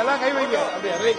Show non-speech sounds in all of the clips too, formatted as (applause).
எல்லாம் கை வைங்க. அப்படியே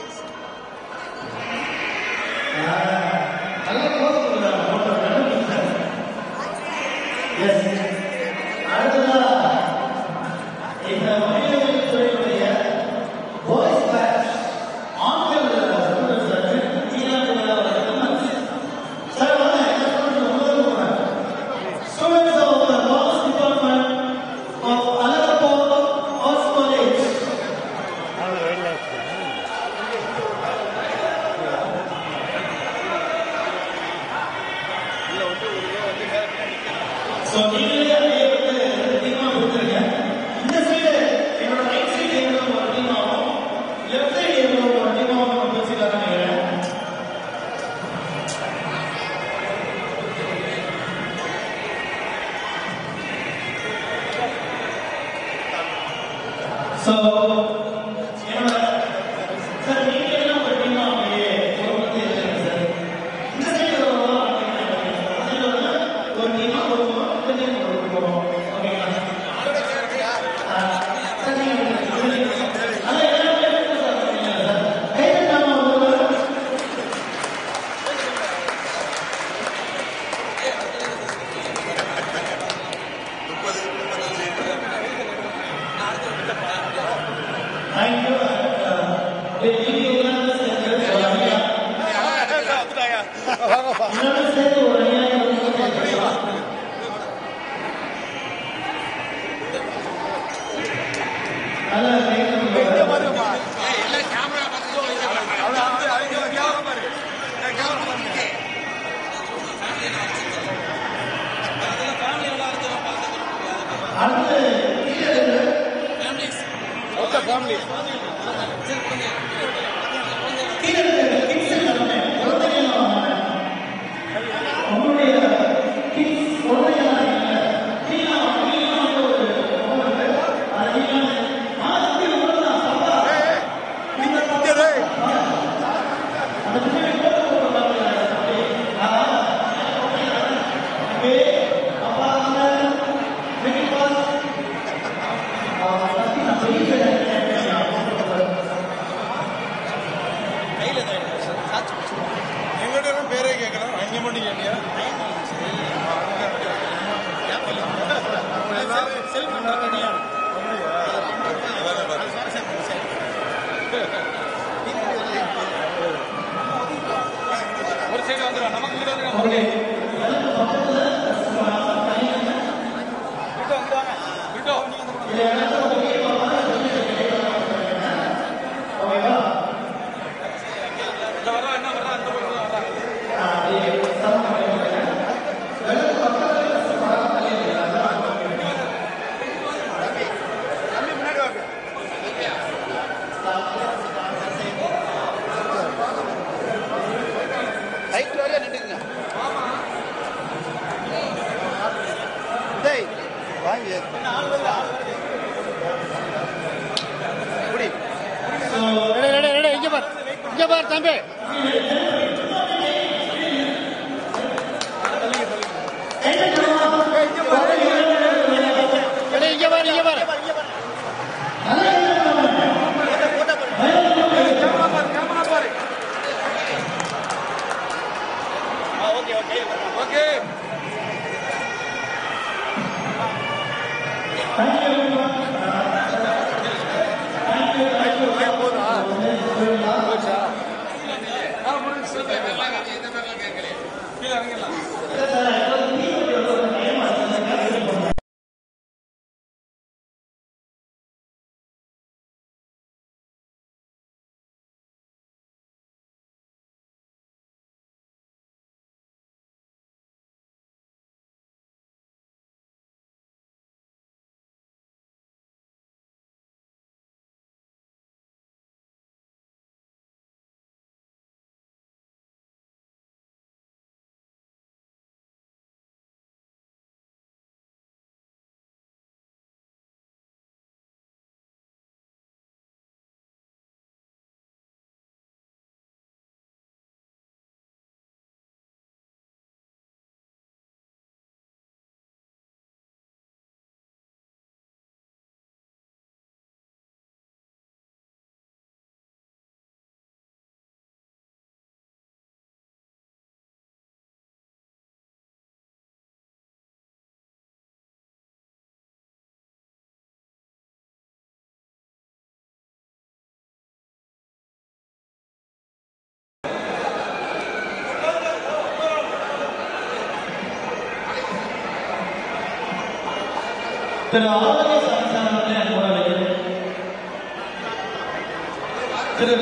திரு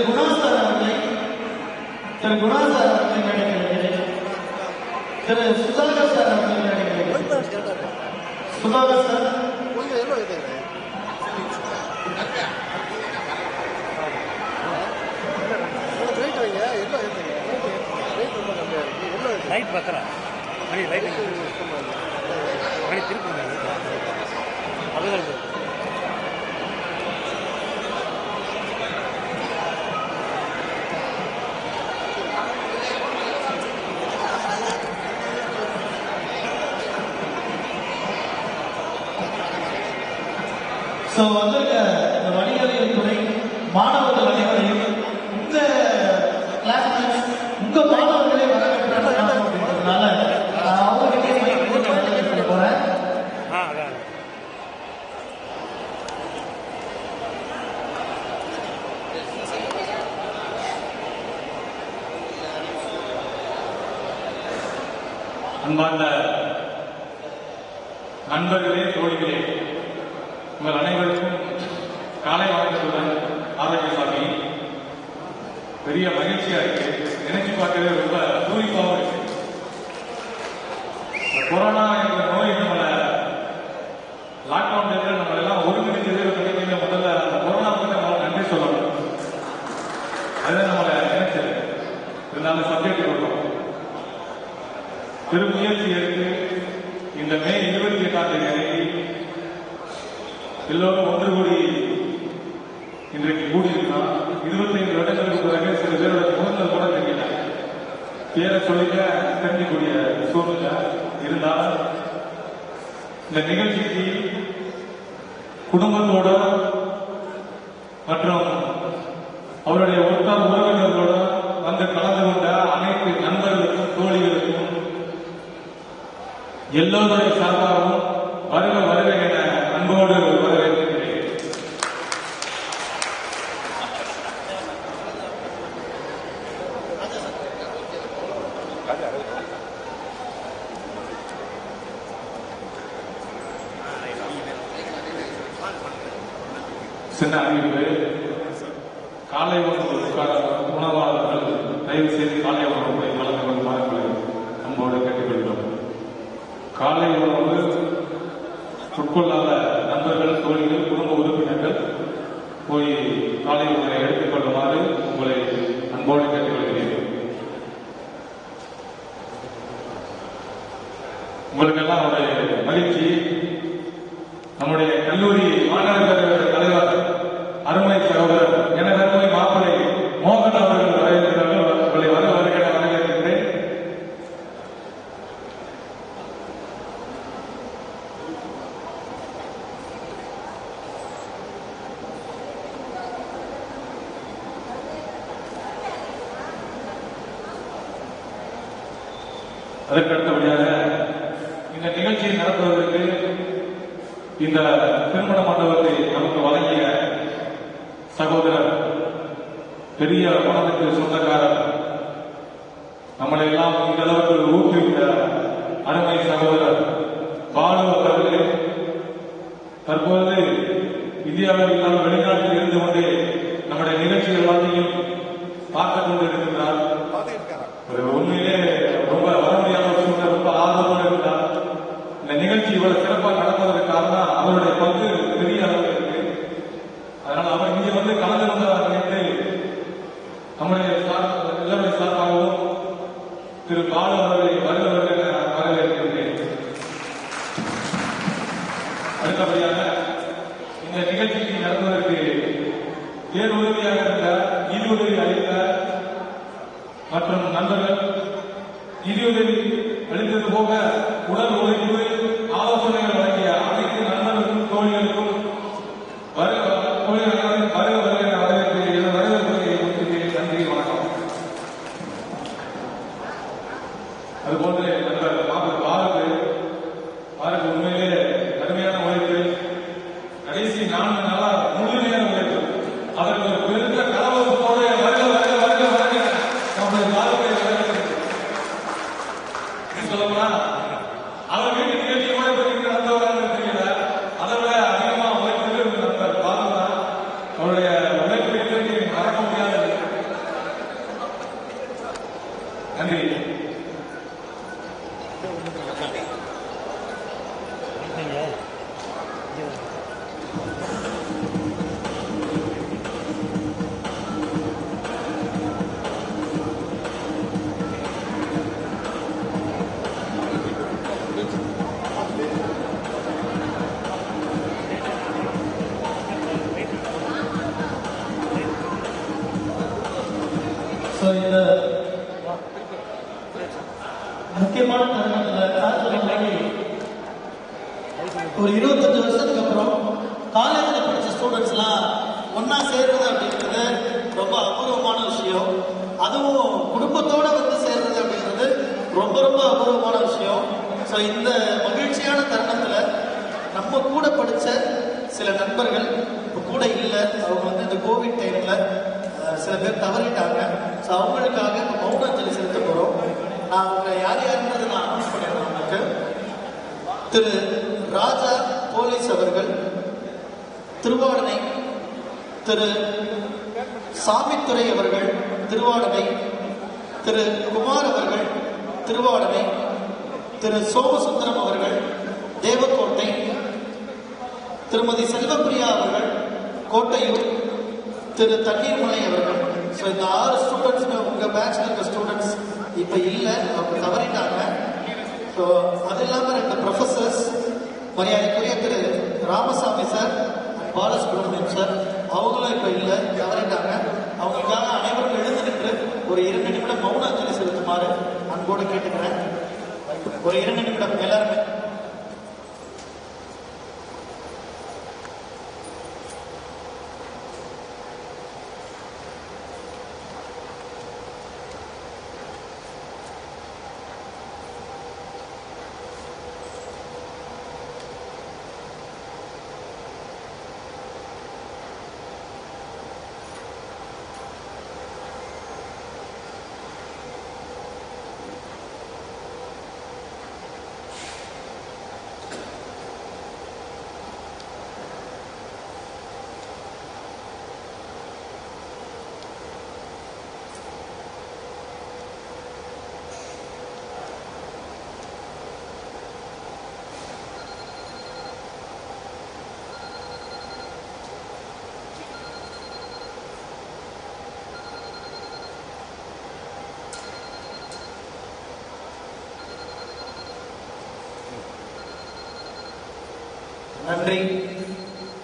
நன்றி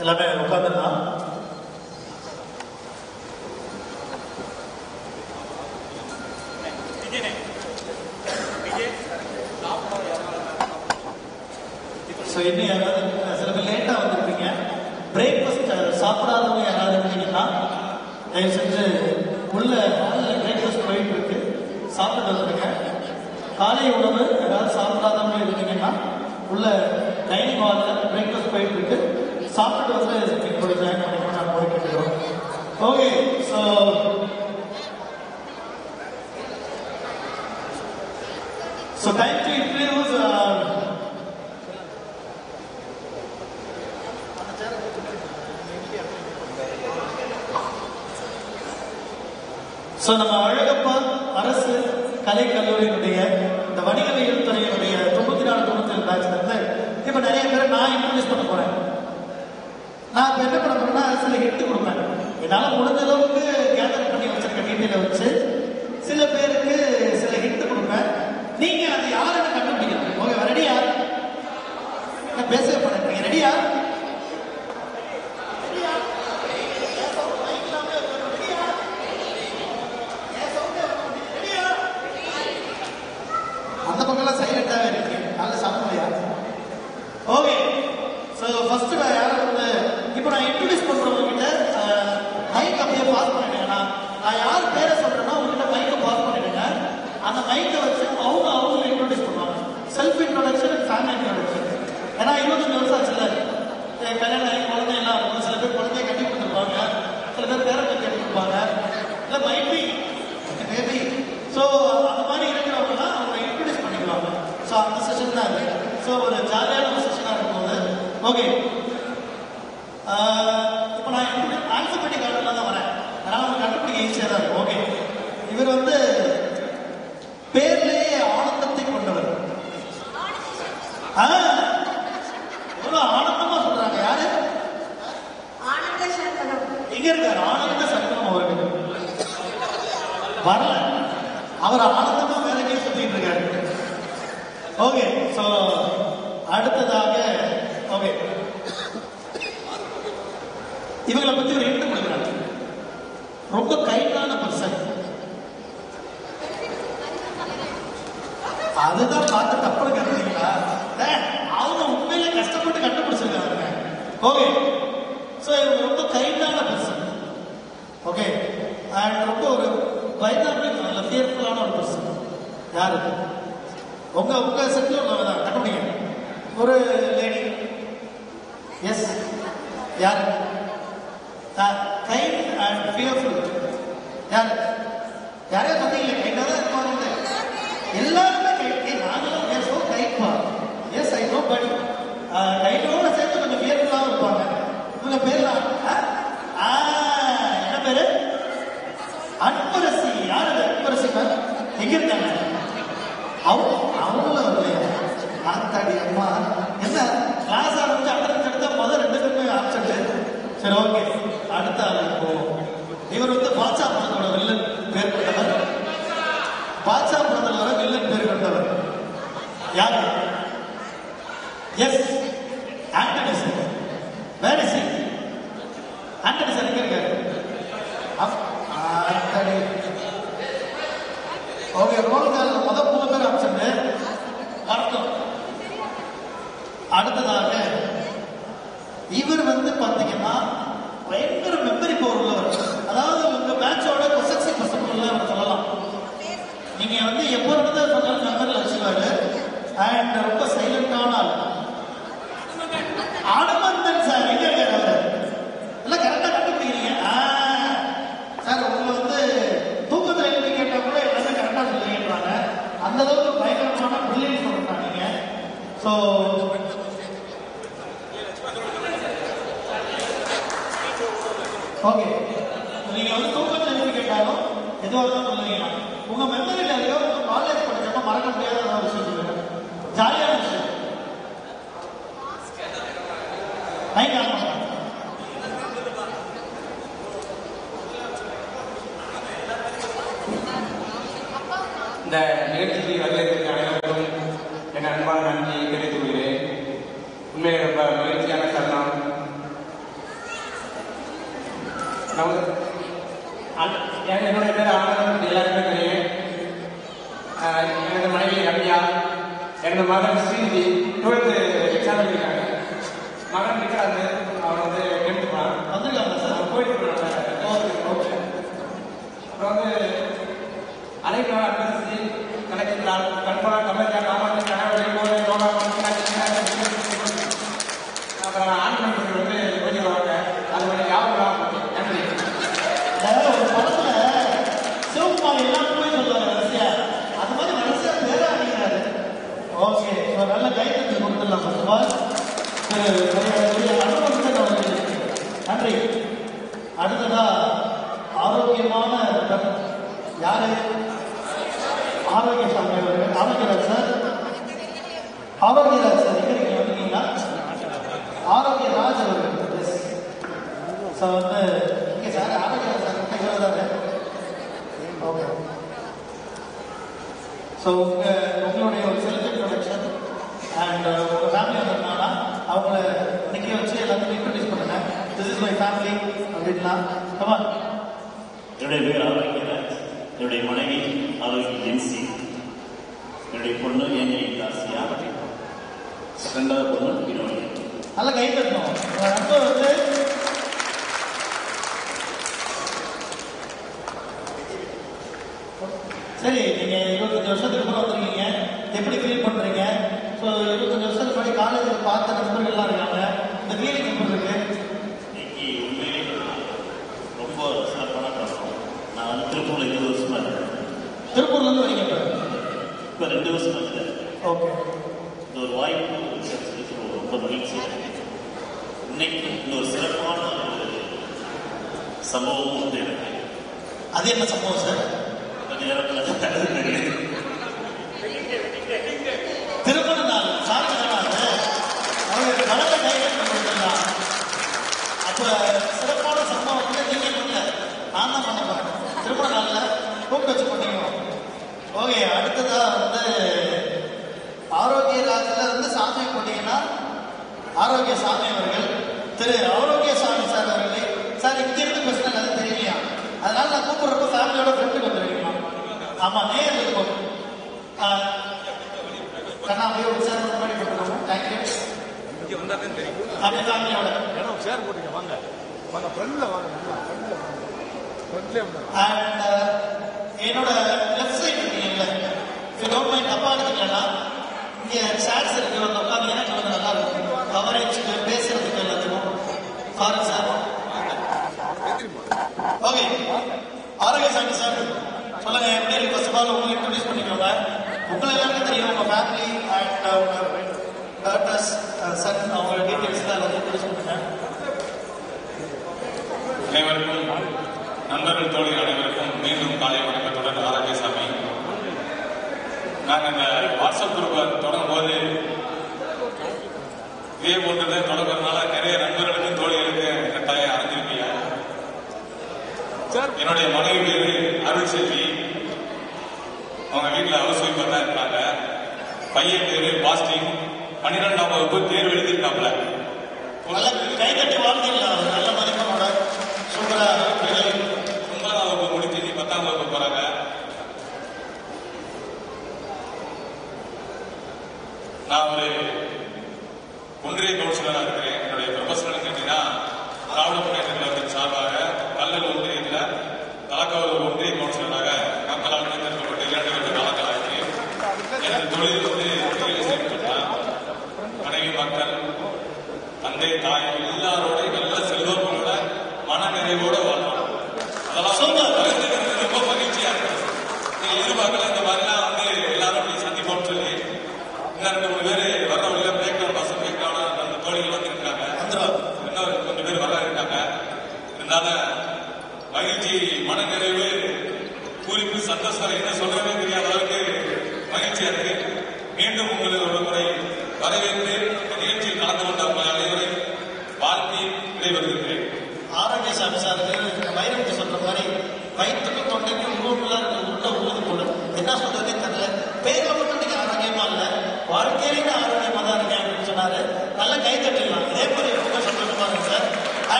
எல்லாமே உட்காந்துருந்தான் ஸோ இன்னும் யாராவது சில பேர் லேட்டாக வந்துருப்பீங்க. பிரேக்ஃபாஸ்ட் சாப்பிடாதவங்க யாராவது இருந்தீங்கன்னா தயவு செஞ்சு உள்ள ஹாலில் பிரேக்ஃபாஸ்ட் போயிட்டு இருக்கு சாப்பிட்டு வந்துருங்க காலை உணவு ஏதாவது சாப்பிடாதவங்க இருந்தீங்கன்னா உள்ள டைனிங் ஹாலில் பிரேக்ஃபாஸ்ட் போயிட்டு இருக்கு சாப்பிட்டு வந்து எங்களோட ஜாயின் பண்ணிட்டு நான் போயிட்டு இருக்கிறோம் okay so so time to introduce uh, so நம்ம அழகப்பா அரசு கலை கல்லூரியினுடைய இந்த வணிகவியல் துறையினுடைய தொண்ணூத்தி நாலு தொண்ணூத்தி ஏழு பேட்ச் வந்து இப்போ நிறைய பேர் நான் இன்ட்ரடியூஸ் பண்ண போகிறேன் நான் இப்போ என்ன பண்ண போறேன்னா சில ஹிட் கொடுப்பேன். என்னால் முடிஞ்ச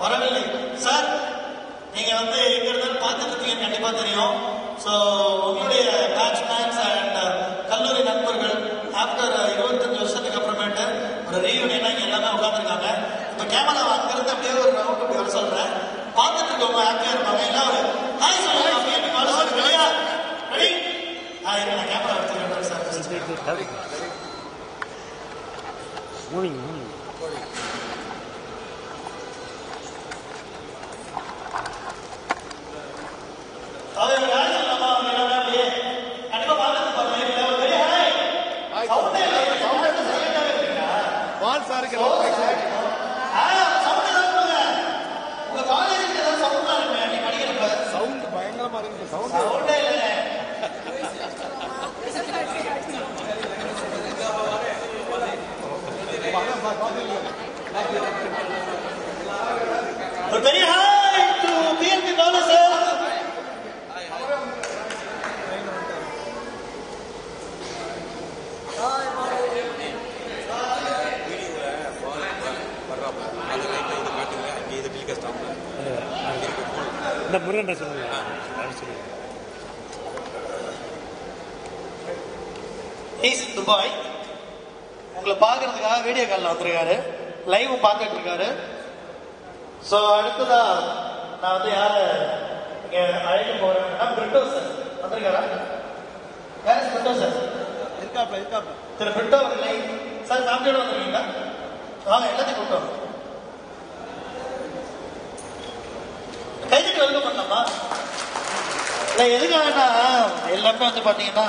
வரவில்லை. சார் நீங்க வந்து எங்க இருந்தாலும் பார்த்துட்டு கண்டிப்பா தெரியும். ஸோ உங்களுடைய பேட்ச்மேன்ஸ் அண்ட் uh, கல்லூரி நண்பர்கள் ஆஃப்டர் இருபத்தஞ்சு வருஷத்துக்கு அப்புறமேட்டு ஒரு ரீயூனியனா இங்க எல்லாமே உட்காந்துருக்காங்க இப்போ கேமரா அங்கிருந்து அப்படியே ஒரு ரவுண்ட் அப்படி வர சொல்றேன். பார்த்துட்டு இருக்கவங்க ஹாப்பியா இருப்பாங்க. எல்லாம் ஒரு ஹாய் சொல்லுங்க. ரெடி ஆ நான் கேமரா எடுத்துக்கிறேன். சார் மூவிங் மூவிங் அவர் யார் சொல்லலாமா அவங்க எல்லாமே அப்படியே கண்டிப்பா பார்த்துட்டு பாருங்க இல்ல ஒரு பெரிய ஹாய் சவுண்டே இல்லை சவுண்டே சைலண்டாவே இருக்கீங்களா பால் சாருக்கு ஆ சவுண்ட் தான் கொடுங்க உங்க காலேஜுக்கு ஏதாவது சவுண்ட் தான் இருக்குமே நீ படிக்கிறப்ப சவுண்ட் பயங்கரமா இருக்கு சவுண்ட் சவுண்டே இல்லைங்க ஒரு பெரிய hi to PNB Balu sir இந்த முருகன் சொல்லுங்க துபாய் உங்களை பார்க்கறதுக்காக வீடியோ காலில் வந்திருக்காரு. லைவ் பார்த்துட்டு இருக்காரு. ஸோ அடுத்ததா நான் வந்து யாரை இங்கே அழைக்க போறேன்னா பிரிட்டோ சார் வந்திருக்காரா? யார் பிரிட்டோ சார் இருக்காப்ல இருக்காப்ல. திரு பிரிட்டோ அவர்களை சார் ஃபேமிலியோட வந்திருக்கீங்களா? வாங்க எல்லாத்தையும் கூட்டம் கைதுக்கு வெல்கம் பண்ணலாமா இல்லை எதுக்காகனா எல்லாமே வந்து பார்த்தீங்கன்னா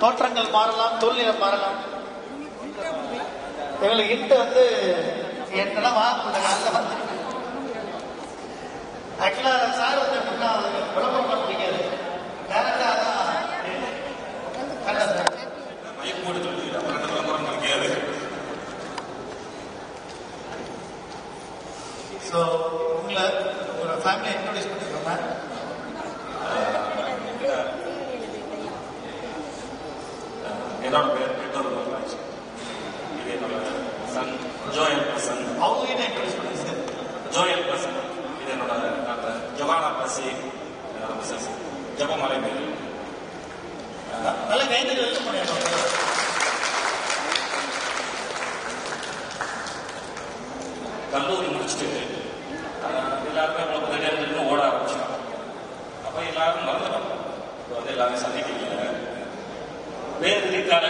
தோற்றங்கள் மாறலாம் தொழில்நிலம் மாறலாம். எங்களுக்கு இன்ட்டு வந்து என்னெல்லாம் வாங்க முடியல ஆக்சுவலாக சார் வந்து எப்படின்னா விளம்பரம் பண்ண பிடிக்காது டேரக்டாக தான் கரெக்டா சார் ஃபேமிலியை இன்ட்ரோடியூஸ் பண்ணிக்கோங்க என்னோட பேர் பீட்டர் மகராஜ் இது என்னோட சன் ஜோயல் பிரசன் அவங்க கிட்ட இன்ட்ரோடியூஸ் பண்ணுங்க சார் ஜோயல் பிரசன் இது என்னோட டாக்டர் ஜொகானா பசி ஜபமலை மேரி நல்ல பண்ணிடுறோம் கல்லூரி முடிச்சுட்டு எல்லாருமே அவ்வளோ திடீர்னு ஓட ஆரம்பிச்சோம் அப்போ எல்லாரும் மறந்துட்டோம். இப்போ வந்து எல்லாரும் சந்திக்கல வேறு இருக்காத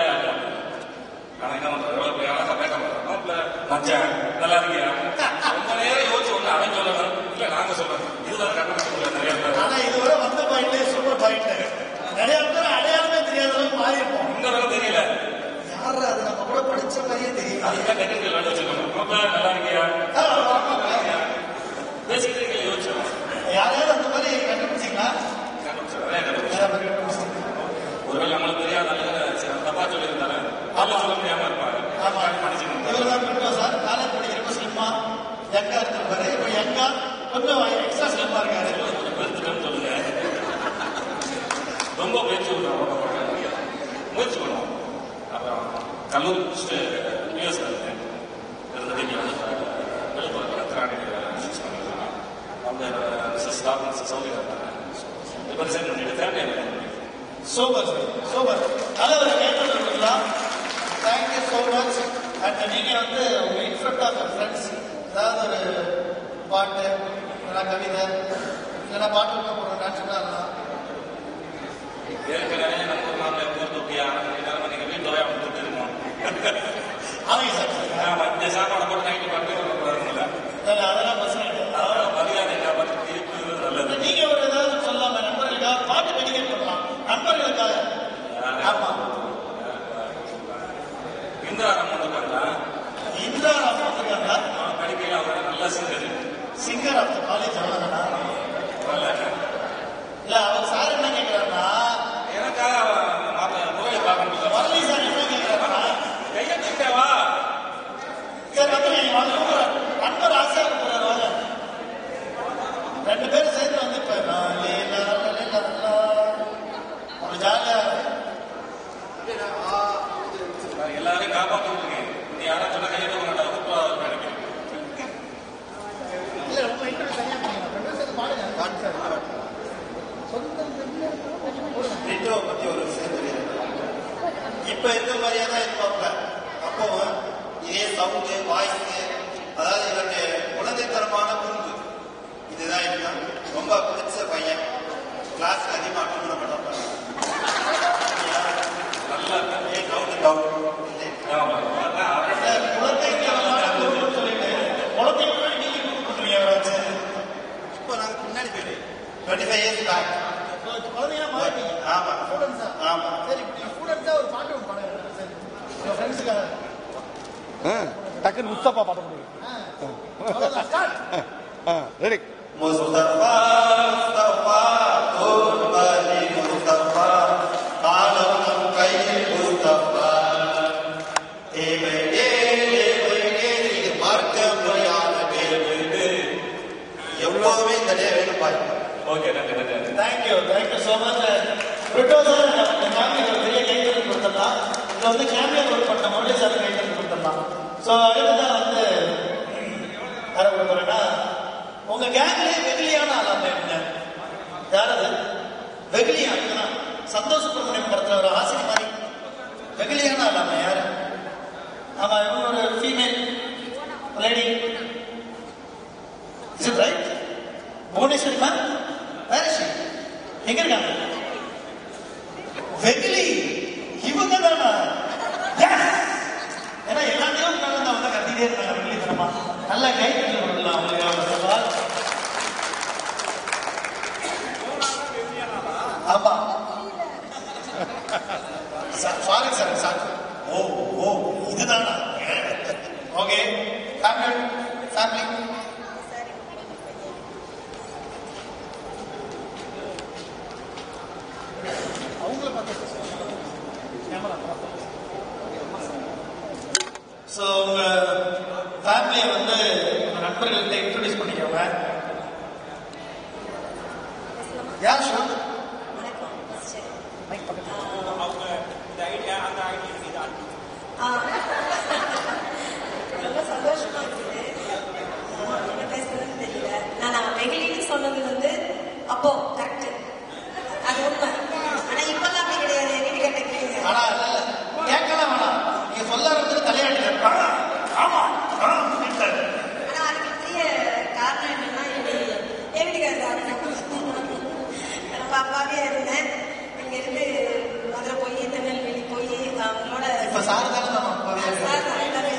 ஆனால் என்ன பண்ணுறது எவ்வளோ பெரிய அழகாக பேச மாட்டோம்? இல்லை மச்சான் நல்லா இருக்கியா? ரொம்ப நேரம் யோசிச்சு ஒன்று அவன் சொல்லணும். இல்லை நாங்கள் சொல்லணும். இதுதான் கண்டுபிடிச்சு நிறைய பேர் ஆனா இதுவரை வந்த பாயிண்ட்லே சூப்பர் பாயிண்ட் நிறைய பேர் அடையாளமே தெரியாத அளவுக்கு மாறி இருப்போம் இந்த அளவு தெரியல. யார் அது? நம்ம கூட படிச்ச மாதிரியே தெரியும் அதுதான் கட்டிங்கள் வேலை வச்சுக்கணும் ரொம்ப நல்லா இருக்கியா? பேசிக்கிட்டு இருக்கீங்க யோசிச்சோம் யாரையாவது அந்த மாதிரி கண்டுபிடிச்சிங்களா? ஒருவேளை நம்மளுக்கு தெரியாத தப்பா சொல்லியிருந்தாரு. அவங்க சொல்ல முடியாம மன்னிச்சுக்கணும் இவர்தான் பிரிட்டோ சார் காலேஜ் படிக்கிறப்ப ஸ்லிம்மா யங்கா இருந்திருப்பாரு? இப்போ யங்கா கொஞ்சம் எக்ஸ்ட்ரா ஸ்லிம்மா இருக்காரு. கொஞ்சம் பெருத்துட்டோம்னு சொல்லுங்க. ரொம்ப முயற்சி பண்ணுறோம் முயற்சி பண்ணுவோம். அப்புறம் கல்லூரி முடிச்சுட்டு யூஎஸ் இருந்தேன் வந்து விழுப்புரம் கத்திராணி அவங்க மிஸ்ஸஸ் டாக்டர் சௌகரியம் இருந்தாங்க இப்போ ரிசைன் பண்ணிட்டு ஃபேமிலி சூப்பர் சூப்பர் நல்ல கேட்டது இருக்கலாம் தேங்க்யூ ஸோ மச் அண்ட் நீங்க வந்து உங்க இன்ஃப்ரண்ட் ஆஃப் ஃப்ரெண்ட்ஸ் ஏதாவது ஒரு பாட்டு இல்லைன்னா கவிதை இல்லைன்னா பாட்டு இருக்க போகிற நேச்சுரலாக ஏற்கனவே நம்ம மாப்பிள்ளை ஊர் தொப்பியா எல்லாரும் நீங்க வீட்டு வரையா கொடுத்து இருக்கோம் அவங்க சார் சாப்பாடை போட்டு நைட்டு பட்டு வரணும்ல उनका रास्ता खाली जाना இப்ப இருக்க மாதிரியே தான் இருப்பாப்ல அப்போ இதே சவுண்டு வாய்ஸ் அதாவது இவருடைய குழந்தைத்தனமான குறும்பு இதுதான் இருக்கான் ரொம்ப பிடிச்ச பையன். கிளாஸ்ல அதிகமா அட்டன் பண்ண மாட்டான். நல்லா ஏன் டவுட் டவுட் குழந்தைத்தனமான குறும்புன்னு சொல்லிட்டு குழந்தை முன்னாடி நீங்க குறும்பு பண்ணுவீங்க அவரை வச்சு இப்போ நாங்க பின்னாடி போயிட்டு. டுவெண்ட்டி ஃபைவ் இயர்ஸ் பேக் குழந்தையா மாறிட்டீங்க. ஆமா. ஸ்டூடெண்ட்ஸா ஆமா. சரி ஸ்டூடெண்ட்ஸா ஒரு பாட்டு ஒன்று பாடுங்க சரி உங்க ஃப்ரெண்ட்ஸுக்காக டக்குன்னு முஸ்தபா பாட முடியும் ரெடி முஸ்தபா முஸ்தபா தோல்பலி முஸ்தபா காலம் கையில் முஸ்தபா தேவையே தேவையே இது பார்க்க முடியாத வேறு எப்போதுமே இந்த வேணும் பாருங்க ஓகே நன்றி நன்றி நன்றி thank you thank you so much sir இந்த ஃபேமிலிக்கு ஒரு பெரிய கைத்தறி கொடுத்துடலாம் இது வந்து கேமியா ஒர்க் பண்ண முரளி சார் கைத்தறி கொடுத்துடலாம் ஸோ அடுத்ததான் வந்து யாரை கொடுக்குறேன்னா உங்க கேங்லேயே வெகுலியான ஆளா இருந்தீங்க யார் அது? வெகுலியா இதுதான் சந்தோஷ் சுப்பிரமணியம் படத்துல ஒரு ஆசிரியர் மாதிரி. வெகுலியான ஆளாம யாரு? ஆமா இவங்க ஒரு female lady is it right Bhuvaneswari ma'am? வேற எங்க இருக்காங்க? வெகுலி இவங்க தானா ஏன்னா எல்லாத்தையும் உட்கார்ந்து அவங்க தான் கத்திட்டே இருக்காங்க வெள்ளித்தனமா. நல்ல கை கட்டி விடலாம் அவங்களுக்கு அவங்க சவால் ஆமா. சாரி சார் ஓ ஓ இதுதானா? ஓகே ஃபேமிலி ஃபேமிலி ஸோ உங்க ஃபேமிலியை வந்து உங்க நண்பர்கள்ட்ட இன்ட்ரோடியூஸ் பண்ணிக்கோங்க. யார் ஷோ வணக்கம். மிஸ்டர். ஆ. ரொம்ப சந்தோஷமா இருக்குது. ஆ, என்ன பேசுறதுன்னு தெரியல. நான் நான் வெகுலின்னு சொன்னது வந்து அப்போ கரெக்ட் அது உண்மை ஆனா இப்பெல்லாம் அப்படி கிடையாது வீட்டு கட்ட கேளுங்க ஆனா இல்ல இல்ல கேட்கலாம் வேணாம் நீங்க சொல்ல இருந்தது தலையாட்டுங்க ஆமா ஆ, அப்படின்ட்டாரு. ஆனா அதுக்கு பெரிய காரணம் என்னன்னா என்னுடைய என் வீட்டுக்காரர் தான் ரொம்ப அப்பாவே இருந்தேன் இங்க இருந்து மதுரை போய் திருநெல்வேலி போய் அவங்களோட இப்ப சாரு தானே நம்ம அப்பாவே ஆ, சார் தான் எல்லாமே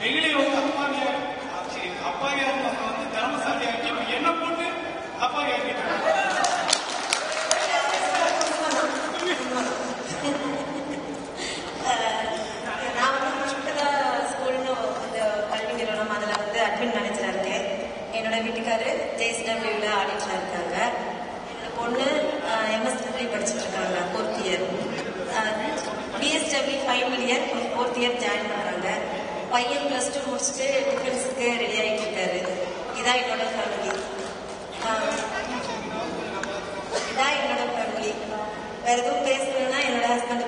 வெகுளி வந்து அப்பாவியா ஆச்சு அப்பாவியா இருந்தவங்க வந்து திறமசாலி ஆக்கி இப்ப என்ன போட்டு அப்பாவி ஆக்கிட்டாங்க நான் வந்து முஷ்கதா ஸ்கூல்னு அந்த கல்வி நிறுவனம் அதில் வந்து அட்மின் மேனேஜராக இருக்கேன் என்னோட வீட்டுக்காரு ஜேஎஸ்டபிள்யூல ஆடிட்டில் இருக்காங்க என்னோட பொண்ணு எம்எஸ்டபிள்யூ படிச்சுட்டு இருக்காங்க fourth year BSW final year fourth year join பண்ணுறாங்க பையன் ப்ளஸ் டூ முடிச்சுட்டு டிஃபென்ஸுக்கு ரெடி ஆகிட்டு இருக்காரு. இதான் என்னோட ஃபேமிலி இதான் என்னோட ஃபேமிலி வேற எதுவும் பேசணும்னா என்னோட ஹஸ்பண்ட்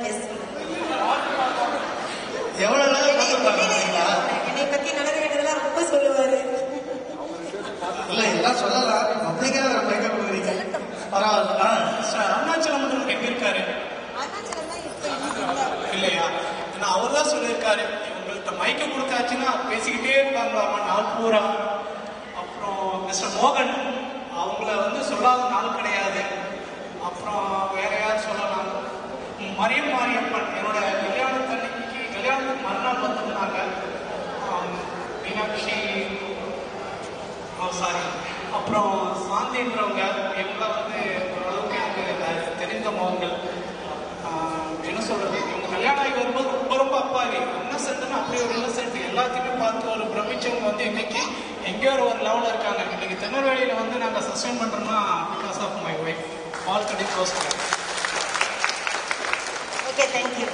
பார்த்தீங்களா? என்னை பத்தி நல்லது கெட்டதெல்லாம் ரொம்ப சொல்லுவாரு. இல்ல எல்லாம் சொல்லலாம். அப்படிங்கிற பரவாயில்ல. வந்து எங்க இருக்காரு? ஏன்னா அவர் தான் சொல்லியிருக்காரு இவங்கள்ட்ட மைக்க கொடுத்தாச்சுன்னா பேசிக்கிட்டே இருப்பாங்களாமா? நாள் பூரா. அப்புறம் மிஸ்டர் மோகன் அவங்கள வந்து சொல்லாத நாள் கிடையாது. அப்புறம் வேற யார் சொல்லலாம்? மரியம் மாரியம்மன் என்னோட கல்யாணத்தன்னைக்கு கல்யாணத்துக்கு மறுநாள் வந்திருந்தாங்க மீனாட்சி. Oh, சாரி அப்புறம் சாந்தின்றவங்க இவங்களாம் வந்து ஓரளவுக்கு எனக்கு தெரிந்த முகங்கள் என்ன சொல்றது? கல்யாணம் ஆகி வரும்போது ரொம்ப ரொம்ப அப்பாவி. இன்னசென்ட்னு அப்படி ஒரு இன்னசென்ட் எல்லாத்தையுமே பார்த்து ஒரு பிரமிச்சவங்க வந்து இன்னைக்கு எங்கேயோ ஒரு லெவலில் இருக்காங்க. இன்னைக்கு திருநெல்வேலியில் வந்து நாங்கள் சஸ்டெயின் பண்ணுறோம்னா because of my wife all கடி க்ளோஸ் ஓகே தேங்க்யூ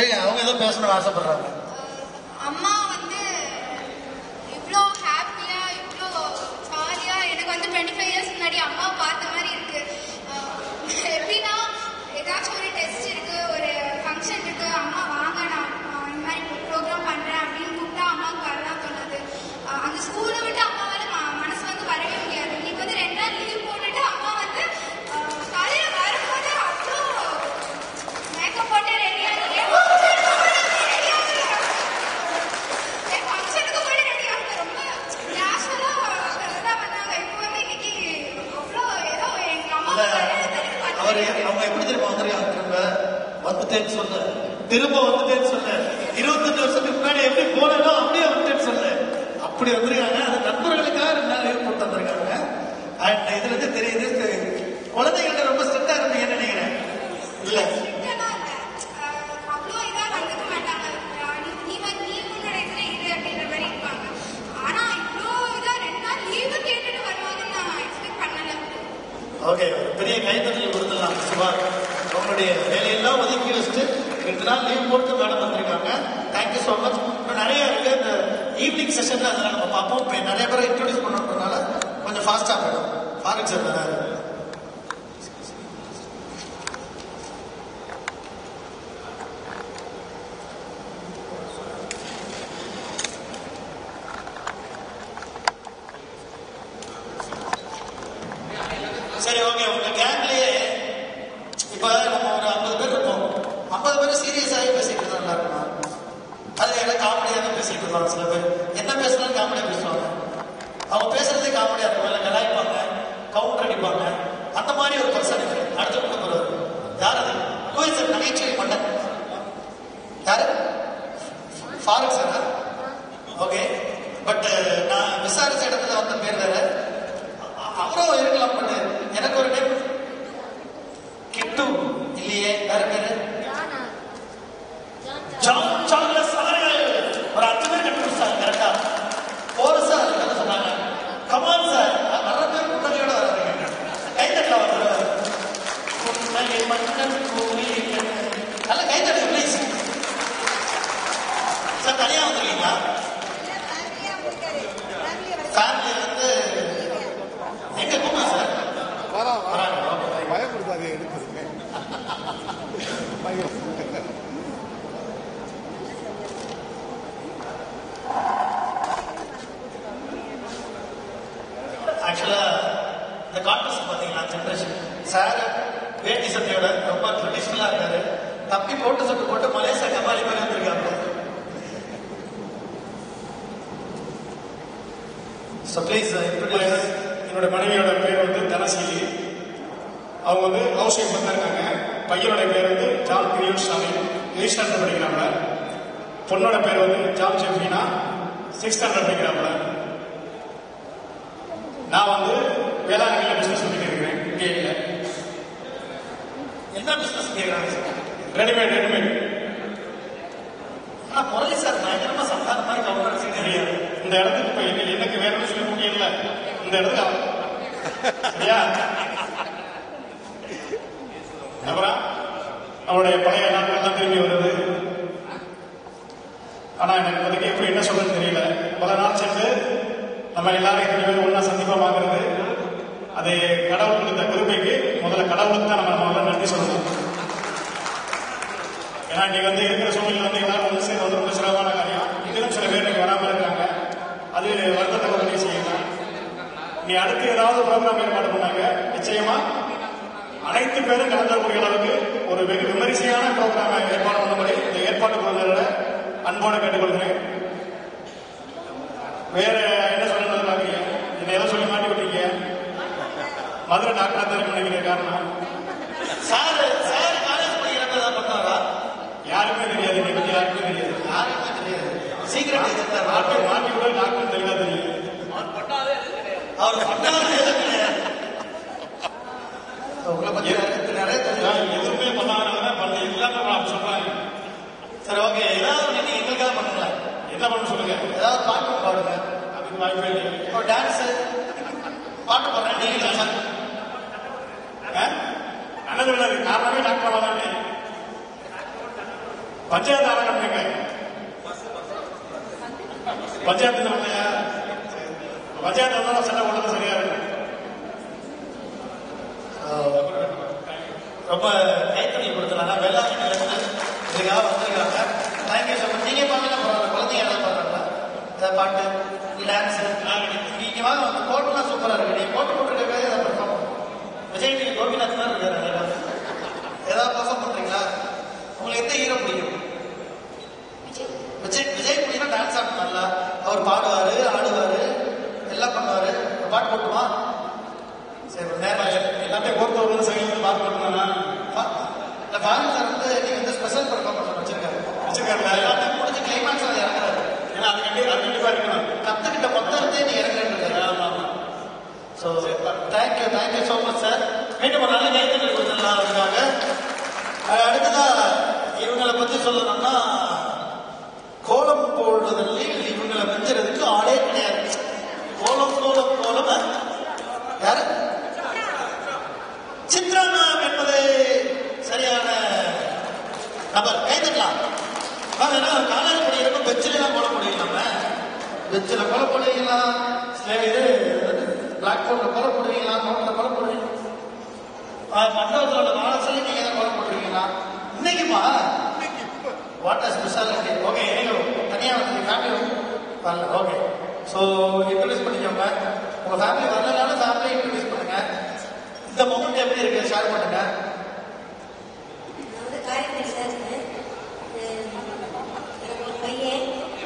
ஏங்க அவங்க ஏதோ பேசணும் ஆசைப்படுறாங்க. அம்மா வந்து இவ்வளோ ஹாப்பியாக இவ்வளோ ஜாலியாக எனக்கு வந்து டுவெண்ட்டி ஃபைவ் இயர்ஸ் முன்னாடி அம்மா பார்த்த மாதிரி இருக்குது திரும்பவும் நாள் லீவ் போட்டு மேடம் வந்திருக்காங்க. தேங்க்யூ ஸோ மச் இப்போ நிறைய இருக்கு இந்த ஈவினிங் செஷன்ல அதெல்லாம் நம்ம பார்ப்போம். இப்போ நிறைய பேரை இன்ட்ரடியூஸ் பண்ணுறதுனால கொஞ்சம் ஃபாஸ்ட்டாக போயிடும். ஃபாரின் சார் தான் பதில் ஏன்னா இன்னைக்கு வந்து இருக்கிற சூழ்நிலை வந்து எல்லாரும் வந்து சேர்ந்து வந்து ரொம்ப சிரமமான காரியம் இன்னும் சில பேர் இன்னைக்கு வராமல் இருக்காங்க அது வருத்தத்தக்க விஷயம் நீ அடுத்து ஏதாவது ப்ரோக்ராம் ஏற்பாடு பண்ணாங்க நிச்சயமா அனைத்து பேரும் கலந்தக்கூடிய அளவுக்கு ஒரு வெகு விமரிசையான ப்ரோக்ராம் ஏற்பாடு பண்ணும்படி இந்த ஏற்பாட்டு குழுவினரோட அன்போடு கேட்டுக்கொள்கிறேன் வேற என்ன சொல்லுங்க என்ன எதை சொல்லி மாட்டி விட்டீங்க மதுரை டாக்டர் தான் நினைக்கிற காரணம் சார் சார் காலேஜ் படிக்கிறப்ப ஏதாவது பண்ணாரா யாருமே தெரியாது இதை பத்தி தெரியாது. யாருமே தெரியாது. சீக்கிரம் வச்சிருந்தார் மாட்டி மாட்டி கூட டாக்டர் தெரியல தெரியல அவர் பண்ணாதே அவர் பண்ணாதே கிடையாது. உங்களை நிறைய எதுவுமே பண்ணாங்க பண்ண. எல்லாமே சொல்றாங்க. சரி ஓகே. ஏதாவது எங்களுக்காக பண்ணுங்களேன். என்ன பண்ண சொல்லுங்க. ஏதாவது பாட்டு பாடுங்க. அதுக்கு வாய்ப்பே இல்லை இப்போ டான்ஸு பாட்டு பாடுறேன். நீங்க டான்ஸ் நல்லது விளையாது காரணமே டாக்டர் அவ்வளோதானே பஞ்சாயத்து ஆள கட்டுறீங்க பஞ்சாயத்து நம்மளையா பஞ்சாயத்து வந்தாலும் சட்டம் போட்டது சரியா இருக்கும். ரொம்ப கைத்தறி கொடுத்துறாங்க வெள்ளாட்டிலிருந்து இதுக்காக வந்திருக்காங்க. தேங்க்யூ சார் நீங்க பாத்தீங்கன்னா பரவாயில்ல குழந்தைங்க எல்லாம் பண்றாங்க இந்த பாட்டு டான்ஸ் நீங்க வாங்க கோட்டெல்லாம் சூப்பரா இருக்கு. நீங்க கோட்டை போட்டுருக்க விஜய் கோபிநாத் தான் இருக்காரு. ஏதாவது பெர்ஃபார்ம் பண்ணுறீங்களா உங்களுக்கு எந்த ஹீரோ பிடிக்கும்? விஜய். விஜய் பிடிக்கும்? டான்ஸ் ஆடணும் நல்லா அவர் பாடுவார் ஆடுவார் எல்லாம் பண்ணுவார். பாட்டு போட்டுமா? சரி நேரம் எல்லாத்தையும் கோர்த்து வருவது சைக்கிள் பார்த்து பண்ணா இல்லை பாரதி சார் வந்து நீங்கள் வந்து ஸ்பெஷல் பெர்ஃபார்மன்ஸ் வச்சிருக்காரு. வச்சிருக்காருல எல்லாத்தையும் முடிஞ்சு கிளைமேக்ஸ் அதை இறங்குறாரு. ஏன்னா அது கண்டிப்பா அது கண்டிப்பா இருக்கணும். கத்துக்கிட்ட மொத்தத்தை நீ இறங்குறேன் ஆமா ஆமா. So thank you thank you so much sir மீண்டும் ஒரு நல்ல கைத்தறி கொடுத்துடலாம் அவருக்காக அஹ் அடுத்ததா இவங்களை பத்தி சொல்லணும்னா கோலம் போடுறதில் இவங்களை மிஞ்சுறதுக்கு ஆளே கிடையாது. கோலம் கோலம் கோலம். அஹ், யாரு? சித்ரா மேம் என்பது சரியான நபர். கைதட்டலாம் வாங்க நான் காலேஜ் படிக்கிறப்ப பெஞ்சில் போட முடியும் நம்ம. பெஞ்சில் கொலை போடுவீங்களா? சரி இது பிளாக் போர்டில் கொலை போடுவீங்களா? நோட்டில் கொலை மண்டபத்தோட வாசல் நீங்க தான் கொலை போடுவீங்களா இன்னைக்குமா வாட் ஆர் ஸ்பெஷாலிட்டி ஓகே தனியாக வந்து ஃபேமிலி வரல. ஓகே ஸோ இன்ட்ரடியூஸ் பண்ணிக்கோங்க. உங்கள் ஃபேமிலி வரலனாலும் ஃபேமிலி இன்ட்ரடியூஸ் பண்ணுங்க. இந்த மொமெண்ட் எப்படி இருக்கு? ஷேர் பண்ணுங்க.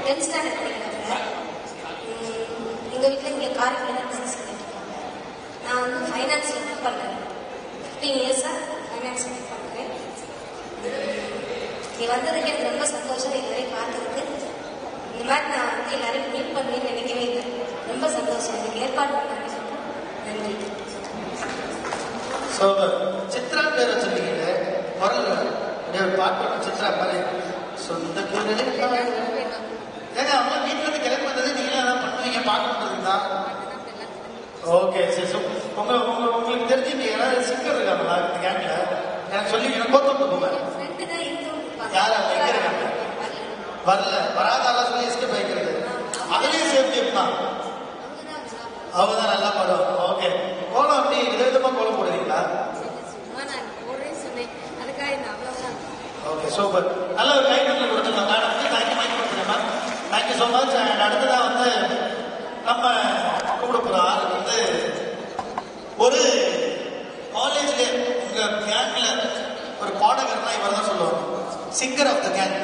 டென்த் ஸ்டாண்டர்ட் படிக்கிறாங்க. எங்கள் வீட்டில் இங்கே பிஸ்னஸ் பண்ணிட்டுருக்காங்க நான் வந்து ஃபைனான்ஸில் ஒர்க் பண்ணுறேன் ஃபிஃப்டீன் இயர்ஸாக ஃபைனான்ஸில் ஒர்க் பண்ணுறேன் நீ வந்ததுக்கு எனக்கு ரொம்ப சந்தோஷம் இதுவரை பார்த்ததுக்கு இந்த மாதிரி நான் வந்து எல்லாரையும் மீட் பண்ணுவேன்னு நினைக்கவே இல்லை. ரொம்ப சந்தோஷம். எனக்கு ஏற்பாடு பண்ணாங்க நன்றி. ஸோ சித்ரா பேர் வச்சிருக்கீங்க குரல் பாட்டு சித்ரா மாதிரி சொந்த குரலில் ஏங்க அவங்க வீட்டுல இருந்து கிளம்பி வந்தது நீங்களே அதான் பண்ணுவீங்க பாட்டு பண்றது தான். ஓகே சரி ஸோ உங்க உங்க உங்களுக்கு தெரிஞ்சு யாராவது சிக்கர் இருக்காங்களா? இந்த கேங்ல எனக்கு சொல்லி எனக்கு கோத்தம் போங்க யார் அவங்க எங்க இருக்காங்க? வரல. வராதால சொல்லி எஸ்கேப் ஆகிக்கிறது அதுலயும் சேஃப்டி தான் அவங்க தான் நல்லா பாடுவாங்க ஓகே. கோலம் அப்படி விதவிதமா கோலம் போடுவீங்களா ஓகே சூப்பர். நல்ல ஒரு கைப்பற்றல் கொடுத்துருக்கோம் மேடம் தேங்க்யூ மைக் கொடுத்துருங்க ma'am thank you so much and அடுத்ததாக வந்து நம்ம கூப்பிட போகிற ஆள் வந்து ஒரு காலேஜ்ல உங்க கேங்ல ஒரு பாடகர்னா இவர் தான் சொல்லுவாங்க. சிங்கர் ஆஃப் த கேங்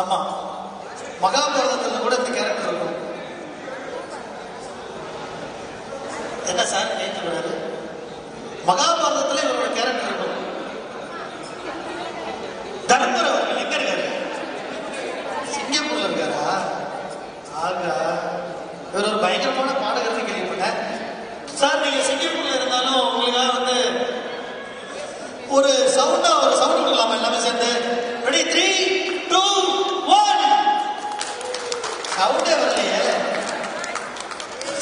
ஆமா. மகாபாரதத்துல கூட இந்த கேரக்டர் இருக்கும். என்ன சார் கேட்க கூடாது. மகாபாரதத்துல இவரோட கேரக்டர் இருக்கும். தர்மர் அவர்கள் எங்க இருக்காரு? சிங்கப்பூர்ல இருக்காரா? ஆகா. இவர் ஒரு பயங்கரமான பாடகர்னு கேள்விப்பட்டேன். சார் நீங்க சிங்கப்பூர்ல இருந்தாலும் உங்களுக்காக வந்து ஒரு சவுண்டா ஒரு சவுண்ட் கொடுக்கலாமா? எல்லாமே சேர்ந்து. ரெடி த்ரீ டூ ஒன் சவுண்டே வரலையே.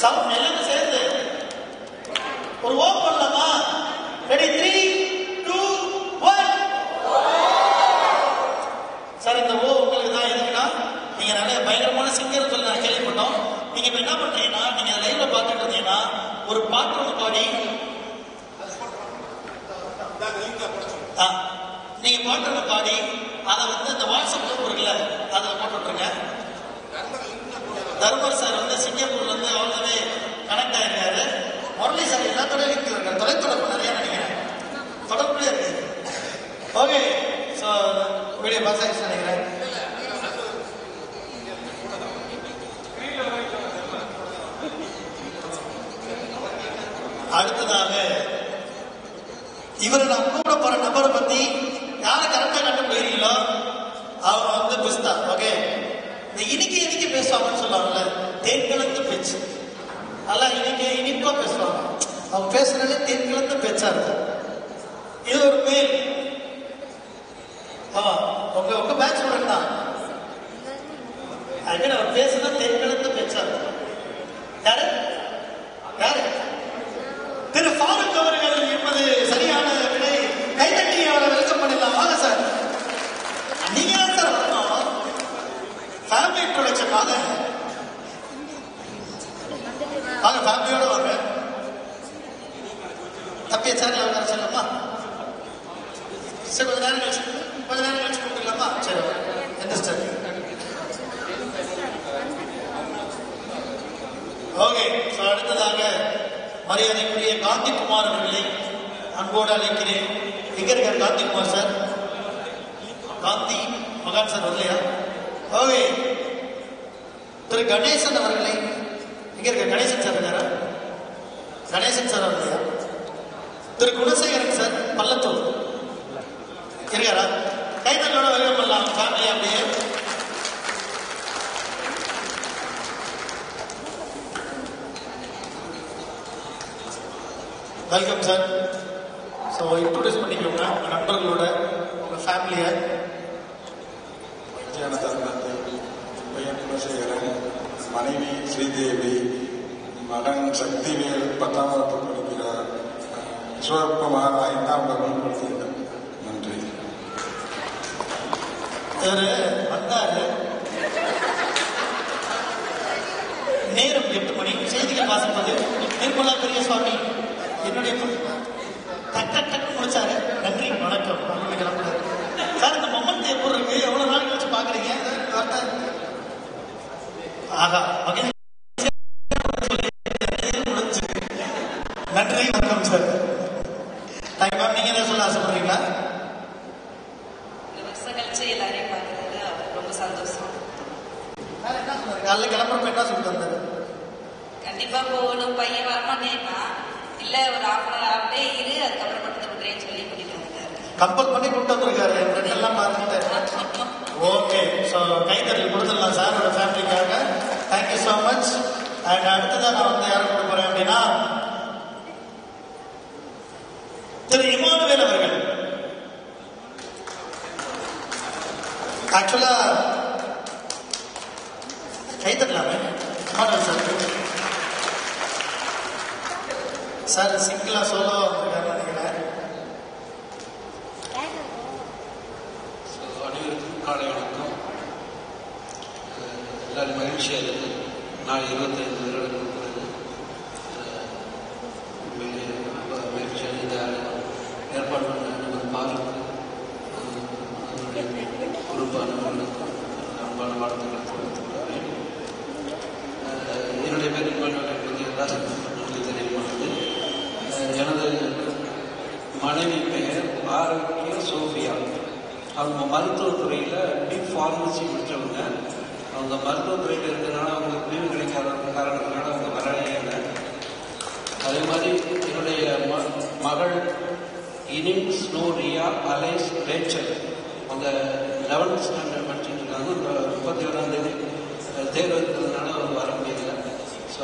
சவுண்ட் எல்லாமே சேர்ந்து. ஒரு ஓ பண்ணலாமா? Ready three two one sir இந்த ஓ உங்களுக்கு தான் எதுக்குன்னா நீங்க நிறைய பயங்கரமான சிங்கர் சொல்லி நான் கேள்விப்பட்டோம். நீங்க இப்ப என்ன பண்றீங்கன்னா நீங்க லைவ்ல பாத்துட்டு இருந்தீங்கன்னா ஒரு பாத்திரம் பாடி ஆ, நீங்க பாட்டு பாடி அதை வந்து இந்த வாட்ஸ்அப் குரூப் இருக்குல்ல அதில் போட்டு விட்டுருங்க தர்மர் சார் வந்து சிங்கப்பூர்ல இருந்து அவ்வளோவே கனெக்ட் ஆயிருக்காரு. முரளி சார் எல்லாத்தோட லிங்க் இருக்காரு தொலைத்தொடர்பு நிறைய நினைக்கிறேன் தொடர்புலேயே இருக்கு. ஓகே ஸோ வீடியோ பாஸ் ஆகிடுச்சு நினைக்கிறேன். அடுத்ததாக இவர் நான் கூட போற நபரை பத்தி யாரை கரெக்டா கண்டுபிடிக்கிறீங்களோ அவங்க வந்து பிஸ்தா ஓகே இந்த இனிக்க இனிக்க பேசுவாங்கன்னு சொல்லுவாங்கல்ல தேன் கலந்து பேச்சு. நல்லா இன்னைக்கு இனிப்பா பேசுவாங்க. அவங்க பேசுறதுல தேன் கலந்து பேச்சா இருக்கும். இது ஒரு மேல் ஆமா உங்க உங்க பேட்ச் தான். அதுக்கு அவர் பேசுறது தேன் கலந்து பேச்சா இருக்கும். யாரு? யாரு? திரு ஃபாரூக் அவர்கள் என்பது சரியான விடை. கைதட்டி அவரை விளக்கம் பண்ணிடலாம் வாங்க சார். நீங்க தான் சார் வரணும் ஃபேமிலி ப்ரொடக்ஷன் வாங்க வாங்க ஃபேமிலியோட வாங்க. தப்பிய சேர்ல உட்கார சொல்லலாமா? சரி கொஞ்ச நேரம் கழிச்சு கொஞ்ச நேரம் கழிச்சு கொடுக்கலாமா சரி எந்த ஸ்டெப் ஓகே ஸோ அடுத்ததாக மரியாதைக்குரிய காந்திகுமார் அவர்களை அன்போடு அழைக்கிறேன். எங்க இருக்கார் காந்திகுமார் சார். காந்தி மகான் சார் வரலையா ஓகே திரு கணேசன் அவர்களை எங்க இருக்க கணேசன் சார் இருக்காரா? கணேசன் சார் வரலையா திரு குணசேகரன் சார் பள்ளத்தூர். இருக்காரா? கைத்தட்டோட வெளியே பண்ணலாம் ஃபேமிலி அப்படியே. வெல்கம் சார் ஸோ இன்ட்ரோடியூஸ் பண்ணிக்கோங்க. உங்க நண்பர்களோட உங்க ஃபேமிலியை ஜனதா பையன் குலசேகரன் மனைவி ஸ்ரீதேவி மகன் சக்திவேல் பத்தாம் வகுப்பு படிக்கிறார் விஸ்வரூபமாக ஐந்தாம் வகுப்பு படிக்கிறார் நன்றி வந்தாரு. நேரம் எட்டு மணி. செய்திகள் வாசிப்பது நிர்மலா பெரியசுவாமி என்னுடைய பொ- டக் டக் டக் முடிச்சாரு நன்றி வணக்கம். அப்படின்னு கிளம்புறாரு. சார் இந்த மொமெண்ட் எப்படி இருக்கு எவ்வளவு நாள் கழிச்சு பாக்குறீங்க? ஆஹா மகன். நன்றி வணக்கம் சார். தேங்க் மேம் நீங்க என்ன சொல்ல ஆசைப்படுறீங்களா? காலைல கிளம்புறப்ப என்ன சொல்லிட்டு வந்தாரு? கண்டிப்பா போகணும். பையன் வரமாட்டேன்னா இல்ல ஒரு ஹாஃப் அன் ஹாஃப் டே இரு அதுக்கப்புறம் மட்டும் வந்துடுறேன்னு சொல்லி கூட்டிட்டு வந்தாரு கம்பல் பண்ணி கூட்டு வந்திருக்காரு என் ஃப்ரெண்ட் எல்லாம் பார்த்துட்டு ஓகே ஸோ கைத்தறி கொடுத்துடலாம் சாரோட ஃபேமிலிக்காக thank you so much and அடுத்ததாக நான் வந்து யாரும் கொடுக்க போறேன் அப்படின்னா திரு இமானுவேல் அவர்கள். ஆக்சுவலா கைத்தட்டலாமே? Emmanuel sir. சார் சிங்கிளா சோலோ நினைக்கிறேன் அனைவருக்கும் காலை வணக்கம் எல்லாரும் மகிழ்ச்சியாக இருக்கு நான் இருபத்தைந்து வருடங்களுக்கு பிறகு எனது மனைவி பெயர் ஆரோக்கிய சோஃபியா. அவங்க மருத்துவத்துறையில் பிக் ஃபார்மசி முடித்தவங்க அவங்க மருத்துவத்துறையில் இருக்கிறதுனால அவங்களுக்கு பிரிவு கிடைக்காத காரணத்தினால அவங்க வரவே இல்லை. அதே மாதிரி என்னுடைய ம மகள் இனிம் ஸ்னோரியா அலைஸ் ரேச்சல். அவங்க லெவன்த் ஸ்டாண்டர்ட் படிச்சுட்டு இருக்காங்க. இந்த முப்பத்தி ஏழாம் தேதி தேர்வு இருக்கிறதுனால அவங்க வர முடியல. ஸோ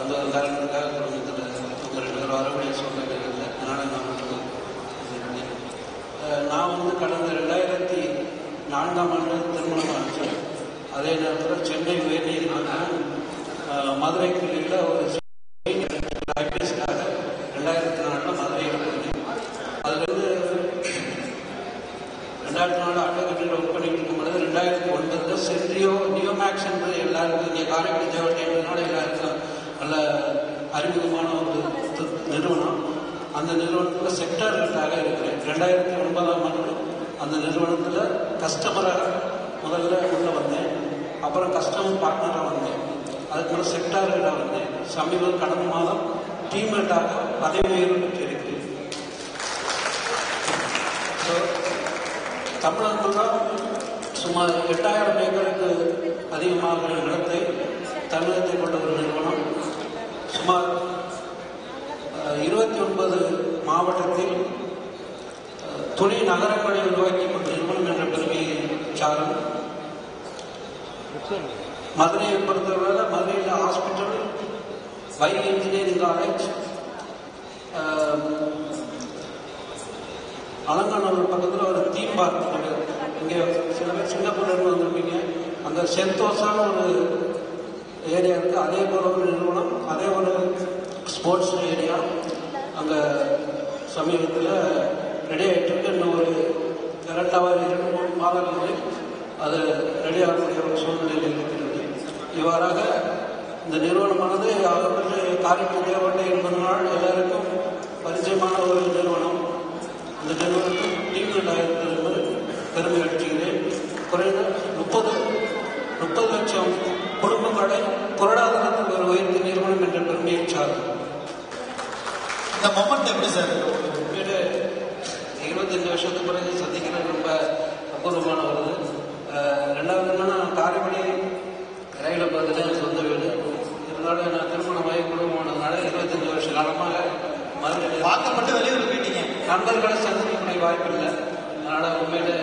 அந்த ஒரு காரணத்துக்காக குடும்பத்தில் அவங்க ரெண்டு பேரும் வரக்கூடிய சூழ்நிலை இல்லை அதனால நான் மட்டும் இருந்தேன். அஹ், நான் வந்து கடந்த ரெண்டாயிரத்தி நான்காம் ஆண்டு திருமணம் ஆனேன். அதே நேரத்தில் சென்னை உயர்நீதிமன்றம் மதுரை கிளியில் ஒரு ஐபிஎஸ்க்காக ரெண்டாயிரத்தி நாலில் மதுரையில் போனேன் அதுலேருந்து ரெண்டாயிரத்தி நாலு அட்டகட்டில் ஒர்க் பண்ணிட்டு இருக்கும் பொழுது ரெண்டாயிரத்தி ஒன்பதில் சென்ட்ரியோ நியோமேக்ஸ் என்பது எல்லாருக்கும் இங்கே காரைக்குடி தேவட்டைன்றதுனால எல்லாருக்கும் நல்ல அறிமுகமான ஒரு நிறுவனம். அந்த நிறுவனத்தில் செக்டர் இருக்கிறேன். ரெண்டாயிரத்தி ஒன்பதாம் ஆண்டு அந்த நிறுவனத்தில் கஸ்டமராக முதல்ல உள்ளே வந்தேன். அப்புறம் கஸ்டமர் பார்ட்னராக வந்தேன். அதுக்கப்புறம் செக்டார் வந்தேன். சமீப கடந்த மாதம் டீம்மேட்டாக பதவி உயர்வு பெற்றிருக்கிறேன் ஸோ தமிழகத்தில் தான் சுமார் எட்டாயிரம் ஏக்கருக்கு அதிகமாக நிலத்தை தமிழகத்தை கொண்ட ஒரு நிறுவனம். சுமார் இருபத்தி ஒன்பது மாவட்டத்தில் துணை நகரங்களை உருவாக்கி நிறுவனம் என்ற பெருமையை சாரும். மதுரையை பொறுத்தவரை மதுரையில் hospital by engineering college Alanganallur பக்கத்தில் ஒரு தீம் பார்க் இங்கே சில பேர் சிங்கப்பூர்லேருந்து வந்திருப்பீங்க. அந்த சென்தோஷான ஒரு ஏரியா இருக்குது அதே போல ஒரு நிறுவனம் அதே ஒரு ஸ்போர்ட்ஸ் ஏரியா அங்கே சமீபத்தில் ரெடி ஆகிட்டு ஒரு இரண்டாவது இரண்டு மூணு மாதங்களில் அது ரெடி ஆகக்கூடிய ஒரு சூழ்நிலையில் இருக்கிறது. இவ்வாறாக இந்த நிறுவனமானது அவர்களுக்கு காரைக்குடி தேவண்டை எண்பது நாள் எல்லாருக்கும் பரிச்சயமான ஒரு நிறுவனம். இந்த நிறுவனத்தில் டீமில் ஆயிருக்கிறது பெருமை அளிச்சுகிறேன் குறைந்த முப்பது முப்பது லட்சம் குடும்பங்களை பொருளாதாரத்தில் ஒரு உயர்த்தி மொமெண்ட் எப்படி சார்? உண்மையிலே இருபத்தஞ்சு வருஷத்துக்கு பிறகு சந்திக்கிறது ரொம்ப அபூர்வமான வருது ரெண்டாவது என்னன்னா காரைமணி ரயிலில் பார்த்துட்டு எனக்கு சொந்த வீடு. இருந்தாலும் நான் திருமணமாகி குடும்பமானதுனால இருபத்தஞ்சு வருஷ காலமாக மறுபடியும் பார்க்கப்பட்டு வெளியூர் போயிட்டீங்க நண்பர்களை சந்திக்கக்கூடிய வாய்ப்பு இல்லை அதனால் உண்மையிலே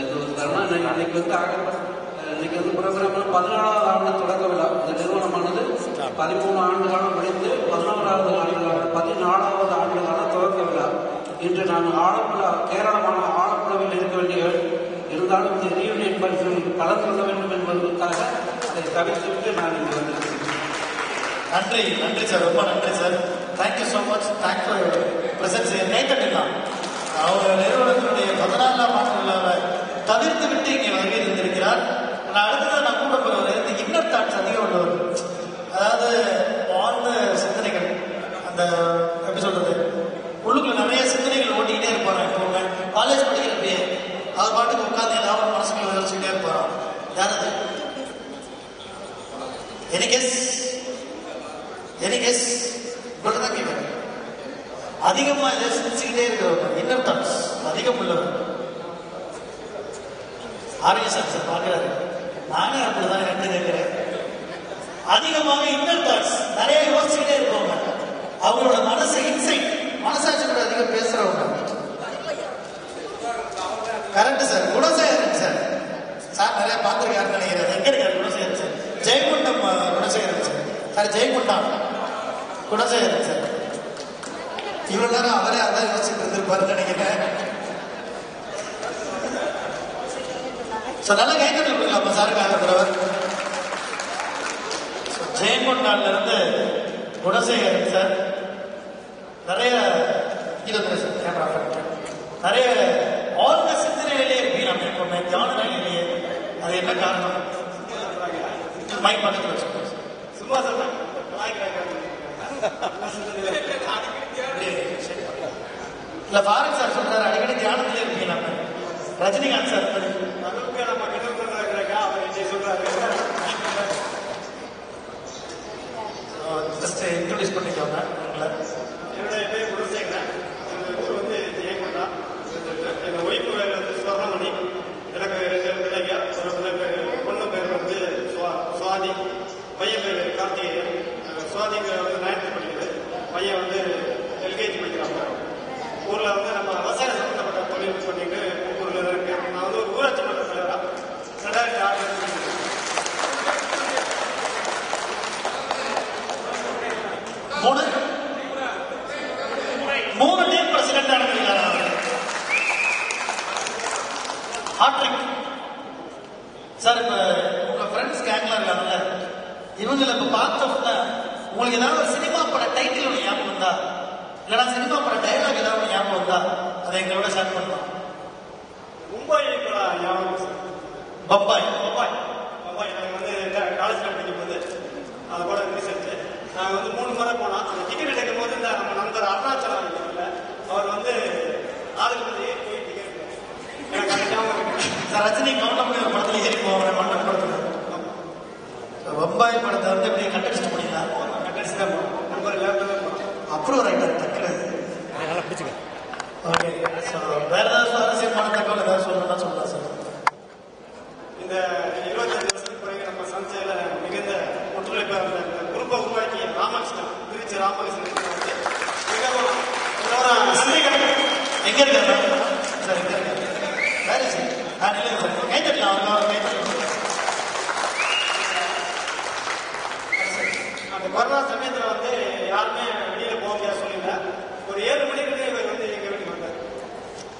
இது ஒரு தருணம். அன்னைக்கு வந்து ஆக- அஹ் இன்னைக்கு வந்து புரோகிராம் பதினாலாவது ஆண்டு தொடக்க விழா. இந்த நிறுவனமானது பதிமூணு ஆண்டு காலம் முடிந்து பதினோராவது ஆண்டு இன்று நான் ஆலப்புழா கேரளமான ஆலப்புழாவில் இருக்க வேண்டிய இருந்தாலும் இந்த ரீயூனியன் பரிசில் கலந்து கொள்ள வேண்டும் என்பதற்காக அதை தவிர்த்துவிட்டு நான் இங்கு வந்திருக்கிறேன். நன்றி நன்றி சார். ரொம்ப நன்றி sir. Thank you so much thank for your presence கைத்தட்டிலாம் அவர் நிறுவனத்தினுடைய பதினாலாம் ஆண்டு விழாவை தவிர்த்து விட்டு இங்கே வருகை இருந்திருக்கிறார். நான் அடுத்ததான் நான் கூட போகிறவர் இந்த இன்னர் தாட்ஸ் அதிகம் உள்ளவர். அதாவது ஆழ்ந்த சிந்தனைகள் அந்த எப்படி சொல்றது உள்ளுக்குள்ள நிறைய சிந்தனைகள் ஓட்டிக்கிட்டே இருப்பாங்க எப்பவுமே காலேஜ் படிக்கிறப்பே அவர் பாட்டுக்கு உட்காந்து ஏதாவது ஒரு மனசுக்குள்ள யோசிச்சுட்டே போறோம். யாரது? எனி கெஸ் எனி கெஸ் கேட்குறேன் அதிகமா இதை சிந்திச்சுக்கிட்டே இருக்கிறவங்க இன்னர் தாட்ஸ் அதிகம் உள்ளவர் ஆரோக்கிய சார் பார்க்கிறாரு. நானே அப்படிதான் கண்டு கேட்கிறேன். அதிகமாக இன்னர் தாட்ஸ் நிறைய யோசிச்சுக்கிட்டே இருப்பவங்க. அவங்களோட மனசு இன்சைட் மனசாட்சி கூட அதிகம் பேசுறவங்க. Correct sir. Gunasekaran sir. Sir நிறைய பார்த்துருக்காருன்னு நினைக்கிறேன் எங்க இருக்காரு குணசேகரன் சார்? ஜெயகுண்டம் அஹ், Gunasekaran sir. Sir Jayakundam Gunasekaran sir. இவ்வளவு நேரம் அவரே அதான் யோசிச்சுட்டு இருந்திருப்பாருன்னு நினைக்கிறேன். சார் நல்லா கைத்தட்டி சாருக்கு ஆக பிரவர் ஜெயங்கொண்டான்ல இருந்து குணசேகரன் சார். நிறைய இது சார் கேமரா நிறைய ஆழ்ந்த சிந்தனையிலே எப்பவுமே தியான நிலையிலேயே அது என்ன காரணம்? மைக் பக்கத்தில் வச்சுக்கோங்க. சும்மா சொல்றேன். இல்ல பாரத் சார் சொல்றாரு அடிக்கடி தியானத்திலே இருக்கீங்க ரஜினிகாந்த் சார் ஜஸ்ட் இன்ட்ரோடியூஸ் பண்ணிக்கோங்க. உங்களை என்னுடைய பேர் குணசேகரன் எங்கள் ஊர் வந்து ஜெயங்கொண்டா எங்கள் ஒய்ஃபு பேர் வந்து சுவர்ணமணி எனக்கு ரெண்டு பிள்ளைங்க ஒரு பிள்ளை பேர் பொண்ணு பேர் வந்து சுவா சுவாதி பையன் பேர் கார்த்திகேயன் குழந்தைங்க வந்து நைன்த்து படிக்குது. பையன் வந்து எல்கேஜி படிக்கிறாங்க ஊரில் வந்து நம்ம விவசாயம் சம்மந்தப்பட்ட தொழில் சொல்லிட்டு ஊரில் தான் இருக்கேன் நான் வந்து ஒரு ஊராட்சி மன்ற தலைவராக ரெண்டாயிரத்தி ஆறு மூணு. மூணு டீம் பிரசிடென்ட் நடந்திருக்காரு ஹாட்ரிக் சார் இப்போ உங்கள் ஃப்ரெண்ட்ஸ் கேங்லாம் இருக்காங்கல்ல. இவங்களை இப்ப பார்த்தோம்னா உங்களுக்கு ஏதாவது ஒரு சினிமா பட டைட்டில் ஒன்று ஞாபகம் வந்தா? இல்லைன்னா சினிமா பட டைலாக் ஏதாவது ஒன்று ஞாபகம் வந்தா? அதை எங்களோட ஷேர் பண்ணலாம். மும்பை படம் ஞாபகம் பப்பாய் பப்பாய் பப்பாய் நாங்கள் வந்து காலேஜில் படிக்கும்போது அந்த படம் ரிசர்ச் நாங்கள் வந்து மூணு முறை போனோம். அந்த டிக்கெட் எடுக்கும் போது இந்த நம்ம நண்பர் அருணாச்சலம் இருக்காங்கல்ல அவர் வந்து ஆளுக்கு வந்து ஏறி போய் டிக்கெட் அது. சார் ரஜினி கவுண்டமணி ஒரு படத்துல ஏறி போவாங்க மன்னன் படத்துல பம்பாய் படத்தை வந்து இப்படி கட்டடிச்சுட்டு அப்புறம் ரைட்டர் டக்குனு நல்லா பிடிச்சிக்க ஓகே ஸோ வேற ஏதாவது சுவாரஸ்யமான தகவல் ஏதாவது சொல்லணும்னா சொல்லலாம் சார் இந்த இருபத்தஞ்சு வருஷத்துக்கு பிறகு நம்ம சந்தையில மிகுந்த ஒத்துழைப்பாக இருந்த இந்த குரூப்பை உருவாக்கி ராமகிருஷ்ணன் திருச்சி ராமகிருஷ்ணன் வந்து மிகவும் நன்றி கடன் எங்க இருக்காரு? சார் எங்க இருக்காரு? வேற சார் நான் இல்லை சார் கை தட்டலாம் அவருக்கு அவர் கை தட்டலாம் அந்த கொரோனா சமயத்தில் வந்து யாருமே வெளியில போக முடியாது சொல்லல ஒரு ஏழு மணிக்கு இவர் வந்து எங்க வீட்டுக்கு வந்தார்.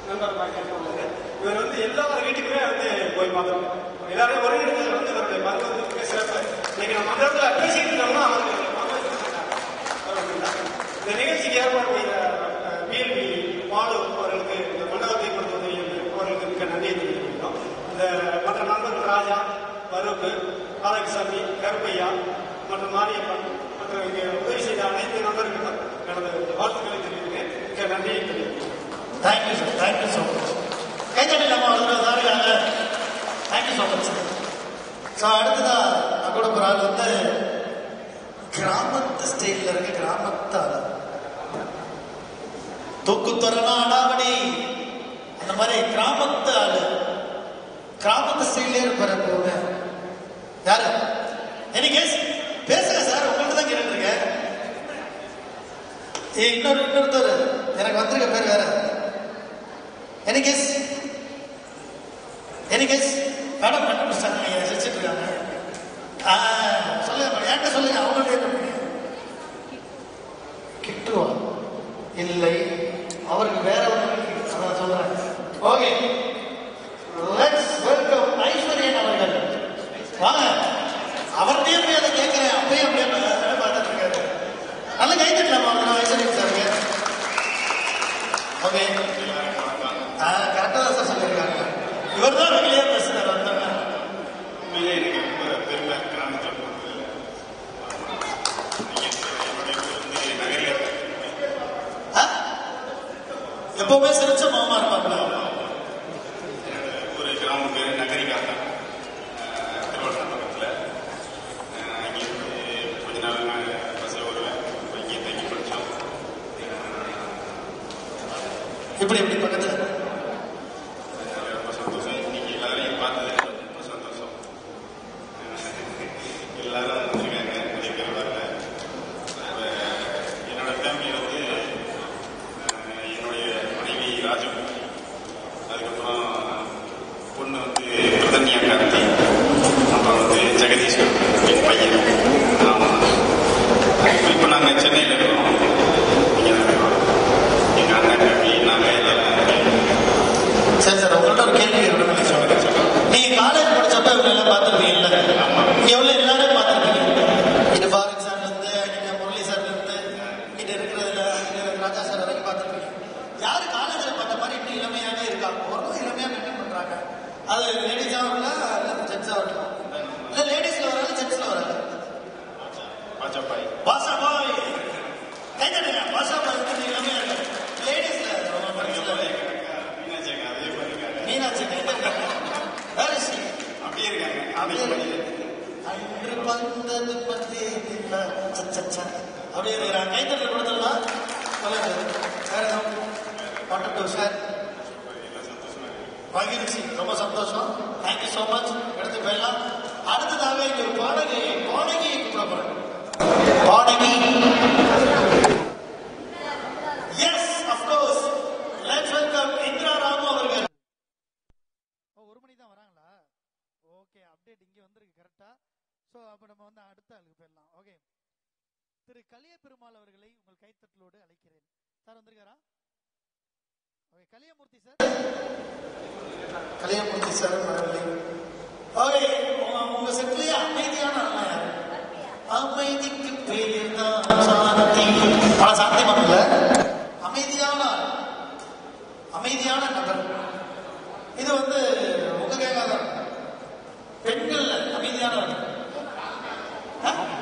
நண்பர் பார்க்க வந்தாரு. இவர் வந்து எல்லா வீட்டுக்குமே வந்து போய் பார்க்கணும் எல்லாரும் ஒரே இடத்துல வந்து இவருடைய மருத்துவத்துக்கு சிறப்பு. இன்னைக்கு நம்ம அந்த இடத்துல பேசிக்கிட்டு இருந்தோம்னா அவருக்கு இந்த நிகழ்ச்சிக்கு ஏற்பாடு செய்த பிஎல்பி மாடு அவர்களுக்கு இந்த மண்டபத்தை கொடுத்தது அவர்களுக்கு மிக்க நன்றியை தெரிவிக்கிறோம் இந்த மற்ற நண்பர்கள் ராஜா பருப்பு ஆலயசாமி கருப்பையா மற்றும் மாரியப்பன் மற்றும் இங்கே உதவி செய்த அனைத்து நண்பர்களுக்கும் எனது வாழ்த்துக்களை தெரிவிக்கிறேன் மிக்க நன்றியை தெரிவிக்கிறேன் thank you sir thank you so much கை நம்ம சாருக்காங்க thank you so much sir so அடுத்ததா நான் கூட ஒரு ஆள் வந்து கிராமத்து ஸ்டைலில் இருக்க கிராமத்து ஆள். குத்துறனா அடாவடி அந்த மாதிரி கிராமத்து ஆளு கிராமத்து ஸ்டைலே இருப்பாரு எப்பவுமே யாரு? எனி கேஸ் பேசுங்க சார் உங்கள்கிட்ட தான் கேட்டுட்டு இருக்கேன். இன்னொரு இன்னொருத்தர். எனக்கு வந்திருக்க பேர் வேற. Any case any case madam கண்டுபிடிச்சாங்க நீங்கள் சிரிச்சிட்டு இருக்காங்க? ஆ, சொல்லுங்க என்கிட்ட சொல்லுங்க அவங்கள்ட்ட கிட்டுவா? இல்லை. அவருக்கு வேற ஒன்று அதான் சொல்றேன். ஓகே லெட்ஸ் வெல்கம் ஐஸ்வர்யன் அவர்கள். வாங்க. அவர்கிட்டயே போய் அதை கேட்கிறேன். அப்பயே அப்படியே பார்த்துட்டு இருக்காரு. நல்ல கை தட்டலாமா அவருக்கு ஐஸ்வர்யன் சாருக்கு ஓகே. ஆ கரெக்டாக தான் சார் சொல்லியிருக்காங்க. இவர் தான் வெளியே பேசுகிறார் வந்தாங்க உண்மையிலே எனக்கு ரொம்ப பெருமை கிராமத்தில் எப்பவுமே சிரிச்ச மாமா இருப்பாங்களா ஒரு கிராமம் பேர் நகரிக்காக திருவள்ளூர் பக்கத்தில் அங்கேருந்து கொஞ்ச நாள் நான் பஸ்ஸில் வருவேன் இங்கே தங்கி படித்தோம் இப்படி இப்படி பக்கத்துல ரொம்ப சந்தோஷம் இன்னைக்கு எல்லாரையும் பார்த்தது ரொம்ப சந்தோஷம் எல்லாரும் வந்திருக்காங்க நிறைய பேர் வரல அஹ் என்னோட ஃபேமிலி வந்து அஹ் என்னுடைய மனைவி ராஜு அதுக்கப்புறம் பொண்ணு வந்து பிரதன்யா கார்த்தி அப்புறம் வந்து ஜெகதீஸ்வர் என் பையன் ஆமாம் இப்போ நாங்கள் சென்னையில் இருக்கோம் இங்கே தான் இருக்கோம் எங்கள் அண்ணன் தம்பி நாங்கள் எல்லாரும் சரி சார் உங்கள்ட்ட ஒரு கேள்வி இருக்கு சொல்லுங்க நீங்க காலேஜ் படிச்சப்ப இவங்க எல்லாம் பார்த்துருப்பீங்கல்ல இங்க உள்ள எல்லாரும் பார்த்துருப்பீங்க இது பாரத் சார்ல இருந்து இங்க முரளி சார்ல இருந்து இங்க இருக்கிறதுல இங்க ராஜா சார் வரைக்கும் பார்த்துருப்பீங்க யாரு காலேஜ்ல பார்த்த மாதிரி இன்னும் இளமையாவே இருக்காங்க ஒரு இளமையா மெயின்டைன் பண்றாங்க அது லேடிஸா வரல ஜென்ஸா வரல இல்ல லேடிஸ்ல வராது ஜென்ஸ்ல வராது பாஜபாய் பாஷா பாய் கை தட்டுங்க பாஷா பாய் வந்து இளமையா இருக்கு லேடிஸ்ல ரொம்ப படிச்சல மீனாட்சி அக்கா அதே மாதிரி இருக்காங்க மீனாட்சி கை தட்டுங்க வேற சி அப்படியே இருக்காங்க அப்படியே அப்படியே இருக்கு. அன்று வந்தது பத்தி அப்படியே இருக்கிறாங்க கைத்தட்டல் கொடுத்துடலாம் சொல்லுங்க வேற எதுவும் பட்டு சார் மகிழ்ச்சி ரொம்ப சந்தோஷம் தேங்க்யூ ஸோ மச் எடுத்து போயிடலாம் அடுத்ததாக இங்க ஒரு பாடகி பாடகியை கூப்பிடப்படுறேன் பாடகி yes of course let's welcome Indira Ramu அவர்கள் ஒரு மணி தான் வராங்களா ஓகே அப்டேட் இங்கே வந்திருக்கு கரெக்டா ஸோ அப்போ நம்ம வந்து அடுத்த ஆளுக்கு போயிடலாம் ஓகே திரு கலிய பெருமாள் அவர்களை உங்கள் கைத்தட்டலோடு அழைக்கிறேன் sir வந்திருக்காரா? Okay Kaliyamoorthy sir. Kaliyamoorthy sir okay உங்க- செட்லயே அமைதியான அமைதிக்கு பேர் தான் சாந்தி ஆனா சாந்தி பண்ணல அமைதியான அமைதியான நபர். இது வந்து உங்க கேட்காத. பெண்கள் அமைதியானவர் ஆள். ஆ?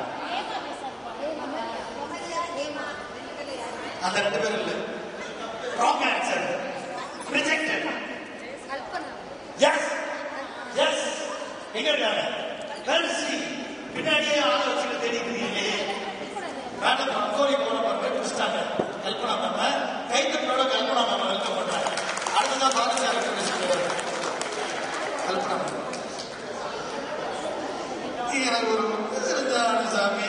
அந்த ரெண்டு பேரும் இல்ல. Wrong answer rejected yes yes எங்க இருக்காங்க? பின்னாடியே ஆள வச்சுட்டு தேடிக்கிறீங்களே மேடம் மங்கோலி போன பண்ண முடிச்சிட்டாங்க கல்பனா மேம். கைத்தட்டோட கல்பனா மேம் வெல்கம் பண்றாங்க அடுத்ததான் சொல்லுவாரு கல்பனா எனக்கு ஒரு சாமி.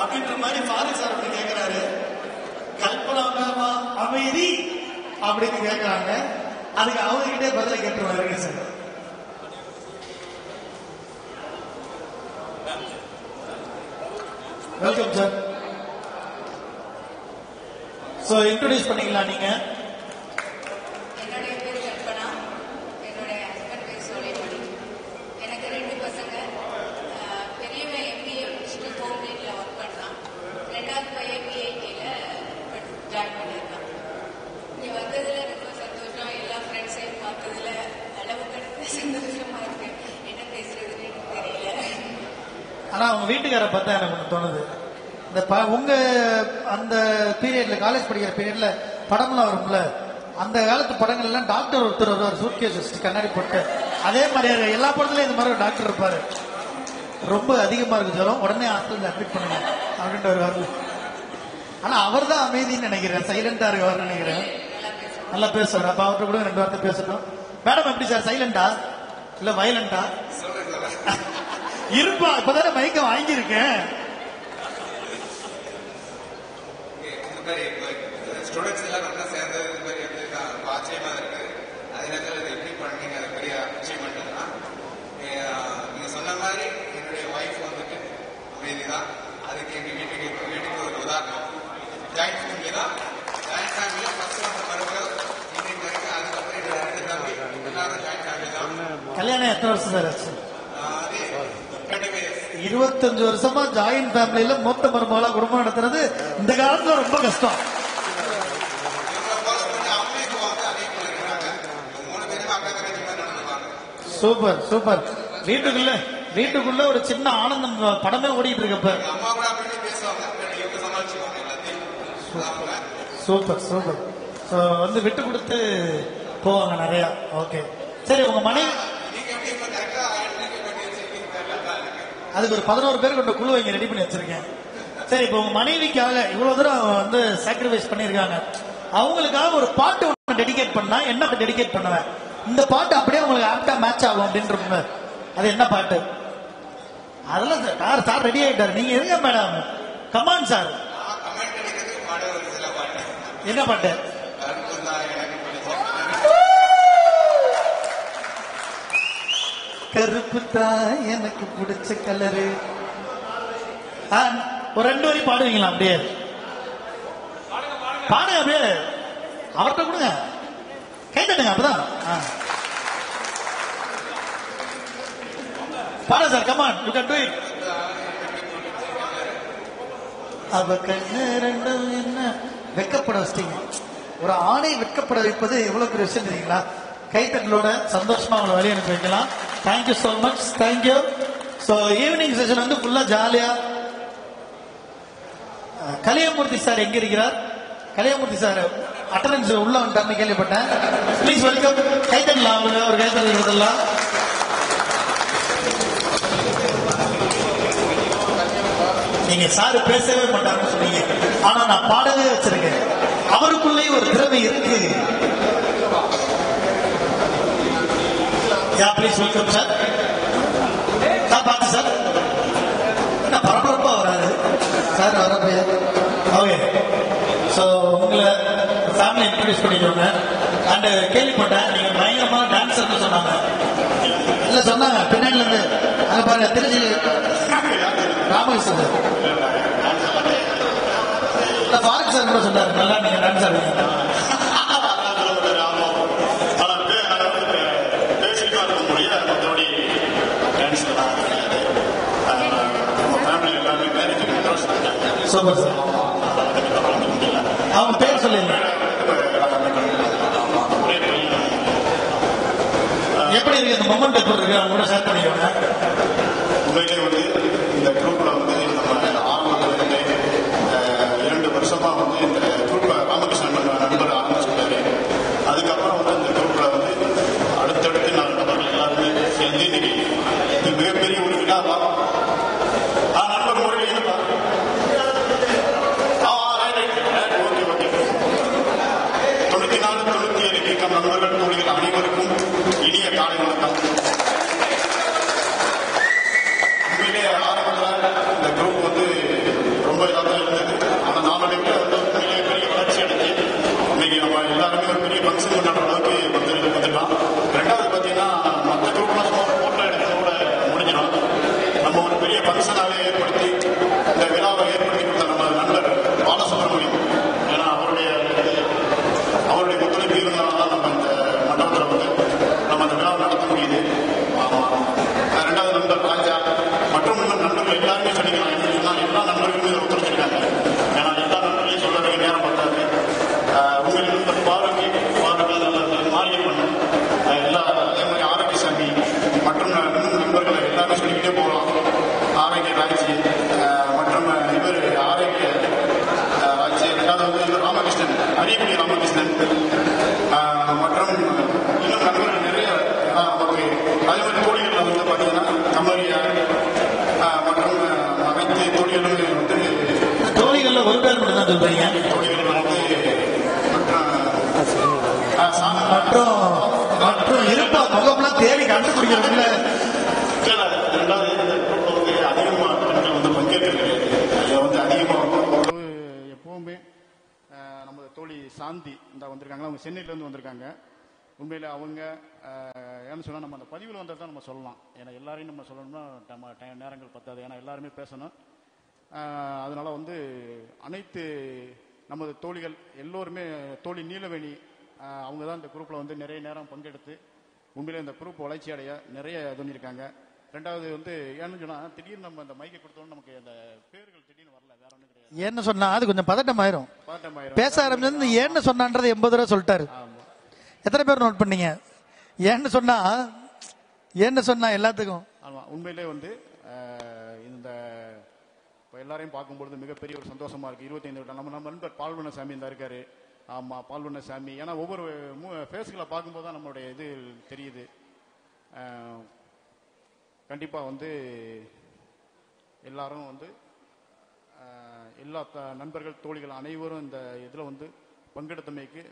அப்படின்ற மாதிரி பாரதி சார் அப்படி கேட்கிறாரு கல்பனா அமைதி அப்படின்னு கேட்கிறாங்க அதுக்கு அவங்ககிட்டே பதில கேட்டுருவாரு sir. Welcome sir so introduce பண்ணிக்கலாம் நீங்க என்னுடைய பேர் கல்பனா என்னுடைய ஹஸ்பண்ட் பேர் சோழிமணி எனக்கு ரெண்டு பசங்க அஹ், பெரியவன் எம்பிஏ முடிச்சுட்டு ஹோம் லைன்ல ஒர்க் பண்ணான் ரெண்டாவது பையன் பிஐடியில் ஜாயின் பண்ணியிருக்கான் இங்கே வந்ததுல ரொம்ப சந்தோஷம் எல்லா ஃப்ரெண்ட்ஸையும் பார்த்ததுல அளவு கடந்த சந்தோஷமா இருக்கு என்ன பேசுறதுன்னு எனக்கு தெரியல ஆனா அவங்க வீட்டுக்கார பார்த்தா எனக்கு ஒண்ணு தோணுது. இந்த ப உங்க அந்த பீரியட்ல காலேஜ் படிக்கிற பீரியட்ல படம்லாம் வரும்ல? அந்த காலத்து படங்கள் எல்லாம் டாக்டர் ஒருத்தர் வருவார் சூட்கேஸ் வச்சுட்டு கண்ணாடி போட்டு. அதே மாதிரி எல்லா படத்துலயும் இந்த மாதிரி ஒரு டாக்டர் இருப்பாரு. ரொம்ப அதிகமா இருக்கு ஜுரம். உடனே ஹாஸ்பிட்டல் அட்மிட் பண்ணுங்க அப்படின்ட்டு வருவாரு ஆனா அவர் தான் அமைதின்னு நினைக்கிறேன். சைலண்டா இருக்கவர் நினைக்கிறேன். நல்லா பேசுவார். பேசுறாரு அப்ப அவர்கிட்ட கூட ரெண்டு வார்த்தை பேசணும் மேடம் எப்படி சார் சைலண்டா இல்ல வயலண்டா இருப்பா. இப்பதானே மைக்க வாங்கியிருக்கேன். ஸ்டூடெண்ட்ஸ் எல்லாம் நல்லா சேர்ந்து இந்த மாதிரி வந்து ஆச்சரியமா இருக்கு. அதே நேரத்தில் இது எப்படி பண்ணீங்க? அது பெரிய அச்சீவ்மெண்ட் தான் நீங்க சொன்ன மாதிரி என்னுடைய ஒய்ஃப் வந்துட்டு அமைதி தான் அதுக்கு எங்க வீட்டுக்கு எங்க வீட்டுக்கு ஒரு உதாரணம். ஜாயிண்ட் ஃபேமிலி தான். ஜாயிண்ட் ஃபேமிலியில ஃபர்ஸ்ட் வந்து மருமகள் இன்னைக்கு வரைக்கும் அதுக்கப்புறம் ரெண்டு தம்பி. எல்லாரும் ஜாயிண்ட் ஃபேமிலி தான். கல்யாணம் எத்தனை வருஷம் சார் ஆச்சு அஹ் அது கண்டிப்பா இருபத்தஞ்சு வருஷமா ஜாயின் ஃபேமிலியில மூத்த மருமகளா குடும்பம் நடத்துறது இந்த காலத்துல ரொம்ப கஷ்டம். Super super. வீட்டுக்குள்ள வீட்டுக்குள்ள ஒரு சின்ன ஆனந்தம் படமே ஓடிட்டு இருக்கப்ப சூப்பர் சூப்பர் ஸோ வந்து விட்டு கொடுத்து போவாங்க நிறைய. ஓகே சரி உங்க மனைவி அதுக்கு ஒரு பதினோரு பேர் கொண்ட குழு இங்க ரெடி பண்ணி வச்சிருக்கேன். சரி இப்போ உங்க மனைவிக்காக இவ்வளவு தூரம் வந்து சாக்ரிஃபைஸ் பண்ணிருக்காங்க அவங்களுக்காக ஒரு பாட்டு ஒன்று டெடிகேட் பண்ணா என்ன டெடிகேட் பண்ணுவேன்? இந்த பாட்டு அப்படியே உங்களுக்கு ஆப்டா மேட்ச் ஆகும் அப்படின்ற அது என்ன பாட்டு? அதெல்லாம் சார் சார் சார் ரெடி ஆயிட்டாரு. நீங்க இருங்க மேடம் கமான் சார் என்ன பாட்டு? கருப்பு தான் எனக்கு பிடிச்ச கலரு. ஒரு ரெண்டு வரி பாடுவீங்களா அப்படியே? பாடுங்க அப்படியே. அவர்கிட்ட கொடுங்க. கை தட்டுங்க அப்பதான். ஆ. Sir come on you can do it அவ கண்ணு ரெண்டும் என்ன? வெக்கப்பட வச்சிட்டீங்க. ஒரு ஆணை வெட்கப்பட வைப்பது எவ்வளவு பெரிய விஷயம் தெரியுங்களா? கைத்தட்டலோட சந்தோஷமா அவங்களை வழி அனுப்பி வைக்கலாம். Thank you so much thank you so evening session வந்து ஃபுல்லா ஜாலியா கலியமூர்த்தி சார் எங்க இருக்கிறார்? கலியமூர்த்தி சார் அட்டண்டன்ஸ் உள்ள வந்துட்டார்னு கேள்விப்பட்டேன். ப்ளீஸ் வெல்கம் கைத்தட்டலாம் அவருக்கு ஒரு கைத்தட்டல் நீங்க சார் பேசவே மாட்டாருன்னு சொன்னீங்க. ஆனா நான் பாடவே வச்சிருக்கேன். அவருக்குள்ளே ஒரு திறமை இருக்கு. Yeah please welcome sir sir பார்த்து சார் என்ன பரபரப்பா வராது சார் வரப்பையா ஓகே ஸோ உங்களை ஃபேமிலி இன்ட்ரடியூஸ் பண்ணிக்கோங்க. அண்ட் கேள்விப்பட்டேன். நீங்க பயங்கரமா டான்ஸர்னு சொன்னாங்க. இல்ல சொன்னாங்க. பின்னாடில இருந்து. அங்க பாருங்க திருச்சி ராமகிருஷ்ணன் இல்ல ஃபாரூக் சார் கூட சொன்னாரு. நல்லா நீங்க டான்ஸ் ஆடுவீங்க பேசிக்கா இருக்க முடியாது மற்றபடி டான்ஸ் நம்ம ஃபேமிலி எல்லாமே மேரேஜ் இன்ட்ரெஸ்ட் இருக்காங்க சூப்பர் சார் அவங்க பேர் சொல்லுங்க. எப்படி இருக்கு இந்த மொமெண்ட் எப்படி இருக்கு அவங்க கூட ஷேர் பண்ணிக்கோங்க. உண்மையிலே வந்து மற்றும் நண்பர்களை எல்லாரும் சொல்லிக்கிட்டே போகலாம். ஆரோக்கிய ராஜி மற்றும் இவர் ஆரோக்கிய ராஜி ரெண்டாவது இவர் ராமகிருஷ்ணன் அரியக்குடி ராமகிருஷ்ணன். மற்றும் இன்னும் நண்பர்கள் நிறைய நமக்கு அதே மாதிரி தோழிகள் வந்து பார்த்தீங்கன்னா கமரியா மற்றும் அனைத்து தோழிகளும் வந்து தோழிகள்ல ஒரு பேர் மட்டும் தான் சொல்றீங்க? தோழிகள் வந்து மற்றும் மற்றும் இருப்பா முக அதிகமா வந்து எப்பவுமே நம்ம தோழி சாந்தி இந்த வந்திருக்காங்க அவங்க சென்னையில இருந்து வந்திருக்காங்க. உண்மையில அவங்க ஏன்னு சொன்னா நம்ம அந்த பதிவில் வந்ததை தான் நம்ம சொல்லலாம். ஏன்னா எல்லாரையும் நம்ம சொல்லணும்னா நம்ம டைம் நேரங்கள் பத்தாது. ஏன்னா எல்லாருமே பேசணும். அதனால வந்து அனைத்து நமது தோழிகள் எல்லோருமே தோழி நீலவேணி அவங்க தான் இந்த குரூப்ல வந்து நிறைய நேரம் பங்கெடுத்து உண்மையிலே இந்த குரூப் வளர்ச்சி அடைய நிறைய இது பண்ணியிருக்காங்க. ரெண்டாவது வந்து ஏன்னு சொன்னா திடீர்னு நம்ம அந்த மைக்கை கொடுத்தோம் நமக்கு அந்த பேர்கள் திடீர்னு வரல வேற ஒன்றும் கிடையாது. ஏன்னு சொன்னா அது கொஞ்சம் பதட்டம் ஆயிரும் பதட்டமாயிரும். பேச ஆரம்பிச்சது ஏன்னு சொன்னான்றது எண்பது ரூபா சொல்லிட்டாரு. எத்தனை பேர் நோட் பண்ணீங்க? ஏன்னு சொன்னா ஏன்னு சொன்னா எல்லாத்துக்கும். ஆமா உண்மையிலே வந்து இந்த இப்போ எல்லாரையும் பார்க்கும்பொழுது மிகப்பெரிய ஒரு சந்தோஷமா இருக்கு. இருபத்தைந்து நம்ம நம்ம நண்பர் பால்வண்ண சாமி இந்த இருக்காரு. ஆமா பால்வண்ண சாமி ஏன்னா ஒவ்வொரு ஃபேஸ்களை பார்க்கும்போது தான் நம்மளுடைய இது தெரியுது. கண்டிப்பாக வந்து எல்லாரும் வந்து எல்லா நண்பர்கள் தோழிகள் அனைவரும் இந்த இதில் வந்து பங்கெடுத்தமைக்கு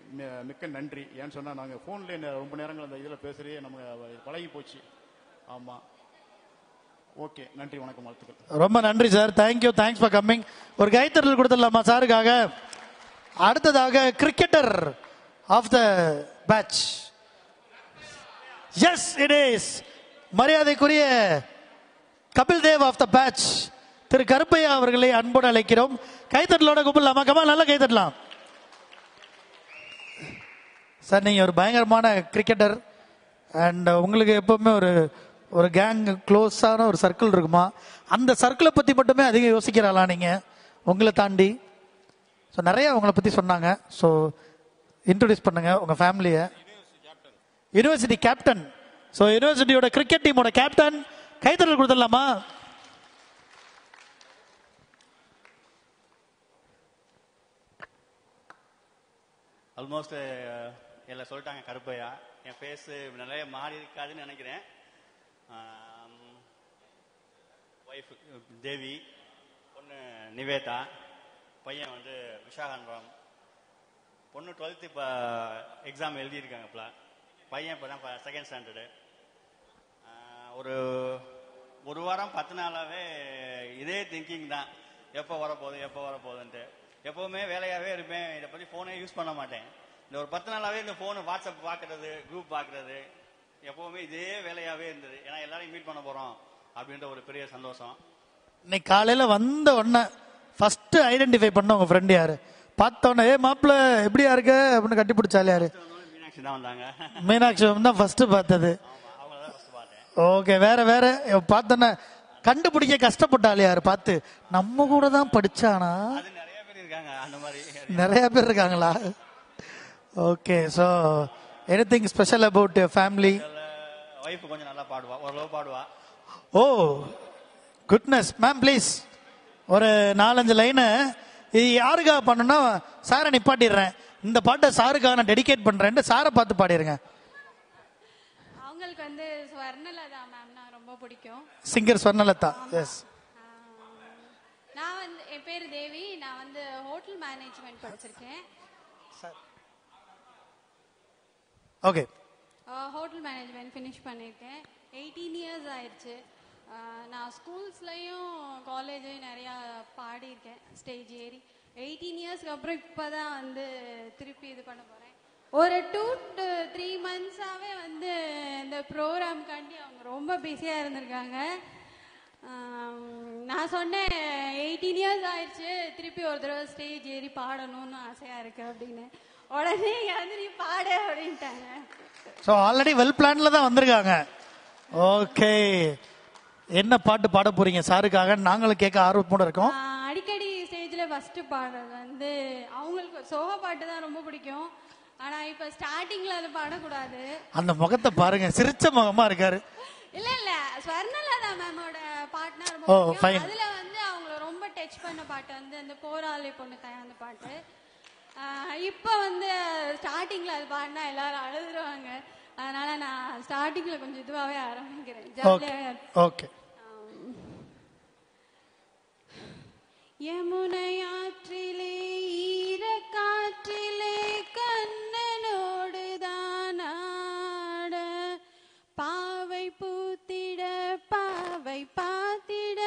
மிக்க நன்றி. ஏன்னு சொன்னால் நாங்கள் ஃபோன்லேயே ரொம்ப நேரங்கள் அந்த இதில் பேசுகிறே நமக்கு பழகி போச்சு. ஆமாம் ஓகே நன்றி வணக்கம் வாழ்த்துக்கள். ரொம்ப நன்றி sir. Thank you thanks for coming ஒரு கைத்தறல் கொடுத்துடலாமா சாருக்காக? அடுத்ததாக cricketer of the batch yes it is மரியாதைக்குரிய Kapil Dev of the batch திரு கருப்பையா அவர்களை அன்போடு அழைக்கிறோம். கைத்தட்டலோட கும்பிடலாமா கமல் நல்லா கைத்தட்டலாம். சார் நீங்கள் ஒரு பயங்கரமான கிரிக்கெட்டர் அண்ட் உங்களுக்கு எப்பவுமே ஒரு ஒரு கேங் க்ளோஸான ஒரு சர்க்கிள் இருக்குமா? அந்த சர்க்கிளை பற்றி மட்டுமே அதிகம் யோசிக்கிறாளா நீங்கள் உங்களை தாண்டி. ஸோ நிறைய உங்களை பத்தி சொன்னாங்க. ஸோ இன்ட்ரடியூஸ் பண்ணுங்க உங்க ஃபேமிலியை யூனிவர்சிட்டி கேப்டன் ஸோ யூனிவர்சிட்டியோட கிரிக்கெட் டீமோட கேப்டன் கைத்தறல் கொடுத்துடலாமா? ஆல்மோஸ்ட் uh, எல்லாம் சொல்லிட்டாங்க கருப்பையா. என் ஃபேஸ் நிறைய மாறி இருக்காதுன்னு நினைக்கிறேன். ஒய்ஃப் தேவி பொண்ணு நிவேதா. பையன் வந்து விஷாகன்புரம் பொண்ணு டுவெல்த்து இப்போ எக்ஸாம் எழுதியிருக்காங்க இப்போ. பையன் இப்போ தான் செகண்ட் ஸ்டாண்டர்டு ஒரு ஒரு வாரம் பத்து நாளாகவே இதே திங்கிங் தான். எப்போ வரப்போகுது எப்போ வரப்போகுதுன்ட்டு. எப்போவுமே வேலையாகவே இருப்பேன். இதை பற்றி ஃபோனே யூஸ் பண்ண மாட்டேன். இந்த ஒரு பத்து நாளாகவே இந்த ஃபோனு வாட்ஸ்அப் பார்க்கறது குரூப் பார்க்குறது எப்போவுமே இதே வேலையாகவே இருந்தது. ஏன்னா எல்லாரையும் மீட் பண்ண போகிறோம் அப்படின்ற ஒரு பெரிய சந்தோஷம். இன்னைக்கு காலையில் வந்த உடனே ஃபர்ஸ்ட் ஐடென்டிஃபை பண்ண உங்க ஃப்ரெண்ட் யாரு? பார்த்த உடனே ஏ மாப்பிள்ள எப்படியா இருக்க? அப்படின்னு கட்டி பிடிச்சாலே யாரு? மீனாட்சி தான் பார்த்தது. ஃபஸ்ட்டு பார்த்தேன் ஓகே வேற. வேற பார்த்தோன்னே கண்டுபிடிக்க கஷ்டப்பட்டாலே யாரு? பார்த்து நம்ம கூட தான் படிச்சானா? நிறைய பேர் இருக்காங்களா? Okay so anything special about family wife கொஞ்சம் நல்லா பாடுவா. ஓரளவு பாடுவா. ஓ குட்னஸ் மேம் ப்ளீஸ் ஒரு நாலஞ்சு லைனு இது யாருக்காக பண்ணணும்னா சாரை நிப்பாட்டிடுறேன். இந்த பாட்டை சாருக்காக நான் டெடிகேட் பண்றேன் சாரை பார்த்து பாடிடுங்க. அவங்களுக்கு வந்து ஸ்வர்ணலதா மேம்னா ரொம்ப பிடிக்கும். சிங்கர் ஸ்வர்ணலதா எஸ் நான் வந்து என் பேர் தேவி. நான் வந்து ஹோட்டல் மேனேஜ்மெண்ட் படிச்சிருக்கேன். ஓகே ஹோட்டல் மேனேஜ்மெண்ட் ஃபினிஷ் பண்ணியிருக்கேன் எயிட்டீன் இயர்ஸ் ஆயிடுச்சு நான் ஸ்கூல்ஸ்லையும் காலேஜ்லையும் நிறையா பாடியிருக்கேன் ஸ்டேஜ் ஏறி. எயிட்டீன் இயர்ஸ்க்கு அப்புறம் இப்போ தான் வந்து திருப்பி இது பண்ண போகிறேன் ஒரு டூ டு த்ரீ மந்த்ஸாகவே வந்து இந்த ப்ரோக்ராம்காண்டி அவங்க ரொம்ப பிஸியாக இருந்திருக்காங்க. நான் சொன்னேன் எயிட்டீன் இயர்ஸ் ஆயிடுச்சு திருப்பி ஒரு தடவை ஸ்டேஜ் ஏறி பாடணும்னு ஆசையாக இருக்கு அப்படின்னு. உடனே இங்க வந்து நீ பாடு அப்படின்ட்டாங்க. ஸோ ஆல்ரெடி வெல் பிளான்ல தான் வந்திருக்காங்க. ஓகே என்ன பாட்டு பாட போறீங்க? சாருக்காக நாங்களும் கேட்க ஆர்வத்தோட இருக்கோம். அடிக்கடி ஸ்டேஜ்ல ஃபர்ஸ்ட் பாடுறது வந்து அவங்களுக்கு சோக பாட்டு தான் ரொம்ப பிடிக்கும். ஆனா இப்ப ஸ்டார்டிங்ல அது பாடக்கூடாது. அந்த முகத்தை பாருங்க. சிரிச்ச முகமா இருக்காரு. இல்ல இல்ல. ஸ்வர்ணலதா மேமோட பாட்டுனா ரொம்ப ஓ, fine. அதுல வந்து அவங்கள ரொம்ப டச் பண்ண பாட்டு வந்து அந்த போராளி பொண்ணு அந்த பாட்டு. ஆஹ் இப்ப வந்து ஸ்டார்டிங்ல அது பாடினா எல்லாரும் அழுதுருவாங்க. அதனால நான் ஸ்டார்டிங்ல கொஞ்சம் இதுவாவே ஆரம்பிக்கிறேன். ஓகே ஜாலியா ஓகே யமுனையாற்றிலே ஈரக்காற்றிலே கண்ணனோடுதானாட. பாவை பூத்திட பாவை பாத்திட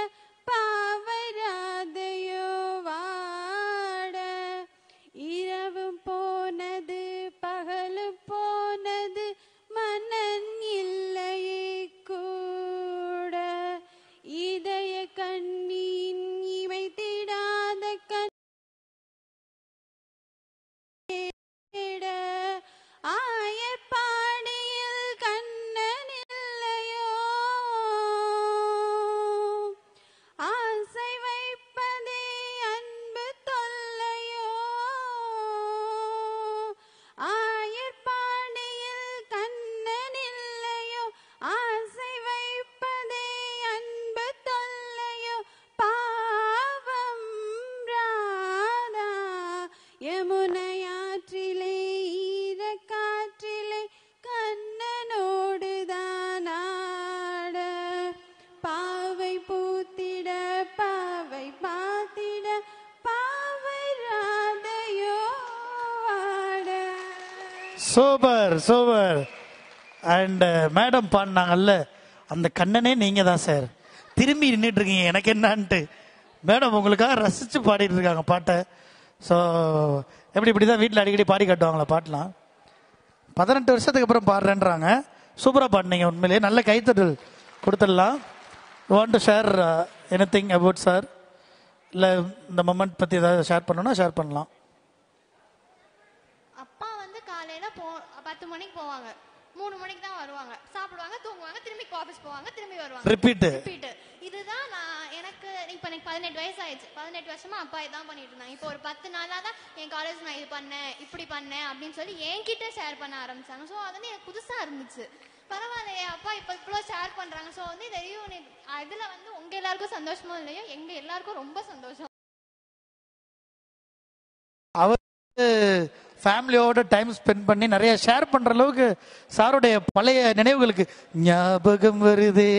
சூப்பர் அண்ட் மேடம் பாடினாங்கல்ல அந்த கண்ணனே நீங்க தான் சார் திரும்பி நின்றுட்டு இருக்கீங்க எனக்கு என்னான்ட்டு. மேடம் உங்களுக்காக ரசிச்சு பாடிட்டு இருக்காங்க பாட்டை. ஸோ எப்படி இப்படி தான் வீட்டில் அடிக்கடி பாடி காட்டுவாங்களா பாட்டெலாம்? பதினெட்டு வருஷத்துக்கு அப்புறம் பாடுறேன்றாங்க. சூப்பராக பாடினீங்க உண்மையிலேயே. நல்ல கைத்தட்டல் கொடுத்துடலாம். Want to share anything about sir இல்லை இந்த மொமெண்ட் பற்றி ஏதாவது ஷேர் பண்ணணும்னா ஷேர் பண்ணலாம் அப்பா வந்து காலையில போ பத்து மணிக்கு போவாங்க. மூணு மணிக்கு தான் வருவாங்க. சாப்பிடுவாங்க தூங்குவாங்க திரும்பி ஆஃபீஸ் போவாங்க திரும்பி வருவாங்க. Repeat. ரிப்பீட் இதுதான் நான் எனக்கு இப்போ எனக்கு பதினெட்டு வயசு ஆயிடுச்சு பதினெட்டு வருஷமா அப்பா இதான் பண்ணிட்டு இருந்தாங்க. இப்போ ஒரு பத்து நாளா தான் என் காலேஜ் நான் இது பண்ணேன் இப்படி பண்ணேன் அப்படின்னு சொல்லி என்கிட்ட ஷேர் பண்ண ஆரம்பிச்சாங்க. ஸோ அது வந்து எனக்கு புதுசா இருந்துச்சு. பரவாயில்லையே அப்பா இப்போ இவ்வளோ ஷேர் பண்றாங்க. ஸோ வந்து reunion- இதுல வந்து உங்க எல்லாருக்கும் சந்தோஷமோ இல்லையோ எங்க எல்லாருக்கும் ரொம்ப சந்தோஷம். அவர் ஃபேமிலியோட டைம் ஸ்பெண்ட் பண்ணி நிறைய ஷேர் பண்ற அளவுக்கு சாருடைய பழைய நினைவுகளுக்கு ஞாபகம் வருது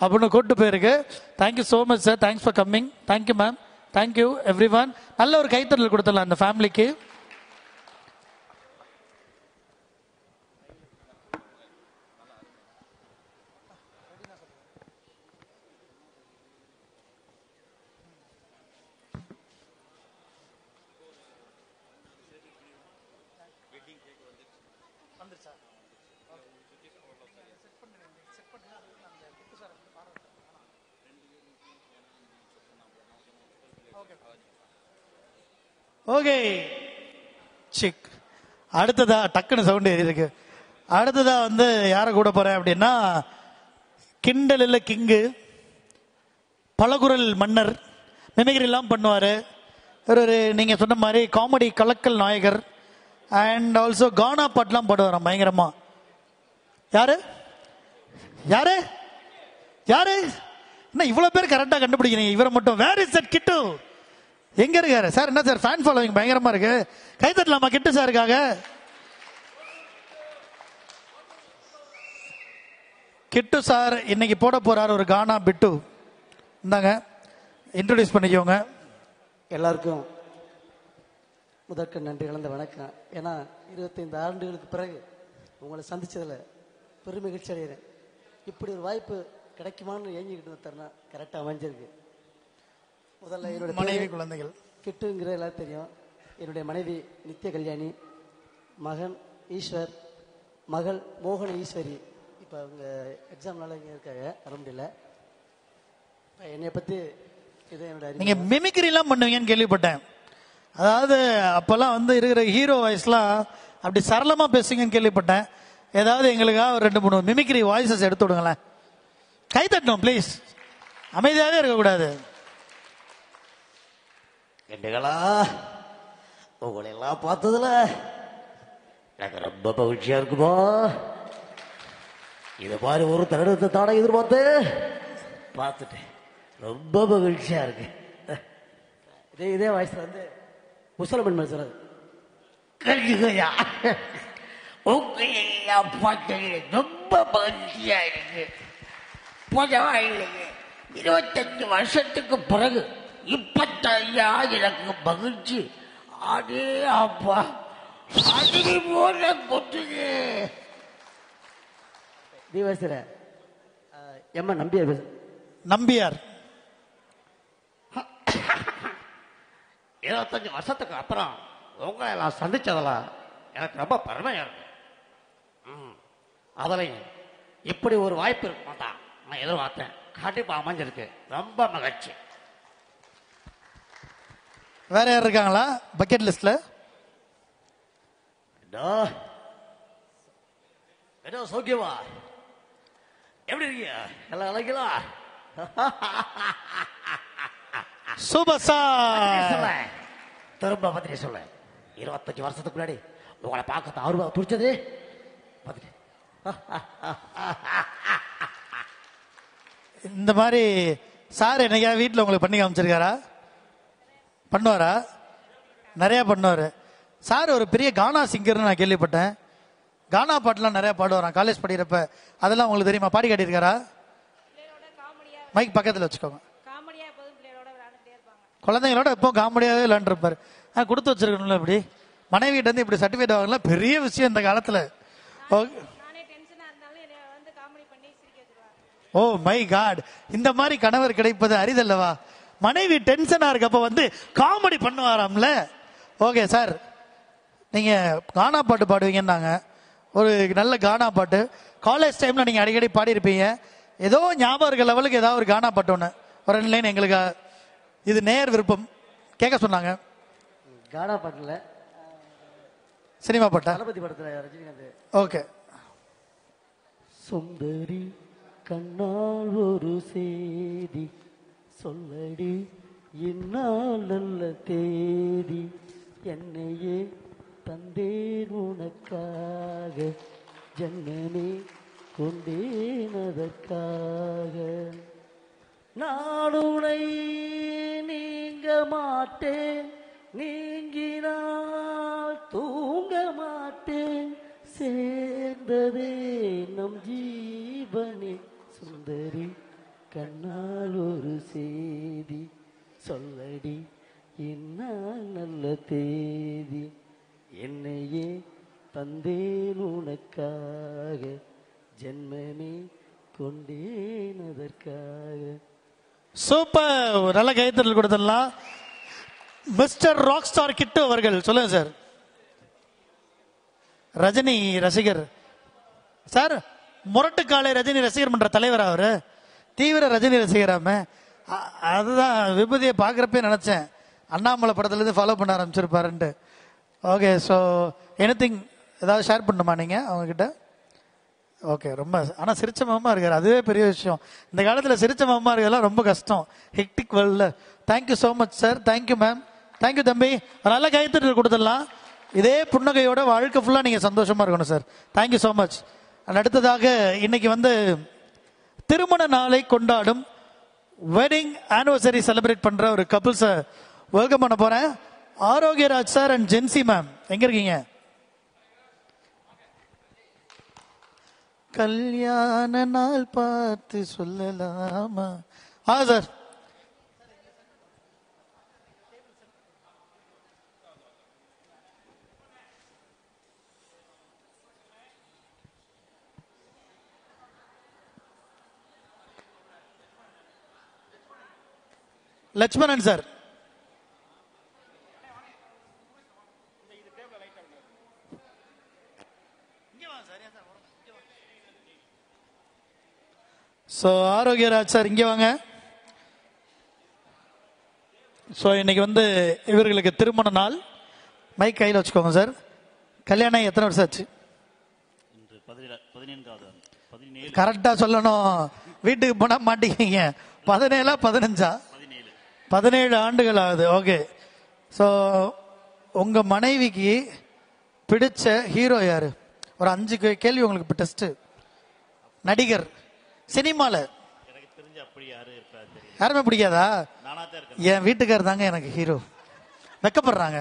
அப்படின்னு கூட்டு போயிருக்கு. Thank you so much sir thanks for coming thank you ma'am thank you everyone நல்ல ஒரு கைத்தறல் கொடுத்துடலாம் அந்த ஃபேமிலிக்கு ஓகே. சிக். அடுத்ததா டக்குன்னு சவுண்ட் இருக்கு அடுத்ததா வந்து யாரை கூட போறேன் அப்படின்னா கிண்டல் இல்லை கிங்கு பலகுரல் மன்னர் மிமிகிரி எல்லாம் ஒரு ஒரு சொன்ன மாதிரி comedy Kalakkal Nayagar and also கானா பாட்டெலாம் பாடுவாராம் பயங்கரமா. யாரு? யாரு? யாரு? என்ன இவ்வளோ பேர் கரெக்டாக கண்டுபிடிக்கிறீங்க? இவரை மட்டும். வேர் இஸ் தட் கிட்டு எங்க இருக்காரு? சார் என்ன சார் ஃபேன் ஃபாலோவிங் பயங்கரமா இருக்கு. கை தட்டலாமா? கிட்டு சாருக்காக. கிட்டு சார் இன்னைக்கு போட போறார் ஒரு கானா பிட்டு. இந்தாங்க இன்ட்ரடியூஸ் பண்ணிக்கோங்க. எல்லாருக்கும் முதற்கு நன்றி கலந்த வணக்கம். ஏன்னா இருபத்தைந்து ஆண்டுகளுக்கு பிறகு உங்களை சந்திச்சதுல பெருமகிழ்ச்சி அடைகிறேன். இப்படி ஒரு வாய்ப்பு கிடைக்குமான்னு ஏங்கிக்கிட்டு இருந்த தருணம். கரெக்டாக அமைஞ்சிருக்கு. முதல்ல என்னுடைய மனைவி, குழந்தைகள். கிட்டுங்கிற எல்லாரும் தெரியும். என்னுடைய மனைவி நித்ய கல்யாணி மகன் ஈஸ்வர் மகள் மோகன ஈஸ்வரி. இப்போ அவங்க எக்ஸாம்னால இங்கே இருக்காங்க வர முடியல. இப்போ என்னை பற்றி இது என்னோட அறிமுகம். நீங்க மிமிக்ரி எல்லாம் பண்ணுவீங்கன்னு கேள்விப்பட்டேன். அதாவது அப்பெல்லாம் வந்து இருக்கிற ஹீரோ வாய்ஸ்லாம் அப்படி சரளமா பேசுங்கன்னு கேள்விப்பட்டேன். ஏதாவது எங்களுக்காக ஒரு ரெண்டு மூணு மிமிக்ரி வாய்ஸஸ் எடுத்து விடுங்களேன். கை தட்டணும் ப்ளீஸ் அமைதியாவே இருக்கக்கூடாது. என்னங்களா உங்களை எல்லாம் பார்த்ததுல எனக்கு ரொம்ப மகிழ்ச்சியா இருக்குமா? இது மாதிரி ஒரு தருணத்தை தானே எதிர்பார்த்து பார்த்துட்டேன். ரொம்ப மகிழ்ச்சியா இருக்கு. இதே இதே வயசுல வந்து முசலமன் மேல் சொல்றது. கண்டிப்பா உங்களை ரொம்ப மகிழ்ச்சியா இருக்கு. பரவாயில்லைங்க இருபத்தஞ்சு வருஷத்துக்கு பிறகு இப்பத்தையா எனக்கு மகிழ்ச்சி. அதே அப்பா அடி போல இதே வயசுல எம்ம நம்பியார் நம்பியார். (laughs) இருபத்தஞ்சு வருஷத்துக்கு அப்புறம் உங்களை நான் சந்திச்சதெல்லாம் எனக்கு ரொம்ப பெருமையா இருக்கு. ம். அதுலயும் இப்படி ஒரு வாய்ப்பு இருக்கும் தான் நான் எதிர்பார்த்தேன். கண்டிப்பா அமைஞ்சிருக்கு. ரொம்ப மகிழ்ச்சி. வேற யார் இருக்காங்களா? பக்கெட் லிஸ்ட்ல என்ன சௌக்கியமா? எப்படி இருக்கீங்க? எல்லாம் அழைங்களா சூப்பர் சார். திரும்ப பத்திரி சொல்ல இருபத்தஞ்சு வருஷத்துக்கு முன்னாடி உங்களை பார்க்க ஆர்வம் துடிச்சது. பத்திரி இந்த மாதிரி சார் என்னைக்கா வீட்டில் உங்களுக்கு பண்ணி காமிச்சிருக்காரா? பண்ணுவாரா? நிறையா பண்ணுவார். சார் ஒரு பெரிய கானா சிங்கர்னு நான் கேள்விப்பட்டேன். கானா பாட்டெலாம் நிறையா பாடுவாரான் காலேஜ் படிக்கிறப்ப. அதெல்லாம் உங்களுக்கு தெரியுமா? பாடி காட்டியிருக்காரா? மைக் பக்கத்தில் வச்சுக்கோங்க. குழந்தைங்களோட எப்போ காமெடியாகவே விளாண்டுருப்பார் ஆ கொடுத்து வச்சிருக்கணும்ல இப்படி. மனைவி வந்து இப்படி சர்டிஃபிகேட் வாங்கலாம் பெரிய விஷயம் இந்த காலத்தில். ஓகே ஓ மை காட் இந்த மாதிரி கணவர் கிடைப்பது அரிதல்லவா? மனைவி டென்ஷனா இருக்கப்ப வந்து காமெடி பண்ணுவாராம்ல? ஓகே சார் நீங்க கானா பாட்டு பாடுவீங்கன்னாங்க. ஒரு நல்ல கானா பாட்டு. காலேஜ் டைம்ல நீங்க அடிக்கடி பாடியிருப்பீங்க. ஏதோ ஞாபகம் இருக்க லெவலுக்கு ஏதாவது ஒரு கானா பாட்டு ஒன்று ஒரு ரெண்டு லைன் எங்களுக்கு இது நேர் விருப்பம். கேட்க சொன்னாங்க. கானா பாட்டில்? சினிமா பாட்டா? தளபதி படத்தில் ரஜினிகாந்த். ஓகே சுந்தரி கண்ணால் ஒரு செய்தி சொல்லடி இந்நாள் தேதி என்னையே தந்தேன் உனக்காக. ஜன்னனே கொண்டேன் அதற்காக. நான் உனை நீங்க மாட்டேன் நீங்கினால் தூங்க மாட்டேன். சேர்ந்ததே நம் ஜீவனே சுந்தரி. கண்ணால் ஒரு செய்தி சொல்லடி இந்நாள் நல்ல தேதி என்னையே தந்தேன் உனக்காக ஜென்மமே கொண்டேன் அதற்காக. சூப்பர். நல்ல கைத்தல் கொடுத்துடலாம். மிஸ்டர் ராக் ஸ்டார் கிட்டு அவர்கள் சொல்லுங்க சார். ரஜினி ரசிகர். சார் முரட்டுக்காலை ரஜினி ரசிகர் மன்ற தலைவர் அவரு. தீவிர ரஜினி ரசிகராம அதுதான் விபூதியை பார்க்குறப்பே நினச்சேன். அண்ணாமலை படத்துலேருந்து ஃபாலோ பண்ண ஆரம்பிச்சிருப்பாருன்ட்டு. ஓகே ஸோ எனிதிங் ஏதாவது ஷேர் பண்ணுமா நீங்கள் அவங்கக்கிட்ட ஓகே ரொம்ப ஆனால் சிரிச்ச மாமா இருக்கார். அதுவே பெரிய விஷயம். இந்த காலத்தில் சிரிச்ச மாமா இருக்கிறதுலாம் ரொம்ப கஷ்டம். ஹெக்டிக் வேர்ல்டில் thank you so much sir thank you ma'am thank you தம்பி. நல்ல கைத்தட்டு கொடுத்துடலாம். இதே புன்னகையோட வாழ்க்கை ஃபுல்லாக நீங்கள் சந்தோஷமாக இருக்கணும் சார் தேங்க்யூ ஸோ மச் அடுத்ததாக இன்னைக்கு வந்து திருமண நாளை கொண்டாடும் வெட்டிங் ஆனிவர்சரி செலிப்ரேட் பண்ற ஒரு கப்புள்ஸை வெல்கம் பண்ண போறேன். Arokiaraj sir and Jency ma'am எங்க இருக்கீங்க? கல்யாண நாள் பார்த்து சொல்லலாமா? ஆ sir Lakshmanan sir. So Arokiaraj sir இங்கே வாங்க. ஸோ இன்னைக்கு வந்து இவர்களுக்கு திருமண நாள். மைக் கையில் வச்சுக்கோங்க சார். கல்யாணம் எத்தனை வருஷம் ஆச்சு? கரெக்டாக சொல்லணும். வீட்டுக்கு போனால் மாட்டிக்கிங்க. பதினேழா பதினஞ்சா? பதினேழு ஆண்டுகள் ஆகுது ஓகே ஸோ உங்கள் மனைவிக்கு பிடிச்ச ஹீரோ யாரு? ஒரு அஞ்சு கே- கேள்வி உங்களுக்கு இப்போ டெஸ்ட்டு நடிகர் சினிமாவில் யாருமே பிடிக்காதா? என் வீட்டுக்காரர் தாங்க எனக்கு ஹீரோ வெக்கப்படுறாங்க.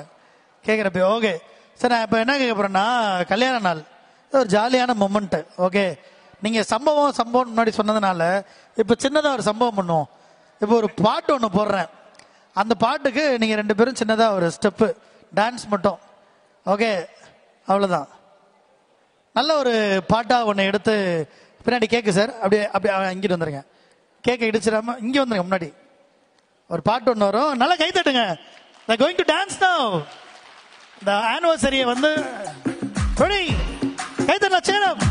கேட்குறப்ப ஓகே சார் நான் இப்போ என்ன கேட்க போறேன்னா கல்யாண நாள். ஒரு ஜாலியான மொமெண்ட்டு ஓகே நீங்கள் சம்பவம் சம்பவம் முன்னாடி சொன்னதுனால இப்போ சின்னதாக ஒரு சம்பவம் பண்ணுவோம். இப்போ ஒரு பாட்டு ஒன்று போடுறேன். அந்த பாட்டுக்கு நீங்கள் ரெண்டு பேரும் சின்னதாக ஒரு ஸ்டெப்பு டான்ஸ் மட்டும். ஓகே அவ்வளோதான் நல்ல ஒரு பாட்டாக ஒன்று எடுத்து பின்னாடி கேக்கு சார் அப்படியே அப்படியே இங்கிட்டு வந்துருங்க. கேட்க இடிச்சிடாம இங்கே வந்துருங்க முன்னாடி. ஒரு பாட்டு ஒன்று வரும். நல்லா கை தட்டுங்க. கோயிங் டு டான்ஸ் தான் இந்த ஆனிவர்சரியை வந்து ரெடி கை தட்டலாம் சேரம்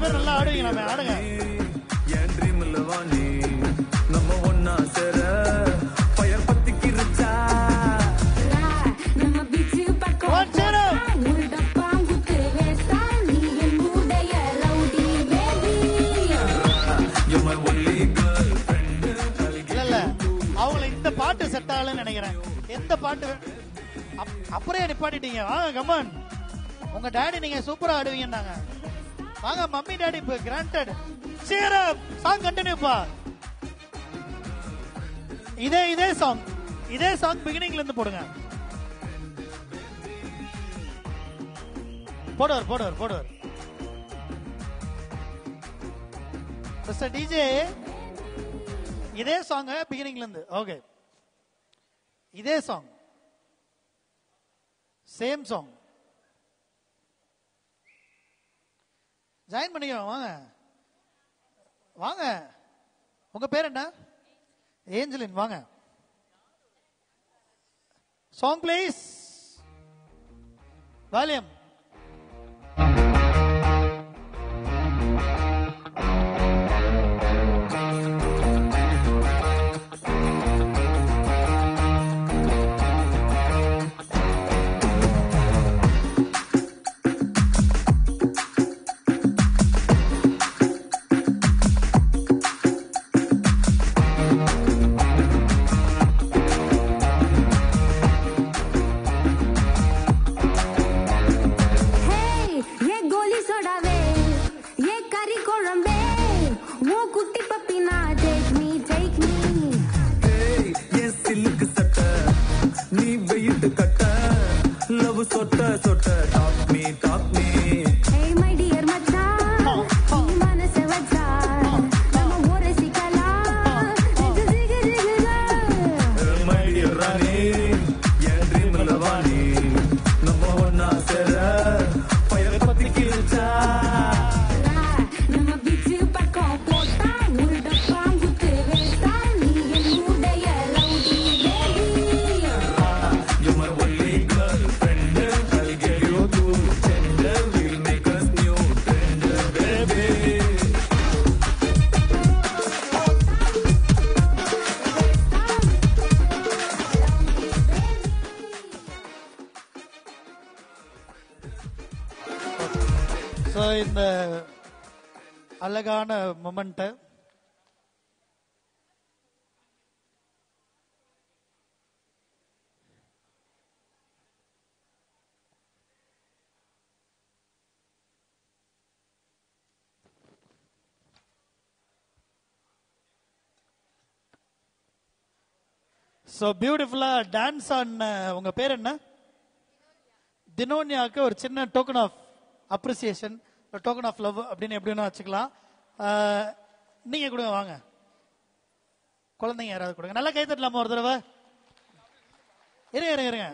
பேர் நல்லா ஆடுவீங்க நம்ம ஆடுங்க. என் ட்ரீம்ல வாணி நம்ம ஒன்னா சேர பயர் நம்ம இந்த பாட்டு செட் ஆகலன்னு நினைக்கிறேன். எந்த பாட்டு? அப்- அப்புறம் நிப்பாட்டிட்டீங்க. வாங்க கமன் உங்க டாடி நீங்க சூப்பரா ஆடுவீங்கன்னாங்க. வாங்க மம்மி டாடி இப்போ கிராண்டட் சீரம் சாங் கண்டினியூ பா. இதே இதே சாங் இதே சாங் பிகினிங்ல இருந்து போடுங்க. போடுவார் போடுவார் போடுவார். மிஸ்டர் டிஜே இதே சாங் பிகினிங்ல இருந்து. ஓகே இதே சாங் சேம் சாங் ஜாயின் பண்ணிக்கிறோம் வாங்க. வாங்க. உங்க பேர் என்ன? ஏஞ்சலின் வாங்க. சாங் பிளீஸ் வால்யூம் அழகான மொமெண்ட்டை. ஸோ பியூட்டிஃபுல்லா டான்ஸ் ஆடின உங்க பேர் என்ன? தினோனியாவுக்கு ஒரு சின்ன token of appreciation token of love அப்படின்னு எப்படி வச்சுக்கலாம். நீங்கள் நீங்க கொடுங்க வாங்க. குழந்தைங்க யாராவது கொடுங்க. நல்லா கை தட்டலாமா ஒரு தடவை? இருங்க இருங்க இருங்க.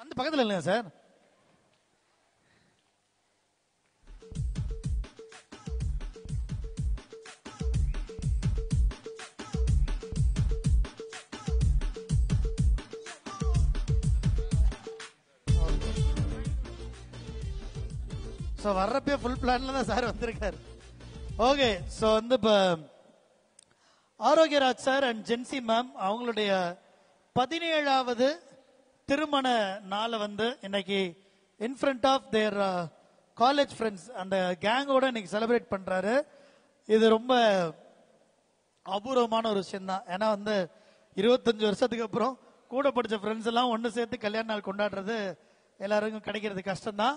வந்து பக்கத்தில் இல்லைங்க சார்? ஸோ வர்றப்பே ஃபுல் பிளான்ல தான் சார் வந்திருக்காரு. ஓகே ஸோ வந்து இப்போ Arokiaraj sir and Jency ma'am அவங்களுடைய பதினேழாவது திருமண நாளை வந்து இன்னைக்கு in front of their college friends அந்த கேங்கோட இன்னைக்கு செலிப்ரேட் பண்ணுறாரு இது ரொம்ப அபூர்வமான ஒரு விஷயம் தான். ஏன்னா வந்து இருபத்தஞ்சு வருஷத்துக்கு அப்புறம் கூட படிச்ச ஃப்ரெண்ட்ஸ் எல்லாம் ஒன்று சேர்த்து கல்யாண நாள் கொண்டாடுறது எல்லாருக்கும் கிடைக்கிறது கஷ்டம்தான்.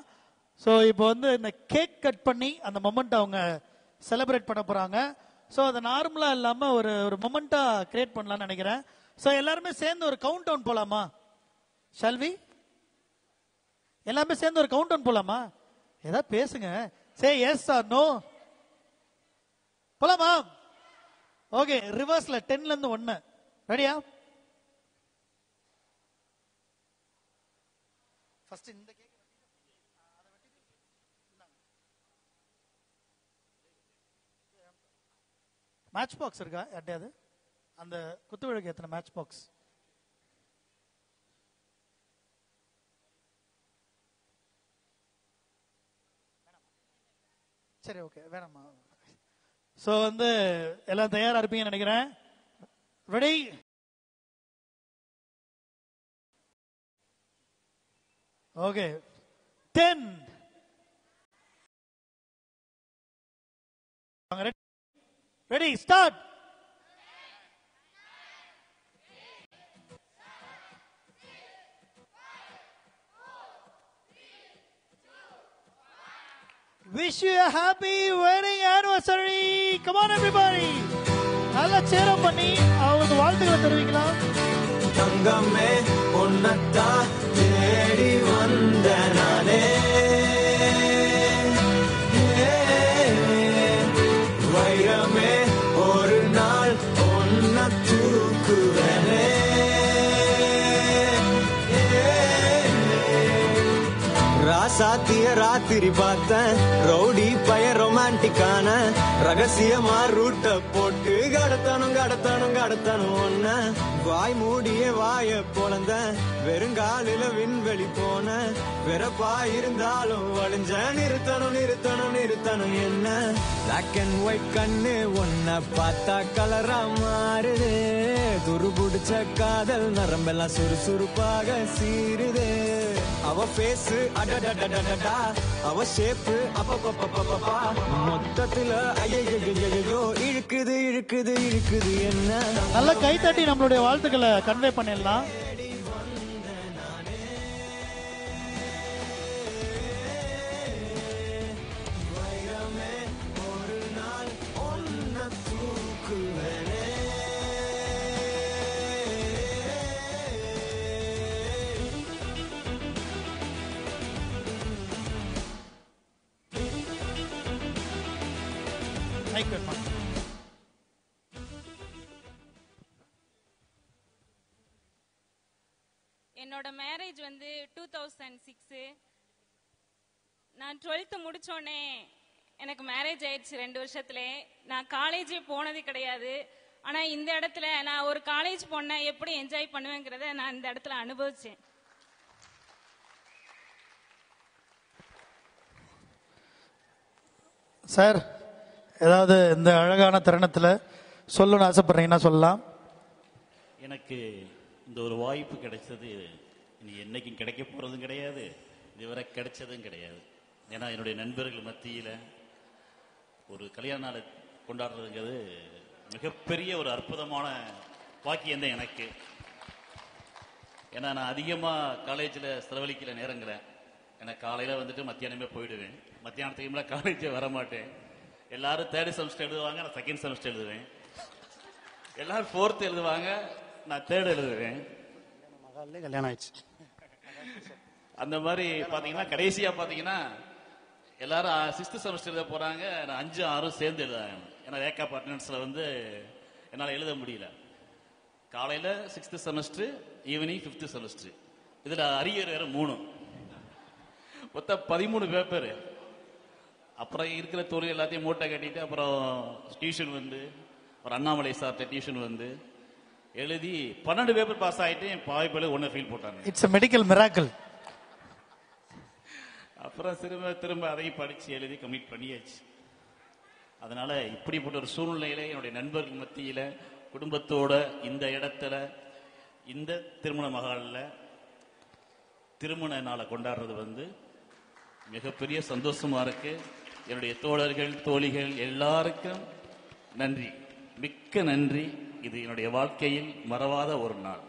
ஸோ இப்போ வந்து இந்த கேக் கட் பண்ணி அந்த மொமெண்ட் அவங்க செலிப்ரேட் பண்ண போறாங்க. ஸோ அதை நார்மலா இல்லாம ஒரு ஒரு மொமெண்டா கிரியேட் பண்ணலாம்னு நினைக்கிறேன். ஸோ எல்லாருமே சேர்ந்து ஒரு கவுண்ட் டவுன் போலாமா ஷல்வி எல்லாமே சேர்ந்து ஒரு கவுண்ட் டவுன் போலாமா? ஏதாவது பேசுங்க. சே எஸ் ஆர் நோ போலாமா? ஓகே ரிவர்ஸ்ல டென்ல இருந்து ஒன்னு ரெடியா ஃபர்ஸ்ட் இந்த மேட்ச் பாக்ஸ் இருக்கா? யார்ட்டையாவது? அந்த குத்துவிளக்கு எத்தனை மேட்ச் பாக்ஸ் சரி ஓகே வேணாமா ஸோ வந்து எல்லாம் தயாரா இருப்பீங்கன்னு நினைக்கிறேன். Ready okay ten ready start Wish you a happy wedding anniversary. Come on everybody. நல்லா சேர பண்ணி அவங்களுக்கு வாழ்த்துக்களை தெரிவிக்கலாம் தங்கமே உன்னத்தான் தேடி வந்தனா சாத்திய ராத்திரி பார்த்தேன். ரவுடி பய ரொமான்டிக்கான ரகசியமா ரூட்ட போட்டு கடத்தனும் கடத்தனும் கடத்தனும் ஒன்ன வாய் மூடிய வாய பொழந்த வெறுங்காலில விண்வெளி போன வெறப்பா இருந்தாலும் வழிஞ்ச நிறுத்தணும் நிறுத்தணும் நிறுத்தணும் என்ன? பிளாக் அண்ட் ஒயிட் கண்ணு ஒன்ன பார்த்தா கலரா மாறுது. துருபுடிச்ச காதல் நரம்பெல்லாம் சுறுசுறுப்பாக சீருது அவ பேசு அடடடடடடா அவ ஷேப் அப்பப்பப்பப்பப்பா. மொத்தத்துல ஐயோ இழுக்குது இழுக்குது இழுக்குது என்ன? நல்ல கை தட்டி நம்மளுடைய வாழ்த்துக்களை கன்வே பண்ணிடலாம். என்னோட மேரேஜ் வந்து டூ தௌசண்ட் சிக்ஸு நான் டுவெல்த்து முடிச்சோடனே எனக்கு மேரேஜ் ஆயிடுச்சு ரெண்டு வருஷத்துல. நான் காலேஜே போனது கிடையாது. ஆனா இந்த இடத்துல நான் ஒரு காலேஜ் பொண்ணை எப்படி என்ஜாய் பண்ணுவேங்கிறத நான் இந்த இடத்துல அனுபவிச்சேன். சார் ஏதாவது இந்த அழகான தருணத்தில் சொல்லணும்னு ஆசைப்படுறீங்கன்னா சொல்லலாம். எனக்கு இந்த ஒரு வாய்ப்பு கிடைச்சது இனி என்னைக்கும் கிடைக்க போறதும் கிடையாது இதுவரை கிடைச்சதும் கிடையாது. ஏன்னா என்னுடைய நண்பர்கள் மத்தியில ஒரு கல்யாண நாளை கொண்டாடுறதுங்கிறது மிகப்பெரிய ஒரு அற்புதமான பாக்கியம் தான் எனக்கு. ஏன்னா நான் அதிகமாக காலேஜில் செலவழிக்கல நேரங்களை ஏன்னா காலையில் வந்துட்டு மத்தியானமே போயிடுவேன். மத்தியானத்துக்கு மேலே காலேஜே வர மாட்டேன் எல்லாரும் தேர்ட் செமஸ்டர் எழுதுவாங்க நான் செகண்ட் செமஸ்டர் எழுதுவேன். எல்லாரும் ஃபோர்த் எழுதுவாங்க நான் தேர்ட் எழுதுவேன். காலிலே கல்யாணம் ஆயிடுச்சு. அந்த மாதிரி பாத்தீங்கன்னா கடைசியா பாத்தீங்கன்னா எல்லாரும் சிக்ஸ்த் செமஸ்டர் எழுத போறாங்க. நான் அஞ்சு ஆறும் சேர்ந்து எழுதாங்க ஏன்னா ரேக்கா அட்டண்டன்ஸ்ல வந்து என்னால் எழுத முடியல. காலையில sixth semester evening fifth semester இதுல அரியர் வேற மூணு. மொத்தம் பதிமூணு பேப்பர் அப்புறம் இருக்கிற தொழில் எல்லாத்தையும் மூட்டை கட்டிட்டு அப்புறம் டியூஷன் வந்து அப்புறம் அண்ணாமலை சார்ட்ட டியூஷன் வந்து எழுதி பன்னெண்டு பேப்பர் பாஸ் ஆயிட்டு என் பாவி பேர் ஒன்னு ஃபீல் போட்டாங்க இட்ஸ் மெடிக்கல் மிராக்கிள் அப்புறம் திரும்ப திரும்ப அதையும் படிச்சு எழுதி கம்ப்ளீட் பண்ணியாச்சு. அதனால இப்படிப்பட்ட ஒரு சூழ்நிலையில என்னுடைய நண்பர்கள் மத்தியில குடும்பத்தோட இந்த இடத்துல இந்த திருமண மகால்ல திருமண நாளை கொண்டாடுறது வந்து மிகப்பெரிய சந்தோஷமா இருக்கு. என்னுடைய தோழர்கள் தோழிகள் எல்லாருக்கும் நன்றி. மிக்க நன்றி. இது என்னுடைய வாழ்க்கையில் மறவாத ஒரு நாள்.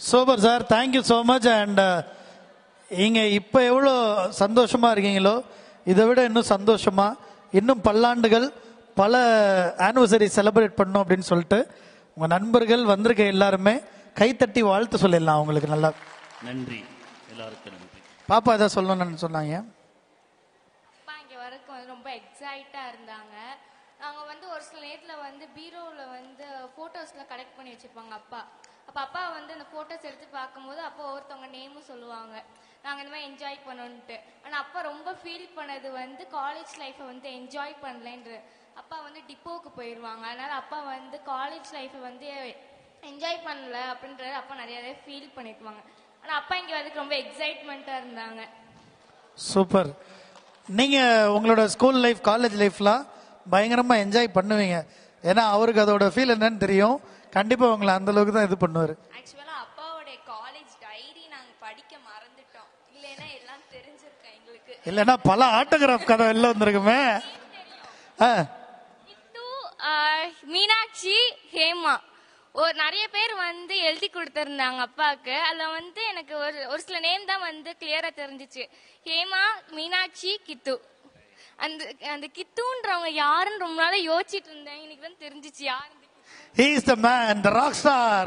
Super sir thank you so much and நீங்க இப்போ எவ்வளோ சந்தோஷமா இருக்கீங்களோ இதை விட இன்னும் சந்தோஷமா இன்னும் பல்லாண்டுகள் பல ஆனிவர்சரி செலிப்ரேட் பண்ணணும் அப்படின்னு சொல்லிட்டு உங்க நண்பர்கள் வந்திருக்க எல்லாருமே கைத்தட்டி வாழ்த்து சொல்லிடலாம் அவங்களுக்கு நல்லா. நன்றி. எல்லாருக்கும் நன்றி. பாப்பா ஏதாவது சொல்லணும்னு சொன்னாங்க? ரொம்ப எக்ஸைட்டாக நாங்கள் ஒரு சில நேரத்தில் வந்து பீரோவில் வந்து ஃபோட்டோஸ்லாம் கலெக்ட் பண்ணி வச்சுருப்பாங்க அப்பா. அப்போ அப்பா வந்து அந்த ஃபோட்டோஸ் எடுத்து பார்க்கும்போது அப்போ ஒருத்தவங்க நேமும் சொல்லுவாங்க. நாங்கள் இந்த மாதிரி என்ஜாய் பண்ணோன்ட்டு. ஆனால் அப்பா ரொம்ப ஃபீல் பண்ணது வந்து காலேஜ் லைஃப்பை வந்து என்ஜாய் பண்ணலன்ற. அப்பா வந்து டிப்போக்கு போயிடுவாங்க அதனால அப்பா வந்து காலேஜ் லைஃப்பை வந்து என்ஜாய் பண்ணல அப்படின்றது அப்பா நிறையாவே ஃபீல் பண்ணிக்குவாங்க. ஆனால் அப்பா இங்கே வரதுக்கு ரொம்ப எக்ஸைட்மெண்ட்டாக இருந்தாங்க. சூப்பர். நீங்க உங்களோட ஸ்கூல் லைஃப் காலேஜ் லைஃப்லாம் பயங்கரமா என்ஜாய் பண்ணுவீங்க. ஏன்னா அவருக்கு அதோட ஃபீல் என்னன்னு தெரியும். கண்டிப்பா உங்களை அந்த அளவுக்கு தான் இது பண்ணுவாரு. ஆக்சுவலா அப்பாவோடைய காலேஜ் டைரி நாங்க படிக்க மறந்துட்டோம். இல்லைன்னா எல்லாம் தெரிஞ்சிருக்கேன் எங்களுக்கு. இல்லைன்னா பல ஆட்டோகிராஃப் கதை வெளில வந்திருக்குமே. ஆ. மீனாட்சி ஹேமா. ஒரு நிறைய பேர் வந்து எழுதி கொடுத்துருந்தாங்க அப்பாவுக்கு. அதில் வந்து எனக்கு ஒரு ஒரு சில நேம் தான் வந்து கிளியரா தெரிஞ்சிச்சு. ஹேமா மீனாட்சி கித்து. அந்த அந்த கித்துன்றவங்க யாருன்னு ரொம்ப நாளா யோசிச்சிட்டு இருந்தேன். இன்னைக்கு தான் தெரிஞ்சிச்சு யாரு He is the man, the rock star,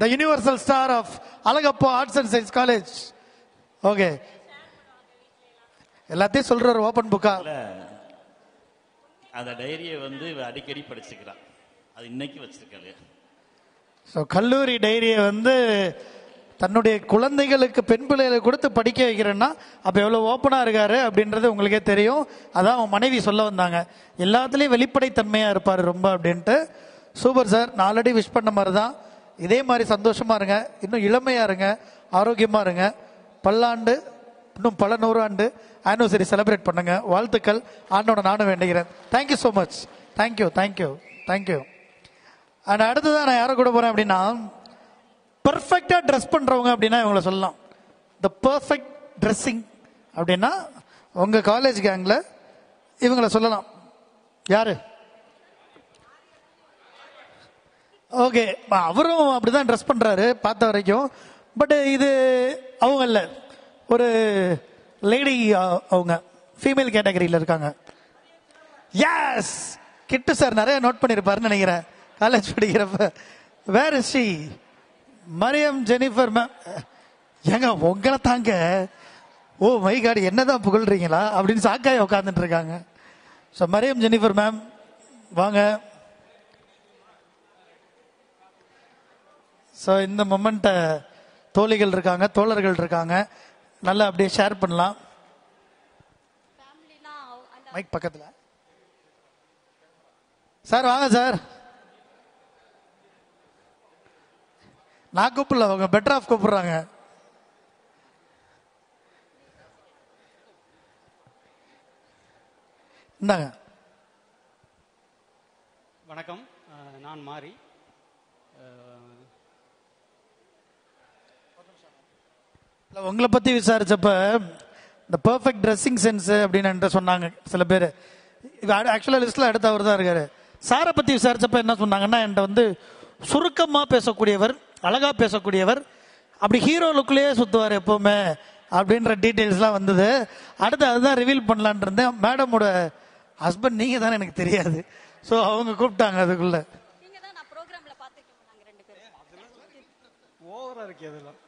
the universal star of Alagappa Arts and Science College. Okay எல்லாத்தையும் சொல்றாரு ஓபன் புக்கா அந்த டைரியை வந்து அடிக்கடி படிச்சுக்கிறான். அது இன்னைக்கு வச்சிருக்காரு. ஸோ கல்லூரி டைரியை வந்து தன்னுடைய குழந்தைகளுக்கு பெண் பிள்ளைகளை கொடுத்து படிக்க வைக்கிறேன்னா அப்போ எவ்வளோ ஓப்பனாக இருக்காரு அப்படின்றது உங்களுக்கே தெரியும். அதான் அவன் மனைவி சொல்ல வந்தாங்க. எல்லாத்துலேயும் வெளிப்படைத்தன்மையாக இருப்பார் ரொம்ப அப்படின்ட்டு. Super sir. நாலடி விஷ் பண்ண மாதிரி தான் இதே மாதிரி சந்தோஷமாக இருங்க. இன்னும் இளமையாக இருங்க. ஆரோக்கியமாக இருங்க. பல்லாண்டு இன்னும் பல நூறாண்டு ஆனிவர்சரி செலிப்ரேட் பண்ணுங்கள் வாழ்த்துக்கள். ஆண்டோட நானும் வேண்டுகிறேன். Thank you so much thank you thank you thank you and அடுத்ததான் நான் யாரை கூட போகிறேன் அப்படின்னா பர்ஃபெக்டாக ட்ரெஸ் பண்ணுறவங்க அப்படின்னா இவங்களை சொல்லலாம். த பர்ஃபெக்ட் ட்ரெஸ்ஸிங் அப்படின்னா உங்கள் காலேஜ் கேங்கில் இவங்கள சொல்லலாம். யார்? ஓகே அவரும் அப்படி தான் ட்ரெஸ் பண்ணுறாரு பார்த்த வரைக்கும். பட் இது அவங்க இல்லை. ஒரு லேடி அவங்க ஃபீமேல் கேட்டகரியில் இருக்காங்க. எஸ் கிட்டு சார் நிறைய நோட் பண்ணியிருப்பாருன்னு நினைக்கிறேன். காலேஜ் படிக்கிறப்ப. Where is she Mariam Jennifer ma'am ஏங்க உங்களை தாங்க. ஓ மை காடு என்னதான் புகழ்றீங்களா? அப்படின்னு சாக்காய உட்காந்துட்டு இருக்காங்க. ஸோ மரியம் ஜெனிஃபர் மேம் வாங்க. ஸோ இந்த மொமெண்ட்டை தோழிகள் இருக்காங்க தோழர்கள் இருக்காங்க. நல்லா அப்படியே ஷேர் பண்ணலாம். மைக் பக்கத்தில். சார் வாங்க சார் நான் கூப்பிடல அவங்க பெட்டர் ஆஃப் கூப்பிடுறாங்க. இந்தாங்க. வணக்கம். நான் மாறி இல்ல, உங்களை பத்தி விசாரிச்சப்ப இந்த பெர்ஃபெக்ட் ட்ரெஸ்ஸிங் சென்ஸ் அப்படின்னு சொன்னாங்க சில பேர். ஆக்சுவலா லிஸ்ட்ல அடுத்து அவர் தான் இருக்காரு. சாரை பத்தி விசாரிச்சப்ப என்ன சொன்னாங்கன்னா என்கிட்ட வந்து சுருக்கமா பேசக்கூடியவர் அழகா பேசக்கூடியவர். அப்படி ஹீரோ லுக்லயே சுத்துவார் எப்பவுமே அப்படின்ற டீட்டெயில்ஸ்லாம் வந்தது. அடுத்து அதுதான் ரிவீல் பண்ணலான் இருந்தேன். மேடமோட ஹஸ்பண்ட் நீங்க தானே எனக்கு தெரியாது. ஸோ அவங்க கூப்பிட்டாங்க அதுக்குள்ள. ஓவரா இருக்கு அதெல்லாம்.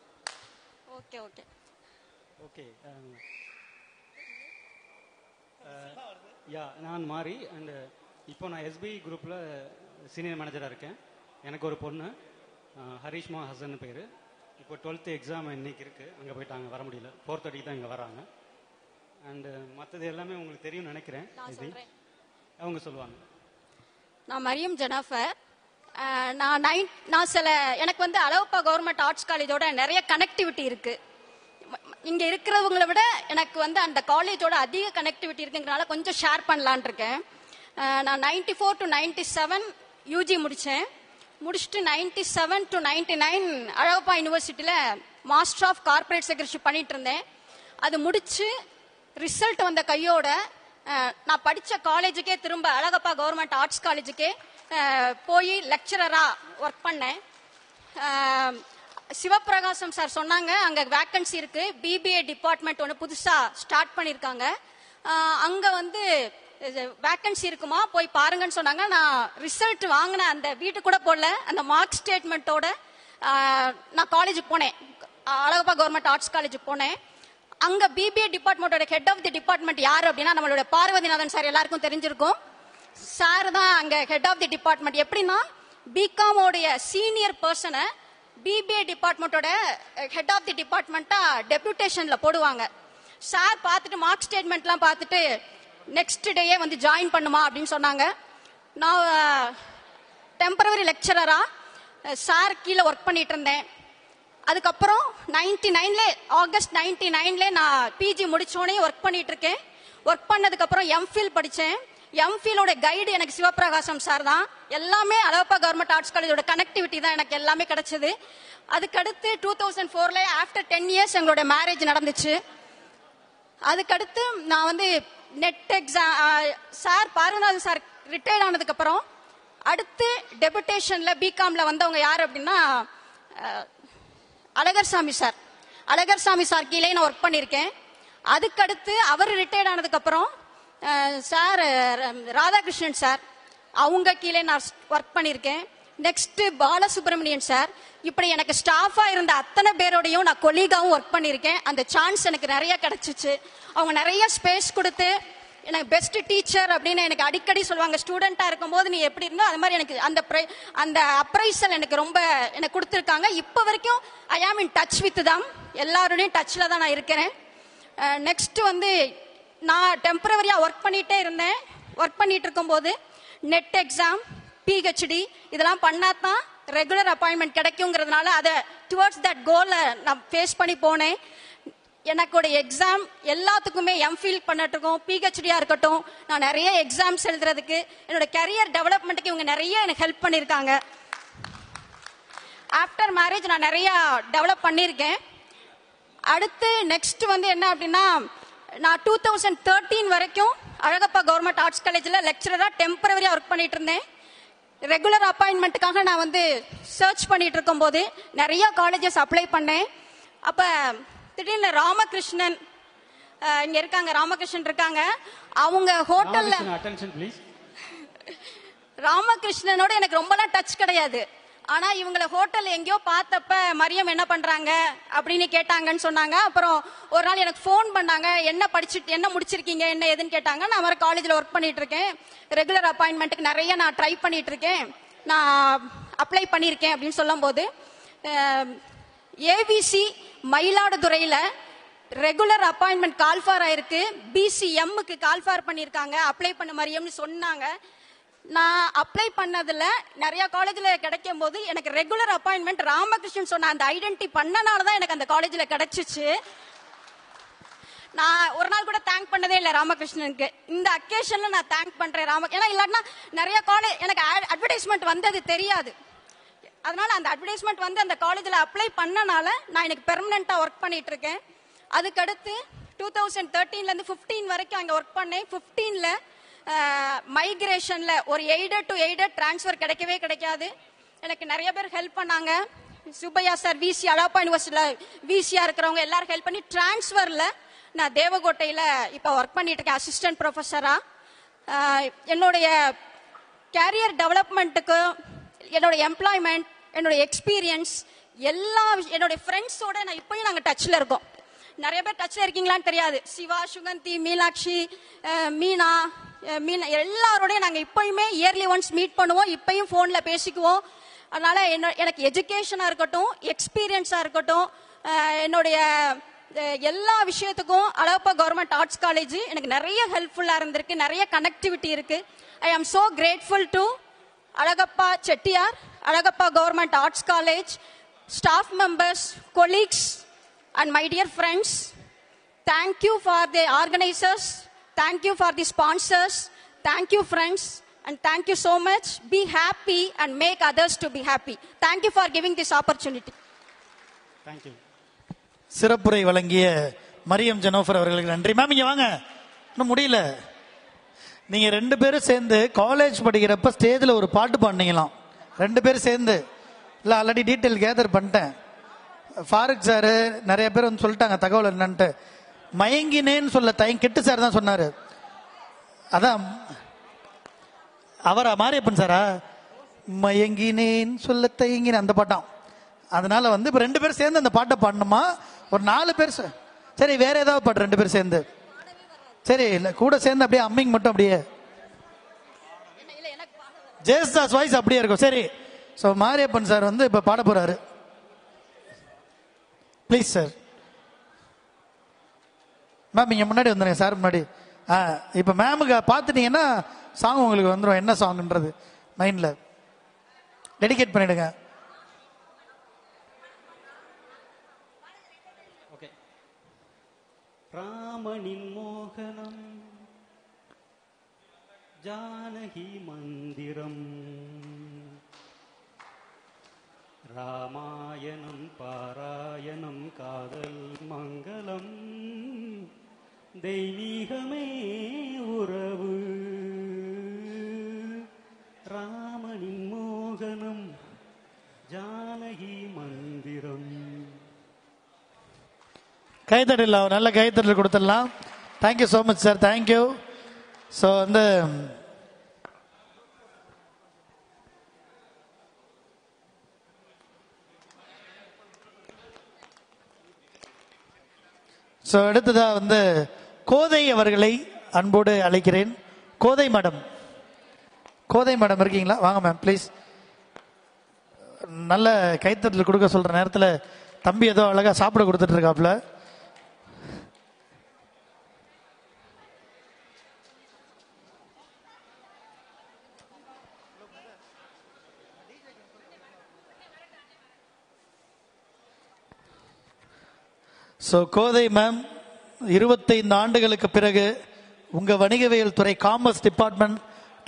ஓகே ஓகே ஓகே யா நான் மாறி அண்ட் இப்போ நான் எஸ்பிஐ குரூப்பில் சீனியர் மேனேஜராக இருக்கேன். எனக்கு ஒரு பொண்ணு. ஹரிஷ்மா ஹசன் பேர். இப்போ டுவெல்த்து எக்ஸாம் இன்னைக்கு இருக்குது அங்கே போயிட்டாங்க வர முடியல. ஃபோர் தேர்ட்டிக்கு தான் இங்கே வராங்க. அண்டு மற்றது எல்லாமே உங்களுக்கு தெரியும்னு நினைக்கிறேன் இது. அவங்க சொல்லுவாங்க. நான் மரியம் ஜனாஃபர். நான் நைன் நான் சில எனக்கு வந்து அழகப்பா கவர்மெண்ட் ஆர்ட்ஸ் காலேஜோட நிறைய கனெக்டிவிட்டி இருக்கு. ம- இங்க இருக்கிறவங்களை விட எனக்கு வந்து அந்த காலேஜோட அதிக கனெக்டிவிட்டி இருக்குங்கிறனால கொஞ்சம் ஷேர் பண்ணலான் இருக்கேன். நான் ninety four to ninety seven UG முடித்தேன் முடிச்சுட்டு ninety seven to ninety nine Alagappa யூனிவர்சிட்டியில் மாஸ்டர் ஆஃப் கார்ப்பரேட் செக்ரட்டரி பண்ணிட்டு இருந்தேன் அது முடிச்சு ரிசல்ட் வந்த கையோட நான் படித்த காலேஜுக்கே திரும்ப அழகப்பா கவர்மெண்ட் ஆர்ட்ஸ் காலேஜுக்கே போய் லெக்சரராக ஒர்க் பண்ணேன். சிவபிரகாசம் சார் சொன்னாங்க அங்கே வேக்கன்சி இருக்குது பிபிஏ டிபார்ட்மெண்ட் ஒன்று புதுசாக ஸ்டார்ட் பண்ணியிருக்காங்க அங்கே வந்து வேக்கன்சி இருக்குமா? போய் பாருங்கன்னு சொன்னாங்க. நான் ரிசல்ட் வாங்கின அந்த வீட்டு கூட போடல. அந்த மார்க் ஸ்டேட்மெண்ட்டோட நான் காலேஜுக்கு போனேன். அழகப்பா கவர்மெண்ட் ஆர்ட்ஸ் காலேஜுக்கு போனேன். அங்க பிபிஏ டிபார்ட்மெண்ட்டோட ஹெட் ஆஃப் தி டிபார்ட்மெண்ட் யார் அப்படின்னா நம்மளோட பார்வதிநாதன் சார் எல்லாருக்கும் தெரிஞ்சிருக்கும். சார் தான் அங்க ஹெட் ஆஃப் தி டிபார்ட்மெண்ட் எப்படின்னா பிகாமோடைய சீனியர் பர்சனை பிபிஏ டிபார்ட்மெண்ட்டோட ஹெட் ஆஃப் தி டிபார்ட்மெண்ட்டாக டெபுட்டேஷனில் போடுவாங்க. சார் பார்த்துட்டு மார்க் ஸ்டேட்மெண்ட்லாம் பார்த்துட்டு நெக்ஸ்ட் டேயே வந்து ஜாயின் பண்ணுமா அப்படின்னு சொன்னாங்க. நான் டெம்பரவரி லெக்சரராக சார் கீழே ஒர்க் பண்ணிட்டு இருந்தேன். அதுக்கப்புறம் நைன்டி நைன்ல ஆகஸ்ட் நைன்டி நைன்ல நான் பிஜி முடிச்சோடனே ஒர்க் பண்ணிட்டு இருக்கேன். ஒர்க் பண்ணதுக்கப்புறம் எம்ஃபில் படித்தேன் எம்ஃபிலோட கைடு எனக்கு சிவபிரகாசம் சார் தான். எல்லாமே அழகப்பா கவர்மெண்ட் ஆர்ட்ஸ் காலேஜோட கனெக்டிவிட்டி தான் எனக்கு எல்லாமே கிடைச்சது. அதுக்கடுத்து டூ தௌசண்ட் ஃபோர்லேயே ஆஃப்டர் டென் இயர்ஸ் எங்களோட மேரேஜ் நடந்துச்சு. அதுக்கடுத்து நான் வந்து NET exam sir Parvanathan sir retired ஆனதுக்கு அப்புறம் அடுத்து டெபுடேஷன்ல பிகாம்ல வந்தவங்க யார் அப்படின்னா அழகர் சாமி சார். அழகர் சாமி சார் கீழே நான் ஒர்க் பண்ணியிருக்கேன் அதுக்கடுத்து அவர் ரிட்டையர்ட் ஆனதுக்கு அப்புறம் சார் ராதாகிருஷ்ணன் சார் அவங்க கீழே நான் ஒர்க் பண்ணியிருக்கேன் நெக்ஸ்ட்டு பாலசுப்ரமணியன் சார். இப்படி எனக்கு ஸ்டாஃபாக இருந்த அத்தனை பேரோடையும் நான் கொலீகாவும் ஒர்க் பண்ணியிருக்கேன் அந்த சான்ஸ் எனக்கு நிறைய கிடச்சிச்சு. அவங்க நிறைய ஸ்பேஸ் கொடுத்து எனக்கு பெஸ்ட் டீச்சர் அப்படின்னு எனக்கு அடிக்கடி சொல்லுவாங்க. ஸ்டூடெண்டா இருக்கும்போது நீ எப்படி இருந்தோ அது மாதிரி எனக்கு அந்த ப்ரை அந்த அப்ரைசல் எனக்கு ரொம்ப எனக்கு கொடுத்துருக்காங்க. இப்போ வரைக்கும் ஐ ஆம் இன் டச் வித் தம் எல்லாரோடையும் டச்சில் தான் நான் இருக்கிறேன். நெக்ஸ்ட் வந்து நான் டெம்பரவரியாக ஒர்க் பண்ணிகிட்டே இருந்தேன். ஒர்க் பண்ணிட்டு இருக்கும்போது நெட் எக்ஸாம் பிஹெச்டி இதெல்லாம் பண்ணால் தான் ரெகுலர் அப்பாயின்மெண்ட் கிடைக்குங்கிறதுனால அதை டுவர்ட்ஸ் தட் கோலை நான் ஃபேஸ் பண்ணி போனேன். எனக்குடைய எக்ஸாம் எல்லாத்துக்குமே எம்ஃபில் பண்ணட்டுக்கும் பிஹெச்டியாக இருக்கட்டும் நான் நிறைய எக்ஸாம்ஸ் எழுதுறதுக்கு என்னோட கரியர் டெவலப்மெண்ட்டுக்கு இவங்க நிறைய எனக்கு ஹெல்ப் பண்ணியிருக்காங்க. ஆஃப்டர் மேரேஜ் நான் நிறைய டெவலப் பண்ணியிருக்கேன். அடுத்து நெக்ஸ்ட் வந்து என்ன அப்படின்னா நான் டூ தௌசண்ட் தேர்ட்டீன் வரைக்கும் அழகப்பா கவர்மெண்ட் ஆர்ட்ஸ் காலேஜில் லெக்சரராக டெம்பரவரியாக ஒர்க் பண்ணிட்டு இருந்தேன். ரெகுலர் அப்பாயின்மெண்ட்டுக்காக நான் வந்து சர்ச் பண்ணிட்டு இருக்கும்போது நிறைய காலேஜஸ் அப்ளை பண்ணேன். அப்போ திடீர்னு ராமகிருஷ்ணன் இங்க இருக்காங்க ராமகிருஷ்ணன் இருக்காங்க. அவங்க ஹோட்டல்ல ராமகிருஷ்ணனோட எனக்கு ரொம்பலாம் டச் கிடையாது. ஆனா இவங்களை ஹோட்டல் எங்கேயோ பார்த்தப்ப மரியம் என்ன பண்றாங்க அப்படின்னு கேட்டாங்கன்னு சொன்னாங்க. அப்புறம் ஒரு நாள் எனக்கு ஃபோன் பண்ணாங்க. என்ன படிச்சுட்டு என்ன முடிச்சிருக்கீங்க என்ன ஏதுன்னு கேட்டாங்க. நான் வர காலேஜில் ஒர்க் பண்ணிட்டு இருக்கேன் ரெகுலர் அப்பாயின்மெண்ட்டுக்கு நிறைய நான் ட்ரை பண்ணிட்டு இருக்கேன் நான் அப்ளை பண்ணியிருக்கேன் அப்படின்னு சொல்லும்போது ஏவிசி மயிலாடுதுறையில் ரெகுலர் அப்பாயின்மெண்ட் கால்ஃபார் ஆயிருக்கு. பிசிஎம்முக்கு கால்ஃபார் பண்ணியிருக்காங்க அப்ளை பண்ண மரியம்னு சொன்னாங்க. நான் அப்ளை பண்ணதுல நிறைய காலேஜில் கிடைக்கும் போது எனக்கு ரெகுலர் அப்பாயின்மெண்ட் ராமகிருஷ்ணன் சொன்ன அந்த ஐடென்டி பண்ணனால தான் எனக்கு அந்த காலேஜில் கிடைச்சிச்சு. நான் ஒரு நாள் கூட தேங்க் பண்ணதே இல்லை ராமகிருஷ்ணனுக்கு. இந்த அக்கேஷனில் நான் தேங்க் பண்ணுறேன் ராம ஏன்னா இல்லாட்டினா நிறைய காலேஜ் எனக்கு அட்வர்டைஸ்மெண்ட் வந்தது தெரியாது. அதனால அந்த அட்வர்டைஸ்மெண்ட் வந்து அந்த காலேஜில் அப்ளை பண்ணனால நான் எனக்கு பெர்மனெண்ட்டாக ஒர்க் பண்ணிட்டு இருக்கேன் அதுக்கடுத்து டூ தௌசண்ட் தேர்ட்டீன்லேருந்து ஃபிஃப்டீன் வரைக்கும் அங்கே ஒர்க் பண்ணேன். ஃபிஃப்டீனில் மைக்ரேஷனில் ஒரு எய்டட் டு எய்டட் ட்ரான்ஸ்ஃபர் கிடைக்கவே கிடைக்காது. எனக்கு நிறைய பேர் ஹெல்ப் பண்ணாங்க. சுப்பையா சார் விசி அழப்பா யூனிவர்சிட்டியில் விசியாக இருக்கிறவங்க எல்லாரும் ஹெல்ப் பண்ணி ட்ரான்ஸ்ஃபரில் நான் தேவகோட்டையில் இப்போ ஒர்க் பண்ணிட்டு இருக்கேன் அசிஸ்டன்ட் ப்ரொஃபஸராக என்னுடைய கேரியர் டெவலப்மெண்ட்டுக்கு என்னோட எம்ப்ளாய்மெண்ட் என்னோட எக்ஸ்பீரியன்ஸ் எல்லா என்னுடைய ஃப்ரெண்ட்ஸோட நான் இப்பயும் நாங்கள் டச்சில் இருக்கோம். நிறைய பேர் டச்சில் இருக்கீங்களான்னு தெரியாது. சிவா சுகந்தி மீனாட்சி மீனா மீனா எல்லாரோடையும் நாங்கள் இப்பயுமே இயர்லி ஒன்ஸ் மீட் பண்ணுவோம். இப்பயும் ஃபோனில் பேசிக்குவோம். அதனால் என்ன எனக்கு எஜுகேஷனாக இருக்கட்டும் எக்ஸ்பீரியன்ஸாக இருக்கட்டும் என்னுடைய எல்லா விஷயத்துக்கும் அழகப்பா கவர்மெண்ட் ஆர்ட்ஸ் காலேஜ் எனக்கு நிறைய ஹெல்ப்ஃபுல்லாக இருந்திருக்கு. நிறைய கனெக்டிவிட்டி இருக்குது I am so grateful to Alagappa Chettiar Alagappa government arts college staff members colleagues and my dear friends thank you for the organisers thank you for the sponsors thank you friends and thank you so much be happy and make others to be happy thank you for giving this opportunity thank you சிறப்புரை வழங்கிய மரியம் ஜனோஃபர் அவர்களுக்கு நன்றி. Ma'am இங்க வாங்க. இன்னும் முடியல. நீங்க ரெண்டு பேரும் சேர்ந்து காலேஜ் படிக்கிறப்ப ஸ்டேஜில் ஒரு பாட்டு பாடினீங்களாம். ரெண்டு பேரும் சேர்ந்து. இல்லை ஆல்ரெடி டீட்டெயில் கேதர் பண்ணிட்டேன். ஃபாரூக் சார் நிறைய பேர் வந்து சொல்லிட்டாங்க தகவல் என்னன்ட்டு. மயங்கினேன்னு சொல்ல தயங்க கெட்டு சார் தான் சொன்னார். அதான் அவரா மாரியப்பன் சாரா? மயங்கினேன் சொல்ல தயங்கினேன் அந்த பாட்டம். அதனால வந்து இப்போ ரெண்டு பேரும் சேர்ந்து அந்த பாட்டை பாடணுமா? ஒரு நாலு பேர் சே- சரி வேற ஏதாவது பாட்டு ரெண்டு பேரும் சேர்ந்து. சரி இல்லை கூட சேர்ந்து அப்படியே அம்மிங் மட்டும் அப்படியே. ஜெயஸ்தாஸ் வாய்ஸ் அப்படியே இருக்கும். சரி. ஸோ மாரியப்பன் சார் வந்து இப்போ பாட போறாரு. ப்ளீஸ் சார் மேம் இங்கே முன்னாடி வந்துடுங்க சார் முன்னாடி. ஆ இப்போ மேமுக்கு பார்த்துட்டீங்கன்னா சாங் உங்களுக்கு வந்துடும் என்ன சாங்ன்றது மைண்டில் டெடிகேட் பண்ணிடுங்க. ஓகே ராமனின் மோகனம் ஜானகி மந்திரம். ராமாயணம் பாராயணம் காதல் மங்களம் தெய்வீகமே உறவு. ராமனின் மோகனம் ஜானகி மந்திரம். கைத்தட்டல் நல்ல கைத்தட்டல் கொடுத்துடலாம். Thank you so much sir thank you so வந்து ஸோ அடுத்ததாக வந்து கோதை அவர்களை அன்போடு அழைக்கிறேன். கோதை மேடம். கோதை மேடம் இருக்கீங்களா? வாங்க மேம் ப்ளீஸ் நல்ல கைத்தட்டல் கொடுக்க சொல்கிற நேரத்தில் தம்பி ஏதோ அழகாக சாப்பிட கொடுத்துட்ருக்காப்புல ஸோ கோதை மேம் இருபத்தைந்து ஆண்டுகளுக்கு பிறகு உங்கள் வணிகவியல் துறை காமர்ஸ் டிபார்ட்மெண்ட்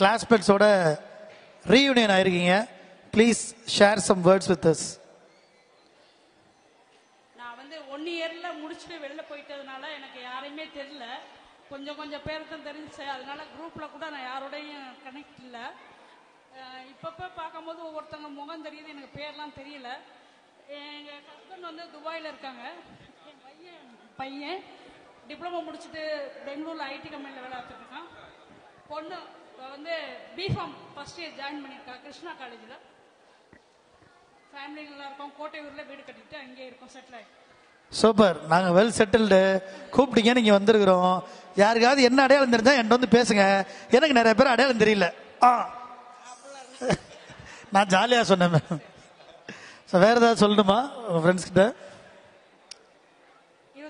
கிளாஸ்மேட்ஸோட reunion ஆயிருக்கீங்க. Please share some words with us நான் வந்து ஒன் இயரில் முடிச்சுட்டு வெளில போயிட்டதுனால எனக்கு யாரையுமே தெரியல. கொஞ்சம் கொஞ்சம் பேர் தான் தெரிஞ்சுச்சு. அதனால குரூப்பில் கூட நான் யாரோடையும் கனெக்ட் இல்லை. இப்பப்போ பார்க்கும்போது ஒவ்வொருத்தவங்க முகம் தெரியுது. எனக்கு பேர்லாம் தெரியல. எங்கள் ஹஸ்பண்ட் வந்து துபாயில் இருக்காங்க. பையன் பையன். டிப்ளமோ முடிச்சுட்டு பெங்களூர்ல ஐடி கம்பெனியில் வேலை பார்த்துட்டு பொண்ணு வந்து பிஃபார்ம் ஃபர்ஸ்ட் இயர் ஜாயின் பண்ணியிருக்கா கிருஷ்ணா காலேஜில் ஃபேமிலி நல்லா இருக்கும். கோட்டையூரில் வீடு கட்டிட்டு அங்கேயே இருக்கோம் செட்டில் ஆகி சூப்பர் நாங்கள் வெல் செட்டில்டு கூப்பிட்டீங்க நீங்கள் வந்திருக்கிறோம். யாருக்காவது என்ன அடையாளம் தெரிஞ்சா என்கிட்ட வந்து பேசுங்க. எனக்கு நிறைய பேர் அடையாளம் தெரியல. ஆ. நான் ஜாலியாக சொன்னேன் மேம் ஸோ வேறு ஏதாவது சொல்லணுமா உங்கள் ஃப்ரெண்ட்ஸ்கிட்ட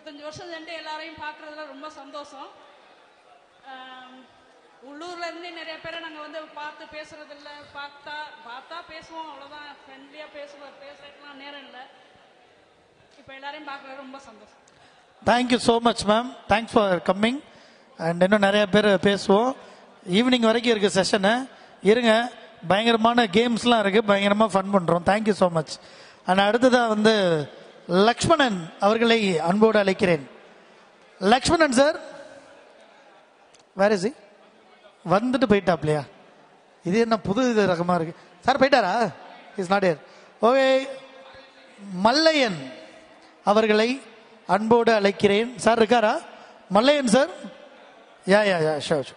இருபத்தஞ்சு வருஷம் சென்று எல்லாரையும் பார்க்கறதுல ரொம்ப சந்தோஷம். உள்ளூர்ல இருந்து நிறைய பேரை நாங்கள் வந்து பார்த்து பேசுறது இல்லை பார்த்தா பார்த்தா பேசுவோம் அவ்வளோதான் ஃப்ரெண்ட்லியாக பேசுவோம் பேசலாம் நேரம் இல்லை. இப்போ எல்லாரையும் பார்க்கறது ரொம்ப சந்தோஷம். Thank you so much ma'am thanks for coming and இன்னும் நிறைய பேர் பேசுவோம். ஈவினிங் வரைக்கும் இருக்குது செஷனு இருங்க. பயங்கரமான கேம்ஸ்லாம் இருக்குது பயங்கரமாக ஃபன் பண்ணுறோம் தேங்க்யூ ஸோ மச் அண்ட் அடுத்ததாக வந்து லக்ஷ்மணன் அவர்களை அன்போடு அழைக்கிறேன். லக்ஷ்மணன் சார் வேற இஸ் வந்துட்டு போயிட்டாப்லையா? இது என்ன புது இது ரகமாக இருக்கு. சார் போயிட்டாரா? Is not here okay Mallaiyan அவர்களை அன்போடு அழைக்கிறேன். சார் இருக்காரா? Mallaiyan sir yeah yeah yeah show show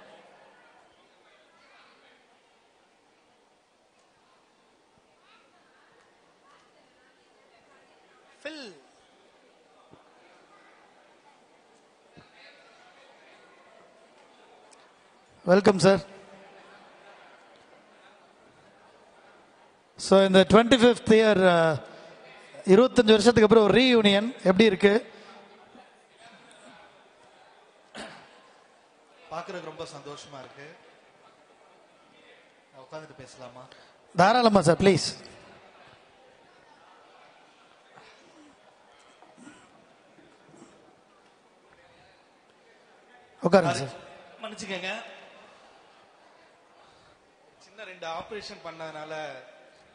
welcome sir so இந்த டுவெண்ட்டி ஃபிஃப்த் இயர் இருபத்தஞ்சு வருஷத்துக்கு அப்புறம் ஒரு ரீயூனியன் எப்படி இருக்கு? பார்க்கறதுக்கு ரொம்ப சந்தோஷமா இருக்கு. உட்காந்துட்டு பேசலாமா? தாராளமா சார் ப்ளீஸ் உட்காருங்க சார் மன்னிச்சுக்கங்க. சின்ன ரெண்டு ஆபரேஷன் பண்ணதுனால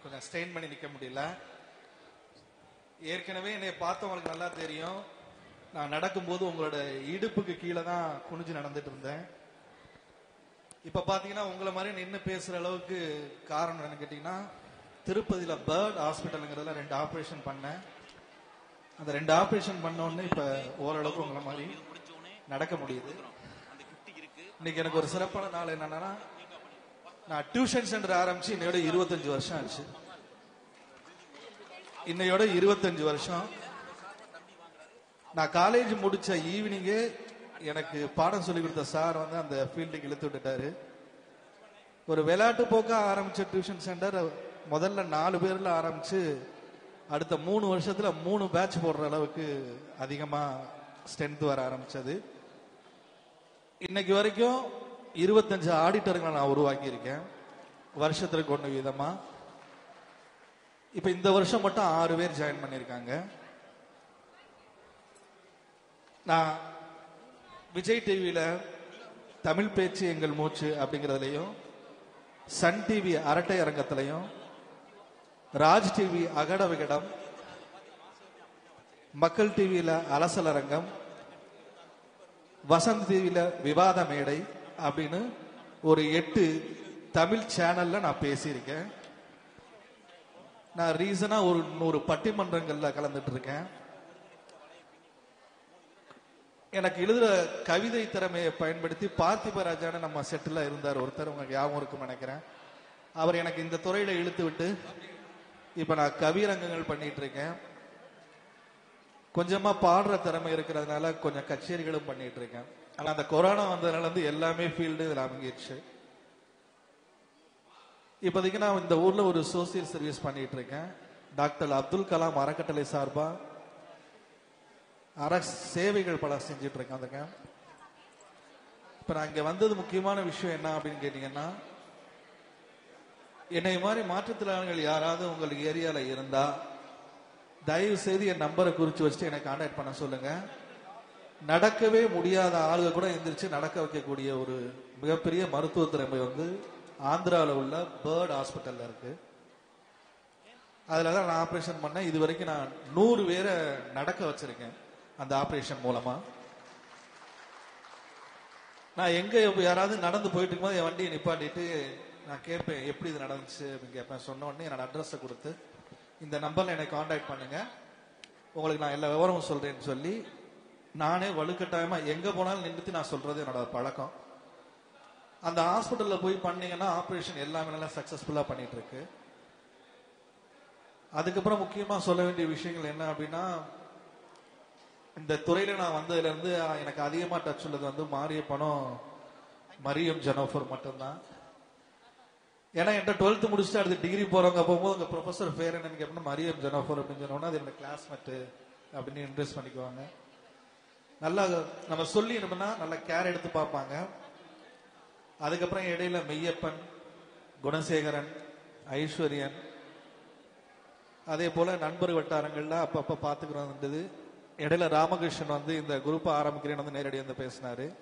கொஞ்சம் ஸ்ட்ரெயின் பண்ணி நிக்க முடியல. ஏற்கனவே என்னை பார்த்தவங்களுக்கு நல்லா தெரியும். நான் நடக்கும்போது உங்களோட இடுப்புக்கு கீழே தான் குனிஞ்சு நடந்துட்டு இருந்தேன். இப்ப பாத்தீங்கன்னா உங்களை மாதிரி நின்று பேசுற அளவுக்கு காரணம் என்னன்னு கேட்டீங்கன்னா திருப்பதியில பேர்ட் ஹாஸ்பிட்டலுங்கிறதுல ரெண்டு ஆபரேஷன் பண்ணேன். அந்த ரெண்டு ஆபரேஷன் பண்ண உடனே இப்ப ஓரளவுக்கு உங்களை மாதிரி நடக்க முடியுது. இன்னைக்கு எனக்கு ஒரு சிறப்பான நாள் என்னன்னா நான் டியூஷன் சென்டர் ஆரம்பிச்சு இன்னையோட இருபத்தஞ்சு வருஷம் ஆச்சு. இன்னையோட இருபத்தஞ்சு வருஷம். நான் காலேஜ் முடிச்ச ஈவினிங்கே எனக்கு பாடம் சொல்லி கொடுத்த சார் வந்து அந்த ஃபீல்டுக்கு இழுத்து விட்டுட்டாரு. ஒரு விளையாட்டு போக்கா ஆரம்பிச்ச டியூஷன் சென்டர் முதல்ல நாலு பேர்ல ஆரம்பிச்சு அடுத்த மூணு வருஷத்துல மூணு பேட்ச் போடுற அளவுக்கு அதிகமா ஸ்ட்ரென்த் வர ஆரம்பிச்சது. இன்னைக்கு வரைக்கும் இருபத்தஞ்சு ஆடிட்டர்களை நான் உருவாக்கி இருக்கேன் வருஷத்துக்கு ஒன்று விதமா. இப்ப இந்த வருஷம் மட்டும் ஆறு பேர் ஜாயின் பண்ணியிருக்காங்க. நான் விஜய் டிவியில தமிழ் பேச்சு எங்கள் மூச்சு அப்படிங்கிறதுலையும் சன் டிவி அரட்டை அரங்கத்திலையும் ராஜ் டிவி அகட விகடம் மக்கள் டிவியில அலசல் அரங்கம் வசந்த் டிவியில விவாத மேடை அப்படின்னு ஒரு எட்டு தமிழ் சேனல்ல நான் பேசியிருக்கேன். நான் ரீசனா ஒரு நூறு பட்டிமன்றங்கள்ல கலந்துட்டு இருக்கேன் எனக்கு எழுதுற கவிதை திறமையை பயன்படுத்தி பார்த்திபராஜான நம்ம செட்டில் இருந்தார். ஒருத்தர் உங்களுக்கு ஞாபகம் இருக்கும் நினைக்கிறேன். அவர் எனக்கு இந்த துறையில இழுத்து விட்டு இப்ப நான் கவிரங்கங்கள் பண்ணிட்டு இருக்கேன் கொஞ்சமா பாடுற திறமை இருக்கிறதுனால கொஞ்சம் கச்சேரிகளும் பண்ணிட்டு இருக்கேன் ஆனா அந்த கொரோனா வந்ததுனால வந்து எல்லாமே ஃபீல்டு இதுல அமைஞ்சிருச்சு இப்போதைக்கு நான் இந்த ஊர்ல ஒரு சோசியல் சர்வீஸ் பண்ணிட்டு இருக்கேன். டாக்டர் அப்துல் கலாம் அறக்கட்டளை சார்பா அற சேவைகள் பல செஞ்சுட்டு இருக்கேன். அதுங்க இப்ப நான் இங்க வந்தது முக்கியமான விஷயம் என்ன அப்படின்னு கேட்டீங்கன்னா என்னை மாதிரி மாற்றுத்திறனாளிகள் யாராவது உங்கள் ஏரியால இருந்தா தயவு செய்து என் நம்பரை குறிச்சு வச்சுட்டு என்னை கான்டாக்ட் பண்ண சொல்லுங்க. நடக்கவே முடியாத ஆளுக கூட எந்திரிச்சு நடக்க வைக்கக்கூடிய ஒரு மிகப்பெரிய மருத்துவ திறமை வந்து ஆந்திராவில் உள்ள பேர்ட் ஹாஸ்பிட்டல்ல இருக்கு. அதில் தான் நான் ஆப்ரேஷன் பண்ணேன். இது வரைக்கும் நான் நூறு பேரை நடக்க வச்சிருக்கேன் அந்த ஆப்ரேஷன் மூலமா. நான் எங்க யாராவது நடந்து போயிட்டு இருக்கும்போது என் வண்டியை நிப்பாட்டிட்டு நான் கேட்பேன் எப்படி இது நடந்துச்சு? அப்படின்னு கேட்பேன். சொன்ன உடனே என்னோட அட்ரஸை கொடுத்து இந்த நம்பர்ல என்னை காண்டாக்ட் பண்ணுங்க. உங்களுக்கு நான் எல்லா விவரமும் சொல்றேன்னு சொல்லி நானே வலுக்கட்டாயமா எங்க போனாலும் நிறுத்தி நான் சொல்றது என்னோட பழக்கம். அந்த ஹாஸ்பிட்டல்ல போய் பண்ணீங்கன்னா ஆப்ரேஷன் எல்லாமே நல்லா சக்சஸ்ஃபுல்லா பண்ணிட்டு இருக்கு அதுக்கப்புறம் முக்கியமா சொல்ல வேண்டிய விஷயங்கள் என்ன அப்படின்னா இந்த துறையில நான் வந்ததுல இருந்து எனக்கு அதிகமா டச் உள்ளது வந்து மாறிய பணம் மரியம் ஜனோஃபர் மட்டும்தான். ஏன்னா என்கிட்ட டுவெல்த் முடிச்சுட்டு அடுத்து டிகிரி போறவங்க போகும்போது உங்க ப்ரொஃபசர் பேர் என்னன்னு கேட்டோம்னா மரியம் ஜனோஃபர் அப்படின்னு சொன்னோம்னா அது என்னோட கிளாஸ்மேட்டு அப்படின்னு இன்ட்ரெஸ்ட் பண்ணிக்குவாங்க. நல்லா நம்ம சொல்லி நல்லா கேர் எடுத்து பார்ப்பாங்க. அதுக்கப்புறம் இடையில மெய்யப்பன் குணசேகரன் ஐஸ்வர்யன் அதே போல நண்பர் வட்டாரங்கள்ல அப்பப்ப பாத்துக்கிறோம் இருந்தது. இடையில ராமகிருஷ்ணன் வந்து இந்த குரூப் ஆரம்பிக்கிறேன் வந்து நேரடியாக வந்து பேசினாரு.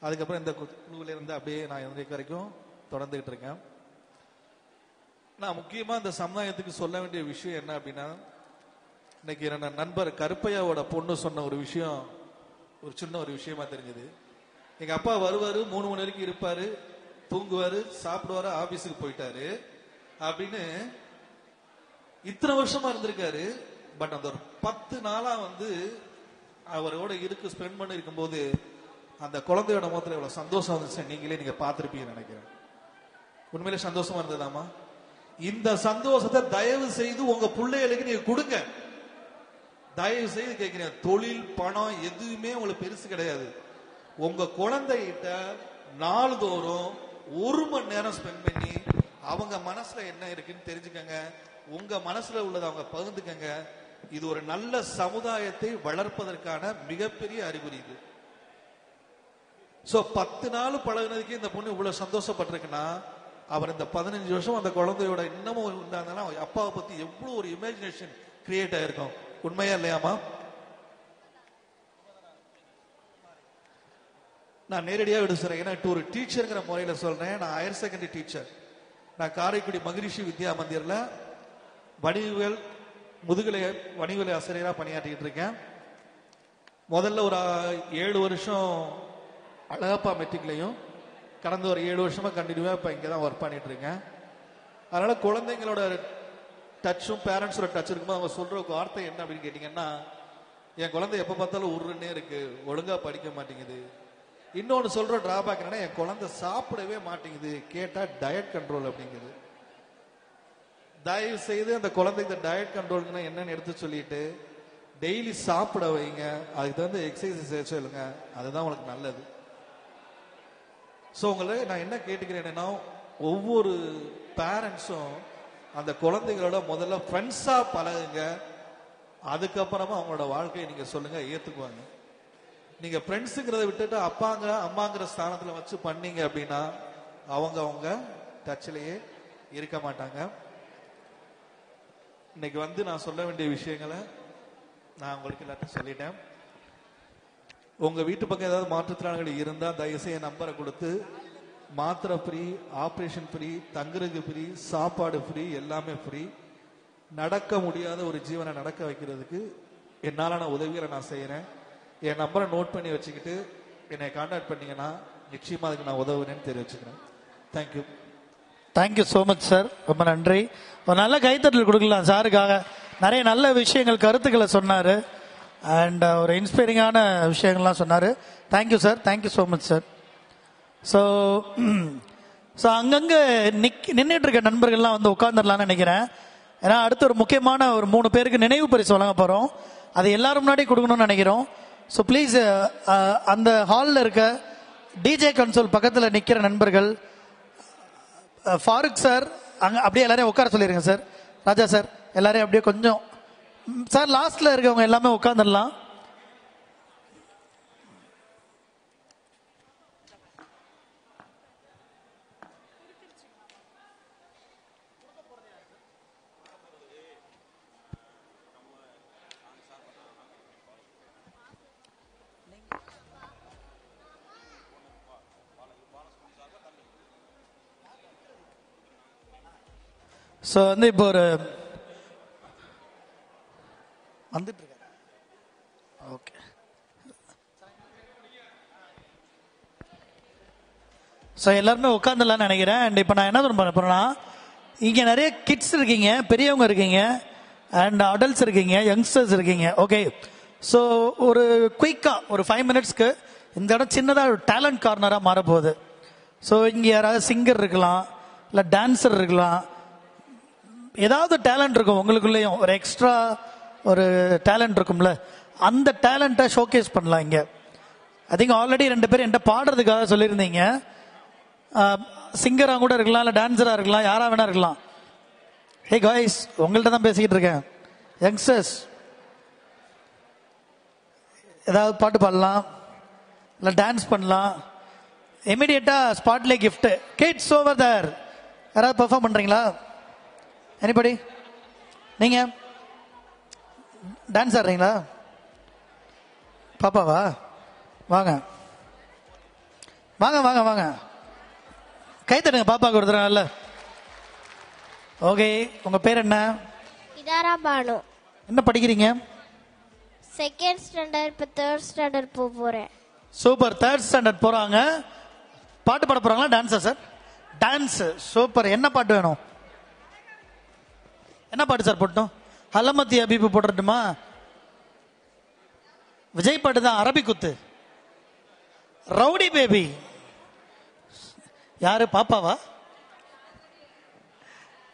அதுக்கப்புறம் இந்த குழுவில இருந்து அப்படியே நான் இன்றைக்கு வரைக்கும் தொடர்ந்துகிட்டு இருக்கேன். நான் முக்கியமா இந்த சமுதாயத்துக்கு சொல்ல வேண்டிய விஷயம் என்ன அப்படின்னா இன்னைக்கு என்னோட நண்பர் கருப்பையாவோட பொண்ணு சொன்ன ஒரு விஷயம் ஒரு சின்ன ஒரு விஷயமா தெரிஞ்சது. எங்க அப்பா வருவாரு மூணு மணி வரைக்கும் இருப்பாரு தூங்குவாரு சாப்பிடுவாரு ஆபீஸுக்கு போயிட்டாரு அப்படின்னு இத்தனை வருஷமா இருந்திருக்காரு. பட் அந்த ஒரு பத்து நாளா வந்து அவரோட இருக்கு ஸ்பெண்ட் பண்ணி இருக்கும்போது அந்த குழந்தையோட முகத்துல எவ்வளவு சந்தோஷம் வந்துச்சு நீங்களே நீங்க பார்த்திருப்பீங்கன்னு நினைக்கிறேன். உண்மையிலே சந்தோஷமா இருந்ததாமா இந்த சந்தோஷத்தை தயவு செய்து உங்க பிள்ளைகளுக்கு நீங்க கொடுங்க. தயவு செய்து கேட்கிறேன் தொழில் பணம் எதுவுமே உங்களுக்கு பெருசு கிடையாது. உங்க குழந்தைகிட்ட நாள்தோறும் ஒரு மணி நேரம் ஸ்பெண்ட் பண்ணி அவங்க மனசுல என்ன இருக்குன்னு தெரிஞ்சுக்கங்க. உங்க மனசுல உள்ளதை அவங்க பகிர்ந்துக்கங்க. இது ஒரு நல்ல சமுதாயத்தை வளர்ப்பதற்கான மிகப்பெரிய அறிகுறி இது. சோ பத்து நாள் பழகுனதுக்கு இந்த பொண்ணு இவ்வளவு சந்தோஷப்பட்டிருக்குன்னா அவர் இந்த பதினஞ்சு வருஷம் அந்த குழந்தையோட இன்னமும் இருந்தாங்கன்னா அப்பாவை பத்தி எவ்வளவு ஒரு இமேஜினேஷன் கிரியேட் ஆயிருக்கும். உண்மையா இல்லையாமா? நான் நேரடியாக விட சொல்றேன். ஏன்னா ஒரு டீச்சருங்கிற முறையில் சொல்றேன். நான் ஹையர் செகண்டரி டீச்சர் நான் காரைக்குடி மகிரிஷி வித்யா மந்திரில் வணிகவியல் முதுகலை வணிகவியல் ஆசிரியராக பணியாற்றிட்டு இருக்கேன். முதல்ல ஒரு ஏழு வருஷம் அழகப்பா மெட்ரிக்லையும் கடந்த ஒரு ஏழு வருஷமாக கண்டினியூவாக இப்போ இங்கே தான் ஒர்க் பண்ணிட்டு இருக்கேன். அதனால் குழந்தைங்களோட டச்சும் பேரண்ட்ஸோட டச் இருக்கும்போது அவங்க சொல்ற ஒரு வார்த்தை என்ன அப்படின்னு கேட்டீங்கன்னா என் குழந்தை எப்ப பார்த்தாலும் உருன்னே இருக்கு ஒழுங்கா படிக்க மாட்டேங்குது. இன்னொன்னு சொல்ற டிராபேக் என்னன்னா என் குழந்தை சாப்பிடவே மாட்டேங்குது கேட்டா டயட் கண்ட்ரோல் அப்படிங்குது. தயவு செய்து அந்த குழந்தைக்கு டயட் கண்ட்ரோல்னா என்னன்னு எடுத்து சொல்லிட்டு டெய்லி சாப்பிட வைங்க. அதுக்கு தகுந்த எக்ஸசைஸ் செய்ய சொல்லுங்க. அதுதான் உங்களுக்கு நல்லது. ஸோ உங்களை நான் என்ன கேட்டுக்கிறேன்னா ஒவ்வொரு பேரண்ட்ஸும் அந்த குழந்தைகளோட முதல்ல ஃப்ரெண்ட்ஸா பழகுங்க. அதுக்கப்புறமா அவங்களோட வாழ்க்கையை நீங்க சொல்லுங்க ஏத்துக்குவாங்க. நீங்க ஃப்ரெண்ட்ஸுங்கிறத விட்டுட்டு அப்பாங்கிற அம்மாங்கிற ஸ்தானத்துல வச்சு பண்ணீங்க அப்படின்னா அவங்க அவங்க டச்சிலேயே இருக்க மாட்டாங்க. இன்னைக்கு வந்து நான் சொல்ல வேண்டிய விஷயங்களை நான் உங்களுக்கு எல்லாத்தையும் சொல்லிட்டேன். உங்க வீட்டு பக்கம் ஏதாவது மாற்றுத்திறனாளிகள் இருந்தா தயவுசெய்து நம்பரை கொடுத்து மாத்திரை ஃப்ரீ ஆப்ரேஷன் ஃப்ரீ தங்குறதுக்கு ஃப்ரீ சாப்பாடு ஃப்ரீ எல்லாமே ஃப்ரீ. நடக்க முடியாத ஒரு ஜீவனை நடக்க வைக்கிறதுக்கு என்னாலான உதவிகளை நான் செய்கிறேன் என் நம்பரை நோட் பண்ணி வச்சுக்கிட்டு என்னை கான்டாக்ட் பண்ணீங்கன்னா நிச்சயமாக அதுக்கு நான் உதவுறேன்னு தெரிவிச்சுக்கிறேன். Thank you thank you so much sir ரொம்ப நன்றி. ஒரு நல்ல கைத்தட்டல் கொடுக்கலாம் சாருக்காக. நிறைய நல்ல விஷயங்கள் கருத்துக்களை சொன்னார். அண்ட் ஒரு இன்ஸ்பைரிங்கான விஷயங்கள்லாம் சொன்னார். Thank you sir thank you so much sir so so அங்கங்கே நிக் நின்றுட்டு இருக்க நண்பர்கள்லாம் வந்து உட்காந்துடலான்னு நினைக்கிறேன். ஏன்னா அடுத்து ஒரு முக்கியமான ஒரு மூணு பேருக்கு நினைவு பரிசு வழங்க போகிறோம் அது எல்லாரும் முன்னாடி கொடுக்கணும்னு நினைக்கிறோம். ஸோ ப்ளீஸ் uh, uh, அந்த ஹாலில் இருக்க டிஜே கன்சோல் பக்கத்தில் நிற்கிற நண்பர்கள் ஃபாரூக் சார் அங்கே அப்படியே எல்லாரையும் உட்கார சொல்லிடுங்க சார் ராஜா சார் எல்லாரையும் அப்படியே கொஞ்சம் சார் லாஸ்ட்டில் இருக்கவங்க எல்லாமே உட்காந்துடலாம் ஸோ வந்து இப்போ ஒரு வந்துட்டு ஓகே ஸோ எல்லாருமே உட்காந்துடலாம்னு நினைக்கிறேன். அண்ட் இப்போ நான் என்ன பண்ண போறேன்னா இங்கே நிறைய கிட்ஸ் இருக்கீங்க பெரியவங்க இருக்கீங்க அண்ட் அடல்ட்ஸ் இருக்கீங்க யங்ஸ்டர்ஸ் இருக்கீங்க. ஓகே ஸோ ஒரு குயிக்காக ஒரு ஃபைவ் மினிட்ஸ்க்கு இந்த இடம் சின்னதாக ஒரு டேலண்ட் கார்னராக மாறப்போகுது. ஸோ இங்கே யாராவது சிங்கர் இருக்கலாம் இல்லை டான்சர் இருக்கலாம் ஏதாவது டேலண்ட் இருக்கும் உங்களுக்குள்ளேயும். ஒரு எக்ஸ்ட்ரா ஒரு டேலண்ட் இருக்கும்ல. அந்த டேலண்ட்டை ஷோகேஸ் பண்ணலாம் இங்கே. ஐ திங்க் ஆல்ரெடி ரெண்டு பேரும் என்கிட்ட பாடுறதுக்காக சொல்லியிருந்தீங்க. சிங்கராக கூட இருக்கலாம் இல்லை டான்ஸராக இருக்கலாம் யாராக வேணா இருக்கலாம். ஹே காய்ஸ் உங்கள்கிட்ட தான் பேசிக்கிட்டு இருக்கேன். யங்ஸ்டர்ஸ் ஏதாவது பாட்டு பாடலாம் இல்லை டான்ஸ் பண்ணலாம். இமிடியேட்டாக ஸ்பாட்லே கிஃப்ட்டு கிட்ஸ் ஓவர் தர் யாராவது பெர்ஃபார்ம் பண்ணுறீங்களா எனிபடி நீங்க? டான்ஸ் ஆடுறீங்களா? பாப்பாவா? வாங்க. வாங்க வாங்க வாங்க. கை தட்டுங்க பாப்பாவுக்கு ஒரு தடவை நல்ல ஓகே உங்க பேர் என்ன? இதாரா பானு. என்ன படிக்கிறீங்க? செகண்ட் ஸ்டாண்டர்ட் இப்போ தேர்ட் ஸ்டாண்டர்ட் போக போகிறேன் சூப்பர் தேர்ட் ஸ்டாண்டர்ட் போறாங்க. பாட்டு பாட போறாங்களா? டான்ஸா சார் டான்ஸ் சூப்பர் என்ன பாட்டு வேணும்? என்ன பாட்டு சார் போட்டோம்? ஹலமத்தி அபீபு போட்டுட்டுமா விஜய் பாட்டு தான் அரபி குத்து. Rowdy baby. யாரு பாப்பாவா?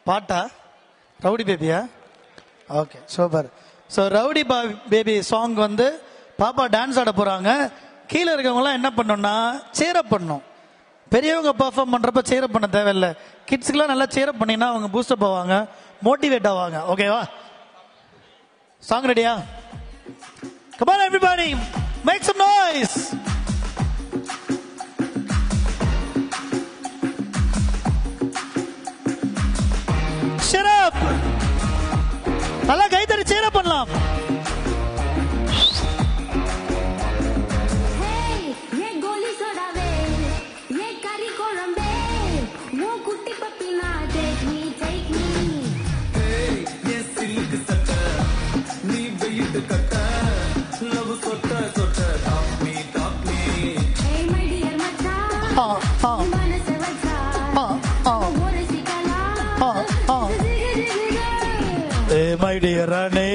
பாட்டா? Rowdy பேபியா? Okay super. So rowdy பா பேபி சாங் வந்து பாப்பா டான்ஸ் ஆட போகிறாங்க கீழே இருக்கவங்களாம் என்ன பண்ணணும்னா சேரப் பண்ணும் பெரியவங்க பெர்ஃபார்ம் பண்ணுறப்ப சேரப் பண்ண தேவையில்ல. கிட்ஸ்க்குலாம் நல்லா சேரப் பண்ணிங்கன்னா அவங்க பூஸ்டப் போவாங்க மோட்டிவேட் ஆவாங்க ஓகேவா சாங் ரெடியா Come on, everybody, make some noise. Shut up. நல்லா கைத்தறி சேர பண்ணலாம் மை டியர் ராணே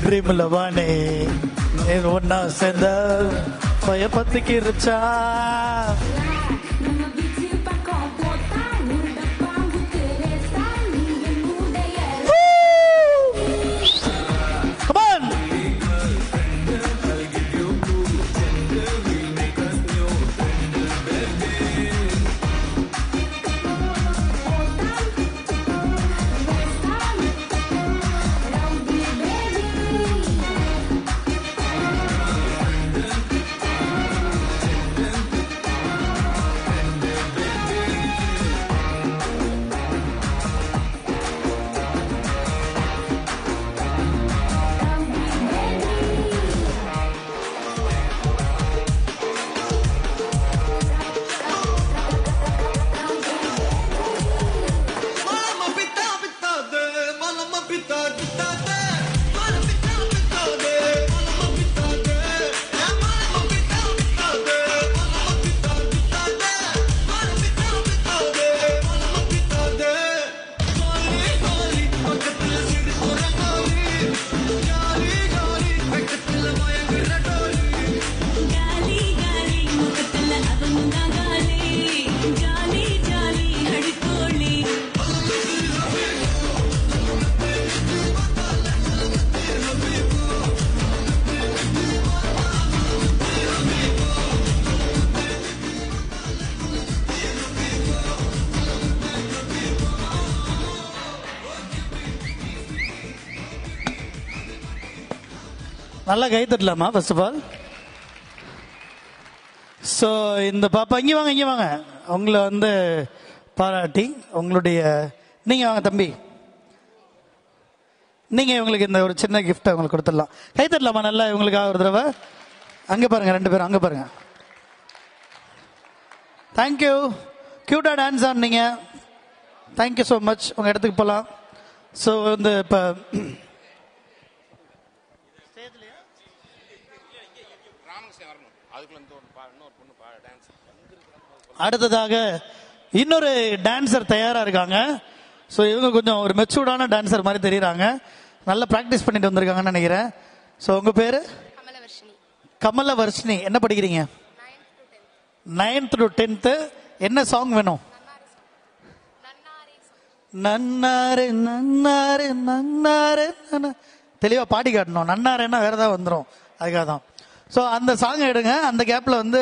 ட்ரீம்ல வானே ஒன்னா சேர்ந்த பய பத்துக்கு இருச்சா கை தட்டலாமா ஃபர்ஸ்ட் ஆஃப் ஆல் ஸோ இந்த பாப்பா இங்கே வாங்க இங்கே வாங்க. உங்களை வந்து பாராட்டி உங்களுடைய நீங்கள் வாங்க தம்பி. நீங்கள் இவங்களுக்கு இந்த ஒரு சின்ன கிஃப்ட்டை உங்களுக்கு கொடுத்துடலாம். கை தட்டலாமா நல்லா இவங்களுக்காக ஒரு தடவை? அங்கே பாருங்கள் ரெண்டு பேரும் அங்கே பாருங்கள் தேங்க்யூ க்யூட்டாக டான்ஸ் ஆனீங்க தேங்க்யூ ஸோ மச் உங்கள் இடத்துக்கு போகலாம் ஸோ வந்து இப்போ அடுத்ததாக இன்னொரு டான்சர் தயாரா இருக்காங்க. ஸோ இவங்க கொஞ்சம் ஒரு மெச்சூர்டான டான்சர் மாதிரி தெரியுறாங்க. நல்லா ப்ராக்டிஸ் பண்ணிட்டு வந்திருக்காங்கன்னு நினைக்கிறேன். ஸோ உங்க பேரு? கமலவர்ஷினி. என்ன படிக்கிறீங்க? நைன்த் டு டென்த்து என்ன சாங் வேணும்? நன்னாரு நன்னாரு நன்னாரு நன்னா- தெளிவா பாடி காட்டணும். நன்னாருன்னா வேற ஏதாவது வந்துடும் அதுக்காக தான் ஸோ அந்த சாங் எடுங்க. அந்த கேப்ல வந்து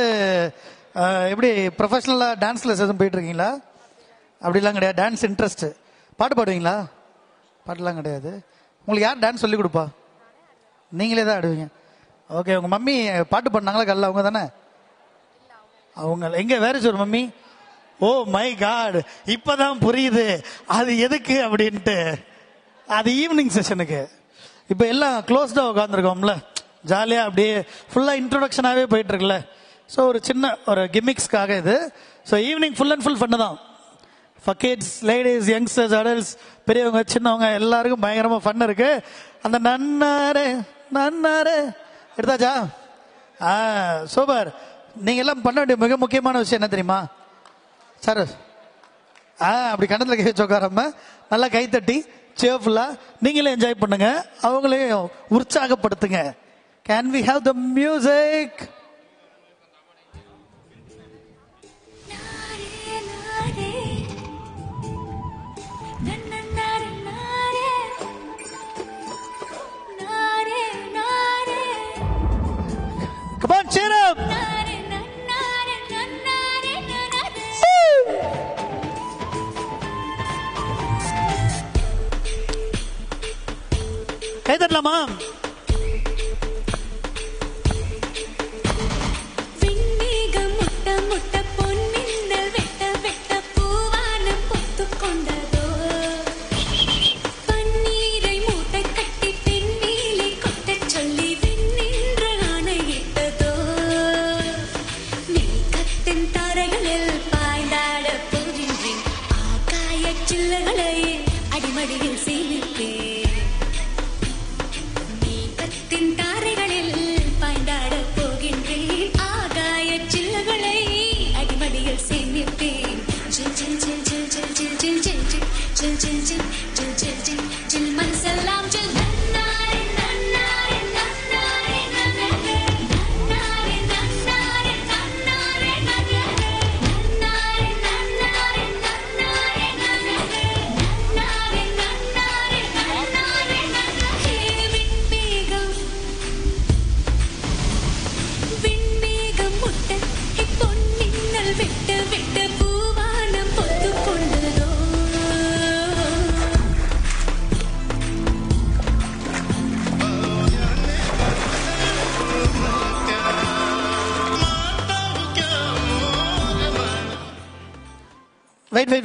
எப்படி ப்ரொஃபஷ்னலாக டான்ஸ் கிளாஸ் எதுவும் போயிட்டுருக்கீங்களா? அப்படிலாம் கிடையாது. டான்ஸ் இன்ட்ரெஸ்ட்டு பாட்டு பாடுவீங்களா? பாட்டுலாம் கிடையாது. உங்களுக்கு யார் டான்ஸ் சொல்லி கொடுப்பா? நீங்களே தான் ஆடுவீங்க. ஓகே உங்கள் மம்மி பாட்டு பண்ணாங்களா கல்ல? அவங்க தானே? அவங்க எங்கே வேறு ஒரு மம்மி? ஓ மை காட் இப்பதான் புரியுது. அது எதுக்கு அப்படின்ட்டு. அது ஈவினிங் செஷனுக்கு இப்போ எல்லாம் க்ளோஸ்டாக உட்காந்துருக்கோம்ல ஜாலியாக அப்படியே ஃபுல்லாக இன்ட்ரொடக்ஷனாகவே போயிட்டுருக்குல்ல. ஸோ ஒரு சின்ன ஒரு கிமிக்ஸ்க்காக இது. So evening full and full fun தான். ஃபக்கேட்ஸ் கிட்ஸ் லேடிஸ் யங்ஸ்டர்ஸ் அடல்ட்ஸ் பெரியவங்க சின்னவங்க எல்லாருக்கும் பயங்கரமாக ஃபன் இருக்கு. அந்த நன்னாரு நன்னாரு. எடுத்தாச்சா? ஆ சூப்பர் நீங்கள் எல்லாம் பண்ண வேண்டிய மிக முக்கியமான விஷயம் என்ன தெரியுமா? சார் ஆ அப்படி கணத்தில் கை வச்சு உட்காராம நல்லா கைத்தட்டி சேர்ஃபுல்லாக நீங்களே என்ஜாய் பண்ணுங்க. அவங்களையும் உற்சாகப்படுத்துங்க. Can we have the music One chin up. கைதட்டலாமா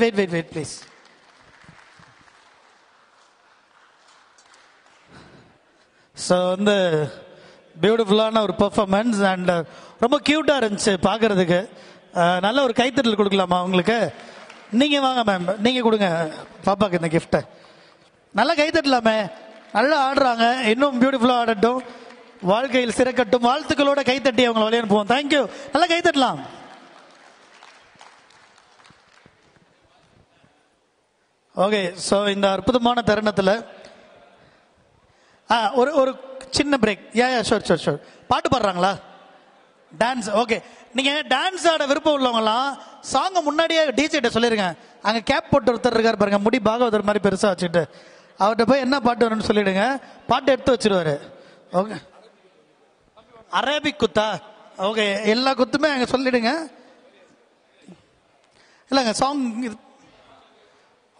wait wait wait please. Please so வந்து பியூட்டிஃபுல்லான ஒரு பெர்ஃபார்மன்ஸ் அண்ட் ரொம்ப க்யூட்டாக இருந்துச்சு பார்க்கறதுக்கு. நல்ல ஒரு கைத்தட்டல் கொடுக்கலாமா உங்களுக்கு? நீங்கள் வாங்க மேம் நீங்கள் கொடுங்க. பாப்பாக்கு இந்த கிஃப்ட்டை நல்லா கைத்தட்டலாமே. நல்லா ஆடுறாங்க. இன்னும் பியூட்டிஃபுல்லாக ஆடட்டும். வாழ்க்கையில் சிறக்கட்டும். வாழ்த்துக்களோட கைத்தட்டி அவங்களை வழி அனுப்புவோம். தேங்க்யூ நல்லா கைத்தட்டலாம். ஓகே ஸோ இந்த அற்புதமான தருணத்தில் ஆ ஒரு ஒரு சின்ன பிரேக் ஏ ஷோர் ஷோர் ஷோர் பாட்டு பாடுறாங்களா? டான்ஸ் ஓகே நீங்கள் டான்ஸ் ஆட விருப்பம் உள்ளவங்களாம் சாங்கை முன்னாடியே டிஜேட்ட சொல்லிடுங்க அங்கே கேப் போட்டு ஒருத்தர் இருக்கார் பாருங்க முடி பாகவதர் மாதிரி பெருசாக வச்சுட்டு அவர்கிட்ட போய் என்ன பாட்டு வரும்னு சொல்லிடுங்க. பாட்டு எடுத்து வச்சிருவாரு. ஓகே அரேபிக் குத்தா? ஓகே எல்லா குத்துமே அங்கே சொல்லிடுங்க. இல்லைங்க சாங்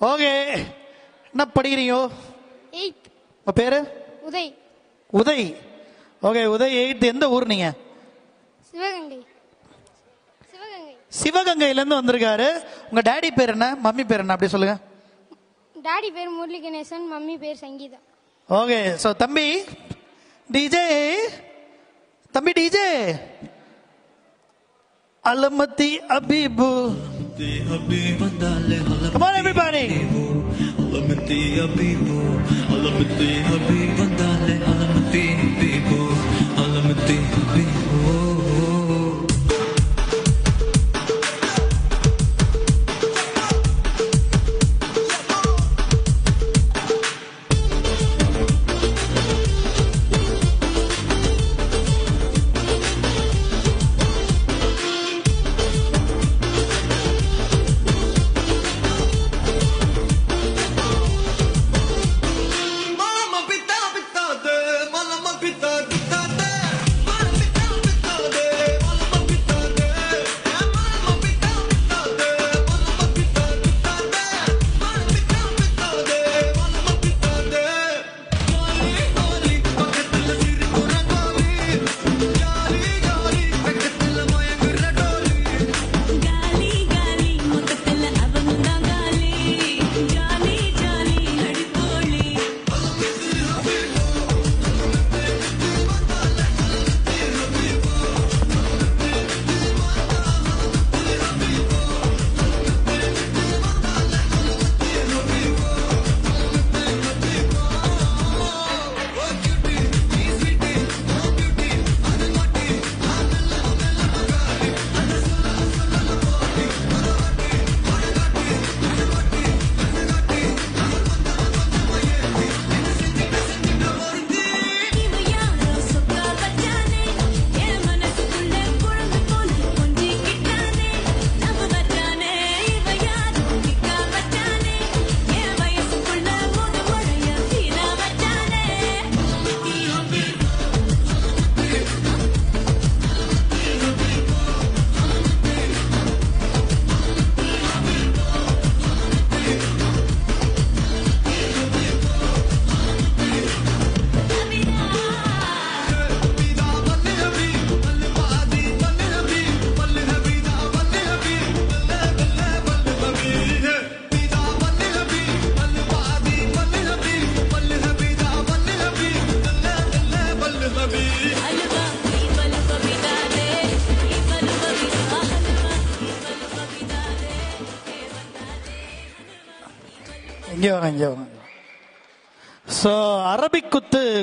ஓகே. என்ன படிக்கிறீங்க? உங்க பேரு? உதய். உதய். ஓகே உதய் எயித் எந்த ஊர் நீங்க? சிவகங்கை. சிவகங்கை. சிவகங்கையில இருந்து வந்திருக்காரு. உங்க டாடி பேர் என்ன? மம்மி பேர் என்ன? அப்படி சொல்லுங்க. டாடி பேர் முரளி கணேசன் மம்மி பேர் சங்கீதா. ஓகே ஸோ தம்பி டிஜே தம்பி டிஜே அலமத்தி அபீபு. Come on, everybody.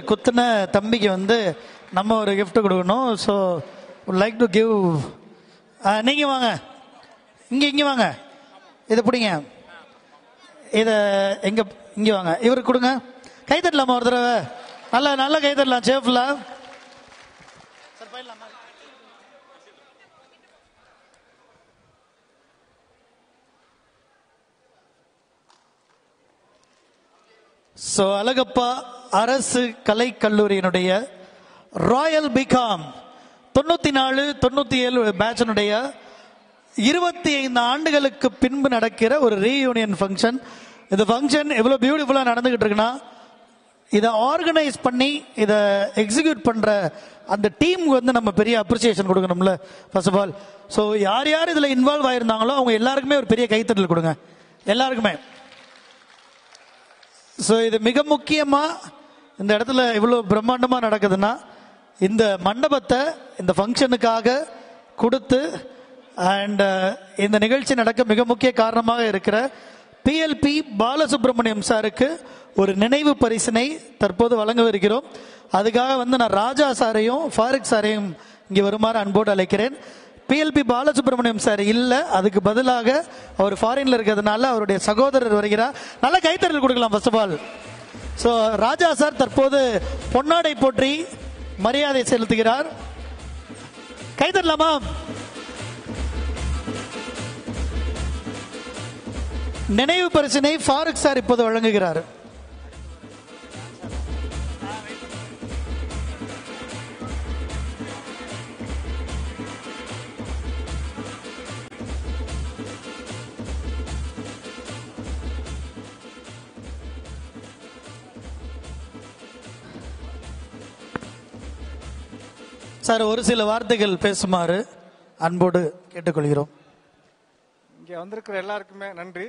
குத்துன தம்பிக்கு வந்து நம்ம ஒரு கிஃப்ட் கொடுக்கணும். ஸோ லைக் டு கிவ் நீங்கள் வாங்க. இங்கே இங்கே வாங்க. இதை பிடிங்க. இதை எங்கே இங்கே வாங்க. இவருக்கு கொடுங்க. கை தட்டலாமா ஒரு தடவை? நல்ல நல்ல கை தட்டலாம். சேஃபுல்லா ஸோ அழகப்பா அரசு கலைக்கல்லூரியினுடைய ராயல் பிகாம் தொண்ணூத்தி நாலு தொண்ணூத்தி ஏழு பேட்சனுடைய இருபத்தி ஐந்து ஆண்டுகளுக்கு பின்பு நடக்கிற ஒரு ரீயூனியன் ஃபங்க்ஷன் இந்த ஃபங்க்ஷன் எவ்வளோ பியூட்டிஃபுல்லாக நடந்துகிட்டு இருக்குன்னா இதை ஆர்கனைஸ் பண்ணி இதை எக்ஸிக்யூட் பண்ணுற அந்த டீமுக்கு வந்து நம்ம பெரிய அப்ரிசியேஷன் கொடுக்கணும்ல ஃபர்ஸ்ட் ஆஃப் ஆல் ஸோ யார் யார் இதில் இன்வால்வ் ஆயிருந்தாங்களோ அவங்க எல்லாருக்குமே ஒரு பெரிய கைத்தட்டல் கொடுங்க. எல்லாருக்குமே. ஸோ இது மிக முக்கியமாக இந்த இடத்துல இவ்வளோ பிரம்மாண்டமாக நடக்குதுன்னா இந்த மண்டபத்தை இந்த ஃபங்க்ஷனுக்காக கொடுத்து அண்ட் uh, இந்த நிகழ்ச்சி நடக்க மிக முக்கிய காரணமாக இருக்கிற பிஎல்பி பாலசுப்ரமணியம் சாருக்கு ஒரு நினைவு பரிசினை தற்போது வழங்கவிருக்கிறோம். அதுக்காக வந்து நான் ராஜா சாரையும் ஃபாரிக் சாரையும் இங்கே வருமாறு அன்போடு அழைக்கிறேன். பிஎல்பி பாலசுப்ரமணியம் சார் இல்லை அதுக்கு பதிலாக அவர் ஃபாரின்ல இருக்கிறதுனால அவருடைய சகோதரர் வருகிறார். நல்ல கைத்தறல் கொடுக்கலாம் first of all so Raja sir தற்போது பொன்னாடை போற்றி மரியாதை செலுத்துகிறார். கைதரலாமா நினைவு பரிசினை ஃபாரூக் சார் இப்போது வழங்குகிறார். சார் ஒரு சில வார்த்தைகள் பேசுமாறு அன்போடு கேட்டுக்கொள்கிறோம். இங்கே வந்திருக்கிற எல்லாருக்குமே நன்றி.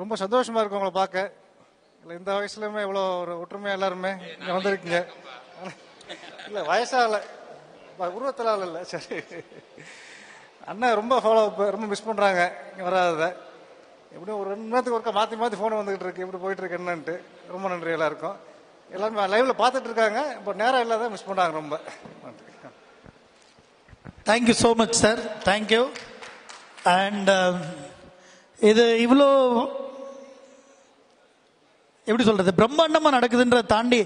ரொம்ப சந்தோஷமா இருக்கு உங்களை பார்க்க. இல்லை இந்த வயசுலயுமே இவ்வளோ ஒரு ஒற்றுமையா எல்லாருமே இங்கே வந்திருக்கீங்க. இல்லை வயசால உருவத்தில் இல்லை சரி. அண்ணன் ரொம்ப ஃபாலோ ரொம்ப மிஸ் பண்ணுறாங்க இங்கே வராததை. எப்படியும் ஒரு ரெண்டு நேரத்துக்கு ஒருக்கா மாற்றி மாற்றி ஃபோன் வந்துகிட்டு இருக்கு எப்படி போயிட்டு இருக்கு என்னன்ட்டு. ரொம்ப நன்றி எல்லாருக்கும். எல்லாருமே லைவ்ல பார்த்துட்டு இருக்காங்க. இப்போ நேரம் இல்லாத மிஸ் பண்ணுறாங்க ரொம்ப. Thank you so much sir thank you and இது இவ்வளோ எப்படி சொல்றது பிரம்மாண்டமாக நடக்குதுன்றதை தாண்டி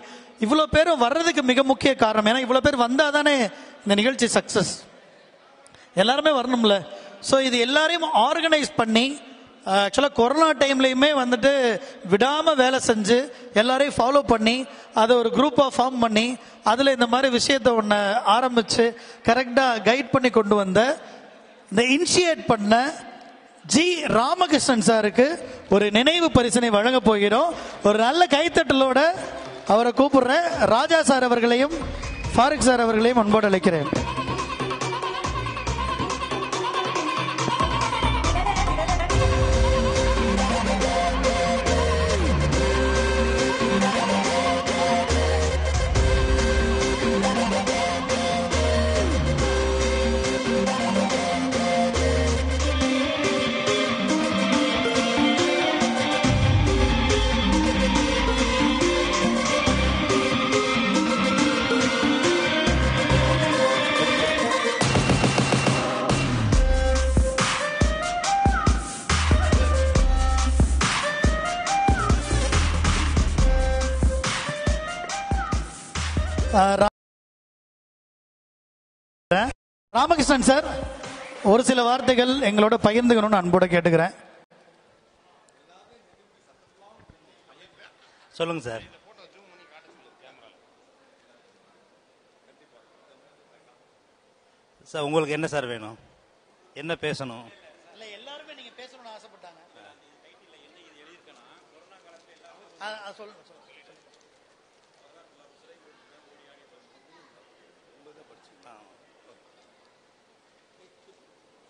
இவ்வளோ பேரும் வர்றதுக்கு மிக முக்கிய காரணம். ஏன்னா இவ்வளோ பேர் வந்தால் தானே இந்த நிகழ்ச்சி சக்ஸஸ் எல்லாருமே வரணும்ல. ஸோ இது எல்லாரையும் ஆர்கனைஸ் பண்ணி ஆக்சுவலாக கொரோனா டைம்லையுமே வந்துட்டு விடாமல் வேலை செஞ்சு எல்லாரையும் ஃபாலோ பண்ணி அதை ஒரு குரூப்பாக ஃபார்ம் பண்ணி அதில் இந்த மாதிரி விஷயத்தை ஒன்று ஆரம்பித்து கரெக்டாக கைட் பண்ணி கொண்டு வந்த இந்த இனிஷியேட் பண்ண ஜி ராமகிருஷ்ணன் சாருக்கு ஒரு நினைவு பரிசனை வழங்க போகிறோம். ஒரு நல்ல கைத்தட்டலோட அவரை கூப்பிடுறேன் ராஜா சார் அவர்களையும் ஃபாரிக் சார் அவர்களையும் அன்போடு அழைக்கிறேன். ராமகிருஷ்ணன் சார் ஒரு சில வார்த்தைகள் எங்களோட பகிர்ந்துக்கணும்னு அன்போட கேட்டுக்கிறேன். சொல்லுங்க சார். சார் உங்களுக்கு என்ன சார் வேணும்? என்ன பேசணும்? எல்லாருமே நீங்க பேசணும்னு ஆசைப்பட்டாங்க. சொல்லுங்க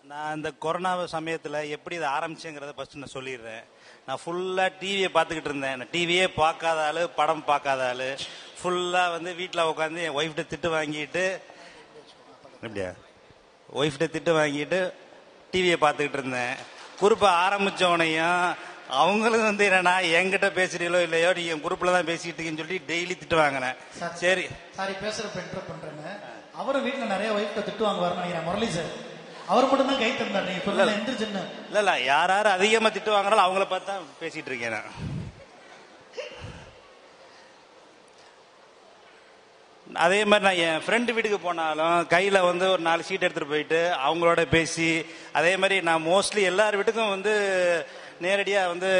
நான் இந்த கொரோனா சமயத்தில் எப்படி இதை ஆரம்பிச்சேங்கிறத ஃபர்ஸ்ட் நான் சொல்லிடுறேன். நான் ஃபுல்லாக டிவியை பார்த்துக்கிட்டு இருந்தேன். நான் டிவியே பார்க்காத ஆளு படம் பார்க்காத ஆளு. ஃபுல்லாக வந்து வீட்டில் உட்காந்து என் ஒய்ஃப்ட்ட திட்டு வாங்கிட்டு எப்படியா ஒய்ஃப்ட்ட திட்டு வாங்கிட்டு டிவியை பார்த்துக்கிட்டு இருந்தேன். குரூப்பை ஆரம்பிச்சவனையும் அவங்களும் வந்து என்னன்னா என்கிட்ட பேசுறீங்களோ இல்லையோ நீங்க குரூப்ல தான் பேசிட்டு இருக்கீங்கன்னு சொல்லி டெய்லி திட்டு வாங்கினேன். சரி சாரி. பேசுறப்ப இன்டர் பண்றேன்னு. அவரும் வீட்டுல நிறைய ஒய்ஃப்ட திட்டு வாங்குவாருன்னு நினைக்கிறேன். முரளி சார். அவர் மட்டும் தான் கை தந்தார். நீங்க எந்திரிச்சுன்னு இல்ல இல்ல. யார் யார் அதிகமா திட்டு வாங்குறாலும் அவங்கள பார்த்து பேசிட்டு இருக்கேன் நான். அதே மாதிரி நான் என் ஃப்ரெண்டு வீட்டுக்கு போனாலும் கையில் வந்து ஒரு நாலு சீட் எடுத்துகிட்டு போயிட்டு அவங்களோட பேசி அதே மாதிரி நான் மோஸ்ட்லி எல்லார் வீட்டுக்கும் வந்து நேரடியாக வந்து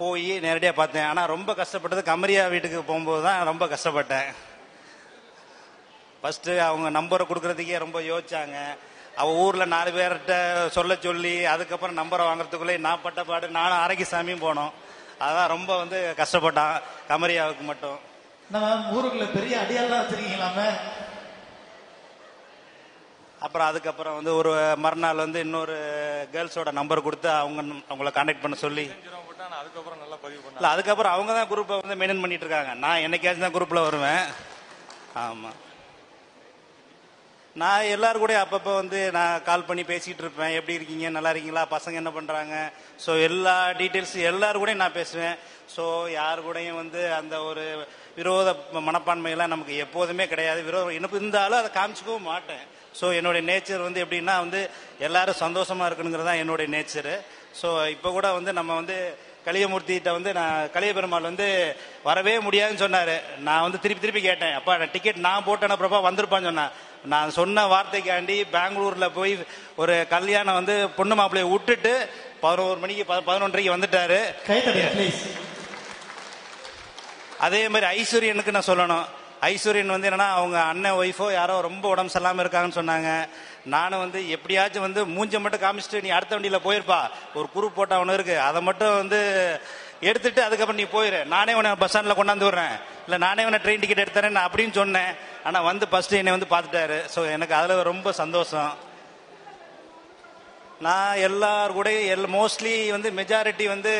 போய் நேரடியாக பார்த்தேன். ஆனால் ரொம்ப கஷ்டப்பட்டது கமரியா வீட்டுக்கு போகும்போது தான் ரொம்ப கஷ்டப்பட்டேன். ஃபர்ஸ்ட் அவங்க நம்பரை கொடுக்கறதுக்கே ரொம்ப யோசிச்சாங்க. அவ ஊர்ல நாலு பேர்கிட்ட சொல்ல சொல்லி அதுக்கப்புறம் நம்பரை வாங்குறதுக்குள்ளே நான் பட்ட பாடு நானும் ஆரோக்கியசாமியும் போனோம். அதான் ரொம்ப வந்து கஷ்டப்பட்டான் கமரியாவுக்கு மட்டும். நம்ம ஊருக்குள்ள பெரிய அடியாலாம் வச்சிருக்கீங்களாமே? அப்புறம் அதுக்கப்புறம் வந்து ஒரு மறுநாள் வந்து இன்னொரு கேர்ள்ஸோட நம்பர் கொடுத்து அவங்க அவங்கள கான்டாக்ட் பண்ண சொல்லி. அதுக்கப்புறம் நல்லா பதிவு பண்ண இல்ல அதுக்கப்புறம் அவங்க தான் குரூப்பை வந்து மெயின்டைன் பண்ணிட்டு இருக்காங்க. நான் என்னைக்காச்சும் தான் குரூப்ல வருவேன். ஆமா. நான் எல்லாரும் கூட அப்பப்போ வந்து நான் கால் பண்ணி பேசிகிட்டு இருப்பேன். எப்படி இருக்கீங்க? நல்லா இருக்கீங்களா? பசங்க என்ன பண்ணுறாங்க ஸோ எல்லா டீட்டெயில்ஸ் எல்லாரு கூடயும் நான் பேசுவேன். ஸோ யார் கூடயும் வந்து அந்த ஒரு விரோத மனப்பான்மையெல்லாம் நமக்கு எப்போதுமே கிடையாது. விரோதம் எனக்கு இருந்தாலும் அதை காமிச்சிக்கவும் மாட்டேன். ஸோ என்னுடைய நேச்சர் வந்து எப்படின்னா வந்து எல்லாரும் சந்தோஷமாக இருக்கணுங்கிறது தான் என்னுடைய நேச்சரு ஸோ இப்போ கூட வந்து நம்ம வந்து கலியமூர்த்திகிட்ட வந்து நான் கலிய பெருமாள் வந்து வரவே முடியாதுன்னு சொன்னார். நான் வந்து திருப்பி திருப்பி கேட்டேன். அப்பா நான் டிக்கெட் நான் போட்டேன் பிரபா வந்திருப்பான்னு சொன்னேன். நான் சொன்ன வார்த்தைக்காண்டி பெங்களூர்ல போய் ஒரு கல்யாணம் வந்து பொண்ணு மாப்பிள்ளைய விட்டுட்டு பதினோரு மணிக்கு பதினொன்றரைக்கு வந்துட்டாரு. அதே மாதிரி ஐஸ்வர்யனுக்கு நான் சொல்லணும். ஐஸ்வர்யன் வந்து என்னன்னா அவங்க அண்ணன் ஒய்ஃபோ யாரோ ரொம்ப உடம்பு சரியில்லாம இருக்காங்கன்னு சொன்னாங்க. நானும் வந்து எப்படியாச்சும் வந்து மூஞ்ச மட்டும் காமிச்சிட்டு நீ அடுத்த வண்டியில போயிருப்பா. ஒரு குரூப் போட்டா ஒன்று இருக்கு. அதை மட்டும் வந்து எடுத்துட்டு அதுக்கப்புறம் நீ போயிரு. நானே உன்னை பஸ் ஸ்டாண்ட்ல கொண்டாந்து விடுறேன். இல்லை நானே வேணா ட்ரெயின் டிக்கெட் எடுத்துறேன் நான் அப்படின்னு சொன்னேன். ஆனால் வந்து ஃபர்ஸ்ட் என்னை வந்து பார்த்துட்டாரு. ஸோ எனக்கு அதில் ரொம்ப சந்தோஷம். நான் எல்லார் கூட எல் மோஸ்ட்லி வந்து மெஜாரிட்டி வந்து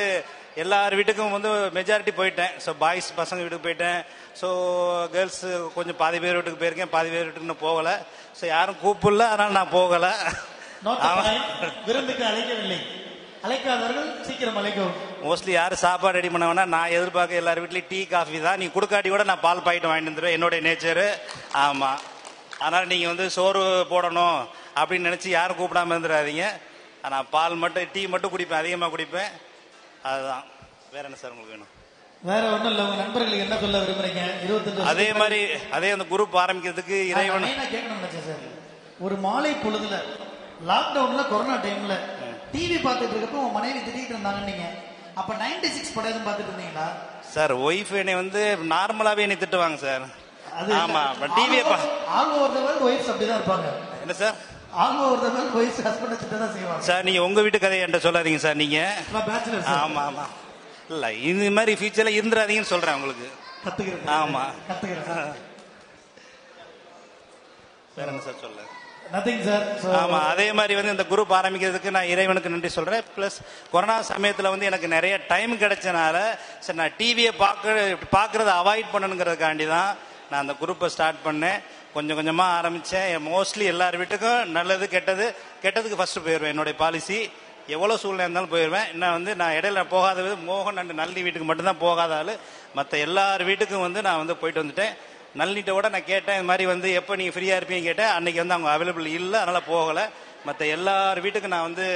எல்லார் வீட்டுக்கும் வந்து மெஜாரிட்டி போயிட்டேன். ஸோ பாய்ஸ் பசங்க வீட்டுக்கு போயிட்டேன். ஸோ கேர்ள்ஸ் கொஞ்சம் பாதி பேர் வீட்டுக்கு போயிருக்கேன். பாதி பேர் வீட்டுக்கு இன்னும் போகலை. ஸோ யாரும் கூப்பிடல. அதனால் நான் போகலை. விருந்துக்கு அழைக்கவில்லை. அழைக்காதவர்கள் சீக்கிரம் அழைக்கவும். மோஸ்ட்லி யார் சாப்பாடு ரெடி பண்ண வேணா நான் எதிர்பார்க்க எல்லார் வீட்லயும் டீ காஃபி தான். நீ கொடுக்காட்டி கூட நான் பால் பாக்கெட் வாங்கிட்டு வந்துடுவேன் என்னுடைய நேச்சரு ஆமா. அதனால நீங்க வந்து சோறு போடணும் அப்படின்னு நினைச்சு யாரும் கூப்பிடாம இருந்துடாதீங்க நான் பால் மட்டும் டீ மட்டும் குடிப்பேன். அதிகமா குடிப்பேன். அதுதான். வேற என்ன சார் உங்களுக்கு வேணும்? வேற ஒண்ணும் இல்ல. உங்க நண்பர்களுக்கு என்ன சொல்ல விரும்புறீங்க? இருபத்தஞ்சு அதே மாதிரி அதே அந்த குரூப் ஆரம்பிக்கிறதுக்கு இறைவன் ஒரு மாலை பொழுதுல லாக்டவுன்ல கொரோனா டைம்ல டிவி பார்த்துட்டு இருக்கப்போ உங்க மனைவி திட்டிட்டு இருந்தாங்க நீங்க அப்ப 96 சிக்ஸ் படம் எதுவும் பார்த்துட்டு இருந்தீங்களா? சார் ஒய்ஃப் என்னை வந்து நார்மலாவே என்னை திட்டுவாங்க சார். ஆமா டிவியை all over the world wives அப்படிதான் இருப்பாங்க. என்ன sir? All over the world wives husband திட்ட தான் செய்வாங்க. சார் நீங்க உங்க வீட்டு கதையை என்கிட்ட சொல்லாதீங்க சார் நீங்க. sir. ஆமா ஆமா. இல்ல இந்த மாதிரி ஃபியூச்சர்ல இருந்துடாதீங்கன்னு சொல்றேன் உங்களுக்கு. கத்துக்கிறேன். ஆமா. கத்துக்கிறேன் வேற என்ன சார் சொல்ல? நத்திங் சார் ஆமா அதே மாதிரி வந்து இந்த குரூப் ஆரம்பிக்கிறதுக்கு நான் இறைவனுக்கு நன்றி சொல்றேன். பிளஸ் கொரோனா சமயத்துல வந்து எனக்கு நிறைய டைம் கிடைச்சனால சரி நான் டிவியை பார்க்க பார்க்கறத அவாய்ட் பண்ணணுங்கிறதுக்காண்டி தான் நான் அந்த குரூப்பை ஸ்டார்ட் பண்ணேன். கொஞ்சம் கொஞ்சமா ஆரம்பிச்சேன். மோஸ்ட்லி எல்லார் வீட்டுக்கும் நல்லது கெட்டது கெட்டதுக்கு ஃபர்ஸ்ட் போயிடுவேன் என்னுடைய பாலிசி எவ்வளோ சூழ்நிலை இருந்தாலும் போயிடுவேன் இன்னும் வந்து நான் இடையில போகாத மோகன் அண்ட் நல்லி வீட்டுக்கு மட்டும்தான் போகாத ஆள். மற்ற எல்லார் வீட்டுக்கும் வந்து நான் வந்து போயிட்டு வந்துட்டேன். நளினிட்ட கூட நான் கேட்டேன் இது மாதிரி வந்து எப்போ நீங்கள் ஃப்ரீயாக இருப்பீங்கன்னு கேட்டேன். அன்னைக்கு வந்து அவங்க அவைலபிள் இல்லை அதனால் போகலை. மற்ற எல்லார் வீட்டுக்கும் நான் வந்து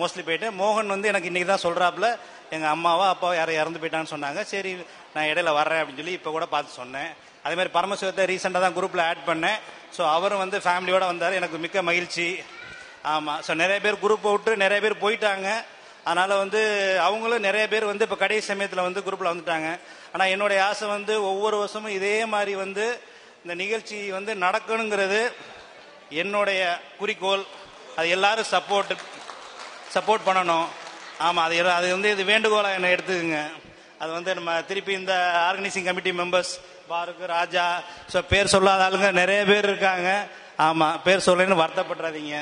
மோஸ்ட்லி போயிட்டேன். மோகன் வந்து எனக்கு இன்றைக்கி தான் சொல்கிறாப்புல எங்கள் அம்மாவோ அப்பாவோ யாரும் இறந்து போயிட்டான்னு சொன்னாங்க. சரி நான் இடையில வரேன் அப்படின்னு சொல்லி இப்போ கூட பார்த்து சொன்னேன். அதே மாதிரி பரமசிவத்தை ரீசெண்டாக தான் குரூப்பில் ஆட் பண்ணேன். ஸோ அவரும் வந்து ஃபேமிலியோடு வந்தார். எனக்கு மிக்க மகிழ்ச்சி. ஆமாம் ஸோ நிறைய பேர் குரூப்பை விட்டு நிறைய பேர் போயிட்டாங்க. அதனால் வந்து அவங்களும் நிறைய பேர் வந்து இப்போ கடைசி சமயத்தில் வந்து குரூப்பில் வந்துட்டாங்க. ஆனால் என்னுடைய ஆசை வந்து ஒவ்வொரு வருஷமும் இதே மாதிரி வந்து இந்த நிகழ்ச்சி வந்து நடக்கணுங்கிறது என்னுடைய குறிக்கோள். அது எல்லாரும் சப்போர்ட் சப்போர்ட் பண்ணணும். ஆமாம் அது எல்லாம் அது வந்து இது வேண்டுகோளாக என்னை எடுத்துக்குங்க. அது வந்து நம்ம திருப்பி இந்த ஆர்கனைசிங் கமிட்டி மெம்பர்ஸ் பாருக்கு ராஜா ஸோ பேர் சொல்லாத ஆளுங்க நிறைய பேர் இருக்காங்க. ஆமாம் பேர் சொல்லலைன்னு வருத்தப்படுறாதீங்க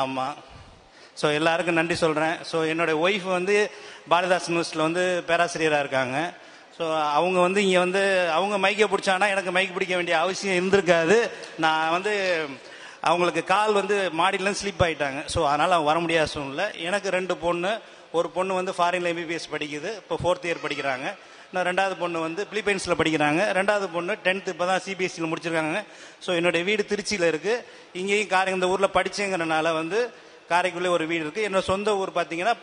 ஆமாம் ஸோ எல்லாருக்கும் நன்றி சொல்கிறேன் ஸோ என்னுடைய ஒய்ஃப் வந்து பாரதிதாஸ் யூனிவர்சிட்டியில் வந்து பேராசிரியராக இருக்காங்க. ஸோ அவங்க வந்து இங்கே வந்து அவங்க மைக்கை பிடிச்சானா எனக்கு மைக் பிடிக்க வேண்டிய அவசியம் இருந்திருக்காது. நான் வந்து அவங்களுக்கு கால் வந்து மாடியிலேருந்து ஸ்லிப் ஆகிட்டாங்க ஸோ அதனால் அவங்க வர முடியாத சூழ்நிலை. எனக்கு ரெண்டு பொண்ணு. ஒரு பொண்ணு வந்து ஃபாரின்ல எம்பிபிஎஸ் படிக்குது. இப்போ ஃபோர்த் இயர் படிக்கிறாங்க. இன்னும் ரெண்டாவது பொண்ணு வந்து பிலிப்பைன்ஸில் படிக்கிறாங்க. ரெண்டாவது பொண்ணு டென்த்து இப்போ தான் சிபிஎஸ்சியில் முடிச்சிருக்காங்க. ஸோ என்னுடைய வீடு திருச்சியில் இருக்குது இங்கேயும் காரை இந்த ஊரில் படித்தேங்கிறனால வந்து காரைக்குள்ளே ஒரு வீடு இருக்குது என்னோட சொந்த ஊர் பார்த்தீங்கன்னா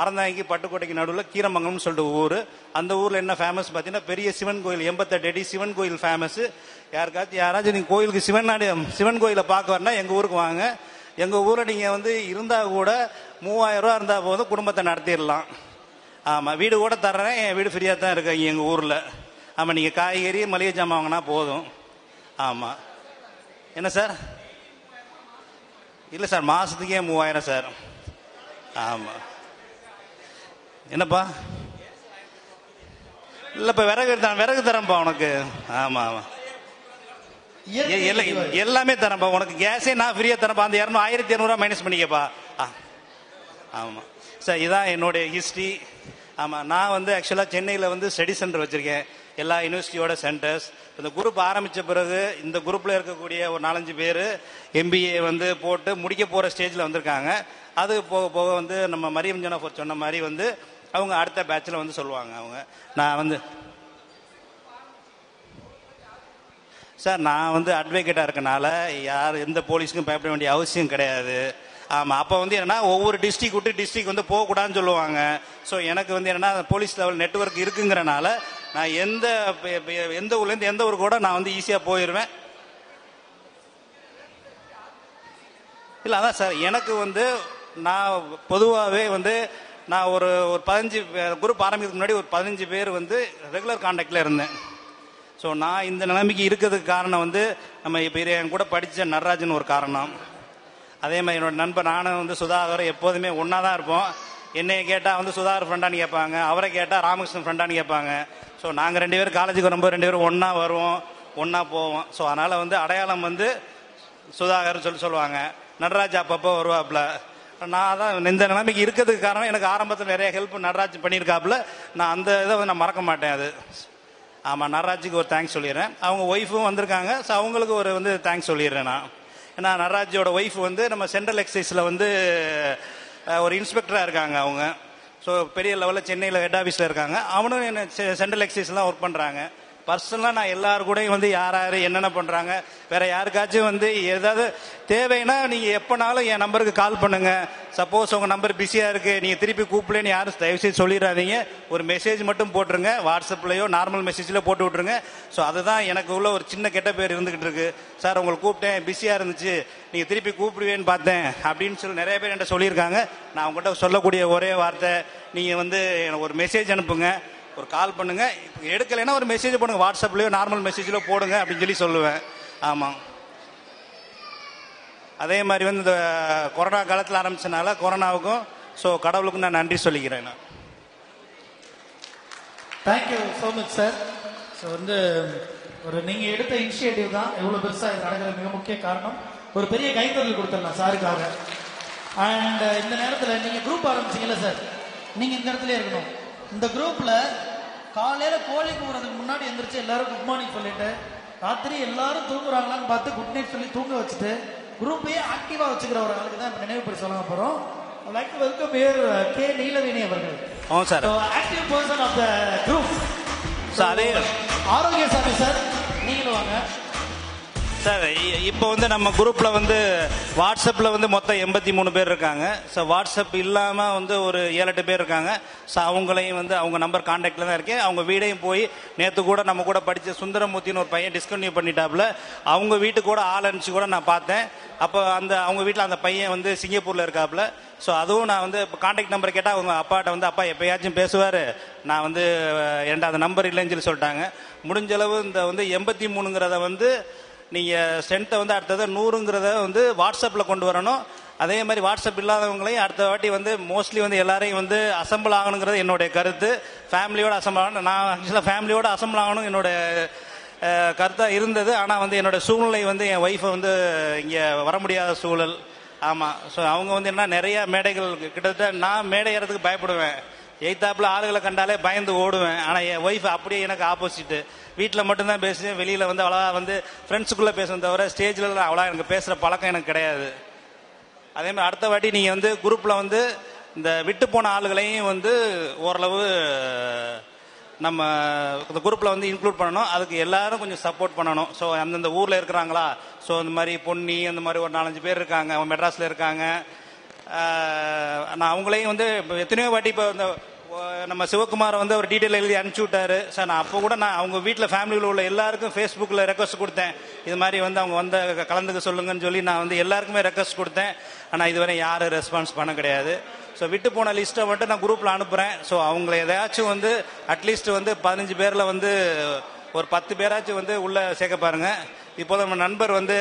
அறந்தாங்கி பட்டுக்கோட்டைக்கு நடுவில் கீரமங்கலம்னு சொல்லிட்டு ஊர். அந்த ஊரில் என்ன ஃபேமஸ் பார்த்தீங்கன்னா பெரிய சிவன் கோயில் எண்பத்தெட்டு அடி சிவன் கோயில் ஃபேமஸ் யாருக்காச்சும் யாராச்சும் நீங்கள் கோயிலுக்கு சிவன் நாடு சிவன் கோயிலை பார்க்க வரனா எங்கள் ஊருக்கு வாங்க. எங்கள் ஊரில் நீங்கள் வந்து இருந்தால் கூட மூவாயிரம் ரூபா இருந்தால் போதும் குடும்பத்தை நடத்திடலாம். ஆமாம் வீடு கூட தர்றேன். என் வீடு ஃப்ரீயாக தான் இருக்கு எங்கள் ஊரில். ஆமாம் நீங்கள் காய்கறி மளிகை ஜாமான் வாங்கினா போதும். ஆமாம் என்ன சார்? இல்லை சார் மாதத்துக்கே மூவாயிரம் சார். ஆமாம் என்னப்பா? இல்லப்பா விறகு தரேன் விறகு தரேன்ப்பா உனக்கு. ஆமா ஆமா. எ- எல்லா- எல்லாமே தரேன்ப்பா உனக்கு கேஸே நான் ஃப்ரீயா தரேன்ப்பா அந்த இரநூறு ஆயிரத்தி இரநூறுவா மைனஸ் பண்ணிக்கப்பா. ஆ. ஆமா. சார் இதான் என்னுடைய ஹிஸ்ட்ரி ஆமா நான் வந்து ஆக்சுவலாக சென்னையில் வந்து ஸ்டடி சென்டர் வச்சிருக்கேன். எல்லா யூனிவர்சிட்டியோட சென்டர்ஸ் இந்த குரூப் ஆரம்பித்த பிறகு இந்த குரூப்பில் இருக்கக்கூடிய ஒரு நாலஞ்சு பேர் எம்பிஏ வந்து போட்டு முடிக்க போகிற ஸ்டேஜில் வந்திருக்காங்க. அது போக போக வந்து நம்ம மரியம் ஜனஃபர் சொன்ன மாதிரி வந்து அவங்க அடுத்த பேட்சில் வந்து சொல்லுவாங்க அவங்க. நான் வந்து சார் நான் வந்து அட்வொகேட்டாக இருக்கனால யார் எந்த போலீஸுக்கும் பயப்பட வேண்டிய அவசியம் கிடையாது. ஆமாம் அப்போ வந்து என்னன்னா ஒவ்வொரு டிஸ்ட்ரிக் விட்டு டிஸ்ட்ரிக் வந்து போகக்கூடாதுன்னு சொல்லுவாங்க. ஸோ எனக்கு வந்து என்னன்னா போலீஸ் லெவல் நெட்வொர்க் இருக்குங்கிறனால நான் எந்த எந்த ஊர்லேருந்து எந்த ஊர் கூட நான் வந்து ஈஸியாக போயிடுவேன் இல்லை அதான் சார் எனக்கு வந்து நான் பொதுவாகவே வந்து நான் ஒரு ஒரு பதினஞ்சு குரூப் ஆரம்பிக்கிறதுக்கு முன்னாடி ஒரு பதினஞ்சு பேர் வந்து ரெகுலர் காண்டாக்டில் இருந்தேன். ஸோ நான் இந்த நிலைமைக்கு இருக்கிறதுக்கு காரணம் வந்து நம்ம இப்போ என் கூட படித்த நடராஜன் ஒரு காரணம். அதே மாதிரி என்னோட நண்பர் நானும் வந்து சுதாகரும் எப்போதுமே ஒன்றா தான் இருப்போம். என்னைய கேட்டால் வந்து சுதாகர் ஃப்ரெண்டான்னு கேட்பாங்க. அவரை கேட்டால் ராமகிருஷ்ணன் ஃப்ரெண்டான்னு கேட்பாங்க. ஸோ நாங்கள் ரெண்டு பேரும் காலேஜுக்கு வரும்போது ரெண்டு பேரும் ஒன்றா வருவோம் ஒன்றா போவோம். ஸோ அதனால் வந்து அடையாளம் வந்து சுதாகர்னு சொல்லி சொல்லுவாங்க. நடராஜ் அப்பப்போ வருவாப்புல. நான் தான் இந்த நிலைமைக்கு இருக்கிறதுக்கு காரணம் எனக்கு ஆரம்பத்தில் நிறைய ஹெல்ப் நடராஜ் பண்ணியிருக்காப்புல. நான் அந்த இதை வந்து நான் மறக்க மாட்டேன் அது. ஆமாம் நடராஜுக்கு ஒரு தேங்க்ஸ் சொல்லிடுறேன். அவங்க ஒய்ஃபும் வந்திருக்காங்க. ஸோ அவங்களுக்கு ஒரு வந்து தேங்க்ஸ் சொல்லிடுறேன் நான். ஏன்னா நடராஜோட ஒய்ஃப் வந்து நம்ம சென்ட்ரல் எக்ஸைஸில் வந்து ஒரு இன்ஸ்பெக்டராக இருக்காங்க அவங்க. ஸோ பெரிய லெவலில் சென்னையில் ஹெட் ஆஃபீஸில் இருக்காங்க. அவனும் என்ன செ- சென்ட்ரல் எக்ஸைஸ்லாம் ஒர்க் பண்ணுறாங்க பர்சனலாக நான் எல்லாரு கூடயும் வந்து யார் யார் என்னென்ன பண்ணுறாங்க வேற யாருக்காச்சும் வந்து ஏதாவது தேவைன்னா நீங்கள் எப்போனாலும் என் நம்பருக்கு கால் பண்ணுங்கள் சப்போஸ் உங்கள் நம்பர் பிஸியாக இருக்குது நீங்கள் திருப்பி கூப்பிடலன்னு யாரும் தயவுசெய்து சொல்லிடாதீங்க. ஒரு மெசேஜ் மட்டும் போட்டுருங்க. வாட்ஸ்அப்லேயோ நார்மல் மெசேஜில் போட்டு விட்ருங்க ஸோ அதுதான் எனக்கு உள்ள ஒரு சின்ன கெட்ட பேர் இருந்துக்கிட்டு இருக்கு. சார் உங்களை கூப்பிட்டேன். பிஸியாக இருந்துச்சு. நீங்கள் திருப்பி கூப்பிடுவேன்னு பார்த்தேன். அப்படின்னு சொல்லி நிறைய பேர் என்கிட்ட சொல்லியிருக்காங்க. நான் உங்கள்கிட்ட சொல்லக்கூடிய ஒரே வார்த்தை நீங்கள் வந்து எனக்கு ஒரு மெசேஜ் அனுப்புங்க. ஒரு கால் பண்ணுங்க. எடுக்கலைன்னா ஒரு மெசேஜ் பண்ணுங்க வாட்ஸ்அப்லயோ நார்மல் மெசேஜ்லயோ போடுங்க அப்படின்னு சொல்லி சொல்லுவேன். ஆமாம் அதே மாதிரி வந்து இந்த கொரோனா காலத்தில் ஆரம்பிச்சனால கொரோனாவுக்கும் ஸோ கடவுளுக்கும் நான் நன்றி சொல்லிக்கிறேன் நான். Thank you so much sir so வந்து ஒரு நீங்கள் எடுத்த இனிஷியேட்டிவ் தான் எவ்வளோ பெருசாக இது நடக்கிற மிக முக்கிய காரணம். ஒரு பெரிய கைத்தொழில் கொடுத்துடலாம் சாருக்காக. அண்ட் இந்த நேரத்தில் நீங்கள் குரூப் ஆரம்பிச்சீங்கல்ல சார் நீங்கள் இந்த இடத்துல இருக்கணும். இந்த குரூப்பில் காலையில கோழி கூறதுக்கு முன்னாடி எந்திரிச்சு எல்லாரும் குட் மார்னிங் சொல்லிட்டு ராத்திரி எல்லாரும் தூங்குறாங்களான்னு பார்த்து குட் நைட் சொல்லி தூங்க வச்சுட்டு குரூப்பையே ஆக்டிவா வச்சுக்கிற ஒரு ஆளுக்கு தான் நினைவு பரிசு சொல்ல போறோம். லைக் வெல்கம் ஏர் கே நீலவேணி அவர்கள். ஆமாம் sir. Active person of the group sir Arokkiya Samy sir நீங்களும் வாங்க. சார் இ- இப்போ வந்து நம்ம குரூப்பில் வந்து வாட்ஸ்அப்பில் வந்து மொத்தம் எண்பத்தி மூணு பேர் இருக்காங்க. ஸோ வாட்ஸ்அப் இல்லாமல் வந்து ஒரு ஏழு எட்டு பேர் இருக்காங்க. ஸோ அவங்களையும் வந்து அவங்க நம்பர் காண்டாக்டில் தான் இருக்கேன். அவங்க வீடையும் போய் நேற்று கூட நம்ம கூட படித்த சுந்தரமூர்த்தின்னு ஒரு பையன் டிஸ்கன்யூ பண்ணிட்டாப்புல. அவங்க வீட்டு கூட ஆள் அனுப்பிச்சு கூட நான் பார்த்தேன். அப்போ அந்த அவங்க வீட்டில் அந்த பையன் வந்து சிங்கப்பூரில் இருக்காப்புல. ஸோ அதுவும் நான் வந்து இப்போ காண்டாக்ட் நம்பர் கேட்டால் அவங்க அப்பாட்ட வந்து அப்பா எப்பயாச்சும் பேசுவார். நான் வந்து என்கிட்ட அந்த நம்பர் இல்லைன்னு சொல்லி சொல்லிட்டாங்க. முடிஞ்சளவு இந்த வந்து எண்பத்தி மூணுங்கிறத வந்து நீங்கள் ஸ்ட்ரென்த்தை வந்து அடுத்தது நூறுங்கிறத வந்து வாட்ஸ்அப்பில் கொண்டு வரணும். அதே மாதிரி வாட்ஸ்அப் இல்லாதவங்களையும் அடுத்த வாட்டி வந்து மோஸ்ட்லி வந்து எல்லாரையும் வந்து அசம்பிள் ஆகணுங்கிறது என்னுடைய கருத்து. ஃபேமிலியோட அசம்பிள் ஆகணும். நான் ஆக்சுவலாக ஃபேமிலியோட அசம்பிள் ஆகணும் என்னோட கருத்தாக இருந்தது. ஆனால் வந்து என்னோட சூழ்நிலை வந்து என் ஒய்ஃபை வந்து இங்கே வர முடியாத சூழல். ஆமாம் ஸோ அவங்க வந்து என்ன நிறைய மேடைகள் கிட்டத்தட்ட நான் மேடை ஏறதுக்கு பயப்படுவேன். எய்த்தாப்புல ஆளுகளை கண்டாலே பயந்து ஓடுவேன். ஆனால் என் ஒய்ஃப் அப்படியே எனக்கு ஆப்போசிட்டு வீட்டில் மட்டும்தான் பேசுவேன். வெளியில் வந்து அவ்வளோவா வந்து ஃப்ரெண்ட்ஸுக்குள்ளே பேசுவேன் தவிர ஸ்டேஜ்லலாம் அவ்வளோ எனக்கு பேசுகிற பழக்கம் எனக்கு கிடையாது. அதே மாதிரி அடுத்த வாட்டி நீங்கள் வந்து குரூப்பில் வந்து இந்த விட்டு போன ஆளுகளையும் வந்து ஓரளவு நம்ம இந்த குரூப்பில் வந்து இன்க்ளூட் பண்ணணும். அதுக்கு எல்லாரும் கொஞ்சம் சப்போர்ட் பண்ணணும். ஸோ அந்தந்த ஊரில் இருக்கிறாங்களா? ஸோ இந்த மாதிரி பொன்னி அந்த மாதிரி ஒரு நாலஞ்சு பேர் இருக்காங்க. மெட்ராஸில் இருக்காங்க. நான் அவங்களையும் வந்து எத்தனையோ வாட்டி இப்போ இந்த நம்ம சிவகுமாரை வந்து ஒரு டீட்டெயில் எழுதி அனுப்பிச்சி விட்டாரு. சார் நான் அப்போ கூட நான் அவங்க வீட்டில் ஃபேமிலியில் உள்ள எல்லாருக்கும் ஃபேஸ்புக்கில் ரெக்வஸ்ட் கொடுத்தேன். இது மாதிரி வந்து அவங்க வந்து கலந்துக்க சொல்லுங்கன்னு சொல்லி நான் வந்து எல்லாருக்குமே ரெக்வஸ்ட் கொடுத்தேன். ஆனால் இதுவரை யாரும் ரெஸ்பான்ஸ் பண்ண கிடையாது. ஸோ விட்டு போன லிஸ்ட்டை மட்டும் நான் குரூப்பில் அனுப்புகிறேன் ஸோ அவங்கள எதாச்சும் வந்து அட்லீஸ்ட் வந்து பதினஞ்சு பேரில் வந்து ஒரு பத்து பேராச்சும் வந்து உள்ளே சேர்க்க பாருங்க. இப்போ நம்ம நண்பர் வந்து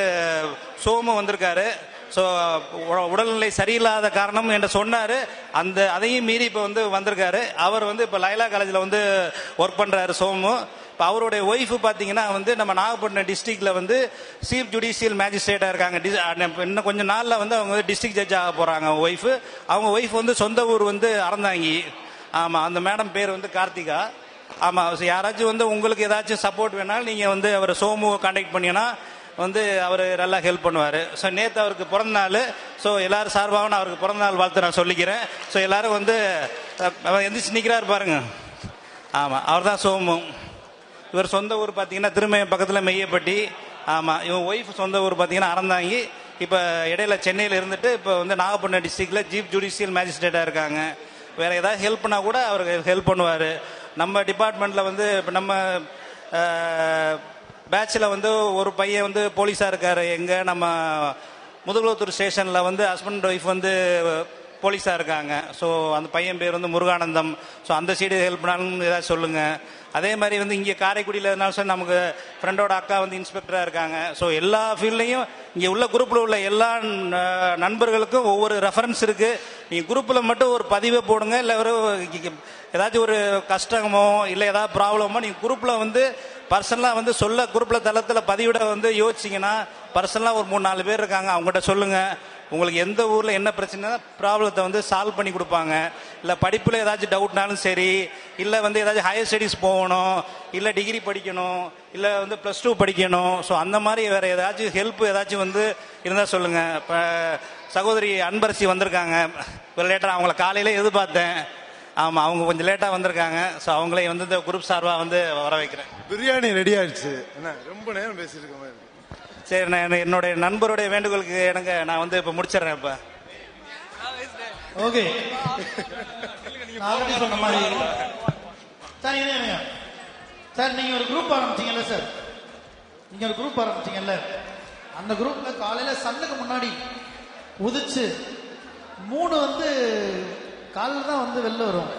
சோமு வந்திருக்காரு. ஸோ உடல்நிலை சரியில்லாத காரணம் என்று சொன்னாரு. அந்த அதையும் மீறி இப்போ வந்து வந்திருக்காரு. அவர் வந்து இப்போ லைலா காலேஜில் வந்து ஒர்க் பண்ணுறாரு சோமு. இப்போ அவருடைய ஒய்ஃப் பார்த்தீங்கன்னா வந்து நம்ம நாகப்பட்டினம் டிஸ்ட்ரிக்டில் வந்து சீஃப் ஜுடிஷியல் மேஜிஸ்ட்ரேட்டாக இருக்காங்க. Dis- இன்னும் கொஞ்சம் நாளில் வந்து அவங்க வந்து டிஸ்ட்ரிக்ட் ஜட்ஜ் ஆக போகிறாங்க அவங்க ஒய்ஃப் அவங்க ஒய்ஃப் வந்து சொந்த ஊர் வந்து அறந்தாங்கி. ஆமாம் அந்த மேடம் பேர் வந்து கார்த்திகா. ஆமாம் யாராச்சும் வந்து உங்களுக்கு ஏதாச்சும் சப்போர்ட் வேணாலும் நீங்கள் வந்து அவரை சோமுவை கான்டாக்ட் பண்ணீங்கன்னா வந்து அவர் நல்லா ஹெல்ப் பண்ணுவார். ஸோ நேற்று அவருக்கு பிறந்த நாள். ஸோ எல்லாரும் சார்பாக நான் அவருக்கு பிறந்த நாள் வாழ்த்து நான் சொல்லிக்கிறேன். ஸோ எல்லாரும் வந்து அவர் எந்திரிச்சு நிற்கிறாரு பாருங்க. ஆமாம் அவர் தான் சோமு. இவர் சொந்த ஊர் பார்த்தீங்கன்னா திருமயம் பக்கத்தில் மெய்யப்பட்டி. ஆமாம் இவன் ஒய்ஃப் சொந்த ஊர் பார்த்தீங்கன்னா அறந்தாங்கி. இப்போ இடையில சென்னையில் இருந்துட்டு இப்போ வந்து நாகப்பட்டினம் டிஸ்ட்ரிக்டில் சீஃப் ஜுடிஷியல் மேஜிஸ்ட்ரேட்டாக இருக்காங்க. வேற ஏதாவது ஹெல்ப்னா கூட அவருக்கு ஹெல்ப் பண்ணுவார். நம்ம டிபார்ட்மெண்ட்டில் வந்து இப்போ நம்ம பேட்சில் வந்து ஒரு பையன் வந்து போலீஸாக இருக்கார். எங்கே நம்ம முதுகுலத்தூர் ஸ்டேஷனில் வந்து ஹஸ்பண்ட் ஒய்ஃப் வந்து போலீஸாக இருக்காங்க. ஸோ அந்த பையன் பேர் வந்து முருகானந்தம். ஸோ அந்த சைடு ஹெல்ப்னாலும் ஏதாவது சொல்லுங்கள் அதே மாதிரி வந்து இங்கே காரைக்குடியில் இருந்தாலும் சார் நமக்கு ஃப்ரெண்டோட அக்கா வந்து இன்ஸ்பெக்டராக இருக்காங்க. ஸோ எல்லா ஃபீல்ட்லையும் இங்கே உள்ள குரூப்பில் உள்ள எல்லா ந- நண்பர்களுக்கும் ஒவ்வொரு ரெஃபரன்ஸ் இருக்குது நீங்கள் குரூப்பில் மட்டும் ஒரு பதிவை போடுங்க. இல்லை ஒரு ஏதாச்சும் ஒரு கஷ்டமோ இல்லை ஏதாவது ப்ராப்ளமோ நீங்கள் குரூப்பில் வந்து பர்சனலாக வந்து சொல்ல குரூப்பில் தளத்தில் பதிவிட வந்து யோசிச்சிங்கன்னா பர்சனலாக ஒரு மூணு நாலு பேர் இருக்காங்க அவங்ககிட்ட சொல்லுங்கள் உங்களுக்கு எந்த ஊரில் என்ன பிரச்சனை ப்ராப்ளத்தை வந்து சால்வ் பண்ணி கொடுப்பாங்க. இல்லை படிப்பில் ஏதாச்சும் டவுட்னாலும் சரி இல்லை வந்து ஏதாச்சும் ஹையர் ஸ்டடீஸ் போகணும் இல்லை டிகிரி படிக்கணும் இல்லை வந்து ப்ளஸ் டூ படிக்கணும். ஸோ அந்த மாதிரி வேறு ஏதாச்சும் ஹெல்ப் ஏதாச்சும் வந்து இருந்தால் சொல்லுங்கள் இப்போ சகோதரி அன்பரசி வந்திருக்காங்க. ஒரு லேட்டராக அவங்கள காலையில் எதிர்பார்த்தேன். ஆமாம் அவங்க கொஞ்சம் லேட்டாக வந்திருக்காங்க. ஸோ அவங்களே வந்து இந்த குரூப் சார்பாக வந்து வர வைக்கிறேன். பிரியாணி ரெடி ஆயிடுச்சு. என்ன ரொம்ப நேரம் பேசிட்டு இருக்க மாதிரி இருக்கு. சரி நான் என்னுடைய நண்பருடைய வேண்டுகோளுக்கு எனக்கு நான் வந்து இப்போ முடிச்சிடுறேன் இப்போ. ஓகே சொன்ன மாதிரி. சார் இருங்க. சார் நீங்க ஒரு குரூப் ஆரம்பிச்சீங்கல்ல சார்? நீங்க ஒரு குரூப் ஆரம்பிச்சீங்கல்ல? அந்த குரூப்ல காலையில சன்னுக்கு முன்னாடி உதிச்சு மூணு வந்து காலைல தான் வந்து வெளில வரும்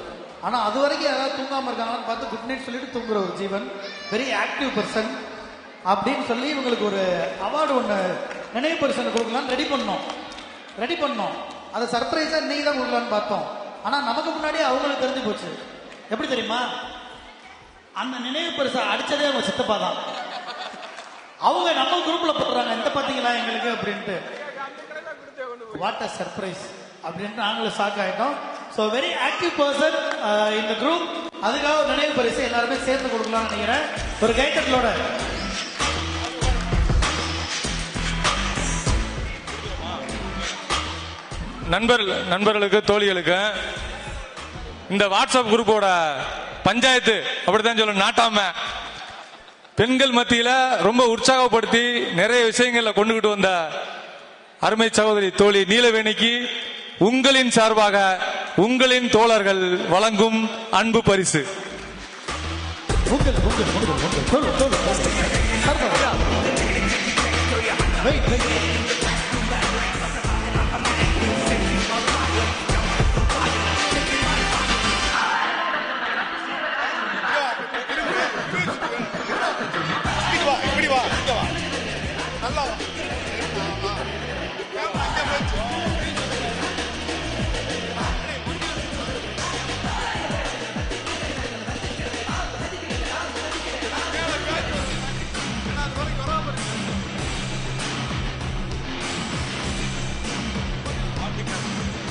ஆனால் அது வரைக்கும் யாராவது தூங்காமல் இருக்காங்களான்னு பார்த்து குட் நைட் சொல்லிட்டு தூங்குற ஒரு ஜீவன். வெரி ஆக்டிவ் பர்சன் அப்படின்னு சொல்லி இவங்களுக்கு ஒரு அவார்டு ஒன்று நினைவு பரிசு கொடுக்கலாம்னு ரெடி பண்ணோம். ரெடி பண்ணோம். அதை சர்ப்ரைஸாக இன்னைக்கு தான் கொடுக்கலான்னு பார்த்தோம். ஆனால் நமக்கு முன்னாடியே அவங்களுக்கு தெரிஞ்சு போச்சு. எப்படி தெரியுமா? அந்த நினைவு பரிசை அடிச்சதே அவங்க சித்தப்பா தான். அவங்க நம்ம குரூப்ல போட்டுறாங்க இந்த பாத்தீங்களா எங்களுக்கு? அப்படின்ட்டு. வாட் அ சர்ப்ரைஸ் அப்படின்ட்டு நாங்களும் ஷாக் ஆயிட்டோம். ஸோ வெரி ஆக்டிவ் பர்சன் இந்த குரூப் அதுக்காக ஒரு நினைவு பரிசு எல்லாருமே சேர்ந்து கொடுக்கலாம்னு நினைக்கிறேன். ஒரு கைட்டர்களோட. நண்பர் நண்பர்களுக்கு தோழிகளுக்கு இந்த வாட்ஸ்அப் குரூப்போட பஞ்சாயத்து அப்படித்தான் சொல்லணும் நாட்டாம. பெண்கள் மத்தியில ரொம்ப உற்சாகப்படுத்தி நிறைய விஷயங்கள்ல கொண்டுகிட்டு வந்த அருமை சகோதரி தோழி நீலவேணிக்கு உங்களின் சார்பாக உங்களின் தோழர்கள் வழங்கும் அன்பு பரிசு உங்கள்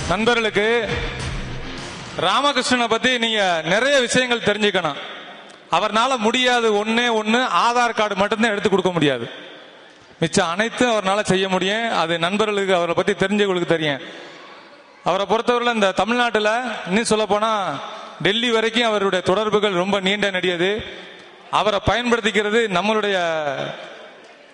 நண்பர்களுக்கு ராமகிருஷ்ணனை பத்தி நீங்க நிறைய விஷயங்கள் தெரிஞ்சுக்கணும். அவர்னால முடியாது ஒன்னே ஒன்னு ஆதார் கார்டு மட்டும்தான் எடுத்து கொடுக்க முடியாது. மிச்சம் அனைத்தும் அவர்னால செய்ய முடியும். அது நண்பர்களுக்கு அவரை பத்தி தெரிஞ்சவங்களுக்கு தெரியும். அவரை பொறுத்தவரையில் இந்த தமிழ்நாட்டில் இன்னும் சொல்ல போனா டெல்லி வரைக்கும் அவருடைய தொடர்புகள் ரொம்ப நீண்ட நெடியது. அவரை பயன்படுத்திக்கிறது நம்மளுடைய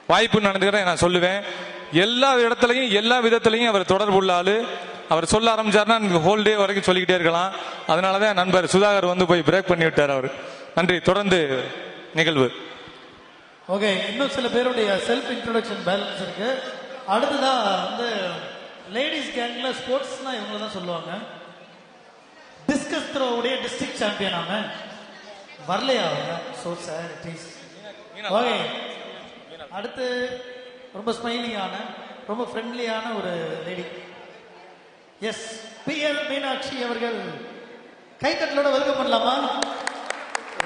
வாய்ப்பு நடந்துக்கிறேன் நான் சொல்லுவேன். எல்லா இடத்துலையும் எல்லா விதத்திலையும் அவர் தொடர்பு உள்ள ஆளு. அவர் சொல்ல ஆரம்பிச்சாருன்னா ஹோல் டே வரைக்கும் சொல்லிக்கிட்டே இருக்கலாம். அதனால தான் நண்பர் சுதாகர் வந்து போய் பிரேக் பண்ணி விட்டார் அவர். நன்றி. தொடர்ந்து நிகழ்வு. ஓகே இன்னும் சில பேருடைய செல்ஃப் இன்ட்ரோடக்ஷன் பேலன்ஸ் இருக்கு. அடுத்ததா வந்து லேடிஸ் கேங்ல ஸ்போர்ட்ஸ்னா இவங்க தான் சொல்லுவாங்க. டிஸ்கஸ் த்ரோவுடைய டிஸ்ட்ரிக்ட் சாம்பியன் அவன் வரலையா அவங்க? சோ சார் இஸ் ஓகே அடுத்து ரொம்ப ஸ்மைலிங்கான ரொம்ப ஃப்ரெண்ட்லியான ஒரு lady S P L Meenakshi அவர்கள் கைத்தட்டலோட வெல்கம் பண்ணலாமா?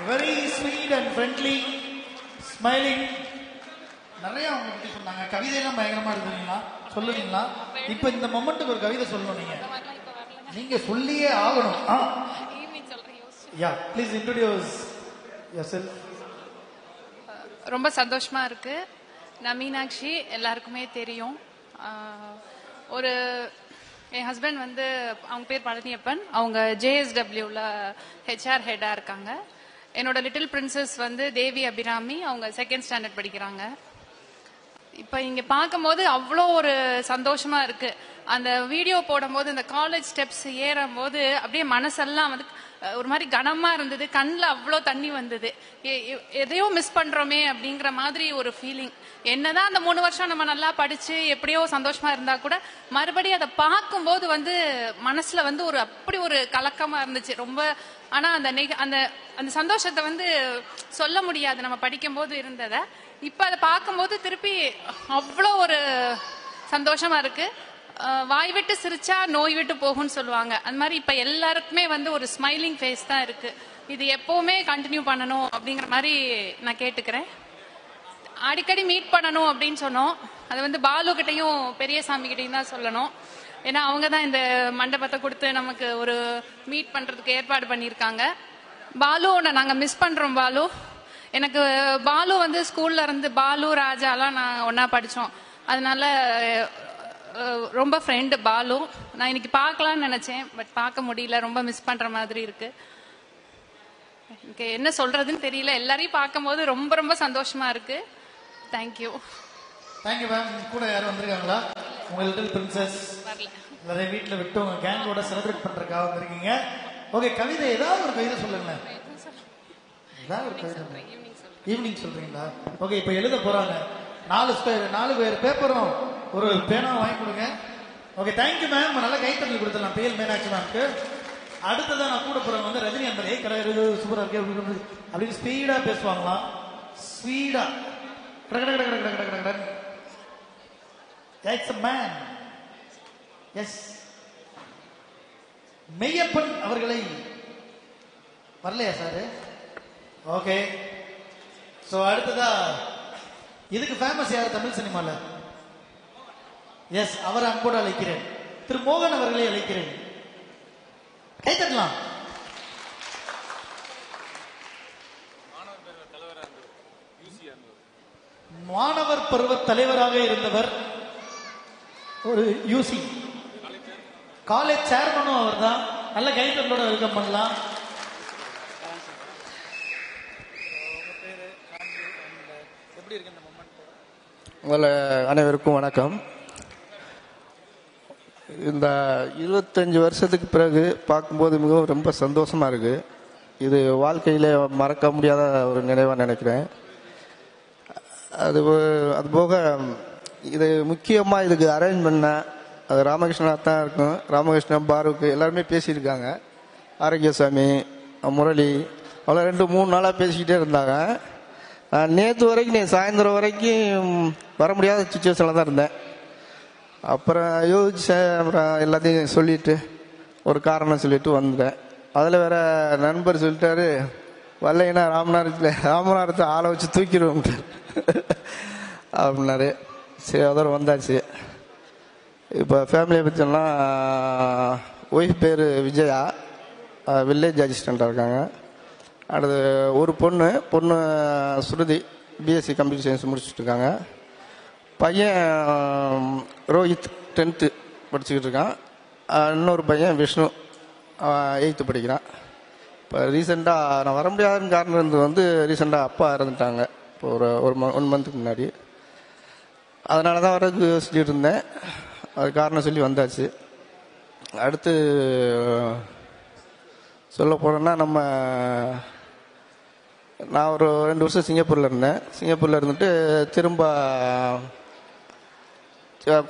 Very sweet and friendly smiling நிறைய அவங்க பத்தி சொன்னாங்க. கவிதையெல்லாம் பயங்கரமா எழுதுவீங்களா சொல்லுவீங்களா இப்ப இந்த மொமெண்ட்டுக்கு ஒரு கவிதை சொல்லணும் நீங்க. நீங்க சொல்லியே ஆகணும். Yeah please introduce yourself ரொம்ப சந்தோஷமா இருக்கு. நான் மீனாட்சி எல்லாருக்குமே தெரியும். ஒரு என் ஹஸ்பண்ட் வந்து அவங்க பேர் பழனியப்பன். அவங்க ஜேஎஸ்டபிள்யூல ஹெச்ஆர் ஹெட்டாக இருக்காங்க. என்னோட லிட்டில் பிரின்சஸ் வந்து தேவி அபிராமி. அவங்க செகண்ட் ஸ்டாண்டர்ட் படிக்கிறாங்க. இப்போ இங்கே பார்க்கும்போது அவ்வளோ ஒரு சந்தோஷமாக இருக்குது அந்த வீடியோ போடும்போது இந்த காலேஜ் ஸ்டெப்ஸ் ஏறும் போது அப்படியே மனசெல்லாம் வந்து ஒரு மாதிரி கனமாக இருந்தது. கண்ணில் அவ்வளோ தண்ணி வந்தது. எ- எதையோ மிஸ் பண்ணுறோமே அப்படிங்கிற மாதிரி ஒரு ஃபீலிங் என்னதான் அந்த மூணு வருஷம் நம்ம நல்லா படிச்சு எப்படியோ சந்தோஷமா இருந்தா கூட மறுபடியும் அதை பார்க்கும்போது வந்து மனசுல வந்து ஒரு அப்படி ஒரு கலக்கமா இருந்துச்சு. ரொம்ப ஆனா அந்த நெக- அந்த அந்த சந்தோஷத்தை வந்து சொல்ல முடியாது. நம்ம படிக்கும்போது இருந்ததை. இப்ப அதை பார்க்கும்போது திருப்பி அவ்வளோ ஒரு சந்தோஷமா இருக்கு. வாய் விட்டு சிரிச்சா நோய் விட்டு போகும்னு சொல்லுவாங்க. அந்த மாதிரி இப்ப எல்லாருக்குமே வந்து ஒரு ஸ்மைலிங் ஃபேஸ் தான் இருக்கு. இது எப்பவுமே கண்டினியூ பண்ணணும் அப்படிங்கிற மாதிரி நான் கேட்டுக்கிறேன். அடிக்கடி மீட் பண்ணணும் அப்படின்னு சொன்னோம். அது வந்து பாலு கிட்டையும் பெரியசாமி கிட்டையும் தான் சொல்லணும். ஏன்னா அவங்க தான் இந்த மண்டபத்தை கொடுத்து நமக்கு ஒரு மீட் பண்றதுக்கு ஏற்பாடு பண்ணியிருக்காங்க. பாலு ஒன்று நாங்கள் மிஸ் பண்றோம் பாலு. எனக்கு பாலு வந்து ஸ்கூல்ல இருந்து பாலு ராஜாலாம் நான் ஒன்றா படித்தோம் அதனால ரொம்ப ஃப்ரெண்டு பாலு. நான் இன்னைக்கு பார்க்கலாம்னு நினைச்சேன் பட் பார்க்க முடியல. ரொம்ப மிஸ் பண்ற மாதிரி இருக்கு. எனக்கு என்ன சொல்றதுன்னு தெரியல. எல்லாரையும் பார்க்கும்போது ரொம்ப ரொம்ப சந்தோஷமா இருக்கு. தேங்க்யூ தேங்க்யூ மேம் கூட யாரும் வந்திருக்காங்களா? உங்க லிட்டில் பிரின்சஸ் நிறைய வீட்டுல விட்டு உங்க கேங்கோட செலிப்ரேட் பண்றதுக்காக வந்திருக்கீங்க. ஓகே கவிதை ஏதாவது ஒரு கவிதை சொல்லுங்களேன். ஏதாவது ஒரு கவிதை ஈவினிங் சொல்றீங்களா? ஓகே இப்போ எழுத போறாங்க. நாலு நாலு பேர் பேப்பரும் ஒரு பேனா வாங்கி கொடுங்க. ஓகே தேங்க்யூ மேம் நல்லா கைத்தறி கொடுத்துடலாம். பிஎல் மீனாட்சி மேம்க்கு அடுத்ததான் நான் கூட போறவங்க வந்து ரஜினி அன்பரே கடை இருக்கு சூப்பரா இருக்கு அப்படின்னு ஸ்பீடா பேசுவாங்களாம். ஸ்பீடா That's a man. S Meyyappan அவர்களை. வரலையா சார் ஓகே சோ அடுத்ததா இதுக்கு ஃபேமஸ் யார் தமிழ் சினிமால? எஸ் அவரை அன்போடு அழைக்கிறேன். திரு மோகன் அவர்களை அழைக்கிறேன். கை தட்டலாம் மாணவர் பருவ தலைவராக இருந்தவர் ஒரு யூசி. காலேஜ் சேர்மனும் அவர் தான் நல்ல கைத்தட்டலோட வெல்கம் பண்ணலாம். உங்களை அனைவருக்கும் வணக்கம். இந்த இருபத்தஞ்சு வருஷத்துக்கு பிறகு பார்க்கும்போது மிகவும் ரொம்ப சந்தோஷமா இருக்கு. இது வாழ்க்கையிலே மறக்க முடியாத ஒரு நினைவாக நினைக்கிறேன். அது போ- அது போக இது முக்கியமாக இதுக்கு அரேஞ்ச் பண்ண அது ராமகிருஷ்ணா தான் இருக்கும் ராமகிருஷ்ணன் பாருக்கு எல்லாருமே பேசியிருக்காங்க. ஆரோக்கியசாமி முரளி அவ்வளோ ரெண்டு மூணு நாளாக பேசிக்கிட்டே இருந்தாங்க. நான் நேற்று வரைக்கும் நீ சாயந்தரம் வரைக்கும் வர முடியாத சுச்சுவேஷனில் தான் இருந்தேன். அப்புறம் யோசிச்சேன் அப்புறம் எல்லாத்தையும் சொல்லிட்டு ஒரு காரணம் சொல்லிட்டு வந்தேன் அதில் வேற நண்பர் சொல்லிட்டாரு வரலைன்னா ராமநாதத்தில் ராமநாதத்தை ஆளை வச்சு தூக்கிடுவோம். அப்படின்னாரு. சரி அதோட வந்தாச்சு. இப்போ ஃபேமிலியை பற்றினா ஒய்ஃப் பேர் விஜயா. வில்லேஜ் அசிஸ்டண்ட்டாக இருக்காங்க. அடுத்து ஒரு பொண்ணு பொண்ணு ஸ்ருதி பிஎஸ்சி கம்ப்யூட்டர் சயின்ஸ் முடிச்சுட்டு இருக்காங்க. பையன் ரோஹித் டென்த்து படிச்சுக்கிட்டு இருக்கான். இன்னொரு பையன் விஷ்ணு எயித்து படிக்கிறான். இப்போ ரீசெண்டாக நான் வர முடியாதுன்னு காரணம் இருந்து வந்து ரீசெண்டாக அப்பா இறந்துட்டாங்க. இப்போ ஒரு ஒரு ஒன் மந்த்துக்கு முன்னாடி. அதனால தான் வரதுக்கு யோசிச்சுட்டு இருந்தேன். அது காரணம் சொல்லி வந்தாச்சு. அடுத்து சொல்ல போனோன்னா நம்ம நான் ஒரு ரெண்டு வருஷம் சிங்கப்பூரில் இருந்தேன். சிங்கப்பூரில் இருந்துட்டு திரும்ப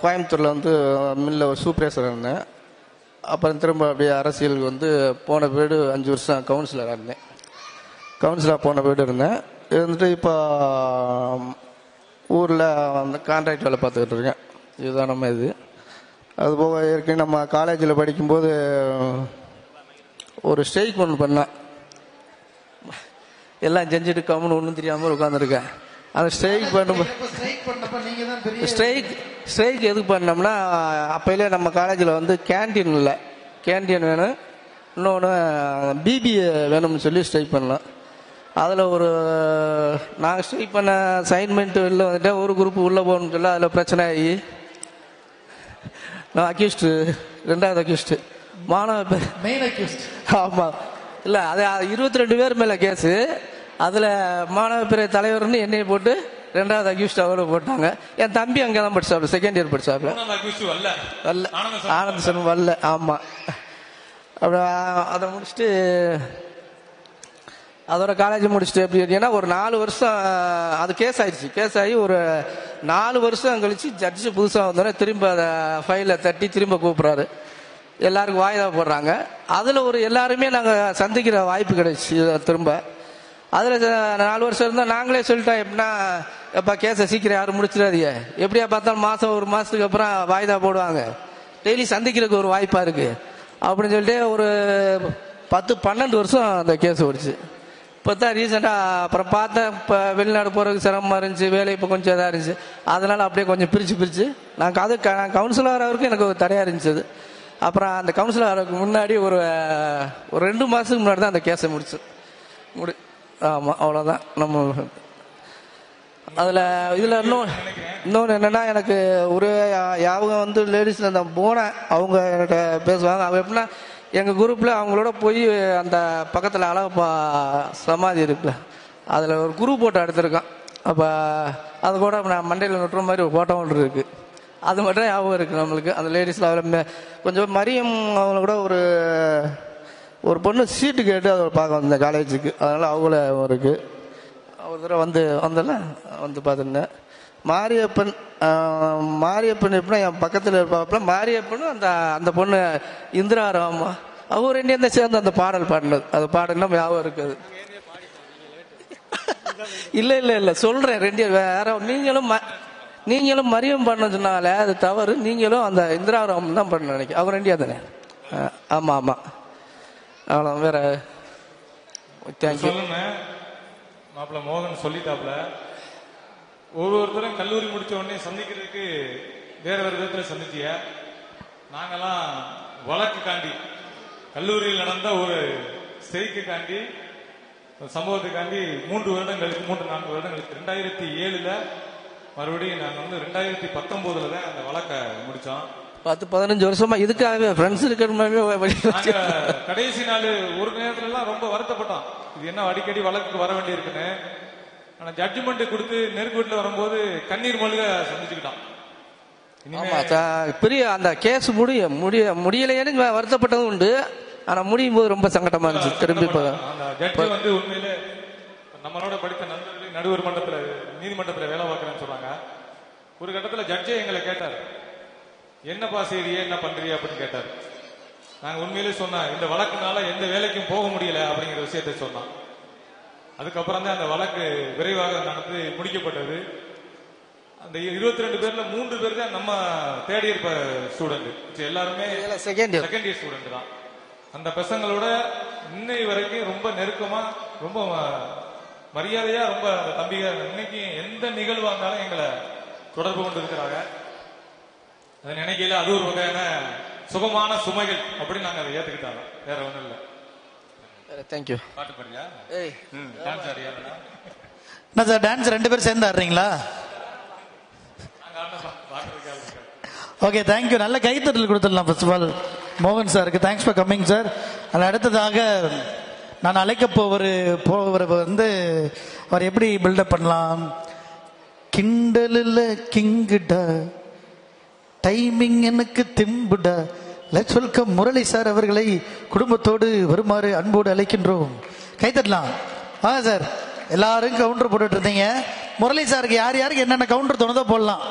கோயம்புத்தூரில் வந்து மில்லில் ஒரு சூப்பரேசர் இருந்தேன். அப்புறம் திரும்ப அப்படியே அரசியலுக்கு வந்து போன வீடு அஞ்சு வருஷம் கவுன்சிலராக இருந்தேன். கவுன்சிலராக போன வீடு இருந்தேன். இருந்துட்டு இப்போ ஊரில் வந்து கான்ட்ராக்ட் வேலை பார்த்துக்கிட்டு இருக்கேன். இதுதான் நம்ம இது. அது போக ஏற்கனவே நம்ம காலேஜில் படிக்கும்போது ஒரு ஸ்ட்ரைக் ஒன்று பண்ணேன். எல்லாம் செஞ்சுட்டு கம்முன்னு ஒன்றும் தெரியாமல் உட்காந்துருக்கேன் அந்த ஸ்ட்ரைக் பண்ணும்போது ஸ்ட்ரைக் ஸ்ட்ரைக் எதுக்கு பண்ணோம்னா அப்போலே நம்ம காலேஜில் வந்து கேண்டீன் இல்லை. கேண்டீன் வேணும். இன்னொன்று பிபிஏ வேணும்னு சொல்லி ஸ்ட்ரைக் பண்ணோம் அதில் ஒரு நாங்கள் ஸ்ட்ரைக் பண்ண அசைன்மெண்ட் வெளில வந்துட்டேன் ஒரு குரூப் உள்ளே போகணும்னு சொல்லி அதில் பிரச்சனை ஆகி நான் அக்யூஸ்டு ரெண்டாவது அக்யூஸ்டு மாணவ மெயின் அக்யூஸ்ட் ஆமாம் இல்லை அது இருபத்தி ரெண்டு பேர் மேலே கேஸு அதில் மாணவ பிறை தலைவர்னு என்னைய போட்டு ரெண்டாவது அக்யூஸ்ட் அவரை போட்டாங்க. என் தம்பி அங்கே தான் படிச்சாப்ல. செகண்ட் இயர் படிச்சாப்ல வரல ஆனந்த சன் வரல ஆமாம் அப்புறம் அதை முடிச்சுட்டு அதோட காலேஜ் முடிச்சுட்டு எப்படி கேட்டீங்கன்னா ஒரு நாலு வருஷம் அது கேஸ் ஆயிடுச்சு. கேஸ் ஆகி ஒரு நாலு வருஷம் கழிச்சு ஜட்ஜு புதுசாக வந்தோடனே திரும்ப அதை ஃபைலை தட்டி திரும்ப கூப்பிட்றாரு. எல்லாருக்கும் வாய்தா போடுறாங்க. அதில் ஒரு எல்லாருமே நாங்கள் சந்திக்கிற வாய்ப்பு கிடைச்சி திரும்ப. அதில் நாலு வருஷம் இருந்தால் நாங்களே சொல்லிட்டோம் எப்படின்னா எப்பா கேஸை சீக்கிரம் யாரும் முடிச்சிடாதீங்க. எப்படியா பார்த்தாலும் மாதம் ஒரு மாதத்துக்கு அப்புறம் வாய்தா போடுவாங்க. டெய்லி சந்திக்கிறதுக்கு ஒரு வாய்ப்பாக இருக்குது அப்படின்னு சொல்லிட்டு ஒரு பத்து பன்னெண்டு வருஷம் அந்த கேஸ் ஓடிச்சு. இப்போ தான் ரீசெண்டாக அப்புறம் பார்த்தேன் இப்போ வெளிநாடு போகிறதுக்கு சிரமமாக இருந்துச்சு வேலை இப்போ கொஞ்சம் இதாக இருந்துச்சு. அதனால் அப்படியே கொஞ்சம் பிரித்து பிரித்து நான் அது க- நான் கவுன்சிலர் வரைக்கும் எனக்கு ஒரு தடையாக இருந்துச்சு. அது அப்புறம் அந்த கவுன்சிலர் ஆகிறதுக்கு முன்னாடி ஒரு ஒரு ரெண்டு மாதத்துக்கு முன்னாடி தான் அந்த கேஸை முடிச்சு. முடி ஆமாம் அவ்வளோதான் நம்ம அதில் இதில் இன்னும் இன்னொன்று என்னென்னா எனக்கு ஒரு யாவகம் வந்து லேடிஸில் அந்த போனேன். அவங்க என்கிட்ட பேசுவாங்க. அவங்க எப்படின்னா எங்கள் குரூப்பில் அவங்களோட போய் அந்த பக்கத்தில் அழகப்பா சமாதி இருக்குல்ல அதில் ஒரு குரு போட்டோ எடுத்திருக்கான். அப்போ அது கூட நான் மண்டையில் நொட்டுற மாதிரி ஒரு ஃபோட்டோ ஒன்று இருக்குது அது மட்டும் ஞாபகம் இருக்குது நம்மளுக்கு. அந்த லேடிஸில் அவரை கொஞ்சம் மரியம் அவங்கள கூட ஒரு ஒரு பொண்ணு சீட்டு கேட்டு அதை பார்க்க வந்தேன் காலேஜுக்கு அதனால் அவங்கள இருக்குது ஒரு தடவை வந்து வந்தல வந்து பார்த்துருந்தேன். மாரியப்பன் மாரியப்பன் எப்படின்னா என் பக்கத்தில் இருப்பாப்புல மாரியப்பனும் அந்த அந்த பொண்ணு இந்திரா ராமா அவங்க ரெண்டு தான் சேர்ந்து அந்த பாடல் பாடினது. அது பாடலாம் ஞாபகம் இருக்குது. இல்லை இல்லை இல்லை சொல்கிறேன் ரெண்டு வேற நீங்களும் ம- நீங்களும் மரியம் பண்ணதுனால அது தவறு. நீங்களும் அந்த இந்திரா ராமன் தான் பண்ண நினைக்க அவங்க ரெண்டியா தானே? ஆமாம் ஆமாம் அவ்வளோ வேற தேங்க்யூ மாப்பிள்ள மோகன் சொல்லிட்டாப்ல. ஒரு ஒருத்தரும் கல்லூரி முடிச்ச உடனே சந்திக்கிறதுக்கு வேற வேற விதத்துல சந்திச்சிய. நாங்கெல்லாம் வழக்கு காண்டி கல்லூரியில் நடந்த ஒரு செய்திக்கு காண்டி சம்பவத்துக்காண்டி மூன்று வருடங்களுக்கு மூன்று நான்கு வருடங்களுக்கு ரெண்டாயிரத்தி ஏழுல மறுபடியும் நாங்கள் வந்து ரெண்டாயிரத்தி பத்தொன்பதுல தான் அந்த வழக்கை முடித்தோம் பத்து பதினஞ்சு வருஷமா இதுக்காகவே ஃப்ரெண்ட்ஸ் இருக்கிற மாதிரி நாங்க கடைசி நாள் ஒரு நேரத்துல எல்லாம் ரொம்ப வருத்தப்பட்டோம். இது என்ன அடிக்கடி வழக்குக்கு வர வேண்டியிருக்குன்னு. ஆனா ஜட்ஜ்மெண்ட் கொடுத்து நெருக்கு வீட்டுல வரும்போது கண்ணீர் மல்க சந்திச்சுக்கிட்டோம். ஆமா ச- பெரிய அந்த கேஸ் முடிய முடிய முடியலையேன்னு வருத்தப்பட்டதும் உண்டு. ஆனா முடியும் போது ரொம்ப சங்கடமா இருந்துச்சு திரும்பி இப்போ அந்த ஜட்ஜி வந்து உண்மையிலே நம்மளோட படித்த நண்பர்களே நடுவர் மன்றத்துல நீதிமன்றத்துல வேலை பார்க்கறேன்னு சொல்றாங்க. ஒரு கட்டத்துல ஜட்ஜே எங்களை கேட்டார். என்னப்பா செய்றியே என்ன பண்றியே அப்படின்னு கேட்டார். நாங்க உண்மையிலே சொன்னோம் இந்த வழக்குனால எந்த வேலைக்கும் போக முடியல அப்படிங்கிற விஷயத்தை சொன்னோம் அதுக்கப்புறம் தான் அந்த வழக்கு விரைவாக நடந்து முடிக்கப்பட்டது. அந்த இருபத்தி ரெண்டு பேர்ல மூன்று பேர் தான் நம்ம தேர்ட் இயர் ஸ்டூடெண்ட் எல்லாருமே second year second year student தான். அந்த பசங்களோட இன்னை வரைக்கும் ரொம்ப நெருக்கமா ரொம்ப மரியாதையா ரொம்ப அந்த தம்பிக இன்னைக்கு எந்த நிகழ்வா இருந்தாலும் எங்களை தொடர்பு கொண்டு இருக்கிறாங்க அதை நினைக்கையில அது ஒரு வகையான சுகமான சுமைகள் அப்படின்னு நாங்க அதை ஏத்துக்கிட்டாங்க வேற ஒண்ணும் இல்ல. தேங்க்யூ பாட்டு பாடுறியா? ஏய். ம் டான்ஸ் ஆடியா என்ன சார் டான்ஸ் ரெண்டு பேரும் சேர்ந்து ஆடுறீங்களா? ஓகே தேங்க்யூ நல்ல கைத்தட்டல் கொடுத்துடலாம் ஃபர்ஸ்ட் ஆஃப் ஆல் மோகன் சாருக்கு தேங்க்ஸ் ஃபார் கம்மிங் சார் அது அடுத்ததாக நான் அழைக்க போவர் போவர் வந்து அவர் எப்படி பில்டப் பண்ணலாம்? கிண்டலில் கிங்குடா டைமிங் எனக்கு திம்புடா. லெட்ஸ் வெல்கம் முரளி சார் அவர்களை குடும்பத்தோடு வருமாறு அன்போடு அழைக்கின்றோம். கைத்தட்டலாம் ஆ சார் எல்லாரும் கவுண்டர் போட்டுட்டு இருந்தீங்க. முரளி சாருக்கு யார் யாருக்கு என்னென்ன கவுண்டர் தோணுதோ போடலாம்.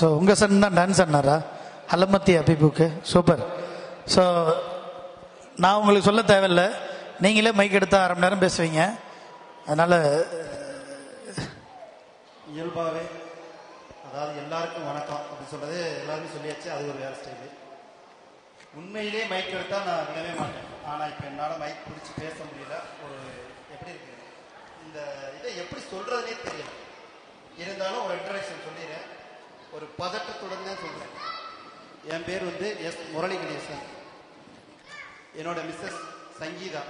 ஸோ உங்கள் சன் தான் டான்ஸ் ஆடினாரா? அலமத்தி அபிபுக்கு. சூப்பர். ஸோ நான் உங்களுக்கு சொல்ல தேவையில்ல. நீங்களே மைக் எடுத்தால் அரை மணி நேரம் பேசுவீங்க. அதனால் இயல்பாகவே அதாவது எல்லாருக்கும் வணக்கம் அப்படின்னு சொல்றது எல்லாருமே சொல்லியாச்சு. அது ஒரு வேற ஸ்டைலு உண்மையிலே மைக் எடுத்தால் நான் விடவே மாட்டேன். ஆனால் இப்போ என்னால் மைக் பிடிச்சி பேச முடியல. ஒரு எப்படி இருக்கு? இந்த இதை எப்படி சொல்றதுனே தெரியல. இருந்தாலும் ஒரு இன்ட்ரடக்ஷன் சொல்லிடுறேன். ஒரு பதட்டத்துடன் தான் சொல்கிறேன் என் பேர் வந்து எஸ் முரளி கணேசன். என்னோட மிஸ்ஸஸ் சங்கீதா.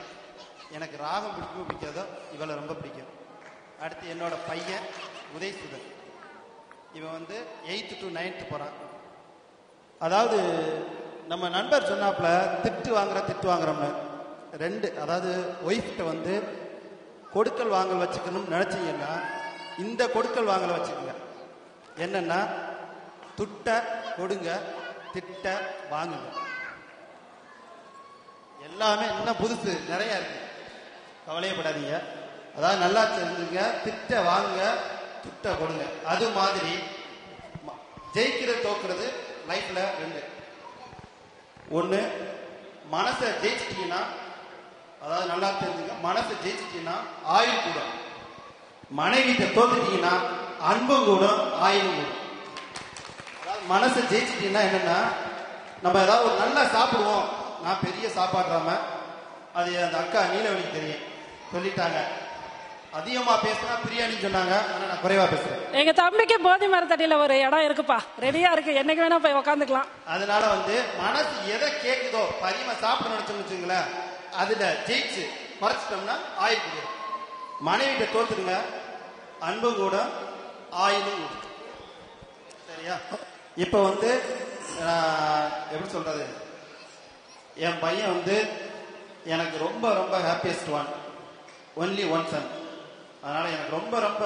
எனக்கு ராகம் பிடிக்கும் பிடிக்காதோ இவளை ரொம்ப பிடிக்கும். அடுத்து என்னோட பையன் உதயசுதன். இவன் வந்து எயித்து டு நைன்த்து போகிறான் அதாவது நம்ம நண்பர் சொன்னாப்புல திட்டு வாங்குற திட்டு வாங்குறோம்னு. ரெண்டு அதாவது ஒய்ஃப்கிட்ட வந்து கொடுக்கல் வாங்கல் வச்சுக்கணும்னு நினச்சிங்கன்னா இந்த கொடுக்கல் வாங்கலை வச்சுக்கோங்க. என்னென்னா துட்ட கொடுங்க திட்ட வாங்குங்க. எல்லாமே இன்னும் புதுசு நிறைய இருக்கு. கவலையப்படாதீங்க அதாவது நல்லா தெரிஞ்சுங்க திட்ட வாங்க துட்ட கொடுங்க. அது மாதிரி ம- ஜெயிக்கிறது தோக்குறது லைஃப்ல ரெண்டு. ஒன்று மனசை ஜெயிச்சிட்டீங்கன்னா அதாவது நல்லா தெரிஞ்சுங்க மனசை ஜெயிச்சிட்டீங்கன்னா ஆயுள் கூடும். மனைவிட்ட தோத்துட்டீங்கன்னா அன்பும் கூடும் ஆயுளும் கூடும். மனசை ஜெயிச்சிட்டீங்கன்னா என்னன்னா நம்ம ஏதாவது ஒரு நல்லா சாப்பிடுவோம். நான் பெரிய சாப்பாடுறாம அது அந்த அக்கா நீலவழிக்கு தெரியும். சொல்லிட்டாங்க. அதிகமா பேசினா பிரியாணின்னு சொன்னாங்க. ஆனா நான் குறைவா பேசுறேன். எங்க தம்பிக்கு போதி மரத்தடியில ஒரு இடம் இருக்குப்பா. ரெடியா இருக்கு. என்னைக்கு வேணா போய் உக்காந்துக்கலாம். அதனால வந்து மனசு எதை கேக்குதோ அதிகமா சாப்பிட நினைச்சோம்னு வச்சுங்களேன் அதுல ஜெயிச்சு மறைச்சிட்டோம்னா ஆயுள் கூடும் மனைவிட்ட தோத்துடுங்க. அன்பும் கூட ஆயுளும் கூடும் சரியா? இப்ப வந்து எப்படி சொல்றது? என் பையன் வந்து எனக்கு ரொம்ப ரொம்ப happiest one only one son அதனால எனக்கு ரொம்ப ரொம்ப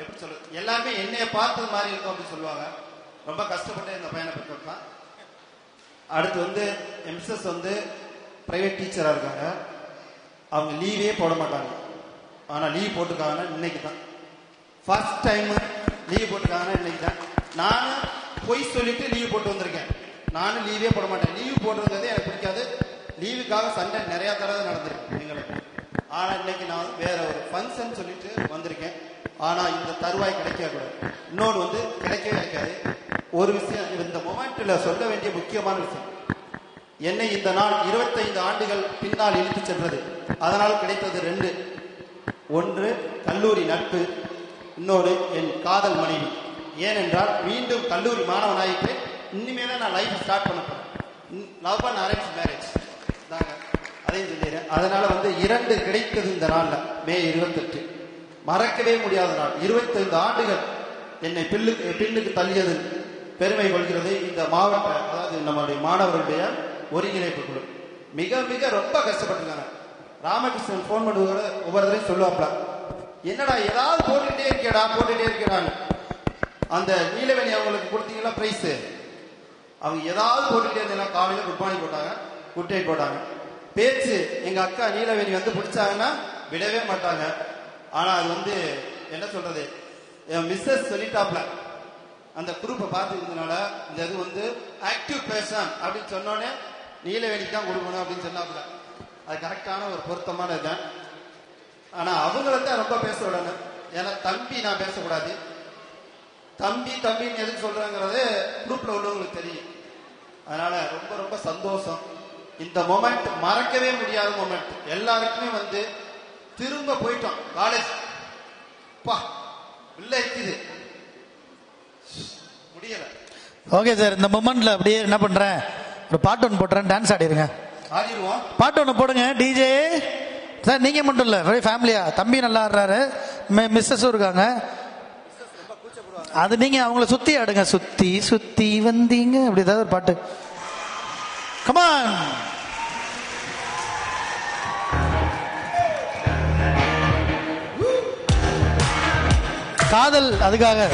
எப்படி சொல்றது? எல்லாமே என்னைய பார்த்தது மாதிரி இருக்கும் அப்படின்னு சொல்லுவாங்க. ரொம்ப கஷ்டப்பட்டு இந்த பையனை பெற்றெடுத்தான் அடுத்து வந்து எம்எஸ்எஸ் வந்து பிரைவேட் டீச்சராக இருக்காங்க. அவங்க லீவே போட மாட்டாங்க. ஆனால் லீவ் போட்டிருக்காங்கன்னா இன்னைக்கு தான் ஃபர்ஸ்ட் டைம் லீவ் போட்டிருக்காங்கன்னா இன்னைக்கு தான் நானும் பொய் சொல்லிட்டு லீவ் போட்டு வந்திருக்கேன். நானும் லீவே போட மாட்டேன். லீவ் போடுறது எனக்கு பிடிக்காது. லீவுக்காக சண்டை நிறையா தடவை நடந்திருக்கு எங்களுக்கு ஆனால் இன்னைக்கு நான் வேற ஒரு ஃபங்க்ஷன் சொல்லிட்டு வந்திருக்கேன். ஆனால் இந்த தருவாய் கிடைக்கவே கூடாது இன்னொன்று வந்து கிடைக்கவே கிடைக்காது. ஒரு விஷயம் இந்த மொமெண்ட்டில் சொல்ல வேண்டிய முக்கியமான விஷயம். என்னை இந்த நாள் 25 ஆண்டுகள் பின்னால் இழுத்துச் சென்றது. அதனால் கிடைத்தது ரெண்டு. ஒன்று கல்லூரி நட்பு. இன்னொரு என் காதல் மனைவி. ஏனென்றால் மீண்டும் கல்லூரி மாணவனாயிட்டு இனிமேல் நான் லைஃப் ஸ்டார்ட் பண்ண போறேன். லவ் அண்ட் அரேஞ்ச் மேரேஜ் தாங்க அதையும் சொல்லிடுறேன். அதனால வந்து இரண்டு கிடைத்தது இந்த நாளில் மே இருபத்தெட்டு. மறக்கவே முடியாத நாள். 25 ஆண்டுகள் என்னை பில்லுக்கு பின்னுக்கு தள்ளியது. பெருமை கொள்கிறது இந்த மாவட்ட அதாவது நம்மளுடைய மாணவர்களுடைய ஒருங்கிணைப்பு குழு. மிக மிக ரொம்ப கஷ்டப்பட்டிருக்காங்க. ராமகிருஷ்ணன் ஃபோன் பண்ணுவதோட ஒவ்வொருத்தரையும் சொல்லுவாப்ல என்னடா ஏதாவது போட்டுகிட்டே இருக்கேடா போட்டுகிட்டே இருக்கிறான்னு அந்த நீலவேணி அவங்களுக்கு கொடுத்தீங்களா பிரைஸ் அவங்க ஏதாவது போட்டுட்டே இருந்தாங்க காலையில குட் மார்னிங் போட்டாங்க குட் நைட் போட்டாங்க. பேச்சு எங்க அக்கா நீலவேணி வந்து பிடிச்சாங்கன்னா விடவே மாட்டாங்க. ஆனா அது வந்து என்ன சொல்றது? என் மிஸ்ஸஸ் சொல்லிட்டாப்ல. அந்த குரூப்பை பார்த்துக்கிறதுனால இந்த இது வந்து ஆக்டிவ் பேஷன் அப்படின்னு சொன்னோடனே நீலவேணிக்கு தான் கொடுக்கணும் அப்படின்னு சொன்னாப்ல. அது கரெக்டான ஒரு பொருத்தமான இதுதான் ஆனா அவங்கள தான் ரொம்ப பேச விடணும். ஏன்னா தம்பி நான் பேசக்கூடாது. தம்பி தம்பின்னு எதுக்கு சொல்றாங்கிறது குரூப்ல உள்ளவங்களுக்கு தெரியும். அதனால ரொம்ப ரொம்ப சந்தோஷம். இந்த மொமெண்ட் மறக்கவே முடியாத மொமெண்ட் எல்லாருக்குமே வந்து திரும்ப போயிட்டோம். காலேஜ் பா உள்ள இருக்குது. முடியல. ஓகே சார் இந்த மொமெண்ட்ல அப்படியே என்ன பண்றேன்? ஒரு பாட்டு ஒன்று போட்டுறேன். டான்ஸ் ஆடிருங்க. ஆடிடுவோம் பாட்டு ஒன்று போடுங்க டிஜே சார் நீங்க மட்டும் இல்ல ஃபேமிலியா தம்பி நல்லா ஆடுறாரு. மிஸ்ஸஸும் இருக்காங்க. அது நீங்க அவங்கள சுத்தி ஆடுங்க. சுத்தி சுத்தி வந்தீங்க. அப்படி ஏதாவது ஒரு பாட்டு. கமான் காதல் அதுக்காக.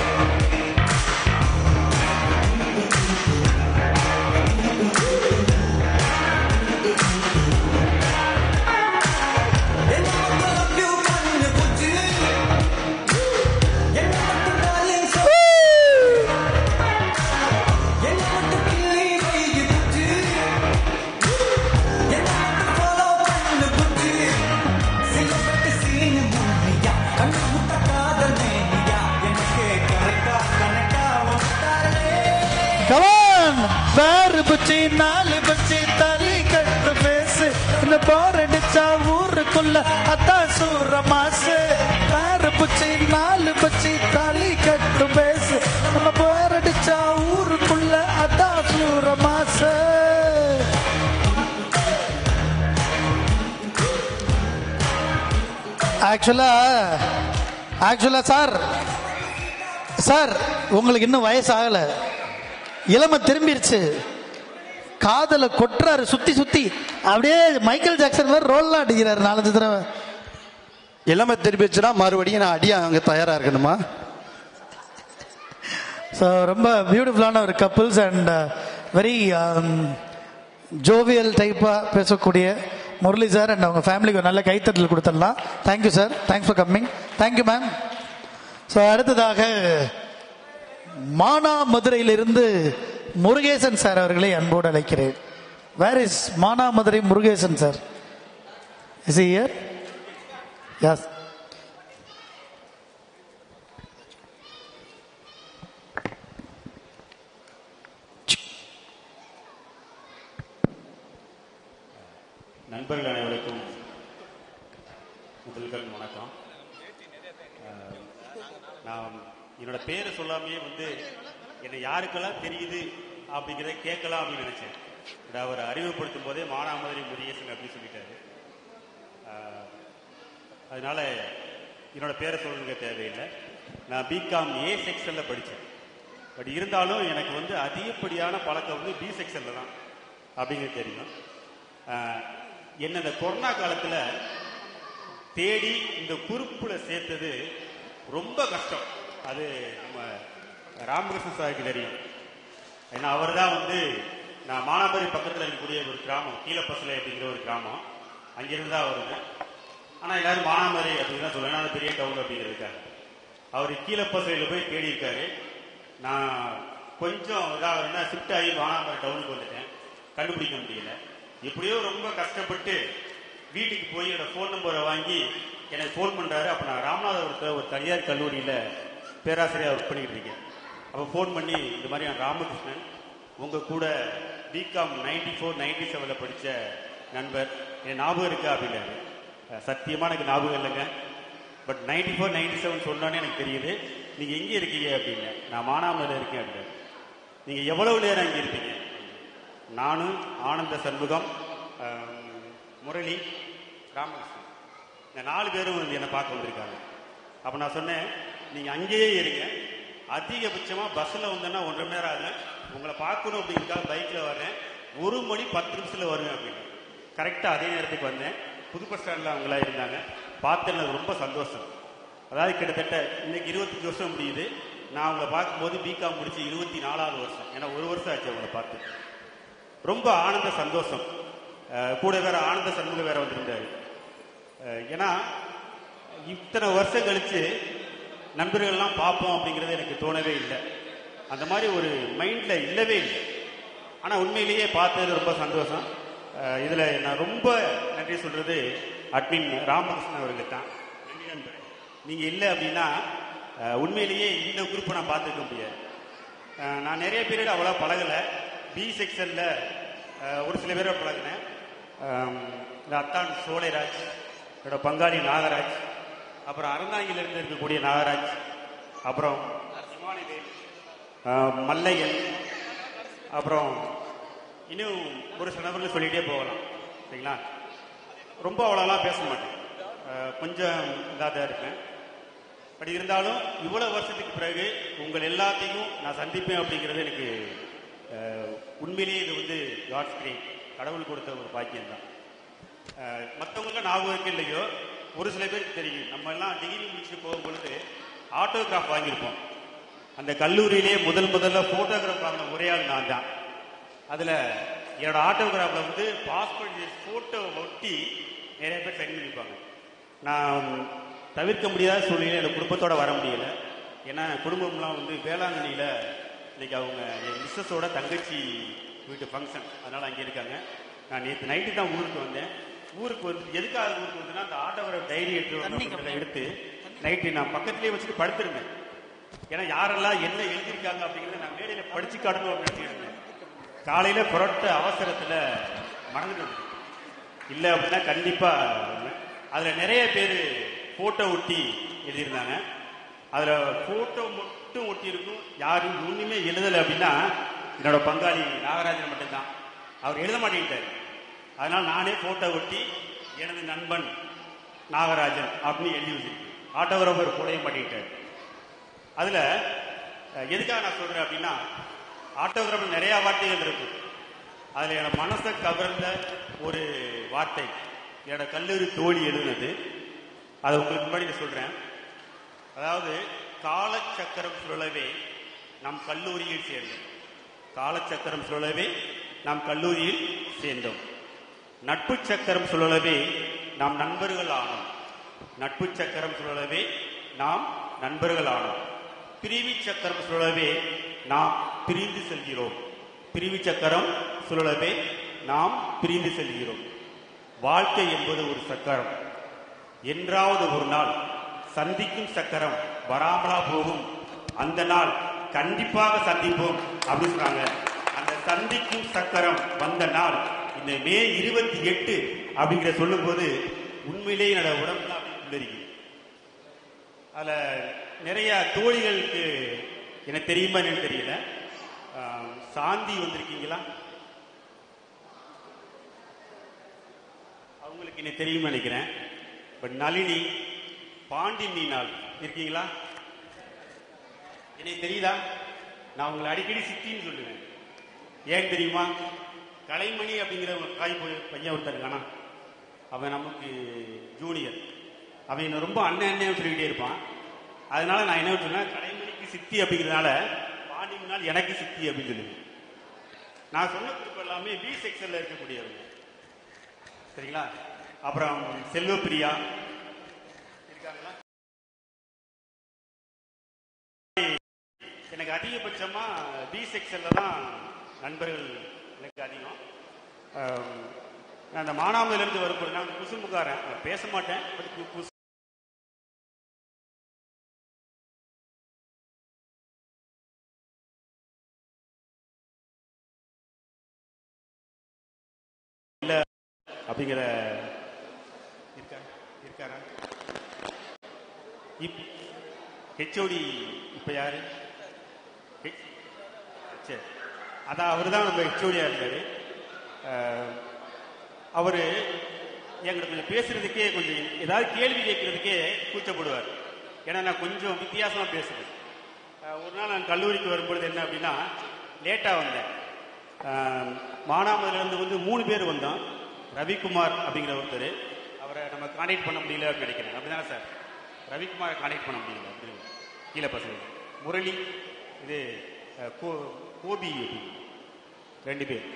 வேறு பச்சி நாலு பச்சை தலி கட்டு பேசு. இந்த போர் அடிச்சா ஊருக்குள்ள அதான் சூற மாசு. வேறு பச்சி நாலு பச்சை தலி கட்டு பேசு. நம்ம போர் அடிச்சா ஊருக்குள்ள அதான் சூற மாசு. ஆக்சுவலா ஆக்சுவலா சார் சார் உங்களுக்கு இன்னும் வயசு இளமை திரும்பிருச்சு. காதல கொட்டுறாரு சுத்தி சுத்தி. அப்படியே மைக்கேல் ஜாக்சன் மாதிரி ரோல்லாம் அடிக்கிறாரு நாலஞ்சு தடவை. எல்லாமே திருப்பி வச்சுனா மறுபடியும் நான் அடியா அங்கே தயாராக இருக்கணுமா? ஸோ ரொம்ப பியூட்டிஃபுல்லான ஒரு கப்புள்ஸ் அண்ட் வெரி ஜோவியல் டைப்பாக பேசக்கூடிய முரளி சார் அண்ட் அவங்க ஃபேமிலிக்கு ஒரு நல்ல கைத்தட்டல் கொடுத்துடலாம். Thank you sir thanks for coming thank you ma'am so அடுத்ததாக மானா மதுரையிலிருந்து முருகேசன் சார் அவர்களை அன்போடு அழைக்கிறேன். Where is Mana Madurai Murugesan sir? Is here yes நண்பர்கள் அனைவருக்கும் முதல்கள் வணக்கம். நான் என்னோட பேரை சொல்லாமையே வந்து என்னை யாருக்கெல்லாம் தெரியுது அப்படிங்கிறத கேட்கலாம் அப்படின்னு நினைச்சேன். அவர் அறிமுகப்படுத்தும் போதே மானாமதுரை முருகேசன் அப்படின்னு சொல்லிட்டாரு. அதனால என்னோட பேரை சொல்லுங்க தேவையில்லை. நான் பிகாம் ஏ செக்ஷனில் படித்தேன் பட் இருந்தாலும் எனக்கு வந்து அதிகப்படியான பழக்கம் வந்து பி செக்ஷனில் தான் அப்படிங்கிறது தெரியும். என்ன இந்த கொரோனா காலத்தில் தேடி இந்த குரூப்பில் சேர்த்தது ரொம்ப கஷ்டம். அது நம்ம ராமகிருஷ்ண சாருக்கு தெரியும். ஏன்னா அவர் தான் வந்து நான் மானாபரி பக்கத்தில் இருக்கக்கூடிய ஒரு கிராமம் கீழப்பசலை அப்படிங்கிற ஒரு கிராமம். அங்கிருந்து தான் வருங்க ஆனால் எல்லாரும் மானாமரி அப்படின்னு தான் சொல்லுவேன் அது பெரிய டவுன் அப்படிங்கிறதுக்காக அவர் கீழப்பசலையில் போய் தேடி இருக்காரு. நான் கொஞ்சம் இதாக ஷிஃப்ட் ஆகி மானாமரி டவுனுக்கு வந்துட்டேன். கண்டுபிடிக்க முடியல. எப்படியோ ரொம்ப கஷ்டப்பட்டு வீட்டுக்கு போய் என்னோட ஃபோன் நம்பரை வாங்கி எனக்கு ஃபோன் பண்ணுறாரு அப்போ நான் ராமநாதபுரத்தில் ஒரு தனியார் கல்லூரியில் பேராசிரியர் ஒர்க் பண்ணிக்கிட்டு இருக்கேன் அப்போ ஃபோன் பண்ணி இந்த மாதிரி நான் ராமகிருஷ்ணன் உங்கள் கூட பிகாம் நைன்டி ஃபோர் நைன்டி செவனில் படித்த நண்பர் என் ஞாபகம் இருக்கா அப்படின்னாரு. சத்தியமாக எனக்கு ஞாபகம் இல்லைங்க. But ninety four ninety seven சொன்னோன்னே எனக்கு தெரியுது. நீங்கள் எங்கே இருக்கீங்க அப்படின்னு. நான் மானாமதுரையில் இருக்கேன் அப்படின்னு நீங்கள் எவ்வளவு நேரம் இங்கே இருப்பீங்க? நானும் ஆனந்த சண்முகம் முரளி ராமகிருஷ்ணன். இந்த நாலு பேரும் வந்து என்னை பார்க்க வந்திருக்காங்க. அப்போ நான் சொன்னேன் நீங்கள் அங்கேயே இருங்க. அதிகபட்சமாக பஸ்ஸில் வந்தேன்னா ஒன்றரை மணி நேரம் ஆகும் உங்களை பார்க்கணும் அப்படிங்கிறதுக்காக பைக்கில் வரேன் ஒரு மணி பத்து நிமிஷத்தில் வருவேன் அப்படின்னு. கரெக்டாக அதே நேரத்துக்கு வந்தேன். புது பஸ் ஸ்டாண்டில் அவங்களா இருந்தாங்க. பார்த்தேன் எனக்கு ரொம்ப சந்தோஷம். அதாவது கிட்டத்தட்ட இன்னைக்கு இருபத்தஞ்சு வருஷம் முடியுது. நான் அவங்கள பார்க்கும்போது பிகாம் முடிச்சு இருபத்தி நாலாவது வருஷம். ஏன்னா ஒரு வருஷம் ஆச்சு அவங்கள பார்த்து. ரொம்ப ஆனந்த சந்தோஷம். கூட வேற ஆனந்த சண்முகம் வேற வந்திருந்தாரு. ஏன்னா இத்தனை வருஷம் கழிச்சு நண்பர்கள்லாம் பார்ப்போம் அப்படிங்கிறது எனக்கு தோணவே இல்லை. அந்த மாதிரி ஒரு மைண்டில் இல்லவே இல்லை. ஆனால் உண்மையிலேயே பார்த்தது ரொம்ப சந்தோஷம். இதில் நான் ரொம்ப நன்றி சொல்கிறது அட்மின் ராமகிருஷ்ணன் அவர்களுக்கு தான். நன்றி நண்பர். நீங்கள் இல்லை அப்படின்னா உண்மையிலேயே இந்த குரூப்பை நான் பார்த்துக்க முடியாது. நான் நிறைய பீரியட் அவ்வளோ பழகலை. பி செக்ஷனில் ஒரு சில பேரை பழகினேன். இந்த அத்தான் சோலைராஜ் என்னோட பங்காளி நாகராஜ். அப்புறம் அறந்தாங்கிலிருந்து இருக்கக்கூடிய நாகராஜ் அப்புறம் மல்லையன் அப்புறம் இன்னும் ஒரு சில நபர்கள் சொல்லிகிட்டே போகலாம். சரிங்களா? ரொம்ப அவ்வளோலாம் பேச மாட்டேன். கொஞ்சம் இதாக தான் இருப்பேன். பட் இருந்தாலும் இவ்வளோ வருஷத்துக்கு பிறகு உங்கள் எல்லாத்தையும் நான் சந்திப்பேன் அப்படிங்கிறது எனக்கு உண்மையிலேயே இது வந்து காட்ஸ் கிரேட் கடவுள் கொடுத்த ஒரு பாக்கியம் தான் மற்றவங்களுக்கு ஞாபகம் இருக்கு இல்லையோ ஒரு சில பேருக்கு தெரியும். நம்ம எல்லாம் டிகிரி முடிச்சுட்டு போகும்பொழுது ஆட்டோகிராஃப் வாங்கியிருப்போம். அந்த கல்லூரியிலேயே முதல் முதல்ல போட்டோகிராஃப் வாங்கின ஒரே ஆள் நான் தான். அதில் என்னோட ஆட்டோகிராஃபில் வந்து பாஸ்போர்ட் ஃபோட்டோ ஒட்டி நிறைய பேர் சைன் பண்ணிப்பாங்க நான் தவிர்க்க முடியாத சூழ்நிலை என் குடும்பத்தோடு வர முடியலை. ஏன்னா குடும்பம்லாம் வந்து வேளாங்கண்ணியில் இன்றைக்கி அவங்க என் மிஸ்ஸஸோட தங்கச்சி வீட்டு ஃபங்க்ஷன் அதனால் அங்கே இருக்காங்க. நான் நேற்று நைட்டு தான் ஊருக்கு வந்தேன். ஊருக்கு வந்து எதுக்காக ஊருக்கு வந்தேன்னா அந்த ஆட்டோகிராஃப் டைரி எடுத்து எடுத்து நைட்டு நான் பக்கத்துலேயே வச்சுட்டு படுத்திருந்தேன். ஏன்னா யாரெல்லாம் என்ன எழுதியிருக்காங்க அப்படிங்கிறத நான் மேடையில படிச்சு காட்டணும் அப்படின்னு நினைச்சிருந்தேன் காலையில புரட்ட அவசரத்துல மறந்துட்டு இல்ல அப்படின்னா கண்டிப்பா அதுல நிறைய பேர் போட்டோ ஒட்டி எழுதியிருந்தாங்க. அதுல போட்டோ மட்டும் ஒட்டி இருக்கும் யாரும் ஒண்ணுமே எழுதலை அப்படின்னா என்னோட பங்காளி நாகராஜன் மட்டும்தான். அவர் எழுத மாட்டேங்கிட்டார் அதனால் நானே போட்டோ ஒட்டி எனது நண்பன் நாகராஜன் அப்படின்னு எழுதி வச்சிருக்கேன். ஆட்டோகிராஃபர் கூடையும் மாட்டேங்கிட்டார் அதில் எதுக்காக நான் சொல்கிறேன் அப்படின்னா ஆட்டோகிராஃபில் நிறையா வார்த்தைகள் இருக்கு. அதில் என் மனசை கவர்ந்த ஒரு வார்த்தை என்னோட கல்லூரி தோழி எழுதுனது. அதை உங்களுக்கு முன்னாடி நான் சொல்கிறேன் அதாவது காலச்சக்கரம் சுழலவே நம் கல்லூரியில் சேர்ந்தோம். காலச்சக்கரம் சுழலவே நாம் கல்லூரியில் சேர்ந்தோம். நட்பு சக்கரம் சுழலவே நாம் நண்பர்கள் ஆனோம் நட்பு சக்கரம் சுழலவே நாம் நண்பர்கள் ஆனோம் பிரிவி சக்கரம் சுழலவே நாம் பிரிந்து செல்கிறோம். பிரிவு சக்கரம் சுழலவே நாம் பிரிந்து செல்கிறோம். வாழ்க்கை என்பது ஒரு சக்கரம். என்றாவது ஒரு நாள் சந்திக்கும் சக்கரம் வராமலா போகும். அந்த நாள் கண்டிப்பாக சந்திப்போம் அப்படின்னு சொன்னாங்க அந்த சந்திக்கும் சக்கரம் வந்த நாள் இந்த மே இருபத்தி எட்டு அப்படிங்கிற சொல்லும்போது உண்மையிலேயே என்னோட உடம்புலாம் அப்படியே புல்லரிக்குது அதில் நிறைய தோழிகளுக்கு எனக்கு தெரியுமா என்னன்னு தெரியல. சாந்தி வந்திருக்கீங்களா? அவங்களுக்கு எனக்கு தெரியுமா நினைக்கிறேன். பட் நளினி பாண்டினி நாள் இருக்கீங்களா? எனக்கு தெரியுதா? நான் உங்களை அடிக்கடி சித்தின்னு சொல்லுவேன். ஏன் தெரியுமா? கலைமணி அப்படிங்கிற ஒரு காய் பையன் ஒருத்தர் இருக்கானா? அவன் நமக்கு ஜூனியர் அவன் என்னை ரொம்ப அண்ணன் அண்ணன் சொல்லிக்கிட்டே இருப்பான். அதனால நான் என்ன சொன்னேன் கலைமணிக்கு சித்தி அப்படிங்கிறதுனால பாண்டி எனக்கு சித்தி அப்படின்னு சொல்லுவேன் நான் சொன்ன குறிப்பு எல்லாமே பி செக்ஷனில் இருக்கக்கூடியவங்க. சரிங்களா? அப்புறம் செல்வப்பிரியா. இருக்காங்களா? எனக்கு அதிகபட்சமாக பி செக்ஷனில் தான் நண்பர்கள் அதிகம் நான் அந்த மானாமதுல வரும்போது நான் குசும்புக்காரன் நான் பேச மாட்டேன் பட் கு- குசு அப்படிங்கிற இருக்கா இருக்காரா? இப் ஹெச்ஓடி இப்போ யாரு? ஹெச்- சரி. அதான் அவர் தான் நம்ம ஹெச்ஓடியா இருந்தார் அவர் அவரு எங்களுக்கு கொஞ்சம் பேசுறதுக்கே கொஞ்சம் ஏதாவது கேள்வி கேட்கறதுக்கே கூச்சப்படுவார். ஏன்னா நான் கொஞ்சம் வித்தியாசமாக பேசுவேன். ஒரு நாள் நான் கல்லூரிக்கு வரும்பொழுது என்ன அப்படின்னா லேட்டாக வந்தேன். மானாமதுலேருந்து வந்து மூணு பேர் வந்தோம். ரவிக்குமார் அப்படிங்கிற ஒருத்தர். அவரை நம்ம கான்டாக்ட் பண்ண முடியல அப்படின்னு நினைக்கிறேன். அப்படிதானே சார்? ரவிக்குமாரை கான்டாக்ட் பண்ண முடியல அப்படின்னு. கீழே பசங்க. முரளி. இது கோ- கோபி அப்படின்னு. ரெண்டு பேர்.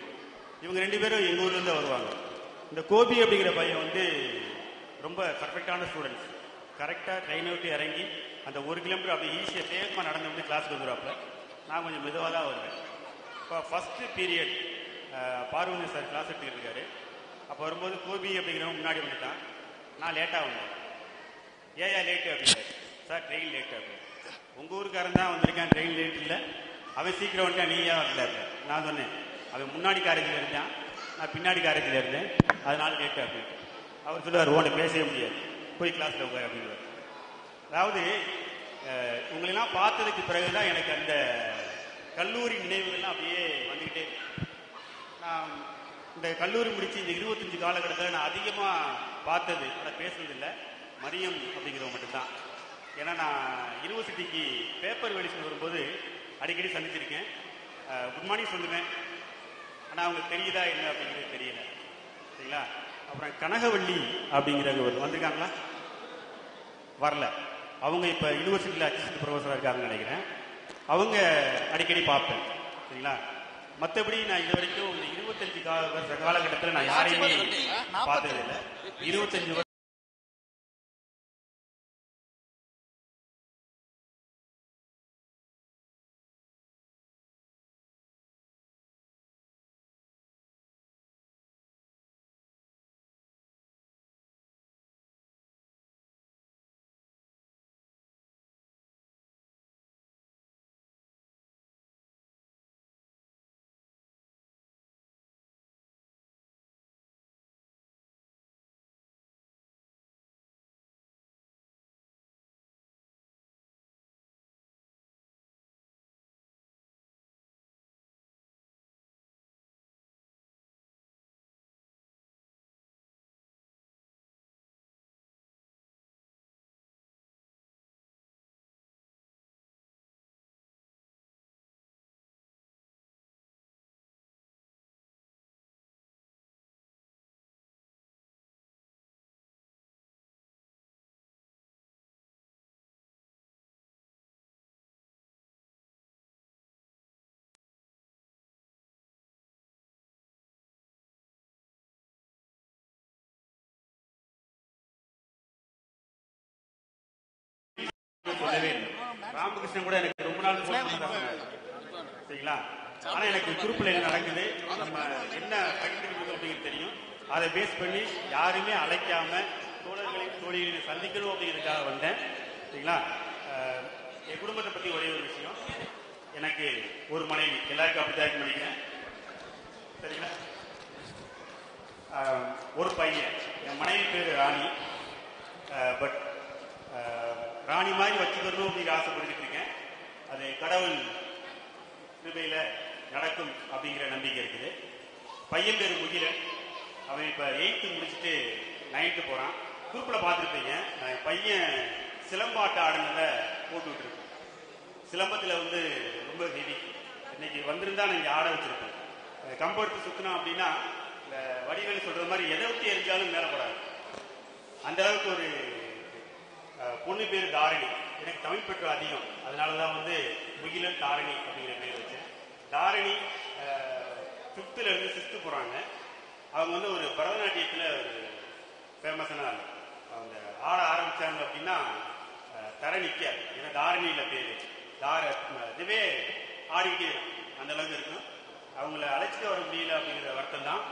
இவங்க ரெண்டு பேரும் எங்கள் ஊர்லேருந்து வருவாங்க. இந்த கோபி அப்படிங்கிற பையன் வந்து ரொம்ப பர்ஃபெக்டான ஸ்டூடெண்ட்ஸ் கரெக்டாக ட்ரெயினை விட்டு இறங்கி அந்த ஒரு கிலோமீட்டர் அப்படி ஈஸியாக சேஃபாக நடந்து வந்து கிளாஸுக்கு வந்துருவாப்புல. நான் கொஞ்சம் மெதுவாக தான் வருவேன். இப்போ first period Parvathi sir class எடுத்துக்கிட்டு இருக்காரு. அப்போ வரும்போது கோபி அப்படிங்கிறவங்க முன்னாடி வந்துட்டான். நான் லேட்டாக வந்தேன். ஏயா லேட்டு அப்படின்னு சார் ட்ரெயின் லேட்டு அப்படின்னு. உங்கள் ஊருக்காரன் தான் வந்திருக்கேன் ட்ரெயின் லேட் இல்லை. அவன் சீக்கிரம் வந்துட்டான் நீ ஏன் வரல நான் சொன்னேன் அவன் முன்னாடி காரியத்தில் இருந்தான் நான் பின்னாடி காரியத்தில் இருந்தேன். அதனால லேட்டு அப்படின்னு அவர் சொல்லுவார் உன்னை பேசவே முடியாது. போய் கிளாஸில் உட்கார் அப்படின்னு அதாவது உங்களெல்லாம் பார்த்ததுக்கு பிறகுதான் எனக்கு அந்த கல்லூரி நினைவுகள்லாம் அப்படியே வந்துக்கிட்டே நான் இந்த கல்லூரி முடித்து இந்த இருபத்தஞ்சு காலகட்டத்தில் நான் அதிகமாக பார்த்தது ஆனால் பேசுனதில்லை. மரியம் அப்படிங்கிறவங்க மட்டும்தான். ஏன்னா நான் யூனிவர்சிட்டிக்கு பேப்பர் வெளிச்சு வரும்போது அடிக்கடி சந்திச்சிருக்கேன். குட் மார்னிங் சொல்லுவேன். ஆனால் அவங்களுக்கு தெரியுதா என்ன அப்படிங்கிறது தெரியல. சரிங்களா? அப்புறம் கனகவள்ளி அப்படிங்கிறவங்க ஒரு வந்திருக்காங்களா? வரல. அவங்க இப்போ யூனிவர்சிட்டியில் அசிஸ்டன்ட் ப்ரொஃபஸராக இருக்காங்கன்னு நினைக்கிறேன். அவங்க அடிக்கடி பார்ப்பேன். சரிங்களா? மற்றபடி நான் இது வரைக்கும் இந்த இருபத்தஞ்சு வருஷ காலகட்டத்தில் நான் யாரையுமே பார்த்ததில்லை. இருபத்தஞ்சு ராமகிருஷ்ணன் கூட எனக்கு ரொம்ப நாள் சரிங்களா? ஆனா எனக்கு குரூப்ல என்ன நடக்குது? நம்ம என்ன பகிர்ந்துக்கணும் அப்படிங்கிறது தெரியும். அதை பேஸ் பண்ணி யாருமே அழைக்காம தோழர்களையும் தோழிகளையும் சந்திக்கணும் அப்படிங்கிறதுக்காக வந்தேன். சரிங்களா? என் குடும்பத்தை பத்தி ஒரே ஒரு விஷயம். எனக்கு ஒரு மனைவி. எல்லாருக்கும் அப்படித்தான் பண்ணிக்கிறேன் சரிங்களா? ஒரு பையன். என் மனைவி பேர் ராணி. பட் ராணி மாதிரி வச்சுக்கணும் அப்படிங்கிற ஆசைப்பட்டுக்கிட்டு இருக்கேன் அது கடவுள் கிருபையில நடக்கும் அப்படிங்கிற நம்பிக்கை இருக்குது. பையன் பேர் முகிலன் அவன் இப்ப எயித்து முடிச்சுட்டு நைன்த்து போறான். குரூப்ல பார்த்துருப்பீங்க. நான் என் பையன் சிலம்பாட்ட ஆடினதை போட்டு விட்டுருக்கேன். சிலம்பத்துல வந்து ரொம்ப ஹெவி இன்னைக்கு வந்திருந்தா நான் இங்க ஆட வச்சிருப்பேன். கம்பெடுத்து சுற்றினோம் அப்படின்னா இந்த வடிவேலு சொல்கிற மாதிரி எதை விட்டு எரிஞ்சாலும் மேலே படாது. அந்த அளவுக்கு ஒரு பொண்ணு பேர் தாரணி. எனக்கு தமிழ் பெற்று அதிகம். அதனால தான் வந்து முகிலன் தாரணி அப்படிங்கிற பேர் வச்சேன். தாரணி ஃபிஃப்த்தில் இருந்து சிக்ஸ்த்து போகிறாங்க அவங்க வந்து ஒரு பரதநாட்டியத்தில் ஒரு ஃபேமஸான ஆள். அவங்க ஆட ஆரம்பித்தாங்க அப்படின்னா அஹ், தரை நிற்காது ஏன்னா தாரணியில் பேர். தார இதுவே ஆடிக்கிட்டே இருக்கும். அந்த அளவுக்கு இருக்கும். அவங்கள அழைச்சிட்டு வர முடியல அப்படிங்கிற வருத்தம் தான்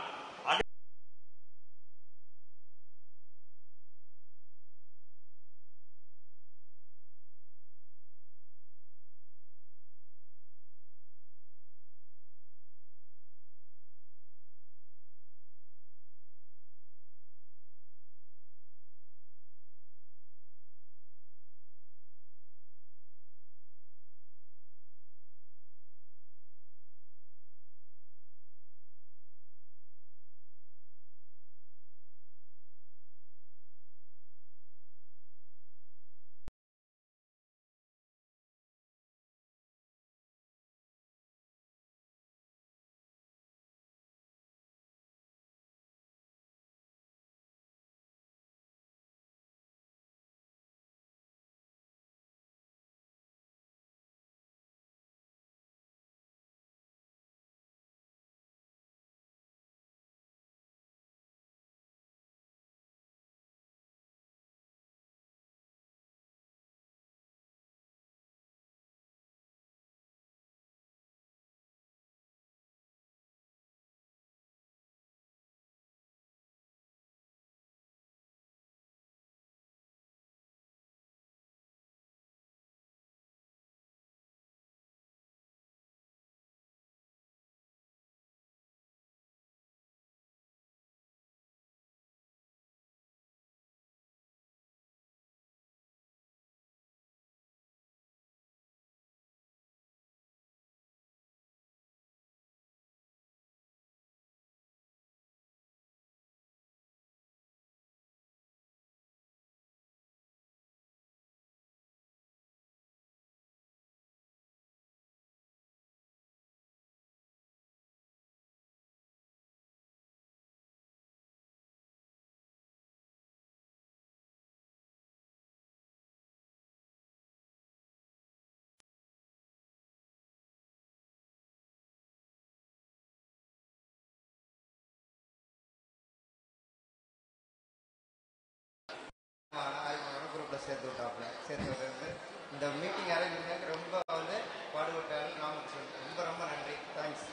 குரூப்பில் சேர்த்து விட்டாப்புல. சேர்த்து விட்டு இந்த மீட்டிங் அரேஞ்ச் பண்ணதுக்கு ரொம்ப வந்து பாடுபட்டாரு ராமகிருஷ்ணன் ரொம்ப ரொம்ப நன்றி. Thanks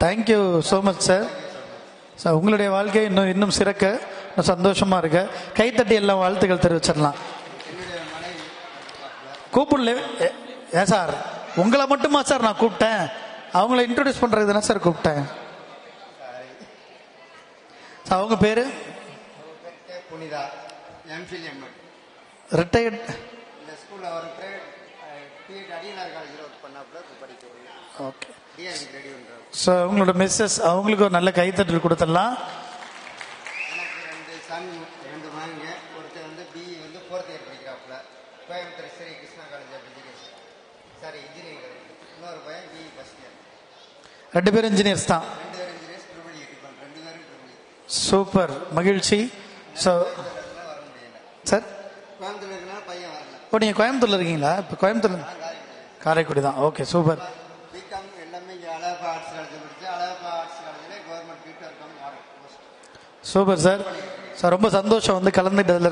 thank you so much sir sir உங்களுடைய வாழ்க்கை இன்னும் இன்னும் சிறக்க இன்னும் சந்தோஷமா இருக்க. கைத்தட்டி எல்லாம் வாழ்த்துக்கள் தெரிவிச்சிடலாம். கூப்பிடல ஏ- ஏன் சார். உங்களை மட்டுமா சார் நான் கூப்பிட்டேன்? அவங்கள இன்ட்ரோடியூஸ் பண்றதுக்கு தானே சார் கூப்பிட்டேன்? சார், அவங்க பேரு. புனிதா. எம்ஃபில் எம்எட் ரிட்டையர்ட் இந்த ஸ்கூலில் ஒரு பிஎட் அடியனார் காலேஜில் ஒர்க் பண்ணாப்புல படிக்க ஓகே ஸோ அவங்களோட மிஸ்ஸஸ் அவங்களுக்கு ஒரு நல்ல கைத்தட்டல் கொடுத்துடலாம். எனக்கு ரெண்டு சன் ரெண்டு மகங்க ஒருத்தர் வந்து பிஇ வந்து fourth year படிக்கிறாப்புல. Coimbatore Sri Krishna college of education sorry engineering college இன்னொரு பையன் பிஇ ஃபர்ஸ்ட் இயர் ரெண்டு பேரும் இன்ஜினியர்ஸ் தான். ரெண்டு பேரும் இன்ஜினியர்ஸ் ட்ரிபிள் இ ரெண்டு பேரும் ட்ரிபிள் சூப்பர் மகிழ்ச்சி. So sir? ஓ நீங்கள் கோயம்புத்தூர்ல இருக்கீங்களா? இப்போ கோயம்புத்தூர் காரைக்குடி தான். Okay super. Super sir. Sir ரொம்ப சந்தோஷம் வந்து கலந்துட்டதுல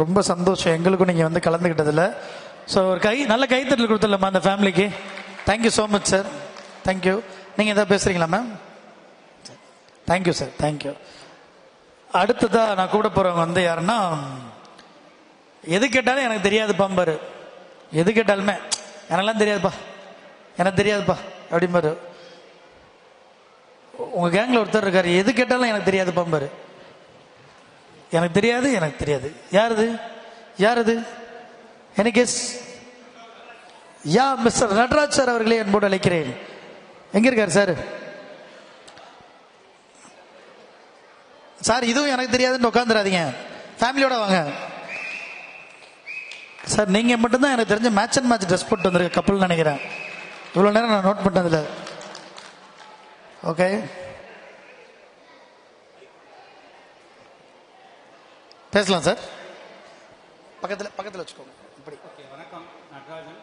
ரொம்ப சந்தோஷம். எங்களுக்கும் நீங்கள் வந்து கலந்துக்கிட்டதில் ஸோ ஒரு கை நல்ல கைத்தட்டல் கொடுத்துடலாமா அந்த ஃபேமிலிக்கு thank you so much sir thank you நீங்கள் எதாவது பேசுகிறீங்களா மேம் தேங்க்யூ சார் தேங்க்யூ அடுத்ததாக நான் கூட போகிறவங்க வந்து யாருன்னா எது கேட்டாலும் எனக்கு தெரியாது பம்பரு எது கேட்டாலுமே எனக்கெல்லாம் தெரியாதுப்பா. எனக்கு தெரியாதுப்பா. அப்படிம்பாரு. உங்கள் கேங்கில் ஒருத்தர் இருக்காரு. எது கேட்டாலும் எனக்கு தெரியாது பாம்பாரு எனக்கு தெரியாது எனக்கு தெரியாது. யார் இது யார் இது எனக்கு yes yeah mister Nataraj sir அவர்களே என்போடு அழைக்கிறேன். எங்கே இருக்காரு சார்? சார் இதுவும் எனக்கு தெரியாதுன்னு உட்காந்துடாதீங்க ஃபேமிலியோட வாங்க. சார் நீங்க மட்டும்தான் எனக்கு தெரிஞ்ச மேட்ச் அண்ட் மேட்ச் ட்ரெஸ் போட்டு வந்திருக்க கப்பல் நினைக்கிறேன். இவ்வளவு நேரம் நான் நோட் பண்ணதில்ல ஓகே பேசலாம் சார். பக்கத்தில் பக்கத்தில் வச்சுக்கோங்க. இப்படி. ஓகே வணக்கம். நடராஜன்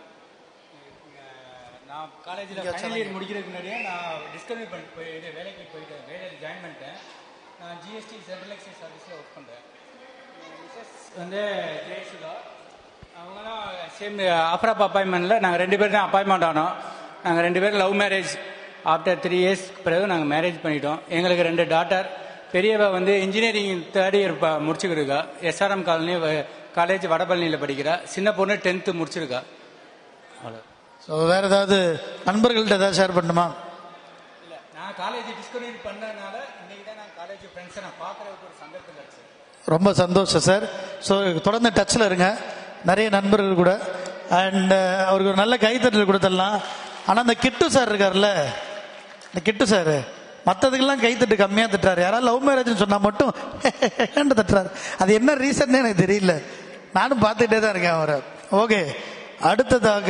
நான் காலேஜில் ஃபைனல் இயர். முடிக்கிறதுக்கு முன்னாடியே நான் டிஸ்கவரி பண்ணி போய் இது வேலைக்கு போயிட்டு வேலையில் ஜாயின் பண்ணிட்டேன். ஜிஎஸ்டி சென்ட்ரல் எக்ஸைஸ் சர்வீஸில் ஒர்க் பண்ணுறேன் மிஸ்ஸஸ் வந்து ஜெயசுதா. அவங்க தான் சேம் ஆஃபர் ஆஃப் அப்பாயின்மெண்ட்டில் நாங்கள் ரெண்டு பேரும் தான் அப்பாயின்மெண்ட் ஆனோம். நாங்கள் ரெண்டு பேரும் love marriage after three years பிறகு நாங்கள் மேரேஜ் பண்ணிட்டோம். எங்களுக்கு ரெண்டு டாட்டர் பெரியவ வந்து இன்ஜினியரிங் தேர்ட் இயர் முடிச்சுக்கிருக்கா எஸ்ஆர்எம் காலனி காலேஜ் வடபழனியில் படிக்கிறா. சின்ன பொண்ணு டென்த்து முடிச்சிருக்கா. அவ்வளோ ஸோ வேற ஏதாவது நண்பர்கள்ட்ட ஏதாவது ஷேர் பண்ணுமா இல்லை நான் காலேஜ் டிஸ்கவரி பண்ணதுனால இன்னைக்கு தான் நான் காலேஜ் ஃப்ரெண்ட்ஸை நான் பார்க்குறதுக்கு ஒரு சந்தர்ப்பம் கிடைச்சது ரொம்ப சந்தோஷம் சார் ஸோ தொடர்ந்து டச்சில் இருங்க. நிறைய நண்பர்கள் கூட. அண்ட் uh, அவருக்கு ஒரு நல்ல கைத்தட்டல் கொடுத்துடலாம் ஆனால் அந்த கிட்டு சார் இருக்கார்ல இந்த கிட்டு சார் மற்றதுக்கெல்லாம் கைத்தட்டு கம்மியாக தட்டுறாரு. யாராவது லவ் மேரேஜ்னு சொன்னால் மட்டும் (laughs) ஏன்டு தட்டுறாரு? அது என்ன ரீசன்னே எனக்கு தெரியல. நானும் பார்த்துட்டே தான் இருக்கேன் அவரை. ஓகே அடுத்ததாக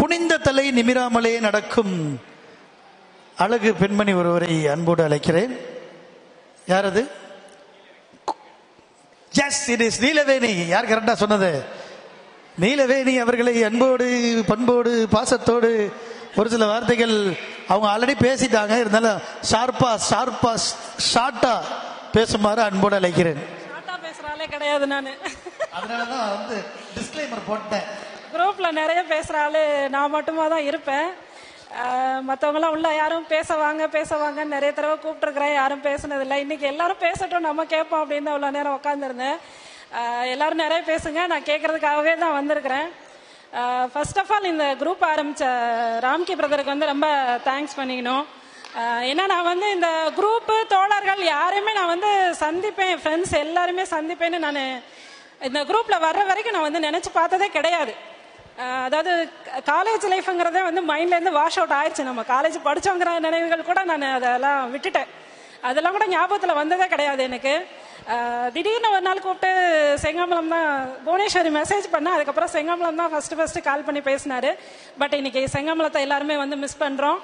குனிந்த தலை நிமிராமலே நடக்கும் அழகு பெண்மணி ஒருவரை அன்போடு அழைக்கிறேன். யார் அது? Yes it is Neelaveni. யார் கரெக்டா சொன்னது? நீலவேணி அவர்களை அன்போடு பண்போடு பாசத்தோடு ஒரு சில வார்த்தைகள் அவங்க ஆல்ரெடி பேசிட்டாங்க. இருந்தாலும் ஷார்ப்பா ஷார்ப்பா ஷார்ட்டா பேசுமாறு அன்போடு அழைக்கிறேன். கிடையாது நான். அதனாலதான் வந்து டிஸ்க்ளைமர் போட்டேன். குரூப்ல நிறைய பேசுற ஆளு நான் மட்டுமா தான் இருப்பேன். மற்றவங்களாம் உள்ள யாரும் பேச வாங்க பேச வாங்கன்னு நிறைய தடவை கூப்பிட்டுருக்குறேன். யாரும் பேசுனதில்லை. இன்னைக்கு எல்லாரும் பேசட்டும். நம்ம கேட்போம் அப்படின்னு அவ்வளோ நேரம் உட்காந்துருந்தேன் எல்லாரும் நிறைய பேசுங்க. நான் கேட்கறதுக்காகவே தான் வந்திருக்கிறேன். ஃபர்ஸ்ட் ஆஃப் ஆல் இந்த குரூப் ஆரம்பித்த ராம்கி பிரதருக்கு வந்து ரொம்ப தேங்க்ஸ் பண்ணிக்கணும். ஏன்னா நான் வந்து இந்த குரூப்பு தோழர்கள் யாரையுமே நான் வந்து சந்திப்பேன். ஃப்ரெண்ட்ஸ் எல்லாருமே சந்திப்பேன்னு நான் இந்த குரூப்பில் வர்ற வரைக்கும் நான் வந்து நினச்சி பார்த்ததே கிடையாது. அதாவது காலேஜ் லைஃப்ங்கிறதே வந்து மைண்ட்லேருந்து வாஷ் அவுட் ஆயிடுச்சு நம்ம. காலேஜ் படிச்சோங்கிற நினைவுகள் கூட நான் அதெல்லாம் விட்டுட்டேன். அதெல்லாம் கூட ஞாபகத்தில் வந்ததே கிடையாது எனக்கு. திடீர்னு ஒரு நாள் கூப்பிட்டு செங்காமலம் தான் புவனேஸ்வரி மெசேஜ் பண்ண அதுக்கப்புறம் செங்காமலம் தான் ஃபஸ்ட்டு ஃபஸ்ட்டு கால் பண்ணி பேசினாரு. பட் இன்னைக்கு செங்காமலத்தை எல்லாருமே வந்து மிஸ் பண்ணுறோம்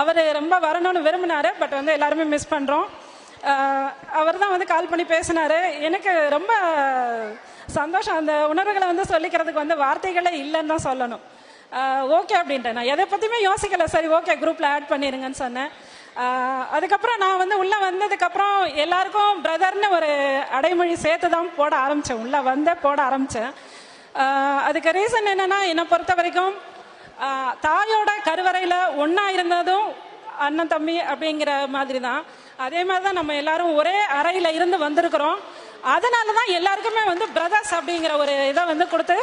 அவர் ரொம்ப வரணும்னு விரும்பினாரு. பட் வந்து எல்லாருமே மிஸ் பண்ணுறோம் அவர் தான் வந்து கால் பண்ணி பேசினாரு. எனக்கு ரொம்ப சந்தோஷம். அந்த உணர்வுகளை வந்து சொல்லிக்கிறதுக்கு வந்து வார்த்தைகளே இல்லைன்னு தான் சொல்லணும். ஓகே அப்படின்ட்டேன் நான். எதை பற்றியுமே யோசிக்கலை. சரி ஓகே குரூப்பில் ஆட் பண்ணிடுங்கன்னு சொன்னேன். அதுக்கப்புறம் நான் வந்து உள்ளே வந்ததுக்கப்புறம் எல்லாருக்கும் பிரதர்னு ஒரு அடைமொழி சேர்த்து தான் போட ஆரம்பித்தேன் உள்ளே வந்தே போட ஆரம்பித்தேன் அதுக்கு ரீசன் என்னன்னா என்னை பொறுத்த வரைக்கும் தாயோட கருவறையில் ஒன்றா இருந்ததும் அண்ணன் தம்பி அப்படிங்கிற மாதிரி தான். அதே மாதிரி தான் நம்ம எல்லாரும் ஒரே அறையில் இருந்து வந்திருக்கிறோம். அதனால தான் எல்லாருக்குமே வந்து பிரதர்ஸ் அப்படிங்கிற ஒரு இதை வந்து கொடுத்து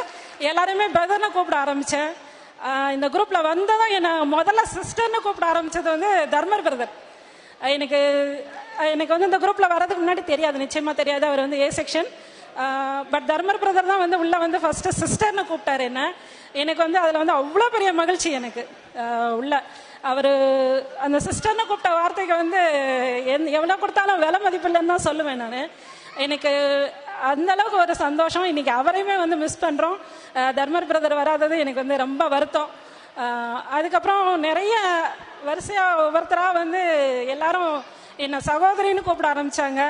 எல்லாருமே பிரதர்னு கூப்பிட ஆரம்பித்தேன் இந்த குரூப்பில் வந்ததும் என்னை முதல்ல சிஸ்டர்னு கூப்பிட ஆரம்பித்தது வந்து தர்மர் பிரதர் எனக்கு எனக்கு வந்து இந்த குரூப்பில் வர்றதுக்கு முன்னாடி தெரியாது நிச்சயமாக தெரியாது அவர் வந்து A section but Dharmar brother தான் வந்து உள்ளே வந்து ஃபஸ்ட்டு சிஸ்டர்னு கூப்பிட்டாரு என்ன. எனக்கு வந்து அதில் வந்து அவ்வளோ பெரிய மகிழ்ச்சி எனக்கு உள்ள. அவர் அந்த சிஸ்டர்னு கூப்பிட்ட வார்த்தைக்கு வந்து எந் எவ்வளோ கொடுத்தாலும் விலை மதிப்பில்லைன்னு தான் சொல்லுவேன் நான். எனக்கு அந்த அளவுக்கு ஒரு சந்தோஷம். இன்னைக்கு அவரையுமே வந்து மிஸ் பண்ணுறோம் தர்மர் பிரதர் வராதது எனக்கு வந்து ரொம்ப வருத்தம். அதுக்கப்புறம் நிறைய வரிசையாக ஒவ்வொருத்தராக வந்து எல்லாரும் என்னை சகோதரின்னு கூப்பிட ஆரம்பித்தாங்க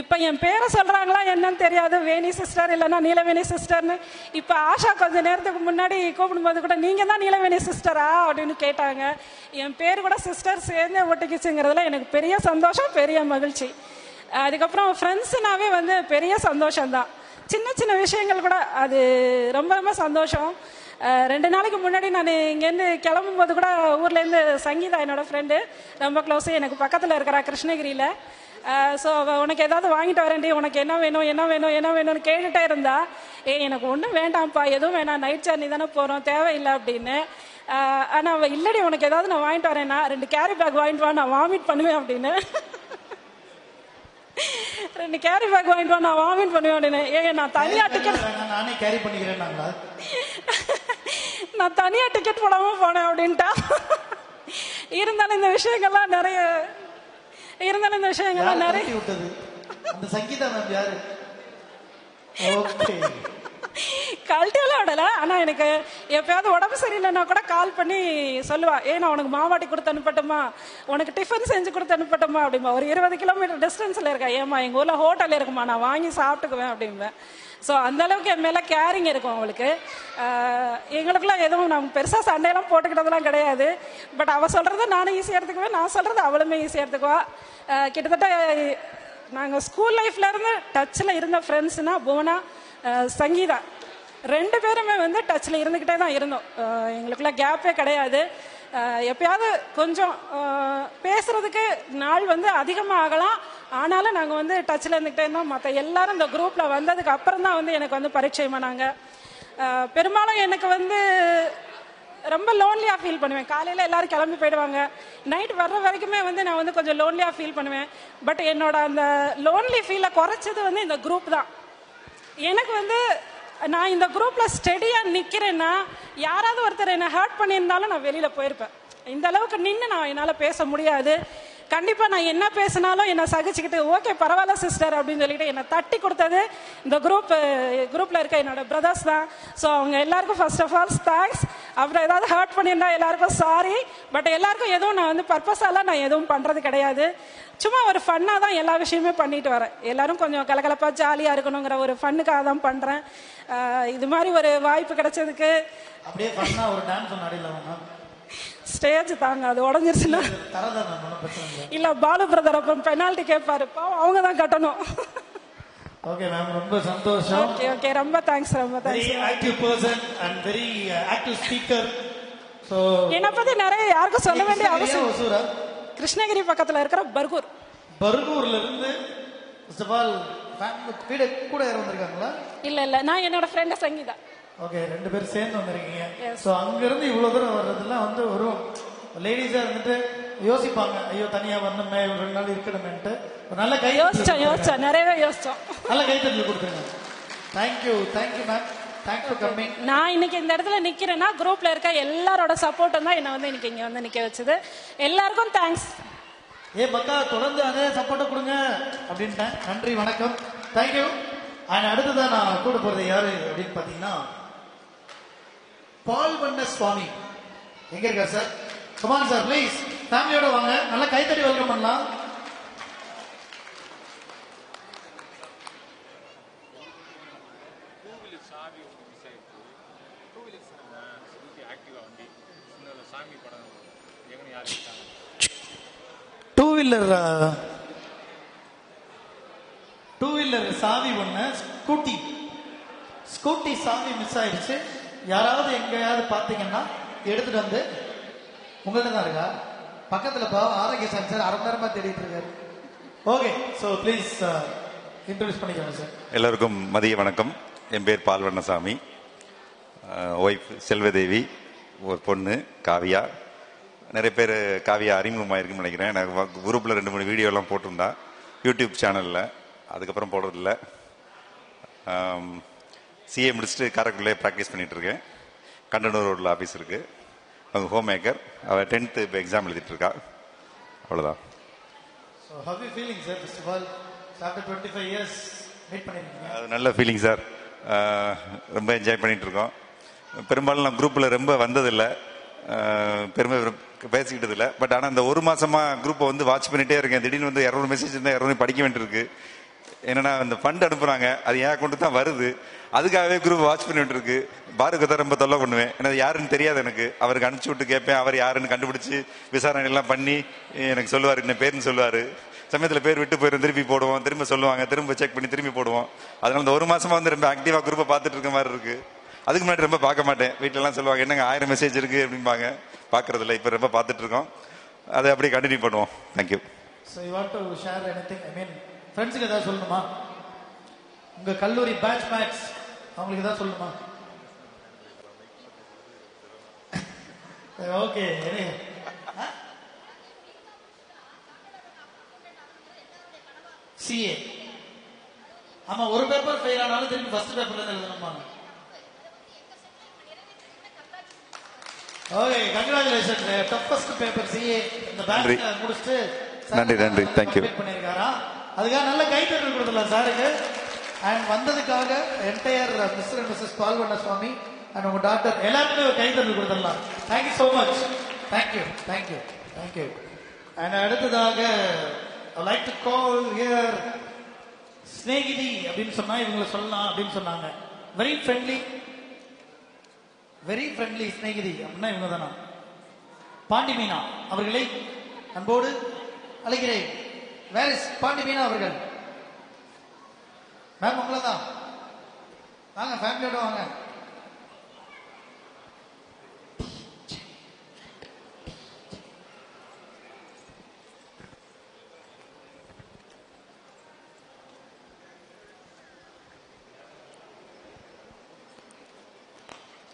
இப்போ என் பேரை சொல்கிறாங்களா என்னன்னு தெரியாது. வேணி சிஸ்டர் இல்லைன்னா நீலவேணி சிஸ்டர்னு இப்போ ஆஷா கொஞ்ச நேரத்துக்கு முன்னாடி கூப்பிடும்போது கூட நீங்கள் தான் நீலவேணி சிஸ்டரா அப்படின்னு கேட்டாங்க. என் பேர் கூட சிஸ்டர் சேர்ந்து ஒட்டிக்கிச்சுங்கிறதுல எனக்கு பெரிய சந்தோஷம் பெரிய மகிழ்ச்சி. அதுக்கப்புறம் ஃப்ரெண்ட்ஸுனாவே வந்து பெரிய சந்தோஷம்தான். சின்ன சின்ன விஷயங்கள் கூட அது ரொம்ப ரொம்ப சந்தோஷம். ரெண்டு நாளைக்கு முன்னாடி நான் இங்கேருந்து கிளம்பும்போது கூட ஊர்லேருந்து சங்கீதா என்னோட ஃப்ரெண்டு ரொம்ப க்ளோஸு எனக்கு பக்கத்தில் இருக்கிறா கிருஷ்ணகிரியில். ஸோ உனக்கு ஏதாவது வாங்கிட்டு வரேன்டி உனக்கு என்ன வேணும் என்ன வேணும் என்ன வேணும்னு கேட்டுட்டே இருந்தா ஏ எனக்கு ஒன்றும் வேண்டாம்ப்பா எதுவும் வேணாம் நைட் ஜர்னி தானே போகிறோம் தேவையில்லை அப்படின்னு. ஆனால் அவள் இல்லடி உனக்கு ஏதாவது நான் வாங்கிட்டு வரேன்னா ரெண்டு கேரி பேக் வாங்கிட்டு வா நான் வாமிட் பண்ணுவேன் அப்படின்னு. ரெண்டு கேரி பேக் வாங்கிட்டு வா நான் வாமிட் பண்ணுவேன் அப்படின்னு. ஏ நான் தனியாக டிக்கெட் நானே கேரி பண்ணிக்கிறேன் நான் தனியா டிக்கெட் போடாம போனேன் அப்படின்ட்டா. இருந்தாலும் இந்த விஷயங்கள்லாம் நிறைய இருந்தாலும் இந்த விஷயங்கள்லாம் நிறைய விட்டது அந்த சங்கீதா மேம் யாரு? ஓகே கழட்டியெல்லாம் விடல. ஆனா எனக்கு எப்பயாவது உடம்பு சரியில்லைன்னா கூட கால் பண்ணி சொல்லுவா ஏ நான் உனக்கு மாவாட்டி கொடுத்து அனுப்பட்டுமா? உனக்கு டிஃபன் செஞ்சு கொடுத்து அனுப்பட்டுமா? அப்படிம்பா. ஒரு இருபது கிலோமீட்டர் டிஸ்டன்ஸ்ல இருக்கா. ஏமா எங்க ஊர்ல ஹோட்டல் இருக்குமா? நான் வாங்கி சாப்பிட்டுக்குவேன் அப்படிம்பேன் ஸோ அந்த அளவுக்கு என் மேலே கேரிங் இருக்கும் அவங்களுக்கு. Uh, எங்களுக்குலாம் எதுவும் நம்ம பெருசாக சண்டையெல்லாம் போட்டுக்கிட்டதெல்லாம் கிடையாது. பட் அவள் சொல்கிறத நானும் ஈஸியாக எடுத்துக்குவேன் நான் சொல்கிறது அவளுமே ஈஸியாக எடுத்துக்குவா. Uh, கிட்டத்தட்ட நாங்கள் ஸ்கூல் லைஃப்லேருந்து டச்சில் இருந்த ஃப்ரெண்ட்ஸ்னா புவனா uh, சங்கீதா. ரெண்டு பேருமே வந்து டச்சில் இருந்துக்கிட்டே தான் இருந்தோம். அஹ் எங்களுக்குள்ள கேப்பே கிடையாது. எப்பயாவது கொஞ்சம் பேசுகிறதுக்கு பேசுறதுக்கு நாள் வந்து அதிகமாக ஆகலாம். ஆனாலும் நாங்கள் வந்து டச்சில் இருந்துக்கிட்டே இருந்தோம். மற்ற எல்லாரும் இந்த குரூப்பில் வந்ததுக்கு அப்புறம் தான் வந்து எனக்கு வந்து பரிச்சயமானாங்க பண்ணாங்க. பெரும்பாலும் எனக்கு வந்து ரொம்ப லோன்லியாக ஃபீல் பண்ணுவேன். காலையில் எல்லாரும் கிளம்பி போயிடுவாங்க. நைட் வர்ற வரைக்குமே வந்து நான் வந்து கொஞ்சம் லோன்லியாக ஃபீல் பண்ணுவேன். பட் என்னோட அந்த லோன்லி ஃபீலை குறைச்சது வந்து இந்த குரூப் தான். எனக்கு வந்து நான் இந்த குரூப்பில் ஸ்டெடியாக நிற்கிறேன்னா யாராவது ஒருத்தர் என்ன ஹர்ட் பண்ணியிருந்தாலும் நான் வெளியில் போயிருப்பேன். இந்த அளவுக்கு நின்று நான் என்னால் பேச முடியாது. கண்டிப்பாக நான் என்ன பேசினாலும் என்னை சகிச்சுக்கிட்டு ஓகே பரவாயில்ல சிஸ்டர் அப்படின்னு சொல்லிட்டு என்னை தட்டி கொடுத்தது இந்த குரூப் குரூப்பில் இருக்க என்னோட பிரதர்ஸ் தான். ஸோ அவங்க எல்லாருக்கும் ஃபர்ஸ்ட் ஆஃப் ஆல் தேங்க்ஸ் அப்புறம் ஏதாவது ஹர்ட் பண்ணியிருந்தா எல்லாருக்கும் சாரி பட் எல்லாருக்கும் எதுவும் நான் வந்து பர்பஸாலாம் நான் எதுவும் பண்ணுறது கிடையாது. சும்மா ஒரு ஃபன்னாக தான் எல்லா விஷயமே பண்ணிட்டு வரேன். எல்லாரும் கொஞ்சம் கலகலப்பாக ஜாலியாக இருக்கணுங்கிற ஒரு ஃபன்னுக்காக தான் பண்ணுறேன் இது மாதிரி ஒரு வாய்ப்பு கிடைச்சதுக்கு அப்படியே ஒரு டான்ஸ் ஸ்டேஜ் தாங்க. அது உடஞ்சிருச்சுன்னா. இல்லை பாலு பிரதர் அப்புறம் பெனால்ட்டி கேட்பாரு அவங்க தான் கட்டணும். ஓகே மேம் ரொம்ப சந்தோஷம். ஓகே ஓகே ரொம்ப தேங்க்ஸ் ரொம்ப very thanks active person and very active speaker so என்னை பத்தி நிறைய யாருக்கும் சொல்ல வேண்டிய அவசியம் ஒசூரா? கிருஷ்ணகிரி பக்கத்துல இருக்கிற பர்கூர். பர்கூர்ல இருந்து ஃபர்ஸ்ட் ஆஃப் ஆல் வீடு கூட வந்திருக்காங்களா? இல்ல இல்ல. நான் என்னோட ஃப்ரெண்ட் சங்கீதா. ஓகே ரெண்டு பேரும் சேர்ந்து வந்திருக்கீங்க. ஸோ அங்கிருந்து இவ்வளோ தூரம் வர்றதெல்லாம் வந்து வரும் லேடிஸாக இருந்துட்டு யோசிப்பாங்க. ஐயோ தனியாக வரணுமே ஒரு ரெண்டு நாள் இருக்கணுமேன்ட்டு. ஒரு நல்ல கை யோசிச்சோம் யோசிச்சோம் நிறையவே யோசிச்சோம். நல்ல கைத்தட்டல் கொடுத்துருங்க. தேங்க்யூ தேங்க்யூ மேம் நான் இன்னைக்கு இந்த இடத்துல நிக்கிறேன்னா குரூப்ல இருக்க எல்லாரோட சப்போர்ட்டும் தான் என்ன வந்து இன்னைக்கு இங்க வந்து நிக்க வச்சது. எல்லாருக்கும் தேங்க்ஸ் ஏ மக்கா தொடர்ந்து அதே சப்போர்ட்டை கொடுங்க அப்படின்ட்டேன். நன்றி வணக்கம். தேங்க்யூ அண்ட் அடுத்ததான் நான் கூட போறது யாரு அப்படின்னு பாத்தீங்கன்னா பால் வண்ண சுவாமி. எங்க இருக்கார் சார்? கமான் சார் ப்ளீஸ் ஃபேமிலியோட வாங்க. நல்லா கைத்தடி வெல்கம் பண்ணலாம். டூ வீலர் டூ வீலர் சாவி ஒண்ணு ஸ்கூட்டி ஸ்கூட்டி சாவி மிஸ் ஆயிடுச்சு. யாராவது எங்கேயாவது பார்த்தீங்கன்னா எடுத்துட்டு வந்து உங்கள்கிட்ட தான் இருக்கா? பக்கத்தில் பாவம் ஆரோக்கிய சாமி சார் அரை நேரமாக தேடிட்டு இருக்காரு. ஓகே ஸோ ப்ளீஸ் இன்ட்ரடியூஸ் பண்ணிக்கோங்க சார் எல்லோருக்கும் மதிய வணக்கம். என் பேர் பால்வண்ணசாமி ஒய்ஃப் uh, செல்வதேவி ஒரு பொண்ணு காவியா. நிறைய பேர் காவியா அறிமுகமாயிருக்குன்னு நினைக்கிறேன். எனக்கு குரூப்பில் ரெண்டு மூணு வீடியோலாம் போட்டிருந்தா. யூடியூப் சேனலில் அதுக்கப்புறம் போடுறதில்ல. Um, சிஏ முடிச்சுட்டு காரைக்குடிலே ப்ராக்டிஸ் பண்ணிட்டு இருக்கேன் கண்டனூர் ரோட்டில் ஆஃபீஸ் இருக்கு. அவங்க ஹோம் மேக்கர் அவள் டென்த்து இப்போ எக்ஸாம் எழுதிட்டு இருக்கா அவ்வளோதான் அது நல்ல ஃபீலிங் சார் ரொம்ப என்ஜாய் பண்ணிட்டு இருக்கோம் பெரும்பாலும் நான் குரூப்பில் ரொம்ப வந்ததில்லை. பெருமை பேசிக்கிட்டது இல்லை பட் ஆனால் இந்த ஒரு மாசமா குரூப்பை வந்து வாட்ச் பண்ணிட்டே இருக்கேன். திடீர்னு வந்து இரநூறு மெசேஜ் இருந்தால் இரநூறு படிக்க வேண்டியிருக்கு. என்னன்னா அந்த ஃபண்ட் அனுப்புறாங்க. அது என் அக்கௌண்ட் தான் வருது. அதுக்காகவே குரூப் வாட்ச் பண்ணிட்டு இருக்கு பாருக்கு தான் ரொம்ப தொல்லை பண்ணுவேன். எனக்கு யாருன்னு தெரியாது எனக்கு. அவருக்கு அனுப்பிச்சு விட்டு கேட்பேன் அவர் யாருன்னு கண்டுபிடிச்சு விசாரணை எல்லாம் பண்ணி எனக்கு சொல்லுவார் என்ன பேருன்னு சொல்லுவார். சமயத்தில் பேர் விட்டு போயிடும் திருப்பி போடுவோம் திரும்ப சொல்லுவாங்க திரும்ப செக் பண்ணி திரும்பி போடுவோம். அதனால இந்த ஒரு மாசமா வந்து ரொம்ப ஆக்டிவா குரூப்பை பார்த்துட்டு இருக்க மாதிரி இருக்கு. அதுக்கு முன்னாடி ரொம்ப பார்க்க மாட்டேன். வீட்டிலலாம் சொல்லுவாங்க என்னங்க ஆயிரம் மெசேஜ் இருக்கு? அப்படிம்பாங்க. பார்க்கறது இல்லை இப்போ ரொம்ப பார்த்துட்டு இருக்கோம். அதை அப்படியே கண்டினியூ பண்ணுவோம். Thank you so you want to share anything I mean ஃப்ரெண்ட்ஸுக்கு ஏதாவது சொல்லணுமா? உங்கள் கல்லூரி பேட்ச் மேட்ச் அவங்களுக்கு ஏதாவது சொல்லணுமா ஓகே சிஏ ஆமா ஒரு பேப்பர் ஃபெயில் ஆனாலும் திருப்பி ஃபர்ஸ்ட் பேப்பர்ல இருந்து எழுதணுமா okay congratulation toughest paper CA இந்த. பேங்க் முடிச்சுட்டு நன்றி நன்றி. தேங்க்யூ பண்ணியிருக்காரா? அதுக்காக நல்ல கைத்தட்டல் கொடுத்துடலாம் சாருக்கு and வந்ததுக்காக entire mister and missus Palvanna Swami and உங்க டாக்டர் எல்லாருக்குமே ஒரு கைத்தட்டல் கொடுத்துடலாம். Thank you so much thank you thank you thank you and அடுத்ததாக like to call here Snehithi அப்படின்னு சொன்னா இவங்களை சொல்லலாம் அப்படின்னு சொன்னாங்க. Very friendly very friendly Snehithi அப்படின்னா இவங்க தானா? பாண்டி மீனா அவர்களை அன்போடு அழைக்கிறேன். வேர் இஸ் பாண்டி மீனா அவர்கள்? மேம் உங்களை தான் வாங்க ஃபேமிலியோட வாங்க.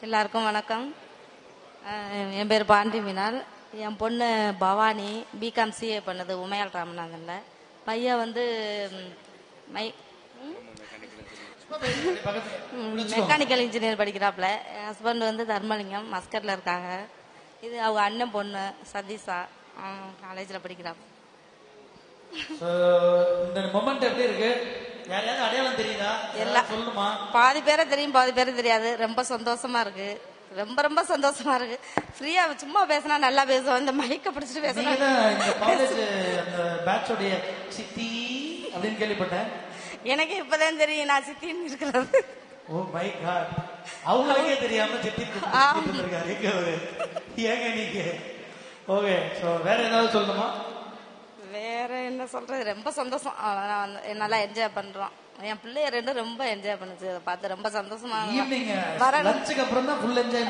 எல்லாருக்கும் வணக்கம். அஹ் என் பேர் பாண்டி மீனால். என் பொண்ணு பவானி பிகாம் சிஏ பண்ணது உமையால் ராமநாதனில். பையன் வந்து மை மெக்கானிக்கல் இன்ஜினியர் படிக்கிறாப்புல என் ஹஸ்பண்ட் வந்து தர்மலிங்கம் மஸ்கட்ல இருக்காங்க. இது அவங்க அண்ணன் பொண்ணு சதீஷா. காலேஜில் படிக்கிறாப்பு So, இந்த மொமெண்ட் எப்படி இருக்கு? யாரையாவது அடையாளம் தெரியுதா? எல்லாம் சொல்லுமா? பாதி பேரை தெரியும் பாதி பேரை தெரியாது. ரொம்ப சந்தோஷமா இருக்கு. ரொம்ப ரொம்ப சந்தோஷமா இருக்கு. ஃப்ரீயா சும்மா பேசினா நல்லா பேசுவோம் இந்த மைக்க பிடிச்சிட்டு இந்த காலேஜ் பேசினா அந்த பேட்சோடைய சித்தி அப்படின்னு கேள்விப்பட்டேன். எனக்கு இப்பதான் தெரியும் நான் சித்தின்னு இருக்கிறது. ஓ மை காட் அவங்களுக்கே தெரியாம சித்தி. இருக்காரு ஏங்க நீங்க? ஓகே சோ வேற ஏதாவது சொல்லணுமா? வேற என்ன சொல்றது? ரொம்ப சந்தோஷம். நல்லா என்ஜாய் பண்றோம் என் பிள்ளைய ரெண்டும் ரொம்ப என்ஜாய் பண்ணுச்சு. அதை பார்த்து ரொம்ப சந்தோஷமா வரணும். லஞ்சுக்கு அப்புறம் தான் ஃபுல் என்ஜாய்.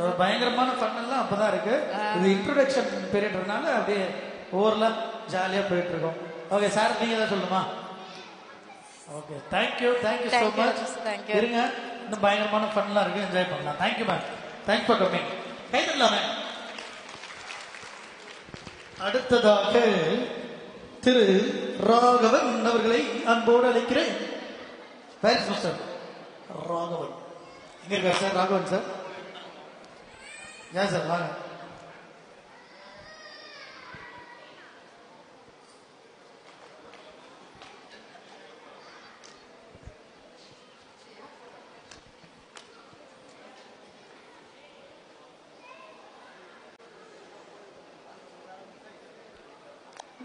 So, பயங்கரமான ஃபன் எல்லாம் அப்பதான் இருக்கு. இது இன்ட்ரோடக்ஷன் பீரியட்னால அப்படியே ஓவர்லாம் ஜாலியா போயிட்டு இருக்கோம். ஓகே சார் நீங்க ஏதாவது சொல்லுமா? Okay thank you thank you so much you. இருங்க இன்னும் பயங்கரமான ஃபன்லாம் இருக்கு என்ஜாய் பண்ணலாம். Thank you ma'am thanks for coming கை தரலாம் அடுத்ததாக திரு ராகவன் அவர்களை அன்போடு அழைக்கிறேன். பேரிஸ் மிஸ்டர் ராகவன்? எங்க இருக்கார் சார் ராகவன் சார் ஏன் சார் வாங்க.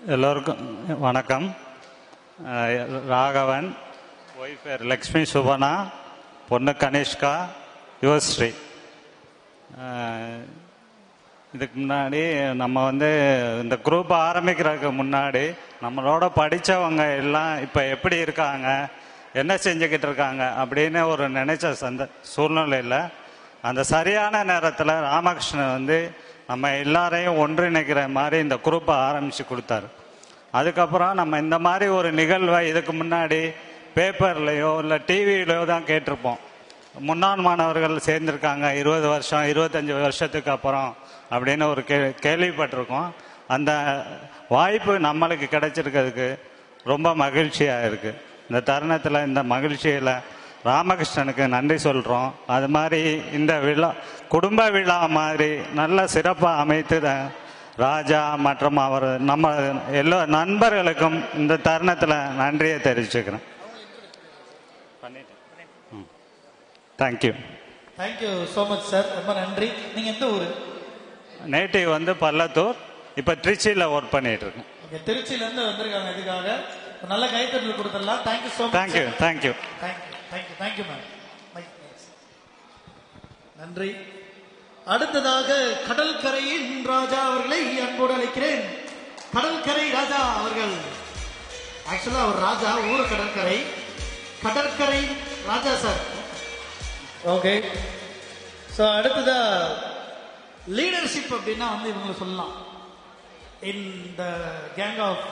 எல்லோருக்கும் வணக்கம். ராகவன் ஒய்ஃப் பேர் லக்ஷ்மி சுபனா பொண்ணு கனிஷ்கா யுவஸ்ரீ இதுக்கு முன்னாடி நம்ம வந்து இந்த குரூப் ஆரம்பிக்கிறதுக்கு முன்னாடி நம்மளோட படித்தவங்க எல்லாம் இப்போ எப்படி இருக்காங்க என்ன செஞ்சுக்கிட்டு இருக்காங்க அப்படின்னு ஒரு நினைச்ச சந்த சூழ்நிலையில் அந்த சரியான நேரத்தில் ராமகிருஷ்ணன் வந்து நம்ம எல்லாரையும் ஒன்றிணைக்கிற மாதிரி இந்த குரூப்பை ஆரம்பித்து கொடுத்தாரு. அதுக்கப்புறம் நம்ம இந்த மாதிரி ஒரு நிகழ்வை இதுக்கு முன்னாடி பேப்பர்லேயோ இல்லை டிவியிலையோ தான் கேட்டிருப்போம். முன்னாள் மாணவர்கள் சேர்ந்திருக்காங்க. இருபது வருஷம் இருபத்தஞ்சி வருஷத்துக்கு அப்புறம் அப்படின்னு ஒரு கே கேள்விப்பட்டிருக்கோம். அந்த வாய்ப்பு நம்மளுக்கு கிடைச்சிருக்கிறதுக்கு ரொம்ப மகிழ்ச்சியாக இருக்குது இந்த தருணத்தில் இந்த மகிழ்ச்சியில் ராமகிருஷ்ணனுக்கு நன்றி சொல்கிறோம் அது மாதிரி இந்த விழா குடும்ப விழா மாதிரி நல்ல சிறப்பாக அமைத்து ராஜா மற்றும் அவர் நம்ம எல்லா நண்பர்களுக்கும் இந்த தருணத்தில் நன்றியை தெரிவிச்சுக்கிறேன். Thank you thank you so much sir ரொம்ப நன்றி. நீங்க எந்த ஊரு? நேட்டிவ் வந்து பள்ளத்தூர். இப்போ திருச்சியில் ஒர்க் பண்ணிட்டு இருக்கேன் இங்க திருச்சியில இருந்து வந்திருக்காங்க இதுக்காக. நல்ல கைத்தட்டல் கொடுத்துடலாம். Thank you so much thank you thank you thank you thank you thank you ma'am நன்றி. அடுத்ததாக கடற்கரையின் ராஜா அவர்களை அன்போடு அழைக்கிறேன். கடற்கரை ராஜா அவர்கள். ஆக்சுவலா அவர் ராஜா ஊர் கடற்கரை. கடற்கரை ராஜா சார் ஓகே ஸோ அடுத்ததா லீடர்ஷிப் அப்படின்னா வந்து இவங்களை சொல்லலாம். இந்த கேங் ஆஃப்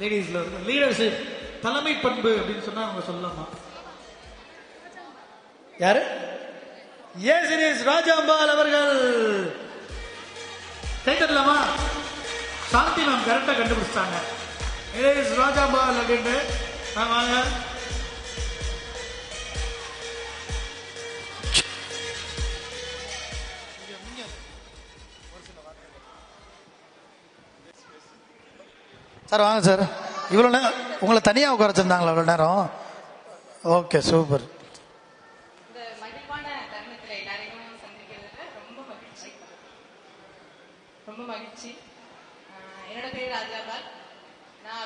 லேடிஸ்ல லீடர்ஷிப் தலைமை பண்பு அப்படின்னு சொன்னா அவங்க சொல்லலாமா? யாரு? இட் இஸ் ராஜாம்பால் அவர்கள் கேட்கலாமா சாந்தி மேம் கரெக்டா கண்டுபிடிச்சிட்டாங்க. இஸ் ராஜாம்பால் அப்படின்ட்டு. வாங்க. சார் வாங்க சார். இவ்வளோ நேரம் உங்களை தனியாக உட்கார வச்சிருந்தாங்களா இவ்வளோ நேரம்? ஓகே சூப்பர் ரொம்ப மகிழ்ச்சி. ரொம்ப மகிழ்ச்சி. ஆஹ் என்னோட பேர் ராஜாபால். நான்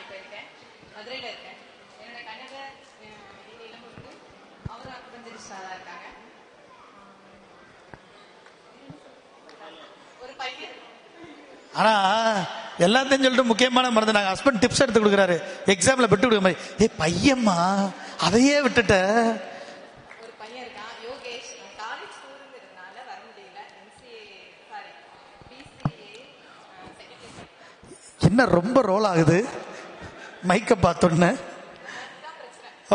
இப்போ இருக்கேன். மதுரையில் இருக்கேன். என்னோட கணவர் ஆஹ் இங்க இளம்புருக்கு அவரும் அக்குபஞ்சிஸ்டா தான் இருக்காங்க ஒரு பையன். ஆனா எல்லாத்தையும் சொல்லிட்டு முக்கியமான மருந்து நாங்க ஹஸ்பண்ட் டிப்ஸ் எடுத்து கொடுக்குறாரு. எக்ஸாம்ல விட்டு கொடுக்க மாதிரி ஏ பையம்மா அதையே விட்டுட்ட. என்ன ரொம்ப ரோல் ஆகுது? மைக்க பார்த்தோன்னு.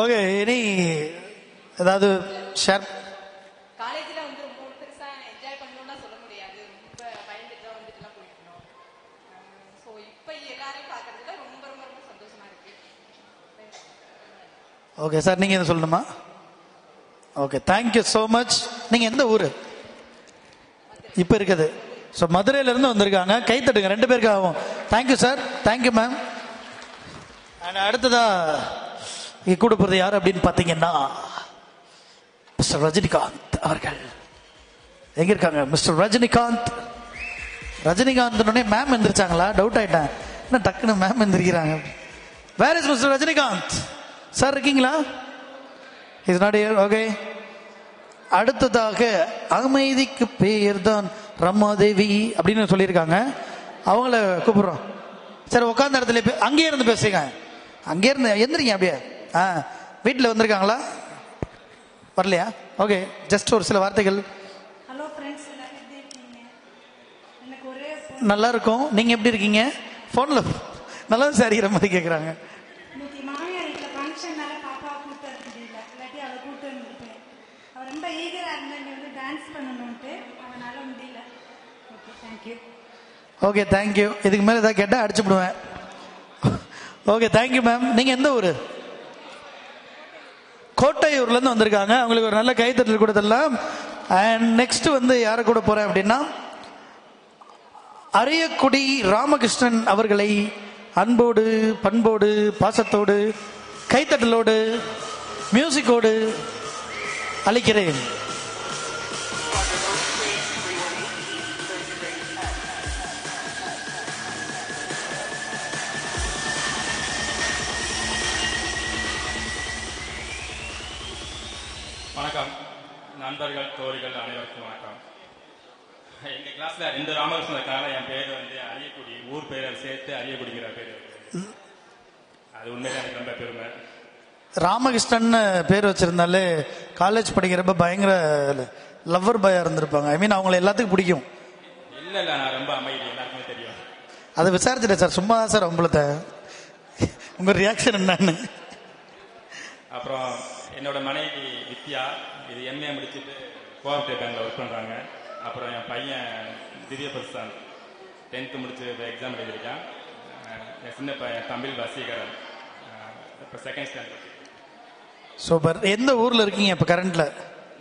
ஓகே இனி ஏதாவது ஷேர் காலேஜ்ல வந்து ரொம்ப பெருசா என்ஜாய் பண்ணணும்னா சொல்ல முடியாது ரொம்ப பயந்துட்டு வந்துட்டுலாம் போயிட்டோம் ஸோ இப்போ எல்லாரையும் பார்க்கறதுல ரொம்ப ரொம்ப ரொம்ப சந்தோஷமா இருக்கு ஓகே சார் நீங்க எதுவும் சொல்லணுமா? ஓகே தேங்க்யூ ஸோ மச் நீங்க எந்த ஊரு? இப்போ இருக்குது. ஸோ மதுரையில இருந்து வந்திருக்காங்க. கை தட்டுங்க ரெண்டு பேருக்காகவும் thank you sir thank you ma'am and அடுத்ததா இங்க கூட போகிறது யார் அப்படின்னு பார்த்தீங்கன்னா மிஸ்டர் ரஜினிகாந்த் அவர்கள். எங்க இருக்காங்க? மிஸ்டர் ரஜினிகாந்த் ரஜினிகாந்த் உடனே மேம் எந்திரிச்சாங்களா? டவுட் ஆயிட்டேன். என்ன டக்குன்னு ma'am எந்திரிக்கிறாங்க? Where is mister Rajinikanth sir இருக்கீங்களா? இஸ் நாட் ஓகே அடுத்ததாக அமைதிக்கு பெயர் தான் ரமாதேவி அப்படின்னு சொல்லியிருக்காங்க. அவங்கள கூப்பிடுறோம். சரி உட்காந்த இடத்துல அங்கேயே இருந்து பேசுங்க. அங்கேயே இருந்து எந்திரிங்க அப்படியே. ஆ வீட்டில் வந்திருக்காங்களா? வரலையா? ஓகே ஜஸ்ட் ஒரு சில வார்த்தைகள். நல்லா இருக்கும். நீங்க எப்படி இருக்கீங்க? போன்ல நல்லா சரிகிற மாதிரி கேக்குறாங்க இன்னைக்கு மாமியார் வீட்டில் ஃபங்க்ஷன்னால பாப்பாவை கூப்பிட்டு வர முடியல இல்லாட்டி அவளை கூப்பிட்டு வந்துருப்பேன் அவள் ரொம்ப ஈகராக இருந்தா இங்க வந்து டான்ஸ் பண்ணணும்ட்டு அவனால முடியல ஓகே தேங்க்யூ ஓகே தேங்க்யூ இதுக்கு மேலே ஏதாவது கேட்டால் அடிச்சுப்பிடுவேன் ஓகே தேங்க்யூ மேம் நீங்கள் எந்த ஊர்? கோட்டையூர்லேருந்து வந்திருக்காங்க. அவங்களுக்கு ஒரு நல்ல கைத்தட்டல் கொடுத்துடலாம் அண்ட் நெக்ஸ்ட் வந்து யாரை கூட போகிறேன் அப்படின்னா அரியக்குடி ராமகிருஷ்ணன் அவர்களை அன்போடு பண்போடு பாசத்தோடு கைத்தட்டலோடு மியூசிக்கோடு அழைக்கிறேன் நண்பர்கள் தோழிகள் அனைவருக்கும் வணக்கம். எங்க கிளாஸ்ல ரெண்டு ராமகிருஷ்ணன் இருக்காங்க என் பேர் வந்து அரியக்குடி ஊர் பேரை சேர்த்து அரியக்குடிங்கிற பேர். அது உண்மையிலே எனக்கு ரொம்ப பெருமை. ராமகிருஷ்ணன் பேர் வச்சிருந்தாலே காலேஜ் படிக்கிறப்ப பயங்கர லவ்வர் பாயா இருந்திருப்பாங்க. ஐ மீன் அவங்கள எல்லாத்துக்கும் பிடிக்கும். இல்ல இல்ல நான் ரொம்ப அமைதி எல்லாருக்குமே தெரியும். அதை விசாரிச்சிட்டேன் சார். சும்மா தான் சார் உங்களத உங்க ரியாக்ஷன் என்னன்னு. அப்புறம் என்னோட மனைவி வித்யா இது எம்ஏ முடிச்சுட்டு கோஆப்ரேட்டிவ் பேங்க்ல ஒர்க் பண்றாங்க. அப்புறம் என் பையன் திவ்ய பிரசாந்த் டென்த்து முடிச்சு இப்போ எக்ஸாம் எழுதியிருக்கான். என் சின்ன பையன் தமிழ் வசீகரன். இப்போ செகண்ட் ஸ்டாண்டர்ட் சூப்பர் எந்த ஊர்ல இருக்கீங்க இப்ப கரண்ட்ல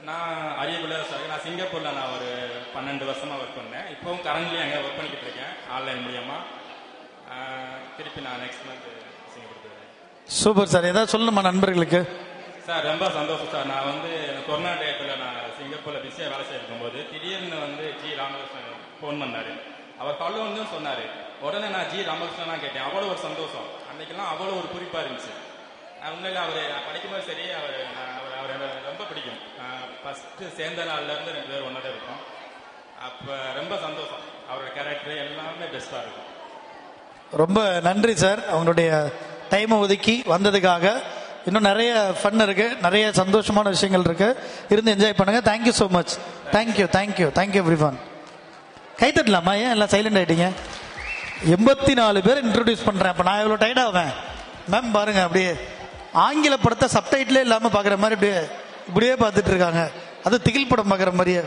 நான் அரியக்குள்ள சார். நான் சிங்கப்பூர்ல நான் ஒரு பன்னெண்டு வருஷமா ஒர்க் பண்ணேன். இப்போவும் கரண்ட்லி அங்கே ஒர்க் பண்ணிக்கிட்டு இருக்கேன் ஆன்லைன் மூலியமா. அஹ் திருப்பி நான் next month Singapore super sir ஏதாவது சொல்லணுமா நண்பர்களுக்கு? சார் ரொம்ப சந்தோஷம் சார். நான் வந்து கொரோனா டயத்தில் நான் சிங்கப்பூரில் பிஸியாக வேலை செய்யும் போது திடீர்னு வந்து ஜி ராமகிருஷ்ணன் ஃபோன் பண்ணார். அவர் கால் வந்து உடனே நான் ஜி ராமகிருஷ்ணனா கேட்டேன். அவ்வளோ ஒரு சந்தோஷம். அன்னைக்கெல்லாம் அவ்வளோ ஒரு குறிப்பாக இருந்துச்சு. உண்மையில் அவர் நான் படிக்கும்போது சரி அவர் நான் அவர் அவர் ரொம்ப பிடிக்கும். ஃபஸ்ட்டு சேர்ந்த நாள்லேருந்து ரெண்டு பேரும் ஒன்றா இருக்கும். அப்போ ரொம்ப சந்தோஷம். அவரோட கேரக்டர் எல்லாமே பெஸ்ட்டாக இருக்கும். ரொம்ப நன்றி சார். அவங்களுடைய டைமை ஒதுக்கி வந்ததுக்காக இன்னும் நிறைய ஃபன் இருக்கு. நிறைய சந்தோஷமான விஷயங்கள் இருக்கு. இருந்து என்ஜாய் பண்ணுங்க. Thank you so much thank you thank you thank you every one கை தட்டலாமா ஏன் எல்லாம் சைலண்ட் ஆயிட்டீங்க? எண்பத்தி நாலு பேர் இன்ட்ரடியூஸ் பண்றேன். அப்ப நான் எவ்வளவு டைட் ஆவேன். மேம் பாருங்க அப்படியே ஆங்கில படத்தை சப்டைட்டிலே இல்லாம பாக்குற மாதிரி அப்படியே இப்படியே பார்த்துட்டு இருக்காங்க. அது திகில் படம் பார்க்குற மாதிரியே.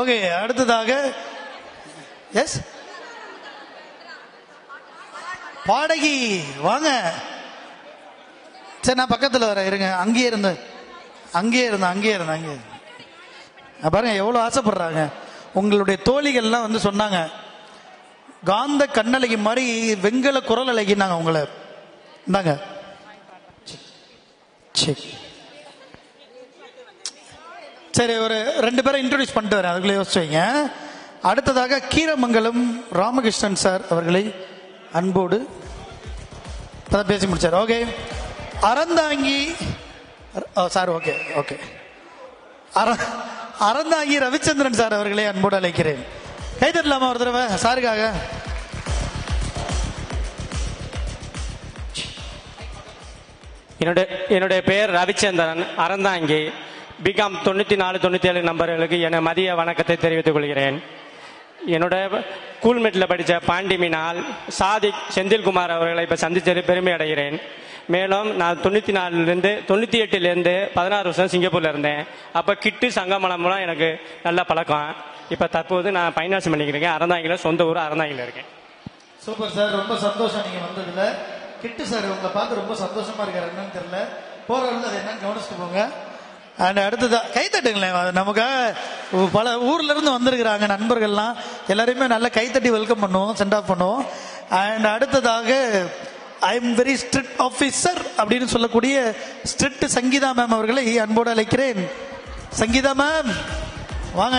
ஓகே அடுத்ததாக எஸ் பாடகி வாங்க. சரி நான் பக்கத்தில் வரேன் இருங்க. அங்கேயே இருந்தேன் அங்கேயே இருந்தேன் அங்கேயே இருந்தேன் அங்கேயே இருந்தேன். பாருங்க எவ்வளோ ஆசைப்படுறாங்க. உங்களுடைய தோழிகள்லாம் வந்து சொன்னாங்க காந்த கண்ணழகி மாதிரி வெங்கல குரல் அழகினாங்க உங்களை. இந்தாங்க. சரி சரி ஒரு ரெண்டு பேரை இன்ட்ரடியூஸ் பண்ணிட்டு வரேன் அதுக்குள்ளே யோசிச்சு வைங்க. அடுத்ததாக கீரமங்கலம் ராமகிருஷ்ணன் சார் அவர்களை அன்போடு பேசி முடிச்சார். Okay Aranthangi oh sir okay okay. அற அறந்தாங்கி ரவிச்சந்திரன் சார் அவர்களை அன்போடு அழைக்கிறேன். கை ஒரு தடவை? சாருக்காக. என்னுடைய என்னுடைய பெயர் ரவிச்சந்திரன் அறந்தாங்கி பிகாம் தொண்ணூற்றி நாலு தொண்ணூற்றி ஏழு நம்பர்களுக்கு என மதிய வணக்கத்தை தெரிவித்துக் கொள்கிறேன். என்னோட கூல்மெட்டில் படித்த பாண்டிமினால் சாதிக் செந்தில்குமார் அவர்களை இப்போ சந்தித்தது பெருமை அடைகிறேன். மேலும் நான் தொண்ணூற்றி நாலுலேருந்து தொண்ணூற்றி எட்டுலேருந்து பதினாறு வருஷம் சிங்கப்பூரில் இருந்தேன். அப்போ கிட்டு சங்கமலம்லாம் எனக்கு நல்ல பழக்கம். இப்போ தற்போது நான் ஃபைனான்ஸ் பண்ணிக்கிறேன் அறந்தாங்கில சொந்த ஊர் அறந்தாங்கில இருக்கேன். சூப்பர் சார் ரொம்ப சந்தோஷம் நீங்கள் வந்ததில். கிட்டு சார் உங்களை பார்த்து ரொம்ப சந்தோஷமாக இருக்கார். என்னன்னு தெரியல. போற அது என்னன்னு கவனிச்சுட்டு போங்க. அண்ட் அடுத்ததான் கை தட்டுங்களேன். நமக்காக பல ஊர்லேருந்து வந்திருக்கிறாங்க நண்பர்கள்லாம். எல்லாரையுமே நல்லா கைத்தட்டி வெல்கம் பண்ணுவோம் சென்ட் ஆஃப் பண்ணுவோம். அண்ட் அடுத்ததாக I am very strict officer அப்படின்னு சொல்லக்கூடிய ஸ்ட்ரிக்ட் சங்கீதா மேம் அவர்களை அன்போடு அழைக்கிறேன். சங்கீதா மேம் வாங்க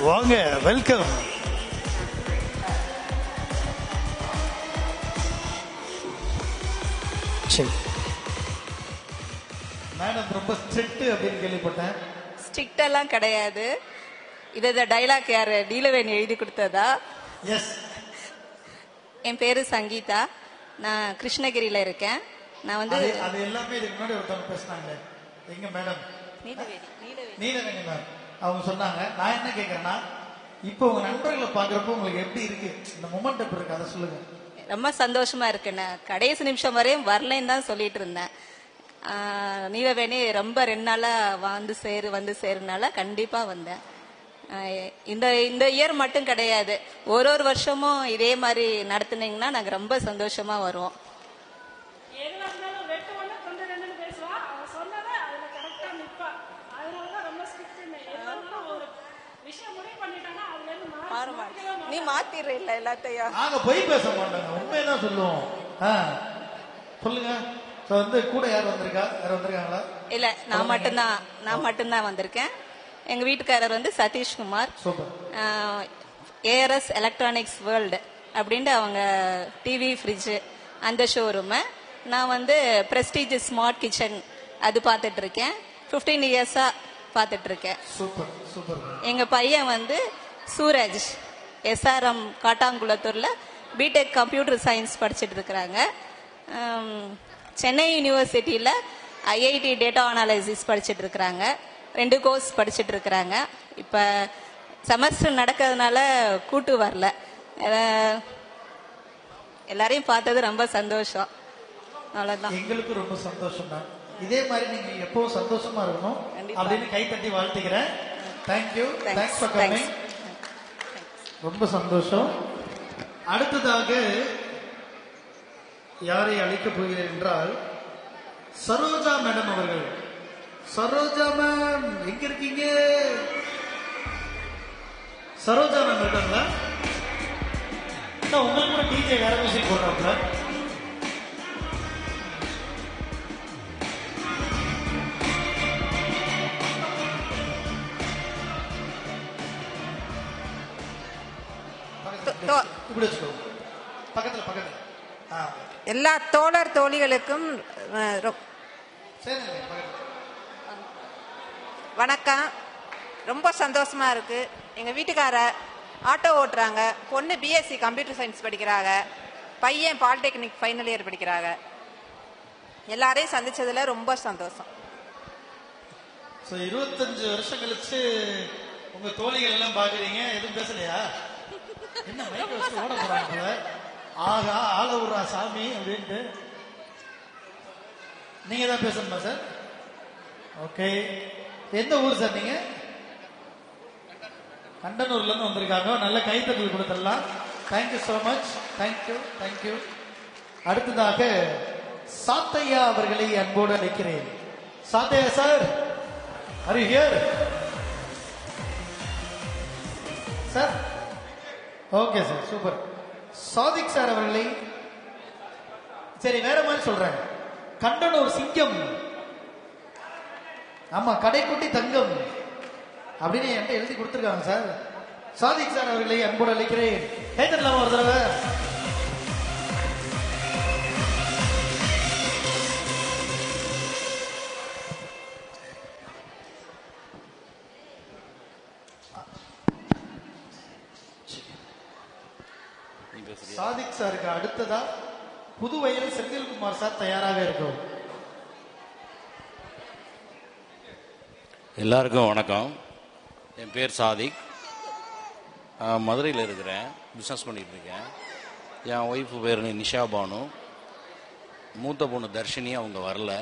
வாங்க வெல்கம் சரி. மேடம் ரொம்ப ஸ்ட்ரிக்ட் அப்படின்னு கேள்விப்பட்டேன். ஸ்ட்ரிக்ட் எல்லாம் கிடையாது. இது இந்த டைலாக் யாரு? நீலவேணி எழுதி கொடுத்ததா? எஸ் என் பேரு சங்கீதா. நான் கிருஷ்ணகிரியில இருக்கேன். நான் வந்து அது எல்லாமே இதுக்கு முன்னாடி ஒருத்தவங்க பேசினாங்க. எங்க மேடம்? நீலவேணி நீலவேணி. நீலவேணி மேம். அவங்க சொன்னாங்க. நான் என்ன கேட்கறேன்னா இப்போ உங்க நண்பர்களை பாக்குறப்போ உங்களுக்கு எப்படி இருக்கு? இந்த மொமெண்ட் எப்படி இருக்கு? அதை சொல்லுங்க. ரொம்ப சந்தோஷமா இருக்கு. நான் கடைசி நிமிஷம் வரையும் வரலைன்னு தான் சொல்லிட்டு இருந்தேன். நீலவேணி ரொம்ப ரெண்டு நாளா வந்து சேரு வந்து சேருனால கண்டிப்பா வந்தேன். இந்த இந்த இயர் மட்டும் கிடையாது. ஒரு ஒரு வருஷமும் இதே மாதிரி நடத்துனீங்கன்னா நாங்க ரொம்ப சந்தோஷமா வருவோம். நீ மாத்திடுற இல்ல எல்லாத்தையும். நாங்க பொய் பேச மாட்டோங்க. உண்மையதான் சொல்லுவோம். சொல்லுங்க. வந்து கூட யார் வந்திருக்கா? யார் வந்திருக்காங்களா? இல்ல நான் மட்டும்தான் நான் மட்டும்தான் வந்திருக்கேன். எங்க வீட்டுக்காரர் வந்து சதீஷ்குமார். ஏஆர்எஸ் எலக்ட்ரானிக்ஸ் வேர்ல்டு அப்படின்ட்டு அவங்க டிவி ஃப்ரிட்ஜ் அந்த ஷோரூமு நான் வந்து பிரஸ்டீஜ் ஸ்மார்ட் கிச்சன் அது பார்த்துட்டு இருக்கேன் ஃபிஃப்டீன் இயர்ஸா பார்த்துட்டு இருக்கேன் சூப்பர் சூப்பர். எங்க பையன் வந்து சூரஜ் எஸ்ஆர்எம் காட்டாங்குளத்தூர்ல பிடெக் கம்ப்யூட்டர் சயின்ஸ் படிச்சுட்டு இருக்கிறாங்க சென்னை யூனிவர்சிட்டியில ஐஐடி டேட்டா அனாலிசிஸ் படிச்சுட்டு இருக்கிறாங்க ரெண்டு கோர்ஸ் படிச்சுட்டு இருக்கிறாங்க இப்ப செமஸ்டர் நடக்கிறதுனால கூட்டு வரல. எல்லாரையும் பார்த்தது ரொம்ப சந்தோஷம். அவ்வளவுதான். எங்களுக்கு ரொம்ப சந்தோஷம் தான் இதே மாதிரி நீங்க எப்பவும் சந்தோஷமா இருக்கணும் அப்படின்னு கை தட்டி வாழ்த்துக்கிறேன் thank you thanks for coming ரொம்ப சந்தோஷம். அடுத்ததாக யாரை அழைக்கப் போகிறேன் என்றால் சரோஜா மேடம் அவர்கள். சரோஜா மேம் எங்க இருக்கீங்க? சரோஜா மேம் இருக்காங்களா உங்களுக்கு கூட டிஜே வேற மியூசிக் போடுறாங்களா இப்படி வச்சுக்கோ. பக்கத்துல பக்கத்துல. ஆ எல்லா தோழர் தோழிகளுக்கும் சரி பக்கத்துல? வணக்கம். ரொம்ப சந்தோஷமா இருக்கு. எங்க வீட்டுக்கார ஆட்டோ ஓட்டுறாங்க. பொண்ணு பிஎஸ்சி கம்ப்யூட்டர் சயின்ஸ் படிக்கிறாங்க. பையன் பாலிடெக்னிக் ஃபைனல் இயர் படிக்கிறாங்க. எல்லாரையும் சந்திச்சதுல ரொம்ப சந்தோஷம். ஸோ இருபத்தஞ்சு வருஷம் கழிச்சு உங்க தோழிகள் எல்லாம் பாக்குறீங்க. எதுவும் பேசலையா? என்ன மைக் வச்சு ஓட போறாங்க போல? ஆகா விடுறா சாமி அப்படின்ட்டு. நீங்க தான் பேசணுமா சார் ஓகே எந்த ஊர் சார் நீங்க? கண்டனூர்ல இருந்து வந்திருக்காங்க. நல்ல கைத்தட்டல் கொடுத்துடலாம். Thank you so much thank you thank you அடுத்ததாக சாத்தையா அவர்களை அன்போடு அழைக்கிறேன். Sathaiya sir are here sir? Okay sir super Sadiq sir அவர்களை சரி வேற மாதிரி சொல்றேன். கண்டனூர் சிங்கம் ஆமா கடைக்குட்டி தங்கம். அப்படின்னு என்கிட்ட எழுதி கொடுத்துருக்காங்க சார். சாதிக் சார் அவர்களை அன்போடு அழைக்கிறேன். கேட்டுடலாமா ஒரு தடவை? சாதிக் சாருக்கு அடுத்ததா புதுவையில் செந்தில்குமார் சார் தயாராக இருக்கும். எல்லாருக்கும் வணக்கம். என் பேர் சாதிக். மதுரையில் இருக்கிறேன். பிஸ்னஸ் பண்ணிகிட்ருக்கேன் என் ஒய்ஃபு பேர் நிஷா பானு. மூத்த பொண்ணு தர்ஷினி அவங்க வரல.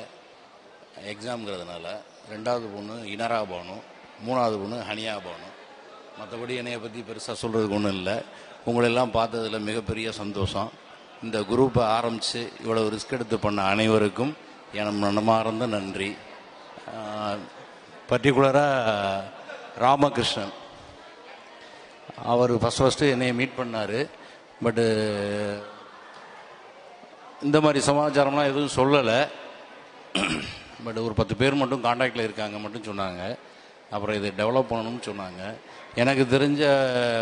எக்ஸாம்ங்கிறதுனால ரெண்டாவது பொண்ணு இனரா பானு. மூணாவது பொண்ணு ஹனியா பானு. மற்றபடி என்னைய பற்றி பெருசாக சொல்கிறதுக்கு ஒன்றும் இல்லை. உங்களெல்லாம் பார்த்ததில் மிகப்பெரிய சந்தோஷம். இந்த குரூப்பை ஆரம்பித்து இவ்வளோ ரிஸ்க் எடுத்து பண்ண அனைவருக்கும் என் மனமார்ந்த நன்றி. பர்டிகுலராக ராமகிருஷ்ணன். அவர் ஃபஸ்ட் ஃபஸ்ட்டு என்னை மீட் பண்ணார். பட்டு இந்த மாதிரி சமாச்சாரம்லாம் எதுவும் சொல்லலை. பட் ஒரு பத்து பேர் மட்டும் காண்டாக்டில் இருக்காங்க மட்டும் சொன்னாங்க. அப்புறம் இதை டெவலப் பண்ணணும்னு சொன்னாங்க. எனக்கு தெரிஞ்ச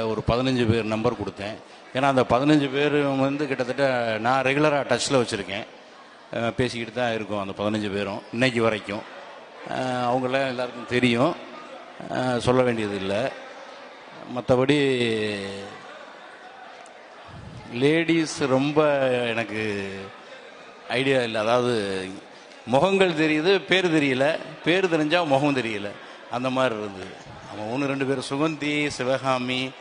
ஒரு பதினஞ்சு பேர் நம்பர் கொடுத்தேன். ஏன்னா அந்த பதினஞ்சு பேர் வந்து கிட்டத்தட்ட நான் ரெகுலராக டச்சில் வச்சுருக்கேன். பேசிக்கிட்டு தான் இருக்கோம் அந்த பதினஞ்சு பேரும் இன்னைக்கு வரைக்கும். அவங்களாம் எல்லாருக்கும் தெரியும். சொல்ல வேண்டியது இல்லை மற்றபடி லேடிஸ் ரொம்ப எனக்கு ஐடியா இல்லை. அதாவது முகங்கள் தெரியுது பேர் தெரியல. பேர் தெரிஞ்சால் முகம் தெரியல. அந்த மாதிரி இருந்தது. அவன் ஒன்று ரெண்டு பேர் சுகந்தி சிவகாமி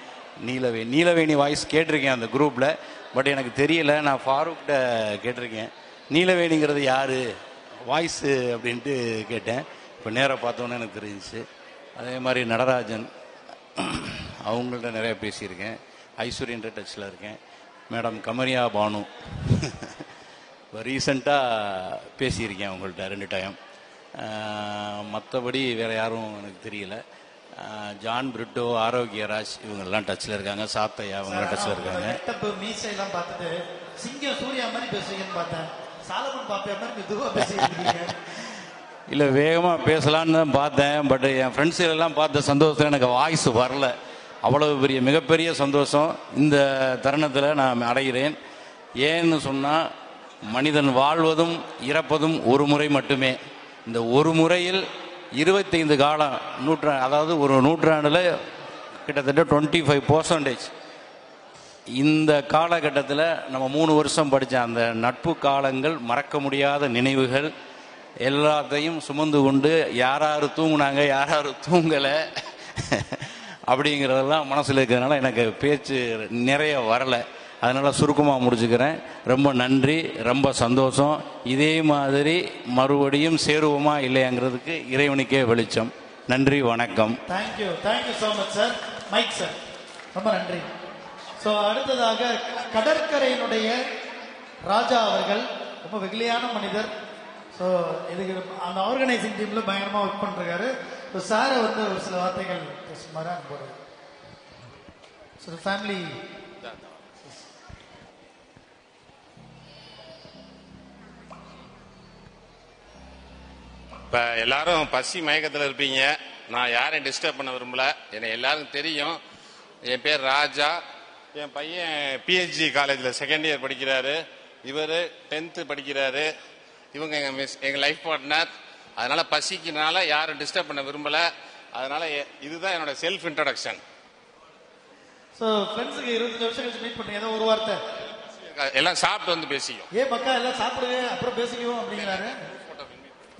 நீலவே நீலவேணி வாய்ஸ் கேட்டிருக்கேன் அந்த குரூப்பில் பட் எனக்கு தெரியல. நான் ஃபாரூக்கிட்ட கேட்டிருக்கேன். நீலவேணிங்கிறது யார்? வாய்ஸு அப்படின்ட்டு கேட்டேன். இப்போ நேராக பார்த்தோன்னே எனக்கு தெரிஞ்சிச்சு. அதே மாதிரி நடராஜன் அவங்கள்ட்ட நிறைய பேசியிருக்கேன். ஐஸ்வர்யன்ற டச்சில் இருக்கேன். மேடம் கமரியா பானு. இப்போ ரீசண்டாக பேசியிருக்கேன் அவங்கள்ட்ட ரெண்டு டைம் மற்றபடி வேறு யாரும் எனக்கு தெரியல. ஜான் பிரிட்டோ ஆரோக்கியராஜ் இவங்கெல்லாம் டச்சில் இருக்காங்க. சாத்தையா அவங்க டச்சில் இருக்காங்க. சிங்கம் சூர்யா மாதிரி பேசுறீங்கன்னு பார்த்தேன். சாலமன் பாப்பே மாதிரி மெதுவா பேசிட்டு இல்லை வேகமாக பேசலான்னு தான் பார்த்தேன் பட் என் ஃப்ரெண்ட்ஸ் எல்லாம் பார்த்த சந்தோஷத்தில் எனக்கு வாய்ஸ் வரல. அவ்வளவு பெரிய மிகப்பெரிய சந்தோஷம். இந்த தருணத்தில் நான் அடைகிறேன். ஏன்னு சொன்னால் மனிதன் வாழ்வதும் இறப்பதும் ஒரு முறை மட்டுமே. இந்த ஒரு முறையில் இருபத்தைந்து காலம் நூற்றா அதாவது ஒரு நூற்றாண்டில் கிட்டத்தட்ட டுவெண்ட்டி ஃபைவ் பர்சன்டேஜ் இந்த காலகட்டத்தில் நம்ம மூணு வருஷம் படித்த அந்த நட்பு காலங்கள் மறக்க முடியாத நினைவுகள் எல்லாத்தையும் சுமந்து கொண்டு யார் யார் தூங்குனாங்க யார் யார் தூங்கலை அப்படிங்கிறதெல்லாம் மனசில் இருக்கிறதுனால எனக்கு பேச்சு நிறைய வரலை. அதனால் சுருக்கமாக முடிச்சுக்கிறேன். ரொம்ப நன்றி ரொம்ப சந்தோஷம். இதே மாதிரி மறுபடியும் சேருவோமா இல்லையாங்கிறதுக்கு இறைவனுக்கே வெளிச்சம். நன்றி வணக்கம். Thank you thank you so much sir mike sir ரொம்ப நன்றி. ஸோ அடுத்ததாக கடற்கரையினுடைய ராஜா அவர்கள் ரொம்ப வெகுளியான மனிதர். ஸோ இதுக்கு அந்த ஆர்கனைசிங் டீம்ல பயங்கரமா ஒர்க் பண்ணுறாரு ஸோ சாரை வந்து ஒரு சில வார்த்தைகள் சுமார் அன்போடு. ஸோ ஃபேமிலி இப்போ எல்லாரும் பசி மயக்கத்தில் இருப்பீங்க. நான் யாரையும் டிஸ்டர்ப் பண்ண விரும்பல. என்னை எல்லாருக்கும் தெரியும். என் பேர் ராஜா. என் பையன் பிஹெச்டி காலேஜில் செகண்ட் இயர் படிக்கிறாரு. இவர் டென்த்து படிக்கிறாரு. இவங்க எங்கள் மிஸ் எங்கள் லைஃப் பார்ட்னர் அதனால பசிக்குனால யாரும் டிஸ்டர்ப் பண்ண விரும்பல. அதனால இதுதான் என்னோட செல்ஃப் இன்ட்ரடக்ஷன் ஸோ ஃப்ரெண்ட்ஸுக்கு இருபத்தஞ்சு வருஷம் கழிச்சு மீட் பண்ணுறீங்க ஏதோ ஒரு வார்த்தை. எல்லாம் சாப்பிட்டு வந்து பேசிக்கும். ஏ மக்கா எல்லாம் சாப்பிடுங்க. அப்புறம் பேசிக்குவோம் அப்படிங்கிறாரு.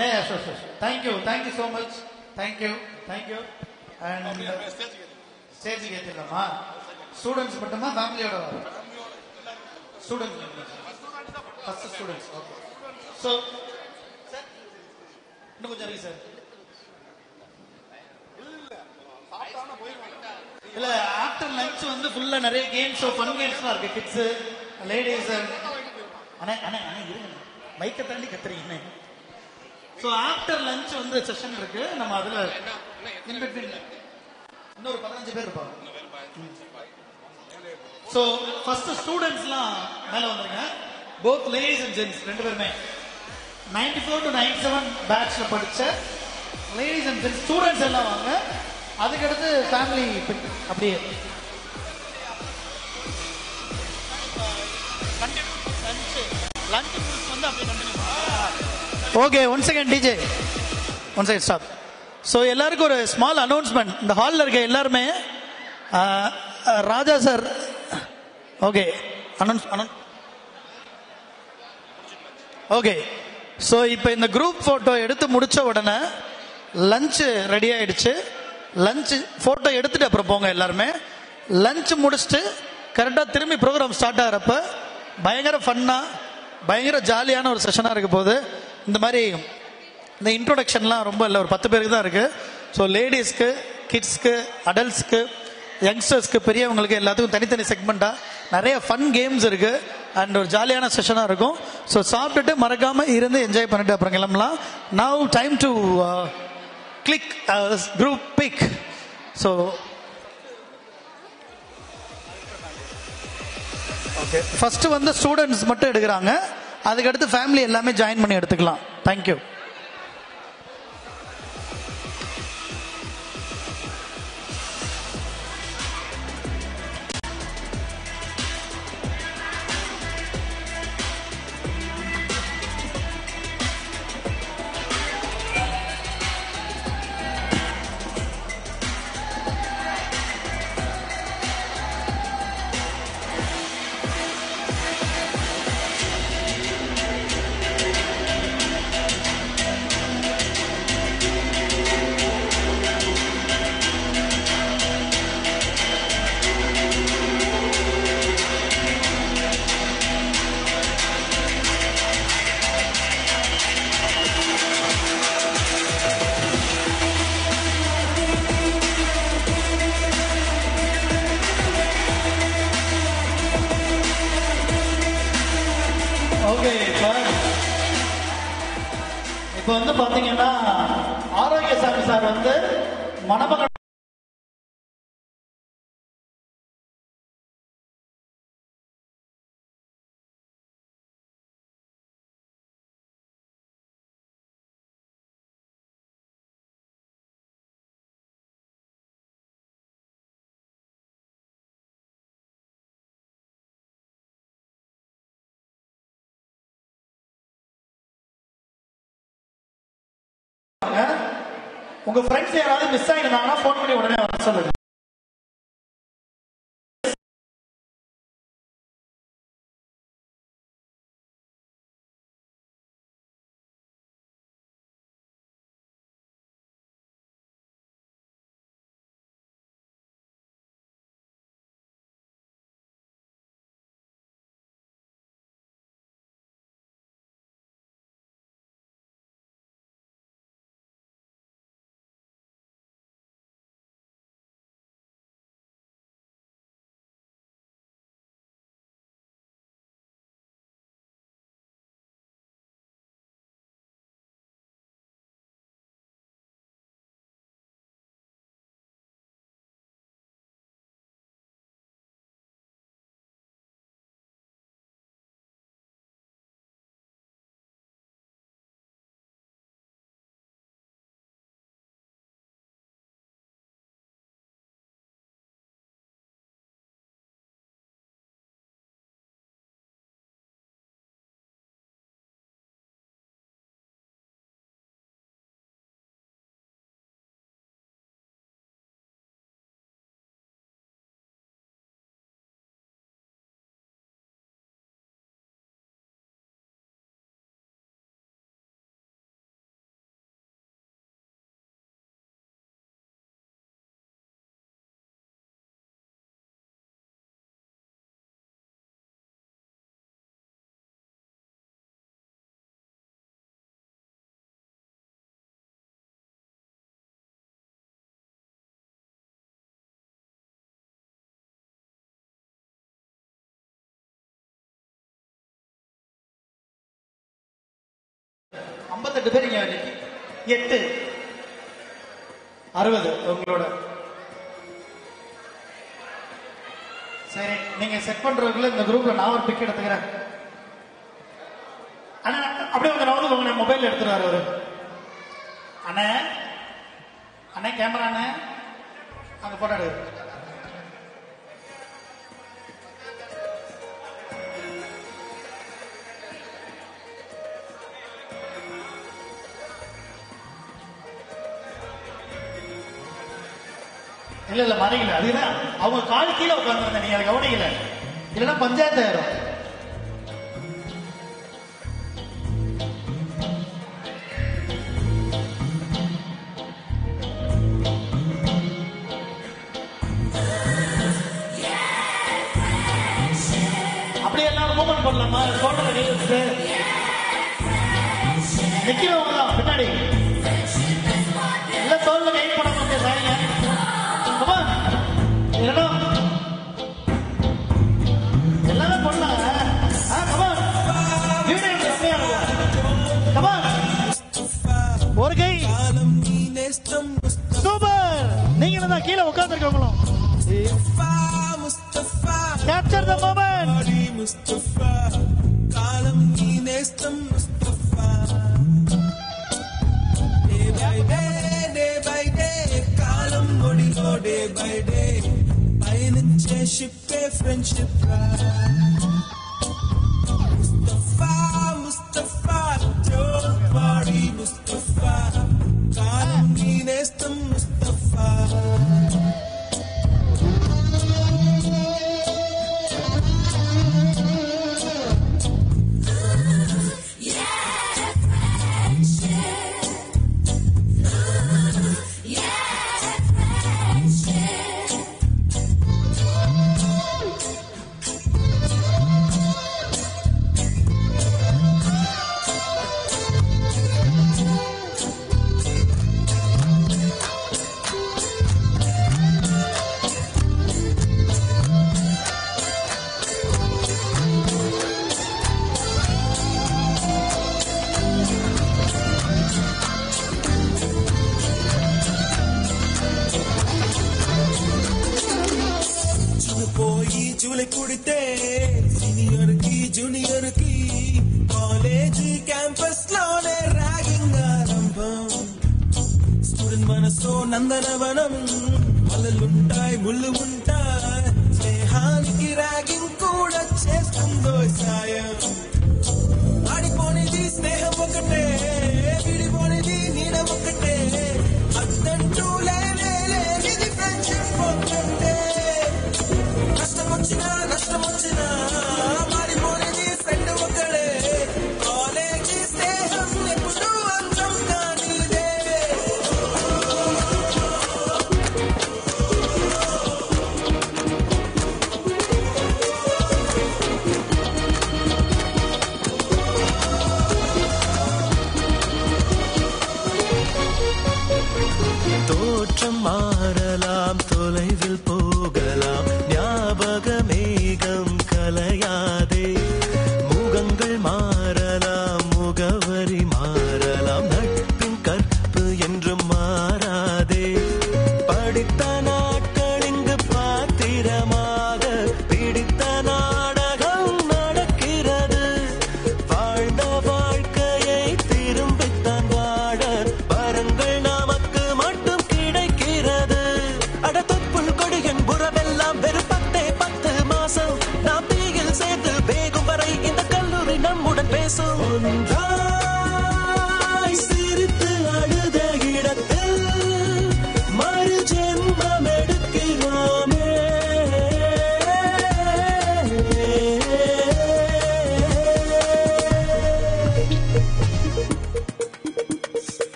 ஏ sure sure thank you thank you so much thank you thank you and ஸ்டேஜுக்கு ஏற்றிடலாமா ஸ்டூடெண்ட்ஸ் மட்டுமா ஃபேமிலியோட வரும் students first students okay so இன்னும் கொஞ்சம் இருக்கு சார் இல்ல ஆஃப்டர் லஞ்ச் வந்து ஃபுல்லா நிறைய கேம்ஸ் ஃபன் கேம்ஸ்லாம் இருக்கு. கிட்ஸ் லேடிஸ் அண்ணே அண்ணே அண்ணே இருங்க. மைக்கை தாண்டி கத்துறீங்க ஸோ ஆஃப்டர் லஞ்ச் வந்து செஷன் இருக்கு. நம்ம அதுல இன் பிட்வீன் இன்னொரு பதினஞ்சு பேர் இருப்பாங்க. ஸோ ஃபர்ஸ்ட் ஸ்டூடெண்ட்ஸ்லாம் மேல வந்துருங்க. போத் லேடிஸ் அண்ட் ஜென்ஸ் ரெண்டு பேருமே. Ninety four to ninety seven பேட்ச்ல படிச்ச லேடிஸ் அண்ட் ஜென்ஸ் ஸ்டூடெண்ட்ஸ் எல்லாம் வாங்க. அதுக்கடுத்து ஃபேமிலி அப்படியே. Okay one second DJ one second stop so எல்லாருக்கும் ஒரு ஸ்மால் அனௌன்ஸ்மெண்ட் இந்த ஹாலில் இருக்க எல்லாருமே Raja sir okay announce announce okay so இப்போ இந்த குரூப் ஃபோட்டோ எடுத்து முடிச்ச உடனே லஞ்சு ரெடி ஆயிடுச்சு. லஞ்சு ஃபோட்டோ எடுத்துட்டு அப்புறம் போங்க எல்லாருமே. லஞ்ச் முடிச்சுட்டு கரெக்டாக திரும்பி ப்ரோக்ராம் ஸ்டார்ட் ஆகிறப்ப பயங்கர ஃபன்னாக பயங்கர ஜாலியான ஒரு செஷனாக இருக்க போது இந்த மாதிரி இந்த இன்ட்ரோடக்ஷன்லாம் ரொம்ப இல்லை ஒரு பத்து பேருக்கு தான் இருக்குது ஸோ லேடிஸ்க்கு கிட்ஸ்க்கு அடல்ட்ஸ்க்கு யங்ஸ்டர்ஸ்க்கு பெரியவங்களுக்கு எல்லாத்துக்கும் தனித்தனி செக்மெண்ட்டாக நிறைய ஃபன் கேம்ஸ் இருக்குது அண்ட் ஒரு ஜாலியான செஷனாக இருக்கும். ஸோ சாப்பிட்டுட்டு மறக்காமல் இருந்து என்ஜாய் பண்ணிட்டு அப்புறம் கிளம்பலாம். Now time to click group pic so okay first வந்து ஸ்டூடெண்ட்ஸ் மட்டும் எடுக்கிறாங்க. அதுக்கடுத்து ஃபேமிலி எல்லாமே ஜாயின் பண்ணி எடுத்துக்கலாம். தேங்க்யூ உங்க ஃப்ரெண்ட்ஸ் யாராவது மிஸ் ஆயிருந்தாங்கன்னா ஃபோன் பண்ணி உடனே வர சொல்லுங்க. ஐம்பத்தெட்டு பேர் இங்க இன்னைக்கு. எட்டு. அறுபது. உங்களோட. சரி நீங்க செட் பண்றவங்கள இந்த குரூப்ல நான் ஒரு பிக் எடுத்துக்கிறேன். அண்ணா அப்படியே கொஞ்சம் நவது உங்க மொபைல் எடுத்துருவாரு அவரு. அண்ணே. அண்ணே கேமரா அண்ணே. அங்க போட்டோ இல்ல இல்ல மறைக்கல அதுதான் அவங்க கால் கீழே உட்கார்ந்து நீங்க அதை கவனிக்கல. இல்லைன்னா பஞ்சாயத்து ஆயிரும். ద కాలం నీ నేస్తం day by day day by day కాలం ఒడిలో డే బై డే. పయనించే షిప్పే ఫ్రెండ్షిప్ రా.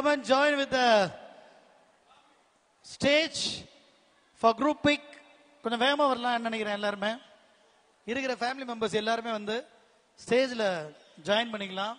Come and join with the stage for group pic. கொஞ்சம் வேகமா வரலாம்னு நினைக்கிறேன் எல்லாருமே இருக்கிற ஃபேமிலி மெம்பர்ஸ் எல்லாருமே வந்து ஸ்டேஜில் ஜாயின் பண்ணிக்கலாம்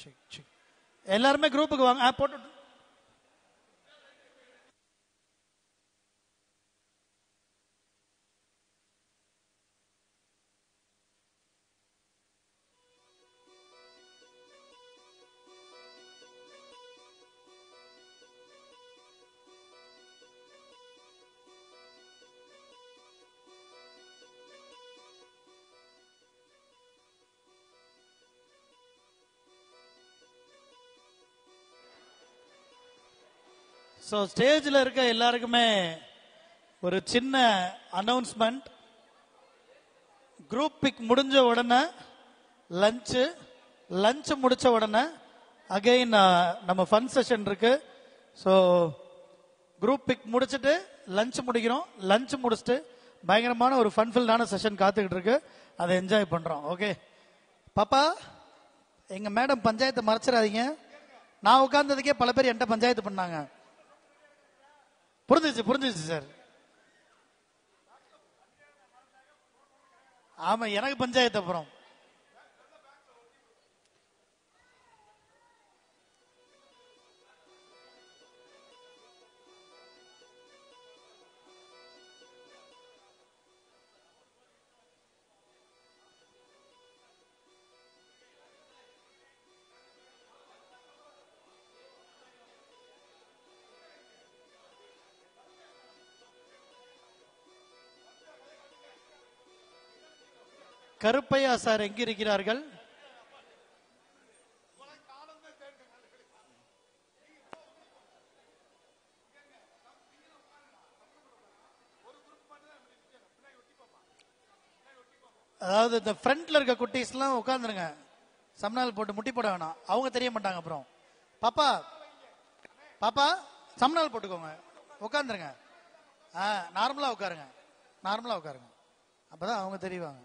சரி, சரி. எல்லாருமே குரூப்புக்கு வாங்க ஆ, போட்டு ஸோ ஸ்டேஜில் இருக்க எல்லாருக்குமே ஒரு சின்ன அனௌன்ஸ்மெண்ட் குரூப் பிக் முடிஞ்ச உடனே லஞ்சு லஞ்சு முடிச்ச உடனே அகைன் நம்ம ஃபன் செஷன் இருக்கு. ஸோ குரூப் பிக் முடிச்சுட்டு லஞ்ச் முடிக்கிறோம். லஞ்ச் முடிச்சுட்டு பயங்கரமான ஒரு ஃபன்ஃபில்டான செஷன் காத்துக்கிட்டு இருக்கு. அதை என்ஜாய் பண்ணுறோம் ஓகே பாப்பா எங்கள் மேடம் பஞ்சாயத்தை மறைச்சிடாதீங்க. நான் உட்கார்ந்ததுக்கே பல பேர் என்கிட்ட பஞ்சாயத்து பண்ணாங்க. புரிஞ்சிச்சு புரிஞ்சிச்சு சார். ஆமா எனக்கு பஞ்சாயத்து அப்புறம். கருப்பையா சார் எங்க இருக்கிறார்கள் அதாவது இந்த ஃப்ரண்ட்ல இருக்க குட்டீஸ்லாம் உட்காந்துருங்க சம்னால் போட்டு முட்டி போட வேணாம். அவங்க தெரிய மாட்டாங்க அப்புறம். பாப்பா பாப்பா சம்னால் போட்டுக்கோங்க. உட்காந்துருங்க ஆ நார்மலா உட்காருங்க. நார்மலா உட்காருங்க. அப்பதான் அவங்க தெரிவாங்க.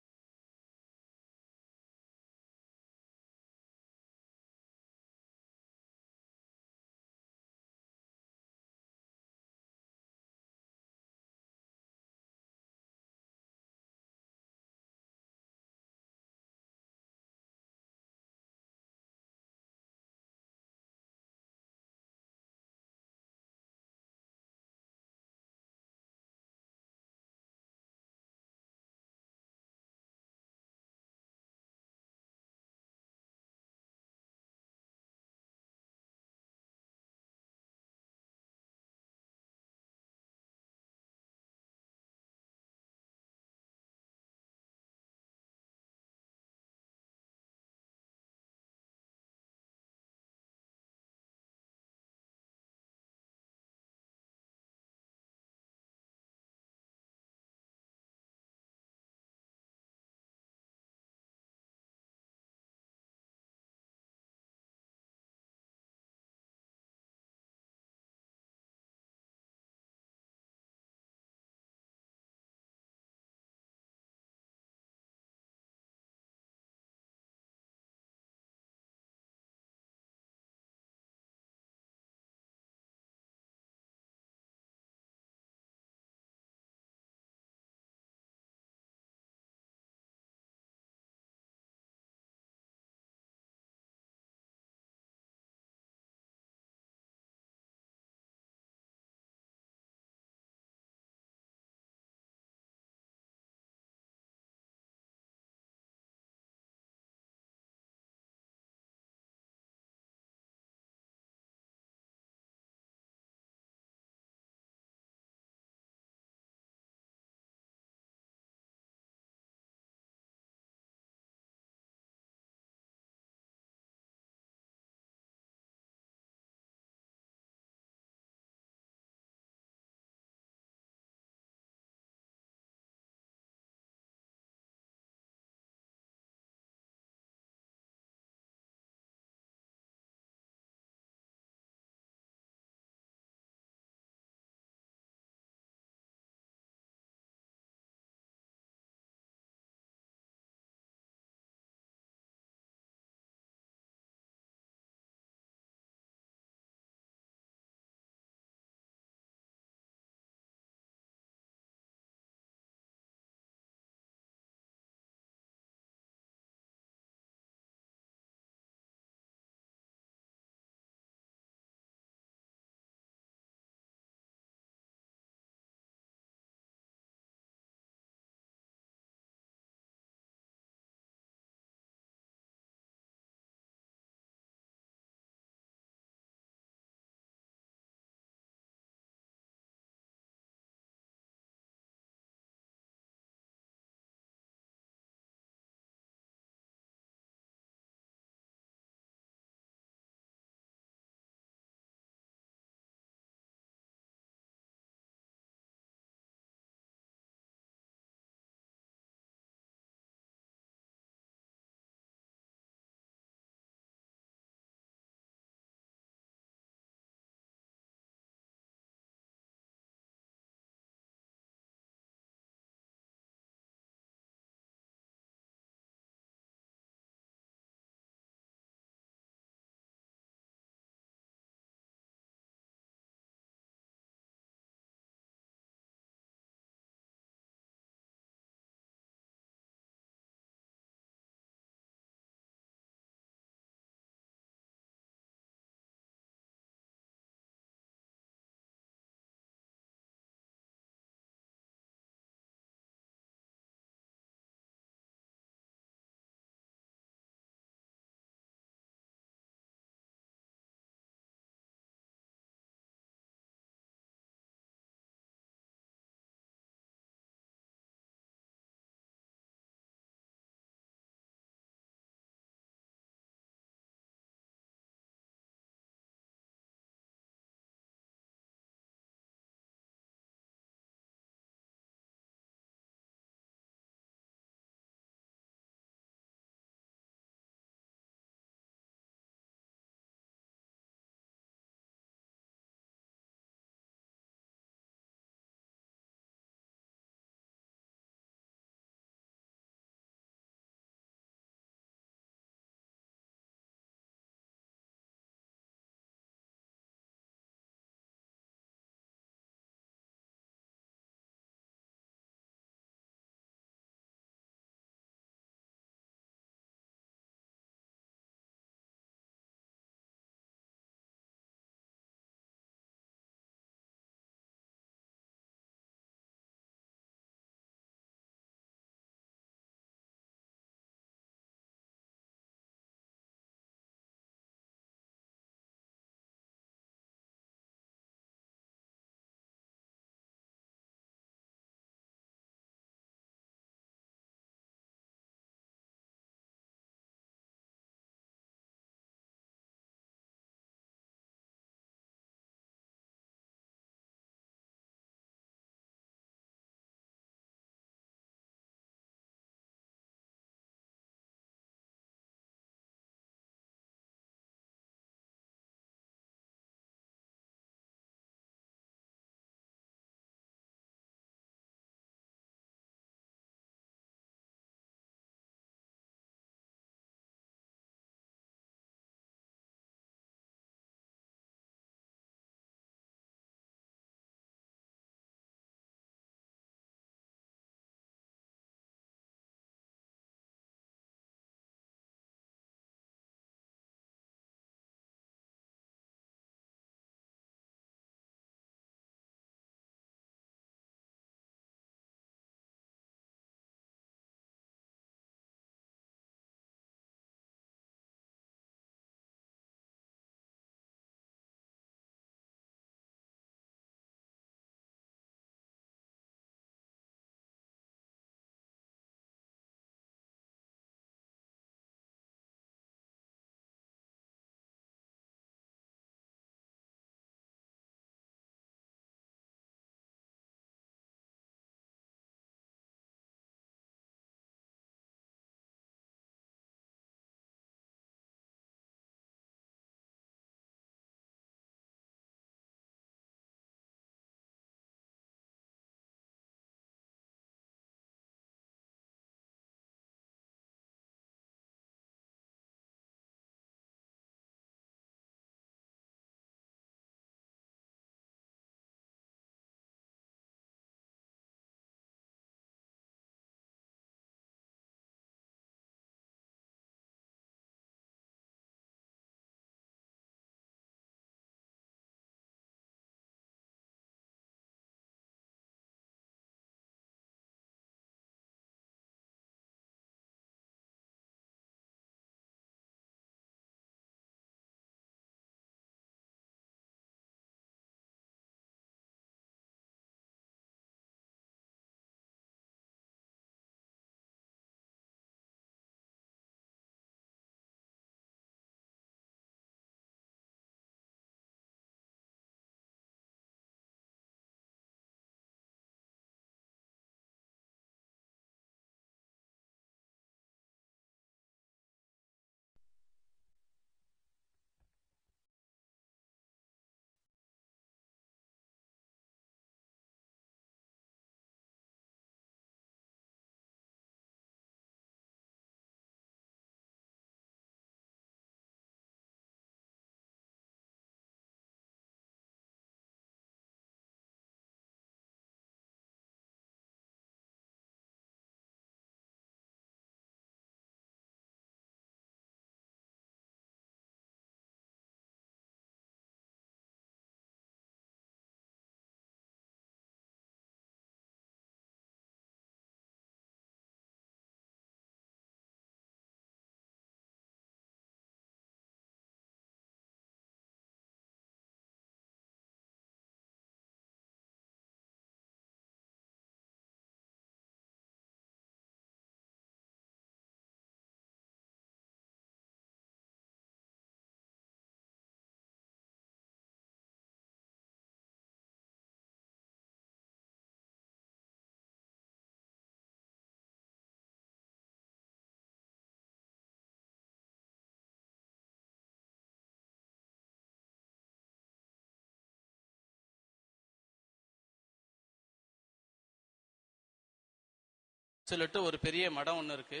சொல்லிட்டு ஒரு பெரிய மடம் ஒன்று இருக்கு.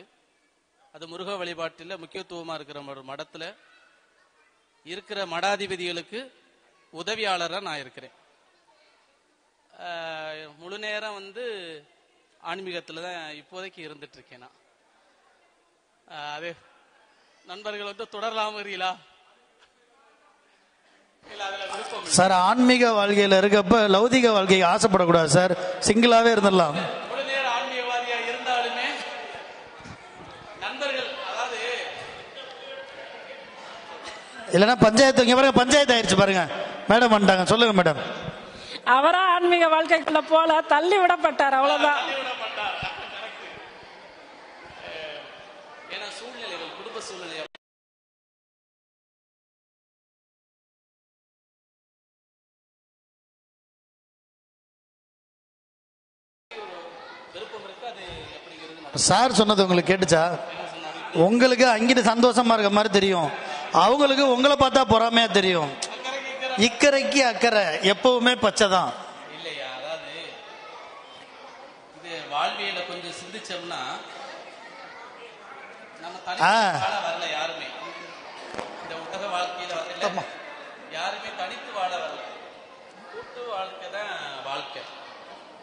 அது முருக வழிபாட்டில் முக்கியத்துவமா இருக்கிற ஒரு மடத்துல இருக்கிற மடாதிபதிகளுக்கு உதவியாளராக நான் இருக்கிறேன். முழு நேரம் வந்து ஆன்மீகத்தில் தான் இப்போதைக்கு இருந்துட்டு இருக்கேன் நான். அது அதே நண்பர்கள் வந்து தொடரலாம் வரீங்களா அதுல விருப்பம் சார் ஆன்மீக வாழ்க்கையில் இருக்கப்ப லௌதிக வாழ்க்கைக்கு ஆசைப்படக்கூடாது சார். சிங்கிளாவே இருந்துடலாம் முழு நேர ஆன்மீகவாதியா இருந்தாலுமே நண்பர்கள் அதாவது இல்லைன்னா பஞ்சாயத்து இங்க பாருங்க பஞ்சாயத்து ஆயிடுச்சு பாருங்க. மேடம் வந்துட்டாங்க சொல்லுங்க மேடம். அவரா ஆன்மீக வாழ்க்கைக்குள்ள போல தள்ளி விடப்பட்டார் அவ்வளவுதான். குடும்ப சூழ்நிலை சார் சொன்னது உங்களுக்கு கேட்டுச்சா? உங்களுக்கு அங்கிட்டு சந்தோஷமா இருக்க மாதிரி தெரியும். அவங்களுக்கு உங்களை பார்த்தா பொறாமையா தெரியும். இக்கரைக்கு அக்கறை எப்பவுமே பச்சை தான் இல்லையா? அதாவது இது வாழ்வியல கொஞ்சம் சிந்திச்சோம்னா வரல யாருமே. இந்த உலக வாழ்க்கையில வரல. யாருமே தனித்து வாழ வரல. கூட்டு வாழ்க்கை தான் வாழ்க்கை.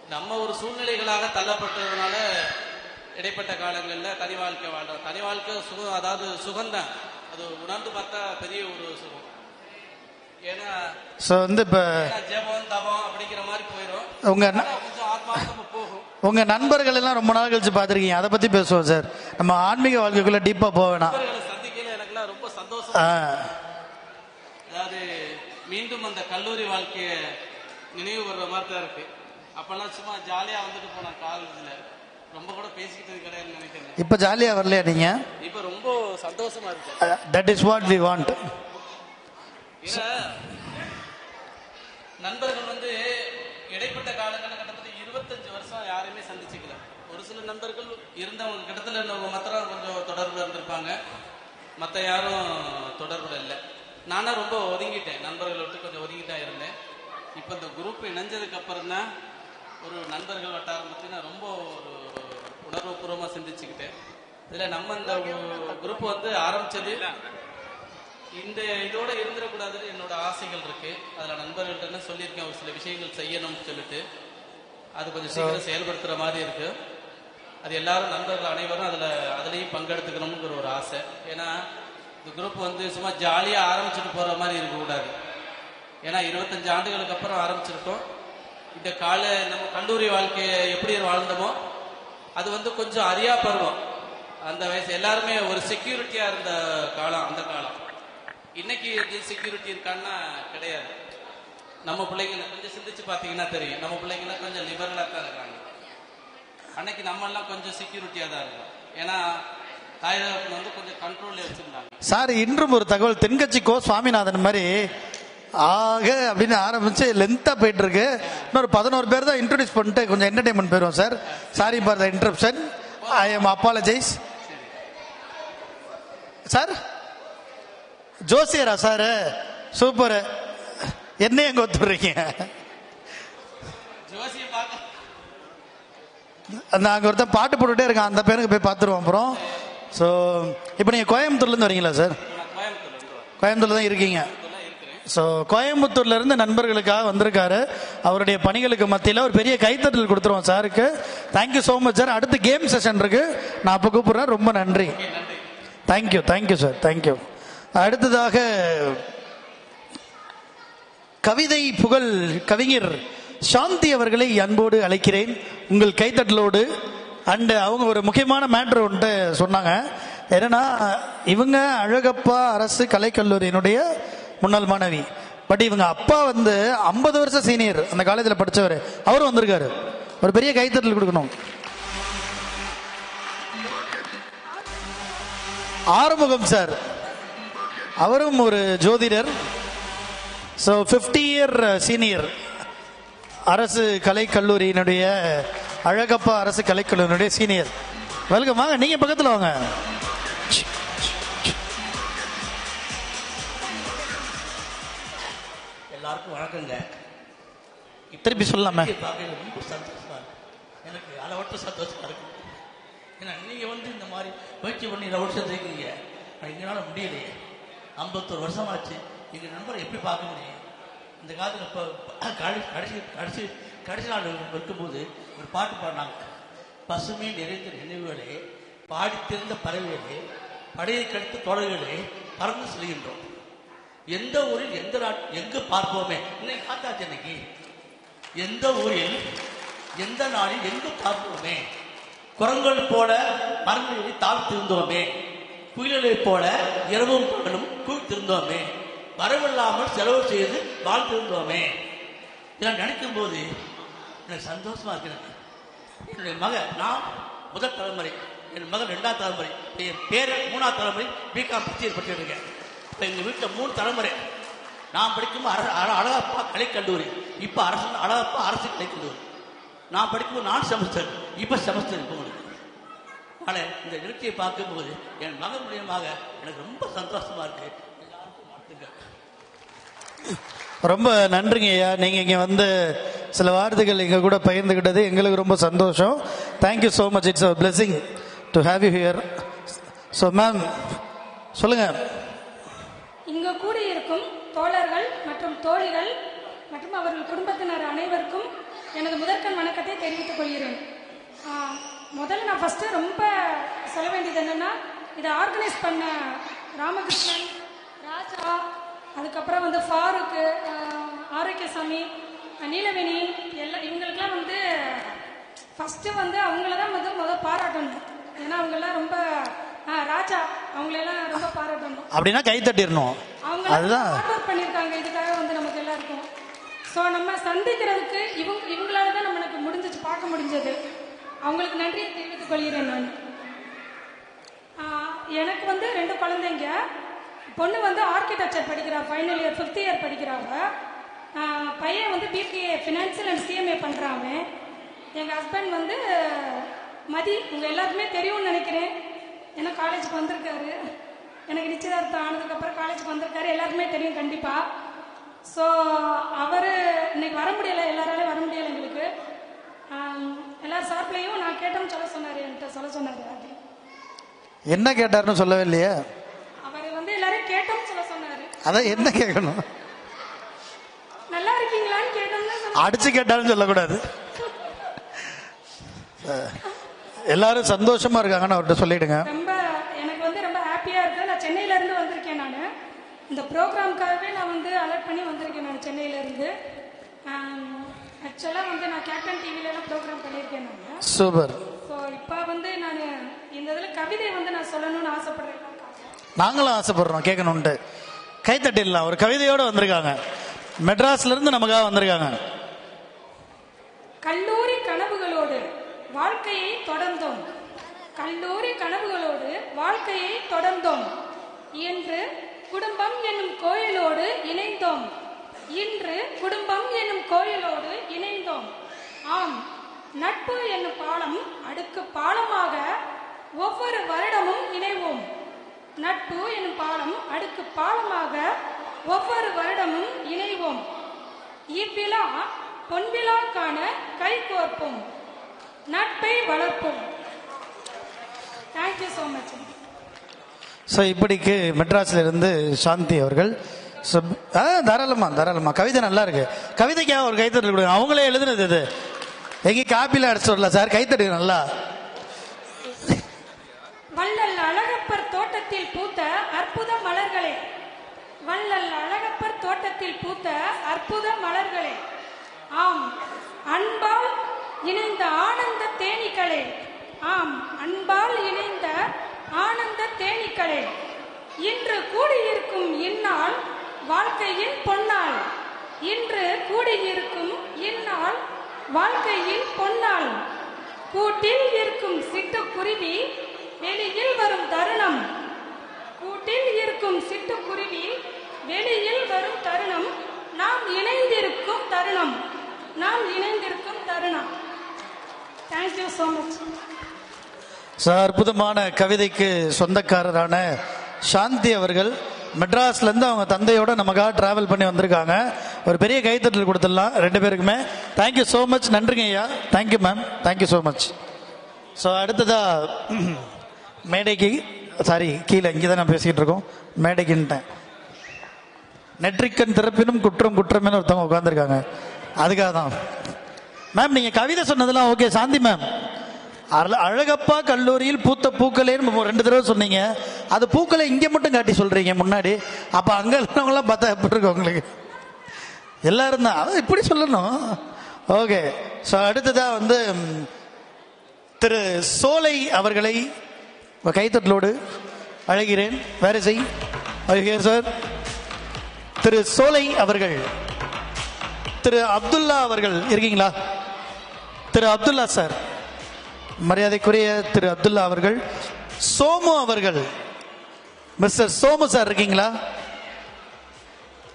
நம்ம ஒரு சூழ்நிலைகளாக தள்ளப்பட்டதுனால இடைப்பட்ட காலங்கள்ல தனி வாழ்க்கை வாழ்றோம். தனி வாழ்க்கை சுகம் அதாவது சுகம்தான். அது உணர்ந்து பார்த்தா பெரிய ஒரு சுகம். ஏன்னா ஸோ வந்து இப்போ ஜெபம் தவம் அப்படிங்கிற மாதிரி போயிடும் உங்க ந- ஆனா கொஞ்சம் ஆத்மார்த்தமா போகும். உங்க நண்பர்கள் எல்லாம் ரொம்ப நாள் கழிச்சு பார்த்துருக்கீங்க. அதை பத்தி பேசுவோம் சார். நம்ம ஆன்மீக வாழ்க்கைக்குள்ள டீப்பா போக வேணாம். எனக்குலாம் ரொம்ப சந்தோஷம். அதாவது மீண்டும் அந்த கல்லூரி வாழ்க்கைய நினைவு வர்ற மாதிரி தான் இருக்கு. அப்பெல்லாம் சும்மா ஜாலியா வந்துட்டு போனேன் காலேஜ்ல ரொம்ப கூட பேசிக்கிட்டது கிடையாதுன்னு நினைக்கிறேன். இப்ப ஜாலியா வரலையா நீங்க? இப்ப ரொம்ப சந்தோஷமா இருக்கு. That is what we want நண்பர்கள் வந்து இடைப்பட்ட காலகட்டத்தில் இருபத்தஞ்சு வருஷம் யாரையுமே சந்திச்சுக்கல. ஒரு சில நண்பர்கள் இருந்தவங்க கிட்டத்துல மாத்திரம் கொஞ்சம் தொடர்புல இருந்திருப்பாங்க. மற்ற யாரும் தொடர்புல இல்லை. நானா ரொம்ப ஒதுங்கிட்டேன். நண்பர்களை விட்டு கொஞ்சம் ஒதுங்கிட்டா இருந்தேன். இப்போ இந்த குரூப் இணைஞ்சதுக்கு அப்புறம் தான் ஒரு நண்பர்கள் வட்டாரம் பற்றி நான் ரொம்ப ஒரு உணர்வுபூர்வமாக சிந்திச்சுக்கிட்டு இதில் நம்ம இந்த குரூப் வந்து ஆரம்பிச்சது இந்த இதோட இருந்துடக்கூடாதுன்னு என்னோட ஆசைகள் இருக்கு. அதுல நண்பர்கள்ட்ட சொல்லியிருக்கேன் ஒரு சில விஷயங்கள் செய்யணும்னு சொல்லிட்டு. அது கொஞ்சம் சீக்கிரம் செயல்படுத்துற மாதிரி இருக்கு. அது எல்லாரும் நண்பர்கள் அனைவரும் அதுல அதுலயும் பங்கெடுத்துக்கணுங்கிற ஒரு ஆசை. ஏன்னா இந்த குரூப் வந்து சும்மா ஜாலியா ஆரம்பிச்சுட்டு போற மாதிரி இருக்கக்கூடாது. ஏன்னா இருபத்தஞ்சு ஆண்டுகளுக்கு அப்புறம் ஆரம்பிச்சிருக்கோம். இந்த கால நம்ம கல்லூரி வாழ்க்கையை எப்படி வாழ்ந்தோமோ அது வந்து கொஞ்சம் அறியா பருவம் அந்த வயசு எல்லாருமே ஒரு செக்யூரிட்டியா இருந்த காலம் அந்த காலம். இன்னைக்கு செக்யூரிட்டி இருக்கான்னா கிடையாது. நம்ம பிள்ளைங்கள கொஞ்சம் சிந்திச்சு பார்த்தீங்கன்னா தெரியும். நம்ம பிள்ளைங்கள கொஞ்சம் லிபரலா தான் இருக்காங்க. அன்னைக்கு நம்ம எல்லாம் கொஞ்சம் செக்யூரிட்டியா தான் இருக்கும் ஏன்னா தாய் வந்து கொஞ்சம் கண்ட்ரோல்ல வச்சிருந்தாங்க. சார் இன்றும் ஒரு தகவல் தென்கட்சிக்கோ சுவாமிநாதன் மாதிரி ஆக அப்படின்னு ஆரம்பிச்சு லென்த்தா போயிட்டு இருக்கு இன்னொரு பதினோரு பேர் தான் இன்ட்ரோடியூஸ் பண்ணிட்டு கொஞ்சம் என்டர்டைன்மெண்ட் போயிடும் sir sorry for the interruption I am apologise sir ஜோசியரா sir super என்ன எங்க ஒத்துறீங்க ஜோசியம் பார்க்க நாங்க ஒருத்தன் பாட்டு போட்டுட்டே இருக்கான் அந்த பேருக்கு போய் பார்த்துருவோம் அப்புறம். ஸோ இப்போ நீங்க கோயம்புத்தூர்ல இருந்து வரீங்களா சார் கோயம்புத்தூர்ல தான் இருக்கீங்க. ஸோ கோயம்புத்தூர்ல இருந்து நண்பர்களுக்காக வந்திருக்காரு. அவருடைய பணிகளுக்கு மத்தியில் ஒரு பெரிய கைத்தட்டல் கொடுத்துருவோம் சாருக்கு. Thank you so much sir அடுத்து கேம் செஷன் இருக்கு. நான் அப்போ கூப்பிடுறேன். ரொம்ப நன்றி. தேங்க்யூ தேங்க்யூ சார் தேங்க்யூ அடுத்ததாக கவிதை புகழ் கவிஞர் சாந்தி அவர்களை அன்போடு அழைக்கிறேன். உங்கள் கைத்தட்டலோடு. அண்டு அவங்க ஒரு முக்கியமான மேட்ரு ஒன்று சொன்னாங்க. என்னன்னா இவங்க அழகப்பா அரசு கலைக்கல்லூரியினுடைய முன்னாள் மாணவி. பட் இவங்க அப்பா வந்து ஐம்பது வருஷம் சீனியர் அந்த காலேஜில் படித்தவர் அவரும் வந்திருக்காரு. ஒரு பெரிய கைத்தட்டல் கொடுக்கணும். ஆறுமுகம் சார். அவரும் ஒரு ஜோதிடர். ஸோ ஃபிஃப்டி இயர் சீனியர் அரசு கலைக்கல்லூரியினுடைய அழகப்பா அரசு கலைக்கல்லூரியினுடைய சீனியர் வெல்கம் வாங்க நீங்கள் பக்கத்தில் வாங்க. எல்லாருக்கும் வணக்கங்க. திருப்பி பார்க்க ரொம்ப சந்தோஷமா இருக்கு. எனக்கு அளவற்ற சந்தோஷமா இருக்கு. ஏன்னா நீங்கள் வந்து இந்த மாதிரி முயற்சி பண்ணி இருபது வருஷம் ஆனால் எங்களால் முடியலையே. ஐம்பத்தோரு வருஷமாச்சு. எங்கள் நண்பரை எப்படி பார்க்க முடியும்? இந்த காலத்தில் இப்போ கடைசி கடைசி கடைசி நாள் இருக்கும்போது ஒரு பாட்டு பாடினாங்க. பசுமை நிறைந்த நினைவுகளே பாடித்திருந்த பறவைகளே படையை கடுத்த தொடர்களே பறந்து செல்கின்றோம். எந்த ஊரில் எந்த நாட் எங்கு பார்ப்போமே? இன்னைக்கு பார்த்தாச்சு இன்னைக்கு எந்த ஊரில் எந்த நாளில் எங்கு பார்ப்போமே? குரங்கள் போல மரங்களை தாழ்த்திருந்தோமே குயில்களை போல இரவும் பகலும் குவித்திருந்தோமே வரவில்லாமல் செலவு செய்து வாழ்ந்திருந்தோமே இதெல்லாம் நினைக்கும் போது எனக்கு சந்தோஷமா இருக்கிறது என்னுடைய மகன் நான் முதல் தலைமுறை. என் மகன் ரெண்டாம் தலைமுறை. என் பேர மூணாம் தலைமுறை பிகாம் பிச்சை படிச்சுட்டு இருக்கேன் இப்போ எங்கள் வீட்டில் மூணு தலைமுறை. நான் படிக்கும்போது அர அர- அழகப்பா கலைக்கல்லூரி இப்போ அரசு அழகப்பா அரசு கலைக்கல்லூரி நான் படிக்கும்போது நான் செமஸ்டர் இப்போ செமஸ்டர் இப்போ உங்களுக்கு. இந்த நிகழ்ச்சியை பார்க்கும்போது என் மகன் மூலியமாக எனக்கு ரொம்ப சந்தோஷமா இருக்கு. எல்லாருக்கும் வாழ்த்துக்கள். ரொம்ப நன்றிங்க ஐயா. நீங்கள் இங்கே வந்து சில வார்த்தைகள் எங்கள் கூட பகிர்ந்துக்கிட்டது எங்களுக்கு ரொம்ப சந்தோஷம். Thank you so much it's a blessing to have you here so ma'am சொல்லுங்கள் இங்கு கூடியிருக்கும் தோழர்கள் மற்றும் தோழிகள் மற்றும் அவர்கள் குடும்பத்தினர் அனைவருக்கும் எனது முதற்கண் வணக்கத்தை தெரிவித்துக் கொள்கிறேன். முதல்ல நான் ஃபஸ்ட்டு ரொம்ப சொல்ல வேண்டியது என்னென்னா இதை ஆர்கனைஸ் பண்ண ராமகிருஷ்ணன் ராஜா அதுக்கப்புறம் வந்து ஃபாரூக்கு ஆரோக்கியசாமி நீலவேணி எல்லாம் இவங்களுக்கெல்லாம் வந்து ஃபஸ்ட்டு வந்து அவங்கள தான் வந்து முதல் பாராட்டணும். ஏன்னா அவங்கெல்லாம் ரொம்ப ராஜா அவங்களெல்லாம் ரொம்ப பாராட்டணும். அப்படின்னா கை தட்டிடணும். அவங்க பண்ணியிருக்காங்க. இதுக்காக வந்து நமக்கு எல்லாருக்கும். ஸோ நம்ம சந்திக்கிறதுக்கு இவங்க இவங்களால தான் நம்ம எனக்கு முடிஞ்சிச்சு பார்க்க முடிஞ்சது. அவங்களுக்கு நன்றியை தெரிவித்துக் கொள்கிறேன் நான். எனக்கு வந்து ரெண்டு குழந்தைங்க. பொண்ணு வந்து ஆர்கிடெக்சர் படிக்கிறா ஃபைனல் இயர் ஃபிஃப்த் இயர் படிக்கிறாங்க பையன் வந்து பிபிஏ ஃபினான்சியல் அண்ட் சிஎம்ஏ பண்ணுறாங்க எங்கள் ஹஸ்பண்ட் வந்து மதி உங்கள் எல்லாருக்குமே தெரியும்னு நினைக்கிறேன். ஏன்னா காலேஜுக்கு வந்திருக்காரு. எனக்கு நிச்சயதார்த்தம் ஆனதுக்கப்புறம் காலேஜுக்கு வந்திருக்காரு. எல்லாருக்குமே தெரியும் கண்டிப்பாக ஸோ அவர் இன்னைக்கு வர முடியலை எல்லாராலையும் வர முடியலை எங்களுக்கு. ஆம், எல்லார் சார்பிலையும் நான் கேட்டோம்னு சொல்ல சொன்னார் என்கிட்ட சொல்ல சொன்னார் அது. என்ன கேட்டாருன்னு சொல்லவே இல்லையே? அவர் வந்து எல்லாரையும் கேட்டோம்னு சொல்ல சொன்னாரு. அதான் என்ன கேட்கணும்? நல்லா இருக்கீங்களான்னு கேட்டோம்னா. அடிச்சு கேட்டாலும் சொல்லக்கூடாது. எல்லாரும் சந்தோஷமா இருக்காங்கன்னு அவர்கிட்ட சொல்லிடுங்க. ரொம்ப எனக்கு வந்து ரொம்ப ஹாப்பியா இருக்கு. நான் சென்னையில இருந்து வந்திருக்கேன் நான். இந்த வந்து அலர்ட் பண்ணி வந்திருக்கேன் நான் சென்னையில இருந்து ஆக்சுவலா வந்து நான் கேப்டன் டிவில எல்லாம் ப்ரோக்ராம் பண்ணியிருக்கேன் நான். சூப்பர். ஸோ இப்போ வந்து நான் இந்த இதில் கவிதை வந்து நான் சொல்லணும்னு ஆசைப்படுறேன். நாங்களும் ஆசைப்படுறோம் கேட்கணுன்ட்டு கை தட்டிடலாம் ஒரு கவிதையோட வந்திருக்காங்க. மெட்ராஸ்ல இருந்து நமக்காக வந்திருக்காங்க. கல்லூரி கனவுகளோடு வாழ்க்கையை தொடர்ந்தோம். கல்லூரி கனவுகளோடு வாழ்க்கையை தொடர்ந்தோம். இன்று குடும்பம் என்னும் கோயிலோடு இணைந்தோம். இன்று குடும்பம் என்னும் கோயிலோடு இணைந்தோம். ஆம் நட்பு என்னும் பாலம் அடுக்கு பாலமாக ஒவ்வொரு வருடமும் இணைவோம். நட்பு என்னும் பாலம் அடுக்கு பாலமாக ஒவ்வொரு வருடமும் இணைவோம். இவ்விழா பொன்விழா காண கை கோர்ப்போம். நட்பை வளர்ப்போம். தேங்க்யூ ஸோ மச் ஸோ இப்படிக்கு மெட்ராஸ்ல இருந்து சாந்தி அவர்கள் ஸோ ஆ தாராளமா தாராளமா. கவிதை நல்லா இருக்கு. கவிதைக்காக ஒரு கைத்தட்டல் கொடுங்க. அவங்களே எழுதுனது இது. எங்க காப்பில அடிச்சு வரல சார். கைத்தட்டு நல்லா. வள்ளல் அழகப்பர் தோட்டத்தில் பூத்த அற்புத மலர்களே. வள்ளல் அழகப்பர் தோட்டத்தில் பூத்த அற்புத மலர்களே. ஆம் அன்பால் இணைந்த ஆனந்த தேனீக்களே. ஆம் அன்பால் இணைந்த ஆனந்த தேனீக்களே இன்று கூடியிருக்கும் இந்நாள் வாழ்க்கையின் பொன்னாள். இன்று கூடியிருக்கும் இந்நாள் வாழ்க்கையின் பொன்னாள். கூட்டில் இருக்கும் சிட்டுக்குருவி வெளியில் வரும் தருணம். கூட்டில் இருக்கும் சிட்டுக்குருவி வெளியில் வரும் தருணம். நாம் இணைந்திருக்கும் தருணம். நாம் இணைந்திருக்கும் தருணம். தேங்க்யூ ஸோ மச் ஸோ அற்புதமான கவிதைக்கு சொந்தக்காரரான சாந்தி அவர்கள் மெட்ராஸ்லேருந்து அவங்க தந்தையோட நமக்காக டிராவல் பண்ணி வந்திருக்காங்க. ஒரு பெரிய கைத்தட்டல் கொடுத்துடலாம். ரெண்டு பேருக்குமே. தேங்க்யூ ஸோ மச் நன்றிங்க ஐயா. Thank you ma'am thank you so much so அடுத்ததாக மேடைக்கு சாரி கீழே இங்கே தான் நான் பேசிக்கிட்டு இருக்கோம். மேடைக்குன்ட்டேன். நெற்றிக்கண் திறப்பினும் குற்றம் குற்றம்னு ஒருத்தவங்க உட்காந்துருக்காங்க அதுக்காக தான் மேம் நீங்கள் கவிதை சொன்னதெல்லாம் ஓகே சாந்தி மேம் அழகப்பா கல்லூரியில் பூத்த பூக்களேன்னு ரெண்டு தடவை சொன்னீங்க. அது பூக்களை இங்கே மட்டும் காட்டி சொல்றீங்க முன்னாடி. அப்போ அங்கே இருந்தவங்களாம் பார்த்தா எப்படி இருக்கும் உங்களுக்கு? எல்லாரும் தான். அதான் இப்படி சொல்லணும். ஓகே. ஸோ அடுத்ததாக வந்து திரு சோலை அவர்களை கைத்தட்டலோடு அழைகிறேன். வேறு செய் அழைகிறேன் சார் திரு சோலை அவர்கள். திரு அப்துல்லா அவர்கள் இருக்கீங்களா? திரு அப்துல்லா சார் மரியாதைக்குரிய திரு அப்துல்லா அவர்கள் சோமு அவர்கள். மிஸ்டர் சோமு சார் இருக்கீங்களா?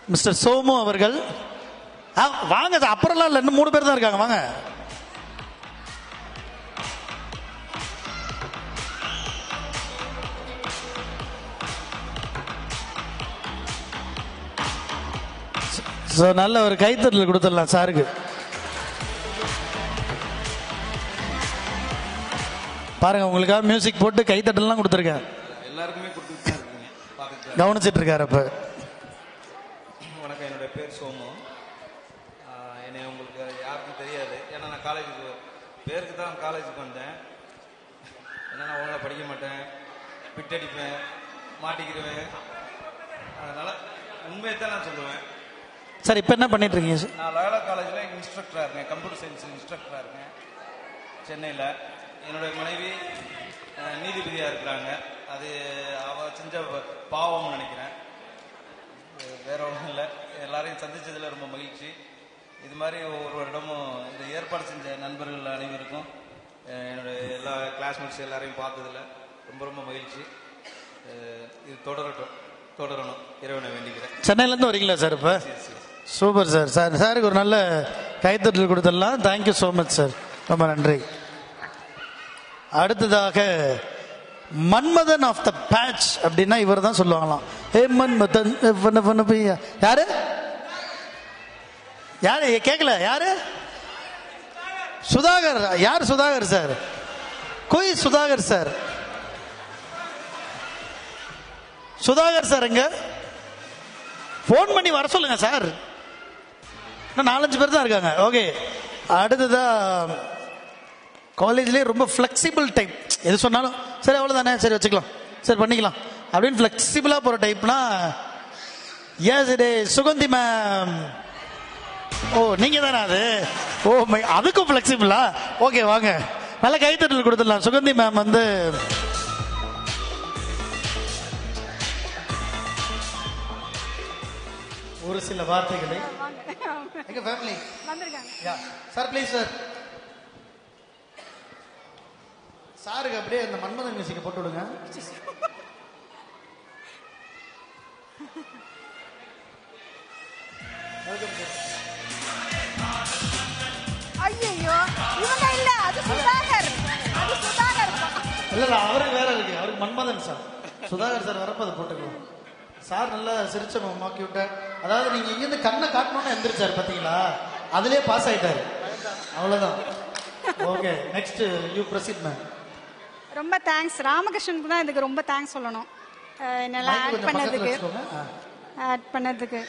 மிஸ்டர் சோமு அவர்கள். ஆ, வாங்க சார் அப்புறம்லாம் இல்லை இன்னும் மூணு பேர் தான் இருக்காங்க வாங்க. ஸோ நல்ல ஒரு கைத்தட்டல் கொடுத்துடலாம் சாருக்கு. பாருங்க உங்களுக்காக மியூசிக் போட்டு கைத்தட்டல்லாம் கொடுத்துருக்கேன். எல்லாருக்குமே கவனிச்சிட்டு இருக்காரு அப்ப. வணக்கம் என்னுடைய பேர் சோமு. என்னை உங்களுக்கு யாருக்கும் தெரியாது. ஏன்னா நான் காலேஜுக்கு பேருக்கு தான் காலேஜுக்கு வந்தேன். ஏன்னா நான் ஒழுங்காக படிக்க மாட்டேன். பிட் அடிப்பேன். மாட்டிக்கிடுவேன் அதனால உண்மையை தான் நான் சொல்லுவேன். சார் இப்போ என்ன பண்ணிட்டு இருக்கீங்க சார்? நான் லயோலா காலேஜில் இன்ஸ்ட்ரக்டராக இருக்கேன். கம்ப்யூட்டர் சயின்ஸ் இன்ஸ்ட்ரக்டராக இருக்கேன். சென்னையில். என்னுடைய மனைவி நீதிபதியாக இருக்கிறாங்க. அது அவ செஞ்ச பாவம்னு நினைக்கிறேன். வேற ஒன்றும் இல்லை. எல்லாரையும் சந்திச்சதுல ரொம்ப மகிழ்ச்சி. இது மாதிரி ஒவ்வொரு வருடமும் இந்த ஏற்பாடு செஞ்ச நண்பர்கள் அனைவருக்கும் என்னுடைய எல்லா கிளாஸ்மேட்ஸ் எல்லாரையும் பார்த்ததுல ரொம்ப ரொம்ப மகிழ்ச்சி. இது தொடரட்டும். தொடரணும். இறைவனை வேண்டிக்கிறேன். சென்னையிலேருந்து வரீங்களா சார் இப்போ? Super sir. சார் சாருக்கு ஒரு நல்ல கைத்தட்டல் கொடுத்துடலாம். Thank you so much sir. ரொம்ப நன்றி. அடுத்ததாக மன்மதன் ஆஃப் த பேட்ச் அப்படின்னா இவர் தான் சொல்லுவாங்களாம். ஏ மன்மதன் பண்ண யாரு? யாரு? கேட்கல யாரு? சுதாகர். யார் சுதாகர் சார்? குய் சுதாகர் சார். சுதாகர் சார் எங்க? ஃபோன் பண்ணி வர சொல்லுங்க சார். இன்னும் நாலஞ்சு பேர் தான் இருக்காங்க. ஓகே அடுத்ததான் காலேஜ்லேயே ரொம்ப ஃப்ளெக்சிபிள் டைப் எது சொன்னாலும் சரி அவ்வளோதானே சரி வச்சுக்கலாம். சரி பண்ணிக்கலாம். அப்படின்னு ஃப்ளெக்சிபிளாக போகிற டைப்னா ஏஸ் இது சுகந்தி மேம் ஓ நீங்கள் தானே அது? ஓ மை அதுக்கும் ஃப்ளெக்சிபிளா ஓகே வாங்க. நல்ல கைத்தட்டல் கொடுத்துடலாம். சுகந்தி மேம் வந்து ஒரு சில வார்த்தைகளை எங்க ஃபேமிலி சார் ப்ளீஸ் சார் சாருக்கு அப்படியே அந்த மன்மதன் மியூசிக்கை போட்டு விடுங்க. ஐயோ இவங்க இல்ல அது சுதாகர். அது சுதாகர். இல்ல இல்ல அவருக்கு வேற இருக்கு. அவருக்கு மன்மதன் சார் சுதாகர் சார் வரப்ப அதை போட்டுக்குவோம் சார் நல்லா சிரிச்ச மாக்கி அதாவது நீங்க இங்கிருந்து கண்ணை காட்டணும்னு எந்திரிச்சார் பாத்தீங்களா? அதுலயே பாஸ் ஆயிட்டாரு. அவ்வளவுதான். Okay next you proceed ma'am ரொம்ப தேங்க்ஸ் ராமகிருஷ்ணனுக்கு தான் இதுக்கு ரொம்ப தேங்க்ஸ் சொல்லணும். என்னெல்லாம் ஆட் பண்ணதுக்கு. ஆட் பண்ணதுக்கு.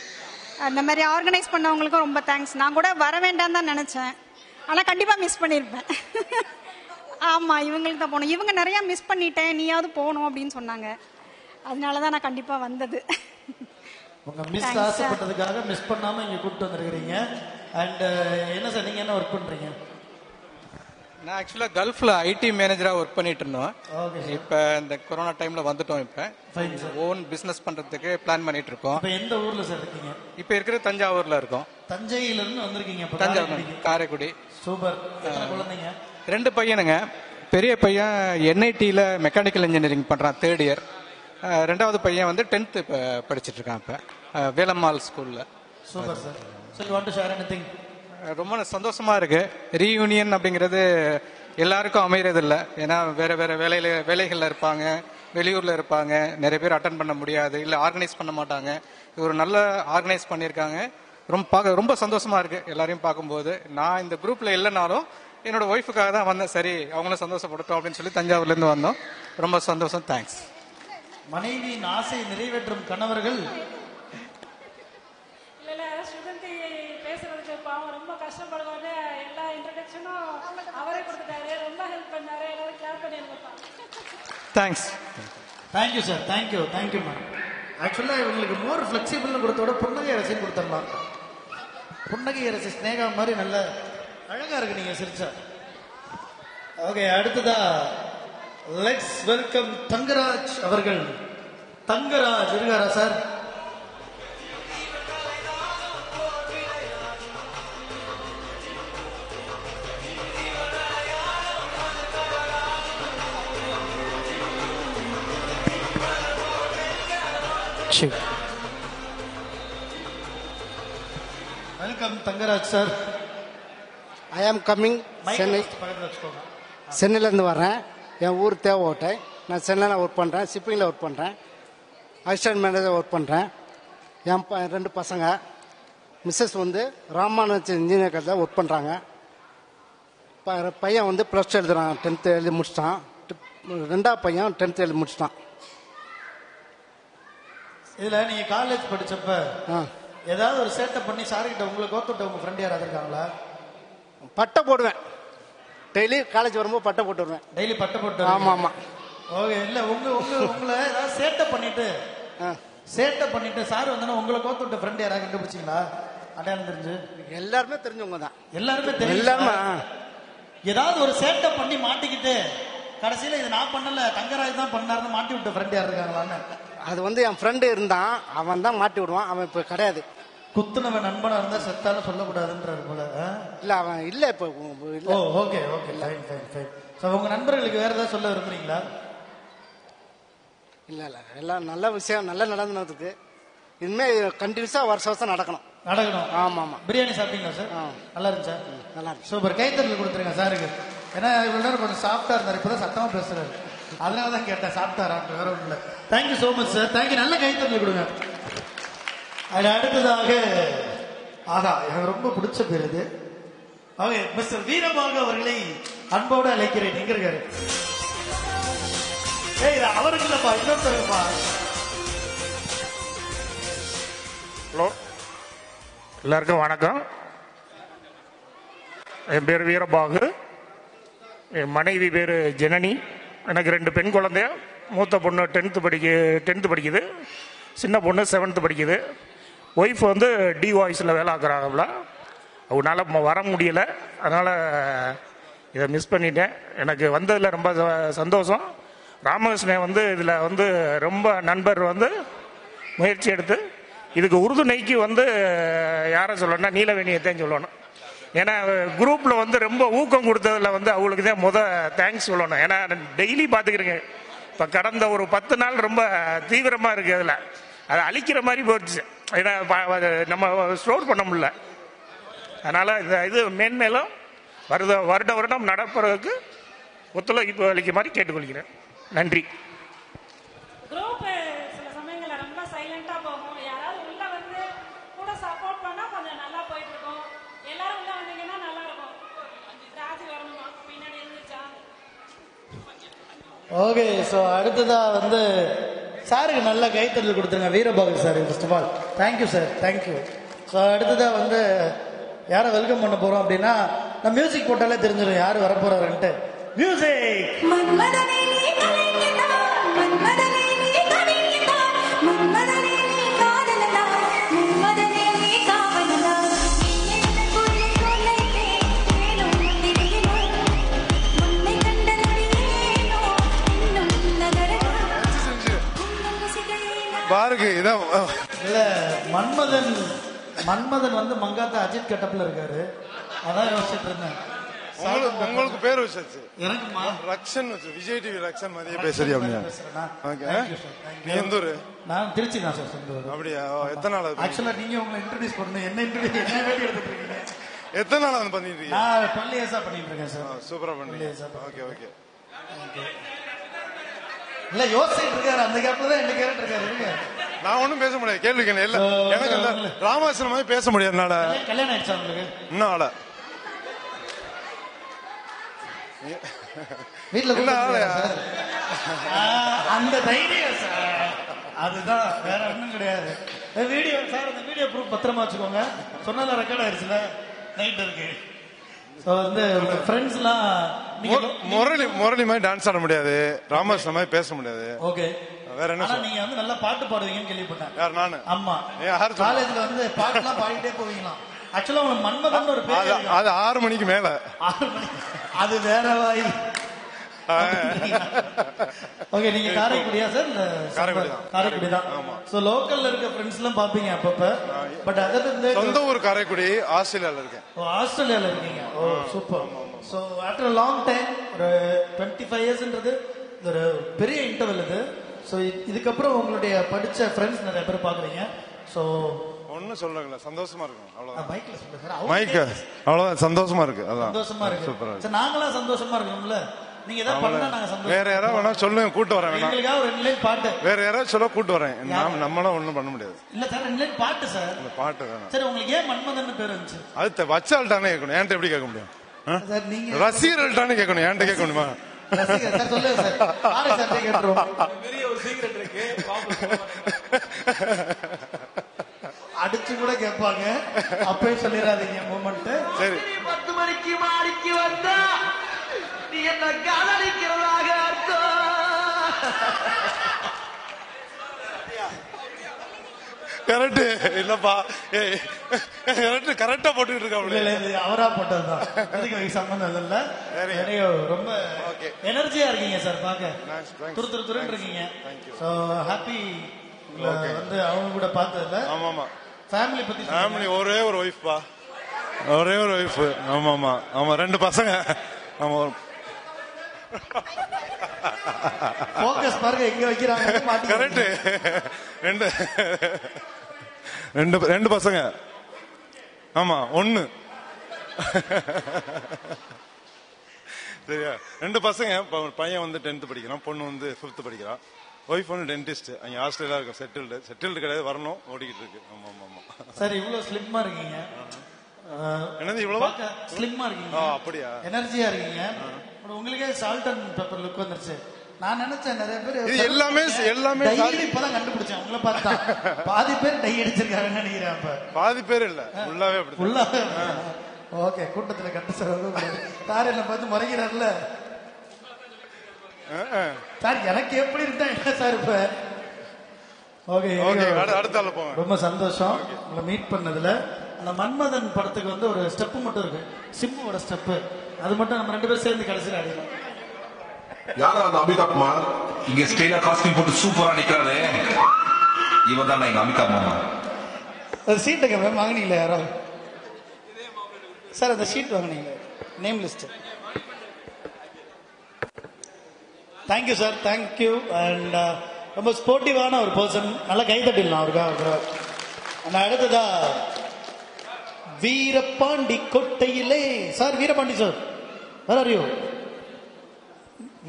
அந்த மாதிரி ஆர்கனைஸ் பண்ணவங்களுக்கும் ரொம்ப தேங்க்ஸ் நான் கூட வர வேண்டாம் தான் நினைச்சேன். ஆனா கண்டிப்பா மிஸ் பண்ணியிருப்பேன் (laughs) ஆமா இவங்களுக்கு தான் போகணும். இவங்க நிறைய மிஸ் பண்ணிட்டேன். நீயாவது போகணும் அப்படின்னு சொன்னாங்க. அதனால தான் நான் கண்டிப்பா வந்தது. உங்க (laughs) மிஸ். ஆசைப்பட்டதுக்காக மிஸ் பண்ணாம இங்க கூப்பிட்டு வந்திருக்கிறீங்க. அண்ட் என்ன சார் நீங்க என்ன ஒர்க் பண்றீங்க? நான் ஆக்சுவலாக கல்ஃபில் ஐடி மேனேஜராக ஒர்க் பண்ணிட்டு இருந்தோம். இப்போ இந்த கொரோனா டைமில் வந்துட்டோம் இப்போ. ஓன் பிஸ்னஸ் பண்ணுறதுக்கு பிளான் பண்ணிட்டு இருக்கோம். எந்த ஊர்ல சார் இருக்கீங்க? இப்போ இருக்கிற தஞ்சாவூரில் இருக்கோம். தஞ்சையில இருந்து வந்திருக்கீங்க தஞ்சாவூர். காரைக்குடி. சூப்பர். குழந்தைங்க? ரெண்டு பையனுங்க. பெரிய பையன் என்ஐடியில் மெக்கானிக்கல் இன்ஜினியரிங் பண்ணுறான் தேர்ட் இயர் ரெண்டாவது பையன் வந்து டென்த்து இப்போ படிச்சிட்டு இருக்கான் இப்போ. வேலம்மாள் ஸ்கூலில் சூப்பர் சார் ஷேர் எனிதிங் ரொம்ப சந்தோஷமா இருக்கு. ரீயூனியன் அப்படிங்கிறது எல்லாருக்கும் அமையறது இல்ல ஏன்னா வேற வேற வேலையில வேலைகள்ல இருப்பாங்க வெளியூர்ல இருப்பாங்க நிறைய பேர் அட்டன் பண்ண முடியாது இல்லை ஆர்கனைஸ் பண்ண மாட்டாங்க. இவர் ஒரு நல்ல ஆர்கனைஸ் பண்ணியிருக்காங்க. ரொம்ப பார்க்க ரொம்ப சந்தோஷமா இருக்கு எல்லாரையும் பார்க்கும்போது. நான் இந்த குரூப்ல இல்லைனாலும் என்னோட ஒய்ஃபுக்காக தான் வந்தேன். சரி அவங்களும் சந்தோஷப்படட்டும் அப்படின்னு சொல்லி தஞ்சாவூர்லேருந்து வந்தோம். ரொம்ப சந்தோஷம். தேங்க்ஸ் மனைவியின் ஆசை நிறைவேற்றும் கணவர்கள் இல்ல இல்ல ஸ்டூடெண்ட் பேசுறதுக்கு பாவம் ரொம்ப கஷ்டப்படுவாங்க எல்லா இன்ட்ரடக்ஷனும் அவரே கொடுத்துட்டாரு. ரொம்ப ஹெல்ப் பண்ணாரு. எல்லாரும் clap பண்ணிருங்கப்பா thanks thank you sir thank you thank you ma'am ஆக்சுவலாக இவங்களுக்கு மோர் ஃப்ளெக்சிபிள்னு கொடுத்தோட புன்னகை அரசின்னு கொடுத்துடலாம். புன்னகை அரசி ஸ்னேகா மாதிரி நல்ல அழகா இருக்கு நீங்க சிரிச்சா. ஓகே அடுத்ததா லெட்ஸ் வெல்கம் தங்கராஜ் அவர்கள். தங்கராஜ் இருக்காரா sir? Welcome Thangaraj sir I am coming Chennai சென்னையிலேருந்து வரேன் என் ஊர் தேவோட்டை. நான் சென்னையில் ஒர்க் பண்ணுறேன் ஷிப்பிங்கில் ஒர்க் பண்ணுறேன் அசிஸ்டன்ட் மேனேஜர் ஒர்க் பண்ணுறேன் என் ப ரெண்டு பசங்க. மிஸ்ஸஸ் வந்து ராமானுஜ இன்ஜினியர் காலேஜில் ஒர்க் பண்ணுறாங்க பையன் வந்து ப்ளஸ் டூ எழுதுறான். டென்த்து எழுதி முடிச்சிட்டான். ரெண்டாவது பையன் டென்த்து எழுதி முடிச்சிட்டான். இதுல நீங்க காலேஜ் படிச்சப்ப ஏதாவது ஒரு சேட்டை பண்ணி சார்கிட்ட உங்களை கோத்துட்ட உங்க ஃப்ரெண்ட் யாராவது இருக்காங்களா? பட்டை போடுவேன். டெய்லி காலேஜ் வரும்போது பட்டை போட்டு வருவேன். டெய்லி பட்டை போட்டு ஆமாம் ஆமாம் ஓகே இல்ல உங்க உங்க உங்களை ஏதாவது சேட்டை பண்ணிட்டு சேட்டை பண்ணிட்டு சார் வந்தோன்னா உங்களை கோத்து விட்ட ஃப்ரெண்ட் யாராவது கண்டுபிடிச்சிங்களா? அடையாளம் தெரிஞ்சு. எல்லாருமே தெரிஞ்சவங்க தான். எல்லாருமே தெரியும் எல்லாருமே. ஏதாவது ஒரு சேட்டை பண்ணி மாட்டிக்கிட்டு கடைசியில இது நான் பண்ணல தங்கராஜ் தான் பண்ணாருன்னு மாட்டி விட்ட ஃப்ரெண்ட் யார் இருக்காங்களான்னு. அது வந்து என் ஃப்ரெண்டு இருந்தான். அவன் தான் மாட்டி விடுவான். அவன் இப்போ கிடையாது. குத்துனவன் நண்பனா இருந்தா செத்தாலும் சொல்லக்கூடாதுன்றாரு போல? இல்ல அவன் இல்ல இப்போ இல்ல. ஓ okay okay fine fine fine so உங்க நண்பர்களுக்கு வேற ஏதாவது சொல்ல விரும்புறீங்களா? இல்ல இல்ல. எல்லாம் நல்ல விஷயம் நல்லா நடந்துனதுக்கு இனிமே கண்டினியூஸா வருஷம் வருஷம் நடக்கணும். நடக்கணும். ஆமா ஆமா பிரியாணி சாப்பிட்டீங்களா சார் நல்லா இருந்துச்சா? நல்லா சூப்பர். கைத்தறல் கொடுத்துருங்க சாருக்கு ஏன்னா இவ்வளவு நேரம் கொஞ்சம் சாப்பிட்டா இருந்தாரு இப்பதான் சத்தமா பேசுறாரு. அதனால தான் கேட்டேன் சாப்பிட்டாரான்ட்டு வேற ஒன்றும் இல்லை thank you so much sir thank you நல்ல கைத்தறல் கொடுங்க. அதில் அடுத்ததாக ஆகா எனக்கு ரொம்ப பிடிச்ச பேர் இது. ஓகே மிஸ்டர் வீரபாகு அவர்களை அன்போடு அழைக்கிறேன். எங்க இருக்காரு. ஏய் இது அவருக்கு இல்லப்பா இன்னொருத்தருப்பா ஹலோ. எல்லாருக்கும் வணக்கம். என் பேர் வீரபாகு. என் மனைவி பேர் ஜனனி. எனக்கு ரெண்டு பெண் குழந்தைய மூத்த பொண்ணு டென்த்து படிக்க டென்த்து படிக்குது. சின்ன பொண்ணு செவன்த்து படிக்குது. ஒய்ஃப் வந்து டி வாய்ஸில் வேலை ஆக்குறாங்கல்ல அவனால் வர முடியல. அதனால் இதை மிஸ் பண்ணிட்டேன். எனக்கு வந்ததில் ரொம்ப ச- சந்தோஷம். ராமகிருஷ்ணன் வந்து இதில் வந்து ரொம்ப நண்பர் வந்து முயற்சி எடுத்து இதுக்கு உறுதுணைக்கு வந்து யாரை சொல்லணும்னா நீலவேணியத்தையும் சொல்லணும். ஏன்னா குரூப்பில் வந்து ரொம்ப ஊக்கம் கொடுத்ததுல வந்து அவங்களுக்கு தான் முத தேங்க்ஸ் சொல்லணும். ஏன்னா டெய்லி பார்த்துக்கிறேங்க இப்போ கடந்த ஒரு பத்து நாள் ரொம்ப தீவிரமாக இருக்குது அதில். அதை அழிக்கிற மாதிரி போயிடுச்சு. ஏன்னா அது நம்ம ஸ்டோர் பண்ண முடியல. அதனால் இந்த இது மேன்மேலும் வருத வருட வருடம் நடப்புறதுக்கு ஒத்துழைப்பு அளிக்க மாதிரி கேட்டுக்கொள்கிறேன். நன்றி குரூப் சில சமயங்கள்ல ரொம்ப சைலண்டா போகும் யாராவது உள்ள வந்து கூட சப்போர்ட் பண்ணா கொஞ்சம் நல்லா போயிட்டு இருக்கும் எல்லாரும் உள்ள வந்தீங்கன்னா நல்லா இருக்கும் ராஜி வரணுமா பின்னாடி இருந்துச்சா ஓகே ஸோ அடுத்ததாக வந்து சாருக்கு நல்ல கைத்தறல் கொடுத்துருங்க. Veerabahu sir first of all thank you sir thank you so அடுத்ததாக வந்து யாரை வெல்கம் பண்ண போகிறோம் அப்படின்னா நான் மியூசிக் போட்டாலே தெரிஞ்சிடும் யார் வரப்போறாருன்ட்டு. மியூசிக் பாருங்க இதான் இல்ல மன்மதன் மன்மதன் வந்து மங்காத்தா அஜித் கட்டப்ல இருக்காரு. அதான் யோசிச்சுட்டு இருந்தேன். உங்களுக்கு உங்களுக்கு பேர் வச்சாச்சு. ரக்ஷன் வச்சு விஜய் டிவி ரக்ஷன் மாதிரியே பேசுறியா அப்படியா? நீ எந்த ஊரு? நான் திருச்சி தான் சார் சொந்த. அப்படியா? எத்தனை நாள் அது ஆக்சுவலா நீங்க உங்களை இன்ட்ரடியூஸ் பண்ணணும். என்ன இன்ட்ரடியூஸ் என்ன வேண்டி எடுத்துட்டு இருக்கீங்க? எத்தனை நாள் பண்ணிட்டு இருக்கீங்க? நான் டுவெல் இயர்ஸா பண்ணிட்டு இருக்கேன் சார் சூப்பரா பண்ணீங்க ஓகே ஓகே. இல்ல யோசிச்சுட்டு இருக்காரு அந்த கேப்ல தான் என்ன கேரக்டர் இருக்காரு நான் ஒண்ணும் பேச முடியாது. கேள்வி கேள்வி இல்ல எனக்கு இந்த ராமாசனம் மாதிரி பேச முடியாது. என்னால. கல்யாணம் ஆயிடுச்சா உங்களுக்கு? இன்னும் ஆள? வீட்டுல ஆளையா? அந்த தைரியம் சார். அதுதான். வேற ஒண்ணும் கிடையாது. வீடியோ சார் அந்த வீடியோ ப்ரூஃப் பத்திரமா வச்சுக்கோங்க. சொன்னதெல்லாம் ரெக்கார்ட் ஆயிருச்சுல நைட் இருக்கு. வந்து ஃப்ரெண்ட்ஸ்லாம் முரளி முரளி மாதிரி டான்ஸ் ஆட முடியாது. ராமகிருஷ்ணன் மாதிரி பேச முடியாது. ஓகே வேற என்ன நீங்க வந்து நல்லா பாட்டு பாடுவீங்கன்னு கேள்விப்பட்டேன். யார் நானு? ஆமா? காலேஜ்ல வந்து பாட்டுலாம் பாடிட்டே போவீங்களாம் ஆக்சுவலா உங்களுக்கு மன்மதன் ஒரு பேர் அது ஆறு மணிக்கு மேல. ஆறு மணி அது வேற வாய். ஓகே நீங்க காரைக்குடியா சார். காரைக்குடி தான். காரைக்குடி தான். சோ லோக்கல்ல இருக்க ஃப்ரெண்ட்ஸ் எல்லாம் பாப்பீங்க அப்பப்ப. பட் அதர் இந்த சொந்த ஊர் காரைக்குடி ஆஸ்திரேலியால இருக்கேன். ஓ ஆஸ்திரேலியால இருக்கீங்க. ஓ super so after long time ஒரு டுவெண்ட்டி ஃபைவ் இயர்ஸ்ன்றது ஒரு பெரிய இன்டர்வல் இது. ஸோ இதுக்கப்புறம் உங்களுடைய படிச்ச ஃப்ரெண்ட்ஸ் நிறைய பேர் பாக்குறீங்க ஸோ ஒன்னும் சொல்லுங்களேன் சந்தோஷமா இருக்கும் அவ்வளவுதான். மைக்ல சொல்லுங்க சார் மைக் அவ்வளவுதான். சந்தோஷமா இருக்கு. அதான். சந்தோஷமா இருக்கு. சூப்பரா இருக்கு. சார் நாங்களாம் சந்தோஷமா இருக்கோம்ல வேற யாராவது வேணா சொல்லுங்க கூட்டு வரேன் வேணா. பாட்டு. வேற யாராவது சொல்ல கூட்டு வரேன். நாம நம்மளாம் ஒண்ணும் பண்ண முடியாது. இல்ல சார் ரெண்டு லைன் பாட்டு சார். இந்த பாட்டு வேணாம் சரி உங்களுக்கு ஏன் மன்மதன் பேர் இருந்துச்சு அது த- வச்சால்ட்டானே கேட்கணும். என்கிட்ட எப்படி கேட்க முடியும்? நீங்க ரசிகர்கள்ட்டானே கேட்கணும். என்கிட்ட கேட்க முடியுமா? ரசிகர் சார் சொல்லுங்க சார். ஆறு சார் கேட்டுருவோம். பெரிய ஒரு சீக்கிரம் இருக்கு. அடிச்சு கூட கேட்பாங்க. அப்பவே சொல்லிடாதீங்க மூமெண்ட் சரி. பத்து மணிக்கு மாடிக்கு வந்தா என்ன காதலிக்கிறதாக அர்த்தம்? கரெக்ட். இல்லப்பா ஏய் கரெக்ட் கரெக்டா போட்டுட்டு இல்ல இருக்காப்ல இல்ல இது அவரா போட்டதுதான். இதுக்கு சம்பந்தம் இல்ல நிறைய ரொம்ப எனர்ஜியா இருக்கீங்க சார் பாக்க துரு துரு துருன்னு இருக்கீங்க. சோ ஹாப்பி வந்து அவங்க கூட பார்த்ததுல. ஆமா ஆமா ஃபேமிலி பத்தி ஃபேமிலி ஒரே ஒரு ஒய்ஃப் பா. ஒரே ஒரு ஒய்ஃப் ஆமா ஆமா ஆமா ரெண்டு பசங்க. ஆமா ஃபோக்கஸ் பாருங்க எங்க வைக்கிறாங்க கரெக்ட் ரெண்டு ரெண்டு ரெண்டு பசங்க. ஆமா ஒண்ணு. சரியா? ரெண்டு பசங்க பையன் வந்து டென்த் படிக்கிறான் பொண்ணு வந்து ஃபிஃப்த் படிக்கிறான். ஒய்ஃப் வந்து டென்டிஸ்ட் அங்க ஆஸ்திரேலியா இருக்கும் செட்டில்டு செட்டில்டு கிடையாது வரணும் ஓடிக்கிட்டு இருக்கு. ஆமா ஆமா ஆமா. சார் இவ்வளவு ஸ்லிம்மா இருக்கீங்க. என்னது இவ்வளவா? ஸ்லிம்மா இருக்கீங்க. அப்படியா? எனர்ஜியா இருக்கீங்க. உங்களுக்கே சால்ட் அண்ட் பெப்பர் லுக் வந்துருச்சு. நான் நினைச்சேன் நிறைய பேர் இது எல்லாமே எல்லாமே இப்பதான் கண்டுபிடிச்சேன். உங்களை பார்த்தா. பாதி பேர் டை அடிச்சிருக்காங்கன்னு நினைக்கிறேன் அப்ப. பாதி பேர் இல்ல. ஃபுல்லாவே அப்படி ஃபுல்லாவே ஓகே கூட்டத்துல கண்டு சார் சார் என்ன பார்த்து முறைகிறார்ல. சார் எனக்கு எப்படி இருந்தா என்ன சார் இப்ப? ஓகே ஓகே அடுத்த ரொம்ப சந்தோஷம். உங்களை மீட் பண்ணதுல. அந்த மன்மதன் படத்துக்கு வந்து ஒரு ஸ்டெப் மட்டும் இருக்கு. சிம்புவோட ஸ்டெப் அது மட்டும் நம்ம ரெண்டு பேரும் சேர்ந்து கடைசியில் அடிக்கலாம். யாரா அந்த அமிதா குமார்? இங்க ஸ்டெயிலா காஸ்டியூம் போட்டு சூப்பரா நிக்கிறாரு இவன் தான் எங்க அமிதா மாமா. அது சீட்டுங்க மேம் வாங்கினீங்களா யாராவது? சார் அந்த sheet வாங்கினீங்களா? Name list thank you sir thank you and ரொம்ப ஸ்போர்ட்டிவான ஒரு பர்சன் நல்லா கை தட்டிடலாம் அவருக்காக அண்ட் அடுத்ததா வீரபாண்டி கோட்டையிலே. Sir Veerapandi sir. வேற அறியும்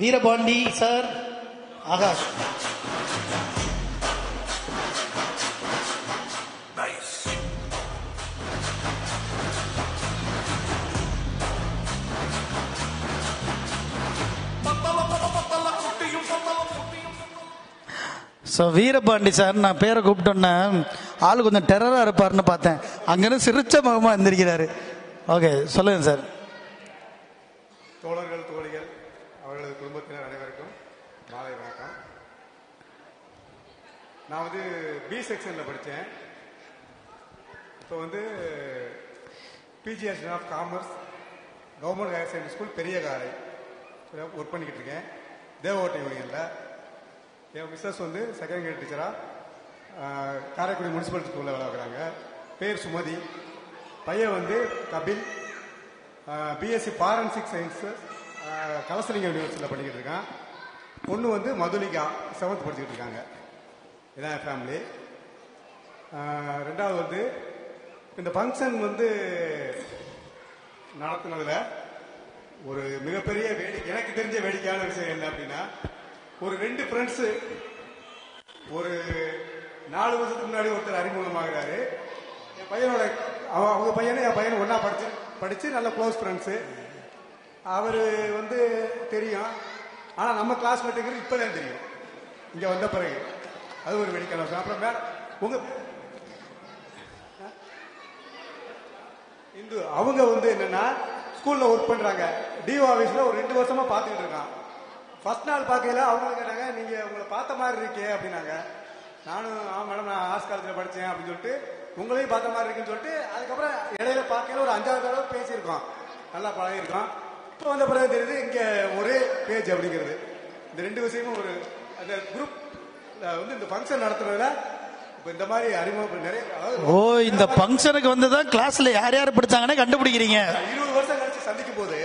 Veerapandi sir Akash. So Veerapandi sir நான் பேரை கூப்பிட்டோன்னே ஆள் கொஞ்சம் டெரராக இருப்பாருன்னு பார்த்தேன். அங்கேருந்து சிரிச்ச முகமா இருந்திருக்கிறாரு ஓகே சொல்லுங்க சார் தோழர்கள் தோழிகள் அவர்களது குடும்பத்தினர் அனைவருக்கும் மாலை வணக்கம். நான் வந்து பி செக்ஷனில் படித்தேன். இப்போ வந்து PGs of commerce government higher secondary school பெரிய காரை ஒர்க் பண்ணிக்கிட்டு இருக்கேன். தேவகோட்டை யூனியனில். என் மிஸ்ஸஸ் வந்து செகண்ட் கிரேட் டீச்சராக காரைக்குடி முனிசிபல் ஸ்கூலில் வேலை பேர் சுமதி. பையன் வந்து Kapil. BSc forensic science Kalasalinga யூனிவர்சிட்டியில் பண்ணிக்கிட்டு இருக்கான். பொண்ணு வந்து மதுலிகா செவன்த் படிச்சுக்கிட்டு இருக்காங்க. இதான் என் ஃபேமிலி ரெண்டாவது வந்து இந்த ஃபங்க்ஷன் வந்து நடத்துனதுல ஒரு மிகப்பெரிய வேடிக்கை எனக்கு தெரிஞ்ச வேடிக்கையான விஷயம் என்ன அப்படின்னா ஒரு ரெண்டு ஃப்ரெண்ட்ஸு ஒரு நாலு வருஷத்துக்கு முன்னாடி ஒருத்தர் அறிமுகமாகிறாரு. என் பையனோட அவங்க பையனை என் பையனை ஒன்றா படிச்சு படித்து நல்ல க்ளோஸ் ஃப்ரெண்ட்ஸு அவர் வந்து தெரியும். ஆனால் நம்ம கிளாஸ்மேட்டுங்கிறது இப்போ தான் தெரியும். இங்கே வந்த பிறகு. அது ஒரு வெடிக்கான அப்புறம் மேடம் உங்கள் இந்து அவங்க வந்து என்னன்னா ஸ்கூல்ல ஒர்க் பண்றாங்க. டிஓ ஆஃபீஸ்ல ஒரு ரெண்டு வருஷமா பார்த்துக்கிட்டு இருக்கான். ஃபர்ஸ்ட் நாள் பார்க்கையில அவங்க கேட்டாங்க நீங்க உங்களை பார்த்த மாதிரி இருக்கே அப்படின்னாங்க. நானும் ஆ மேடம் நான் ஆர்ட்ஸ் காலேஜில் படித்தேன் அப்படின்னு சொல்லிட்டு உங்களையும் பார்த்த மாதிரி இருக்குன்னு சொல்லிட்டு அதுக்கப்புறம் இடையில பார்க்கையில ஒரு அஞ்சாவது தடவை பேசியிருக்கோம். நல்லா பழகிருக்கோம் இப்போ வந்த பிறகு தெரியுது இங்க ஒரே பேஜ் அப்படிங்கிறது. இந்த ரெண்டு விஷயமும் ஒரு அந்த குரூப் வந்து இந்த ஃபங்க்ஷன் நடத்துறதுல இப்போ இந்த மாதிரி அறிமுகம் நிறைய ஓ இந்த ஃபங்க்ஷனுக்கு வந்து தான் கிளாஸ்ல யார் யார் படிச்சாங்கன்னு கண்டுபிடிக்கிறீங்க. இருபது வருஷம் கழிச்சு சந்திக்கும் போது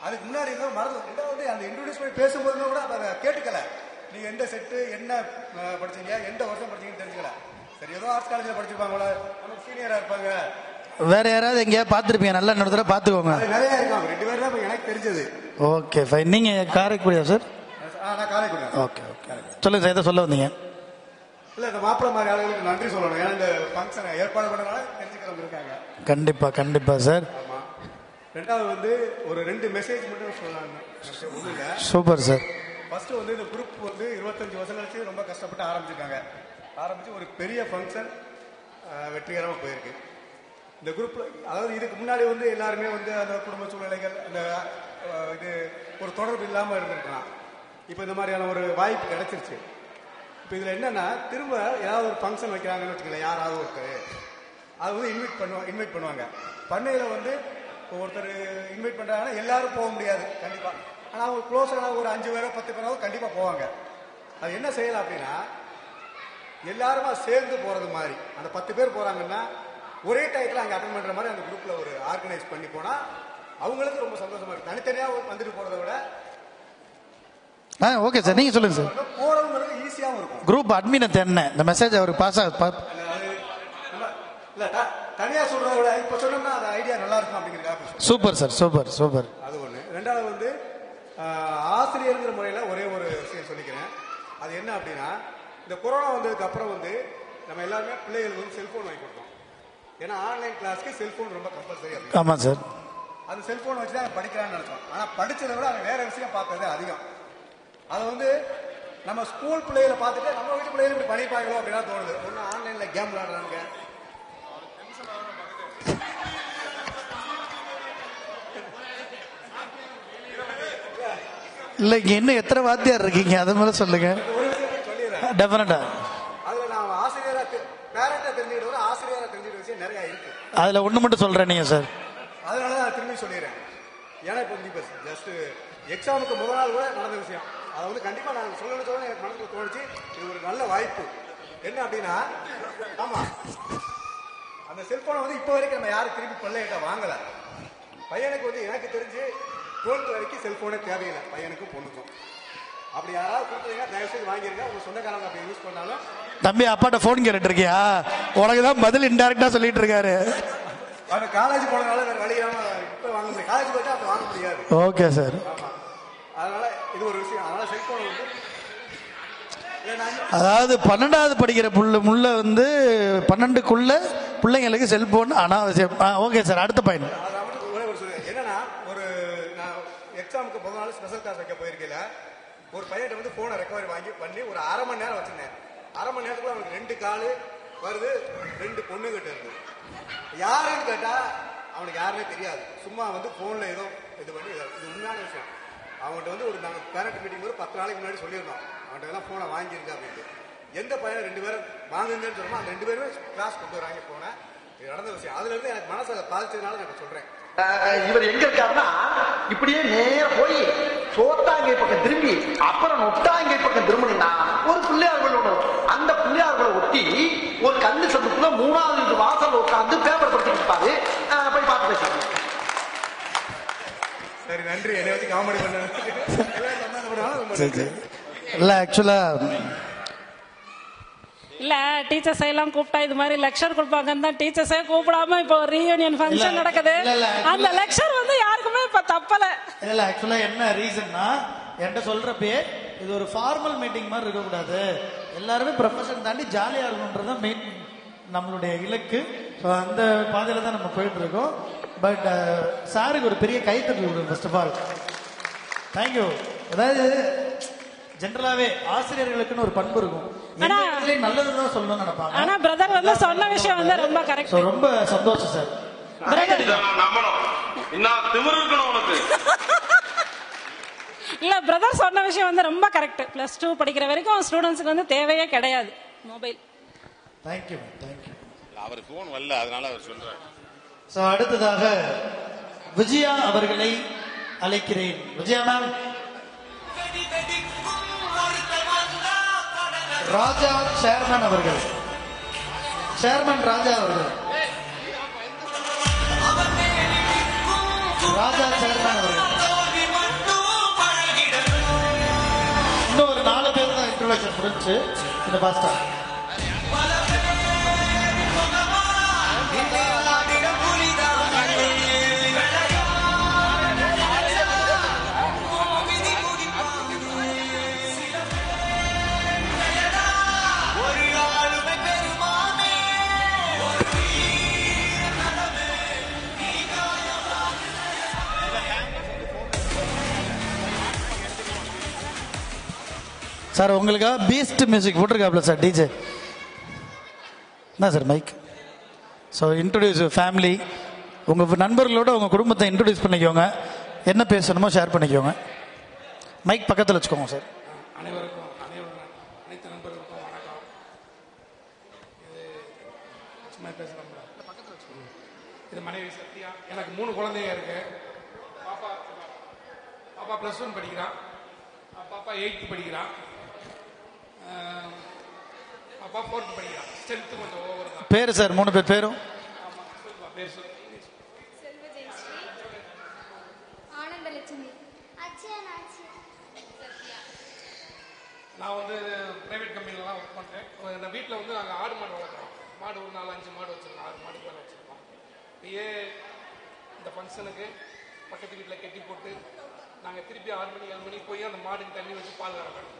அதுக்கு முன்னாடி இருந்தோம் மறந்து ரெண்டாவது அந்த இன்ட்ரோடியூஸ் பண்ணி பேசும்போது கூட அதை கேட்டுக்கல. நீங்க எந்த செட்டு என்ன படிச்சீங்க? எந்த வருஷம் படிச்சீங்கன்னு தெரிஞ்சுக்கல. சரி ஏதோ ஆர்ட்ஸ் காலேஜில் படிச்சிருப்பாங்களா நமக்கு சீனியரா இருப்பாங்க. வேற யாராவது எங்கேயா பார்த்துருப்பீங்க? நல்லா இன்னொரு தடவை பார்த்துக்கோங்க நிறைய இருக்காங்க ரெண்டு பேர் தான் எனக்கு தெரிஞ்சது. ஓகே ஃபைன் நீங்க காரைக்குடியா சார் ஆ, நான் காரைக்குடி ஓகே ஓகே சொல்லுங்க சார் எதை சொல்ல வந்தீங்க. இல்ல இந்த மாப்பிள்ளை மாதிரி ஆளுகளுக்கு நன்றி சொல்லணும். ஏன்னா இந்த ஃபங்க்ஷனை ஏற்பாடு பண்ணனால தெரிஞ்சுக்கிறவங்க இருக்காங்க. கண்டிப்பா கண்டிப்பா சார் ரெண்டாவது வந்து ஒரு ரெண்டு மெசேஜ் மட்டும் இல்லை சூப்பர் சார். ஃபர்ஸ்ட் வந்து இந்த குரூப் வந்து இருபத்தஞ்சு வருஷம் கழிச்சு ரொம்ப கஷ்டப்பட்டு ஆரம்பிச்சிருக்காங்க. ஆரம்பிச்சு ஒரு பெரிய ஃபங்க்ஷன் வெற்றிகரமாக போயிருக்கு. இந்த குரூப் அதாவது இதுக்கு முன்னாடி வந்து எல்லாருமே வந்து அந்த குடும்ப சூழ்நிலைகள் அந்த இது ஒரு தொடர்பு இல்லாமல் இருந்திருக்கலாம். இப்போ இந்த மாதிரியான ஒரு வாய்ப்பு கிடைச்சிருச்சு. இப்போ இதில் என்னன்னா திரும்ப ஏதாவது ஒரு ஃபங்க்ஷன் வைக்கிறாங்கன்னு வச்சுக்கல யாராவது ஒருத்தர். அது வந்து இன்வைட் பண்ணுவாங்க இன்வைட் பண்ணுவாங்க. பண்ணையில் வந்து ஒருத்தர் இன்வைட் பண்ணுறாங்கன்னா எல்லாரும் போக முடியாது கண்டிப்பாக ஆனால் அவங்க க்ளோஸான ஒரு அஞ்சு பேரோ பத்து பேராவது கண்டிப்பாக போவாங்க. அது என்ன செய்யலாம் அப்படின்னா எல்லாருமா சேர்ந்து போகிறது மாதிரி. அந்த பத்து பேர் போகிறாங்கன்னா ஒரே டயத்தில் அங்கே அட்டன் பண்ணுற மாதிரி அந்த குரூப்பில் ஒரு ஆர்கனைஸ் பண்ணி போனால் அவங்களுக்கு ரொம்ப சந்தோஷமா இருக்கு தனித்தனியாக வந்துட்டு போகிறத விட ஆ ஓகே சார் நீங்க சொல்லுங்க சார் போகிறவங்களுக்கு ஈஸியாகவும் இருக்கும். குரூப் அட்மினை தேடின இந்த மெசேஜ் அவருக்கு பாஸ் இல்லை தனியாக சொல்கிறத விட இப்போ சொன்னோம்னா அந்த ஐடியா நல்லா இருக்கும் அப்படிங்கிறதுக்காக சூப்பர் சார் சூப்பர் சூப்பர். அது ஒன்று ரெண்டாவது வந்து ஆசிரியருங்கிற முறையில் ஒரே ஒரு விஷயம் சொல்லிக்கிறேன். அது என்ன அப்படின்னா இந்த கொரோனா வந்ததுக்கு அப்புறம் வந்து நம்ம எல்லாருமே பிள்ளைகளுக்கு வந்து செல்போன் வாங்கி கொடுத்தோம். ஏன்னா ஆன்லைன் கிளாஸ்க்கு செல்போன் ரொம்ப கம்பல்சரி ஆமா சார். அந்த செல்போன் வச்சு தான் படிக்கிறான்னு நினைச்சோம். ஆனால் படிச்சதை விட அவன் வேற விஷயம் பார்க்கறது அதிகம். அது வந்து நம்ம ஸ்கூல் பிள்ளைகளை பார்த்துட்டு நம்ம வீட்டு பிள்ளைகள் இப்படி பண்ணிப்பாங்களோ அப்படின்னா தோணுது. ஒன்று ஆன்லைனில் கேம் விளையாடுறாங்க. இல்ல இங்க இன்னும் எத்தனை வாத்தியார் இருக்கீங்க? அது மேல சொல்லுங்க. டெஃபினட்டா அதில் ஒண்ணு மட்டும் சொல்றேன் நீங்க சார் அதனால தான் திரும்பி சொல்லிடுறேன். ஏன்னா இப்போ இப்போ ஜஸ்ட் எக்ஸாமுக்கு முதல் நாள் கூட நடந்த விஷயம். அதை வந்து கண்டிப்பாக நான் சொல்லணும் சொல்ல எனக்கு மனசுக்கு தோணுச்சு. இது ஒரு நல்ல வாய்ப்பு. என்ன அப்படின்னா ஆமாம் அந்த செல்போனை வந்து இப்போ வரைக்கும் நம்ம யாரும் திருப்பி பிள்ளைகிட்ட வாங்கலை. பையனுக்கு வந்து எனக்கு தெரிஞ்சு டுவெல்த் வரைக்கும் செல்போனே தேவையில்லை. பையனுக்கும் பொண்ணுக்கும். அப்படி யாராவது கொடுத்தீங்கன்னா தயவு செய்து வாங்கிருங்க. உங்க சொந்தக்காரங்க அப்படி யூஸ் பண்ணாலும் தம்பி அப்பாட்ட போன் கேட்டுட்டு இருக்கியா உனக்கு தான் பதில் இன்டைரக்டா சொல்லிட்டு இருக்காரு. அந்த காலேஜ் போனதுனால வேற வழி இல்லாம இப்போ வாங்க முடியாது காலேஜ் போயிட்டா அப்போ வாங்க முடியாது. ஓகே சார் அதனால இது ஒரு விஷயம். அதனால செல்போன் வந்து அதாவது பன்னெண்டாவது படிக்கிற புள்ள முள்ள வந்து பன்னெண்டுக்குள்ள பிள்ளைங்களுக்கு செல்போன் அனாவசியம். ஓகே சார் அடுத்த பாயிண்ட் அதான் மட்டும் ஒரே ஒரு சொல்லுங்க என்னன்னா ஒரு நான் எக்ஸாமுக்கு முதல் நாள் ஸ்பெஷல் கிளாஸ் வைக்க போயிருக்கையில ஒரு பையன் வந்து போனை ரெக்கவரி வாங்கி பண்ணி ஒரு அரை மணி நேரம் வச்சிருந்தேன். அரை மணி நேரத்துக்குள்ள அவனுக்கு ரெண்டு காலு வருது ரெண்டு பொண்ணுகிட்ட இருந்து. யாருன்னு கேட்டா அவனுக்கு யாருமே தெரியாது. சும்மா வந்து போன்ல ஏதோ இது பண்ணி இது உண்மையான விஷயம். அவன்கிட்ட வந்து ஒரு நாங்கள் பேரண்ட் மீட்டிங் ஒரு பத்து நாளைக்கு முன்னாடி சொல்லியிருந்தோம். அவன்கிட்ட எல்லாம் போனை வாங்கியிருக்கா அப்படின்ட்டு. எந்த பையன் ரெண்டு பேரும் வாங்குங்கன்னு சொன்னோமோ அந்த ரெண்டு பேருமே கிளாஸ் கொண்டு வராங்க போனேன் இது நடந்த விஷயம். அதுல இருந்து எனக்கு மனசை அதை பாதிச்சதுனால நான் இப்ப சொல்றேன். இவர் எங்க இருக்காருன்னா இப்படியே நேர போய் சோத்தாங்கை பக்கம் திரும்பி அப்புறம் நொட்டாங்கை பக்கம் திரும்பினா ஒரு பிள்ளையார் வரும். அந்த பிள்ளையார் கோயிலை ஒட்டி ஒரு கல்லு சந்துக்குள்ள மூணாவது வாசல்ல உட்காந்து பேப்பர் படிச்சுட்டு இருப்பாரு. போய் பார்த்து பேசுறாங்க சரி நன்றி. என்னை வச்சு காமெடி பண்ண. இல்ல ஆக்சுவலா இல்ல டீச்சர்ஸ் எல்லாம் கூப்பிட்டா இது மாதிரி லெக்சர் கொடுப்பாங்கன்னு தான் டீச்சர்ஸே கூப்பிடாம இப்போ ஒரு ரீயூனியன் ஃபங்க்ஷன் நடக்குது. அந்த லெக்சர் வந்து யாருக்குமே இப்ப தப்பல. இல்ல ஆக்சுவலா என்ன ரீசன்னா என்கிட்ட சொல்றப்பே இது ஒரு ஃபார்மல் மீட்டிங் மாதிரி இருக்கக்கூடாது. எல்லாருமே ப்ரொஃபஷன் தாண்டி ஜாலியா இருக்கணுன்றது மெயின் நம்மளுடைய இலக்கு. ஸோ அந்த பாதையில தான் நம்ம போயிட்டு இருக்கோம் பட் சாருக்கு ஒரு பெரிய கைத்தட்டல் விடுங்க ஃபர்ஸ்ட் ஆஃப் ஆல் தேங்க்யூ அதாவது ஜென்ரலாவே ஆசிரியர்களுக்குன்னு ஒரு பண்பு இருக்கும். இடத்துலயும் நல்லதுதான் சொல்லணும்னு நினைப்பாங்க. ஆனா பிரதர் வந்து சொன்ன விஷயம் வந்து ரொம்ப கரெக்ட் ரொம்ப சந்தோஷம் சார் நம்பணும். இன்னும் திமிரு இருக்கணும் உனக்கு. இல்ல பிரதர் சொன்ன விஷயம் வந்து ரொம்ப கரெக்ட் பிளஸ் டூ படிக்கிற வரைக்கும் ஸ்டூடெண்ட்ஸ்க்கு வந்து தேவையே கிடையாது mobile thank you thank you our phone வரல அதனால அவர் சொல்றாரு. ஸோ அடுத்ததாக விஜயா அவர்களை அழைக்கிறேன். விஜயா மேம் ராஜா சேர்மன் அவர்கள். சேர்மன் ராஜா அவர்கள். ராஜா சேர்மன் அவர்கள். இன்னும் ஒரு நாலு பேர் தான் இன்ட்ரோடக்ஷன் முடிஞ்சு இந்த பாஸ்டா சார் உங்களுக்காக பீஸ்ட் மியூசிக் போட்டிருக்காப்ல சார் டிஜே என்ன sir mike so introduce family உங்கள் நண்பர்களோட உங்கள் குடும்பத்தை இன்ட்ரடியூஸ் பண்ணிக்கோங்க. என்ன பேசணுமோ ஷேர் பண்ணிக்கோங்க. மைக் பக்கத்தில் வச்சுக்கோங்க சார். அனைவருக்கும் அனைத்து நண்பர்களுக்கும் வணக்கம். சும்மா பேசுகிறோம்ல இது மனைவி சத்யா. எனக்கு மூணு குழந்தைங்க இருக்கு. பாப்பா பாப்பா ப்ளஸ் ஒன் படிக்கிறான். பாப்பா எயித்து படிக்கிறான் அஹ், பாப்பா ஃபோர்த்து படிக்கிறான் ஸ்ட்ரென்த்து கொஞ்சம் ஓவர் தான் பேர் சார் மூணு பேர் பேரும் நான் வந்து பிரைவேட் கம்பெனிலலாம் ஒர்க் பண்ணுறேன் இந்த வீட்டில் வந்து நாங்கள் ஆடு மாடு வளர்க்குறோம். மாடு ஒரு நாலு அஞ்சு மாடு வச்சுருக்கோம். ஆறு மாடு மேலே வச்சுருக்கோம். இப்பயே இந்த ஃபங்க்ஷனுக்கு பக்கத்து வீட்டில் கெட்டி போட்டு நாங்கள் திருப்பி ஆறு மணி ஏழு மணிக்கு போய் அந்த மாடுக்கு தண்ணி வச்சு பால் கறக்கணும்.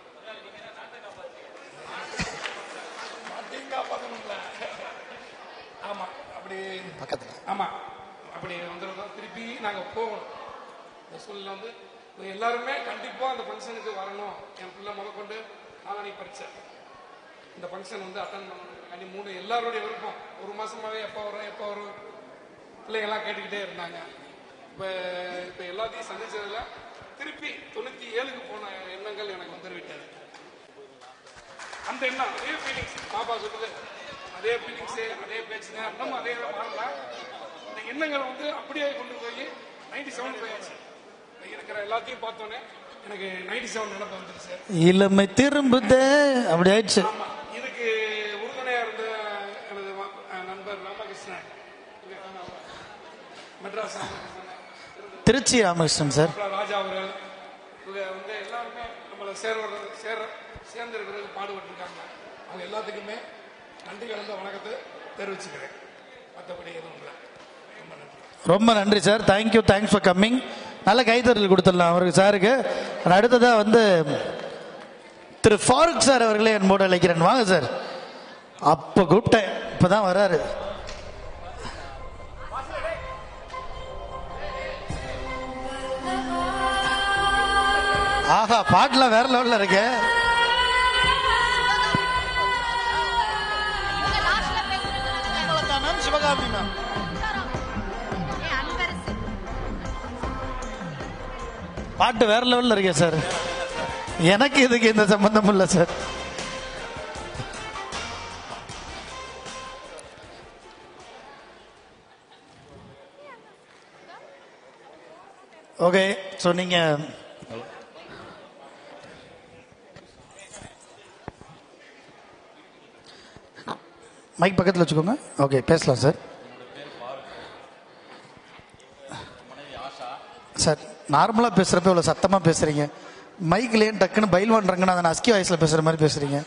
மாட்டையும் ஆமாம் அப்படி ஆமாம் அப்படி வந்துருக்கோம் திருப்பி நாங்கள் போகணும். இந்த சூழ்நிலை வந்து எல்லாருமே கண்டிப்பாக அந்த ஃபங்க்ஷனுக்கு வரணும். என் பிள்ளை முதற்கொண்டு நாளானி பரீட்சை. இந்த ஃபங்க்ஷன் வந்து அட்டன் பண்ணி மூணு எல்லாருடைய விருப்பம். ஒரு மாசமாவே எப்போ வரும் எப்போ வரும்? பிள்ளைங்கெல்லாம் கேட்டுக்கிட்டே இருந்தாங்க. இப்போ இப்போ எல்லாத்தையும் சந்திச்சதுல திருப்பி தொண்ணூற்றி ஏழுக்கு போன எண்ணங்கள் எனக்கு வந்துவிட்டது அந்த எண்ணம் அதே ஃபீலிங்ஸ் பாப்பா சொல்லுது. அதே ஃபீலிங்ஸு அதே பேச்சுங்க இன்னும் அதே மாறல இந்த எண்ணங்கள் வந்து அப்படியே கொண்டு போய் நைன்டி செவன் போயாச்சு. இருக்கிற எல்லாத்தையும் பார்த்தோன்னே எனக்கு நைன்டி செவன் நினைப்பு வந்துருச்சு இளமை திரும்புதே அப்படி ஆயிடுச்சு. இதுக்கு உறுதுணையா இருந்த எனது நண்பர் ராமகிருஷ்ணன். மெட்ராஸ் திருச்சி ராமகிருஷ்ணன் சார். ராஜா அவர்கள். வந்து எல்லாருமே நம்மளை சேர்வது சேர பாடுபட்டு இருக்காங்க அவங்க எல்லாத்துக்குமே நன்றி கலந்த வணக்கத்தை தெரிவிச்சுக்கிறேன். மற்றபடி எதுவும் இல்லை. ரொம்ப நன்றி. ரொம்ப நன்றி sir thank you thanks for coming நல்ல கைத்தறல் கொடுத்துடலாம் அவருக்கு சாருக்கு அடுத்ததாக வந்து திரு ஃபாரூக் சார் அவர்களே என் போட அழைக்கிறேன். வாங்க சார் அப்போ கூப்பிட்டேன். இப்போ தான் வராரு. ஆஹா பாட்டுலாம் வேற லெவல்ல இருக்கேன் சிவகாமி மேம் பாட்டு வேற லெவல்ல இருக்கே சார் எனக்கு இதுக்கு எந்த சம்பந்தமும் இல்லை சார் ஓகே ஸோ நீங்கள் மைக் பக்கத்தில் வச்சுக்கோங்க. ஓகே பேசலாம் சார் சார் நார்மலாக பேசுகிறப்ப இவ்வளோ சத்தமாக பேசுகிறீங்க மைக்லேயே டக்குன்னு பயில் பண்ணுறாங்கன்னு அதை அஸ்கி வாய்ஸில் பேசுகிற மாதிரி பேசுகிறீங்க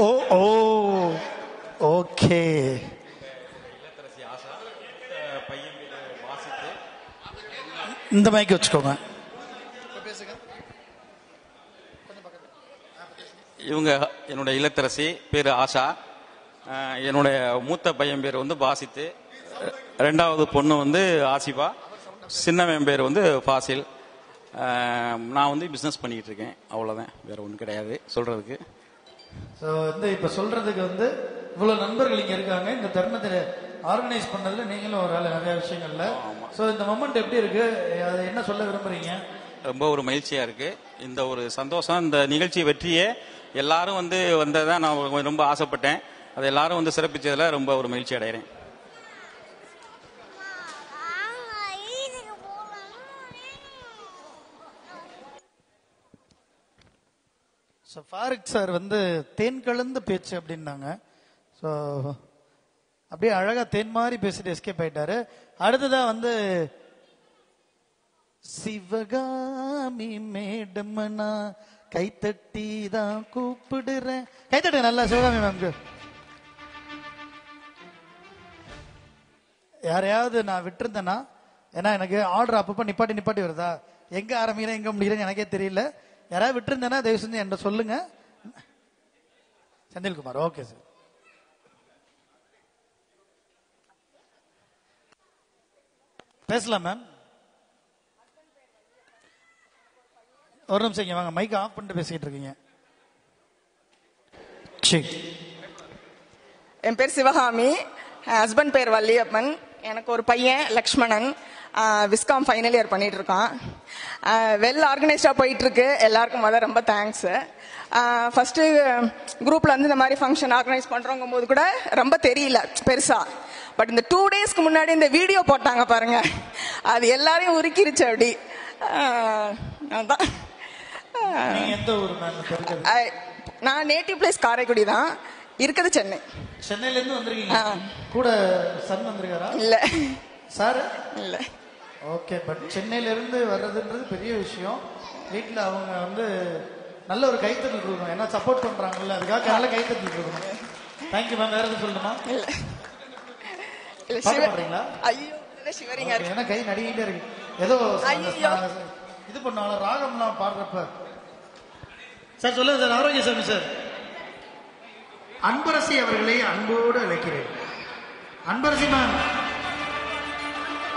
ஓ ஓ ஓகே இந்த மைக் வச்சுக்கோங்க. இவங்க என்னுடைய இல்லத்தரசி பேர் ஆஷா. என்னுடைய மூத்த பையன் பேர் வந்து பாசித்து. ரெண்டாவது பொண்ணு வந்து ஆசிஃபா சின்னவன் பேர் வந்து ஃபாசில். நான் வந்து பிஸ்னஸ் பண்ணிக்கிட்டு இருக்கேன் அவ்வளோதான் வேற ஒன்றும் கிடையாது. சொல்கிறதுக்கு ஸோ வந்து இப்ப சொல்றதுக்கு வந்து இவ்வளவு நண்பர்கள் இங்க இருக்காங்க. இந்த தருணத்தை ஆர்கனைஸ் பண்ணதுல நீங்களும் ஒரு ஆள் நிறைய விஷயங்கள்ல. ஸோ இந்த மொமெண்ட் எப்படி இருக்கு? அதை என்ன சொல்ல விரும்புறீங்க? ரொம்ப ஒரு மகிழ்ச்சியாக இருக்குது இந்த ஒரு சந்தோஷம் இந்த நிகழ்ச்சி வெற்றியே எல்லாரும் வந்து வந்ததான் நான் ரொம்ப ஆசைப்பட்டேன். அதை எல்லாரும் வந்து சிறப்பிச்சதில் ரொம்ப ஒரு மகிழ்ச்சி அடைகிறேன். ஸோ ஃபாரிக் சார் வந்து தேன் கலந்த பேச்சு அப்படின்னாங்க. ஸோ அப்படியே அழகா தேன் மாதிரி பேசிட்டு எஸ்கேப் ஆயிட்டாரு. அடுத்ததா வந்து சிவகாமி மேடம்னா கைத்தட்டி தான் கூப்பிடுறேன். கைத்தட்டு நல்லா சிவகாமி மேம்க்கு யாரையாவது நான் விட்டுருந்தேன்னா ஏன்னா எனக்கு ஆர்டர் அப்பப்போ நிப்பாட்டி நிப்பாட்டி வருதா? எங்கே ஆரம்பிக்கிறேன் எங்கே முடிக்கிறேன்னு எனக்கே தெரியல. யாராவது விட்டுருந்தேன்னா தயவு செஞ்சு என்கிட்ட சொல்லுங்க. Senthilkumar okay sir. பேசலாம் மேம் ஒரு நிமிஷம் இங்கே வாங்க. மைக் ஆஃப் பண்ணிட்டு பேசிக்கிட்டு இருக்கீங்க. சரி. என் பேர் சிவகாமி. ஹஸ்பண்ட் பேர் வள்ளியப்பன். எனக்கு ஒரு பையன் லக்ஷ்மணன். விஸ்காம் ஃபைனல் இயர் பண்ணிட்டு இருக்கான் வெல் ஆர்கனைஸ்டாக போயிட்டு இருக்கு எல்லாருக்கும் முதல்ல ரொம்ப தேங்க்ஸ் ஃபர்ஸ்ட் குரூப்ல வந்து இந்த மாதிரி ஃபங்க்ஷன் ஆர்கனைஸ் பண்றவங்க போது கூட ரொம்ப தெரியல பெருசா. பட் இந்த டூ டேஸ்க்கு முன்னாடி இந்த வீடியோ போட்டாங்க பாருங்க. அது எல்லாரையும் உருக்கிருச்சு அப்படி. அதான். நான் நேட்டிவ் பிளேஸ் காரைக்குடி தான். இருக்கிறது சென்னை. சென்னையில இருந்து வந்திருக்கீங்க கூட சன் வந்திருக்காரா? இல்ல. சார்? இல்ல. ஓகே பட் சென்னையில இருந்து வர்றதுன்றது பெரிய விஷயம். வீட்ல அவங்க வந்து நல்ல ஒரு கைத்தட்டல் கொடுக்கணும். ஏன்னா சப்போர்ட் பண்றாங்கல்ல அதுக்காக நல்ல கைத்தட்டல் கொடுக்கணும். தேங்க்யூ மேம் வேற எதுவும் சொல்லணுமா இல்ல. பாடுறீங்களா? ஐயோ சிவரிங்க ஏன்னா கை நடிகிட்டே இருக்கு. ஏதோ. இது பண்ணுவாங்க ராகம்லாம் பாடுறப்ப. சார் சொல்லுங்க சார். ஆரோக்கிய சாமி சார். அன்பரசி அவர்களை அன்போடு அழைக்கிறேன். அன்பரசி மேம்.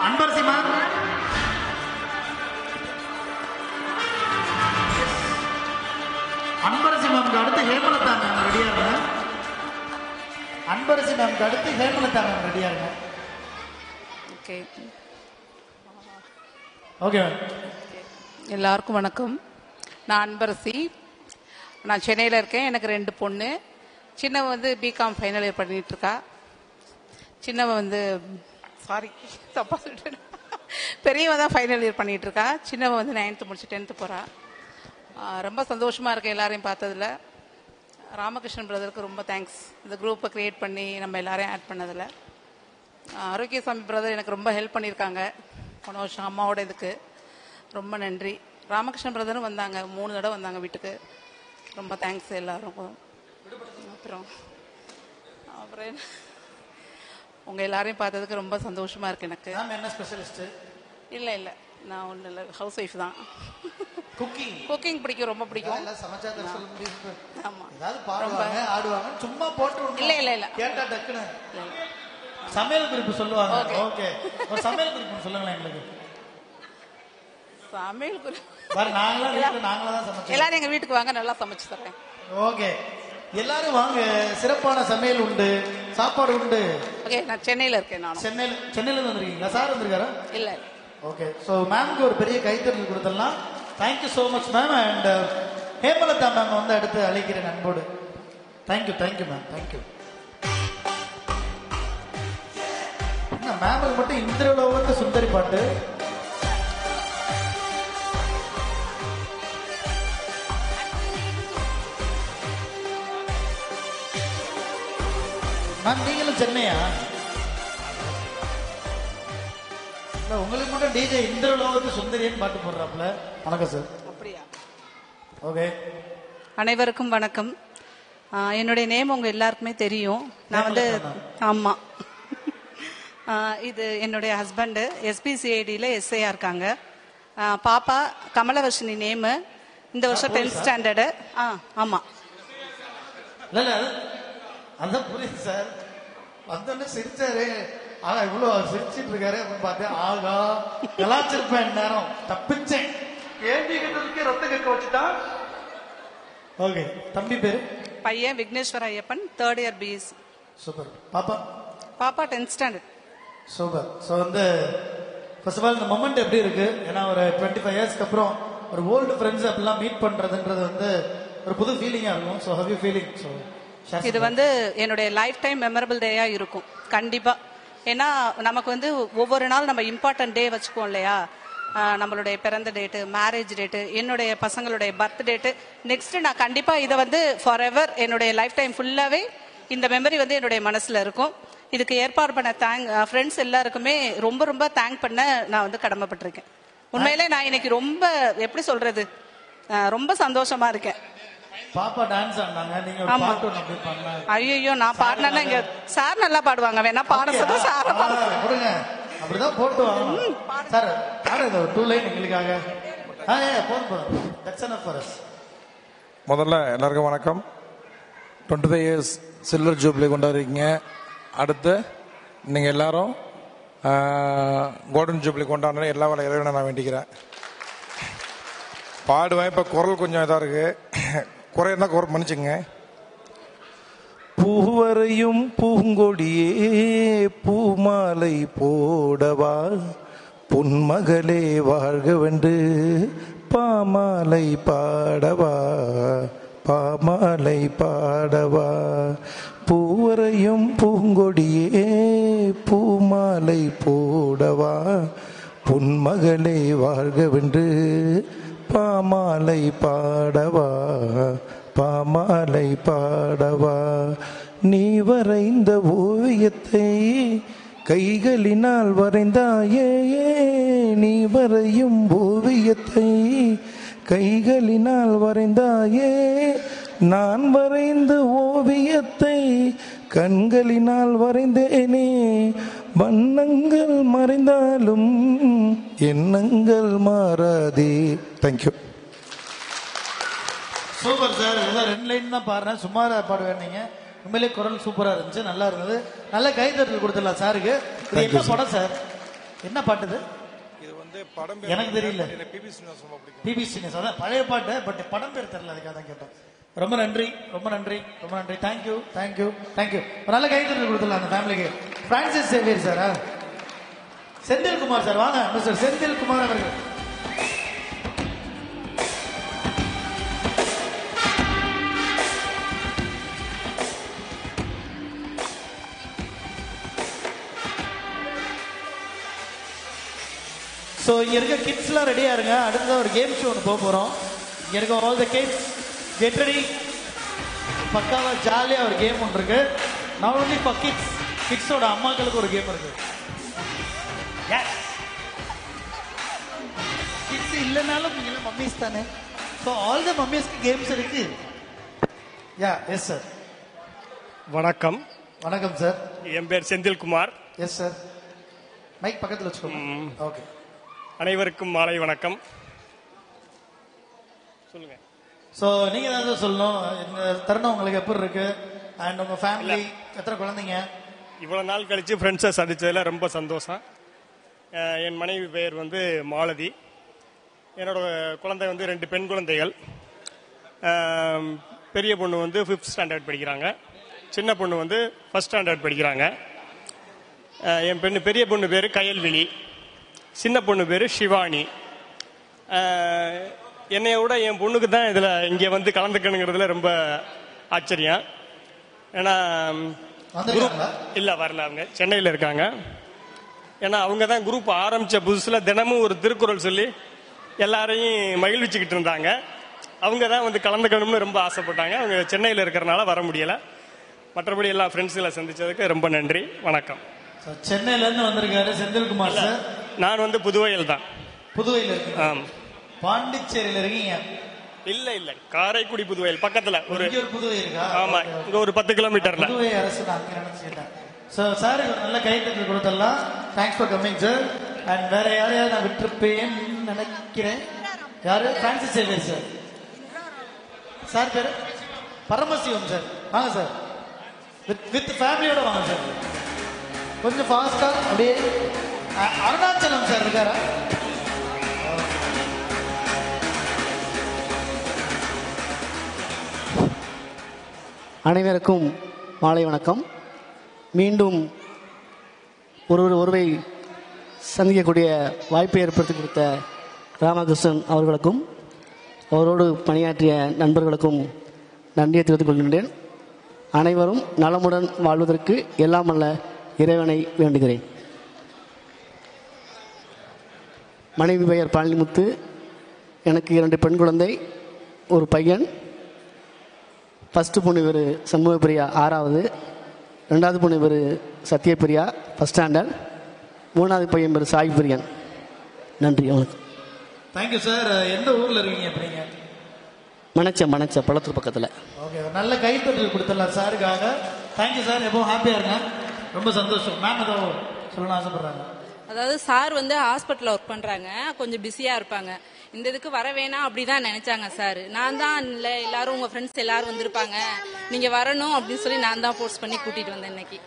அன்பரசி மேம். அன்பரசி மேம்க்கு அடுத்து ஹேமலதா மேம் ரெடியா இருங்க. அன்பரசி மேம்க்கு அடுத்து ஹேமலதா மேம் ரெடியா இருங்க. ஓகே. ஓகே எல்லாருக்கும் வணக்கம். நான் அன்பரசி. நான் சென்னையில் இருக்கேன். எனக்கு ரெண்டு பொண்ணு. சின்னவ வந்து பிகாம் ஃபைனல் இயர் பண்ணிட்டு இருக்கா சின்னவ வந்து சாரி (laughs) தப்பா சொல்லிட்டேன். பெரியவ தான் ஃபைனல் இயர் பண்ணிட்டு இருக்கா சின்னவ வந்து நைன்த்து முடிச்சு டென்த்து போறா. ரொம்ப சந்தோஷமா இருக்கு எல்லாரையும் பார்த்ததுல. ராமகிருஷ்ணன் பிரதருக்கு ரொம்ப தேங்க்ஸ் இந்த குரூப்பை கிரியேட் பண்ணி நம்ம எல்லாரையும் ஆட் பண்ணதில். ஆரோக்கியசாமி பிரதர் எனக்கு ரொம்ப ஹெல்ப் பண்ணியிருக்காங்க. போன வருஷம் அம்மாவோட இதுக்கு. ரொம்ப நன்றி. ராமகிருஷ்ணன் பிரதரும் வந்தாங்க. மூணு தடவை வந்தாங்க வீட்டுக்கு. ரொம்ப தேங்க்ஸ் எல்லாருக்கும். அப்புறம். அப்புறம் என்ன? உங்க எல்லாரையும் பார்த்ததுக்கு ரொம்ப சந்தோஷமா இருக்கு எனக்கு. என்ன ஸ்பெஷலிஸ்ட் இல்ல இல்ல. நான் ஒன்றும் இல்லை. ஹவுஸ் ஒய்ஃப் தான். குக்கிங் குக்கிங் பிடிக்கும் ரொம்ப பிடிக்கும். எல்லாம் சமாச்சாரம் சொல்ல முடியும். ஆமா. ஏதாவது பாடுவாங்க ஆடுவாங்க சும்மா போட்டு. இல்ல, இல்ல, இல்ல. கேட்டா டக்குன்னு. சமையல் குறிப்பு சொல்லுவாங்க. ஓகே. ஒரு சமையல் குறிப்பு சொல்லுங்களேன் எங்களுக்கு. சமையல் குறி- பாரு நாங்களாம் வீட்டுல நாங்களா தான் சமைச்சோம் எல்லாரும் எங்க வீட்டுக்கு வாங்க நல்லா சமைச்சு தரேன். ஓகே. எல்லாரும் வாங்க. சிறப்பான சமையல் உண்டு. சாப்பாடு உண்டு. ஓகே நான் சென்னையில இருக்கேன் நானும். சென்னையில சென்னையில வந்திருக்கீங்களா? சார் வந்திருக்காரா? இல்ல. ஓகே ஸோ மேம்க்கு ஒரு பெரிய கைத்தறல் கொடுத்துடலாம். Thank you so much ma'am and Hemalatha ma'am வந்து அடுத்து அழைக்கிறேன் அன்போடு. தேங்க்யூ தேங்க்யூ மேம் தேங்க்யூ என்ன மேமுக்கு மட்டும் இந்திரலோகத்து சுந்தரி பாட்டு? மேம் நீங்களும் சென்னையா? இல்ல, உங்களுக்கு மட்டும் டிஜே இந்திரலோகத்து சுந்தரியன் பாட்டு போடுறாப்ல வணக்கம் சார் அப்படியா? ஓகே அனைவருக்கும் வணக்கம். என்னுடைய நேம் உங்க எல்லாருக்குமே தெரியும். நான் வந்து ஆமா. இது என்னுடைய ஹஸ்பண்டு எஸ்பிசிஐடியில் எஸ்ஐயா இருக்காங்க. பாப்பா கமலவர்ஷினி நேமு இந்த வருஷம் டென்த் ஸ்டாண்டர்டு ஆ ஆமா. இல்ல இல்ல அது- அதான் புரியுது சார். வந்தோடனே சிரிச்சாரு. ஆனா இவ்வளவு சிரிச்சிட்டு இருக்காரு அப்படின்னு பார்த்தேன் ஆகா கலாச்சிருப்பேன் நேரம். தப்பிச்சேன். ஏந்தி கிட்டதுக்கு ரத்த கக்க வச்சுட்டான்? ஓகே தம்பி பேரு? பையன் Vigneshwara Ayyappan third year BS super. பாப்பா? பாப்பா டென்த் ஸ்டாண்டர்ட் சூப்பர். ஸோ வந்து ஃபர்ஸ்ட் ஆஃப் ஆல் இந்த மொமெண்ட் எப்படி இருக்கு? ஏன்னா ஒரு டுவெண்ட்டி ஃபைவ் இயர்ஸ்க்கு அப்புறம் ஒரு ஓல்டு ஃப்ரெண்ட்ஸ் அப்படிலாம் மீட் பண்றதுன்றது வந்து ஒரு புது ஃபீலிங்கா இருக்கும். So how you feeling so இது வந்து என்னுடைய லைஃப் டைம் மெமரபிள் டேயா இருக்கும். கண்டிப்பா. ஏன்னா நமக்கு வந்து ஒவ்வொரு நாள் நம்ம இம்பார்ட்டன்ட் டே வச்சுக்குவோம் இல்லையா? நம்மளுடைய பிறந்த டேட்டு மேரேஜ் டேட்டு என்னுடைய பசங்களுடைய பர்த் டேட்டு நெக்ஸ்ட் நான் கண்டிப்பா இதை வந்து ஃபார் எவர் என்னுடைய லைஃப் டைம் ஃபுல்லாவே இந்த மெமரி வந்து என்னுடைய மனசுல இருக்கும். இதுக்கு ஏற்பாடு பண்ண தேங்க் ஃப்ரெண்ட்ஸ் எல்லாருக்குமே ரொம்ப ரொம்ப தேங்க் பண்ண நான் வந்து கடமைப்பட்டிருக்கேன். உண்மையிலே நான் இன்னைக்கு ரொம்ப எப்படி சொல்றது? ரொம்ப சந்தோஷமா இருக்கேன். பாப்பா டான்ஸ் ஆடினாங்க. நீங்க. பாட்டு அப்படி பண்ண ஐயோ நான் பாடினா இங்க சார் நல்லா பாடுவாங்க. வேணா பாட சொல்ல சார். கொடுங்க. அப்படிதான் போட்டு வாங்கணும் சார் பாடுங்க ஒரு டூ லைன் எங்களுக்காக. ஆ ஏ போதும் போதும். That's enough for us. முதல்ல எல்லாருக்கும் வணக்கம். Twenty five years silver jubilee கொண்டாடுறீங்க. அடுத்து நீங்கள் எல்லாரும் கோல்டன் ஜூப்ளி கொண்டாடணும் எல்லா வேலை இறைவனை நான் வேண்டிக்கிறேன். பாடுவேன். இப்போ குரல் கொஞ்சம் இதாக இருக்கு. குறை இருந்தால் குறை மன்னிச்சுங்க. பூவரையும் பூங்கொடியே பூமாலை போடவா? பொன்மகளே வாழ்க வாழ்கவென்று பாமாலை பாடவா? பாமாலை பாடவா? பூவரையும் பூங்கொடியே பூமாலை போடவா? பொன்மகளே வாழ்கவென்று பாமாலை பாடவா பாமாலை பாடவா. நீ வரைந்த ஓவியத்தை கைகளினால் வரைந்தாயே நீ வரையும் ஓவியத்தை கைகளினால் வரைந்தாயே. நான் வரைந்த ஓவியத்தை கண்களினால் வரைந்தேனே வண்ணங்கள் மறைந்தாலும் எண்ணங்கள் மாறாதே. Thank you super sir. ஏதோ ரெண்டு லைன் தான் பாடுறேன். சுமாரா பாடுவேன் நீங்க. உண்மையிலே குரல் சூப்பரா இருந்துச்சு. நல்லா இருந்தது. நல்ல கைத்தட்டல் கொடுத்துடலாம் சாருக்கு. இது என்ன. படம் சார்? என்ன பாட்டு இது? இது வந்து படம் எனக்கு தெரியல. பிபி பிடிக்கும் பிபி அதான் பழைய பாட்டு பட் படம் பேர் தெரியல அதுக்காக தான் கேட்டேன். ரொம்ப நன்றி ரொம்ப நன்றி ரொம்ப நன்றி. தேங்க்யூ தேங்க்யூ தேங்க்யூ ஒரு நல்ல கைத்தட்டல் கொடுத்துடலாம் அந்த ஃபேமிலிக்கு பிரான்சிஸ் சேவியர் சாரா செந்தில்குமார் சார் வாங்க மிஸ்டர் செந்தில்குமார் அவர்கள். ஸோ இங்கே இருக்க கிட்ஸ்லாம் ரெடியாக இருங்க. அடுத்ததான் ஒரு கேம் ஷோ ஒன்று போக போகிறோம் இங்கே இருக்க all the kids get ready பக்காவா ஜாலியா ஒரு கேம் ஒன்று இருக்கு. நாட் ஒன்லி ஃபார் கிட்ஸ் கிட்ஸோட அம்மாக்களுக்கு ஒரு கேம் இருக்கு. கிட்ஸ் இல்லைனாலும் நீங்க மம்மிஸ் தானே? ஸோ ஆல் த மம்மிஸ்க்கு கேம்ஸ் இருக்கு. யா எஸ் சார் வணக்கம். வணக்கம் சார் என் பேர் செந்தில்குமார். எஸ் சார் மைக் பக்கத்தில் வச்சுக்கோங்க. ஓகே அனைவருக்கும் மாலை வணக்கம். ஸோ நீங்க தான் சார் சொல்லணும். இந்த தருணம் உங்களுக்கு எப்படி இருக்கு? அண்ட் உங்க ஃபேமிலி எத்தனை குழந்தைங்க? இவ்வளவு நாள் கழிச்சு ஃப்ரெண்ட்ஸை சந்திச்சதுல ரொம்ப சந்தோஷம். என் மனைவி பெயர் வந்து மாலதி. என்னோட குழந்தை வந்து ரெண்டு பெண் குழந்தைகள். பெரிய பொண்ணு வந்து ஃபிஃப்த் ஸ்டாண்டர்ட் படிக்கிறாங்க. சின்ன பொண்ணு வந்து ஃபர்ஸ்ட் ஸ்டாண்டர்ட் படிக்கிறாங்க. என் பெண்ணு பெரிய பொண்ணு பேர் கயல்விழி. சின்ன பொண்ணு பேர் சிவானி என்னைய விட என் பொண்ணுக்கு தான் இதில் இங்கே வந்து கலந்துக்கணுங்கிறதுல ரொம்ப ஆச்சரியம். ஏன்னா குரூப் இல்லை வரல அவங்க. சென்னையில் இருக்காங்க. ஏன்னா அவங்க தான் குரூப் ஆரம்பித்த புதுசில் தினமும் ஒரு திருக்குறள் சொல்லி எல்லாரையும் மகிழ்விச்சுக்கிட்டு இருந்தாங்க. அவங்க தான் வந்து கலந்துக்கணும்னு ரொம்ப ஆசைப்பட்டாங்க. அவங்க சென்னையில் இருக்கிறனால வர முடியலை. மற்றபடி எல்லா ஃப்ரெண்ட்ஸுகளை சந்திச்சதுக்கு ரொம்ப நன்றி. வணக்கம். So, சென்னையில இருந்து வந்திருக்காரு செந்தில்குமார் சார். நான் வந்து புதுவையில் தான். புதுவையில் இருக்கீங்க. ஆம். பாண்டிச்சேரியில இருக்கீங்க. இல்ல இல்ல. காரைக்குடி புதுவையில் பக்கத்துல. ஒரு புதுவை இருக்கா? ஆமா இங்க ஒரு பத்து கிலோமீட்டர்ல புதுவை அரசு நான் அங்க நினைச்சுக்கிட்டேன் ஸோ சார் நல்ல கைத்தட்டல் கொடுத்துடலாம் thanks for coming sir and வேற யாரையாவது நான் விட்டுருப்பேன் நினைக்கிறேன். யாரு? பிரான்சிஸ் சேவியர் சார் சார் பேரு? பரமசிவம் சார் வாங்க சார் வித் வித் ஃபேமிலியோட வாங்க சார் கொஞ்சம் ஃபாஸ்டா அப்படியே அருணாச்சலம் சார் இருக்காரா? அனைவருக்கும் மாலை வணக்கம். மீண்டும் ஒருவர் ஒருவை சந்திக்கக்கூடிய வாய்ப்பை ஏற்படுத்தி கொடுத்த ராமகிருஷ்ணன் அவர்களுக்கும் அவரோடு பணியாற்றிய நண்பர்களுக்கும் நன்றியை தெரிவித்துக் கொள்கின்றேன். அனைவரும் நலமுடன் வாழ்வதற்கு எல்லாம் அல்ல இறைவனை வேண்டுகிறேன். மனைவி பெயர் பழனிமுத்து எனக்கு இரண்டு பெண் குழந்தை ஒரு பையன் ஃபஸ்ட்டு பொண்ணு இவர் சண்முகப்பிரியா ஆறாவது. ரெண்டாவது பொண்ணு இவர் சத்யபிரியா ஃபஸ்ட் ஸ்டாண்டர்ட் மூணாவது பையன் பேர் சாய் பிரியன் நன்றி வணக்கம். தேங்க்யூ சார் எந்த ஊர்ல இருக்கீங்க அப்படிங்க மணச்ச மணச்ச பழத்தூர் பக்கத்தில். ஓகே நல்ல கைத்தட்டல் கொடுத்துடலாம் சாருக்காக தேங்க்யூ சார் எப்பவும் ஹாப்பியா இருங்க? ரொம்ப சந்தோஷம். மேம் ஏதோ சொல்லணும்னு ஆசைப்படுறாங்க. அதாவது சார் வந்து ஹாஸ்பிட்டலில் ஒர்க் பண்ணுறாங்க கொஞ்சம் பிஸியாக இருப்பாங்க. இந்த இதுக்கு வர வேணாம் அப்படிதான் நினைச்சாங்க சார். நான் தான் இல்லை எல்லாரும் உங்கள் ஃப்ரெண்ட்ஸ் எல்லாரும் வந்திருப்பாங்க. நீங்கள் வரணும் அப்படின்னு சொல்லி நான் தான் ஃபோர்ஸ் பண்ணி கூட்டிகிட்டு வந்தேன் இன்னைக்கு.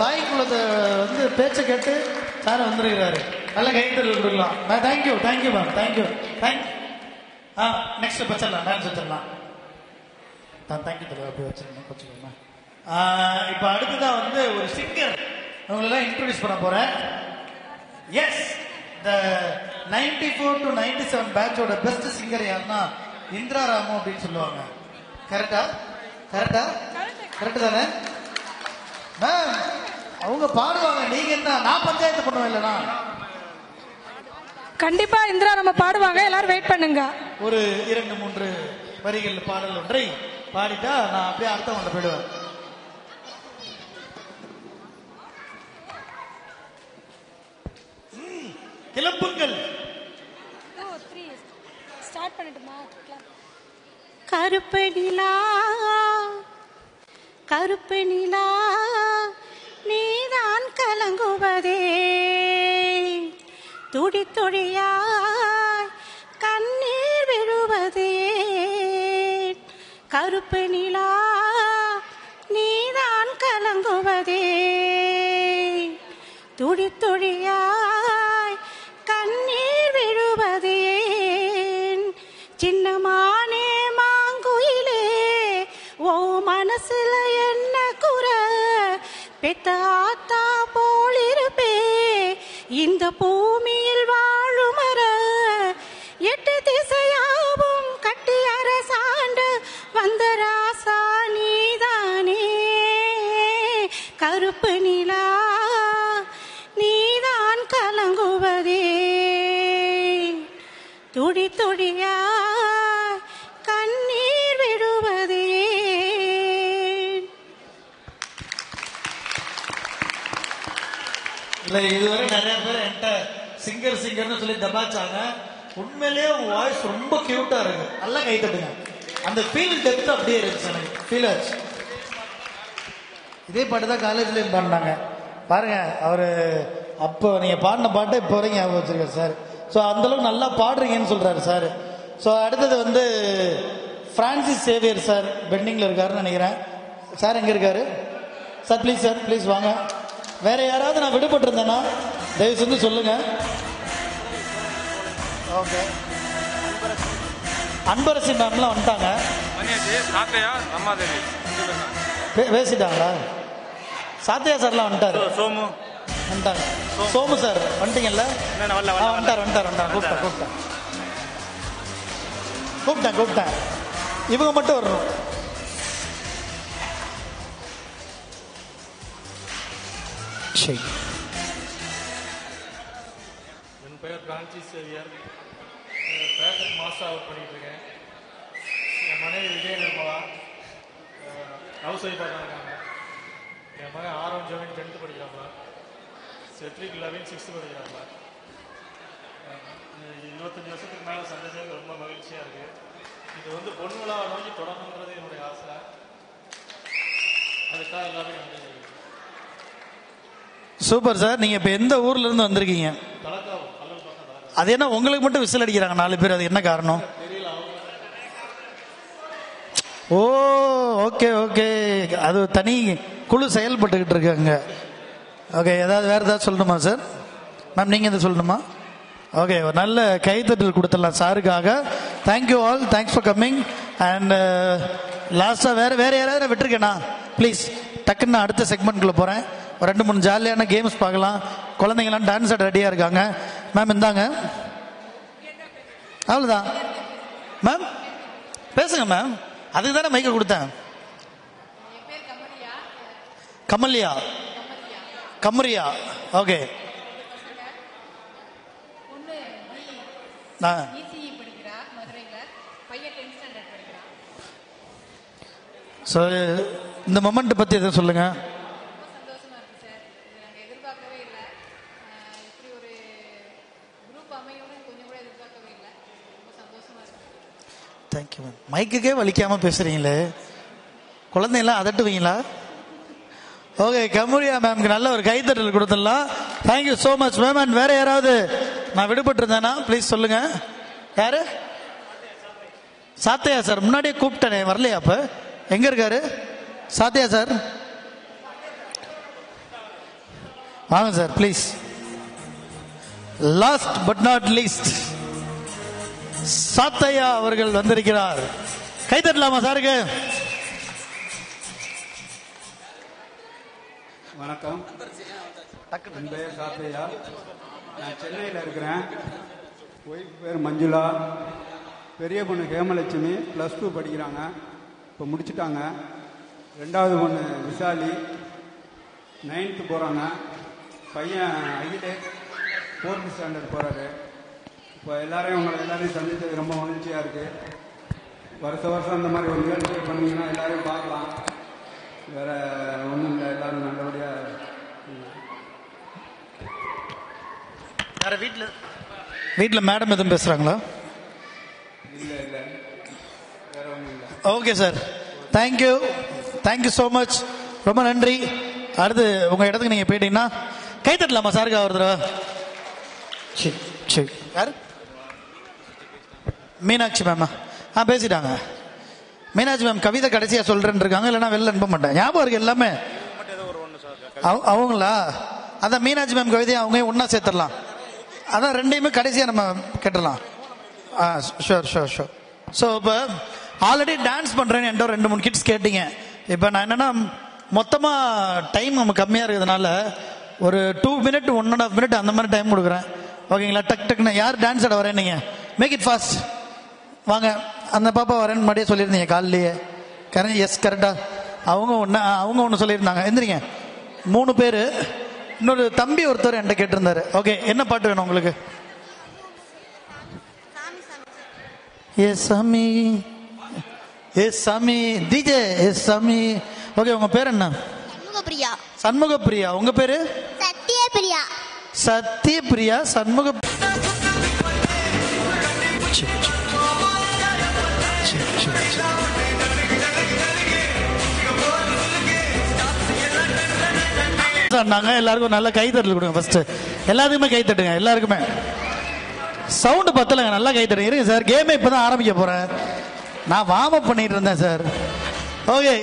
தாய் குலத்தை வந்து பேச்சை கேட்டு சார் வந்துருக்கிறாரு. நல்ல கைத்தல் கொடுக்கலாம். Thank you thank you ma'am thank you thank uh next வச்சிடலாம் டான்ஸ் வச்சிடலாம். தேங்க்யூ தலைவர் அப்படி வச்சிருந்தேன் வச்சுக்கோங்க. இப்போ அடுத்ததான் வந்து ஒரு சிங்கர் உங்களெல்லாம் இன்ட்ரடியூஸ் பண்ண போறேன். எஸ் இந்த ninety four to ninety seven பேட்சோட best singer யாருன்னா இந்திரா ராமு அப்படின்னு சொல்லுவாங்க. கரெக்டா கரெக்டா கரெக்ட் தானே? மேம் அவங்க பாடுவாங்க. நீங்க என்ன நான் பஞ்சாயத்து பண்ணுவேன் இல்லைனா? கண்டிப்பா இந்திரா நம்ம பாடுவாங்க. எல்லாரும் வெயிட் பண்ணுங்க. ஒரு இரண்டு மூன்று வரிகள் பாடல் ஒன்றை பாடிட்டா நான் அப்படியே அடுத்தவங்க போயிடுவேன். ஸ்டார்ட் பண்ணட்டுமா? கருப்பு நிலா கருப்பு நிலா நீதான் கலங்குவதே. துடி துடியாய் கண்ணீர் விழுவதே. கருப்பு நிலா நீதான் கலங்குவதே. துடி துடியாய் பெத்த ஆத்தா போலிருப்பே. இந்த பூமியில் வாழுமர எட்டு திசையாவும் கட்டி அரசாண்டு வந்த ராசா நீ. இல்ல இதுவரை நிறைய பேர் என்கிட்ட சிங்கர் சிங்கர்னு சொல்லி தபாச்சாங்க உண்மையிலேயே உங்க வாய்ஸ் ரொம்ப கியூட்டா இருக்கு. நல்லா கை தட்டுங்க. அந்த ஃபீல் டெப்த் அப்படியே இருந்துச்சு எனக்கு ஃபீல் ஆச்சு இதே பாட்டு தான் காலேஜ்லயும் பாடினாங்க. பாருங்க அவரு அப்போ நீங்க பாடின பாட்டை இப்போ வரைக்கும் ஞாபகம் வச்சிருக்காரு சார். ஸோ அந்தளவுக்கு நல்லா பாடுறீங்கன்னு சொல்றாரு சார். ஸோ அடுத்தது வந்து ஃப்ரான்சிஸ் சேவியர் சார். பெண்டிங்கில் இருக்காருன்னு நினைக்கிறேன். சார் எங்கே இருக்காரு? சார் ப்ளீஸ் சார் ப்ளீஸ் வாங்க. வேற யாராவது நான் விடுபட்டு இருந்தேன்னா தயவு செஞ்சு சொல்லுங்க. ஓகே. அன்பரசி மேம்லாம் வந்துட்டாங்க. பேசிட்டாங்களா? சாத்தியா சார்லாம் வந்துட்டாரு. சோமு. வந்துட்டாங்க. சோமு. சார் வந்துட்டீங்கல்ல? வந்துட்டார் வந்துட்டார் வந்துட்டார். கூப்பிட்டேன் கூப்பிட்டேன். கூப்பிட்டேன் கூப்பிட்டேன். இவங்க மட்டும் வரணும். சரி என் பெயர் பிரான்சிஸ் சேவியர். பேக்கட் மாஸ்டர் ஒர்க் பண்ணிட்டு இருக்கேன். என் மனைவி விஜய நிர்மலா ஹவுஸ் ஒய்ஃபாக தான் இருக்காங்க. என் மகன் ஆறாம் ஜோவின் டென்த்து படிக்கிறாங்களா செட்ரிக் லெவன் சிக்ஸ்த்து படிக்கிறாங்களா இருபத்தஞ்சி வருஷத்துக்கு மேலே சந்திச்சது ரொம்ப மகிழ்ச்சியாக இருக்குது இது வந்து பொண்ணுங்களா நோக்கி தொடரணுன்றது என்னுடைய ஆசை. அதுக்காக எல்லாமே நன்றி. சூப்பர் சார் நீங்க இப்ப எந்த ஊர்ல இருந்து வந்திருக்கீங்க? அது என்ன உங்களுக்கு மட்டும் விசில் அடிக்கிறாங்க நாலு பேர் அது என்ன காரணம்? Oh okay okay. அது தனி குழு செயல்பட்டுக்கிட்டு இருக்காங்க ஓகே ஏதாவது வேறு ஏதாவது சொல்லணுமா சார்? மேம் நீங்கள் எதாவது சொல்லணுமா? ஓகே ஒரு நல்ல கைத்தட்டல் கொடுத்துடலாம் சாருக்காக. Thank you all thanks for coming and லாஸ்ட்டாக வேறு வேறு யாராவது விட்டுருக்கேண்ணா ப்ளீஸ் டக்குன்னு நான் அடுத்த செக்மெண்ட்குள்ளே போகிறேன் ரெண்டு மூணு ஜாலியான கேம்ஸ் பார்க்கலாம். குழந்தைங்களாம் டான்ஸ் ஆட ரெடியாக இருக்காங்க. மேம் இந்தாங்க. அவ்வளோதான் மேம் பேசுங்க மேம் அதுக்கு தானே மைக்கை கொடுத்தேன். கமல்யா. கமரியா ஓகே ஸோ இந்த மொமெண்ட் பற்றி எதுவும் சொல்லுங்க. தேங்க்யூ மேம் மைக்குக்கே வலிக்காமல் பேசுகிறீங்களே குழந்தைங்களாம் அதட்டுவீங்களா? ஓகே கமுரியா மேம்க்கு நல்ல ஒரு கைத்தட்டல் கொடுத்துடலாம். Thank you so much ma'am and வேற யாராவது நான் விடுபட்டிருந்தேன்னா ப்ளீஸ் சொல்லுங்க. யாரு? சாத்தையா சார் முன்னாடியே கூப்பிட்டேனே வரலையா அப்போ? எங்க இருக்காரு? சாத்தியா சார் வாங்க sir please last but not least Sathaiya அவர்கள் வந்திருக்கிறார். கைத்தட்டலாமா சாருக்கு? வணக்கம். என் பெயர் சாத்தையா. நான் சென்னையில் இருக்கிறேன். ஒய்ஃப் பேர் மஞ்சுளா. பெரிய பொண்ணு ஹேமலட்சுமி ப்ளஸ் டூ படிக்கிறாங்க. இப்போ முடிச்சுட்டாங்க. ரெண்டாவது பொண்ணு விசாலி நைன்த்து போகிறாங்க பையன் அகிலே ஃபோர்த்து ஸ்டாண்டர்ட் போகிறாரு இப்போ எல்லாரையும் உங்களை எல்லாரையும் சந்தித்தது ரொம்ப மகிழ்ச்சியாக இருக்குது வருஷ வருஷம் இந்த மாதிரி ஒரு நிகழ்ச்சி பண்ணீங்கன்னா எல்லாரையும் பார்க்கலாம். வேற ஒன்றும் இல்லை எல்லாரும் நல்லபடியாக வேற வீட்டில் வீட்டில் மேடம் எதுவும் பேசுறாங்களா? இல்லை இல்லை. வேற ஒன்றும் இல்லை. Okay sir thank you thank you so much ரொம்ப நன்றி. அடுத்து உங்க இடத்துக்கு நீங்க போயிட்டீங்கன்னா கை தட்டலாமா சாருக்கு ஒரு தடவை சரி சரி. யாரு? மீனாட்சி மேம் ஆ பேசிட்டாங்க. மீனாட்சி மேம் கவிதை கடைசியா சொல்கிறேன்னு இருக்காங்க இல்லைன்னா வெளில அனுப்ப மாட்டேன். ஞாபகம் இருக்கு எல்லாமே. அவங்களா? அதான் மீனாட்சி மேம் கவிதையை அவங்க ஒன்றா சேர்த்துடலாம். அதான் ரெண்டையுமே கடைசியா நம்ம கேட்டுடலாம். ஆ ஷோர் ஷோர் ஷோர் ஸோ இப்போ ஆல்ரெடி டான்ஸ் பண்ணுறேன்னு என்கிட்ட ரெண்டு மூணு கிட்ஸ் கேட்டீங்க. இப்போ நான் என்னன்னா மொத்தமாக டைம் நம்ம கம்மியாக இருக்கிறதுனால ஒரு two minute one and half minute அந்த மாதிரி டைம் கொடுக்குறேன். ஓகேங்களா டக் டக்குன்னு யார் டான்ஸ் ஆட வரேன் நீங்கள் மேக் இட் ஃபாஸ்ட் வாங்க அந்த பாப்பா வரேன்னு முன்னாடியே சொல்லியிருந்தீங்க காலையிலேயே. கரெக்ட் எஸ் கரெக்டாக அவங்க ஒன்று அவங்க ஒன்று சொல்லியிருந்தாங்க. எந்திரிங்க. மூணு பேர் இன்னொரு தம்பி ஒருத்தர் என்கிட்ட கேட்டிருந்தாரு. ஓகே என்ன பாட்டு வேணும் உங்களுக்கு? ஏ சாமி. ஏ சாமி. டிஜே ஏ சாமி. ஓகே உங்க பேர் என்ன? சண்முகப்பிரியா. சண்முக பிரியா உங்க பேரு? சத்யபிரியா சத்ய பிரியா சண்முக ஆடினாங்க எல்லாருக்கும் நல்ல கை தட்டல் கொடுங்க ஃபர்ஸ்ட் எல்லாத்துக்குமே கை தட்டுங்க எல்லாருக்குமே. சவுண்டு பத்தலைங்க. நல்லா கை தட்டுங்க இருங்க சார். கேமே இப்பதான் ஆரம்பிக்க போகிறேன் நான் வார்ம் அப் பண்ணிட்டு இருந்தேன் சார். ஓகே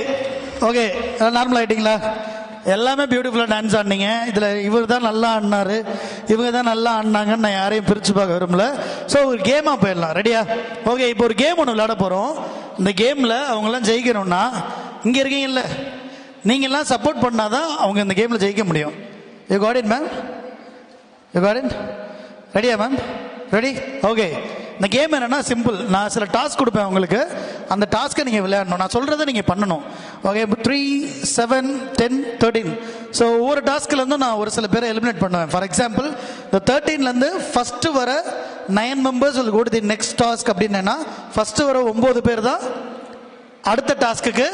ஓகே நார்மல் ஆகிட்டிங்களா எல்லாமே பியூட்டிஃபுல்லாக டான்ஸ் ஆடினீங்க. இதில் இவர் தான் நல்லா ஆடினாரு. இவங்க தான் நல்லா ஆடினாங்கன்னு நான் யாரையும் பிரித்து பார்க்க விரும்பல. ஸோ ஒரு கேமாக போயிடலாம். ரெடியா ஓகே இப்போ ஒரு கேம் ஒன்று விளையாட போகிறோம் இந்த கேமில் அவங்களாம் ஜெயிக்கணும்னா இங்கே இருக்கீங்கல்ல. நீங்கள்லாம் சப்போர்ட் பண்ணாதான் அவங்க இந்த கேமில் ஜெயிக்க முடியும். You got it ma'am you got it ரெடியா மேம் ரெடி ஓகே இந்த கேம் என்னன்னா சிம்பிள் நான் சில டாஸ்க் கொடுப்பேன் உங்களுக்கு. அந்த டாஸ்க்கை நீங்கள் விளையாடணும். நான் சொல்கிறத நீங்கள் பண்ணணும். Okay three seven ten thirteen so ஒவ்வொரு டாஸ்க்லேருந்து நான் ஒரு சில பேரை எலிமினேட் பண்ணுவேன். ஃபார் எக்ஸாம்பிள் இந்த தேர்ட்டீன்லேருந்து ஃபஸ்ட்டு வர நைன் மெம்பர்ஸ் உங்களுக்கு go தி நெக்ஸ்ட் டாஸ்க் அப்படின்னா ஃபஸ்ட்டு வர ஒம்பது பேர் தான் அடுத்த டாஸ்க்குக்கு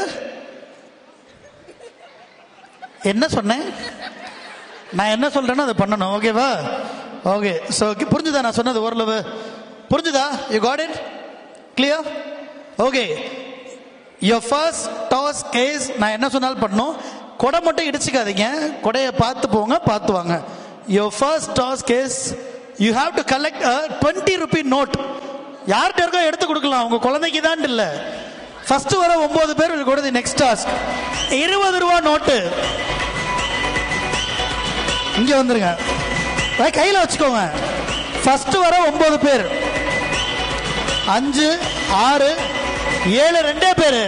என்ன சொன்னேன்? நான் என்ன சொல்றேனோ அதை பண்ணணும் ஓகேவா ஓகே ஸோ புரிஞ்சுதா நான் சொன்னது ஓரளவு? புரிஞ்சுதா? You got it clear okay your first task is நான் என்ன சொன்னாலும் பண்ணணும்? கொடை மட்டும் இடிச்சுக்காதீங்க. கொடையை பார்த்து போங்க பார்த்து வாங்க. Your first task is you have to collect a twenty rupee note யார்கிட்ட இருக்கோ எடுத்து கொடுக்கலாம். உங்கள் குழந்தைக்கு தான் இல்லை. ஃபர்ஸ்ட் வர ஒன்பது பேர் கொடுத்து நெக்ஸ்ட் டாஸ்க் இருபது ரூபா நோட்டு இங்க வந்துருங்க. வை, கையில வச்சுக்கோங்க. ஃபர்ஸ்ட் வர ஒன்பது பேர். அஞ்சு ஆறு ஏழு ரெண்டே பேர்.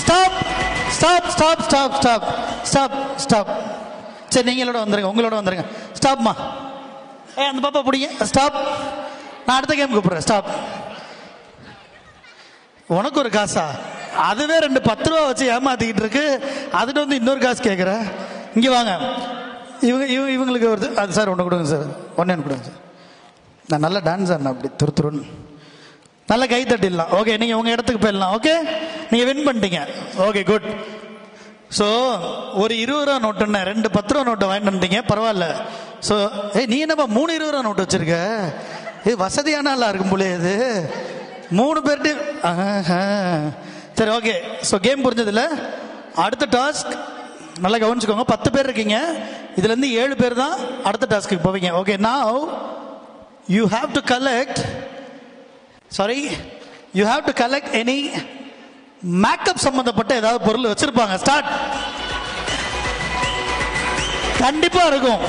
Stop stop stop stop stop stop stop சரி நீங்களோட வந்துருங்க. உங்களோட வந்துருங்க. ஸ்டாப்மா ஏ அந்த பாப்பா பிடிங்க. ஸ்டாப் நான் அடுத்த கேம் கூப்பிடுறேன். ஸ்டாப் உனக்கு ஒரு காசா? அதுவே ரெண்டு பத்து ரூபா வச்சு ஏமாத்திக்கிட்டு இருக்கு. அதுட்டு வந்து இன்னொரு காசு கேட்குற இங்கே வாங்க. இவங்க இவங்க இவங்களுக்கு வருது அது சார் ஒன்று கொடுங்க சார். ஒன்று ஒன்று கொடுங்க சார். நான் நல்ல டான்ஸ் ஆடினேன் அப்படி துரு துருன்னு. நல்ல கை தட்டிடலாம். ஓகே நீங்கள் உங்கள் இடத்துக்கு போயிடலாம். ஓகே நீங்கள் வின் பண்ணிட்டீங்க. ஓகே குட் ஸோ ஒரு இருபது ரூபா நோட்டுன்னு ரெண்டு பத்து ரூபா நோட்டை வாங்கிட்டு வந்துட்டீங்க. பரவாயில்ல. ஸோ ஏய் நீ என்னப்பா மூணு இருபது ரூபா நோட்டு வச்சிருக்க? இது வசதியான ஆளாக இருக்கும் போலே இது. மூணு பேர்ட்டு சரி ஓகே ஸோ கேம் புரிஞ்சதில்ல. அடுத்த டாஸ்க் நல்லா கவனிச்சுக்கோங்க. பத்து பேர் இருக்கீங்க. இதுலேருந்து ஏழு பேர் தான் அடுத்த டாஸ்க்கு போவீங்க. Okay now you have to collect sorry you have to collect any makeup சம்மந்தப்பட்ட ஏதாவது பொருள் வச்சிருப்பாங்க. ஸ்டார்ட் கண்டிப்பாக இருக்கும்.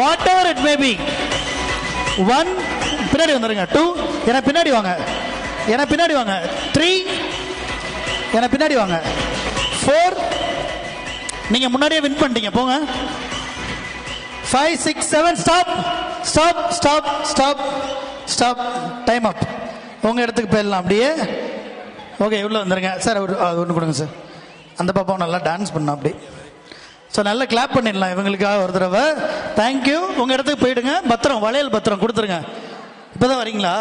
Whatever it may be one பின்னாடி வந்துருங்க. டூ எனக்கு பின்னாடி வாங்க. எனக்கு பின்னாடி வாங்க. த்ரீ எனக்கு பின்னாடி வாங்க. ஃபோர் நீங்கள் முன்னாடியே வின் பண்ணிட்டீங்க. போங்க. Five six seven stop stop stop stop stop time up உங்கள் இடத்துக்கு போயிடலாம். அப்படியே. ஓகே உள்ளே வந்துருங்க. சார் ஒரு ஒன்று கொடுங்க சார் அந்த பாப்பாவும் நல்லா டான்ஸ் பண்ணோம் அப்படி. ஸோ நல்லா கிளாப் பண்ணிடலாம். இவங்களுக்காக ஒரு தடவை. தேங்க்யூ உங்கள் இடத்துக்கு போயிடுங்க. பத்திரம் வளையல் பத்திரம் கொடுத்துருங்க. இப்போ தான் வரீங்களா?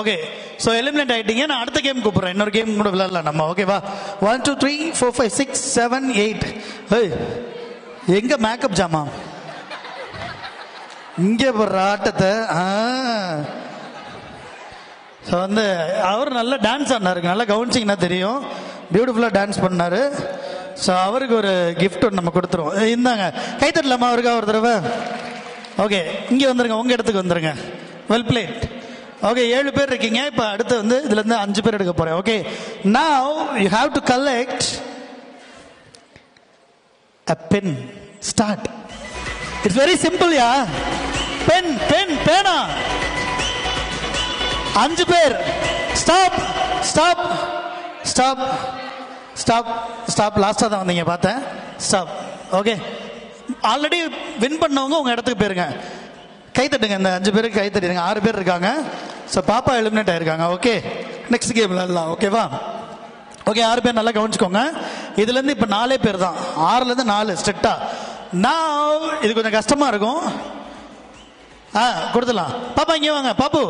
ஓகே ஸோ எலிமினேட் ஆகிட்டீங்க நான் அடுத்த கேம் கூப்பிட்றேன். இன்னொரு கேம் கூட விளையாடலாம் நம்ம. ஓகேவா one two three four five six seven eight ஏய் எங்கே மேக்கப் ஜாமா? இங்கே போடுற ஆட்டத்தை. ஆ. ஸோ வந்து அவர் நல்லா டான்ஸ் ஆடினாருங்க நல்லா கவனிச்சிங்கன்னா தெரியும். பியூட்டிஃபுல்லாக டான்ஸ் பண்ணார். ஸோ அவருக்கு ஒரு கிஃப்ட் ஒன்று நம்ம கொடுத்துருவோம். இந்தாங்க. கை தட்டலாமா அவருக்கா ஒரு தடவை? ஓகே இங்கே வந்துருங்க. உங்கள் இடத்துக்கு வந்துருங்க. வெல் பிளேட் ஓகே ஏழு பேர் இருக்கீங்க. இப்போ அடுத்து வந்து இதுலேருந்து அஞ்சு பேர் எடுக்க போகிறேன் okay now you have to collect a pen start it's very simple yeah pen pen பேனா அஞ்சு பேர். Stop stop stop stop stop லாஸ்ட்டாக தான் வந்தீங்க பார்த்தேன். ஸ்டாப் ஓகே ஆல்ரெடி வின் பண்ணவங்க உங்கள் இடத்துக்கு போயிருங்க. கைத்தட்டுங்க இந்த அஞ்சு பேருக்கு கைத்தட்டிடுங்க ஆறு பேர் இருக்காங்க. ஸோ பாப்பா எலிமினேட் ஆயிருக்காங்க. ஓகே நெக்ஸ்ட் கேம் விளாடலாம் ஓகேவா ஓகே ஆறு பேர் நல்லா கவனிச்சுக்கோங்க. இதுலேருந்து இப்போ நாலே பேர் தான். ஆறுலேருந்து நாலு ஸ்ட்ரிக்டா நான் இது கொஞ்சம் கஷ்டமாக இருக்கும். ஆ கொடுத்துடலாம். பாப்பா இங்கே வாங்க. பாப்பு.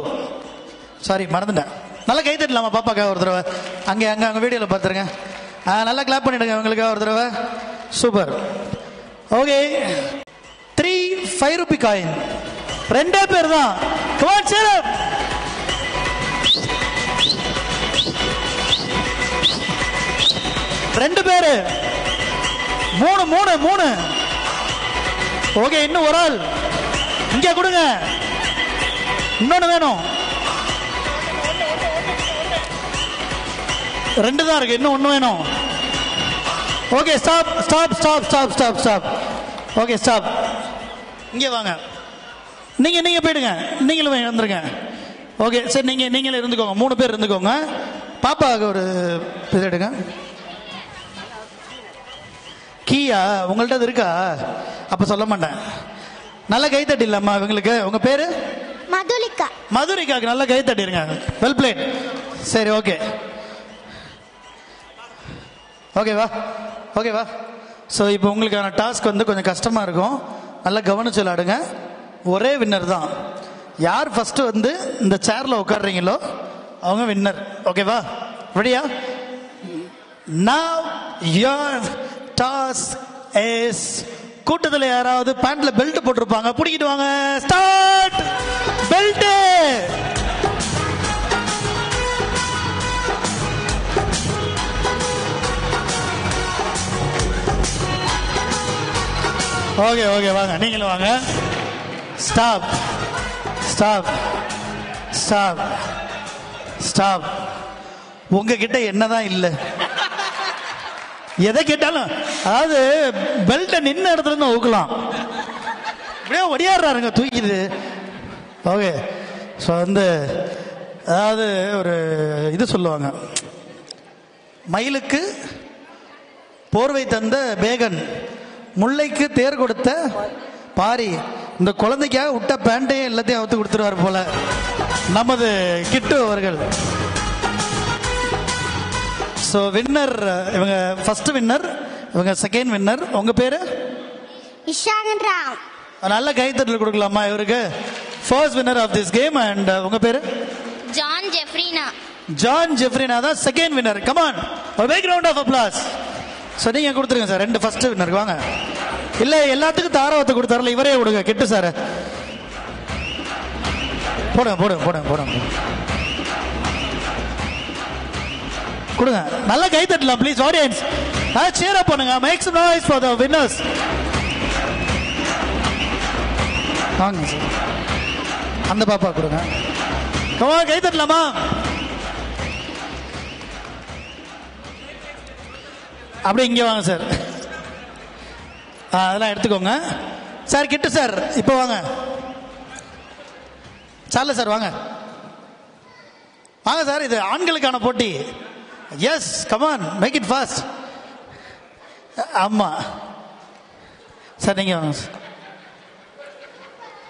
சாரி மறந்துட்டேன். நல்லா கை தட்டலாமா பாப்பாக்கா ஒரு தடவை? அங்கே அங்கே அங்கே வீடியோவில் பார்த்துருங்க. ஆ நல்லா கிளாப் பண்ணிடுங்க உங்களுக்காக ஒரு தடவை. Super okay three five rupee coin ரெண்டே பேர் தான் கமான் சேலம் ரெண்டு பேரு. மூணு மூணு மூணு. ஓகே இன்னும் ஒரு ஆள். இங்க கொடுங்க. இன்னொன்னு வேணும். ரெண்டு தான் இருக்கு. இன்னும் ஒன்று வேணும். Okay stop stop stop stop stop stop okay stop இங்கே வாங்க. நீங்க நீங்க போயிடுங்க. நீங்களும் வந்துருங்க ஓகே சரி நீங்க நீங்களே இருந்துக்கோங்க. மூணு பேர் இருந்துக்கோங்க. பாப்பாவுக்கு ஒரு இது எடுங்க. கீயா உங்கள்ட்ட அது இருக்கா? அப்ப சொல்ல மாட்டேன். நல்ல கை தட்டி இல்லம்மா இவங்களுக்கு. உங்க பேரு? மதுலிகா. மதுரைக்காக்கு நல்ல கை தட்டிருங்க வெல் பிளேட் சரி ஓகே ஓகேவா ஓகேவா ஸோ இப்போ உங்களுக்கான டாஸ்க் வந்து கொஞ்சம் கஷ்டமாக இருக்கும். நல்லா கவனிச்சு விளையாடுங்க. ஒரே வின்னர் தான். யார் ஃபர்ஸ்ட் வந்து இந்த சேர்ல உட்காடுறீங்களோ அவங்க வின்னர் ஓகேவா ரெடியா நான் your டாஸ் எஸ் கூட்டத்தில் யாராவது பேண்ட்ல பெல்ட் போட்டிருப்பாங்க பிடிக்கிட்டு வாங்க. ஸ்டார்ட் பெல்ட் ஓகே ஓகே வாங்க. நீங்களும் வாங்க. ஸ்டாப் ஸ்டாப் ஸ்டாப் ஸ்டாப் உங்ககிட்ட என்னதான் இல்லை. எதை கேட்டாலும் அதாவது பெல்ட்டை நின்ன இடத்துல இருந்து ஊக்கலாம் இப்படியே ஒடியாடுறாருங்க தூக்கிது ஓகே ஸோ வந்து அதாவது ஒரு இது சொல்லுவாங்க. மயிலுக்கு போர்வை தந்த பேகன் முல்லைக்கு தேர் கொடுத்த பாரி இந்த குழந்தைக்காக விட்ட பேண்டையும் எல்லாத்தையும் அவுத்து கொடுத்துருவார் போல. நமது கிட்டு அவர்கள். ஸோ வின்னர் இவங்க ஃபர்ஸ்ட் வின்னர் இவங்க செகண்ட் வின்னர் உங்க பேரு? இஷாகன் ராம் நல்ல கைத்தட்டல் கொடுக்கலாமா இவருக்கு? First winner of this game and உங்க பேரு? John Jeffrina. ஜான் ஜெஃப்ரினா தான் செகண்ட் வின்னர் கமான் ஒரு big round of applause so நீங்க கொடுத்துருங்க சார் ரெண்டு ஃபர்ஸ்ட் வின்னருக்கு வாங்க. இல்ல எல்லாத்துக்கும் தாராவத்தை கொடுத்தாருல இவரே விடுங்க. கெட்டு சார். போடுங்க போடுங்க போடுங்க போடுங்க. கொடுங்க. நல்லா கை தட்டலாம் please audience ah cheer up பண்ணுங்க. Makes noise for the winners வாங்க சார் அந்த பாப்பா கொடுங்க. கமா கை தட்டலாமா? அப்படியே இங்கே வாங்க சார் அதெல்லாம் எடுத்துக்கோங்க. சார் கிட்ட சார் இப்போ வாங்க. சார்ல சார் வாங்க. வாங்க சார் இது ஆண்களுக்கான போட்டி. Yes come on make it fast ஆமாம் சார் நீங்கள் வாங்க. சார்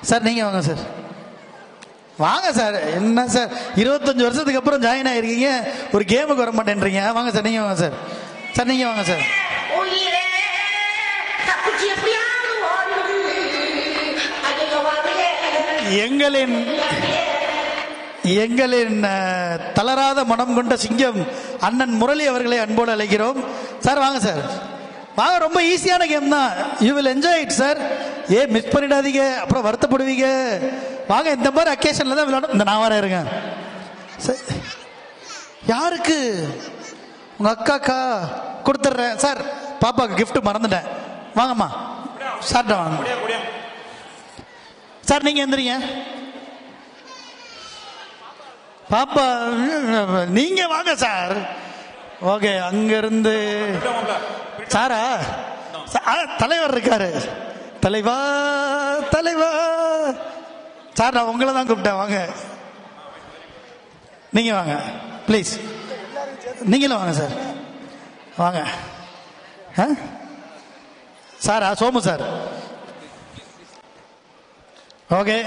சார் நீங்கள் வாங்க சார். வாங்க சார் என்ன சார் இருபத்தஞ்சி வருஷத்துக்கு அப்புறம் ஜாயின் ஆகிருக்கீங்க ஒரு கேமுக்கு வர மாட்டேன்றீங்க வாங்க சார் நீங்கள் வாங்க சார். சார் நீங்கள் வாங்க சார். எங்களின் எங்களின் தளராத மனம் கொண்ட சிங்கம் அண்ணன் முரளி அவர்களை அன்போடு அழைக்கிறோம். சார் வாங்க சார். வாங்க ரொம்ப ஈஸியான கேம் தான். You will enjoy it sir A miss பண்ணிடாதீங்க. அப்புறம் வருத்தப்படுவீங்க. வாங்க இந்த மாதிரி அக்கேஷனில் தான் விளையாடும் இந்த நான் வரேன் இருங்க. சார், யாருக்கு? உங்க அக்காக்கா? கொடுத்துட்றேன். சார் பாப்பாவுக்கு கிஃப்ட் மறந்துட்டேன். வாங்கம்மா. சார்ட்ட வாங்க. சார் நீங்க எந்திரிங்க. பாப்பா நீங்க வாங்க சார். ஓகே அங்கேருந்து. சாரா ஆ, தலைவர் இருக்காரு. தலைவா தலைவா. சார் நான் உங்களை தான் கூப்பிட்டேன். வாங்க. நீங்க வாங்க. ப்ளீஸ் நீங்களும் வாங்க சார். வாங்க. ஆ? சாரா சோமு சார். ஓகே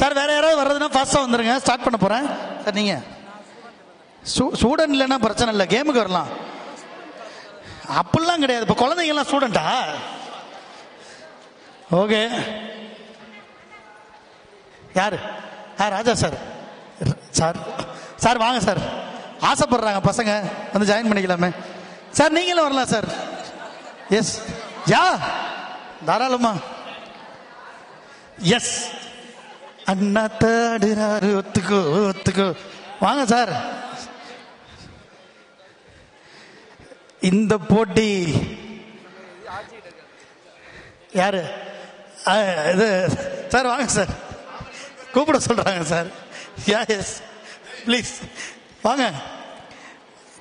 சார் வேற யாராவது வர்றதுன்னா ஃபாஸ்ட்டாக வந்துருங்க. ஸ்டார்ட் பண்ண போகிறேன் சார் நீங்கள் ஸ்டூடெண்ட் இல்லைன்னா பிரச்சனை இல்லை. கேமுக்கு வரலாம். அப்படிலாம் கிடையாது. இப்போ குழந்தைங்கலாம் ஸ்டூடெண்டா ஓகே யார்? ஆ ராஜா சார் சார் சார் வாங்க சார் ஆசைப்படுறாங்க பசங்க. வந்து ஜாயின் பண்ணிக்கலாமே. சார் நீங்களும் வரலாம் சார் எஸ் யா? தாராளமா. எஸ் அண்ணா தேடுறாரு ஒத்துக்கோ ஒத்துக்கோ. வாங்க சார். இந்த போட்டி யாரு? ஆ, இது சார் வாங்க சார். கூப்பிட சொல்றாங்க சார். யா எஸ் ப்ளீஸ் வாங்க.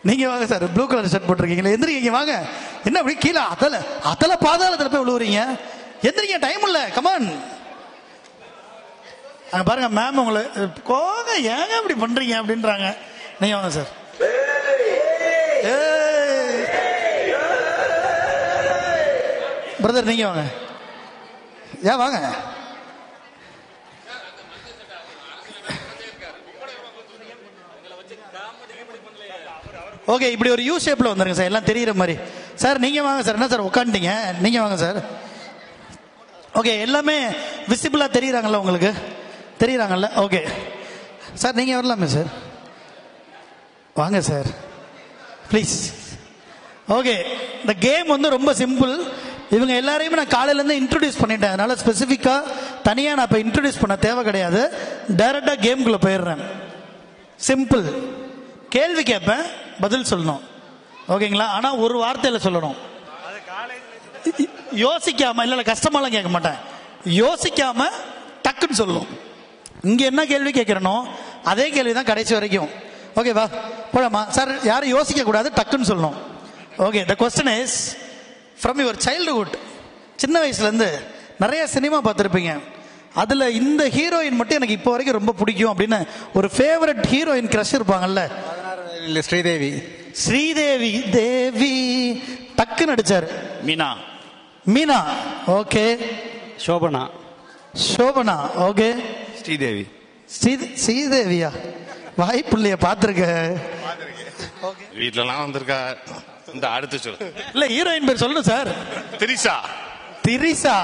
நீங்க வாங்க சார். ப்ளூ கலர் ஷர்ட் போட்டிருக்கீங்களே. எந்திரிக்கீங்க வாங்க. என்ன அப்படி கீழே அதல அதல பாதாளத்தில் போய் விழுவுறீங்க எந்திரிங்க டைம் இல்லை. கமான் அங்க பாருங்க மேம் உங்களை கோங்க ஏங்க இப்படி பண்றீங்க அப்படின்றாங்க. நீங்க வாங்க சார் பிரதர் நீங்க வாங்க. ஏன் வாங்க. ஓகே இப்படி ஒரு யூ ஷேப்பில் வந்துருங்க சார் எல்லாம் தெரியுற மாதிரி. சார் நீங்கள் வாங்க சார் என்ன சார் உட்காந்துட்டீங்க. நீங்கள் வாங்க சார் ஓகே எல்லாமே விசிபிளாக தெரியுறாங்களா உங்களுக்கு? தெரியுறாங்கல்ல? ஓகே சார் நீங்கள் வரலாமே சார் வாங்க சார் ப்ளீஸ் ஓகே இந்த கேம் வந்து ரொம்ப சிம்பிள் இவங்க எல்லாரையுமே நான் காலையிலேருந்து இன்ட்ரடியூஸ் பண்ணிட்டேன். அதனால ஸ்பெசிஃபிக்காக தனியாக நான் இப்போ இன்ட்ரடியூஸ் பண்ண தேவை கிடையாது. டைரெக்டாக கேம்குள்ள போயிடுறேன். சிம்பிள் கேள்வி கேட்பேன் பதில் சொல்லணும். ஓகேங்களா ஆனால் ஒரு வார்த்தையில் சொல்லணும். யோசிக்காமல் இல்லை இல்லை கஷ்டமாலாம் கேட்க மாட்டேன். யோசிக்காமல் டக்குன்னு சொல்லணும். இங்க என்ன கேள்வி கேட்கிறனோ அதே கேள்வி தான் கடைசி வரைக்கும். ஓகேவா போலாமா? சார் யாரும் யோசிக்க கூடாது டக்குன்னு சொல்லணும். Okay the question is from your childhood சின்ன வயசுலேருந்து நிறைய சினிமா பார்த்துருப்பீங்க. அதில் இந்த ஹீரோயின் மட்டும் எனக்கு இப்போ வரைக்கும் ரொம்ப பிடிக்கும் அப்படின்னு ஒரு ஃபேவரட் ஹீரோயின் க்ரஷ் இருப்பாங்கல்ல? இல்லை ஸ்ரீதேவி. ஸ்ரீதேவி தேவி. டக்கு நடிச்சார் மீனா. மீனா? ஓகே சோபனா. சோபனா ஓகே ஸ்ரீதேவி. ஸ்ரீ ஸ்ரீதேவியா? வாய்ப்புள்ளைய பார்த்துருக்க. வீட்டுலலாம் வந்திருக்கா. இந்த அடுத்து சொல்லு. இல்ல ஹீரோயின் பேர் சொல்லணும் சார் திரிசா திரிசா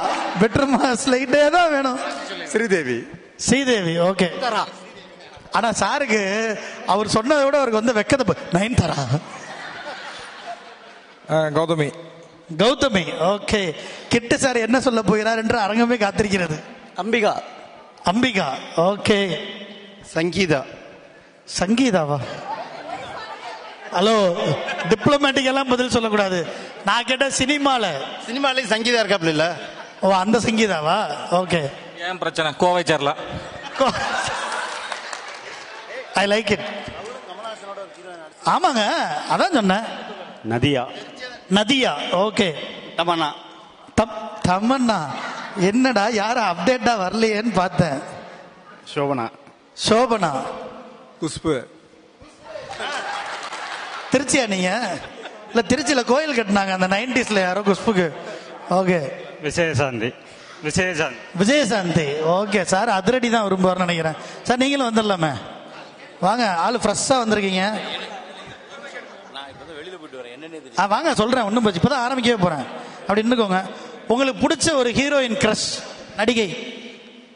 பெட்டர்மா ஸ்லைட்டே தான் வேணும். ஸ்ரீதேவி. ஸ்ரீதேவி ஓகே ஆனா சாருக்கு அவர் சொன்னதை விட அவருக்கு வந்து வெக்கத்தை நைன் தரா கௌதமி. கௌதமி ஓகே கிட்ட சார் என்ன சொல்ல போகிறார் என்று அரங்கமே காத்திருக்கிறது. அம்பிகா. அம்பிகா ஓகே. சங்கீதா. சங்கீதாவா? ஹலோ டிப்ளமேட்டிக் எல்லாம் பதில் சொல்லக்கூடாது. நான் கேட்ட சினிமால. சினிமாலேயும் சங்கீதா இருக்காப்ல இல்ல? ஓ அந்த சங்கீதாவா? ஓகே. ஏன் பிரச்சனை? கோவை சேரலாம் ஐ லைக் இட் ஆமாங்க அதான் சொன்னேன். நதியா. நதியா ஓகே. தமன்னா. தம் தமன்னா. என்னடா யாரும் அப்டேட்டா வரலையேன்னு பார்த்தேன். சோபனா. சோபனா. குஷ்பு. திருச்சியா நீங்க? இல்ல திருச்சியில கோயில் கட்டினாங்க அந்த நைன்டிஸ்ல யாரோ குஷ்புக்கு. Okay. Vijayashanti. Vijayashanti. Vijayashanti. Okay sir அதிரடி தான் விரும்புவார்னு நினைக்கிறேன். சார் நீங்களும் வந்துடலாமே. வாங்க ஆள் ஃப்ரெஷ்ஷாக வந்திருக்கீங்க. ஆ வாங்க சொல்றேன் ஒன்றும் போச்சு இப்போதான் ஆரம்பிக்கவே போறேன். அப்படி நின்னுக்கோங்க. உங்களுக்கு பிடிச்ச ஒரு ஹீரோயின் கிரஷ் நடிகை?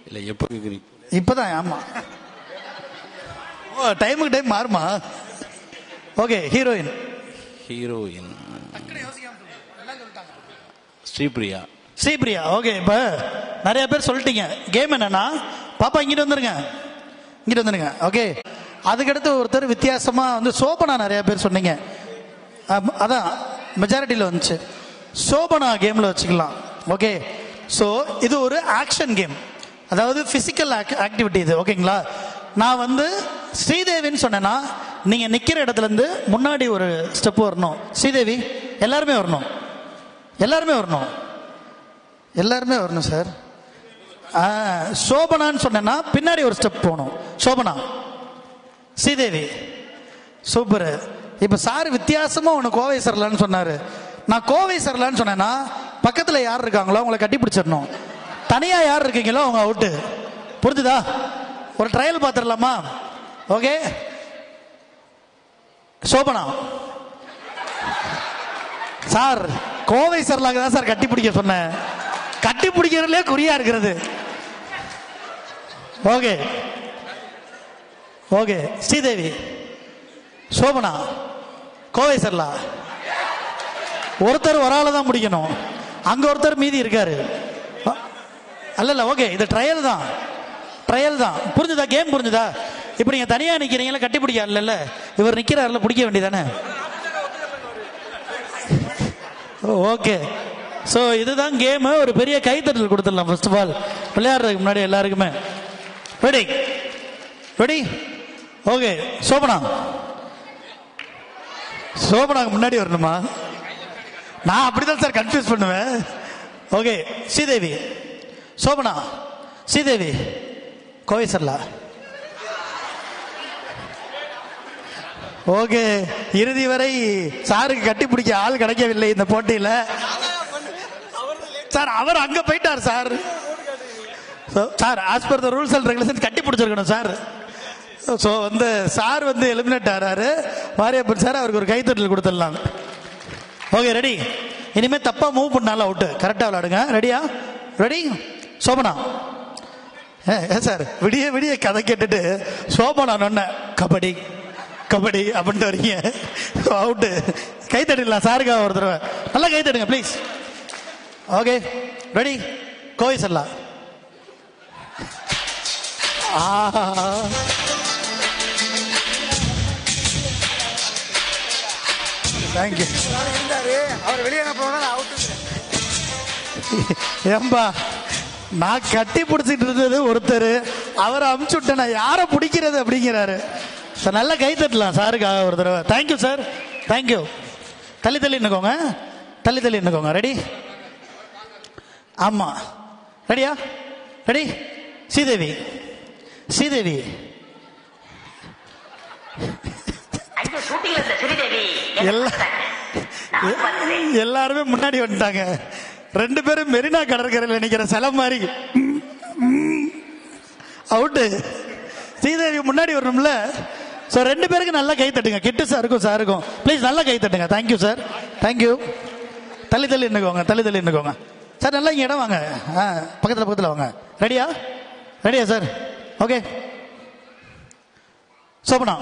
இல்ல எப்போ கேக்குறீங்க இப்போதான் ஆமா. ஓ டைமுக்கு டைம் மாறுமா? Okay heroine. Heroine. Sripriya. Sripriya okay இப்போ நிறைய பேர் சொல்லிட்டீங்க. கேம் என்னன்னா பாப்பா இங்கிட்டு வந்துருங்க. இங்கிட்டு வந்துருங்க ஓகே. அதுக்கடுத்து ஒருத்தர் வித்தியாசமா வந்து சோபனா நிறைய பேர் சொன்னீங்க. அதான் மெஜாரிட்டியில் வந்துச்சு. சோபனா கேமில் வச்சுக்கலாம். ஓகே ஸோ இது ஒரு ஆக்ஷன் கேம் அதாவது ஃபிசிக்கல் ஆக்டிவிட்டி இது. ஓகேங்களா நான் வந்து ஸ்ரீதேவின்னு சொன்னேன்னா நீங்கள் நிற்கிற இடத்துலேருந்து முன்னாடி ஒரு ஸ்டெப் வரணும். ஸ்ரீதேவி எல்லாருமே வரணும். எல்லாருமே வரணும். எல்லாருமே வரணும் சார் சோபனான்னு சொன்னேன்னா பின்னாடி ஒரு ஸ்டெப் போகணும். சோபனா. ஸ்ரீதேவி. சூப்பர். இப்போ சார் வித்தியாசமாக ஒன்று கோவை சரலான்னு சொன்னார். நான் கோவை சரலான்னு சொன்னேன்னா பக்கத்துல யார் இருக்காங்களோ அவங்கள கட்டி பிடிச்சிடணும். தனியா யார் இருக்கீங்களோ அவங்க அவுட்டு புரிஞ்சுதா? ஒரு ட்ரையல் பார்த்துடலாமா ஓகே சோபனா? சார் கோவை சரலாக தான் சார் கட்டி பிடிக்க சொன்னேன். கட்டி பிடிக்கிறதுலே குறியா இருக்கிறது. Okay okay Sridevi. Shobana? Kovai Sarala? ஒருத்தர் ஒரு ஆளை தான் முடிக்கணும். அங்க ஒருத்தர் மீதி இருக்காரு. அல்ல இல்ல ஓகே இது ட்ரையல் தான். ட்ரையல் தான். புரிஞ்சுதா? கேம் புரிஞ்சுதா? இப்போ நீங்க தனியா நிக்கிறீங்களா? கட்டி பிடிக்க இல்ல இவர் நிக்கிறாருல பிடிக்க வேண்டியதானே? ஓகே ஸோ இதுதான் கேமு ஒரு பெரிய கைத்தட்டல் கொடுத்துடலாம் ஃபர்ஸ்ட் ஆஃப் ஆல் விளையாடுறதுக்கு முன்னாடி எல்லாருக்குமே. Ready ready okay Shobana. சோபனாக்கு முன்னாடி வரணுமா? நான் அப்படிதான் சார் கன்ஃபியூஸ் பண்ணுவேன். ஓகே ஸ்ரீதேவி சோபனா ஸ்ரீதேவி கோவை சர்லா ஓகே இறுதி வரை சாருக்கு கட்டி பிடிக்க ஆள் கிடைக்கவில்லை இந்த போட்டியில. சார் அவர் அங்க போயிட்டார் sir. Sir as per the rules and regulation கட்டி பிடிச்சிருக்கணும் சார். ஸோ வந்து சார் வந்து எலிமினேட் ஆறாரு. மாரியப்பன் சார் அவருக்கு ஒரு கைத்தட்டல் கொடுத்துடலாம். ஓகே ரெடி இனிமே தப்பா மூவ் பண்ணாலும் அவுட்டு கரெக்டாக விளையாடுங்க. ரெடியா ரெடி சோபனா? ஏ சார் விடிய விடிய கதை கேட்டுட்டு சோபனா நொன்ன கபடி கபடி அப்படின்ட்டு வரீங்க. அவுட்டு கை தட்டிடலாம் சாருக்காக ஒரு தடவை. நல்லா கை தட்டுங்க ப்ளீஸ் ஓகே ரெடி கோவை செல்லா தேங்க்யூ அவர் வெளியே போனா அவுட்டு ஏம்பா நான் கட்டி பிடிச்சிட்டு இருந்தது ஒருத்தர். அவரை அமுச்சு விட்டேன். நான் யாரை பிடிக்கிறது அப்படிங்கிறாரு. சார் நல்லா கை தட்டலாம். சாருக்காக ஒரு தடவை. தேங்க்யூ சார் தேங்க்யூ தள்ளி தள்ளி நின்னுக்கோங்க. தள்ளி தள்ளி நின்னுக்கோங்க. ரெடி ஆமா. ரெடியா ரெடி ஸ்ரீதேவி. ஸ்ரீதேவி. எல்லா- எல்லாருமே முன்னாடி வந்துட்டாங்க. ரெண்டு பேரும் மெரினா கடற்கரையில் நினைக்கிற சில மாதிரி. அவுட்டு ஸ்ரீதேவி முன்னாடி வரணும்ல? ஸோ ரெண்டு பேருக்கு நல்லா கை தட்டுங்க. கிட்டு சாருக்கும் சாருக்கும். ப்ளீஸ் நல்லா கை தட்டுங்க. தேங்க்யூ சார் தேங்க்யூ தள்ளி தள்ளி நின்னுக்கோங்க. தள்ளி தள்ளி நின்னுக்கோங்க. சார் நல்லா இங்கே இடம் வாங்க. ஆ பக்கத்தில் பக்கத்தில் வாங்க. ரெடியா ரெடியா சார் ஓகே சோபனா.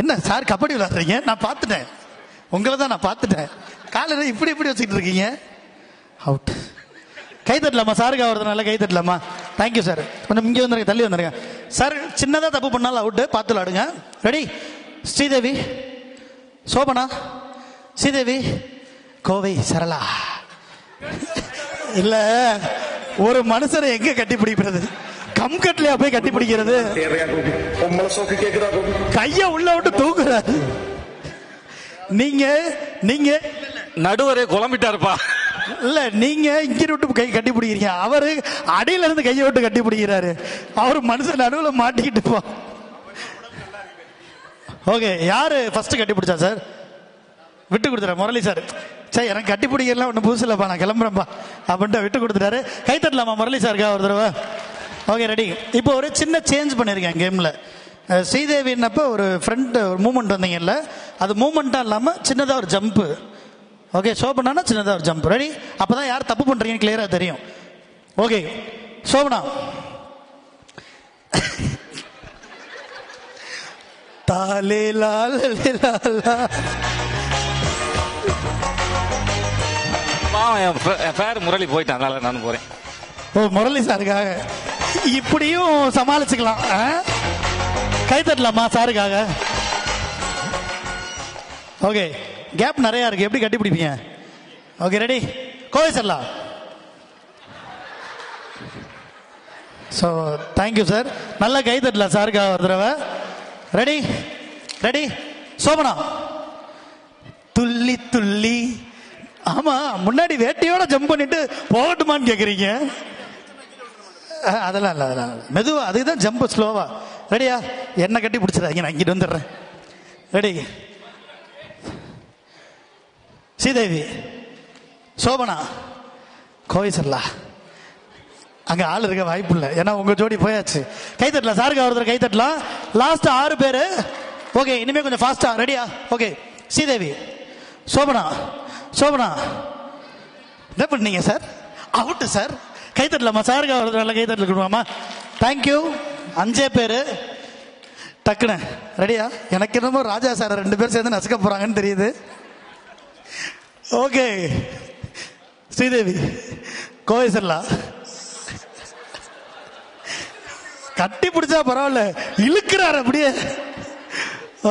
என்ன சார் கபடி விளையாடுறீங்க? நான் பார்த்துட்டேன். உங்களை தான் நான் பார்த்துட்டேன். காலையில் இப்படி இப்படி வச்சுக்கிட்டு இருக்கீங்க? அவுட் கை தட்டலாமா? சாருக்கு ஆகிறதுனால கை தட்டலாமா? தேங்க்யூ சார் கொஞ்சம் இங்கே வந்துருங்க தள்ளி வந்துருங்க. சார் சின்னதாக தப்பு பண்ணாலும் அவுட்டு பார்த்து விளாடுங்க. ரெடி ஸ்ரீதேவி சோபனா ஸ்ரீதேவி கோவை சரளா. இல்ல ஒரு மனுஷனை எங்க கட்டி பிடிக்கிறது கம் கட்லயா போய் கட்டி பிடிக்கிறது கைய உள்ள விட்டு தூக்குறாரு. நீங்க நீங்க நடுவரே குழம்பிட்டாருப்பா. இல்ல நீங்க இங்க விட்டு கை கட்டி பிடிக்கிறீங்க அவரு அடியில இருந்து கையை விட்டு கட்டி பிடிக்கிறாரு அவரு மனுஷன் நடுவுல மாட்டிக்கிட்டு போ. ஓகே யாரு ஃபர்ஸ்ட் கட்டி பிடிச்சா சார் விட்டு கொடுத்துறேன் முரளி சார் சரி எனக்கு கட்டி பிடிக்கலாம் ஒன்றும் புதுசு இல்லைப்பா நான் கிளம்புறேன்ப்பா. அப்படின்ட்டு விட்டு கொடுத்துட்டாரு. கை தட்டலாமா முரளி சாருக்கா ஒரு தடவை? ஓகே ரெடி இப்போ ஒரு சின்ன சேஞ்ச் பண்ணியிருக்கேன் கேமில் ஸ்ரீதேவின்னப்போ ஒரு ஃப்ரண்ட் ஒரு மூமெண்ட் வந்தீங்கல்ல அது மூமெண்ட்டாக இல்லாமல் சின்னதாக ஒரு ஜம்ப்பு ஓகே சோபனா சின்னதாக ஒரு ஜம்ப் ரெடி அப்போ தான் யார் தப்பு பண்ணுறீங்கன்னு கிளியராக தெரியும். ஓகே சோபனா. தாலே லால் பேர் முரளி போயிட்டான் அதனால நான் போறேன். ஓ முரளி சாருக்காக இப்படியும் சமாளிச்சுக்கலாம் ஆ? கை தட்டலாமா சாருக்காக? ஓகே கேப் நிறையா இருக்கு. எப்படி கட்டி பிடிப்பீங்க ஓகே ரெடி கோவை செல்லாம் ஸோ தேங்க்யூ சார் நல்லா கை தட்டலாம் சாருக்காக ஒரு தடவை. Ready ready Shobana. துள்ளி துள்ளி. ஆமாம் முன்னாடி வேட்டியோட ஜம்ப் பண்ணிட்டு போகட்டுமான்னு கேட்குறீங்க அதெல்லாம் இல்லை அதெல்லாம் மெதுவாக அதுக்கு தான் ஜம்ப் ஸ்லோவாக ரெடியா? என்ன கட்டி பிடிச்சிடாதீங்க நான் இங்கிட்டு வந்துடுறேன். ரெடி. ஸ்ரீதேவி சோபனா கோவிசர்லா அங்கே ஆள் இருக்க வாய்ப்பு இல்லை. ஏன்னா உங்கள் ஜோடி போயாச்சு. கை தட்டலாம் சாருக்கு ஒருத்தர் கை தட்டலாம் லாஸ்ட் ஆறு பேர். ஓகே இனிமேல் கொஞ்சம் ஃபாஸ்ட்டாக ரெடியா ஓகே ஸ்ரீதேவி சோபனா சோபனா. என்ன பண்ணீங்க சார் அவுட்டு சார் கைத்தட்டலாமா? சாருக்கு ஒருத்தர் நல்லா கைத்தட்டல் தட்டல் கொடுமாமா தேங்க்யூ அஞ்சே பேர். டக்குன்னு ரெடியா எனக்கு என்னமோ ராஜா சார் ரெண்டு பேர் சேர்ந்து நசுக்க போகிறாங்கன்னு தெரியுது. ஓகே ஸ்ரீதேவி கோவை சர்லா கட்டி பிடிச்சா பரவாயில்ல. இழுக்கிறார் அப்படியே.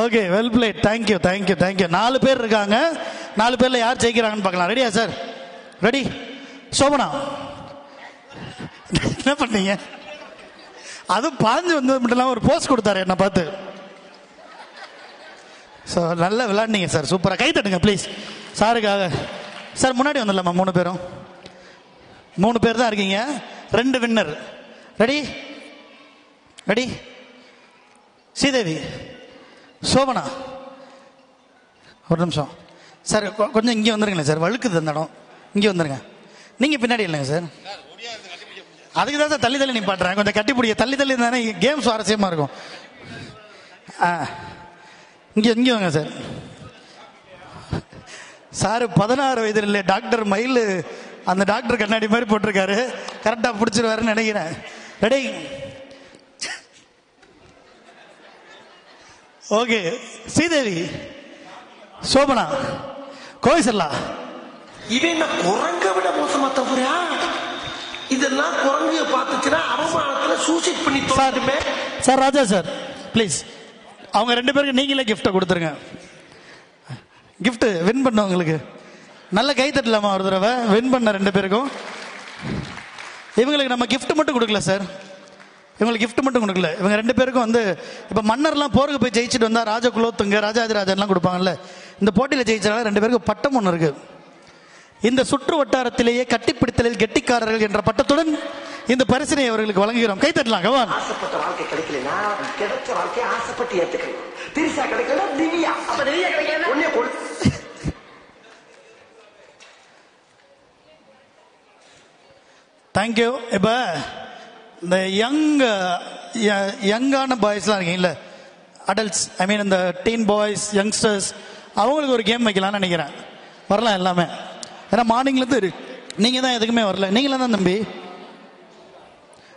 Okay well played thank you thank you thank you நாலு பேர் இருக்காங்க. நாலு பேரில் யார் ஜெயிக்கிறாங்கன்னு பார்க்கலாம். ரெடியா சார் ரெடி சோபனா என்ன பண்ணீங்க? அதுவும் பாஞ்சு வந்தது மட்டும் இல்லாமல் ஒரு போஸ்ட் கொடுத்தாரு என்னை பார்த்து. ஸோ நல்லா விளாண்டிங்க சார் சூப்பராக கை தட்டுங்க ப்ளீஸ் சாருக்காக. சார் முன்னாடி வந்துடலாமா மூணு பேரும்? மூணு பேர் தான் இருக்கீங்க. ரெண்டு winner ready ready Sridevi. Shobana. ஒரு நிமிஷம். சார் கொ- கொஞ்சம் இங்கே வந்துருங்களேன் சார் வழுக்குது அந்த இடம். இங்கே வந்துருங்க. நீங்கள் பின்னாடி இல்லைங்க சார் அதுக்கு தான் சார் தள்ளி தள்ளி நிப்பாட்டுறேன் கொஞ்சம் கட்டி பிடிக்க தள்ளி தள்ளி தானே கேம் சுவாரஸ்யமாக இருக்கும். ஆ. இங்கே இங்கே வாங்க சார். சார் பதினாறு வயதுல டாக்டர் மயில் அந்த டாக்டர் கண்ணாடி மாதிரி போட்டிருக்காரு. கரெக்டாக பிடிச்சிருவாருன்னு நினைக்கிறேன். ரெடி. ஓகே. ஸ்ரீதேவி. சோபனா. கோவிசல்லா. இவன் என்ன குரங்க விட மோசமா தவிரா இதெல்லாம் குரங்கு பார்த்துச்சுன்னா அவமானத்துல சூசைட் பண்ணி தோண்டுமே சார் ராஜா சார் ப்ளீஸ் அவங்க ரெண்டு பேருக்கு நீங்களே கிஃப்ட்டை கொடுத்துருங்க. gift வின் பண்ணவங்களுக்கு நல்ல கை தட்டலாமா ஒரு தடவை வின் பண்ண ரெண்டு பேருக்கும். இவங்களுக்கு நம்ம gift மட்டும் கொடுக்கல சார். இவங்களுக்கு gift மட்டும் கொடுக்கல. இவங்க ரெண்டு பேருக்கும் வந்து இப்போ மன்னர்லாம் போருக்கு போய் ஜெயிச்சுட்டு வந்தா ராஜ குலோத்துங்க ராஜாதிராஜன்லாம் கொடுப்பாங்கல்ல. இந்த போட்டியில் ஜெயிச்சனால ரெண்டு பேருக்கு பட்டம் ஒன்று இருக்கு. இந்த சுற்று வட்டாரத்திலேயே கட்டிப்பிடித்தலில் கெட்டிக்காரர்கள் என்ற பட்டத்துடன் இந்த பரிசினை அவர்களுக்கு வழங்குகிறோம். கை தட்டலாம் கவான் ஆசைப்பட்ட வாழ்க்கை கிடைக்கலனா கிடைச்ச வாழ்க்கையை ஆசைப்பட்டு ஏத்துக்கணும் திரிசா கிடைக்கல திவ்யா. அப்ப திவ்யா கிடைக்கல ஒன்னே கொடு. தேங்க்யூ இப்போ இந்த யங் யங்கான பாய்ஸ்லாம் இருக்கீங்கல்ல அடல்ட்ஸ் ஐ மீன் இந்த டீன் பாய்ஸ் யங்ஸ்டர்ஸ் அவங்களுக்கு ஒரு கேம் வைக்கலாம்னு நினைக்கிறேன். வரலாம் எல்லாமே. ஏன்னா மார்னிங்லேருந்து நீங்கள் தான் எதுக்குமே வரல. நீங்களும் தான் தம்பி.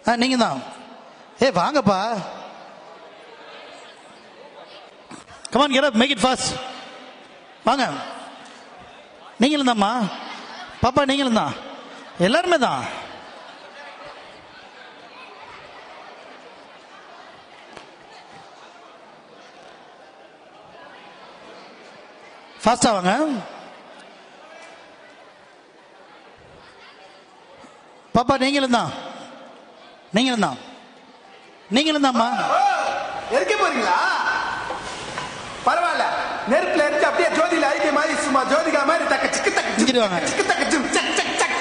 ஆ நீங்கள் தான். ஏ வாங்கப்பா. Come on get make it fast வாங்க. நீங்களும் தான்மா. பாப்பா நீங்களும் தான். எல்லாருமே தான். ஃபாஸ்டா வாங்க. பாப்பா நீங்களும் தான் நீங்களும் தான் நீங்களும் தான்மா எரிக்க போறீங்களா? பரவாயில்ல. நெருப்புல எரிச்சு அப்படியே ஜோதியில ஐக்கிய மாதிரி சும்மா ஜோதிகா மாதிரி தக்க சிக்கு தக்க இங்கிட்டு வாங்க. சிக்கு தக்க ஜிம் சக் சக் சக்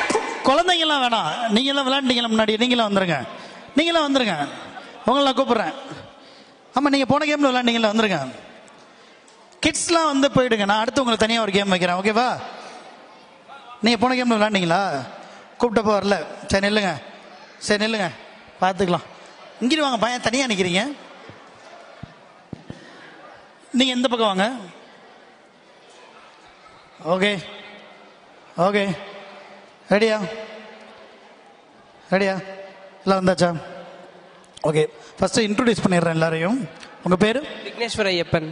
குழந்தைங்கலாம் வேணாம் நீங்களாம் விளையாண்டீங்களா முன்னாடி. நீங்களும் வந்துருங்க. நீங்களும் வந்துருங்க. உங்களை நான் கூப்பிடுறேன். ஆமாம் நீங்கள் போன கேமில் விளையாண்டீங்களா வந்துருங்க. கிட்ஸ்லாம் வந்து போயிடுங்க. நான் அடுத்து உங்களுக்கு தனியாக ஒரு கேம் வைக்கிறேன். ஓகேவா நீங்கள் போன கேமில் விளையாண்டீங்களா கூப்பிட்டப்போ வரல. சரி நில்லுங்க. சரி நில்லுங்க. பார்த்துக்கலாம். இங்கிட்டு வாங்க பையன் தனியாக நிற்கிறீங்க நீங்கள் எந்த பக்கம் வாங்க? ஓகே. ஓகே. ரெடியா ரெடியா எல்லாம் வந்தாச்சா? ஓகே. ஃபர்ஸ்ட் இன்ட்ரோடியூஸ் பண்ணிடுறேன் எல்லாரையும். உங்க பேரு? விக்னேஸ்வர ஐயப்பன்.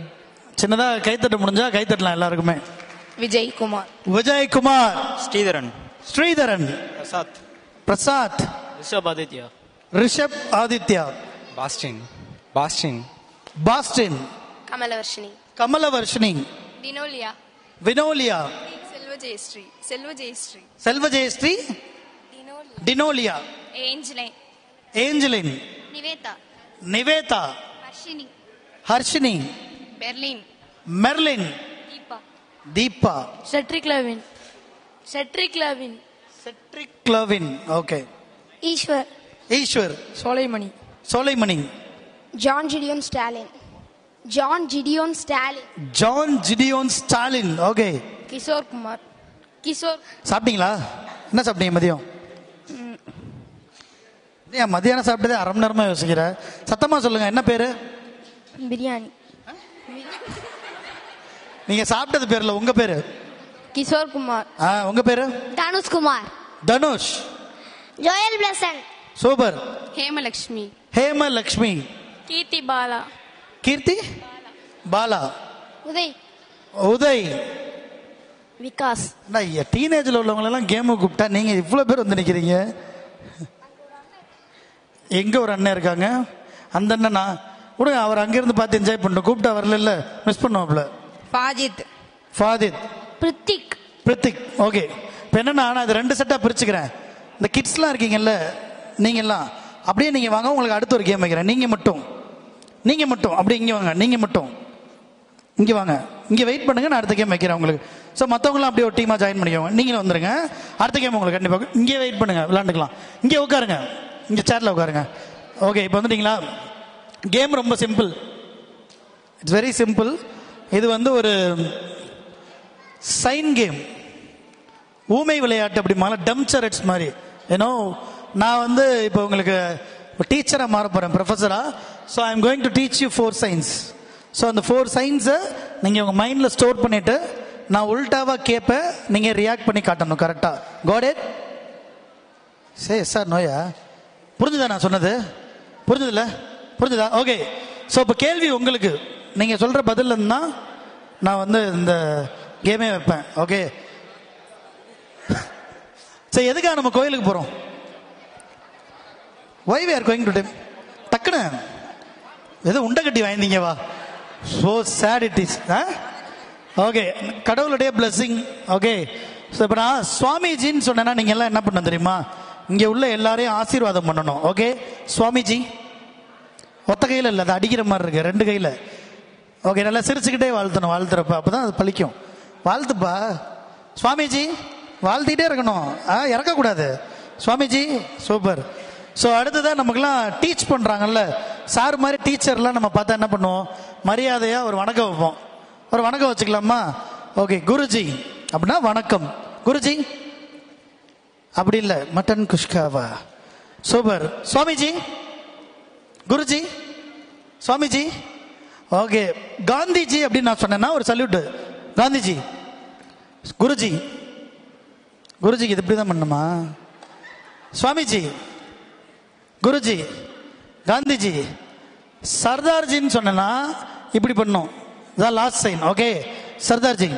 சின்னதா கைத்தட்ட முடிஞ்சா கைத்தட்டலாம் எல்லாருக்குமே. Vijay Kumar. Vijay Kumar. Sridharan. Sridharan Prasad. Prasad Rishabh Aditya. Rishabh Aditya. Bastin Bastin. Bastin. Kamalavarshini. Kamalavarshini. Dinolia Vinolia. செல்வஜெயஸ்ரீ செல்வஜெயஸ்ரீ. செல்வஜெயஸ்ரீ. டினோலியா. ஏஞ்சலை Angelin. Nivetha. Nivetha. Harshini. Harshini. Berlin. Merlin. Deepa. Deepa. Shadrick Lavin. Shadrick Lavin Clavin okay Eswar Eswar Solaimani Solaimani John Gideon Stalin John Gideon Stalin John Gideon Stalin okay Kishore Kumar Kishore சாப்பிட்டீங்களா? என்ன சாப்பிட்டீங்க மதியம்? ஏன் மதியானம் சாப்பிட்டதே அரை மணி நேரமா யோசிக்கிற? சத்தமா சொல்லுங்க என்ன பேரு? பிரியாணி நீங்க சாப்பிட்டது பேர்ல உங்க பேரு? கிஷோர் குமார். ஆ, உங்க பேரு? Dhanush Kumar. Dhanush. Joel Blesson super. Hemalakshmi. Hema Lakshmi Keerthi Bala. Keerthi? Bala. Uday. Uday. Vikas. டீனேஜ்ல உள்ளவங்க எல்லாம் கேமு கூப்பிட்டா நீங்க இவ்வளவு பேர் வந்து நிக்கிறீங்க? எங்க ஒரு அண்ணன் இருக்காங்க? அந்த அண்ணனா? விடுங்க அவர் அங்கிருந்து பார்த்து என்ஜாய் பண்ணணும். கூப்பிட்டா வரல மிஸ் பண்ணுவாப்ல ஃபாஜித். ஃபாதித் பிரித்திக் பிரித்திக் ஓகே இப்போ என்னன்னா நான் இது ரெண்டு செட்டாக பிரிச்சுக்கிறேன். இந்த கிட்ஸ்லாம் இருக்கீங்கல்ல நீங்கள்லாம் அப்படியே நீங்கள் வாங்க உங்களுக்கு அடுத்த ஒரு கேம் வைக்கிறேன். நீங்கள் மட்டும். நீங்கள் மட்டும். அப்படியே இங்கே வாங்க. நீங்கள் மட்டும். இங்கே வாங்க. இங்கே வெயிட் பண்ணுங்க நான் அடுத்த கேம் வைக்கிறேன் உங்களுக்கு. ஸோ மற்றவங்களாம் அப்படியே ஒரு டீமாக ஜாயின் பண்ணிக்கோங்க. நீங்களும் வந்துருங்க. அடுத்த கேம் உங்களுக்கு கண்டிப்பாக இங்கே வெயிட் பண்ணுங்க. விளாண்டுக்கலாம். இங்கே உட்காருங்க. இங்கே சேரில் உட்காருங்க. ஓகே இப்போ வந்துட்டிங்களா? கேம் ரொம்ப சிம்பிள் இட்ஸ் வெரி சிம்பிள் இது வந்து ஒரு சைன் கேம் ஊமை விளையாட்டு அப்படிமா டம்சரட்ஸ் மாதிரி. ஏன்னோ நான் வந்து இப்போ உங்களுக்கு டீச்சராக மாற போகிறேன் ப்ரொஃபஸராக so I am going to teach you four science so அந்த ஃபோர் சயின்ஸை நீங்கள் உங்கள் மைண்டில் ஸ்டோர் பண்ணிவிட்டு நான் உல்டாவாக கேட்பேன் நீங்கள் ரியாக்ட் பண்ணி காட்டணும் கரெக்டாக கோடேட் சே சார் நோயா? புரிஞ்சுதா நான் சொன்னது? புரிஞ்சுதுல புரிஞ்சுதா? ஓகே ஸோ இப்போ கேள்வி உங்களுக்கு. நீங்கள் சொல்கிற பதில் இருந்தால் நான் வந்து இந்த கேமே வைப்பேன். ஓகே சரி எதுக்காக நம்ம கோயிலுக்கு போகிறோம் why we are going to டக்குனு. டக்குன்னு எது உண்டை கட்டி வாங்கிந்தீங்க வா. So sad it is okay கடவுளுடைய பிளஸ்ஸிங் ஓகே ஸோ இப்போ நான் சுவாமிஜின்னு சொன்னேன்னா நீங்கள் எல்லாம் என்ன பண்ண தெரியுமா? இங்கே உள்ள எல்லாரையும் ஆசீர்வாதம் பண்ணணும். ஓகே சுவாமிஜி ஒத்த கையில் இல்லை அது அடிக்கிற மாதிரி இருக்குது ரெண்டு கையில். ஓகே நல்லா சிரிச்சுக்கிட்டே வாழ்த்தணும் வாழ்த்துறப்ப. அப்போ தான் அது பழிக்கும். வாழ்த்துப்பா. சுவாமிஜி வாழ்த்திட்டே இருக்கணும். ஆ இறக்கக்கூடாது. சுவாமிஜி சூப்பர். ஸோ அடுத்ததான் நமக்குலாம் டீச் பண்ணுறாங்கல்ல சார் மாதிரி டீச்சர்லாம் நம்ம பார்த்தா என்ன பண்ணுவோம்? மரியாதையாக ஒரு வணக்கம் வைப்போம். ஒரு வணக்கம் வச்சுக்கலாமா? ஓகே குருஜி. அப்படின்னா வணக்கம். குருஜி? அப்படி இல்லை. மட்டன் குஷ்காவா? சூப்பர். சுவாமிஜி? குருஜி? சுவாமிஜி? ஓகே காந்திஜி அப்படின்னு நான் சொன்னேன்னா ஒரு சல்யூட்டு காந்திஜி குருஜி. குருஜிக்கு இது இப்படி தான் பண்ணுமா சுவாமிஜி குருஜி காந்திஜி. சர்தார்ஜின்னு சொன்னேன்னா இப்படி பண்ணும் இதான் லாஸ்ட் சைன் ஓகே சர்தார்ஜி.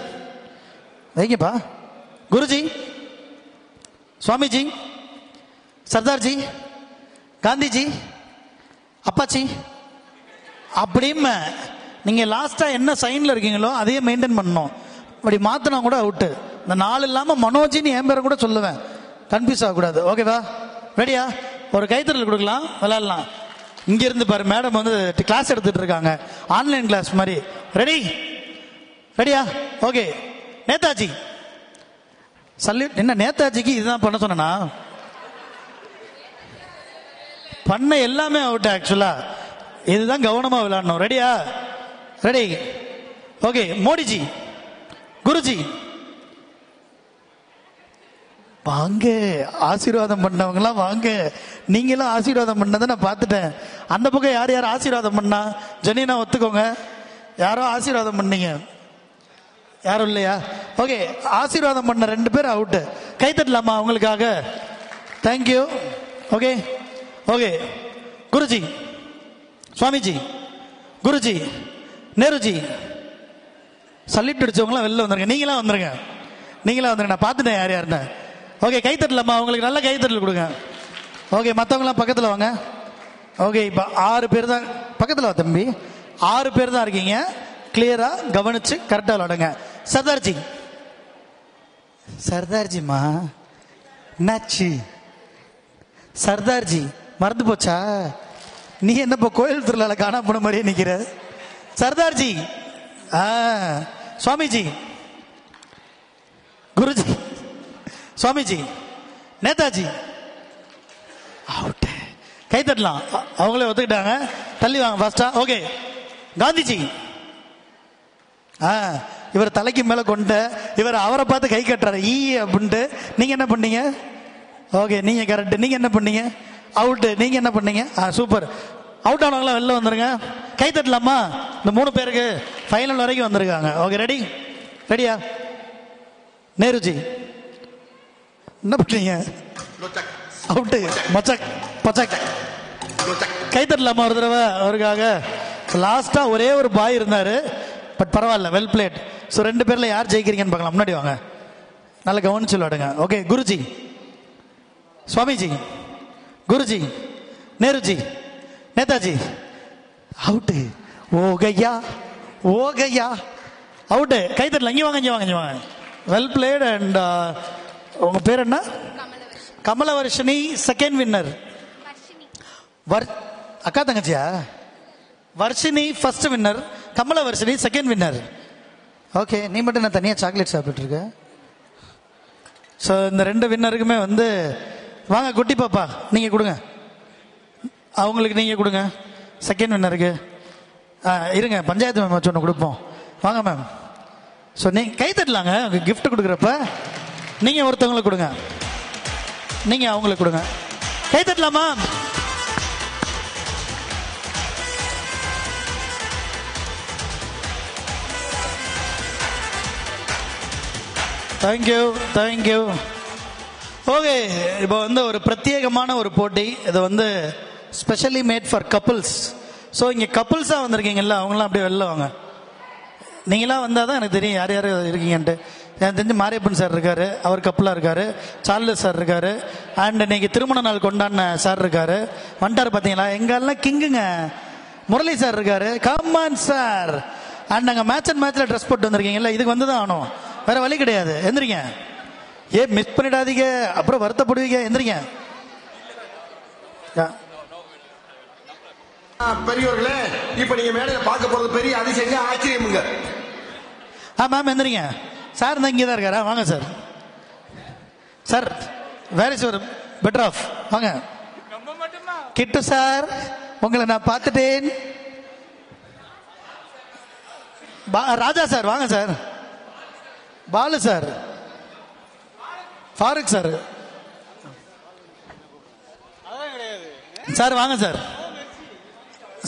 வைங்கப்பா. குருஜி சுவாமிஜி சர்தார்ஜி காந்திஜி அப்பாச்சி. அப்படியும் நீங்க லாஸ்டா என்ன சைன்ல இருக்கீங்களோ அதையே மெயின்டைன் பண்ணணும். அப்படி மாத்தினா கூட அவுட்டு இந்த நாள் இல்லாம மனோஜின்னு என் பேரை கூட சொல்லுவேன். கன்ஃபியூஸ் ஆகக்கூடாது. ஓகேவா ரெடியா ஒரு கைத்தறல் கொடுக்கலாம். விளையாடலாம். இங்க இருந்து பாரு மேடம் வந்து கிளாஸ் எடுத்துட்டு இருக்காங்க. ஆன்லைன் கிளாஸ் மாதிரி. ரெடி ரெடியா ஓகே நேதாஜி. சல்யூட் என்ன நேதாஜிக்கு இதுதான் பண்ண சொன்னா பண்ண எல்லாமே அவுட் ஆக்சுவலா இதுதான் கவனமா விளையாடணும். ரெடியா ரெடி ஓகே மோடிஜி குருஜி வாங்க ஆசீர்வாதம் பண்ணவங்களாம் வாங்க. நீங்களும் ஆசீர்வாதம் பண்ணதை நான் பார்த்துட்டேன். அந்த பக்கம் யார் யார் ஆசீர்வாதம் பண்ணா? ஜெனினா ஒத்துக்கோங்க. யாரோ ஆசீர்வாதம் பண்ணீங்க? யாரும் இல்லையா? ஓகே ஆசீர்வாதம் பண்ண ரெண்டு பேர் அவுட்டு கை தட்டலாமா அவங்களுக்காக? Thank you okay okay Guruji Swamiji Guruji. Nehruji சல்லிட்டு அடிச்சவங்களாம் வெளில வந்துருங்க. நீங்களாம் வந்துருங்க. நீங்களாம் வந்துருங்க. நான் பார்த்துட்டேன் யார் யாருன்னு. ஓகே கைத்தட்டலாமா உங்களுக்கு நல்ல கைத்தட்டல் கொடுங்க. ஓகே மற்றவங்களாம் பக்கத்தில் வாங்க. ஓகே இப்போ ஆறு பேர் தான். பக்கத்தில் வா தம்பி. ஆறு பேர் தான் இருக்கீங்க. கிளியராக கவனிச்சு கரெக்டாக விளாடுங்க. சர்தார்ஜி. சர்தார்ஜிம்மா. என்னாச்சு? சர்தார்ஜி மறந்து போச்சா? நீ என்னப்பா கோயில் திருவிழாவில் காணா போன மாதிரியே நிற்கிற சர்தார்ஜி. ஆ சுவாமிஜி. குருஜி. சுவாமிஜி. நேதாஜி. அவுட் கை தட்டலாம். அவங்களே ஒத்துக்கிட்டாங்க. தள்ளி வாங்க ஃபர்ஸ்டா ஓகே காந்திஜி. ஆ இவர் தலைக்கு மேல கொண்டு இவர் அவரை பார்த்து கை கட்டுறாரு. ஈ அப்படின்ட்டு. நீங்க என்ன பண்ணீங்க? ஓகே நீங்க கரெக்ட் நீங்க என்ன பண்ணீங்க? அவுட்டு நீங்க என்ன பண்ணீங்க? ஆ சூப்பர் அவுட் ஆனவங்களாம் வெளில வந்துருங்க. கை தட்டலாமா? இந்த மூணு பேருக்கு ஃபைனல் வரைக்கும் வந்திருக்காங்க. ஓகே ரெடி ரெடியா நேருஜி. என்ன பண்ணீங்க அவுட்டு மச்சக் பச்சக் கை தட்டலாமா ஒரு தடவை? அவருக்காக. லாஸ்ட்டாக ஒரே ஒரு பாய் இருந்தார். பட் பரவாயில்ல வெல் பிளேட் ஸோ ரெண்டு பேரில் யார் ஜெயிக்கிறீங்கன்னு பார்க்கலாம். முன்னாடி வாங்க. நல்லா கவனிச்சு விளாடுங்க ஓகே குருஜி. சுவாமிஜி. குருஜி. நேருஜி. நேதாஜி அவுட்டு ஓகையா ஓகையா. அவுட்டு கை தட்டல இங்கே வாங்க இங்கே வாங்க இங்கே வாங்க. வெல் பிளேட் அண்ட் உங்க பேர் என்ன? கமலவர்ஷினி செகண்ட் வின்னர் வர் அக்கா தங்கச்சியா? Varshini first winner Kamalavarshini second winner okay நீ மட்டும் நான் தனியாக சாக்லேட் சாப்பிட்டுட்டு இருக்க? ஸோ இந்த ரெண்டு வின்னருக்குமே வந்து வாங்க குட்டி பாப்பா நீங்கள் கொடுங்க. அவங்களுக்கு நீங்கள் கொடுங்க. செகண்ட் வின்னருக்கு ஆ இருங்க. பஞ்சாயத்து மேம் வச்சு ஒன்று கொடுப்போம். வாங்க மேம் ஸோ நீங்கள் கை தட்டலாங்க. கிஃப்ட் கொடுக்குறப்ப நீங்கள் ஒருத்தவங்களுக்கு கொடுங்க. நீங்கள் அவங்களுக்கு கொடுங்க. கை தட்டலாமா thank you thank you okay இப்போ வந்து ஒரு பிரத்யேகமான ஒரு போட்டி. இது வந்து specially made for couples so இங்கே கப்புள்ஸாக வந்திருக்கீங்கல்ல அவங்களாம் அப்படியே வெளில வாங்க. நீங்களாம் வந்தால் தான் எனக்கு தெரியும் யார் யார் இருக்கீங்கன்ட்டு. எனக்கு தெரிஞ்சு மாரியப்பன் சார் இருக்கார் அவர் கப்பலாக இருக்கார் சார்லஸ் சார் இருக்கார் அண்ட் இன்னைக்கு திருமண நாள் கொண்டாடின சார் இருக்கார். வந்துட்டார் பார்த்தீங்களா எங்கெல்லாம் கிங்குங்க? முரளி சார் இருக்கார். கம்மான் சார் அண்ட் நாங்கள் மேட்ச் அண்ட் மேட்ச்சில் ட்ரெஸ் போட்டு வந்திருக்கீங்கல்ல இதுக்கு வந்து தான் ஆகணும். வேறு வழி கிடையாது. எந்திரிங்க. ஏ மிஸ் பண்ணிடாதீங்க. அப்புறம் வருத்தப்படுவீங்க. எந்திரிங்க. பெரியவர்களே இப்ப நீங்க மேடையில பார்க்க போறது பெரிய அதிசயங்க ஆச்சரியமுங்க. ஆ மேம் எந்திரிங்க. சார் இந்த இங்கே தான் இருக்காரா? வாங்க sir sir where is your better off வாங்க. கிட்டு சார் உங்களை நான் பார்த்துட்டேன். பா- ராஜா சார் வாங்க sir Balu sir Farooq sir sir வாங்க சார்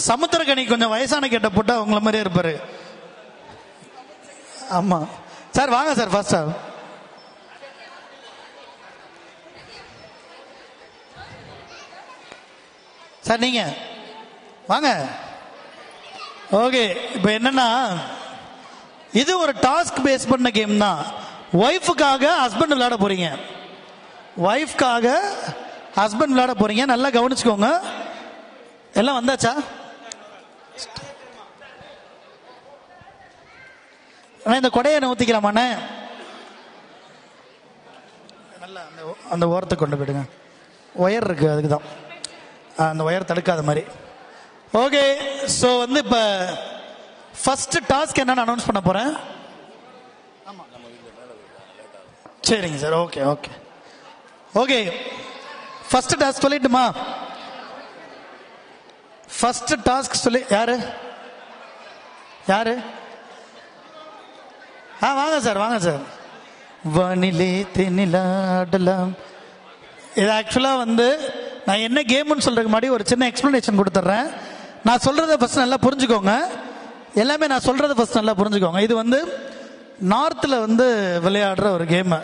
சமுத்திரக்கணி கொஞ்சம் வயசான கேட்ட போட்டா உங்களை மாதிரியே இருப்பாரு. ஆமா. சார் வாங்க சார் ஃபர்ஸ்ட் சார் சார் நீங்க. வாங்க. ஓகே இப்போ என்னன்னா இது ஒரு டாஸ்க் பேஸ் பண்ண கேம் தான். ஒய்ஃபுக்காக ஹஸ்பண்ட் விளையாட போறீங்க. ஒய்ஃப்காக ஹஸ்பண்ட் விளையாட போறீங்க. நல்லா கவனிச்சுக்கோங்க. எல்லாம் வந்தாச்சா? அண்ணா இந்த கொடையை ஊத்திக்கலாமாண்ணே? நல்லா அந்த ஓ- அந்த ஓரத்துக்கு கொண்டு போயிடுங்க. ஒயர் இருக்கு அதுக்கு தான் அந்த ஒயர் தடுக்காத மாதிரி. ஓகே ஸோ வந்து இப்போ ஃபர்ஸ்ட் டாஸ்க் என்னன்னு அனௌன்ஸ் பண்ண போறேன். சரிங்க sir okay okay okay first task சொல்லிட்டுமா? First task சொல்லி யாரு? யாரு? ஆ வாங்க சார் வாங்க சார். வானிலே தென்னிலாடலாம் இது ஆக்சுவலாக வந்து நான் என்ன கேம்னு சொல்கிறதுக்கு முன்னாடி ஒரு சின்ன எக்ஸ்ப்ளனேஷன் கொடுத்துட்றேன். நான் சொல்கிறத ஃபர்ஸ்ட் நல்லா புரிஞ்சுக்கோங்க. எல்லாமே நான் சொல்கிறத ஃபர்ஸ்ட் நல்லா புரிஞ்சுக்கோங்க. இது வந்து நார்த்தில் வந்து விளையாடுற ஒரு கேமு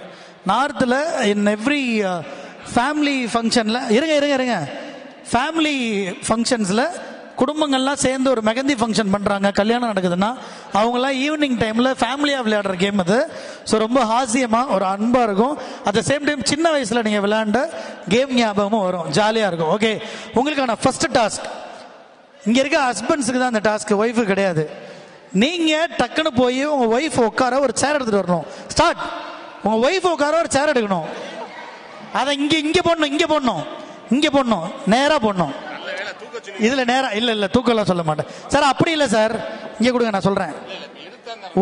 நார்த்தில் இன் எவ்ரி ஃபேமிலி ஃபங்க்ஷனில் இருங்க இருங்க இருங்க. ஃபேமிலி ஃபங்க்ஷன்ஸில் குடும்பங்கள்லாம் சேர்ந்து ஒரு மெகந்தி ஃபங்க்ஷன் பண்ணுறாங்க கல்யாணம் நடக்குதுன்னா அவங்களாம் ஈவினிங் டைமில் ஃபேமிலியாக விளையாடுற கேம் அது. ஸோ ரொம்ப ஹாஸ்யமாக ஒரு அன்பாக இருக்கும். அட் த சேம் டைம் சின்ன வயசில் நீங்கள் விளையாண்ட கேம் ஞாபகமும் வரும். ஜாலியாக இருக்கும். ஓகே உங்களுக்கான ஃபஸ்ட்டு டாஸ்க் இங்கே இருக்க ஹஸ்பண்ட்ஸுக்கு தான் அந்த டாஸ்க் ஒய்ஃபு கிடையாது. நீங்கள் டக்குன்னு போய் உங்கள் ஒய்ஃப் உட்கார ஒரு சேர் எடுத்துகிட்டு வரணும். ஸ்டார்ட் உங்கள் ஒய்ஃப் உட்கார ஒரு சேர் எடுக்கணும். அதை இங்கே இங்கே போடணும் இங்கே போடணும். இங்கே போடணும். நேராக போடணும். இதுல நேரா இல்ல இல்ல தூக்கம்லாம் சொல்ல மாட்டேன். சார் அப்படி இல்ல சார் இங்க கொடுங்க நான் சொல்றேன்.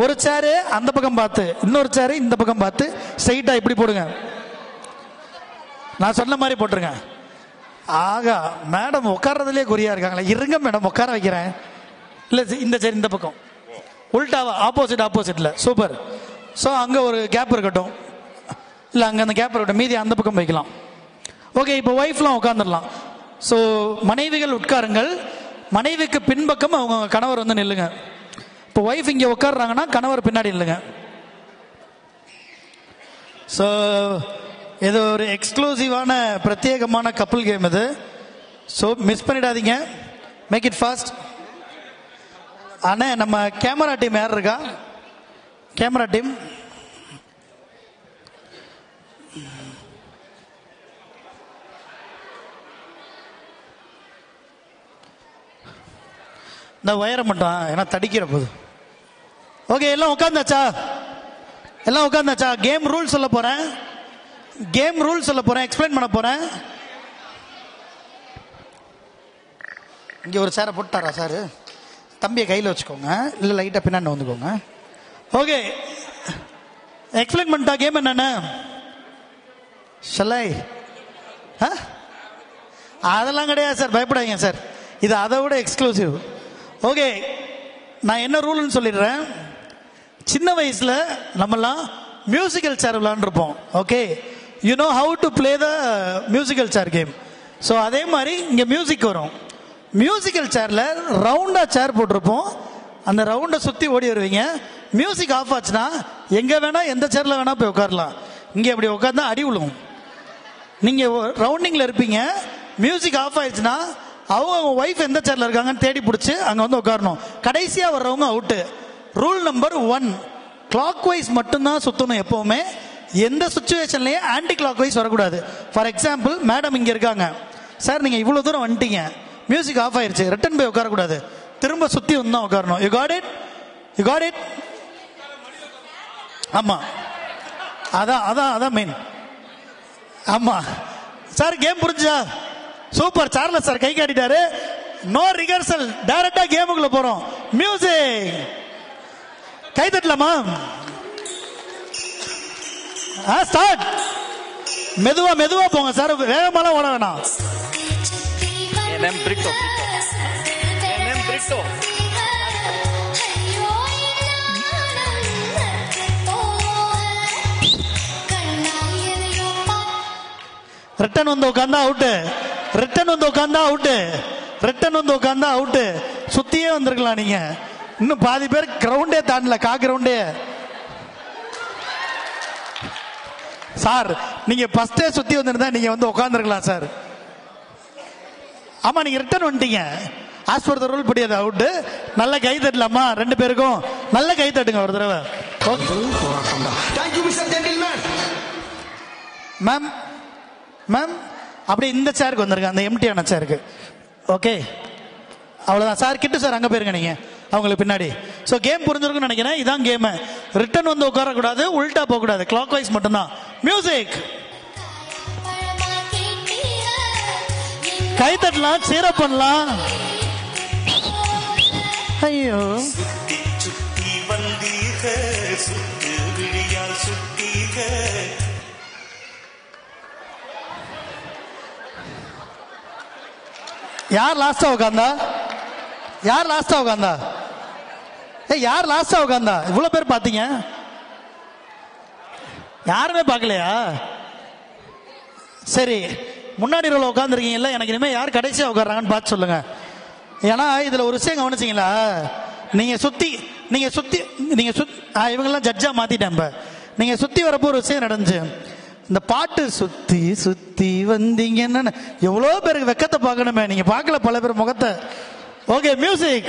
ஒரு சேரு அந்த பக்கம் பார்த்து இன்னொரு சேரு இந்த பக்கம் பார்த்து ஸ்ட்ரைட்டா இப்படி போடுங்க. நான் சொன்ன மாதிரி போட்டுருங்க. ஆகா மேடம் உட்கார்றதுலயே குறியா இருக்காங்களா. இருங்க மேடம் உட்கார வைக்கிறேன். இல்ல இந்த சரி இந்த பக்கம். உல்டாவா ஆப்போசிட் ஆப்போசிட்ல சூப்பர் ஸோ அங்க ஒரு கேப் இருக்கட்டும். இல்ல அங்க அந்த கேப் இருக்கட்டும். மீதி அந்த பக்கம் வைக்கலாம். ஓகே இப்போ ஒய்ஃப்லாம் உட்காந்துடலாம் ஸோ மனைவிகள் உட்காருங்கள். மனைவிக்கு பின்பக்கம் அவங்க கணவர் வந்து நில்லுங்க. இப்போ ஒய்ஃப் இங்கே உட்காடுறாங்கன்னா கணவர் பின்னாடி நில்லுங்க. ஸோ இது ஒரு எக்ஸ்க்ளூசிவான பிரத்யேகமான கப்பல் கேம் இது. ஸோ மிஸ் பண்ணிடாதீங்க. மேக் இட் ஃபாஸ்ட் அண்ணே நம்ம கேமரா டீம் யார் இருக்கா? கேமரா டீம் இந்த ஒயரை மட்டும் ஏன்னா தடிக்கிற போது. ஓகே எல்லாம் உட்காந்தாச்சா? எல்லாம் உட்காந்தாச்சா? கேம் ரூல் சொல்ல போறேன். கேம் ரூல் சொல்ல போறேன். எக்ஸ்பிளைன் பண்ண போறேன். இங்கே ஒரு சேரை போட்டாரா சார் தம்பியை கையில் வச்சுக்கோங்க. இல்லை லைட்டாக பின்னாடி வந்துக்கோங்க. ஓகே எக்ஸ்பிளைன் பண்ணிட்டா கேம் என்னென்ன? ஷலை ஆ? அதெல்லாம் கிடையாது சார் பயப்படாதீங்க சார் இது அதை விட எக்ஸ்க்ளூசிவ் ஓகே நான் என்ன ரூல்னு சொல்லிடுறேன்? சின்ன வயசில் நம்மலாம் musical chair விளாண்டுருப்போம் okay? You know how to play the musical chair game so அதே மாதிரி இங்கே மியூசிக் வரும். மியூசிக்கல் சேரில் ரவுண்டாக சேர் போட்டிருப்போம். அந்த ரவுண்டை சுற்றி ஓடி வருவீங்க. மியூசிக் ஆஃப் ஆச்சுன்னா எங்கே வேணால் எந்த சேரில் வேணால் போய் உட்காரலாம். இங்கே அப்படி உட்காந்தா அடி விழுவும் நீங்கள் ரவுண்டிங்கில் இருப்பீங்க. மியூசிக் ஆஃப் ஆயிடுச்சுன்னா அவங்க அவங்க ஒய்ஃப் எந்த சேர்ல இருக்காங்கன்னு தேடி பிடிச்சி அங்க வந்து உட்காரணும். கடைசியா வர்றவங்க out rule number one clockwise மட்டும்தான் சுத்தணும் எப்பவுமே. எந்த சுச்சுவேஷன்லயும் ஆன்டி கிளாக் வைஸ் வரக்கூடாது. ஃபார் எக்ஸாம்பிள் மேடம் இங்க இருக்காங்க. சார் நீங்க இவ்வளவு தூரம் வந்துட்டீங்க. மியூசிக் ஆஃப் ஆயிருச்சு. ரிட்டன் போய் உட்காரக்கூடாது. திரும்ப சுத்தி வந்து தான் உட்காரணும். You got it you got it ஆமா. அதான் அதான் அதான் மெயின் ஆமா. சார் கேம் புரிஞ்சா சூப்பர் சார்லஸ் சார் கை காட்டிட்டாரு. நோ ரிகர்சல் டைரக்டா கேமுக்குள்ள போறோம். மியூசிக் கை தட்டலாமா? ஆ ஸ்டார்ட் மெதுவா மெதுவா போங்க சார். வேகமாலாம் ஓட வேணாம். ரிட்டன் வந்து உட்காந்தா அவுட்டு ரிட்டன் வந்து உட்காந்தா அவுட்டு ரிட்டன் வந்து உட்காந்தா அவுட்டு சுத்தியே வந்திருக்கலாம் நீங்க. இன்னும் பாதி பேர் கிரவுண்டே தாண்டல கா கிரவுண்டே சார் நீங்க ஃபர்ஸ்டே சுத்தி வந்திருந்தா நீங்க வந்து உட்காந்துருக்கலாம் சார் ஆமா நீங்க ரிட்டர்ன் வந்துட்டீங்க. ஆஸ் பர் ரூல் படி அது அவுட்டு நல்ல கை தட்டலாமா? ரெண்டு பேருக்கும் நல்ல கை தட்டுங்க ஒரு தடவை. மேம் மேம் அப்படியே இந்த சேருக்கு வந்துருங்க அந்த எம்டியான சேருக்கு ஓகே அவ்வளோதான் சார் கிட்ட சார் அங்கே போயிருங்க நீங்கள் அவங்களுக்கு பின்னாடி. ஸோ கேம் புரிஞ்சிருக்குன்னு நினைக்கிறேன். இதான் கேமு ரிட்டர்ன் வந்து உட்காரக்கூடாது உல்ட்டா போகக்கூடாது. கிளாக் வைஸ் மட்டும்தான். மியூசிக் கை தட்டலாம் சீரப் பண்ணலாம். ஐயோ. சுத்தி சுத்தி வந்தீர்கள் யார் லாஸ்டா உட்காந்தா யார் லாஸ்டா உட்காந்தா ஏ யார் லாஸ்டா உட்காந்தா இவ்வளவு பேர் பாத்தீங்க யாருமே பார்க்கலையா? சரி முன்னாடி ரோல உட்காந்துருக்கீங்கல்ல எனக்கு இனிமேல் யார் கடைசியாக உட்கார்றாங்கன்னு பார்த்து சொல்லுங்க. ஏன்னா இதில் ஒரு விஷயம் கவனிச்சிங்களா? நீங்கள் சுற்றி நீங்கள் சுற்றி நீங்கள் சுத் ஆ, இவங்கெல்லாம் ஜட்ஜாக மாற்றிட்டேன் இப்போ. நீங்கள் சுற்றி வரப்போ ஒரு விஷயம் நடந்துச்சு. இந்த பாட்டு சுத்தி சுத்தி வந்தீங்கன்னு எவ்வளோ பேருக்கு வெக்கத்தை பார்க்கணுமே? நீங்க பார்க்கல பல பேர் முகத்தை. ஓகே மியூசிக்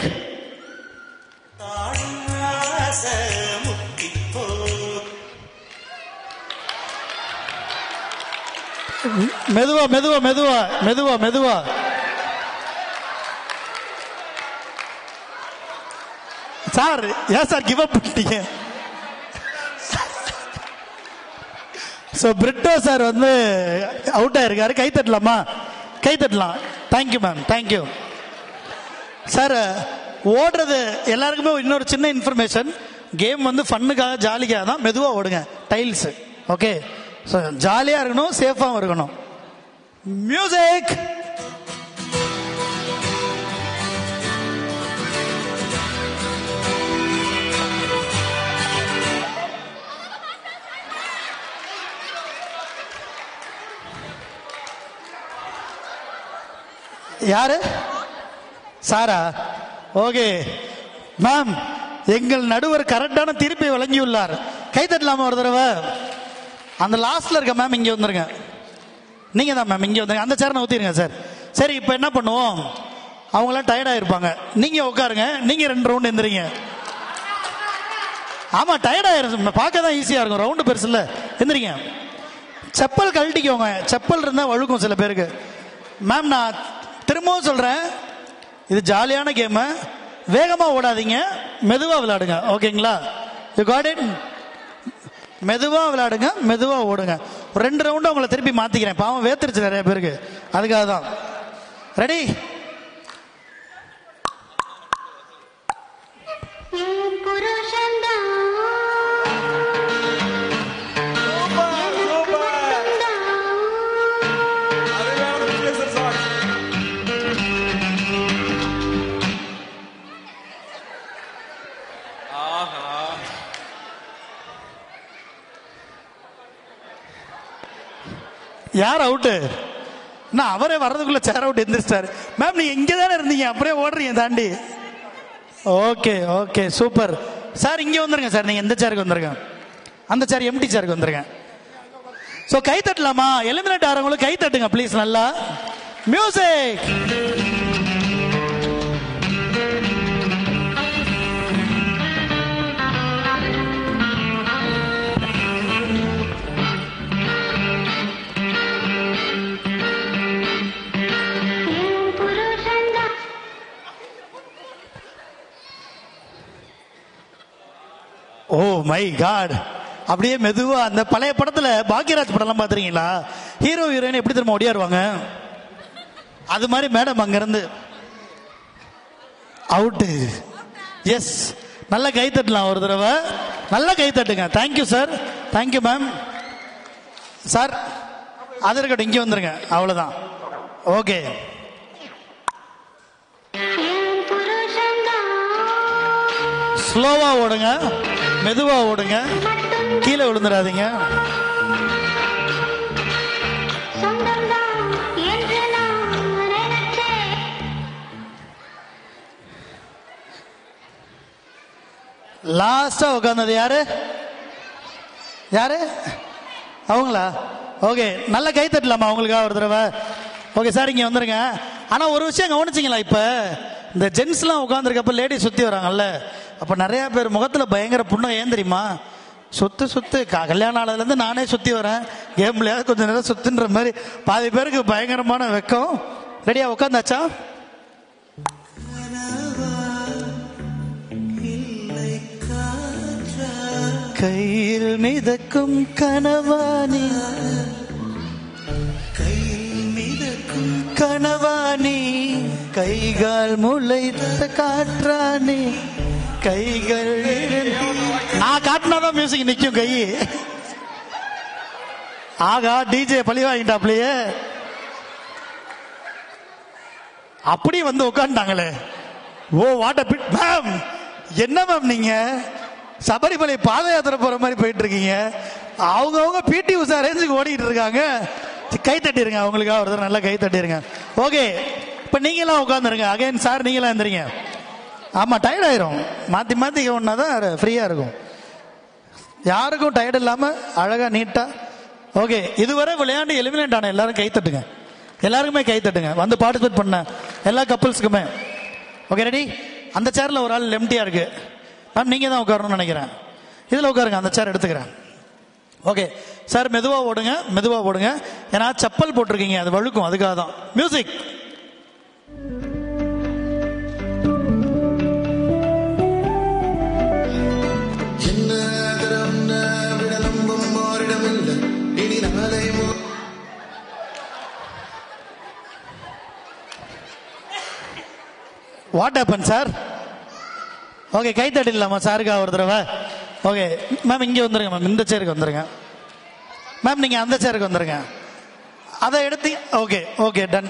மெதுவா மெதுவா மெதுவா மெதுவா மெதுவா. சார் ஏன் சார் கிவ் அப் பண்ணிட்டீங்க? ஸோ பிரிட்டோ சார் வந்து அவுட் ஆயிருக்காரு. கை தட்டலாமா? கை தட்டலாம். தேங்க்யூ மேம் தேங்க்யூ சார் ஓடுறது எல்லாருக்குமே இன்னொரு சின்ன இன்ஃபர்மேஷன் கேம் வந்து ஃபன்னுக்காக ஜாலிக்காக தான். மெதுவாக ஓடுங்க. டைல்ஸ் ஓகே ஸோ ஜாலியாக இருக்கணும் சேஃபாகவும் இருக்கணும். மியூசிக் யாரு? சாரா? ஓகே. மேம் எங்கள் நடுவர் கரெக்டான தீர்ப்பை வழங்கியுள்ளார். கை தட்டலாமா ஒரு தடவை? அந்த லாஸ்ட்ல இருக்க மேம் இங்க வந்துருங்க. நீங்க தான் மேம் இங்க வந்துருங்க. அந்த சேர் ஊற்றிருங்க சார் சரி இப்போ என்ன பண்ணுவோம்? அவங்களாம் டயர்டா இருப்பாங்க நீங்க உட்காருங்க. நீங்க ரெண்டு ரவுண்ட் எந்திரிங்க. ஆமா டயர்டாயிரும் பார்க்க தான் ஈஸியா இருக்கும். ரவுண்டு பெருசு இல்ல. எந்திரிங்க. செப்பல் கழட்டிக்கோங்க. செப்பல் இருந்தா வழுக்கும் சில பேருக்கு. மேம் நான் திரும்பவும் சொல்றேன். இது ஜாலியான கேமு வேகமா ஓடாதீங்க. மெதுவா விளையாடுங்க. ஓகேங்களா? யூ காட் இட் மெதுவா விளையாடுங்க. மெதுவா ஓடுங்க. ரெண்டு ரவுண்டு உங்களை திருப்பி மாத்திக்கிறேன். பாவம் வேத்துருச்சு நிறைய பேருக்கு. அதுக்காக தான். ரெடி யார் அவுட்டு நான் அவரே வர்றதுக்குள்ள சேர் அவுட் எந்திரிச்சிட்டாரு. மேம் நீ இங்கே தானே இருந்தீங்க? அப்படியே ஓடுறீங்க தாண்டி. ஓகே ஓகே சூப்பர் சார் இங்கே வந்துருங்க சார் நீங்கள் எந்த சேருக்கு வந்துருங்க அந்த சேர் எம்டி சேருக்கு வந்துருங்க ஸோ கை தட்டலாமா? எலிமினேட் ஆகிறவங்களுக்கு கை தட்டுங்க ப்ளீஸ் நல்லா. மியூசிக் ஓ மை காட் அப்படியே மெதுவா அந்த பழைய படத்துல பாக்யராஜ் படம்லாம் பாத்துறீங்களா ஹீரோ ஹீரோயின் எப்படி திரும்ப ஓடியாருவாங்க? அது மாதிரி மேடம் அங்க இருந்து அவுட்டு எஸ் நல்ல கை தட்டலாம் ஒரு தடவை. நல்ல கை தட்டுங்க. Thank you sir thank you ma'am sir அது இருக்கட்டும் இங்கே வந்துருங்க. அவ்வளோதான் ஓகே ஸ்லோவா ஓடுங்க. மெதுவா ஓடுங்க. கீழே விழுந்துடாதீங்க. லாஸ்டா உட்கார்ந்தது யாரு? யாரு? அவங்களா? ஓகே நல்ல கை தட்டலாமா அவங்களுக்காக ஒரு தடவை? ஓகே சார் இங்கே வந்துருங்க. ஆனால் ஒரு விஷயம் கவனிச்சிங்களா இப்போ? இந்த ஜென்ஸ்லாம் உட்காந்துருக்கப்ப லேடி சுற்றி வராங்கல்ல. அப்ப நிறைய பேர் முகத்துல பயங்கர புண்ணம் ஏன் தெரியுமா? சொத்து சொத்து. க- கல்யாண ஆனதுலேருந்து நானே சுத்தி வரேன். கேம்லயாவது கொஞ்சம் நேரம் சுத்துன்ற மாதிரி. பாதி பேருக்கு பயங்கரமான வெக்கம். ரெடியா உட்காந்தாச்சா கையில் மிதக்கும் கனவானி கனவானி கைகால் முளைத்த காற்றானே கைகள். நான் காட்டினாதான் மியூசிக் நிற்கும் கை ஆகா டிஜே பழி வாங்கிட்டாப்லயே அப்படி வந்து உட்காந்துட்டாங்களே ஓ வாட்ட பிட் மேம் என்ன மேம் நீங்க? சபரிமலை பாத யாத்திரை போற மாதிரி போயிட்டு இருக்கீங்க அவங்க அவங்க பிடி உஷா ரேஞ்சுக்கு ஓடிக்கிட்டு இருக்காங்க. கை தட்டிருங்க அவங்களுக்காக ஒரு தடவை நல்லா கை தட்டிருங்க. ஓகே இப்போ நீங்களாம் உட்காந்துருங்க அகைன் சார் நீங்களாம் இருந்துருங்க ஆமாம் டயர்ட் ஆயிரும். மாற்றி மாற்றி ஒன்னா தான் ஃப்ரீயாக இருக்கும். யாருக்கும் டயர்ட் இல்லாமல் அழகாக நீட்டாக ஓகே இதுவரை விளையாண்டு எலிமினேட் ஆன எல்லாரும் கை தட்டுங்க. எல்லாருக்குமே கை தட்டுங்க. வந்து பார்ட்டிசிபேட் பண்ண எல்லா கப்புள்ஸுக்குமே ஓகே ரெடி அந்த சேரில் ஒரு ஆள் எம்டியாக இருக்குது மேம் நீங்கள் தான் உட்காரணும்னு நினைக்கிறேன். இதில் உட்காருங்க அந்த சேர் எடுத்துக்கிறேன். ஓகே சார் மெதுவாக ஓடுங்க மெதுவாக ஓடுங்க. ஏன்னா செப்பல் போட்டிருக்கீங்க அது வழுக்கும் அதுக்காக தான் music what happen sir okay கை தட்டிடலாமா? சாருக்கா ஒரு தடவை. ஓகே மேம் இங்கே வந்துருங்க மேம் இந்த சேருக்கு வந்துருங்க. மேம் நீங்கள் அந்த சேருக்கு வந்துருங்க. அதை எடுத்து ஓகே ஓகே டன்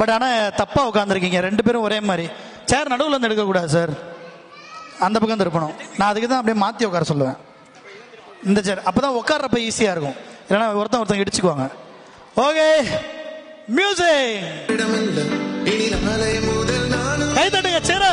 பட் ஆனால் தப்பாக உட்காந்துருக்கீங்க ரெண்டு பேரும் ஒரே மாதிரி. சேர் நடுவில் வந்து எடுக்கக்கூடாது சார் அந்த பக்கம் திருப்பணும் நான் அதுக்கு தான் அப்படியே மாற்றி உட்கார சொல்லுவேன். இந்த சேர் அப்போ தான் உட்கார்றப்ப ஈஸியாக இருக்கும். இல்லைன்னா ஒருத்தன் ஒருத்தன் இடிச்சுக்குவாங்க. ஓகே மியூசிக் கை தட்டுங்க சேர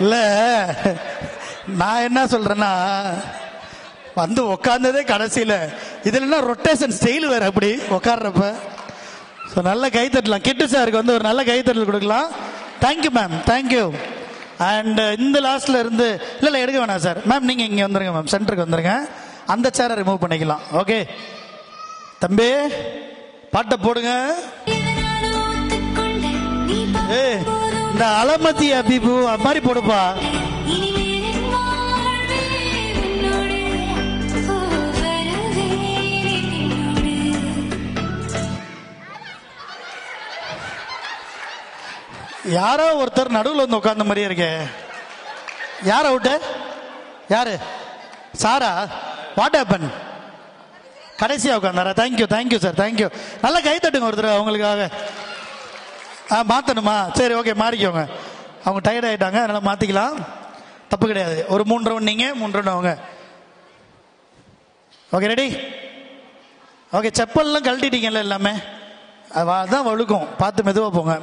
இல்ல. நான் என்ன சொல்றேன்னா வந்து உட்கார்ந்ததே கடைசியில. இதுல என்ன ரொட்டேஷன் ஸ்டைல் வேற அப்படி உட்கார்றப்ப ஸோ நல்ல கைத்தட்டலாம். கிட்டு சாருக்கு வந்து ஒரு நல்ல கைத்தட்டல் கொடுக்கலாம். தேங்க்யூ மேம் தேங்க்யூ அண்ட் இந்த லாஸ்ட்ல இருந்து இல்ல இல்ல எடுக்க வேணாம் சார் மேம் நீங்க இங்க வந்துருங்க மேம் சென்டருக்கு வந்துருங்க. அந்த சேரை ரிமூவ் பண்ணிக்கலாம். ஓகே தம்பி பாட்டை போடுங்க. ஏய் இந்த அலமதி அபிபு அது மாதிரி போடுப்பா. யாரோ ஒருத்தர் நடுவில் வந்து உட்கார்ந்த மாதிரியே இருக்கே. யார் அவுட்டு? யாரு? சாரா? வாட் ஹேப்பன் கடைசியாக உட்காந்தாரா thank you thank you sir thank you நல்லா கை தட்டுங்க ஒருத்தர் அவங்களுக்காக. ஆ மாற்றணுமா சரி ஓகே மாறிக்கோங்க. அவங்க டயர்ட் ஆகிட்டாங்க அதனால் மாற்றிக்கலாம் தப்பு கிடையாது. ஒரு மூணு ரவுண்ட் நீங்கள் மூணு ரவுண்ட் அவங்க. ஓகே ரெடி ஓகே செப்பல்லாம் கழட்டிட்டீங்கல்ல எல்லாமே. அது அதான் வழுக்கும். பார்த்து மெதுவாக போங்க.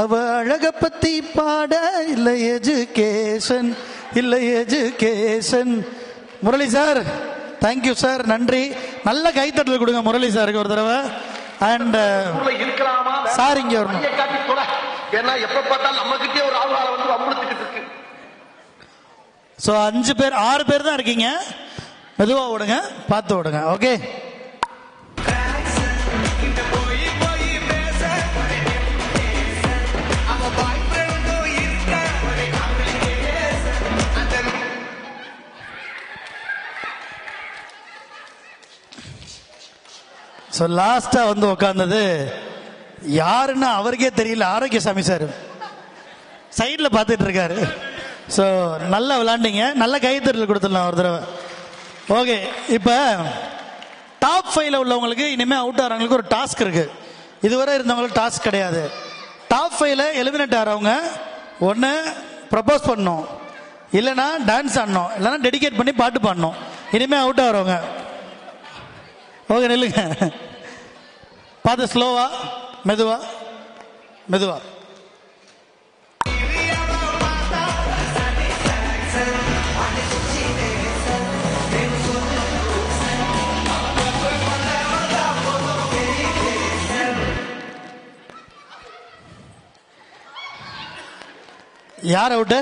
அவ அழக பத்தி பாட இல்லை எஜுகேஷன் இல்லை education. Murali sir thank you sir நன்றி. நல்ல கைத்தட்டல் கொடுங்க முரளி சாருக்கு ஒரு தடவை. அண்ட் uh, சார் இங்க வரணும். ஏன்னா எப்ப பார்த்தாலும் நம்ம கிட்டே ஒரு ஆள்வாரம் வந்து அமுழுத்துக்கிட்டு இருக்கு ஸோ அஞ்சு பேர் ஆறு பேர் தான் இருக்கீங்க. மெதுவா ஓடுங்க பார்த்து ஓடுங்க ஓகே ஸோ லாஸ்டா வந்து உட்காந்தது யாருன்னு அவருக்கே தெரியல ஆரோக்கிய சாமி சார். சைடில் பார்த்துட்டு இருக்காரு ஸோ நல்லா விளாண்டிங்க. நல்ல கைத்தறில் கொடுத்துடலாம் ஒரு தடவை. ஓகே இப்போ டாப் ஃபைவ்ல உள்ளவங்களுக்கு இனிமேல் அவுட் ஆகிறவங்களுக்கு ஒரு டாஸ்க் இருக்கு. இதுவரை இருந்தவங்களுக்கு டாஸ்க் கிடையாது. டாப் ஃபைவ்ல எலிமினேட் ஆகிறவங்க ஒன்று ப்ரப்போஸ் பண்ணணும். இல்லைன்னா டான்ஸ் ஆடணும். இல்லைன்னா டெடிகேட் பண்ணி பாட்டு பாடணும். இனிமேல் அவுட் ஆகிறவங்க ஓகே நில்லுங்க. பார்த்து ஸ்லோவா மெதுவா மெதுவா. யார் அவுட்டு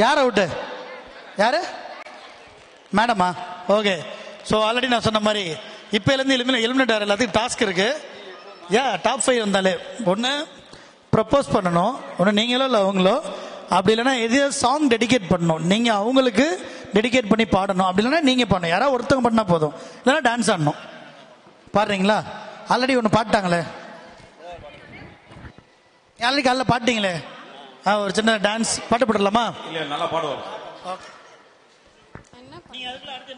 யார் அவுட்டு யார்? மேடமா? ஓகே. ஸோ ஆல்ரெடி நான் சொன்ன மாதிரி இப்போலேருந்து எலிமினேட் எலிமினேட் ஆகிற எல்லாத்துக்கும் டாஸ்க் இருக்கு. யா டாப் ஃபைவ் வந்தாலே ஒன்று ப்ரப்போஸ் பண்ணணும் ஒன்று நீங்களோ இல்லை அவங்களோ அப்படி இல்லைன்னா எதையோ சாங் டெடிகேட் பண்ணணும். நீங்கள் அவங்களுக்கு டெடிகேட் பண்ணி பாடணும். அப்படி இல்லைன்னா நீங்கள் பண்ணணும் யாராவது ஒருத்தவங்க பண்ணால் போதும். இல்லைன்னா டான்ஸ் ஆடணும். பாடுறீங்களா? ஆல்ரெடி ஒன்று பாட்டாங்களே? ஆல்ரெடி காலைல பாட்டீங்களே? ஆ ஒரு சின்ன டான்ஸ் பாட்டு போடலாமா இல்ல நல்லா பாடுவார் நீங்க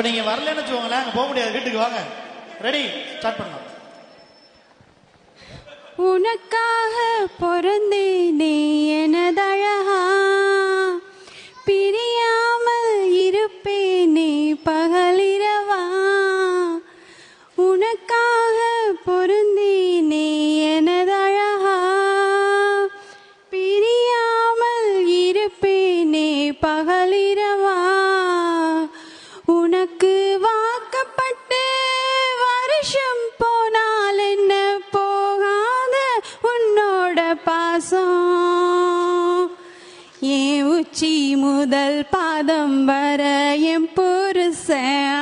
இப்போ நீங்கள் வரலன்னு வச்சுக்கோங்களேன் அங்கே போக முடியாது. வீட்டுக்கு வாங்க. ரெடி ஸ்டார்ட் பண்ணலாம். உனக்காக பிறந்தேனே எனதழகா ஏ உச்சி முதல் பாதம் வர என் புருஷ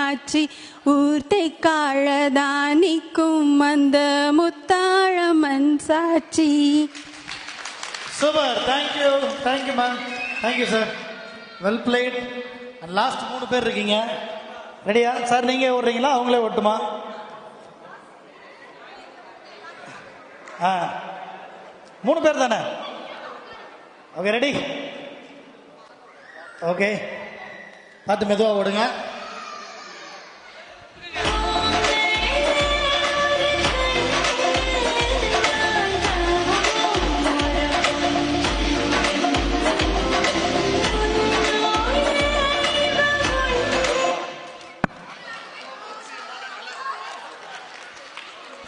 ஆச்சி. ஊர்த்தை காழதான் நிற்கும் அந்த முத்தாழமன் சாட்சி. Super. Thank you thank you ma'am thank you sir well played and last மூணு பேர் இருக்கீங்க. ரெடியா சார் நீங்க ஓடுறீங்களா? அவங்களே ஓட்டுமா? ஆ. மூணு பேர் தானே? Okay ready okay. பார்த்து மெதுவாக ஓடுங்க.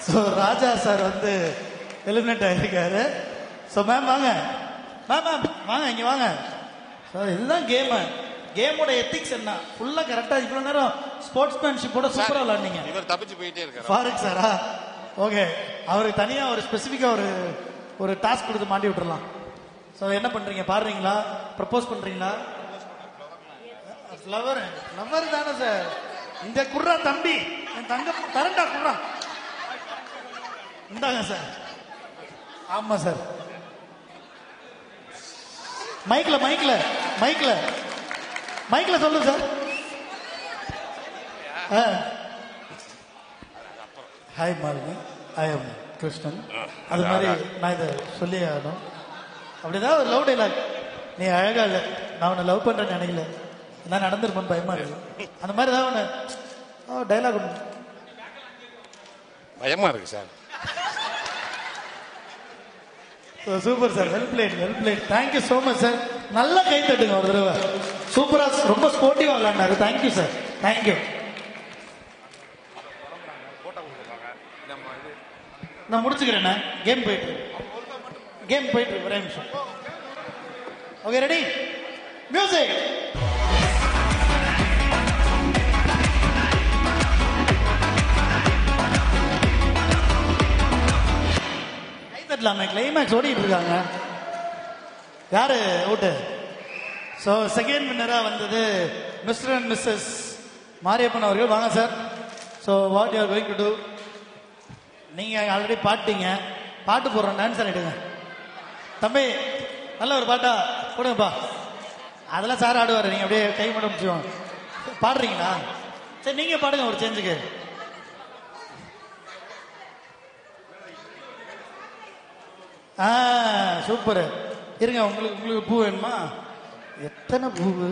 ஸோ ராஜா சார் வந்து எலிமினேட் ஆயிருக்காரு. ஸோ மேம் வாங்க. மேம் மேம் வாங்க இங்கே வாங்க. இதுதான் கேமு கேமோட எத்திக்ஸ் என்ன? ஃபுல்லா கரெக்டா இவ்வளவு நேரம் ஸ்போர்ட்ஸ்மேன்ஷிப்போட சூப்பரா விளாண்டீங்க இவர் தப்பிச்சு போயிட்டே இருக்காரு. ஃபாரூக் சாரா ஓகே அவருக்கு தனியா ஒரு ஸ்பெசிஃபிக்கா ஒரு ஒரு டாஸ்க் கொடுத்து மாட்டி விட்டுறலாம். ஸோ என்ன பண்றீங்க? பாடுறீங்களா? ப்ரப்போஸ் பண்றீங்களா? ஃப்ளவர் ஃப்ளவர் தானே சார் இந்த குர்ரா தம்பி. என் தங்க தரண்டா குர்ரா. இந்தாங்க சார் ஆமா சார் மைக்ல மைக்ல மைக்ல மைக்ல சொல்லு sir hi Malini M Krishnan அது மாதிரி நான் இதை சொல்லி ஆகணும். அப்படிதான் ஒரு லவ் டைலாக் நீ அழகா இல்லை. நான் உன்னை லவ் பண்றேன்னு நினைக்கல. என்ன நடந்திருப்பேன்னு பயமா இருக்கு. அந்த மாதிரி தான் ஒன்று டைலாக் பயமா இருக்கு sir super sir help played well played thank you so much sir நல்ல கை தட்டுங்க ஒரு தடவை. சூப்பராக ரொம்ப ஸ்போர்ட்டிவாக விளையாண்டாரு thank you sir thank you நான் முடிச்சுக்கிறேண்ணே கேம் போயிட்டு கேம் போயிட்டு ஒரே நிமிஷம். ஓகே ரெடி மியூசிக் தட்டலாமே கிளைமேக்ஸ் ஓடிட்டு இருக்காங்க. யாரு? ஓட்டு. ஸோ செகண்ட் வின்னராக வந்தது மிஸ்டர் அண்ட் மிஸ்ஸஸ் மாரியப்பன் அவர்கள். வாங்க sir so what you are going to do நீங்கள் ஆல்ரெடி பாட்டிங்க. பாட்டு போடுறோம் டான்ஸ் ஆடிடுங்க. தம்பி நல்ல ஒரு பாட்டா? கொடுங்கப்பா அதெல்லாம் சார் ஆடுவார். நீங்கள் அப்படியே கை மட்டும் முடிச்சுவோம் பாடுறீங்களா? சரி நீங்கள் பாடுங்க ஒரு சேஞ்சுக்கு ஆ சூப்பர். இருங்க உங்களுக்கு உங்களுக்கு பூ வேணுமா? எத்தனை பூவு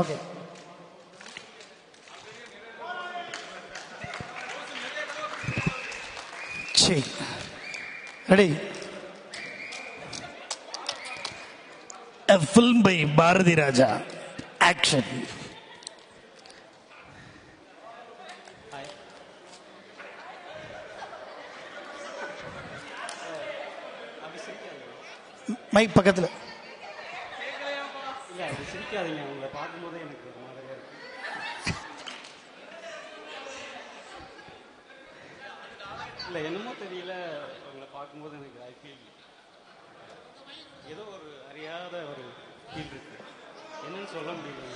ஓகே. சரி ready. Film by Bharathi Raja action mic பக்கத்தில். இல்லை அது சிரிக்காதீங்க எனக்கு ஒரு என்னமோ தெரியல உங்களை பார்க்கும்போது எனக்கு ஐ ஃபீல் ஏதோ ஒரு அறியாத ஒரு ஃபீல் இருக்கு. என்னன்னு சொல்ல முடியல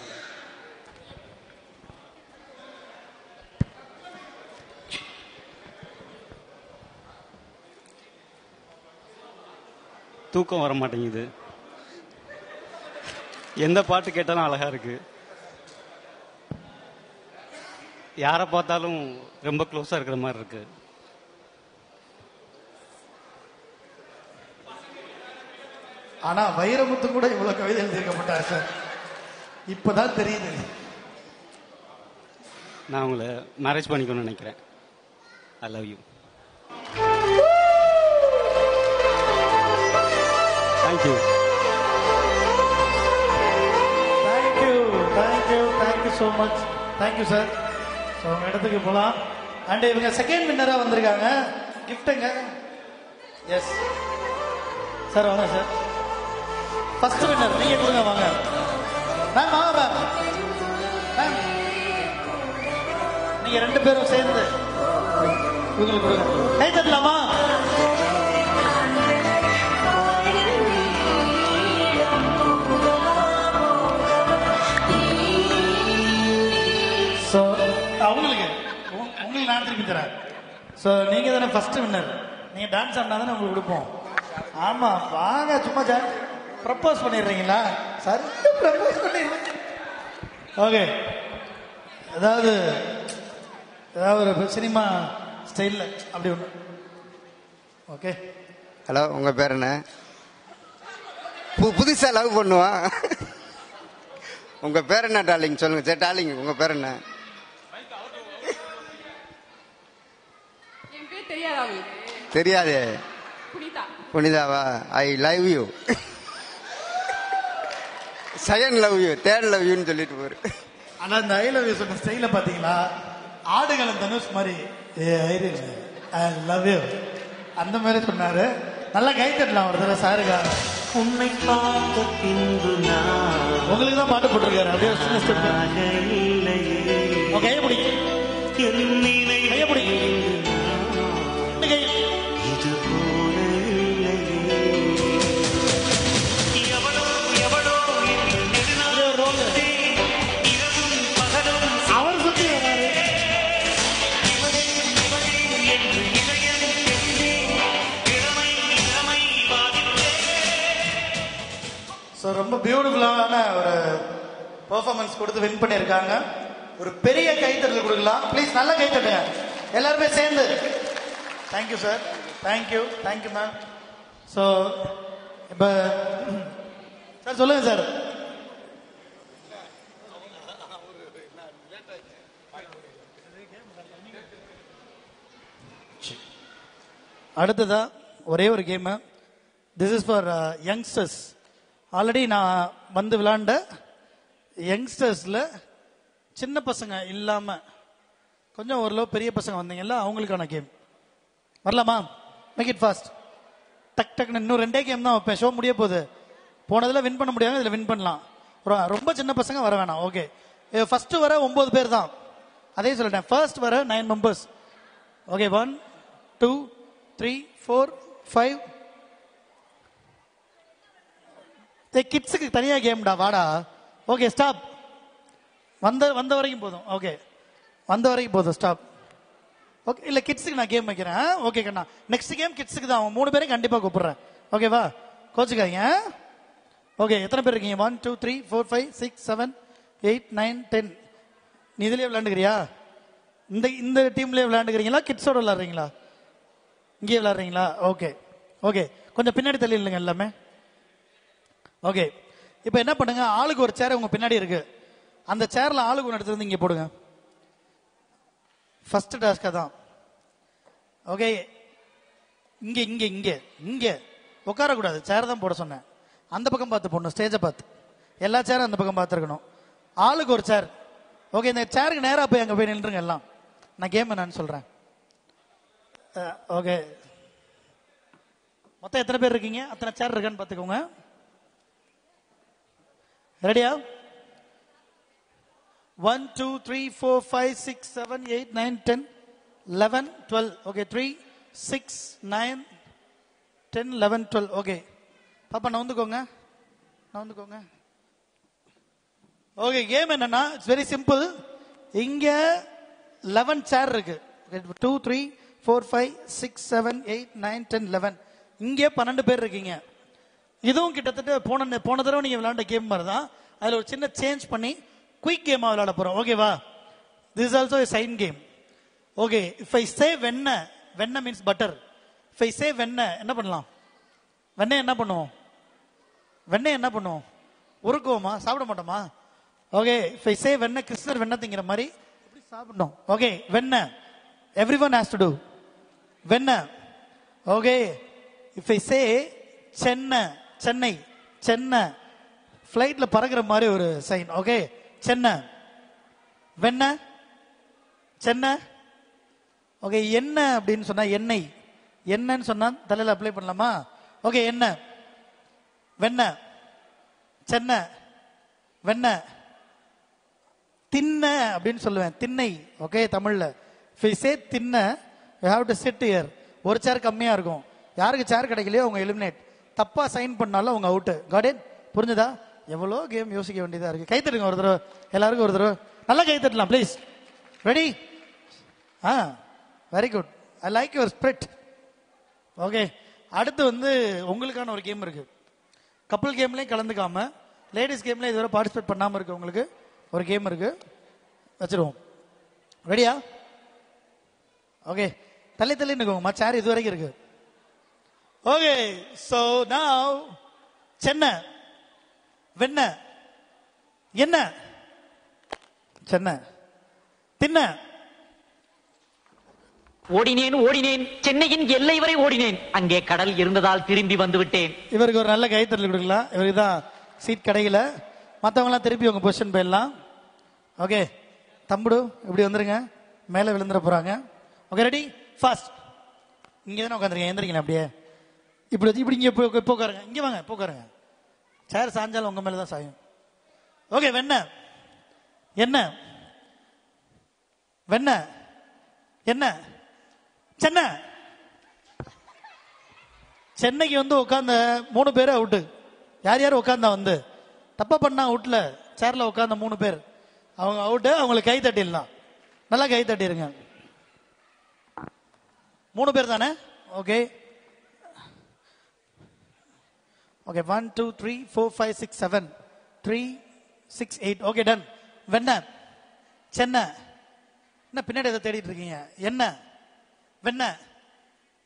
தூக்கம் வர மாட்டேங்குது. எந்த பாட்டு கேட்டாலும் அழகா இருக்கு. யாரை பார்த்தாலும் ரொம்ப க்ளோஸா இருக்கிற மாதிரி இருக்கு. ஆனா வைரமுத்து கூட இவ்வளவு கவிதை எழுதியிருக்க மாட்டார் சார். இப்பதான் தெரியுது. நான் உங்களை மேரேஜ் பண்ணிக்கணும்னு நினைக்கிறேன். I love you thank you thank you thank you thank you so much thank you sir so உங்க இடத்துக்கு போகலாம் அண்ட் இவங்க செகண்ட் வின்னராக வந்திருக்காங்க. கிஃப்ட்டுங்க எஸ் சார் வாங்க சார் ஃபர்ஸ்ட் வின்னர் நீங்க கொடுங்க வாங்க. மேம் வாங்க மேம் மேம் நீங்க ரெண்டு பேரும் சேர்ந்து. இவங்களுக்கு கொடுங்க. கை தட்டலாமா தரேன் ஸோ நீங்க தானே ஃபர்ஸ்ட் வின்னர் நீங்க டான்ஸ் ஆடினா தானே உங்களுக்கு கொடுப்போம் ஆமா வாங்க சும்மா ஜா ப்ரப்போஸ் பண்ணிடுறீங்களா? சரி ப்ரப்போஸ் பண்ணிடுறேன் ஓகே அதாவது ஏதாவது ஒரு சினிமா ஸ்டைலில் அப்படி ஒன்று ஓகே ஹலோ உங்க பேர் என்ன? பு- புதுசா லவ் பண்ணுவான் உங்க பேர் என்ன டார்லிங் சொல்லுங்க. சரி டார்லிங் உங்க பேர் என்ன என் பேர் தெரியாதா புனிதாவா? I love you second love you third love யூன்னு சொல்லிட்டு போரு. ஆனா இந்த ஐ லவ் யூ சொன்ன ஸ்டைல பாத்தீங்களா? ஆடுகளம் தனுஷ் மாதிரி. ஐ லவ் யூ அந்த மாதிரி சொன்னாரு. நல்லா கை தட்டலாம் ஒரு தடவை சாருக்கா உன்னை பார்த்த பின்பு நான் உங்களுக்கு தான் பாட்டு போட்டிருக்காரு. அப்படியே சின்ன ஸ்டெப் கையை பிடி கையை பிடி ரொம்ப பியூட்டிஃபுல்லான ஒரு பெர்ஃபார்மன்ஸ் கொடுத்து வின் பண்ணியிருக்காங்க. ஒரு பெரிய கைத்தட்டல் கொடுக்கலாம். ப்ளீஸ் நல்ல கைத்தட்டுங்க. எல்லாருமே சேர்ந்து. Thank you sir thank you thank you ma'am so இப்போ சார் சொல்லுங்கள் சார் அடுத்ததா ஒரே ஒரு game this is for youngsters already நான் வந்து விளாண்ட யங்ஸ்டர்ஸில் சின்ன பசங்க இல்லாமல் கொஞ்சம் ஓரளவு பெரிய பசங்க வந்தீங்கல்ல அவங்களுக்கான கேம் வரலாமா? மேக் இட் ஃபாஸ்ட் டக் டக்குன்னு இன்னும் ரெண்டே கேம் தான் வைப்பேன். ஷோ முடிய போகுது. போனதில் வின் பண்ண முடியாது இதில் வின் பண்ணலாம். ரொம்ப சின்ன பசங்க வர வேணாம். ஓகே ஃபர்ஸ்ட் வர ஒன்பது பேர் தான். அதே சொல்லிட்டேன். ஃபர்ஸ்ட் வர nine members okay one two three four five ஏ கிட்ஸுக்கு தனியா கேம்டா வாடா. ஓகே ஸ்டாப் வந்த வந்த வரைக்கும் போதும். ஓகே வந்த வரைக்கும் போதும் ஸ்டாப் ஓகே இல்ல கிட்ஸுக்கு நான் கேம் வைக்கிறேன். ஓகே கண்ணா. நெக்ஸ்ட் கேம் கிட்ஸுக்கு தான். அவன் மூணு பேரையும் கண்டிப்பா கூப்பிடுறேன். ஓகேவா கோச்சுக்காதீங்க. ஓகே எத்தனை பேர் இருக்கீங்க? One two three four five six seven eight nine ten நீ இதுலயே விளையாண்டுக்கிறியா? இந்த இந்த டீம்லயே விளையாண்டுக்கிறீங்களா? கிட்ஸோட விளையாடுறீங்களா? இங்கேயே விளையாடுறீங்களா? ஓகே ஓகே கொஞ்சம் பின்னாடி தள்ளி இல்லைங்க எல்லாமே. ஓகே இப்போ என்ன பண்ணுங்க? ஆளுக்கு ஒரு சேர் உங்க பின்னாடி இருக்கு. அந்த சேர்ல ஆளுக்கு ஒன்று எடுத்து வந்து இங்க போடுங்க. ஃபர்ஸ்ட் டாஸ்க் தான் ஓகே இங்க இங்க இங்க இங்க. உட்காரக்கூடாது. சேர் தான் போட சொன்னேன். அந்த பக்கம் பார்த்து போடணும். ஸ்டேஜை பார்த்து. எல்லா சேரும் அந்த பக்கம் பார்த்துருக்கணும். ஆளுக்கு ஒரு சேர் ஓகே இந்த சேருக்கு நேராக போய் அங்கே போய் நின்றுங்க எல்லாம். நான் கேம் என்னன்னு சொல்கிறேன் ஓகே மொத்தம் எத்தனை பேர் இருக்கீங்க? அத்தனை சேர் இருக்கான்னு பார்த்துக்கோங்க. ரெடியா one two three four five six seven eight nine ten eleven twelve okay three six nine ten eleven twelve okay பாப்பா நவுந்துக்கோங்க. நவுந்துக்கோங்க. ஓகே கேம் என்னன்னா இட்ஸ் வெரி சிம்பிள் இங்க லெவன் சேர் இருக்கு. Two three four five six seven eight nine ten eleven இங்கே பன்னெண்டு பேர் இருக்கீங்க. இதுவும் கிட்டத்தட்ட போன போன தடவை நீங்க விளையாண்ட கேம் மாதிரி தான் அதில் ஒரு சின்ன சேஞ்ச் பண்ணி குயிக் கேமாக விளையாட போகிறோம் ஓகேவா this also sign game okay if I say வெண்ண வெண்ண means butter if I say வெண்ண என்ன பண்ணலாம்? வெண்ணெய் என்ன பண்ணுவோம்? வெண்ணெய் என்ன பண்ணுவோம்? உருக்குவோமா? சாப்பிட மாட்டோமா? ஓகே இஃப் ஐ சே வெண்ண கிறிஸ்தர் வெண்ணெய் திங்கிற மாதிரி எப்படி சாப்பிடணும். ஓகே வெண்ண. Every one has to do வெண்ண. Okay if I say Chennai Chennai Chennai. ஃப்ளைட்டில் பறக்கிற மாதிரி ஒரு சைன் ஓகே சென்னை. வெண்ண? சென்னை. ஓகே என்ன அப்படின்னு சொன்னா எண்ணெய். என்னன்னு சொன்னா தலையில அப்ளை பண்ணலாமா? ஓகே என்ன வெண்ண சென்னை. வெண்ண தின்ன அப்படின்னு சொல்லுவேன் திண்ணை ஓகே தமிழ்ல. சே தின்ன you have to sit here ஒரு சேர் கம்மியாக இருக்கும். யாருக்கு சேர் கிடைக்கலையோ அவங்க எலிமினேட் தப்பா சைன் பண்ணாலும் அவங்க அவுட்டு கார்டன் புரிஞ்சுதா? எவ்வளோ கேம் யோசிக்க வேண்டியதா இருக்கு. கைத்தட்டுங்க ஒரு தடவை. எல்லாருக்கும் ஒரு தடவை. நல்லா கை தட்டலாம் please ready ah very good I like your spirit okay அடுத்து வந்து உங்களுக்கான ஒரு கேம் இருக்கு. கப்பல் கேம்லேயும் கலந்துக்காம லேடிஸ் கேம்லேயும் இதுவரை பார்ட்டிசிபேட் பண்ணாமல் இருக்கு உங்களுக்கு ஒரு கேம் இருக்கு. வச்சிருவோம். ரெடியா ஓகே தள்ளி தள்ளி நிற்கோங்கம்மா சேர் இது வரைக்கும் இருக்குது ஓகே சோ நாவ் சென்னை வெண்ண என்ன சென்னை தின்ன ஓடினேன் ஓடினேன். சென்னையின் எல்லை வரை ஓடினேன். அங்கே கடல் இருந்ததால் திரும்பி வந்து விட்டேன் இவருக்கு ஒரு நல்ல கைத்தறல் கொடுக்கலாம் இவருக்கு தான் சீட் கிடைக்கல. மற்றவங்களாம் திருப்பி உங்க பொசிஷன் போயிடலாம். ஓகே தம்புடு இப்படி வந்துருங்க. மேலே விழுந்துட போறாங்க. ஓகே ரெடி ஃபாஸ்ட் இங்கே தானே உட்காந்துருக்கீங்க. எந்திரிக்கல அப்படியே. இப்படி வச்சு இப்படி இங்கே போய் இப்போ உட்காருங்க. இங்கே வாங்க போக்காருங்க சேர் சாஞ்சாலும் உங்க மேலே தான் சாயும். ஓகே வெண்ண என்ன வெண்ண என்ன சென்னை. சென்னைக்கு வந்து உட்காந்த மூணு பேர் அவுட்டு யார் யார் உட்காந்தா வந்து? தப்பா பண்ணா அவுட்ல சேர்ல உட்காந்த மூணு பேர். அவங்க அவுட்டு அவங்களுக்கு கை தட்டிடலாம். நல்லா கை தட்டிருங்க. மூணு பேர் தானே? Okay okay one two three four five six seven three six eight okay done வெண்ண சென்னை என்ன பின்னாடி எதை தேடிட்டு இருக்கீங்க? என்ன வெண்ண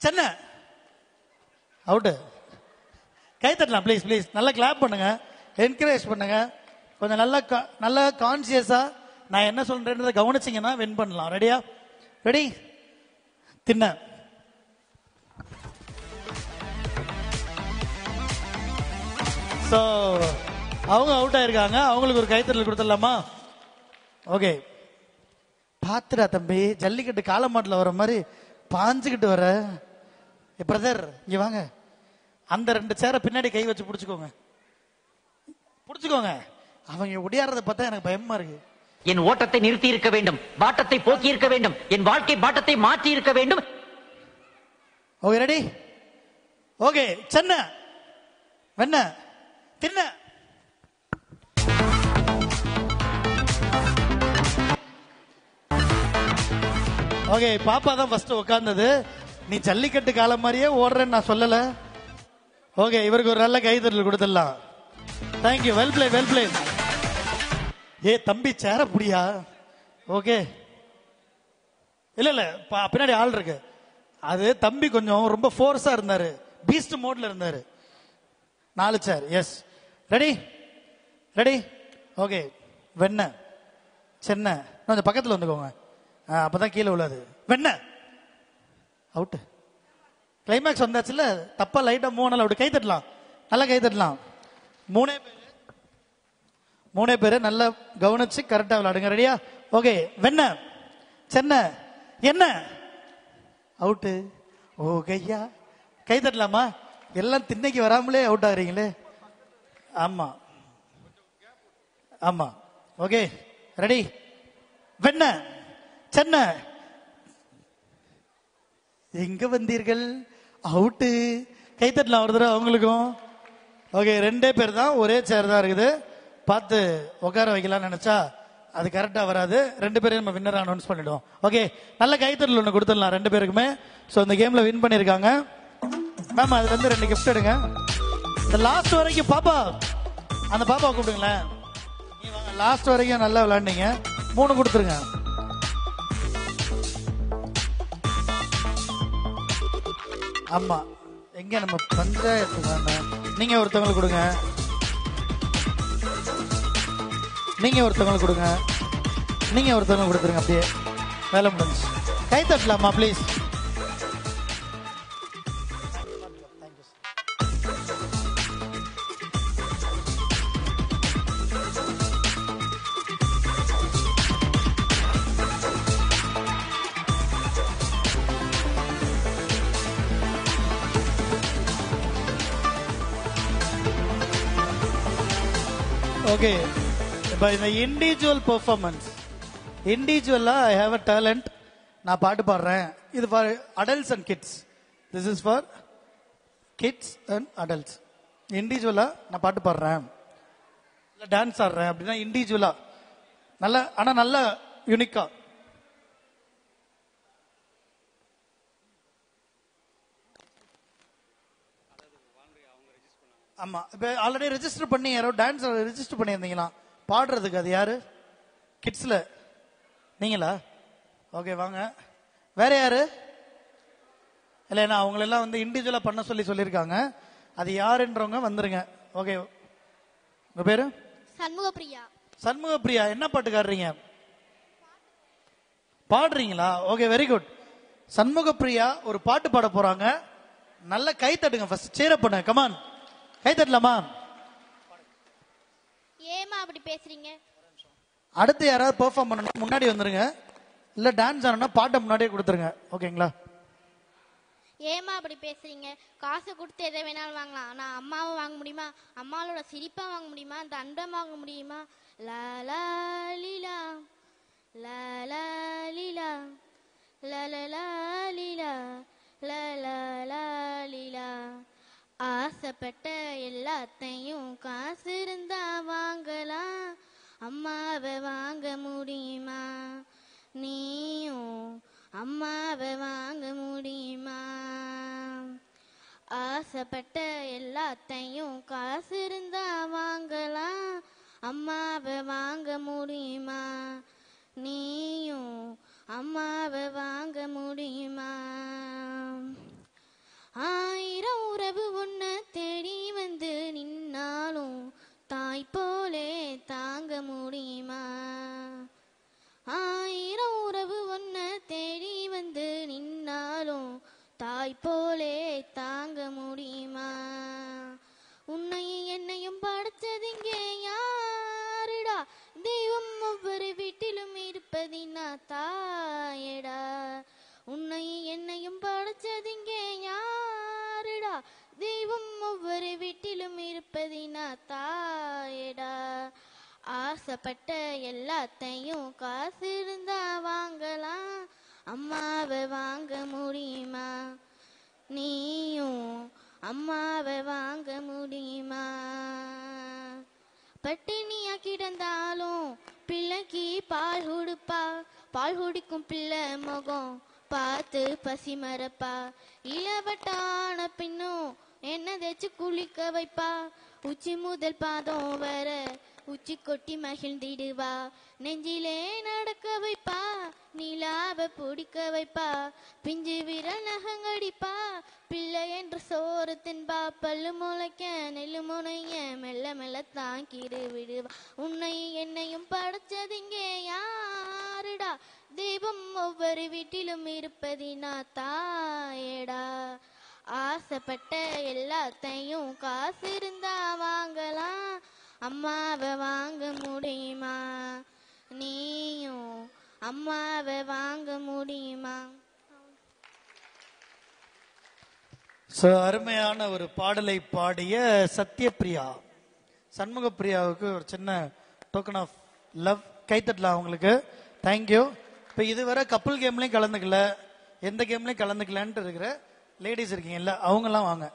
சென்னை அவுட்டு கை தட்டலாம் ப்ளீஸ் ப்ளீஸ் நல்லா கிளாப் பண்ணுங்க. என்கரேஜ் பண்ணுங்க. கொஞ்சம் நல்லா கா- நல்லா கான்சியஸா நான் என்ன சொல்றேன்றதை கவனிச்சிங்கன்னா வின் பண்ணலாம். ரெடியா ரெடி தின்ன ஸோ அவங்க அவுட் ஆயிருக்காங்க. அவங்களுக்கு ஒரு கைத்தறல் கொடுத்துடலாமா? ஓகே பாத்துடா தம்பி. ஜல்லிக்கட்டு காலமாட்டில் வர மாதிரி பாஞ்சுக்கிட்டு வர பிரதர் இங்க வாங்க. அந்த ரெண்டு சேரை பின்னாடி கை வச்சு பிடிச்சுக்கோங்க. பிடிச்சுக்கோங்க. அவங்க ஒடியாடுறத பார்த்தா எனக்கு பயமா இருக்கு. என் ஓட்டத்தை நிறுத்தி இருக்க வேண்டும். பாட்டத்தை போக்கி இருக்க வேண்டும். என் வாழ்க்கை பாட்டத்தை மாற்றி இருக்க வேண்டும். Okay ready okay Chennai. வெண்ண தின்ன. ஓகே பாப்பா தான் ஃபர்ஸ்ட் உட்கார்ந்தது நீ ஜல்லிக்கட்டு காலம் மாதிரியே ஓடுறேன்னு நான் சொல்லல. ஓகே இவருக்கு ஒரு நல்ல கைதறல் கொடுத்துடலாம். Thank you well play well play ஏ தம்பி சேர புடியா? ஓகே. இல்ல இல்ல பா- பின்னாடி ஆள் இருக்கு. அது தம்பி கொஞ்சம் ரொம்ப ஃபோர்ஸா இருந்தாரு. பீஸ்ட் மோட்ல இருந்தாரு. நாலு chair yes ready ready okay வெண்ண சென்னை. கொஞ்சம் பக்கத்தில் வந்துக்கோங்க. ஆ, அப்பதான் கீழே உள்ளது. வெண்ண அவுட்டு கிளைமேக்ஸ் வந்தாச்சுல தப்பா லைட்டா மூணு நாள் அப்படி கை தட்டலாம். நல்லா கை தட்டலாம். மூணே பேரு. மூணே பேரு நல்லா கவனிச்சு கரெக்டா விளையாடுங்க. ரெடியா ஓகே வெண்ண சென்னை. என்ன? அவுட்டு ஓ கையா? கை தட்டலாமா? எல்லாம் திண்ணைக்கு வராமலே அவுட் ஆகுறீங்களே. ஆமா. ஆமா. ஓகே ரெடி வெண்ண சென்னை எங்க வந்தீர்கள்? அவுட்டு கை தட்டலாம் ஒரு தடவை அவங்களுக்கும். ஓகே ரெண்டே பேர் தான் ஒரே சேர் தான் இருக்குது. பார்த்து உட்கார வைக்கலாம்னு நினைச்சா அது கரெக்டாக வராது. ரெண்டு பேரையும் நம்ம வின்னர் அனௌன்ஸ் பண்ணிடுவோம். ஓகே நல்ல கைத்தட்டல் ஒன்று கொடுத்துடலாம் ரெண்டு பேருக்குமே. ஸோ இந்த கேமில் வின் பண்ணியிருக்காங்க. மேம் அதுலேருந்து ரெண்டு கிஃப்ட் எடுங்க. லாஸ்ட் வரைக்கும் பாப்பா அந்த பாப்பா கூப்பிடுங்களேன். லாஸ்ட் வரைக்கும் நல்லா விளையாண்டீங்க. மூணு கொடுத்துருங்க. ஆமா எங்க நம்ம பஞ்சாயத்து நீங்க ஒருத்தவங்களுக்கு கொடுங்க. நீங்க ஒருத்தவங்களுக்கு கொடுங்க. நீங்க ஒருத்தவங்களுக்கு கொடுத்துருங்க அப்படியே. வேலை முடிஞ்சு கை தட்டலாமா ப்ளீஸ் இப்போ இந்த இண்டிவிஜுவல் பெர்ஃபார்மன்ஸ் இண்டிவிஜுவலாக ஐ ஹாவ் அ டேலண்ட் நான் பாட்டு பாடுறேன். இது for adults and kids this is for kids and adults இண்டிவிஜுவலாக நான் பாட்டு பாடுறேன். இல்லை டான்ஸ் ஆடுறேன். அப்படின்னா இண்டிவிஜுவலாக நல்ல ஆனால் நல்ல யூனிக்காக ஆமாம் இப்போ ஆல்ரெடி ரெஜிஸ்டர் பண்ணி யாரோ டான்ஸ் ரெஜிஸ்டர் பண்ணியிருந்தீங்களா பாடுறதுக்கு அது யாரு? கிட்ஸ்ல நீங்களா? ஓகே வாங்க. வேற யாரு? இல்ல ஏன்னா அவங்களெல்லாம் வந்து இண்டிவிஜுவலா பண்ண சொல்லி சொல்லியிருக்காங்க. அது யாருன்றவங்க வந்துருங்க. ஓகே உங்க பேரு? சண்முகப்பிரியா. சண்முக பிரியா என்ன பாட்டு காடுறீங்க பாடுறீங்களா? Okay very good Shanmuga Priya ஒரு பாட்டு பாட போறாங்க. நல்ல கை தட்டுங்க ஃபர்ஸ்ட் சேர பண்ணுங்க. கமான் கை தட்டலாமா ஏமா அப்படி பேசுறீங்க? அடுத்து யாராவது பெர்ஃபார்ம் பண்ணணும் முன்னாடி வந்துருங்க. இல்ல டான்ஸ் ஆனோம்னா பாட்டை முன்னாடியே கொடுத்துருங்க. ஓகேங்களா? ஏமா அப்படி பேசுறீங்க? காசு கொடுத்து எதை வேணாலும் வாங்கலாம். ஆனா அம்மாவை வாங்க முடியுமா? அம்மாவோட சிரிப்பா வாங்க முடியுமா? அந்த அன்பை வாங்க முடியுமா? லீலா. லீலா. லா லா லா லீலா. லா லா லா லீலா. ஆசைப்பட்ட எல்லாத்தையும் காசு இருந்தா வாங்கலாம் அம்மாவை வாங்க முடியுமா? நீயும் அம்மாவை வாங்க முடியுமா? ஆசைப்பட்ட எல்லாத்தையும் காசு இருந்தா வாங்கலாம் அம்மாவை வாங்க முடியுமா? நீயும் அம்மாவை வாங்க முடியுமா? ஆயிரம் உறவு ஒன்ன தேடி வந்து நின்னாலும் தாய் போலே தாங்க முடியுமா? ஆயிரம் உறவு ஒன்ன தேடி வந்து நின்னாலும் தாய் போலே தாங்க முடியுமா? உன்னையும் என்னையும் படைச்சதிங்கே யாருடா? தெய்வம் ஒவ்வொரு வீட்டிலும் இருப்பதினா தாயடா. உன்னை என்னையும் படைச்சதிங்கே யாருடா? தெய்வம் ஒவ்வொரு வீட்டிலும் இருப்பதினா தாயடா. ஆசைப்பட்ட எல்லாத்தையும் காசு இருந்தா வாங்கலாம். அம்மாவை வாங்க முடியுமா? நீயும் அம்மாவை வாங்க முடியுமா? பட்டினியா கிடந்தாலும் பிள்ளைக்கு பால் குடுப்பா. பால் குடிக்கும் பிள்ளை முகம் பார்த்து பசி மறப்பா. இளவட்டான பின்னும் என்ன தேச்சு குளிக்க வைப்பா? உச்சி முதல் பாதம் வர உச்சி கொட்டி மகிழ்ந்திடுவா. நெஞ்சிலே நடக்க வைப்பா நிலாவ பிடிக்க வைப்பா. பிஞ்சு விரல் நகங்கடிப்பா பிள்ளை என்று சோறு தின்பா. பல்லு முளைக்க நெல்லு முனைய மெல்ல மெல்ல தாங்கிடு விடுவா. உன்னை என்னையும் படைச்சதிங்கே யாருடா? தெய்வம் ஒவ்வொரு வீட்டிலும் இருப்பதினா தாயடா. ஆசைப்பட்ட எல்லாத்தையும் காசு இருந்தா வாங்கலாம். அம்மாவை வாங்க முடியுமா? நீயும் அம்மாவை வாங்க முடியுமா? ஸோ அருமையான ஒரு பாடலை பாடிய சத்யபிரியா சண்முகப்பிரியாவுக்கு ஒரு சின்ன டோக்கன் ஆஃப் லவ் கைத்தட்டலாம் அவங்களுக்கு. தேங்க்யூ இப்போ இதுவரை கப்புள் கேம்லையும் கலந்துக்கல எந்த கேம்லையும் கலந்துக்கலன்ட்டு இருக்கிற லேடிஸ் இருக்கீங்கல்ல அவங்கெல்லாம் வாங்க.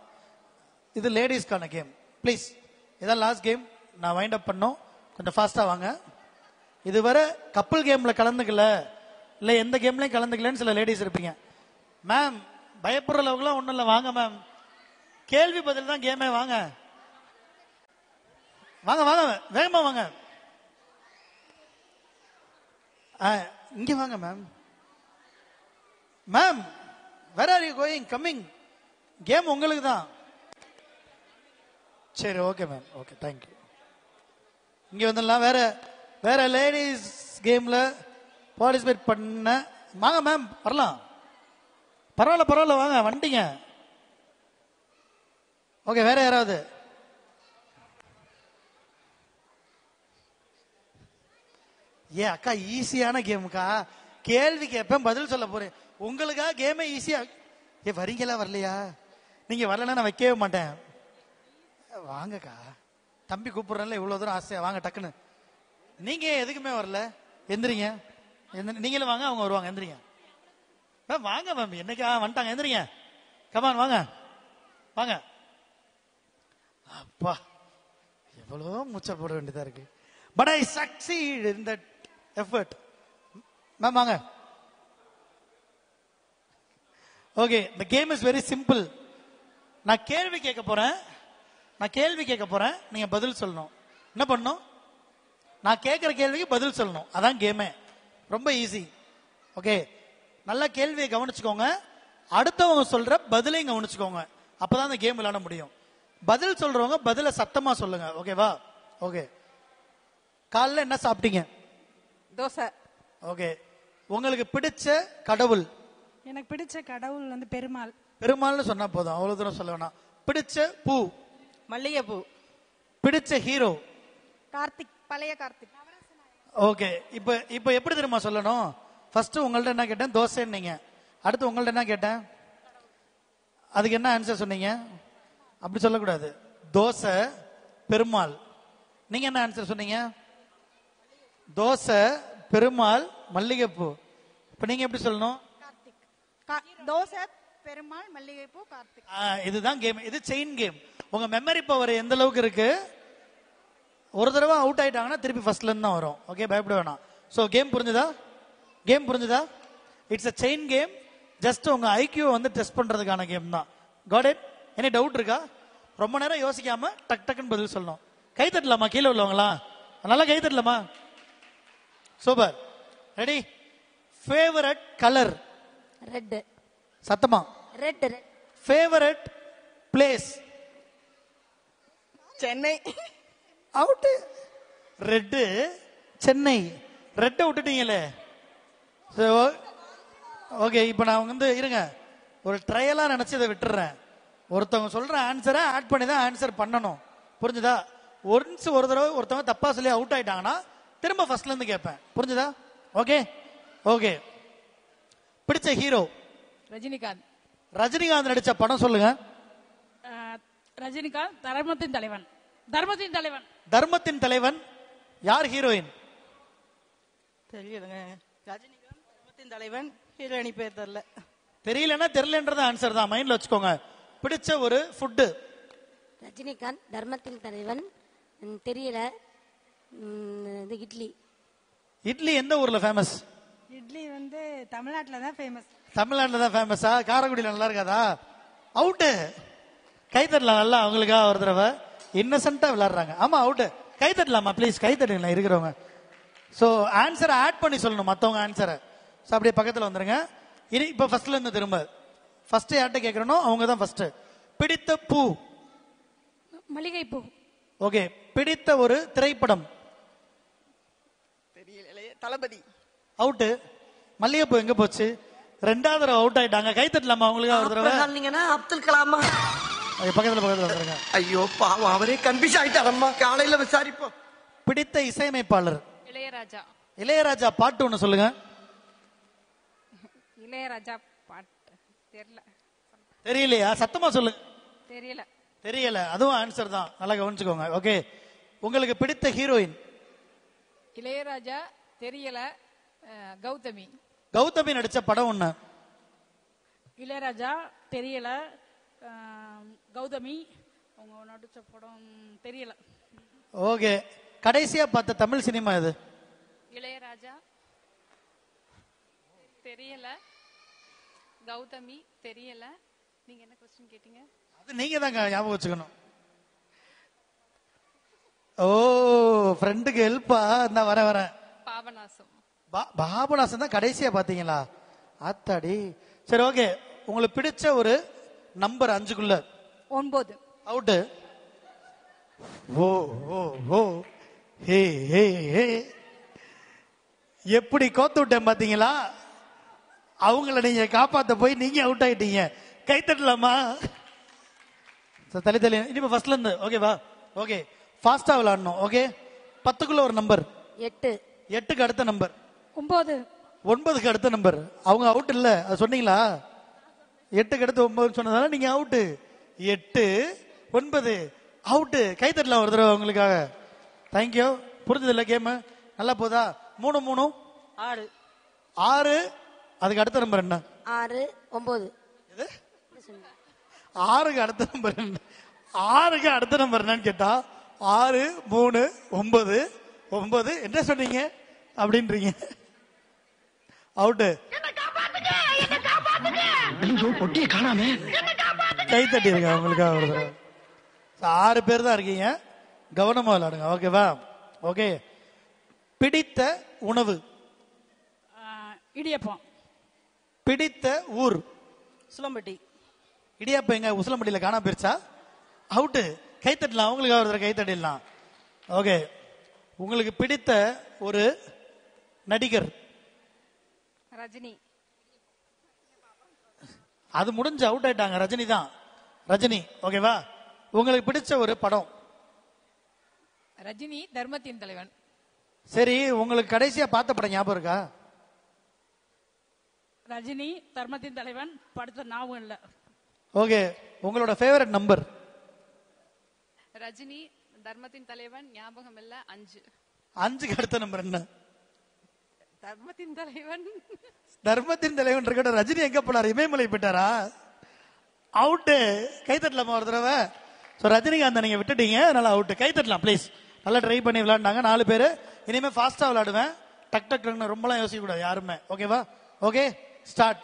இது லேடிஸ்க்கான கேம் ப்ளீஸ் இதான் லாஸ்ட் கேம் நான் வைண்ட் அப் பண்ணோம். கொஞ்சம் ஃபாஸ்ட்டாக வாங்க. இதுவரை கப்புள் கேமில் கலந்துக்கல இல்லை எந்த கேம்லையும் கலந்துக்கலன்னு சில லேடிஸ் இருப்பீங்க. மேம் பயப்படுற அளவுக்குலாம் ஒன்றும் இல்லை. வாங்க மேம் கேள்வி பதில் தான் கேமே வாங்க. வாங்க வாங்க வேகமா வாங்க. ஆ, இங்க வாங்க ma'am ma'am where are you going coming game உங்களுக்கு தான் சரி ஓகே மேம் ஓகே தேங்க்யூ இங்க வந்துடலாம். வேற வேற லேடிஸ் கேம்ல பார்ட்டிசிபேட் பண்ண. வாங்க மேம் வரலாம். பரவாயில்ல பரவாயில்ல. வாங்க வந்துட்டீங்க ஓகே வேற யாராவது? ஏ அக்கா ஈஸியான கேமுக்கா கேள்வி கேட்பேன் பதில் சொல்ல போறேன். உங்களுக்கா கேமே ஈஸியா ஏ வரீங்களா வரலையா? நீங்க வரலன்னா நான் வைக்கவே மாட்டேன். வாங்கக்கா. தம்பி கூப்பிடுறேன்ல இவ்வளவு தூரம் ஆசையா வாங்க டக்குன்னு. நீங்க எதுக்குமே வரல? எந்திரிங்க. நீங்களும் வாங்க அவங்க வருவாங்க. எந்திரிங்க. மேம் வாங்க மேம். என்னைக்கா வந்துட்டாங்க? எந்திரிங்க. கமான் வாங்க. வாங்க. அப்பா எவ்வளோ மூச்சல் போட வேண்டியதா இருக்கு. But I succeed in that effort ma'am வாங்க. ஓகே இந்த கேம் இஸ் வெரி சிம்பிள் நான் கேள்வி கேட்க போறேன். நான் கேள்வி கேட்க போறேன். நீங்க பதில் சொல்லணும். என்ன பண்ணணும்? நான் கேட்குற கேள்விக்கு பதில் சொல்லணும். அதான் கேமே ரொம்ப ஈஸி ஓகே நல்ல கேள்வியை கவனிச்சுக்கோங்க. அடுத்தவங்க சொல்ற பதிலையும் கவனிச்சுக்கோங்க. அப்பதான் அந்த கேம் விளையாட முடியும். பதில் சொல்றவங்க பதில சத்தமா சொல்லுங்க. ஓகேவா ஓகே காலைல என்ன சாப்பிட்டீங்க? தோசை. ஓகே. உங்களுக்கு பிடிச்ச கடவுள்? எனக்கு பிடிச்ச கடவுள் வந்து பெருமாள். பெருமாள்னு சொன்னா போதும். அவ்வளவு தூரம் சொல்ல வேணாம். பிடிச்ச பூ? மல்லிகைப்பூ. பிடிச்ச ஹீரோ கார்த்திக் பழைய கார்த்திக். ஓகே. இப்போ இப்போ எப்படி தெரியுமா சொல்லணும்? ஃபர்ஸ்ட் உங்கள்ட்ட என்ன கேட்டேன்? தோசைன்னீங்க. அடுத்து உங்கள்ட்ட என்ன கேட்டேன்? அதுக்கு என்ன ஆன்சர் சொன்னீங்க? அப்படி சொல்லக்கூடாது. தோசை பெருமாள். நீங்க என்ன ஆன்சர் சொன்னீங்க? தோசை பெருமாள் மல்லிகைப்பூ. இப்போ நீங்க எப்படி சொல்லணும்? தோசை பெருமாள் மல்லிகைப்பூ கார்த்திக். இதுதான் கேம். இது செயின் கேம். உங்க மெமரி பவர் எந்த அளவுக்கு இருக்கு? ஒரு தடவை அவுட் ஆயிட்டாங்கன்னா திருப்பி ஃபர்ஸ்ட்ல இருந்து தான் வரும். ஓகே பயப்பட வேணாம். ஸோ கேம் புரிஞ்சுதா? கேம் புரிஞ்சுதா? It's a chain game just உங்க ஐக்கியூ வந்து டெஸ்ட் பண்றதுக்கான கேம் தான். காட் இட் எனி டவுட் இருக்கா? ரொம்ப நேரம் யோசிக்காம டக் டக்குன்னு பதில் சொல்லணும். கை தட்டலாமா? கீழே உள்ளவங்களா? நல்லா கை தட்டலாமா? Super ready favourite colour red சத்தமா? Red red favourite place Chennai. Out red Chennai. ரெட்டை விட்டுட்டீங்களே. ஓகே இப்போ நான் வந்து இருங்க. ஒரு ட்ரையலா நினைச்சு இதை விட்டுறேன். ஒருத்தவங்க சொல்ற ஆன்சரை ஆட் பண்ணி தான் ஆன்சர் பண்ணணும். புரிஞ்சுதா? ஒன்ஸ் ஒரு தடவை ஒருத்தவங்க தப்பா சொல்லி அவுட் ஆயிட்டாங்கன்னா திரும்ப ஃபர்ஸ்ட்ல இருந்து கேட்பேன். புரிஞ்சுதா? ஓகே ஓகே பிடிச்ச ஹீரோ ரஜினிகாந்த். ரஜினிகாந்த் நடிச்ச படம் சொல்லுங்க. ரஜினிகாந்த் தர்மத்தின் தலைவன். தர்மத்தின் தலைவன். தர்மத்தின் தலைவன் யார் ஹீரோயின் தெரியலங்க ரஜினிகாந்த் தர்மத்தின் தலைவன். ஹீரோயினி பேர் தெரியல. தெரியலன்னா தெரியலன்றது ஆன்சர் தான். மைண்ட்ல வச்சுக்கோங்க. பிடிச்ச ஒரு ஃபுட்டு ரஜினிகாந்த் தர்மத்தின் தலைவன். தெரியல. இது இட்லி. இட்லி எந்த ஊர்ல ஃபேமஸ் இட்லி வந்து தமிழ்நாட்டில் தான் ஃபேமஸ் தமிழ்நாட்டில் தான் ஃபேமஸா காரைக்குடியில் நல்லா இருக்காதா? அவுட்டு கை தட்டலாம் நல்லா அவங்களுக்காக ஒரு தடவை? இன்னசென்ட்டா விளையாடுறாங்க. ஆமா அவுட்டு கை தட்டலாமா ப்ளீஸ் கை தட்டுங்களா இருக்கிறவங்க. ஸோ ஆன்சரை ஆட் பண்ணி சொல்லணும் மற்றவங்க ஆன்சரை ஸோ அப்படியே பக்கத்தில் வந்துருங்க. இனி இப்போ ஃபர்ஸ்ட்ல இருந்து திரும்ப. ஃபர்ஸ்ட் யார்கிட்ட கேட்கறனோ அவங்க தான் ஃபர்ஸ்ட் பிடித்த பூ. மல்லிகைப்பூ. ஓகே பிடித்த ஒரு திரைப்படம். தளபதி. அவுட்டு மல்லிகைப்பூ எங்க போச்சு? ரெண்டாவது தடவை அவுட் ஆயிட்டாங்க. கை தட்டலாமா அவங்களுக்காக ஒரு தடவை? சொன்னீங்கன்னா அப்துல் கலாமா? ஓகே, பக்கத்துல பக்கத்துல வந்துருங்க. ஐயோ பாவம் அவரே கன்ஃபியூஸ் ஆயிட்டாரம்மா. காலையில விசாரிப்போம். பிடித்த இசையமைப்பாளர். இளையராஜா. இளையராஜா பாட்டு ஒண்ணு சொல்லுங்க. இளையராஜா பாட்டு. தெரியல. தெரியலையா? சத்தமா சொல்லுங்க தெரியல. தெரியல. அதுவும் ஆன்சர் தான். நல்லா கவனிச்சுக்கோங்க. ஓகே உங்களுக்கு பிடித்த ஹீரோயின் இளையராஜா தெரியல. கௌதமி. கௌதமி நடிச்ச படம் ஒண்ணு. இளையராஜா தெரியல. கௌதமி அவங்க நடிச்ச படம் தெரியல. ஓகே. கடைசியா பார்த்த தமிழ் சினிமா இது இளையராஜா தெரியல. கௌதமி தெரியல. நீங்க என்ன கொஸ்டின் கேட்டீங்க? அது நீங்க தாங்க ஞாபகம் வச்சுக்கணும். ஓ ஃப்ரெண்டுக்கு ஹெல்ப்பா இந்த வர வரேன். பாபநாசம். தான் கடைசியா பாத்தீங்களா ஆத்தாடி சரி ஓகே. உங்களுக்கு பிடிச்ச ஒரு நம்பர் அஞ்சுக்குள்ள. ஒன்பது. அவுட்டு ஓ ஓ ஓ. ஹே ஹே ஹே. எப்படி கோத்து விட்டேன் பாத்தீங்களா அவங்கள நீங்க காப்பாத்த போய் நீங்க அவுட் ஆயிட்டீங்க. கை தட்டலாமா சரி, தள்ளி தள்ளி. இனிமே ஃபர்ஸ்ட்ல இருந்து. ஓகேவா ஓகே ஃபாஸ்டா விளையாடணும். ஓகே பத்துக்குள்ள ஒரு நம்பர் எட்டு. எட்டுக்கு அடுத்த நம்பர் ஒன்பது ஒன்பதுக்கு அடுத்த நம்பர் அவங்க அவுட் இல்ல. அது சொன்னீங்களா? எட்டுக்கு அடுத்து ஒன்பது சொன்னதால நீங்க அவுட்டு எட்டு ஒன்பது. அவுட்டு கை தட்டலாம் ஒரு தடவை உங்களுக்காக. தேங்க்யூ புரிஞ்சது இல்ல கேம் நல்லா போதா? மூணு மூணு. ஆறு. ஆறு. அதுக்கு அடுத்த நம்பர் என்ன? ஆறு ஒன்பது ஆறுக்கு அடுத்த நம்பர் என்ன? ஆறுக்கு அடுத்த நம்பர் என்னன்னு கேட்டா ஆறு மூணு ஒன்பது. ஒன்பது. என்ன சொன்னீங்க? அப்படின்றீங்க. அவுட்டு பொட்டியை காணாமே. கை தட்டிருங்க உங்களுக்காக ஒரு தடவை. So, ஆறு பேர் தான் இருக்கீங்க. கவனமா விளையாடுங்க ஓகேவா ஓகே பிடித்த உணவு. இடியப்பம். பிடித்த ஊர். சுலம்பட்டி இடியாப்பம் எங்க? உசிலம்பட்டியில காணாம போயிருச்சா? அவுட்டு கை தட்டலாம் அவங்களுக்காக ஒரு தடவை கை தட்டிடலாம். ஓகே உங்களுக்கு பிடித்த ஒரு நடிகர். ரஜினி. அது முடிஞ்சு அவுட் ஆயிட்டாங்க. ரஜினி தான். ரஜினி ஓகேவா உங்களுக்கு பிடிச்ச ஒரு படம். ரஜினி தர்மத்தின் தலைவன். சரி உங்களுக்கு கடைசியா பார்த்த படம் ஞாபகம் இருக்கா? ரஜினி தர்மத்தின் தலைவன் படுத்த ஞாபகம் இல்ல. ஓகே உங்களோட ஃபேவரட் நம்பர் ரஜினி தர்மத்தின் தலைவன் ஞாபகம் இல்ல அஞ்சு. அஞ்சுக்கு அடுத்த நம்பர் என்ன? தர்மத்தின் தலைவன். தர்மத்தின் தலைவன் இருக்கட்டும் ரஜினி எங்க போனார்? இமயமலை போயிட்டாரா? அவுட்டு கை தட்டலாமா ஒரு தடவை? ஸோ ரஜினிகாந்த் நீங்க விட்டுட்டீங்க அதனால அவுட்டு கை தட்டலாம் ப்ளீஸ் நல்லா ட்ரை பண்ணி விளையாண்டாங்க நாலு பேர். இனிமே ஃபாஸ்டா விளையாடுவேன். டக் டக் டக்னு ரொம்பலாம் யோசிக்க கூடாது யாருமே. ஓகேவா okay start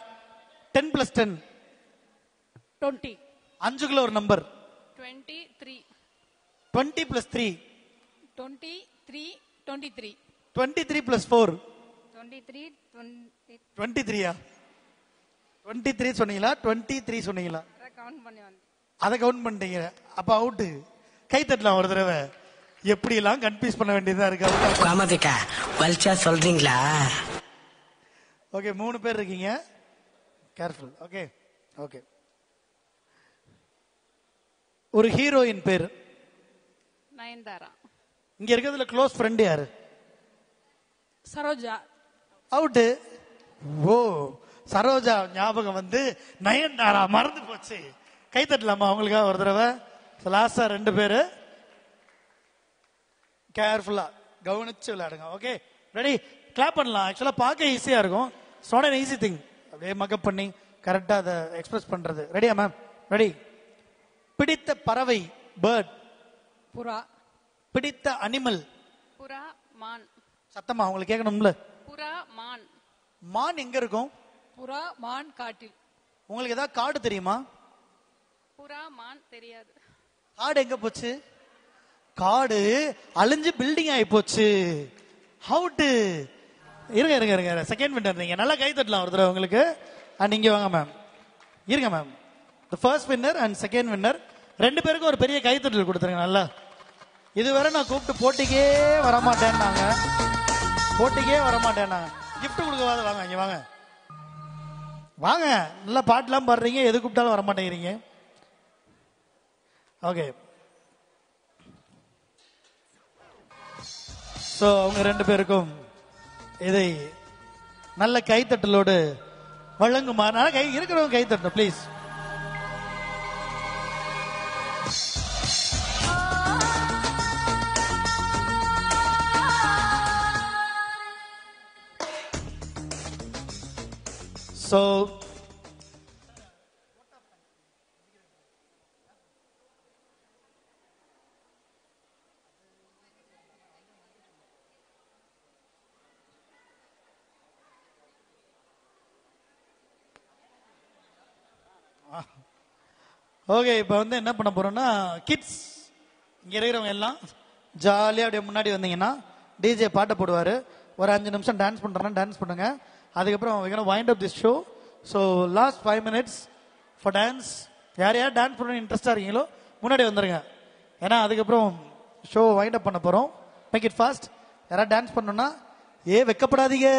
ten plus ten twenty அஞ்சுக்குள்ள ஒரு number twenty three twenty plus three twenty three twenty three twenty three plus four twenty three twenty twenty த்ரீயா twenty three சொன்னீங்களா? டுவெண்ட்டி த்ரீ சொன்னீங்களா கவுண்ட் பண்ணி வந்து. அதை கவுண்ட் பண்ணிட்டீங்க. அப்ப அவுட்டு கை தட்டலாம் ஒரு தடவை. எப்படி எல்லாம் கன்ஃபியூஸ் பண்ண வேண்டியதா இருக்கு? காமதிக்கா வலிச்சா சொல்றீங்களா? ஓகே மூணு பேர் இருக்கீங்க. கேர்ஃபுல் ஓகே ஓகே ஒரு ஹீரோயின் பேர். நயன்தாரா. இங்க இருக்கிறதுல க்ளோஸ் ஃப்ரெண்ட் யாரு? சரோஜா. அவுட்டு. ஓ சரோஜா ஞாபகம் வந்து நயன்தாரா மறந்து போச்சு. கை தட்டலாமா அவங்களுக்காக ஒரு தடவை? லாஸ்டா ரெண்டு பேரு. கேர்ஃபுல்லா கவனிச்சு விளையாடுங்க. ஓகே ரெடி கிளாப் பண்ணலாம். ஆக்சுவலா பார்க்க ஈஸியா இருக்கும். நாட் an ஈஸி திங் அப்படியே மக்கப் பண்ணி கரெக்டா அதை எக்ஸ்பிரஸ் பண்றது. ரெடியா மேம் ரெடி பிடித்த பறவை பேர்ட் புறா. பிடித்த அனிமல் புறா மான். சத்தமா உங்களுக்கு கேட்கணும்ல? புறா மான். மான் எங்க இருக்கும்? புறா மான் காட்டில். உங்களுக்கு ஏதாவது காடு தெரியுமா? புறா மான் தெரியாது. காடு எங்க போச்சு? காடு அழிஞ்சு பில்டிங் ஆகி போச்சு. ஹவுட்டு இருங்க இருங்க இருங்க செகண்ட் வின்னர் நீங்க நல்லா கை தட்டலாம் ஒரு தடவை உங்களுக்கு. அண்ட் இங்க வாங்க மேம் இருங்க ma'am the first winner and second winner ரெண்டு பேருக்கும் ஒரு பெரிய கைத்தட்டல் கொடுத்துருங்க நல்லா. இதுவரை நான் கூப்பிட்டு போட்டிக்கே வரமாட்டேன்னாங்க. போட்டிக்கே வரமாட்டேன் நான். கிஃப்ட் கொடுக்கவாது வாங்க இங்கே வாங்க. வாங்க நல்லா பாட்டெலாம் பாடுறீங்க எது கூப்பிட்டாலும் வர மாட்டேங்கிறீங்க ஓகே ஸோ அவங்க ரெண்டு பேருக்கும் இதை நல்ல கைத்தட்டலோடு வழங்குமாறு நல்லா கை இருக்கிறவங்க கைத்தட்டணும் ப்ளீஸ் ஸோ ஓகே இப்போ வந்து என்ன பண்ண போறோம்னா கிட்ஸ் இங்க இருக்கிறவங்க எல்லாம் ஜாலியாக அப்படியே முன்னாடி வந்தீங்கன்னா டிஜே பாட்டை போடுவாரு. ஒரு அஞ்சு நிமிஷம் டான்ஸ் பண்றேன்னா டான்ஸ் பண்ணுங்க. அதுக்கப்புறம் wind up this show so last five minutes for dance யார் யார் டான்ஸ் பண்ண இன்ட்ரெஸ்டாக இருக்கீங்களோ முன்னாடி வந்துருங்க. ஏன்னா அதுக்கப்புறம் ஷோ வைண்ட் அப் பண்ண போகிறோம் மேக் இட் ஃபாஸ்ட் யாராவது டான்ஸ் பண்ணணும்னா ஏ வெக்கப்படாதீங்க.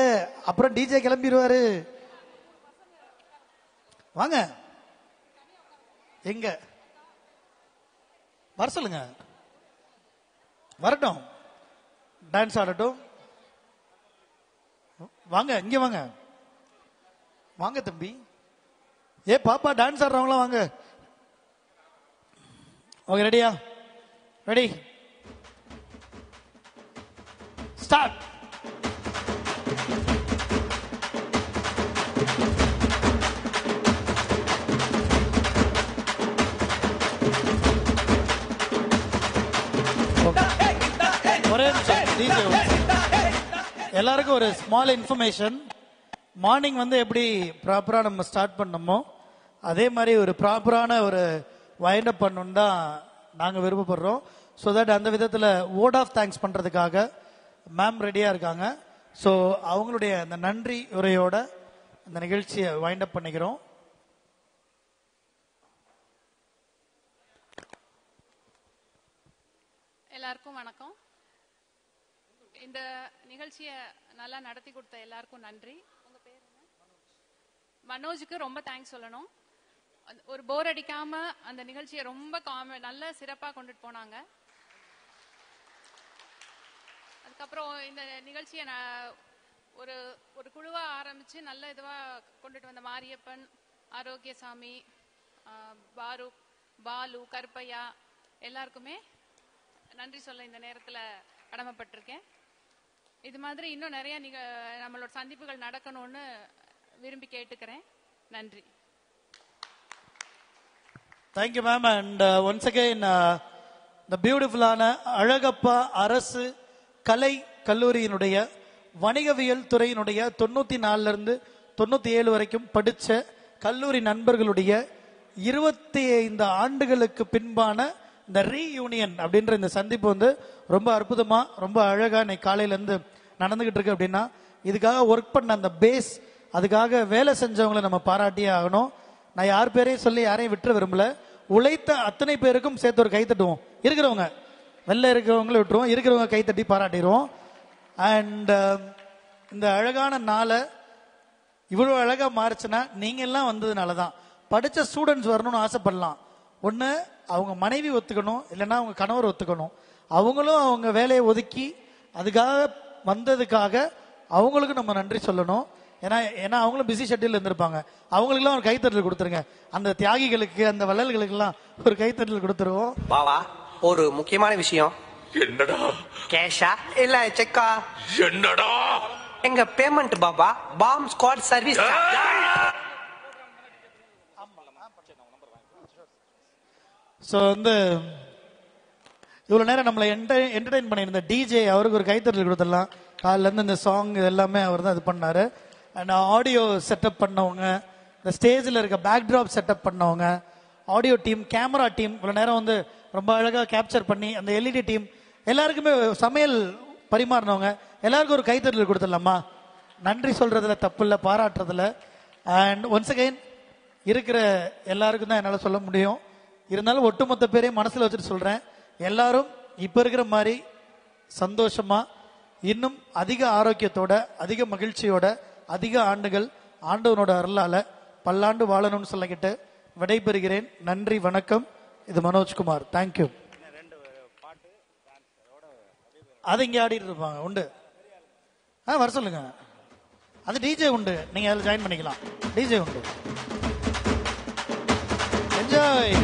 அப்புறம் டிஜே கிளம்பிடுவாரு வாங்க. எங்க? வர சொல்லுங்க. வரட்டும். டான்ஸ் ஆடட்டும். வாங்க இங்க வாங்க. வாங்க தம்பி. ஏ பாப்பா டான்ஸ் ஆடுறவங்களாம் வாங்க. ஓகே ரெடியா ரெடி ஸ்டார்ட் ஒரே நிமிஷம் DJ ஒரு நிமிஷம். எல்லாருக்கும் ஒரு ஸ்மால் இன்ஃபர்மேஷன் மார்னிங் வந்து எப்படி ப்ராப்பராக நம்ம ஸ்டார்ட் பண்ணோமோ அதே மாதிரி ஒரு ப்ராப்பரான ஒரு வைண்ட் அப் பண்ணணும் தான் நாங்கள் விருப்பப்படுறோம். ஸோ தட் அந்த விதத்தில் வேர்ட் ஆஃப் தேங்க்ஸ் பண்ணுறதுக்காக மேம் ரெடியாக இருக்காங்க. ஸோ அவங்களுடைய அந்த நன்றி உரையோட அந்த நிகழ்ச்சியை வைண்ட் அப் பண்ணிக்கிறோம். எல்லாருக்கும் வணக்கம். இந்த நிகழ்ச்சியை நல்லா நடத்தி கொடுத்த எல்லாருக்கும் நன்றி. உங்க பேர் என்ன? மனோஜுக்கு ரொம்ப தேங்க்ஸ் சொல்லணும். ஒரு போர் அடிக்காம அந்த நிகழ்ச்சியை ரொம்ப காம நல்ல சிறப்பா கொண்டுட்டு போனாங்க. அதுக்கப்புறம் இந்த நிகழ்ச்சியை நான் ஒரு ஒரு குழுவா ஆரம்பிச்சு நல்ல இதுவா கொண்டுட்டு வந்த மாரியப்பன் ஆரோக்கியசாமி பாரு பாலு கருப்பையா எல்லாருக்குமே நன்றி சொல்ல இந்த நேரத்தில் கடமைப்பட்டிருக்கேன். இது மாதிரி இன்னும் நிறைய நீங்க நம்மளோட சந்திப்புகள் நடக்கணும்னு விரும்பி கேட்டுக்கிறேன். நன்றி. Thank you ma'am and once again இந்த பியூட்டிஃபுல்லான அழகப்பா அரசு கலை கல்லூரியினுடைய வணிகவியல் துறையினுடைய தொண்ணூற்றி நாலுலேருந்து தொண்ணூற்றி ஏழு வரைக்கும் படித்த கல்லூரி நண்பர்களுடைய இருபத்தி ஐந்து ஆண்டுகளுக்கு பின்பான இந்த ரீயூனியன் அப்படின்ற இந்த சந்திப்பு வந்து ரொம்ப அற்புதமாக ரொம்ப அழகாக இன்னைக்கு காலையிலேருந்து நடந்துக்கிட்டு இருக்கு அப்படின்னா இதுக்காக ஒர்க் பண்ண அந்த பேஸ் அதுக்காக வேலை செஞ்சவங்களை நம்ம பாராட்டியே ஆகணும். நான் யார் பேரையும் சொல்லி யாரையும் விட்டுற விரும்பல. உழைத்த அத்தனை பேருக்கும் சேர்த்து ஒரு கை தட்டுவோம் இருக்கிறவங்க. வெளில இருக்கிறவங்கள விட்டுருவோம். இருக்கிறவங்க கை தட்டி பாராட்டிடுவோம் அண்ட் um, இந்த அழகான நாளை இவ்வளோ அழகாக மாறுச்சுன்னா நீங்கள் எல்லாம் வந்ததுனால தான் படித்த ஸ்டூடெண்ட்ஸ் வரணும்னு ஆசைப்படலாம். ஒன்று அவங்க மனைவி ஒத்துக்கணும் இல்லைன்னா அவங்க கணவர் ஒத்துக்கணும். அவங்களும் அவங்க வேலையை ஒதுக்கி அதுக்காக வந்ததுக்காக அவங்களுக்கு நம்ம நன்றி சொல்லணும். ஏன்னா ஏன்னா அவங்களும் பிஸி ஷெட்யூல் இருந்திருப்பாங்க. அவங்களுக்குலாம் ஒரு கைத்தட்டல் கொடுத்துருங்க. அந்த தியாகிகளுக்கு அந்த வள்ளல்களுக்கெல்லாம் ஒரு கைத்தட்டல் கொடுத்துருவோம். பாவா ஒரு முக்கியமான விஷயம். என்னடா? கேஷா? இல்ல செக்கா? என்னடா? எங்க பேமெண்ட் பாபா? பாம் ஸ்குவாட் சர்வீஸ் ஸோ வந்து இவ்வளோ நேரம் நம்மளை என்டர் என்டர்டைன் பண்ணியிருந்த டிஜே அவருக்கு ஒரு கைத்தட்டல் கொடுத்துடலாம். காலிலேருந்து இந்த சாங் இது எல்லாமே அவர் தான் இது பண்ணார். அண்ட் ஆடியோ செட்டப் பண்ணவங்க இந்த ஸ்டேஜில் இருக்க பேக்ட்ராப் செட்டப் பண்ணவங்க ஆடியோ டீம் கேமரா டீம் இவ்வளோ நேரம் வந்து ரொம்ப அழகாக கேப்சர் பண்ணி அந்த எல்இடி டீம் எல்லாருக்குமே சமையல் பரிமாறினவங்க எல்லாருக்கும் ஒரு கைத்தட்டல் கொடுத்துடலாமா? நன்றி சொல்கிறதுல தப்பு இல்லை பாராட்டுறதுல. அண்ட் ஒன்ஸ் அகைன் இருக்கிற எல்லாருக்கும் தான் என்னால் சொல்ல முடியும். இருந்தாலும் ஒட்டுமொத்த பேரையும் மனசில் வச்சுட்டு சொல்கிறேன் எல்லாரும் இப்போ இருக்கிற மாதிரி சந்தோஷமாக இன்னும் அதிக ஆரோக்கியத்தோட அதிக மகிழ்ச்சியோட அதிக ஆண்டுகள் ஆண்டவனோட அருளால் பல்லாண்டு வாழணும்னு சொல்லிக்கிட்டு விடைபெறுகிறேன். நன்றி வணக்கம். இது மனோஜ்குமார். தேங்க்யூ அது இங்கே ஆடிட்டு இருப்பாங்க. உண்டு. ஆ வர சொல்லுங்க. அது டிஜே உண்டு. நீங்க அதில் ஜாயின் பண்ணிக்கலாம். டிஜே உண்டு. என்ஜாய்